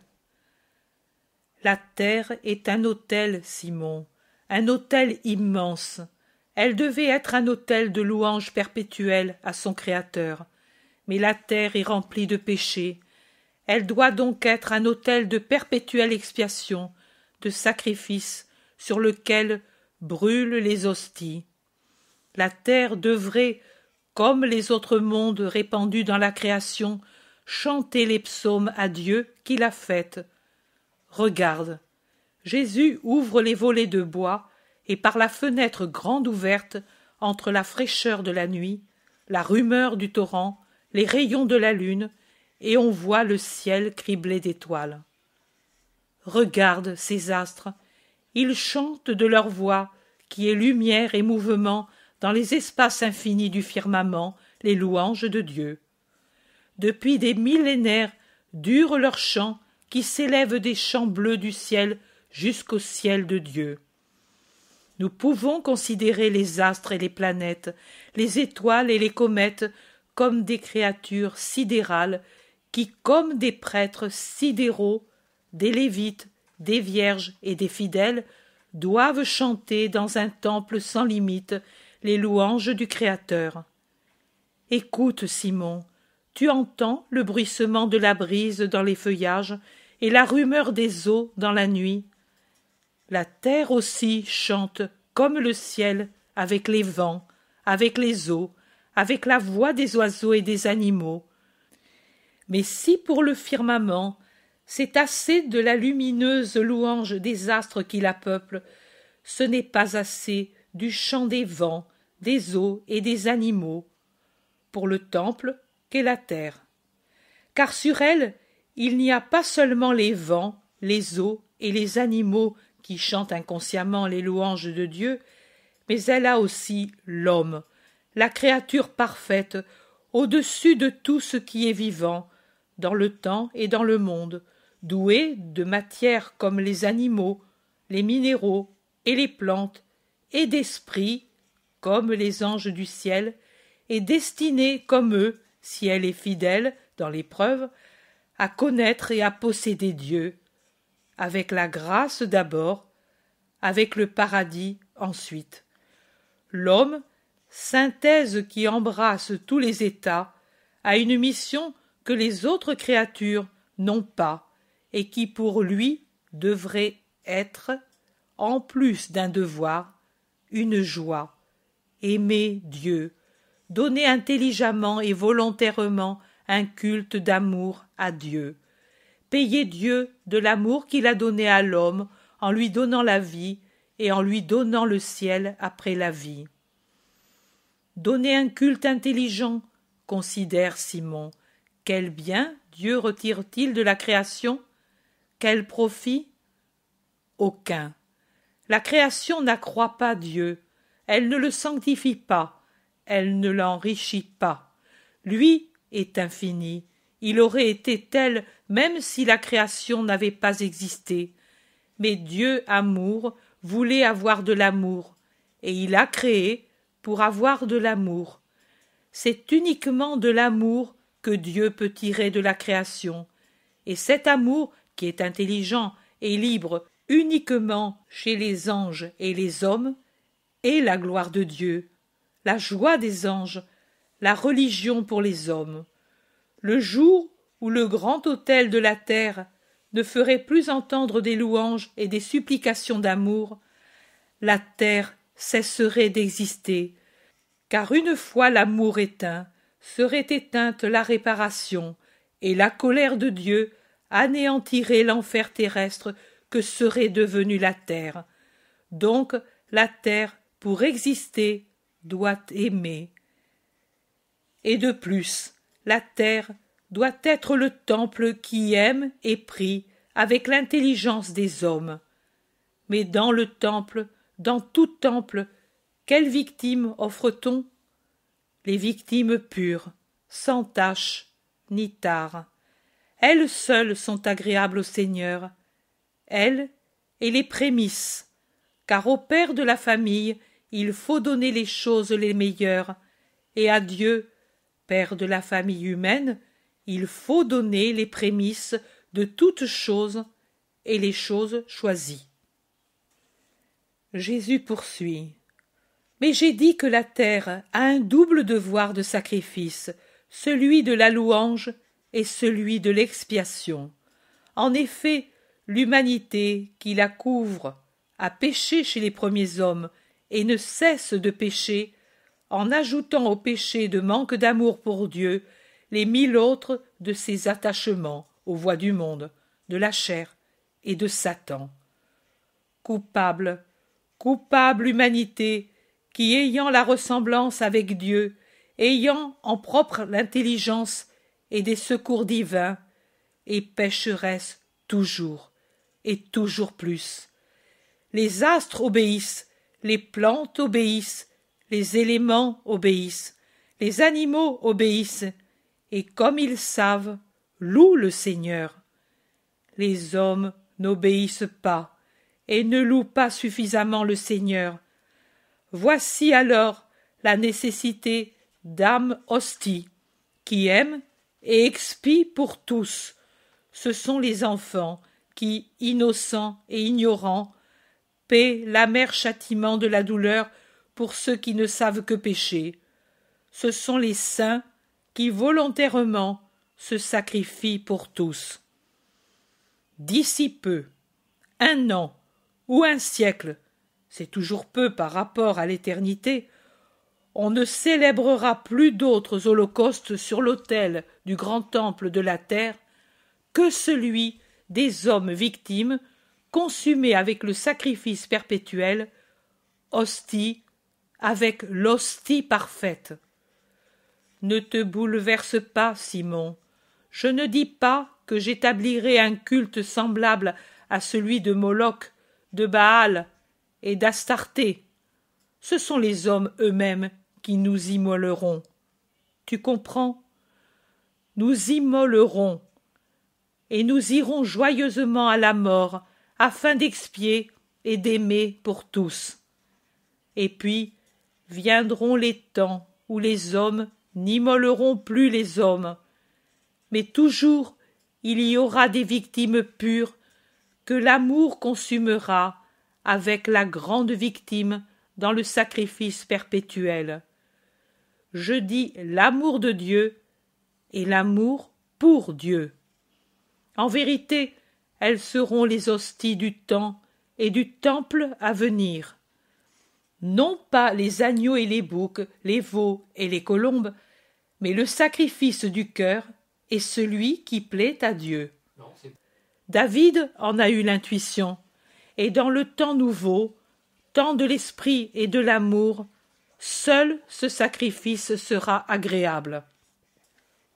La terre est un hôtel, Simon, un autel immense. Elle devait être un autel de louange perpétuelle à son Créateur. Mais la terre est remplie de péchés. Elle doit donc être un autel de perpétuelle expiation, de sacrifice, sur lequel brûlent les hosties. La terre devrait, comme les autres mondes répandus dans la création, chanter les psaumes à Dieu qui l'a faite. Regarde, Jésus ouvre les volets de bois, et par la fenêtre grande ouverte, entre la fraîcheur de la nuit, la rumeur du torrent, les rayons de la lune, et on voit le ciel criblé d'étoiles. Regarde ces astres, ils chantent de leur voix, qui est lumière et mouvement dans les espaces infinis du firmament, les louanges de Dieu. Depuis des millénaires dure leur chant qui s'élève des champs bleus du ciel jusqu'au ciel de Dieu. Nous pouvons considérer les astres et les planètes, les étoiles et les comètes comme des créatures sidérales qui, comme des prêtres sidéraux, des lévites, des vierges et des fidèles, doivent chanter dans un temple sans limite les louanges du Créateur. Écoute, Simon, tu entends le bruissement de la brise dans les feuillages et la rumeur des eaux dans la nuit. La terre aussi chante comme le ciel avec les vents, avec les eaux, avec la voix des oiseaux et des animaux. Mais si pour le firmament c'est assez de la lumineuse louange des astres qui la peuplent, ce n'est pas assez du chant des vents, des eaux et des animaux. Pour le temple qu'est la terre. Car sur elle il n'y a pas seulement les vents, les eaux et les animaux qui chantent inconsciemment les louanges de Dieu, mais elle a aussi l'homme, la créature parfaite, au-dessus de tout ce qui est vivant, dans le temps et dans le monde, doué de matière comme les animaux, les minéraux et les plantes, et d'esprit comme les anges du ciel, et destinée comme eux, si elle est fidèle dans l'épreuve, à connaître et à posséder Dieu, avec la grâce d'abord, avec le paradis ensuite. L'homme, synthèse qui embrasse tous les états, a une mission que les autres créatures n'ont pas, et qui pour lui devrait être, en plus d'un devoir, une joie. Aimer Dieu, donner intelligemment et volontairement un culte d'amour à Dieu. Payer Dieu de l'amour qu'il a donné à l'homme en lui donnant la vie et en lui donnant le ciel après la vie. Donner un culte intelligent, considère Simon. Quel bien Dieu retire-t-il de la création Quel profit Aucun. La création n'accroît pas Dieu, elle ne le sanctifie pas, elle ne l'enrichit pas. Lui est infini, il aurait été tel même si la création n'avait pas existé. Mais Dieu amour voulait avoir de l'amour, et il a créé pour avoir de l'amour. C'est uniquement de l'amour que Dieu peut tirer de la création, et cet amour, qui est intelligent et libre uniquement chez les anges et les hommes, est la gloire de Dieu, la joie des anges, la religion pour les hommes. Le jour où le grand autel de la terre ne ferait plus entendre des louanges et des supplications d'amour, la terre cesserait d'exister, car une fois l'amour éteint, serait éteinte la réparation, et la colère de Dieu anéantirait l'enfer terrestre que serait devenue la terre. Donc la terre, pour exister, doit aimer. Et de plus, la terre doit être le temple qui aime et prie avec l'intelligence des hommes. Mais dans le temple, dans tout temple, quelles victimes offre-t-on? Les victimes pures, sans tache ni tare. Elles seules sont agréables au Seigneur, elles et les prémices, car au père de la famille il faut donner les choses les meilleures, et à Dieu, père de la famille humaine, il faut donner les prémices de toutes choses et les choses choisies. Jésus poursuit. Mais j'ai dit que la terre a un double devoir de sacrifice, celui de la louange et celui de l'expiation. En effet, l'humanité qui la couvre a péché chez les premiers hommes et ne cesse de pécher, en ajoutant au péché de manque d'amour pour Dieu les mille autres de ses attachements aux voies du monde, de la chair et de Satan. Coupable, coupable humanité, qui ayant la ressemblance avec Dieu, ayant en propre l'intelligence et des secours divins, et pécheresse toujours, et toujours plus. Les astres obéissent, les plantes obéissent, les éléments obéissent, les animaux obéissent, et comme ils savent, louent le Seigneur. Les hommes n'obéissent pas, et ne louent pas suffisamment le Seigneur. Voici alors la nécessité d'âmes hosties, qui aiment et expient pour tous. Ce sont les enfants qui, innocents et ignorants, paient l'amer châtiment de la douleur pour ceux qui ne savent que pécher. Ce sont les saints qui volontairement se sacrifient pour tous. D'ici peu, un an ou un siècle, c'est toujours peu par rapport à l'éternité, on ne célébrera plus d'autres holocaustes sur l'autel du grand temple de la terre que celui des hommes victimes consumés avec le sacrifice perpétuel, hostie avec l'hostie parfaite. Ne te bouleverse pas, Simon. Je ne dis pas que j'établirai un culte semblable à celui de Moloch, de Baal et d'Astarté. Ce sont les hommes eux-mêmes qui nous immoleront. Tu comprends? Nous immolerons, et nous irons joyeusement à la mort, afin d'expier et d'aimer pour tous. Et puis viendront les temps où les hommes n'immoleront plus les hommes, mais toujours il y aura des victimes pures que l'amour consumera avec la grande victime dans le sacrifice perpétuel. Je dis l'amour de Dieu et l'amour pour Dieu. En vérité, elles seront les hosties du temps et du temple à venir. Non pas les agneaux et les boucs, les veaux et les colombes, mais le sacrifice du cœur est celui qui plaît à Dieu. David en a eu l'intuition, et dans le temps nouveau, temps de l'esprit et de l'amour, seul ce sacrifice sera agréable.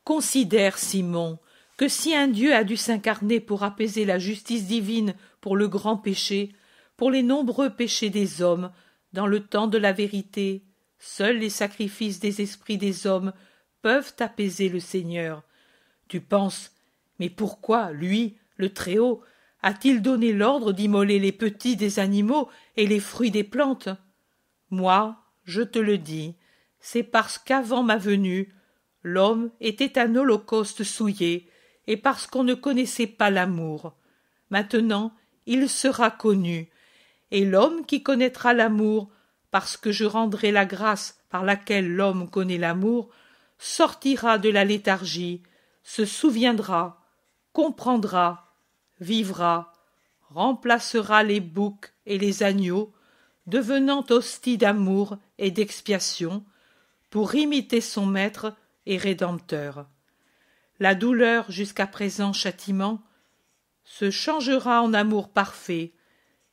Considère, Simon, que si un Dieu a dû s'incarner pour apaiser la justice divine pour le grand péché, pour les nombreux péchés des hommes, dans le temps de la vérité, seuls les sacrifices des esprits des hommes peuvent apaiser le Seigneur. Tu penses, mais pourquoi, lui, le Très-Haut, a-t-il donné l'ordre d'immoler les petits des animaux et les fruits des plantes? Moi, je te le dis, c'est parce qu'avant ma venue, l'homme était un holocauste souillé, et parce qu'on ne connaissait pas l'amour. Maintenant, il sera connu, et l'homme qui connaîtra l'amour, parce que je rendrai la grâce par laquelle l'homme connaît l'amour, sortira de la léthargie, se souviendra, comprendra, vivra, remplacera les boucs et les agneaux, devenant hostie d'amour et d'expiation, pour imiter son maître et rédempteur. La douleur jusqu'à présent châtiment se changera en amour parfait,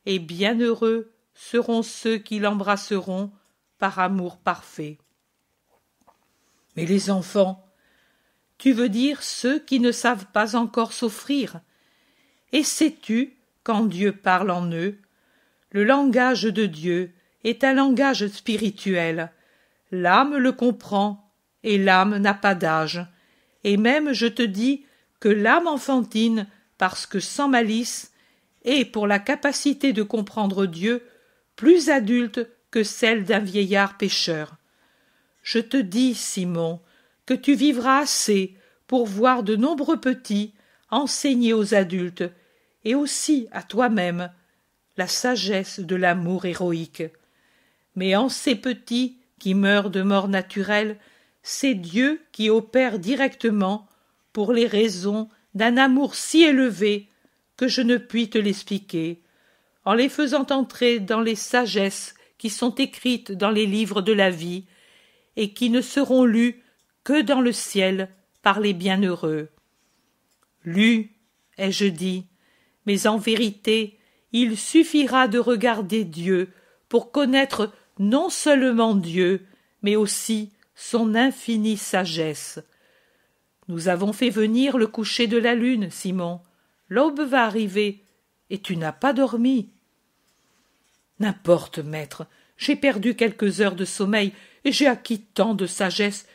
et bienheureux seront ceux qui l'embrasseront par amour parfait. Mais les enfants, tu veux dire ceux qui ne savent pas encore s'offrir? Et sais-tu, quand Dieu parle en eux, le langage de Dieu est un langage spirituel. L'âme le comprend, et l'âme n'a pas d'âge. Et même je te dis que l'âme enfantine, parce que sans malice, est pour la capacité de comprendre Dieu plus adulte que celle d'un vieillard pécheur. Je te dis, Simon, que tu vivras assez pour voir de nombreux petits enseigner aux adultes, et aussi à toi-même, la sagesse de l'amour héroïque. Mais en ces petits qui meurent de mort naturelle, c'est Dieu qui opère directement pour les raisons d'un amour si élevé que je ne puis te l'expliquer, en les faisant entrer dans les sagesses qui sont écrites dans les livres de la vie, et qui ne seront lues que dans le ciel par les bienheureux. Lus, ai-je dit, mais en vérité il suffira de regarder Dieu pour connaître non seulement Dieu, mais aussi son infinie sagesse. Nous avons fait venir le coucher de la lune, Simon. L'aube va arriver, et tu n'as pas dormi. N'importe, maître, j'ai perdu quelques heures de sommeil, et j'ai acquis tant de sagesse,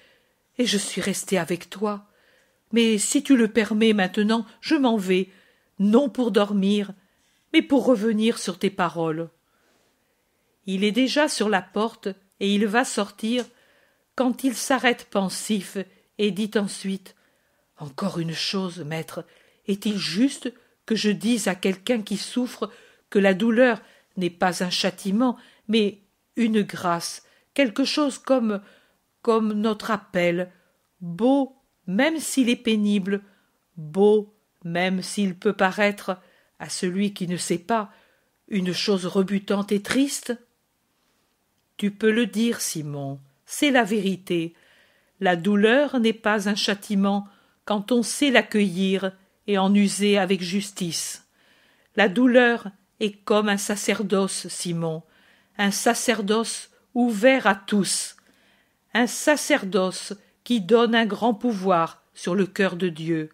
et je suis resté avec toi. Mais si tu le permets maintenant, je m'en vais, non pour dormir, mais pour revenir sur tes paroles. Il est déjà sur la porte, et il va sortir, quand il s'arrête pensif, et dit ensuite. Encore une chose, maître, est il juste que je dise à quelqu'un qui souffre que la douleur n'est pas un châtiment, mais une grâce, quelque chose comme comme notre appel, beau même s'il est pénible, beau même s'il peut paraître, à celui qui ne sait pas, une chose rebutante et triste? Tu peux le dire, Simon, c'est la vérité. La douleur n'est pas un châtiment quand on sait l'accueillir et en user avec justice. La douleur est comme un sacerdoce, Simon, un sacerdoce ouvert à tous, un sacerdoce qui donne un grand pouvoir sur le cœur de Dieu,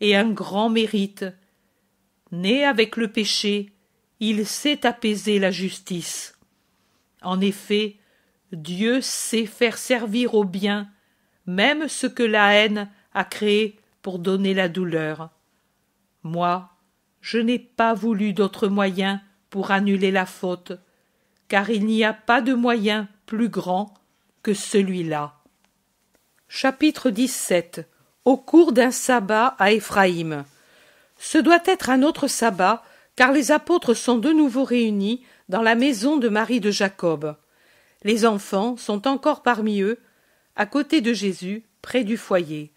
et un grand mérite. Né avec le péché, il sait apaiser la justice. En effet, Dieu sait faire servir au bien même ce que la haine a créé pour donner la douleur. Moi, je n'ai pas voulu d'autre moyen pour annuler la faute, car il n'y a pas de moyen plus grand que celui-là. Chapitre 17 Au cours d'un sabbat à Éphraïm. Ce doit être un autre sabbat, car les apôtres sont de nouveau réunis dans la maison de Marie de Jacob. Les enfants sont encore parmi eux, à côté de Jésus, près du foyer.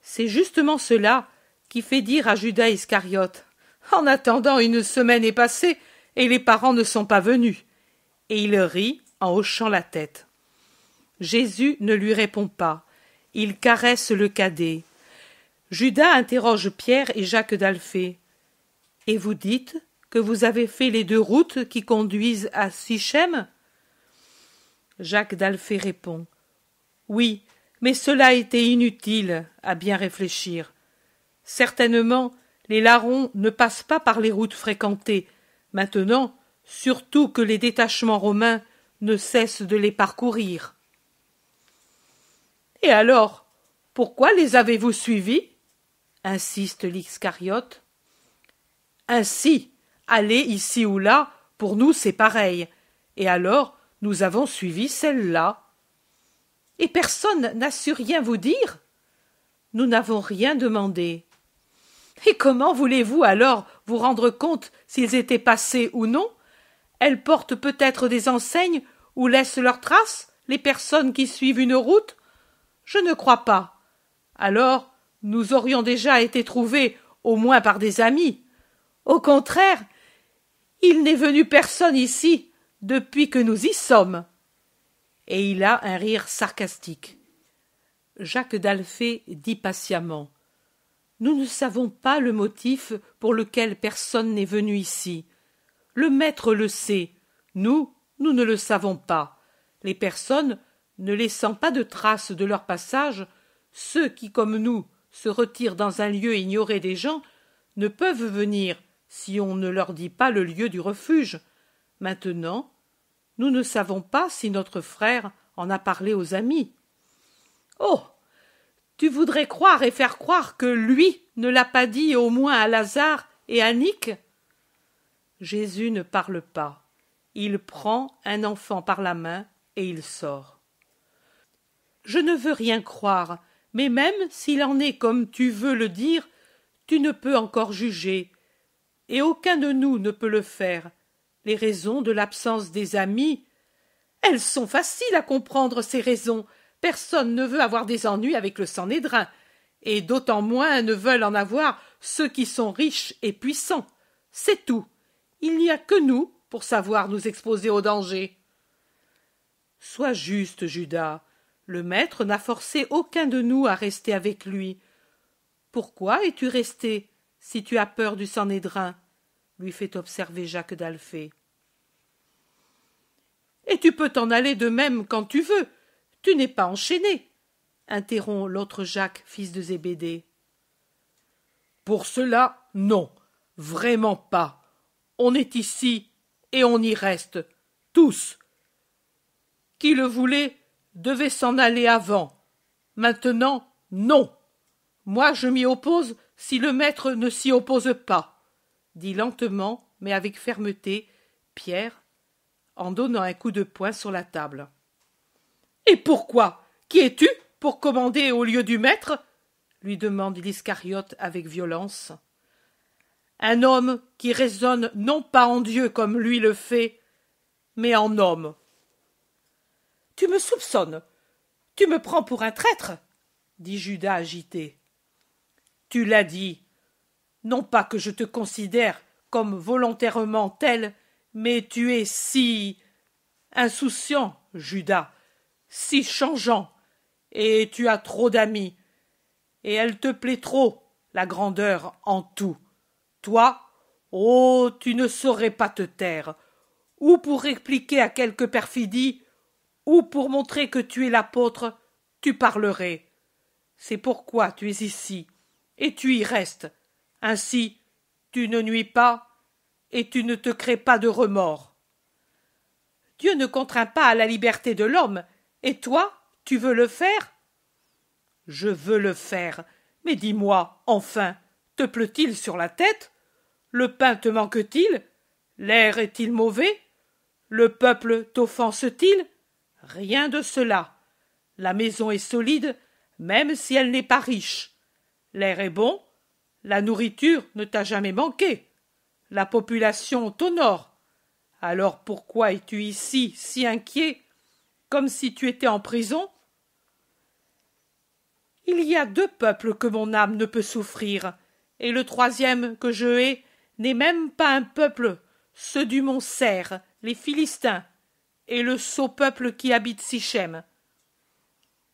C'est justement cela qui fait dire à Judas Iscariote En attendant, une semaine est passée et les parents ne sont pas venus. Et il rit en hochant la tête. Jésus ne lui répond pas. Il caresse le cadet. Judas interroge Pierre et Jacques d'Alphée. Et vous dites que vous avez fait les deux routes qui conduisent à Sichem? Jacques d'Alphée répond. Oui, mais cela était inutile, à bien réfléchir. Certainement, les larrons ne passent pas par les routes fréquentées, maintenant, surtout que les détachements romains ne cessent de les parcourir. Et alors, pourquoi les avez-vous suivis? Insiste l'Iscariote. Ainsi, aller ici ou là, pour nous c'est pareil. Et alors, nous avons suivi celle-là. Et personne n'a su rien vous dire Nous n'avons rien demandé. Et comment voulez-vous alors vous rendre compte s'ils étaient passés ou non? Elles portent peut-être des enseignes ou laissent leurs traces, les personnes qui suivent une route? Je ne crois pas. Alors, nous aurions déjà été trouvés, au moins par des amis. Au contraire, il n'est venu personne ici depuis que nous y sommes et il a un rire sarcastique. Jacques d'Alphée dit patiemment Nous ne savons pas le motif pour lequel personne n'est venu ici. Le maître le sait. Nous, nous ne le savons pas. Les personnes, ne laissant pas de traces de leur passage, ceux qui, comme nous, se retirent dans un lieu ignoré des gens, ne peuvent venir si on ne leur dit pas le lieu du refuge. Maintenant, nous ne savons pas si notre frère en a parlé aux amis. Oh. Tu voudrais croire et faire croire que lui ne l'a pas dit au moins à Lazare et à Nick? Jésus ne parle pas. Il prend un enfant par la main et il sort. Je ne veux rien croire, mais même s'il en est comme tu veux le dire, tu ne peux encore juger, et aucun de nous ne peut le faire, les raisons de l'absence des amis. Elles sont faciles à comprendre, ces raisons. Personne ne veut avoir des ennuis avec le Sanhédrin, et d'autant moins ne veulent en avoir ceux qui sont riches et puissants. C'est tout. Il n'y a que nous pour savoir nous exposer au danger. Sois juste, Judas. Le maître n'a forcé aucun de nous à rester avec lui. Pourquoi es-tu resté si tu as peur du Sanhédrin lui fait observer Jacques d'Alphée. Et tu peux t'en aller de même quand tu veux. Tu n'es pas enchaîné, interrompt l'autre Jacques, fils de Zébédée. Pour cela, non, vraiment pas. On est ici et on y reste, tous. Qui le voulait devait s'en aller avant. Maintenant, non. Moi, je m'y oppose si le maître ne s'y oppose pas, dit lentement, mais avec fermeté, Pierre, en donnant un coup de poing sur la table. Et pourquoi? Qui es-tu pour commander au lieu du maître? lui demande l'Iscariote avec violence. Un homme qui raisonne non pas en Dieu comme lui le fait, mais en homme. Tu me soupçonnes. Tu me prends pour un traître, dit Judas agité. Tu l'as dit. Non pas que je te considère comme volontairement tel, mais tu es si insouciant, Judas, si changeant, et tu as trop d'amis, et elle te plaît trop, la grandeur en tout. Toi, oh, tu ne saurais pas te taire, ou pour répliquer à quelque perfidie, ou pour montrer que tu es l'apôtre, tu parlerais. C'est pourquoi tu es ici, et tu y restes. Ainsi, tu ne nuis pas, et tu ne te crées pas de remords. Dieu ne contraint pas à la liberté de l'homme, et toi, tu veux le faire? Je veux le faire, mais dis-moi, enfin, te pleut-il sur la tête? Le pain te manque-t-il? L'air est-il mauvais? Le peuple t'offense-t-il? Rien de cela. La maison est solide, même si elle n'est pas riche. L'air est bon, la nourriture ne t'a jamais manqué. La population t'honore. Alors pourquoi es-tu ici si inquiet, comme si tu étais en prison? Il y a deux peuples que mon âme ne peut souffrir, et le troisième que je hais n'est même pas un peuple, ceux du mont Serre, les Philistins, et le sot peuple qui habite Sichem.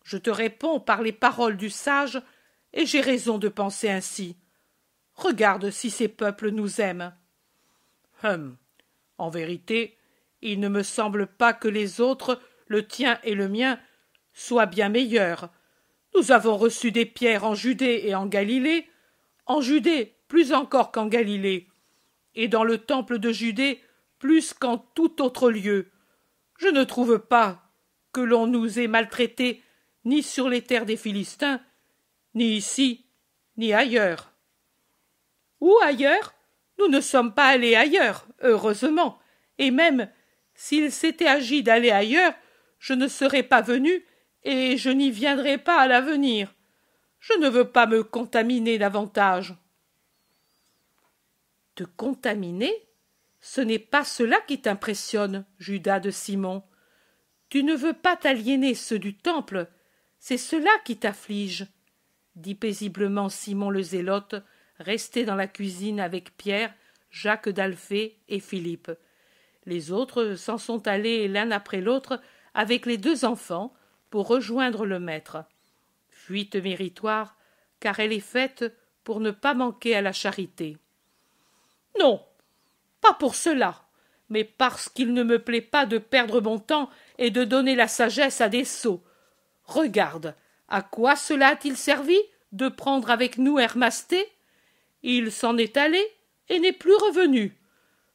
Je te réponds par les paroles du sage, et j'ai raison de penser ainsi. Regarde si ces peuples nous aiment. Hum. En vérité, il ne me semble pas que les autres, le tien et le mien, soient bien meilleurs. Nous avons reçu des pierres en Judée et en Galilée, en Judée plus encore qu'en Galilée, et dans le temple de Judée plus qu'en tout autre lieu. Je ne trouve pas que l'on nous ait maltraités ni sur les terres des Philistins, ni ici, ni ailleurs. Où ailleurs Nous ne sommes pas allés ailleurs, heureusement, et même s'il s'était agi d'aller ailleurs, je ne serais pas venu et je n'y viendrai pas à l'avenir. Je ne veux pas me contaminer davantage. Te contaminer? Ce n'est pas cela qui t'impressionne, Judas de Simon. Tu ne veux pas t'aliéner ceux du temple, c'est cela qui t'afflige, dit paisiblement Simon le Zélote, resté dans la cuisine avec Pierre, Jacques d'Alphée et Philippe. Les autres s'en sont allés l'un après l'autre avec les deux enfants pour rejoindre le maître. Fuite méritoire, car elle est faite pour ne pas manquer à la charité. Non, pas pour cela, mais parce qu'il ne me plaît pas de perdre mon temps et de donner la sagesse à des sots. Regarde, à quoi cela a-t-il servi de prendre avec nous Hermasté? Il s'en est allé et n'est plus revenu.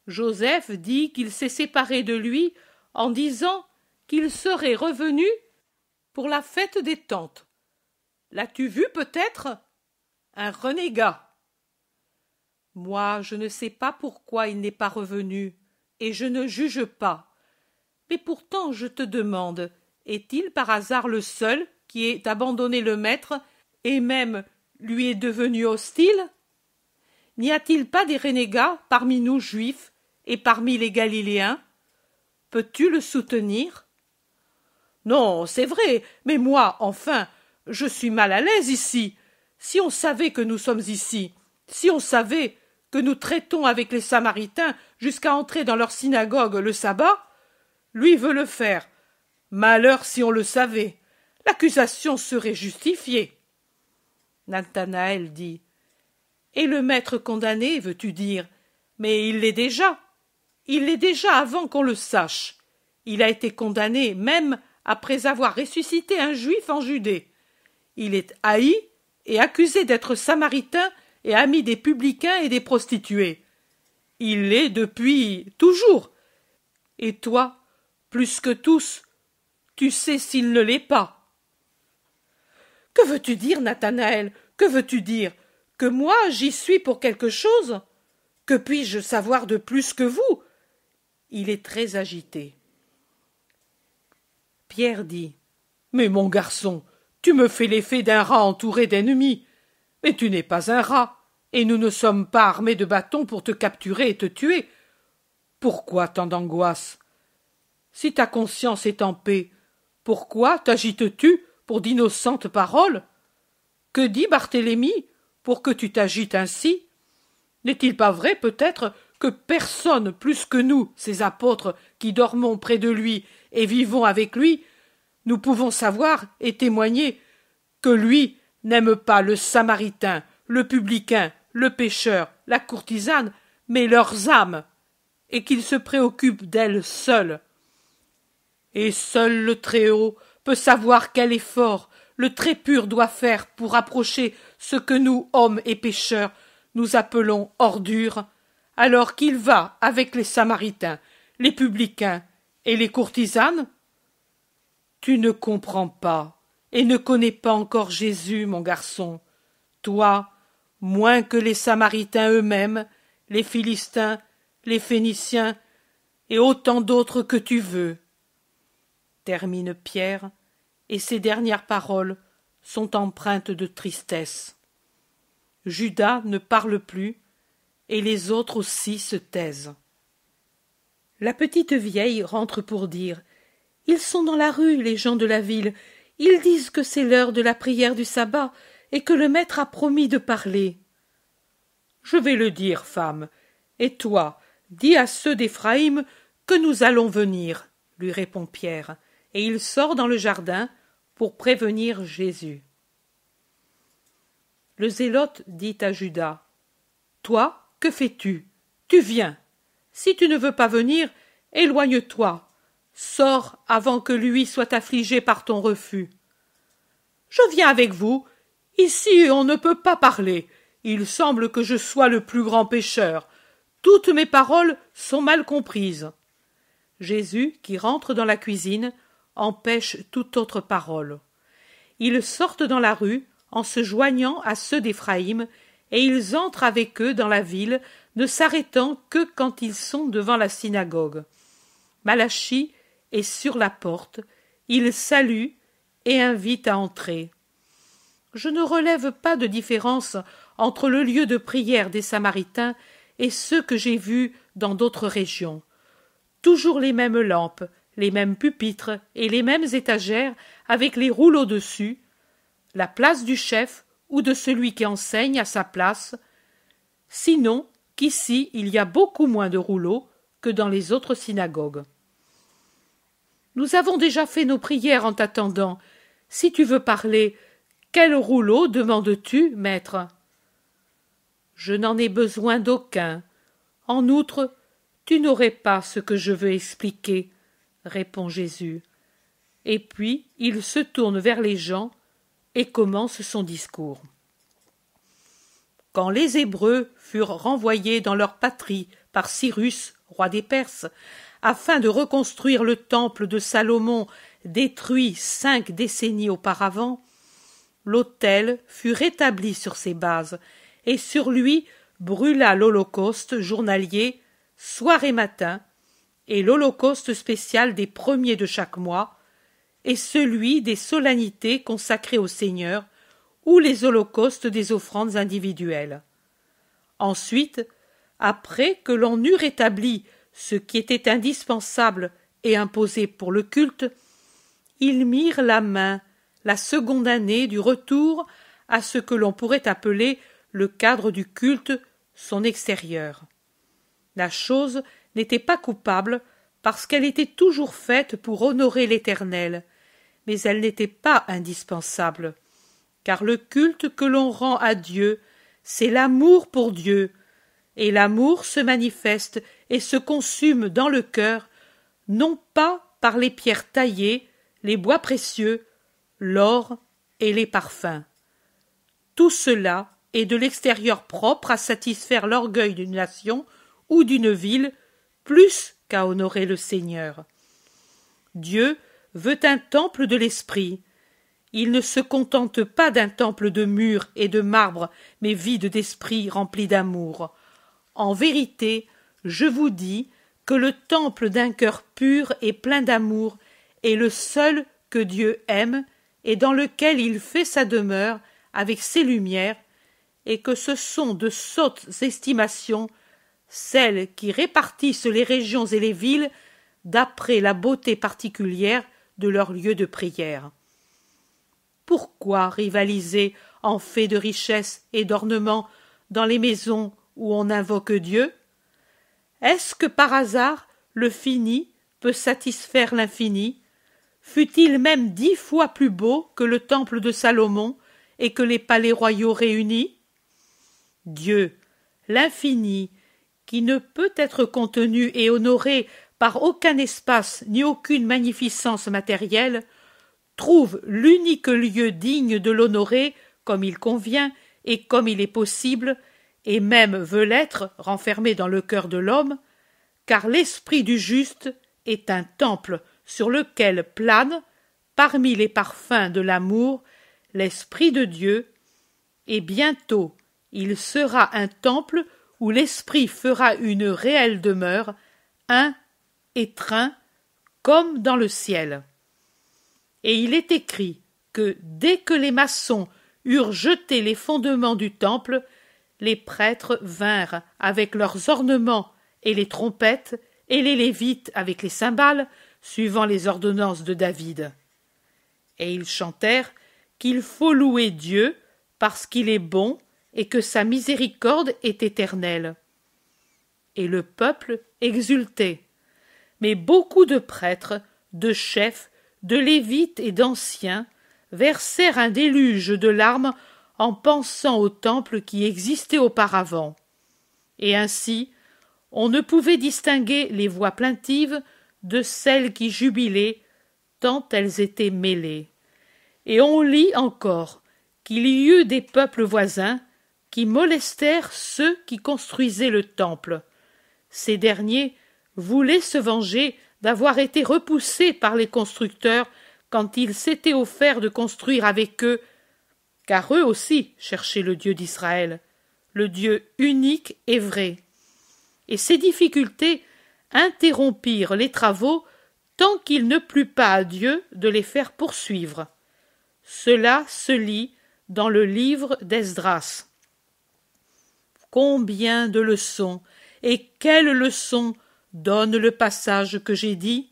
Joseph dit qu'il s'est séparé de lui en disant qu'il serait revenu pour la fête des tentes. L'as-tu vu peut-être? Un renégat. Moi, je ne sais pas pourquoi il n'est pas revenu, et je ne juge pas. Mais pourtant, je te demande, est-il par hasard le seul qui ait abandonné le maître et même lui est devenu hostile? N'y a-t-il pas des renégats parmi nous juifs et parmi les Galiléens? Peux-tu le soutenir? Non, c'est vrai, mais moi, enfin, je suis mal à l'aise ici. Si on savait que nous sommes ici, si on savait que nous traitons avec les Samaritains jusqu'à entrer dans leur synagogue le sabbat, lui veut le faire. Malheur si on le savait. L'accusation serait justifiée. Nathanaël dit. Et le maître condamné, veux-tu dire? Mais il l'est déjà. Il l'est déjà avant qu'on le sache. Il a été condamné même après avoir ressuscité un juif en Judée. Il est haï et accusé d'être samaritain et ami des publicains et des prostituées. Il l'est depuis toujours. Et toi, plus que tous, tu sais s'il ne l'est pas. Que veux-tu dire, Nathanaël? Que veux-tu dire? Que moi j'y suis pour quelque chose? Que puis-je savoir de plus que vous? Il est très agité. Pierre dit Mais mon garçon, tu me fais l'effet d'un rat entouré d'ennemis. Mais tu n'es pas un rat, et nous ne sommes pas armés de bâtons pour te capturer et te tuer. Pourquoi tant d'angoisse? Si ta conscience est en paix, pourquoi t'agites-tu pour d'innocentes paroles? Que dit Barthélemy pour que tu t'agites ainsi? N'est-il pas vrai, peut-être, que personne plus que nous, ces apôtres qui dormons près de lui et vivons avec lui, nous pouvons savoir et témoigner que lui n'aime pas le samaritain, le publicain, le pécheur, la courtisane, mais leurs âmes, et qu'il se préoccupe d'elles seules. Et seul le Très-Haut peut savoir quel effort le Très-Pur doit faire pour approcher ce que nous, hommes et pécheurs, nous appelons ordures, alors qu'il va avec les Samaritains, les publicains et les courtisanes Tu ne comprends pas et ne connais pas encore Jésus, mon garçon. Toi, moins que les Samaritains eux-mêmes, les Philistins, les Phéniciens, et autant d'autres que tu veux. Termine Pierre, et ses dernières paroles sont empreintes de tristesse. Judas ne parle plus, et les autres aussi se taisent. La petite vieille rentre pour dire Ils sont dans la rue, les gens de la ville. Ils disent que c'est l'heure de la prière du sabbat et que le maître a promis de parler. Je vais le dire, femme. Et toi, dis à ceux d'Éphraïm que nous allons venir, lui répond Pierre, et il sort dans le jardin pour prévenir Jésus. Le zélote dit à Judas Toi, que fais-tu? Tu viens. Si tu ne veux pas venir, éloigne-toi. Sors avant que lui soit affligé par ton refus. Je viens avec vous. Ici on ne peut pas parler. Il semble que je sois le plus grand pécheur. Toutes mes paroles sont mal comprises. Jésus, qui rentre dans la cuisine, empêche toute autre parole. Ils sortent dans la rue en se joignant à ceux d'Éphraïm et ils entrent avec eux dans la ville, ne s'arrêtant que quand ils sont devant la synagogue. Malachie est sur la porte, il salue et invite à entrer. Je ne relève pas de différence entre le lieu de prière des Samaritains et ceux que j'ai vus dans d'autres régions. Toujours les mêmes lampes, les mêmes pupitres et les mêmes étagères avec les rouleaux dessus, la place du chef ou de celui qui enseigne à sa place, sinon qu'ici il y a beaucoup moins de rouleaux que dans les autres synagogues. Nous avons déjà fait nos prières en t'attendant. Si tu veux parler, quel rouleau demandes-tu, maître? Je n'en ai besoin d'aucun. En outre, tu n'aurais pas ce que je veux expliquer, répond Jésus. Et puis il se tourne vers les gens et commence son discours. Quand les Hébreux furent renvoyés dans leur patrie par Cyrus, roi des Perses, afin de reconstruire le temple de Salomon détruit cinq décennies auparavant, l'autel fut rétabli sur ses bases, et sur lui brûla l'Holocauste journalier soir et matin, et l'Holocauste spécial des premiers de chaque mois, et celui des solennités consacrées au Seigneur, ou les holocaustes des offrandes individuelles. Ensuite, après que l'on eut rétabli ce qui était indispensable et imposé pour le culte, ils mirent la main la seconde année du retour à ce que l'on pourrait appeler le cadre du culte, son extérieur. La chose n'était pas coupable parce qu'elle était toujours faite pour honorer l'Éternel, mais elle n'était pas indispensable, car le culte que l'on rend à Dieu, c'est l'amour pour Dieu, et l'amour se manifeste et se consume dans le cœur, non pas par les pierres taillées, les bois précieux, l'or et les parfums. Tout cela est de l'extérieur propre à satisfaire l'orgueil d'une nation ou d'une ville plus qu'à honorer le Seigneur. Dieu veut un temple de l'esprit. Il ne se contente pas d'un temple de murs et de marbre, mais vide d'esprit rempli d'amour. En vérité, je vous dis que le temple d'un cœur pur et plein d'amour est le seul que Dieu aime et dans lequel il fait sa demeure avec ses lumières, et que ce sont de sottes estimations celles qui répartissent les régions et les villes d'après la beauté particulière de leur lieu de prière. Pourquoi rivaliser en fait de richesse et d'ornement dans les maisons où on invoque Dieu? Est-ce que par hasard le fini peut satisfaire l'infini? Fut-il même dix fois plus beau que le temple de Salomon et que les palais royaux réunis? Dieu, l'infini, qui ne peut être contenu et honoré par aucun espace ni aucune magnificence matérielle, trouve l'unique lieu digne de l'honorer comme il convient et comme il est possible, et même veut l'être renfermé dans le cœur de l'homme, car l'esprit du juste est un temple sur lequel plane, parmi les parfums de l'amour, l'Esprit de Dieu, et bientôt il sera un temple où l'Esprit fera une réelle demeure, un étreint, comme dans le ciel. Et il est écrit que dès que les maçons eurent jeté les fondements du temple, les prêtres vinrent avec leurs ornements et les trompettes, et les Lévites avec les cymbales, suivant les ordonnances de David. Et ils chantèrent qu'il faut louer Dieu parce qu'il est bon et que sa miséricorde est éternelle. Et le peuple exultait. Mais beaucoup de prêtres, de chefs, de lévites et d'anciens versèrent un déluge de larmes en pensant au temple qui existait auparavant. Et ainsi, on ne pouvait distinguer les voix plaintives de celles qui jubilaient, tant elles étaient mêlées. Et on lit encore qu'il y eut des peuples voisins qui molestèrent ceux qui construisaient le temple. Ces derniers voulaient se venger d'avoir été repoussés par les constructeurs quand ils s'étaient offerts de construire avec eux, car eux aussi cherchaient le Dieu d'Israël, le Dieu unique et vrai. Et ces difficultés interrompirent les travaux tant qu'il ne plut pas à Dieu de les faire poursuivre. Cela se lit dans le livre d'Esdras. Combien de leçons et quelles leçons donne le passage que j'ai dit?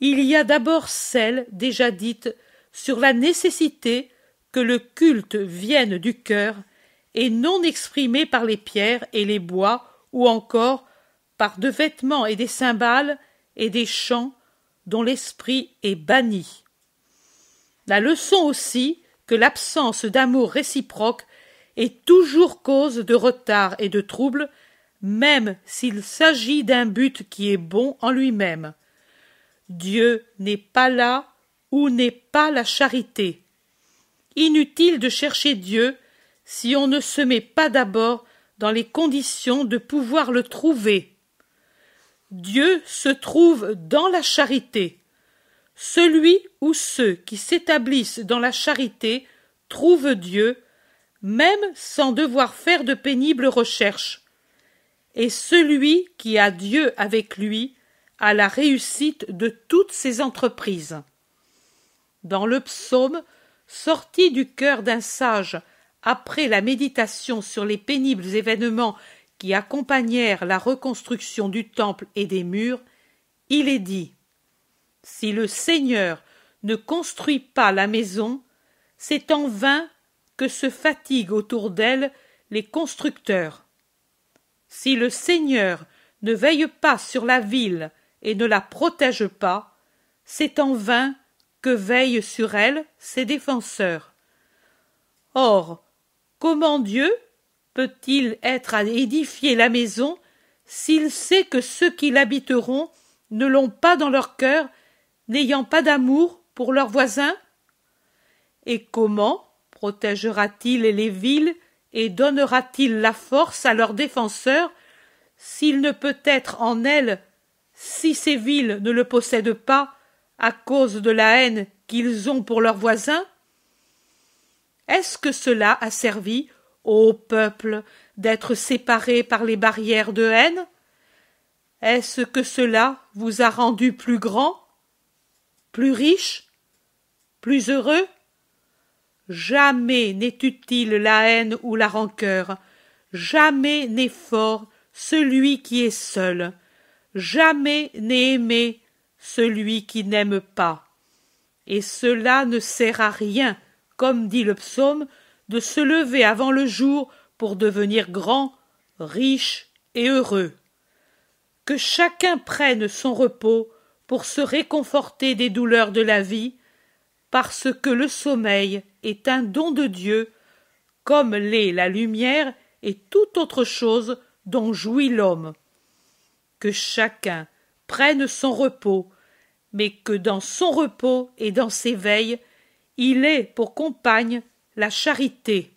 Il y a d'abord celle déjà dite sur la nécessité que le culte vienne du cœur et non exprimé par les pierres et les bois ou encore par de vêtements et des cymbales et des chants dont l'esprit est banni. La leçon aussi que l'absence d'amour réciproque est toujours cause de retard et de trouble, même s'il s'agit d'un but qui est bon en lui-même. Dieu n'est pas là où n'est pas la charité. Inutile de chercher Dieu si on ne se met pas d'abord dans les conditions de pouvoir le trouver. Dieu se trouve dans la charité. Celui ou ceux qui s'établissent dans la charité trouvent Dieu, même sans devoir faire de pénibles recherches. Et celui qui a Dieu avec lui a la réussite de toutes ses entreprises. Dans le psaume, sorti du cœur d'un sage après la méditation sur les pénibles événements qui accompagnèrent la reconstruction du temple et des murs, il est dit Si le Seigneur ne construit pas la maison, c'est en vain que se fatiguent autour d'elle les constructeurs. Si le Seigneur ne veille pas sur la ville et ne la protège pas, c'est en vain que veillent sur elle ses défenseurs. Or, comment Dieu, peut-il être à édifier la maison s'il sait que ceux qui l'habiteront ne l'ont pas dans leur cœur, n'ayant pas d'amour pour leurs voisins? Et comment protégera-t-il les villes et donnera-t-il la force à leurs défenseurs s'il ne peut être en elles, si ces villes ne le possèdent pas, à cause de la haine qu'ils ont pour leurs voisins? Est-ce que cela a servi ô peuple, d'être séparés par les barrières de haine? Est-ce que cela vous a rendu plus grand, plus riche, plus heureux? Jamais n'est utile la haine ou la rancœur, jamais n'est fort celui qui est seul, jamais n'est aimé celui qui n'aime pas. Et cela ne sert à rien, comme dit le psaume, de se lever avant le jour pour devenir grand, riche et heureux. Que chacun prenne son repos pour se réconforter des douleurs de la vie, parce que le sommeil est un don de Dieu, comme l'est la lumière et toute autre chose dont jouit l'homme. Que chacun prenne son repos, mais que dans son repos et dans ses veilles, il ait pour compagne la charité,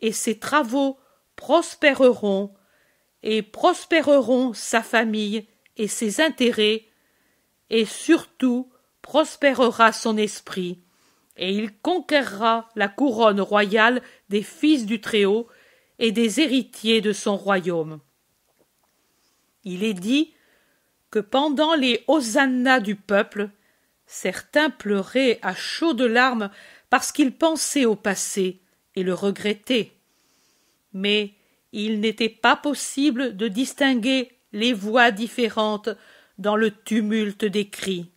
et ses travaux prospéreront, et prospéreront sa famille et ses intérêts, et surtout prospérera son esprit, et il conquérera la couronne royale des fils du Très-Haut et des héritiers de son royaume. Il est dit que pendant les hosannas du peuple, certains pleuraient à chaudes larmes parce qu'il pensait au passé et le regrettait. Mais il n'était pas possible de distinguer les voix différentes dans le tumulte des cris.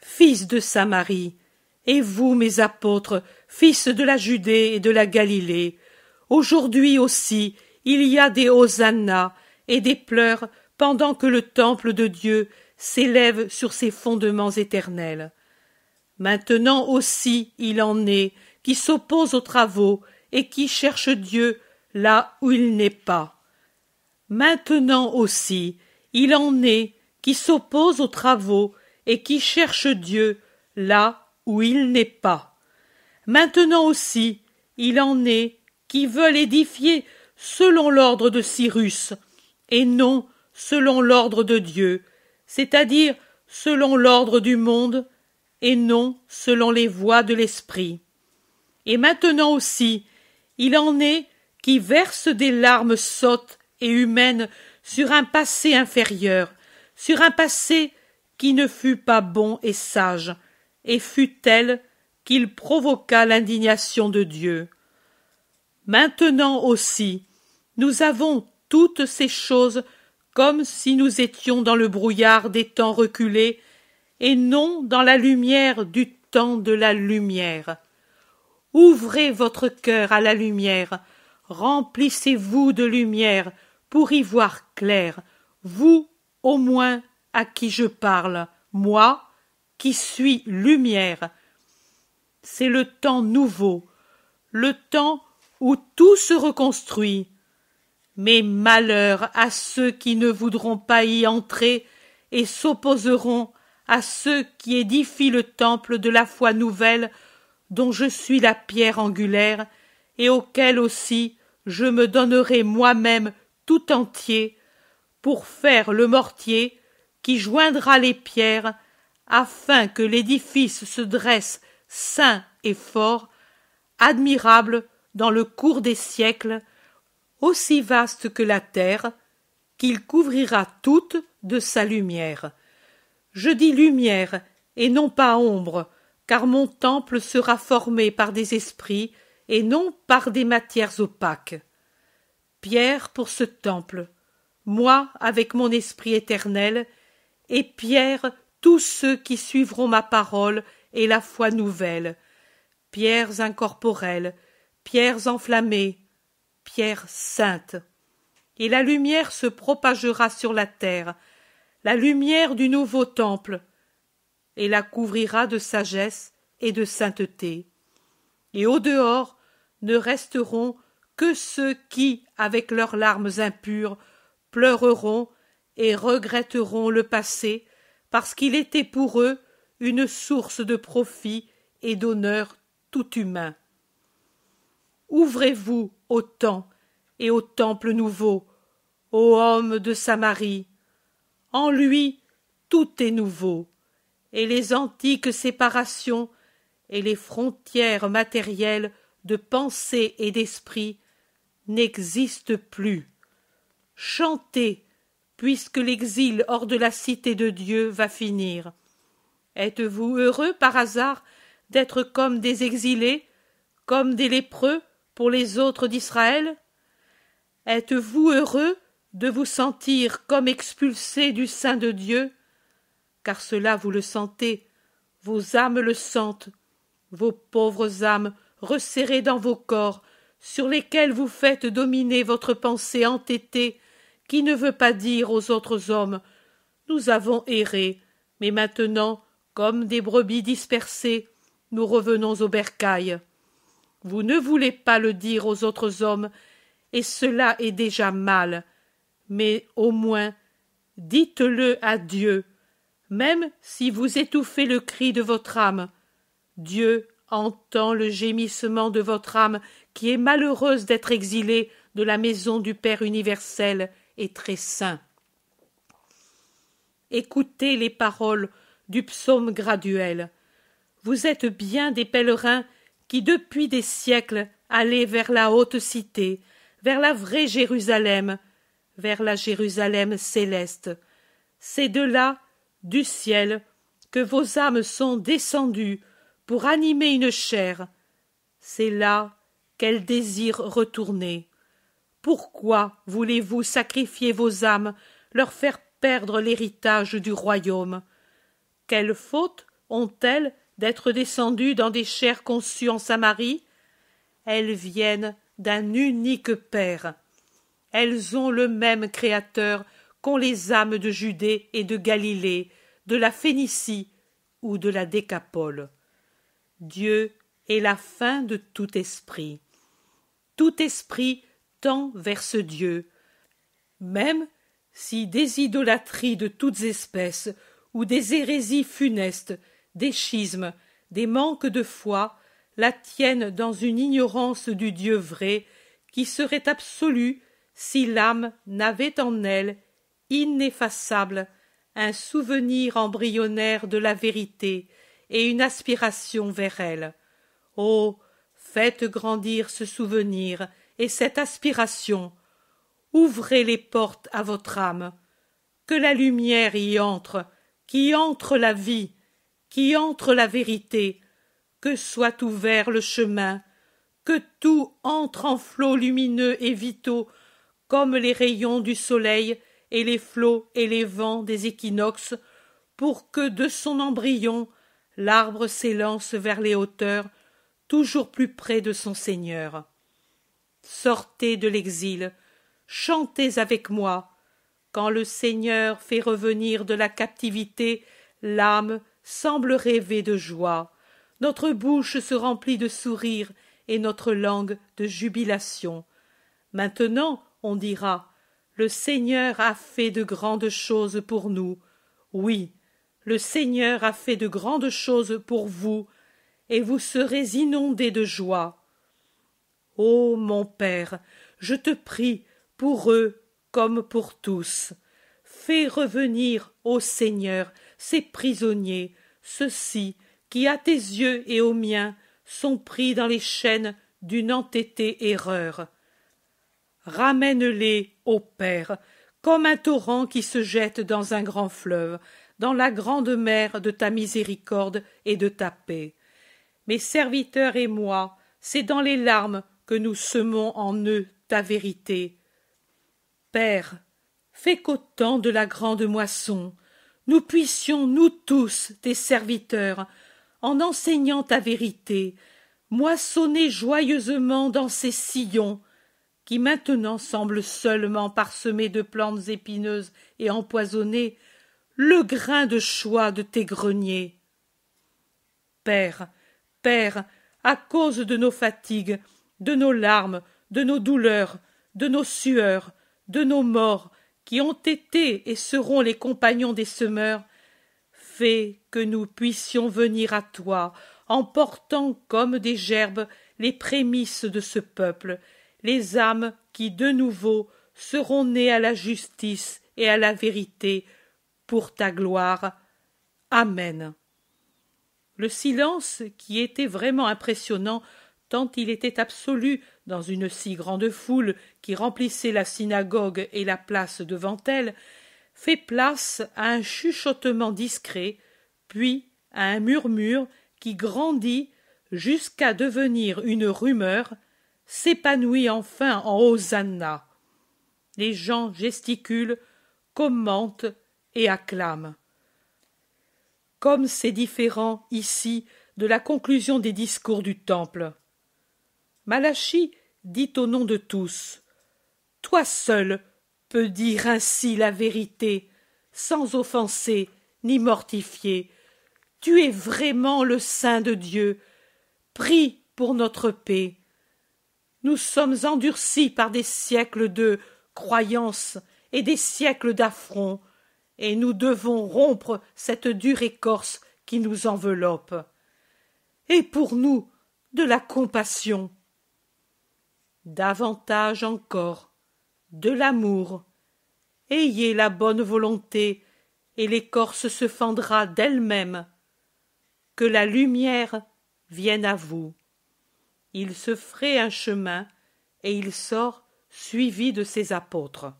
Fils de Samarie, et vous, mes apôtres, fils de la Judée et de la Galilée, aujourd'hui aussi il y a des hosannas et des pleurs pendant que le temple de Dieu s'élève sur ses fondements éternels. Maintenant aussi il en est qui s'opposent aux travaux et qui cherchent Dieu là où il n'est pas. Maintenant aussi il en est qui s'opposent aux travaux et qui cherchent Dieu là où il n'est pas. Maintenant aussi il en est qui veulent édifier selon l'ordre de Cyrus, et non selon l'ordre de Dieu, c'est-à-dire selon l'ordre du monde, et non selon les voies de l'esprit. Et maintenant aussi, il en est qui versent des larmes sottes et humaines sur un passé inférieur, sur un passé qui ne fut pas bon et sage, et fut tel qu'il provoqua l'indignation de Dieu. Maintenant aussi, nous avons toutes ces choses comme si nous étions dans le brouillard des temps reculés et non dans la lumière du temps de la lumière. Ouvrez votre cœur à la lumière, remplissez-vous de lumière pour y voir clair, vous au moins à qui je parle, moi qui suis lumière. C'est le temps nouveau, le temps où tout se reconstruit. Mais malheur à ceux qui ne voudront pas y entrer et s'opposeront à ceux qui édifient le temple de la foi nouvelle dont je suis la pierre angulaire et auquel aussi je me donnerai moi-même tout entier pour faire le mortier qui joindra les pierres afin que l'édifice se dresse saint et fort, admirable dans le cours des siècles, aussi vaste que la terre, qu'il couvrira toute de sa lumière. Je dis lumière et non pas ombre, car mon temple sera formé par des esprits et non par des matières opaques. Pierre pour ce temple, moi avec mon esprit éternel, et Pierre tous ceux qui suivront ma parole et la foi nouvelle, pierres incorporelles, pierres enflammées, pierres saintes. Et la lumière se propagera sur la terre, la lumière du nouveau temple, et la couvrira de sagesse et de sainteté. Et au dehors ne resteront que ceux qui, avec leurs larmes impures, pleureront et regretteront le passé, parce qu'il était pour eux une source de profit et d'honneur tout humain. Ouvrez-vous au temps et au temple nouveau, ô homme de Samarie. En lui tout est nouveau, et les antiques séparations et les frontières matérielles de pensée et d'esprit n'existent plus. Chantez, puisque l'exil hors de la cité de Dieu va finir. Êtes-vous heureux par hasard d'être comme des exilés, comme des lépreux pour les autres d'Israël? Êtes-vous heureux de vous sentir comme expulsés du sein de Dieu? Car cela vous le sentez, vos âmes le sentent, vos pauvres âmes resserrées dans vos corps, sur lesquels vous faites dominer votre pensée entêtée, qui ne veut pas dire aux autres hommes Nous avons erré, mais maintenant, comme des brebis dispersées, nous revenons au bercail. Vous ne voulez pas le dire aux autres hommes, et cela est déjà mal, mais au moins dites-le à Dieu, même si vous étouffez le cri de votre âme. Dieu entend le gémissement de votre âme qui est malheureuse d'être exilée de la maison du Père universel et très saint. Écoutez les paroles du psaume graduel. Vous êtes bien des pèlerins qui depuis des siècles allaient vers la haute cité, vers la vraie Jérusalem, vers la Jérusalem céleste. C'est de là, du ciel, que vos âmes sont descendues pour animer une chair. C'est là qu'elles désirent retourner. Pourquoi voulez-vous sacrifier vos âmes, leur faire perdre l'héritage du royaume? Quelle faute ont-elles d'être descendues dans des chairs conçues en Samarie Elles viennent d'un unique Père. Elles ont le même Créateur qu'ont les âmes de Judée et de Galilée, de la Phénicie ou de la Décapole. Dieu est la fin de tout esprit. Tout esprit tend vers ce Dieu. Même si des idolâtries de toutes espèces, ou des hérésies funestes, des schismes, des manques de foi, la tiennent dans une ignorance du Dieu vrai, qui serait absolue si l'âme n'avait en elle, ineffaçable, un souvenir embryonnaire de la vérité et une aspiration vers elle. Oh. Faites grandir ce souvenir et cette aspiration. Ouvrez les portes à votre âme. Que la lumière y entre, qui entre la vie, qui entre la vérité, que soit ouvert le chemin, que tout entre en flots lumineux et vitaux, comme les rayons du soleil et les flots et les vents des équinoxes, pour que de son embryon l'arbre s'élance vers les hauteurs, toujours plus près de son Seigneur. Sortez de l'exil, chantez avec moi. Quand le Seigneur fait revenir de la captivité, l'âme semble rêver de joie notre bouche se remplit de sourires et notre langue de jubilation. Maintenant, on dira, le Seigneur a fait de grandes choses pour nous. Oui, le Seigneur a fait de grandes choses pour vous, et vous serez inondés de joie. Ô mon Père, je te prie pour eux comme pour tous. Fais revenir, ô Seigneur, ces prisonniers, ceux-ci qui à tes yeux et aux miens sont pris dans les chaînes d'une entêtée erreur. Ramène-les, ô Père, comme un torrent qui se jette dans un grand fleuve, dans la grande mer de ta miséricorde et de ta paix. Mes serviteurs et moi, c'est dans les larmes que nous semons en eux ta vérité. Père, fais qu'au temps de la grande moisson, nous puissions, nous tous, tes serviteurs, en enseignant ta vérité, moissonner joyeusement dans ces sillons, qui maintenant semblent seulement parsemés de plantes épineuses et empoisonnées, le grain de choix de tes greniers. Père, Père, à cause de nos fatigues, de nos larmes, de nos douleurs, de nos sueurs, de nos morts, qui ont été et seront les compagnons des semeurs, fais que nous puissions venir à toi, en portant comme des gerbes les prémices de ce peuple, les âmes qui de nouveau seront nées à la justice et à la vérité, pour ta gloire. Amen. Le silence, qui était vraiment impressionnant, tant il était absolu dans une si grande foule qui remplissait la synagogue et la place devant elle, fait place à un chuchotement discret, puis à un murmure qui grandit jusqu'à devenir une rumeur, s'épanouit enfin en hosanna. Les gens gesticulent, commentent et acclament. Comme c'est différent ici de la conclusion des discours du temple. Malachi dit au nom de tous Toi seul peux dire ainsi la vérité, sans offenser ni mortifier. Tu es vraiment le Saint de Dieu. Prie pour notre paix. Nous sommes endurcis par des siècles de croyances et des siècles d'affronts, et nous devons rompre cette dure écorce qui nous enveloppe. Et pour nous, de la compassion. Davantage encore, de l'amour. Ayez la bonne volonté, et l'écorce se fendra d'elle-même. Que la lumière vienne à vous. Il se ferait un chemin, et il sort suivi de ses apôtres.